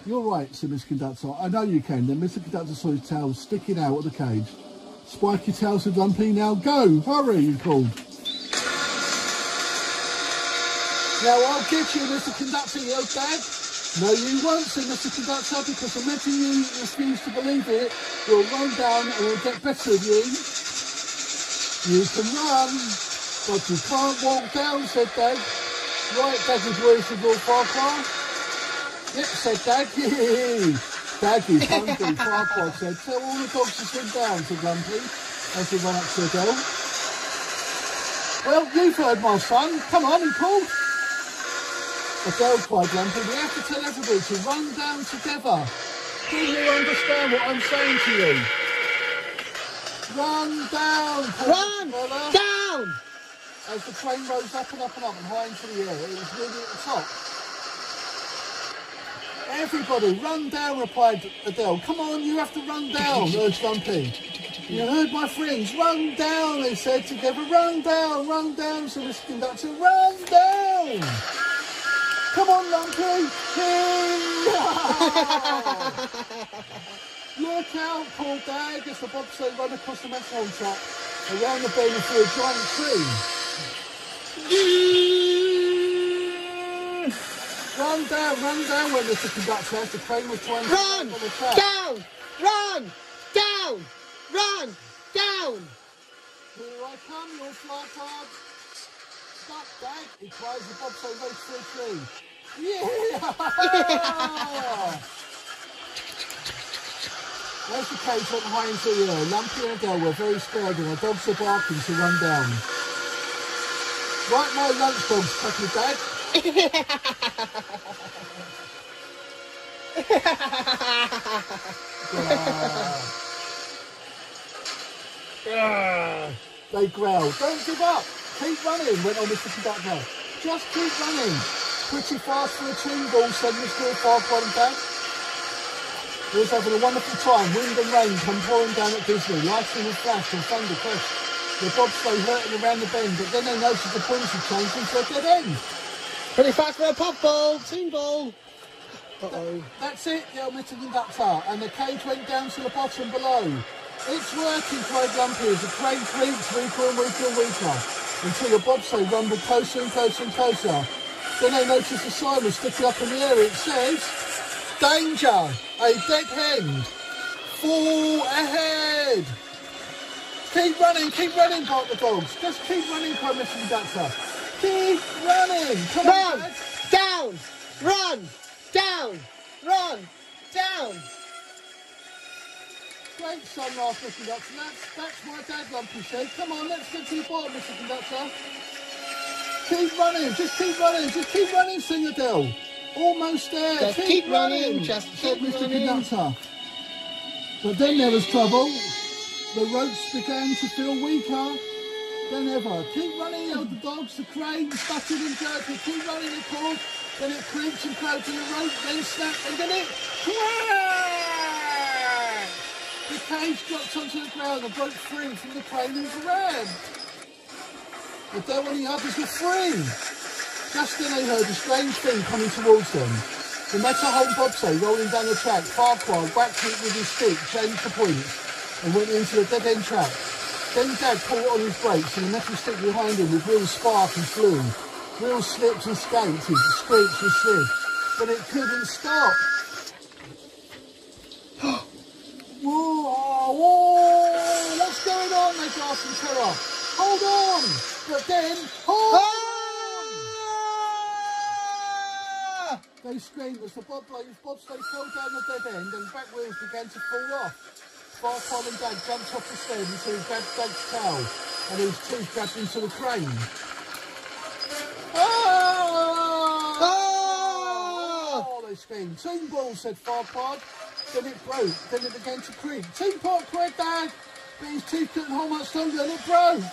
You're right, said Mr. Conductor. I know you can. Then Mr. Conductor saw his tail sticking out of the cage. Spike your tail, said Lumpy. Now go! Hurry, he called. Now I'll get you, Mr. Conductor, yelled Dad. No, you won't, said Mr. Conductor, because I'm letting you refuse to believe it. We'll run down and we'll get better of you. You can run, but you can't walk down, said Dad. Right, Daggy's voice of Lord Farquaad. Yep, said Dag. Daggy's hungry, Farquaad said. Tell all the dogs to sit down, said Lumpy, as he ran up to Adele. Well, you've heard my son. Come on, he called. Adele cried Lumpy. We have to tell everybody to run down together. Do you understand what I'm saying to you? Run down! Run fella. down! As the train rose up and up and up and high into the air, it was nearly at the top. Everybody, run down, replied Adele. Come on, you have to run down, urged Lumpy. You heard my friends, run down, they said together. Run down, run down, said Mr. Conductor. Run down! Come on, Lumpy! Look out, Paul Dag, as the bobsleigh ran across the metal track, around the bend through a giant tree. Run down, run down, went Mr. Conductor the train was trying to Run! the. Down! Run! Down! Run! Down! Here I come, your fly card. Stop, Dag, he cries the bobsleigh raced through a. Yeah! As the cage went high into the air, Lumpy and Adele were very scared and their dogs were barking to run down. Right, my lunch dogs, chuckled Dad. They growl. Don't give up. Keep running, went on Mr. Conductor. Just keep running. Pretty fast for a tune ball, said Mr. Farquaad Dad. He was having a wonderful time. Wind and rain come pouring down at Disney. Lightning and flash and thunder crashed. The bobsleigh hurting around the bend, but then they noticed the points had changed into a dead end. Pretty fast for a pop ball, team ball. Uh-oh. That's it, yelled Mr. Conductor, and the cage went down to the bottom below. It's working, cried Lumpy as the train creaks weaker and weaker and weaker until the bobsleigh rumbled closer and closer and closer. Then they noticed a sign was sticking up in the air. It says, Danger! A dead end! Fall ahead! Keep running, keep running, barked the dogs. Just keep running, cried Mr. Conductor. Keep running! Come on, Run! Dad. Down! Run! Down! Run! Down! Great son, Mr. Conductor. That's, that's my dad, Lumpy said. Come on, let's get to the bottom, Mr. Conductor. Keep running, just keep running, just keep running, sing Adele. Almost there. Just keep running, just said keep Mr. running. Conductor. But then there was trouble. The ropes began to feel weaker than ever. Keep running, yelled the dogs. The crane stuttered and jerked. It. Keep running, it called. Then it creaked and cracked in the rope, then snapped, and then it cracked. The cage dropped onto the ground and broke free from the crane and grabbed. Adele and the others were free. Just then they heard a strange thing coming towards them. The home bobsleigh rolling down the track, Farquaad whacked it with his stick, changed the points, and went into the dead end track. Then Dad pulled on his brakes and the metal stick behind him with real spark and flew. Wheels slipped and skated, screeched and slid, but it couldn't stop. whoa, whoa, what's going on? They gasped in terror. Hold on! But then, hold on! They screamed as the bob, bobsleigh bobsleigh fell down the dead end and back wheels began to fall off. Farquaad and Dad jumped off the sled until he grabbed Dad's tail and his teeth grabbed into the crane. Ah! Ah! Ah! Oh, they screamed. Team ball, said Farquaad. Then it broke. Then it began to creak. Team pot, correct, Dad. But his teeth couldn't hold much longer and it broke.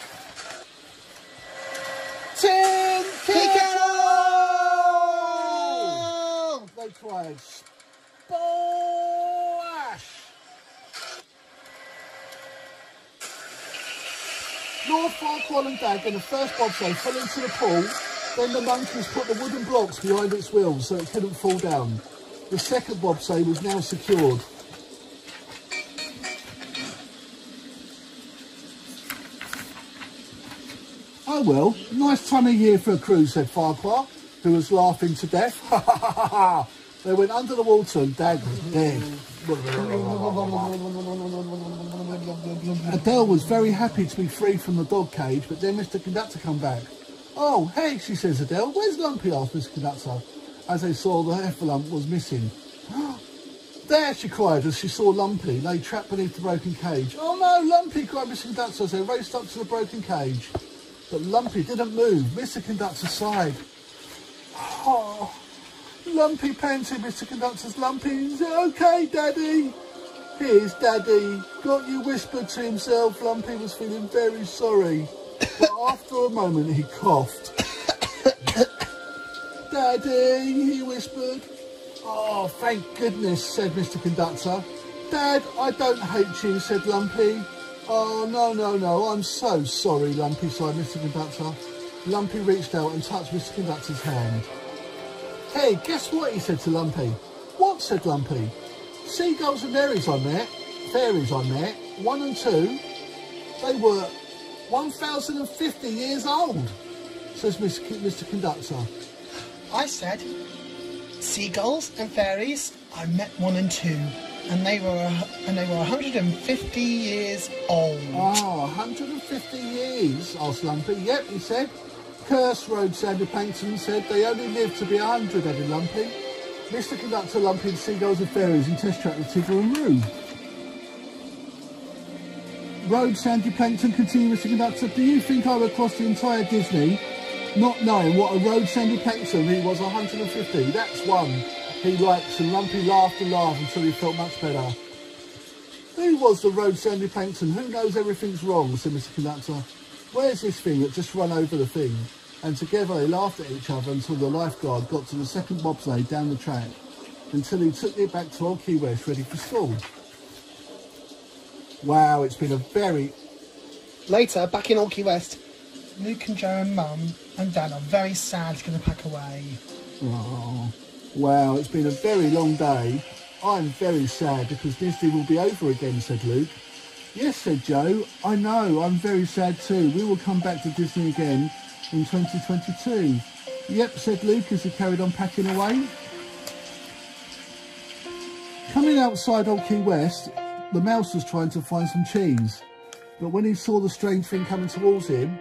Tin Kettle! They cried. Splash! Lord Farquaad and Dag and the first bobsleigh fell into the pool. Then the monkeys put the wooden blocks behind its wheels so it couldn't fall down. The second bobsleigh was now secured. Oh well, nice time of year for a cruise, said Farquaad, who was laughing to death. They went under the water and Dag was dead. Adele was very happy to be free from the dog cage, but then Mr. Conductor come back. Oh, hey, she says, Adele, where's Lumpy? asked Mr. Conductor, as they saw the heffalump was missing. There, she cried as she saw Lumpy lay trapped beneath the broken cage. Oh no, Lumpy, cried Mr. Conductor as they raced up to the broken cage. But Lumpy didn't move. Mr. Conductor sighed. Oh, Lumpy panted, Mr. Conductor's Lumpy. Is it okay, Daddy? Here's Daddy. Got you whispered to himself. Lumpy was feeling very sorry. But after a moment, he coughed. Daddy, he whispered. Oh, thank goodness, said Mr. Conductor. Dad, I don't hate you, said Lumpy. Oh, no, no, no, I'm so sorry, Lumpy, sighed Mr. Conductor. Lumpy reached out and touched Mr. Conductor's hand. Hey, guess what, he said to Lumpy. What, said Lumpy. Seagulls and fairies I met, fairies I met, one and two, they were 1,050 years old, says Mr. Mr. Conductor. I said, seagulls and fairies. I met one and two, and they were and they were 150 years old. Ah, oh, 150 years, asked Lumpy. Yep, he said. Curse, Road Sandy Plankton said. They only live to be 100, added Lumpy. Mr. Conductor, Lumpy and Seagulls and Fairies in Test Track with Tigger and. Road Sandy Plankton continued Mr. Conductor. Do you think I would cross the entire Disney not knowing what a road Sandy Plankton he was 150? That's one he likes and Lumpy laughed and laughed until he felt much better. Who was the road Sandy Plankton? Who knows everything's wrong, said Mr. Conductor. Where's this thing that just run over the thing? And together they laughed at each other until the lifeguard got to the second bobsleigh down the track, until he took it back to Old Key West ready for school. Wow, it's been a very... Later, back in Old Key West, Luke and Joe and Mum and Dad are very sad going to pack away. Oh, wow, it's been a very long day. I'm very sad because Disney will be over again, said Luke. Yes, said Joe. I know, I'm very sad too. We will come back to Disney again in 2022. Yep, said Luke as he carried on packing away. Coming outside Old Key West, the mouse was trying to find some cheese. But when he saw the strange thing coming towards him,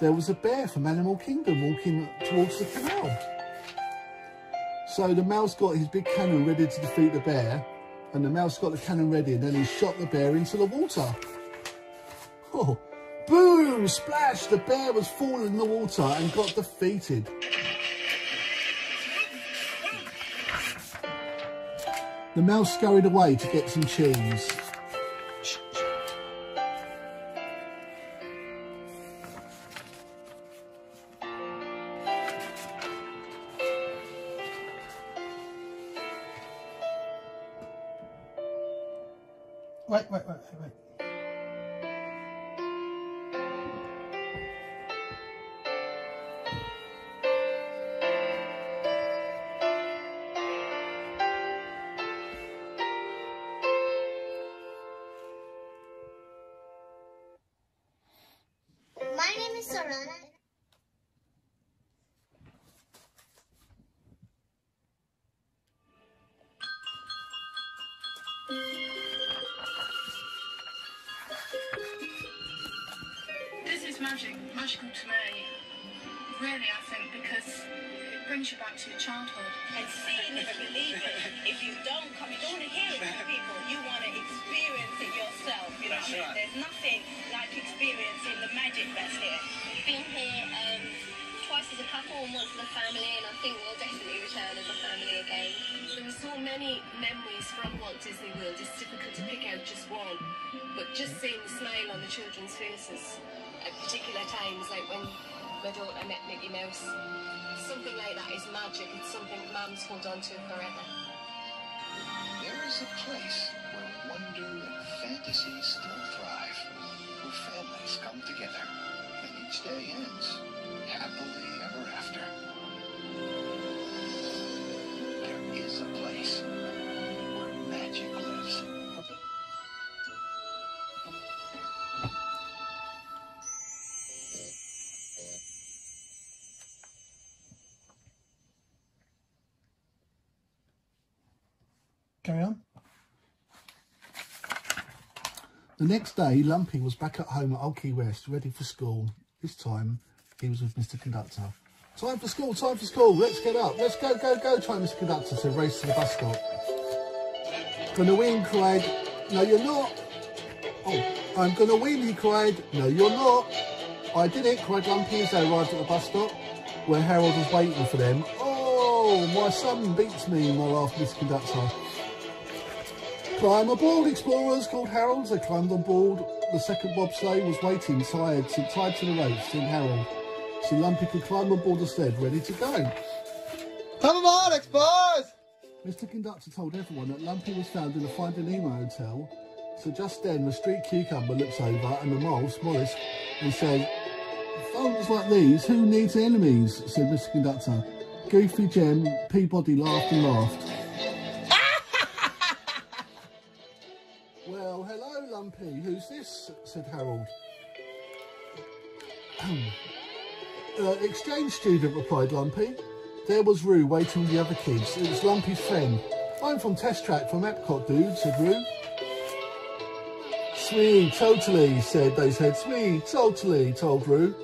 there was a bear from Animal Kingdom walking towards the canal. So the mouse got his big cannon ready to defeat the bear, and the mouse got the cannon ready, and then he shot the bear into the water. Oh, boom, splash! The bear was falling in the water and got defeated. The mouse scurried away to get some cheese. As a couple and once as a family, and I think we'll definitely return as a family again. There are so many memories from Walt Disney World. It's difficult to pick out just one, but just seeing the smile on the children's faces at particular times, like when my daughter met Mickey Mouse, something like that is magic. It's something mums hold on to forever. There is a place where wonder and fantasy still thrive, where families come together, and each day ends happily ever There is a place where magic lives. Carry on. The next day, Lumpy was back at home at Old Key West, ready for school. This time, he was with Mr. Conductor. Time for school, time for school. Let's get up. Let's go, go, go, chimed Mr. Conductor to race to the bus stop. Gonna win, cried. No, you're not. Oh, I'm gonna win, he cried. No, you're not. I did it, cried Lumpy as they arrived at the bus stop, where Harold was waiting for them. Oh, my son beats me, my laughed Mr. Conductor. Climb aboard, explorers, called Harold. They climbed on board. The second bobsleigh was waiting, tired, tied to the ropes, in Harold. So Lumpy could climb on board the sled, ready to go. Come on, explorers! Mr. Conductor told everyone that Lumpy was found in a Finding Nemo hotel. So just then, the street cucumber looks over and the mole, Smallest, and says, Phones like these, who needs enemies? said Mr. Conductor. Goofy Jem, Peabody laughed and laughed. Well, hello, Lumpy. Who's this? said Harold. Oh, uh, exchange student, replied Lumpy. There was Roo waiting with the other kids. It was Lumpy's friend. I'm from Test Track from Epcot, dude, said Roo. Sweet, totally, said they said. Sweet, totally, told Roo.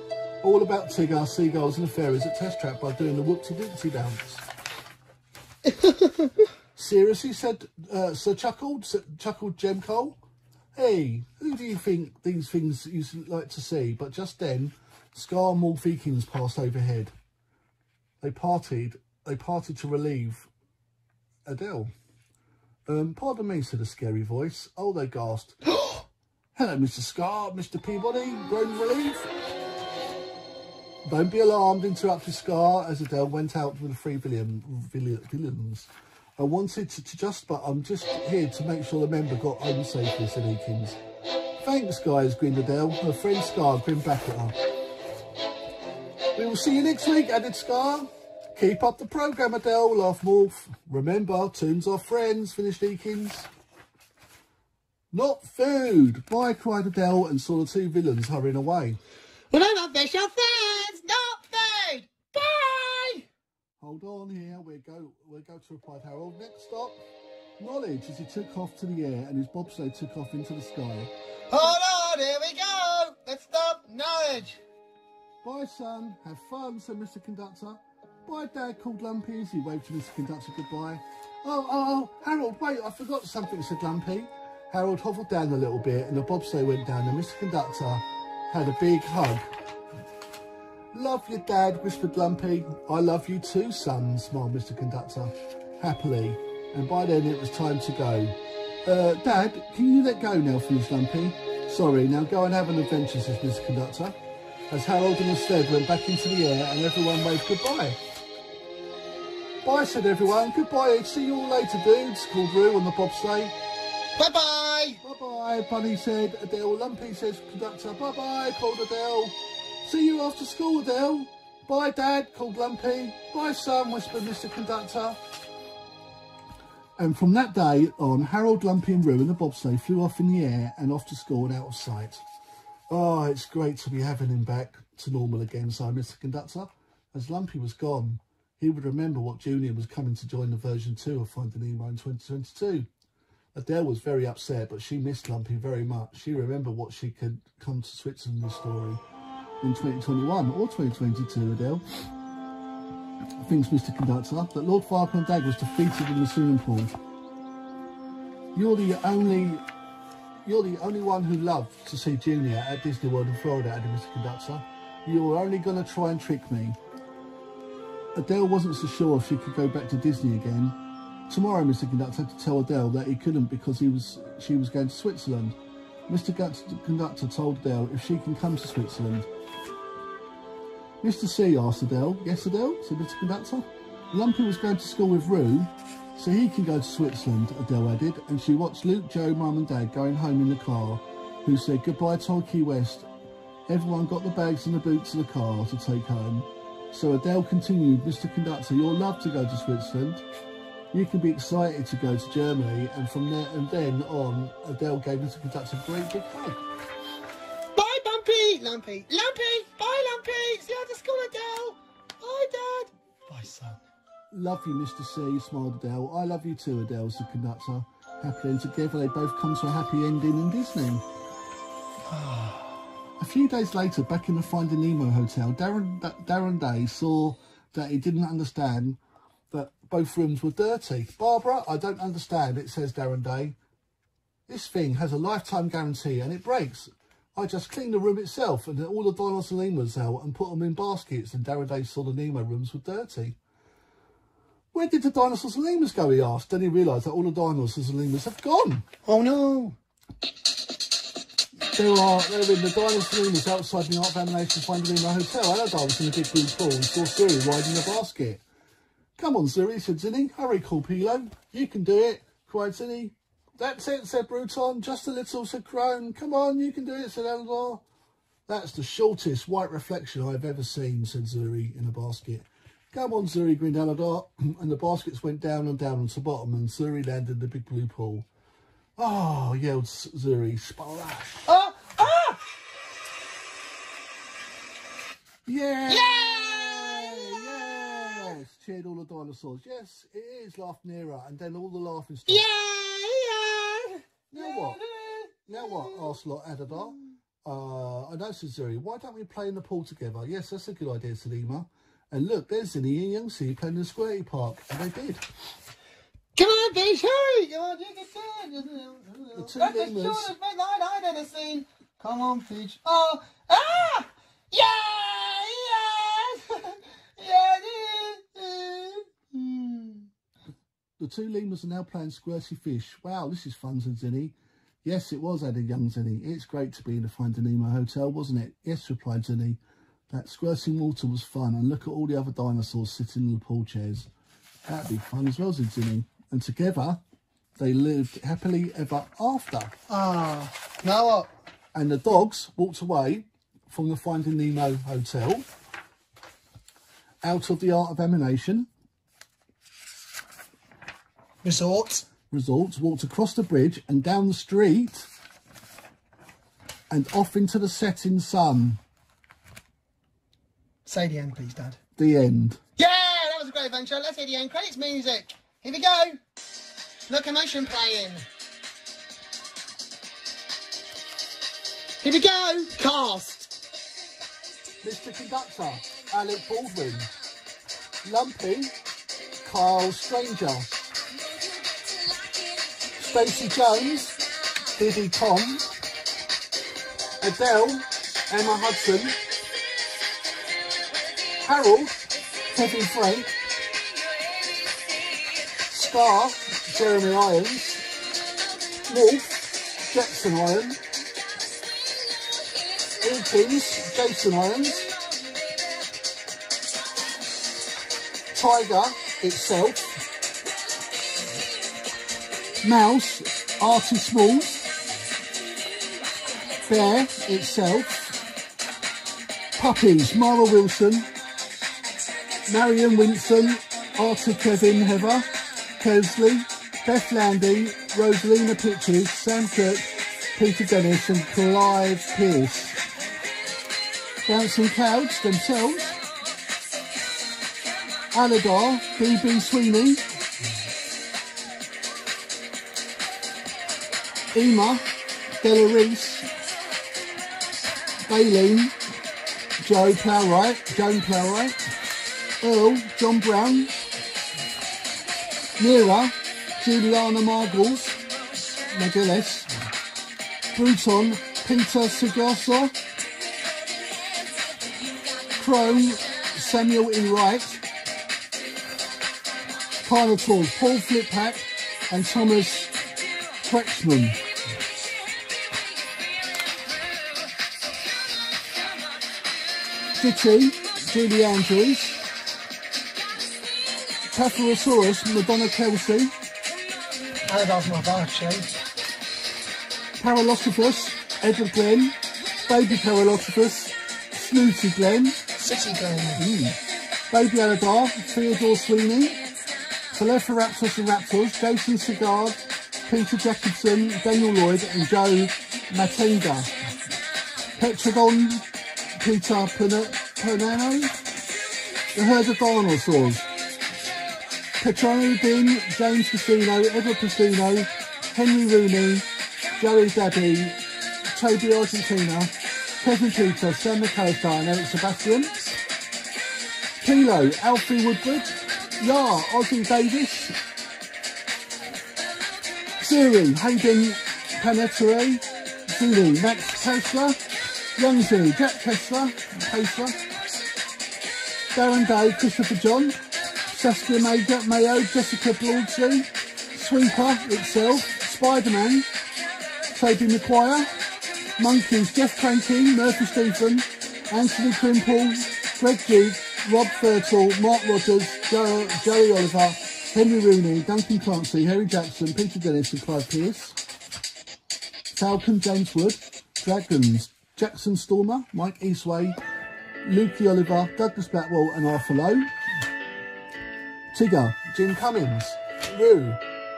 All about Tigger, seagulls and the fairies at Test Track by doing the whoopty-doopty dance. Seriously, said uh, Sir Chuckled, Sir, chuckled Jem Cole. Hey, who do you think these things you like to see? But just then, Scar and Wolf Ekans passed overhead. They parted. They parted to relieve Adele. Um, pardon me, said a scary voice. Oh, they gasped. Hello, Mr. Scar, Mr. Peabody, groaned relief. Don't be alarmed, interrupted Scar as Adele went out with the three villains. I wanted to, to just, but I'm just here to make sure the member got home safely, said Ekans. Thanks, guys, grinned Adele. Her friend Scar grinned back at her. We will see you next week, added Scar. Keep up the programme, Adele, laughed Morph. Remember, tunes are friends, finished Ekans. Not food! Bye, cried Adele and saw the two villains hurrying away. Remember, fish are friends, not food! Bye! Hold on here, we go we go to replied Harold. Next stop, knowledge as he took off to the air and his bobsleigh took off into the sky. Hold on, here we go! Let's stop, knowledge! Bye son, have fun, said Mr. Conductor. Bye Dad, called Lumpy as he waved to Mr. Conductor goodbye. Oh, oh, oh, Harold, wait, I forgot something, said Lumpy. Harold hobbled down a little bit and the bobsleigh went down and Mr. Conductor had a big hug. Love you, Dad, whispered Lumpy. I love you too, son, smiled Mr. Conductor, happily. And by then it was time to go. Uh, Dad, can you let go now, finished Lumpy? Sorry, now go and have an adventure, says Mr. Conductor. As Harold and the sled went back into the air and everyone waved goodbye. Bye, said everyone. Goodbye. See you all later, dudes, called Roo on the bobsleigh. Bye-bye! Bye-bye, Bunny said. Adele Lumpy says, conductor, bye-bye, called Adele. See you after school, Adele. Bye, Dad, called Lumpy. Bye, son, whispered Mr. Conductor. And from that day on, Harold, Lumpy and Roo and the bobsleigh flew off in the air and off to school and out of sight. Oh, it's great to be having him back to normal again, sighed Mr. Conductor. As Lumpy was gone, he would remember what Junior was coming to join the version 2 of Finding Nemo in 2022. Adele was very upset, but she missed Lumpy very much. She remembered what she could come to Switzerland this story. in 2021 or 2022, Adele, thinks Mr. Conductor, that Lord Farquaad Dag was defeated in the swimming pool. You're the only you're the only one who loved to see Junior at Disney World in Florida, Mr. Conductor. You were only going to try and trick me. Adele wasn't so sure if she could go back to Disney again. Tomorrow, Mr. Conductor had to tell Adele that he couldn't because he was she was going to Switzerland. Mr. Conductor told Adele if she can come to Switzerland. Mr. C asked Adele. Yes, Adele, said Mr. Conductor. Lumpy was going to school with Roo, so he can go to Switzerland, Adele added, and she watched Luke, Joe, Mum and Dad going home in the car, who said goodbye to Old Key West. Everyone got the bags and the boots of the car to take home. So Adele continued, Mr. Conductor, you'll love to go to Switzerland. You can be excited to go to Germany, and from there and then on, Adele gave Mr. Conductor a great big hug. Bye, Bumpy! Lumpy. Lumpy! Bye, Lumpy! See you at the school, Adele! Bye, Dad! Bye, son. Love you, Mr. C, smiled Adele. I love you too, Adele, said Conductor. Happily, together they both come to a happy ending in Disney. a few days later, back in the Finding Nemo hotel, Darren, Darren Day saw that he didn't understand that both rooms were dirty. Barbara, I don't understand, it says Darren Day. This thing has a lifetime guarantee and it breaks. I just cleaned the room itself and all the dinos and lemurs out and put them in baskets and Darren Day saw the Nemo rooms were dirty. Where did the dinosaurs and lemurs go, he asked. Then he realised that all the dinosaurs and lemurs have gone. Oh no. There are, there in the dinosaurs and lemurs outside the Art Animation Finding Nemo Hotel. Hello, was in the big blue pool and saw Suri riding a basket. Come on, Suri, said Zini. Hurry, called Plio. You can do it, cried Zini. That's it, said Bruton. Just a little, said Kron. Come on, you can do it, said Eleanor. That's the shortest white reflection I've ever seen, said Suri in a basket. Come on, Suri, grinned Aladar, and the baskets went down and down onto the bottom, and Suri landed in the big blue pool. Oh, yelled S- Suri, splash. Ah! Ah! Yeah! Yay! Yes! Cheered all the dinosaurs. Yes, it is, laughed Neera, and then all the laughing stopped. Yeah! Yeah! Now what? Now what? asked Lot Aladar. Uh, I know, said Zuri. Why don't we play in the pool together? Yes, that's a good idea, said Eema. And look, there's Zini and Youngsie playing in the Squirty Park. And they did. Come on, Beach, hurry! Come on, you can do it. The two That's the lemurs- shortest I've ever seen. Come on, Peach. Oh, ah! Yeah! Yeah! yeah! The two lemurs are now playing Squirty Fish. Wow, this is fun, said Zini. Yes, it was, added young Zini. It's great to be in the Finding Nemo hotel, wasn't it? Yes, replied Zini. That squirting water was fun, and look at all the other dinosaurs sitting in the pool chairs. That'd be fun as well, said Zini. And together, they lived happily ever after. Ah, now what? And the dogs walked away from the Finding Nemo hotel, out of the Art of Animation Resort. Resort, walked across the bridge and down the street and off into the setting sun. Say the end, please, Dad. The end. Yeah, that was a great adventure. Let's hear the end credits music. Here we go. Locomotion playing. Here we go. Cast. Mr. Conductor, Alec Baldwin. Lumpy, Carl Stranger. Stacy Jones, Diddy Tom. Adele, Emma Hudson. Harold, Kevin Frank. Scar, Jeremy Irons. Wolf, Jackson Irons. Hawkins, Jason Irons. Tiger itself. Mouse, Artie Smalls. Bear itself. Puppies, Mara Wilson. Marion Winson, Arthur Kevin Heather. Kesley, Beth Landy, Rosalina Pitches, Sam Kirk, Peter Dennis and Clive Pierce. Bouncing Clouds themselves. Aladar, D.B. Sweeney. Eema, Della Reese. Baylene. Joe Plowright, Joan Plowright, Url, John Brown, Mira, Juliana Margles, Mageles, Bruton, Peter Sagasa, Kron, Samuel Wright, Carnotaurs, Paul Flippack and Thomas Krexman. Ditty, Julie Andrews, Papyrosaurus, Madonna Kelsey, was my bar, actually. Paralosophus, Edward Glenn, Baby Paralosophus, Snooty Glenn, City Glen. Mm. Baby Aladar, Theodore Sweeney, Telepharaptors and Raptors, Jason Segard, Peter Jacobson, Daniel Lloyd and Joe Matenga. Petragon, Peter Pernano, The Herd of Dinosaurs. Petroni Dean, James Casino, Edward Casino, Henry Rooney, Joey Daddy, Toby Argentina, Kevin Peter, Sam McAllister and Eric Sebastian. Kilo, Alfie Woodward, Yar, Ossie Davis, Suri, Hayden Panettiere, Zulu, Max Kessler, Youngzy, Jack Kessler, Kessler, Darren Day, Christopher John, Saskia Mayo, Mayo Jessica Broadsea, Sweeper itself, Spider-Man, Tobey Maguire, Monkeys, Jeff Cranking, Murphy Stephen, Anthony Crimple, Greg Duke, Rob Fertile, Mark Rogers, Joe, Joey Oliver, Henry Rooney, Duncan Clancy, Harry Jackson, Peter Dennis and Clive Pierce, Falcon James Wood, Dragons, Jackson Stormer, Mike Eastway, Lukey Oliver, Douglas Blackwell and Arthur Lowe, Tigger, Jim Cummings, Roo,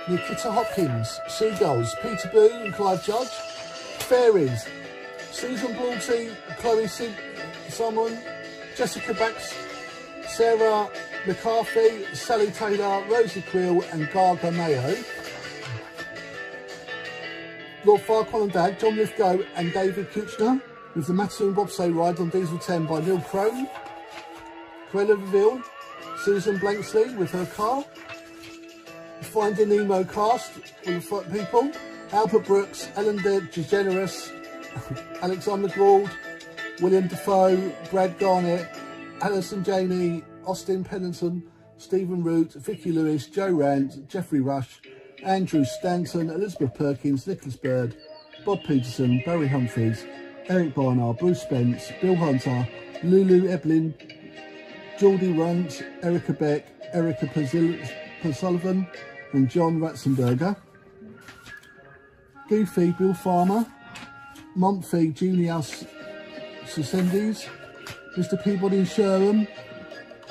Nikita Hopkins, Seagulls, Peter Boo and Clive Judge, Fairies, Susan Broadty, Chloe Sim- Simon, Jessica Bax, Sarah McCarthy, Sally Taylor, Rosie Quill and Gaga Mayo. Lord Farquaad and Dag, John Lithgow and David Koechner with the Mattoon Bobsleigh ride on Diesel 10 by Neil Crone. Cruella Reville, Susan Blanksley with her car. Finding Nemo cast with people. Albert Brooks, Ellen DeGeneres, Alexander Gould, Willem Dafoe, Brad Garrett, Allison Janney, Austin Pennington, Stephen Root, Vicky Lewis, Joe Ranft, Geoffrey Rush, Andrew Stanton, Elizabeth Perkins, Nicholas Bird, Bob Peterson, Barry Humphries, Eric Bana, Bruce Spence, Bill Hunter, LuLu Ebeling, Geordie Runt, Erica Beck, Erica Sullivan, and John Ratzenberger. Goofy, Bill Farmer, Mumfie, Junius Susendes, Mr. Peabody and Sherman,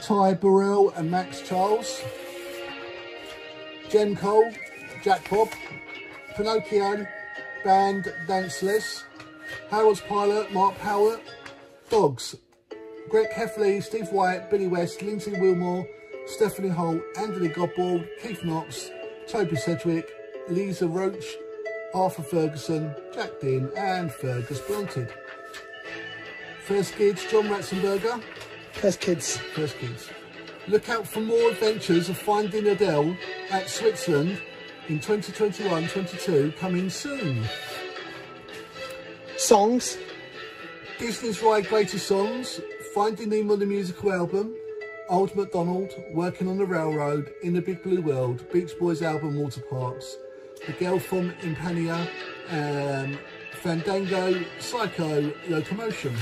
Ty Burrell and Max Charles, Jem Cole, Jack Bob, Pinocchio, Band Danceless, Harold's Pilot, Mark Howard, Dogs, Greg Heffley, Steve White, Billy West, Lindsay Wilmore, Stephanie Holt, Anthony Godbold, Keith Knox, Toby Sedgwick, Lisa Roach, Arthur Ferguson, Jack Dean and Fergus Blunted. First Kids, John Ratzenberger. First Kids. First Kids. Look out for more adventures of Finding Adele at Switzerland in 2021-22 coming soon. Songs. Disney's Ride Greatest Songs, Finding Nemo the musical album, Old MacDonald, Working on the Railroad, In the Big Blue World, Beach Boys album Water Parks, The Girl from Ipanema, um, Fandango, Psycho, Locomotion.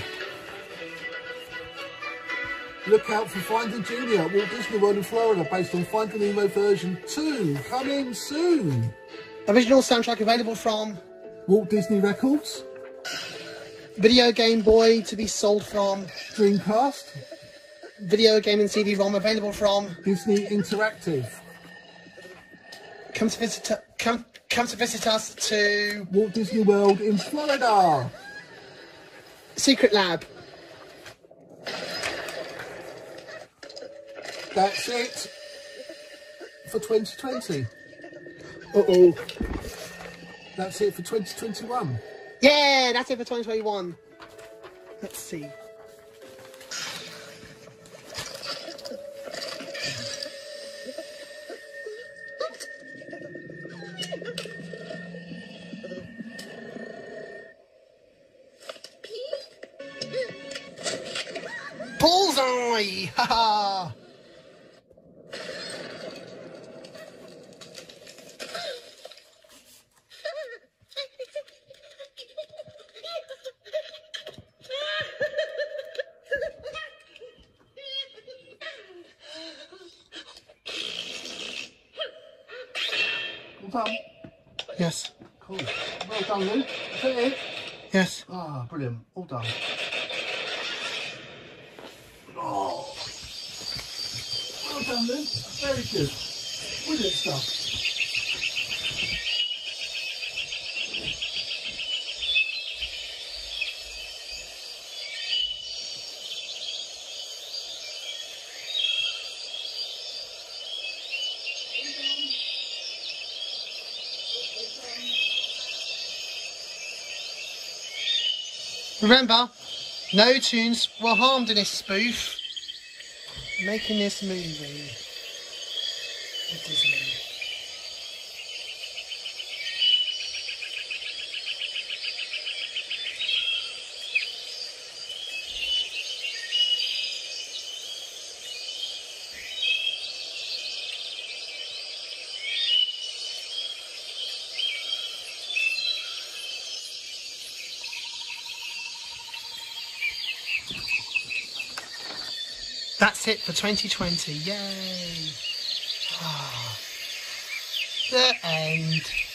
Look out for Finding Junior at Walt Disney World in Florida based on Finding Nemo version 2, coming soon. Original soundtrack available from Walt Disney Records. Video Game Boy to be sold from Dreamcast. Video Game and CD-ROM available from Disney Interactive. Come to visit come come to visit us to Walt Disney World in Florida. Secret Lab. That's it for 2020. Uh-oh. That's it for 2021. Yeah, that's it for 2021. Let's see. Bullseye! Ha ha! Well done. Yes. Cool. Well done, Lou. Is that it? Yes. Ah, brilliant. All done. Oh. Well done, Lou. Very good. Brilliant stuff. Remember, no tunes were harmed in this spoof. Making this movie. It for 2020. Yay! Ah. The end.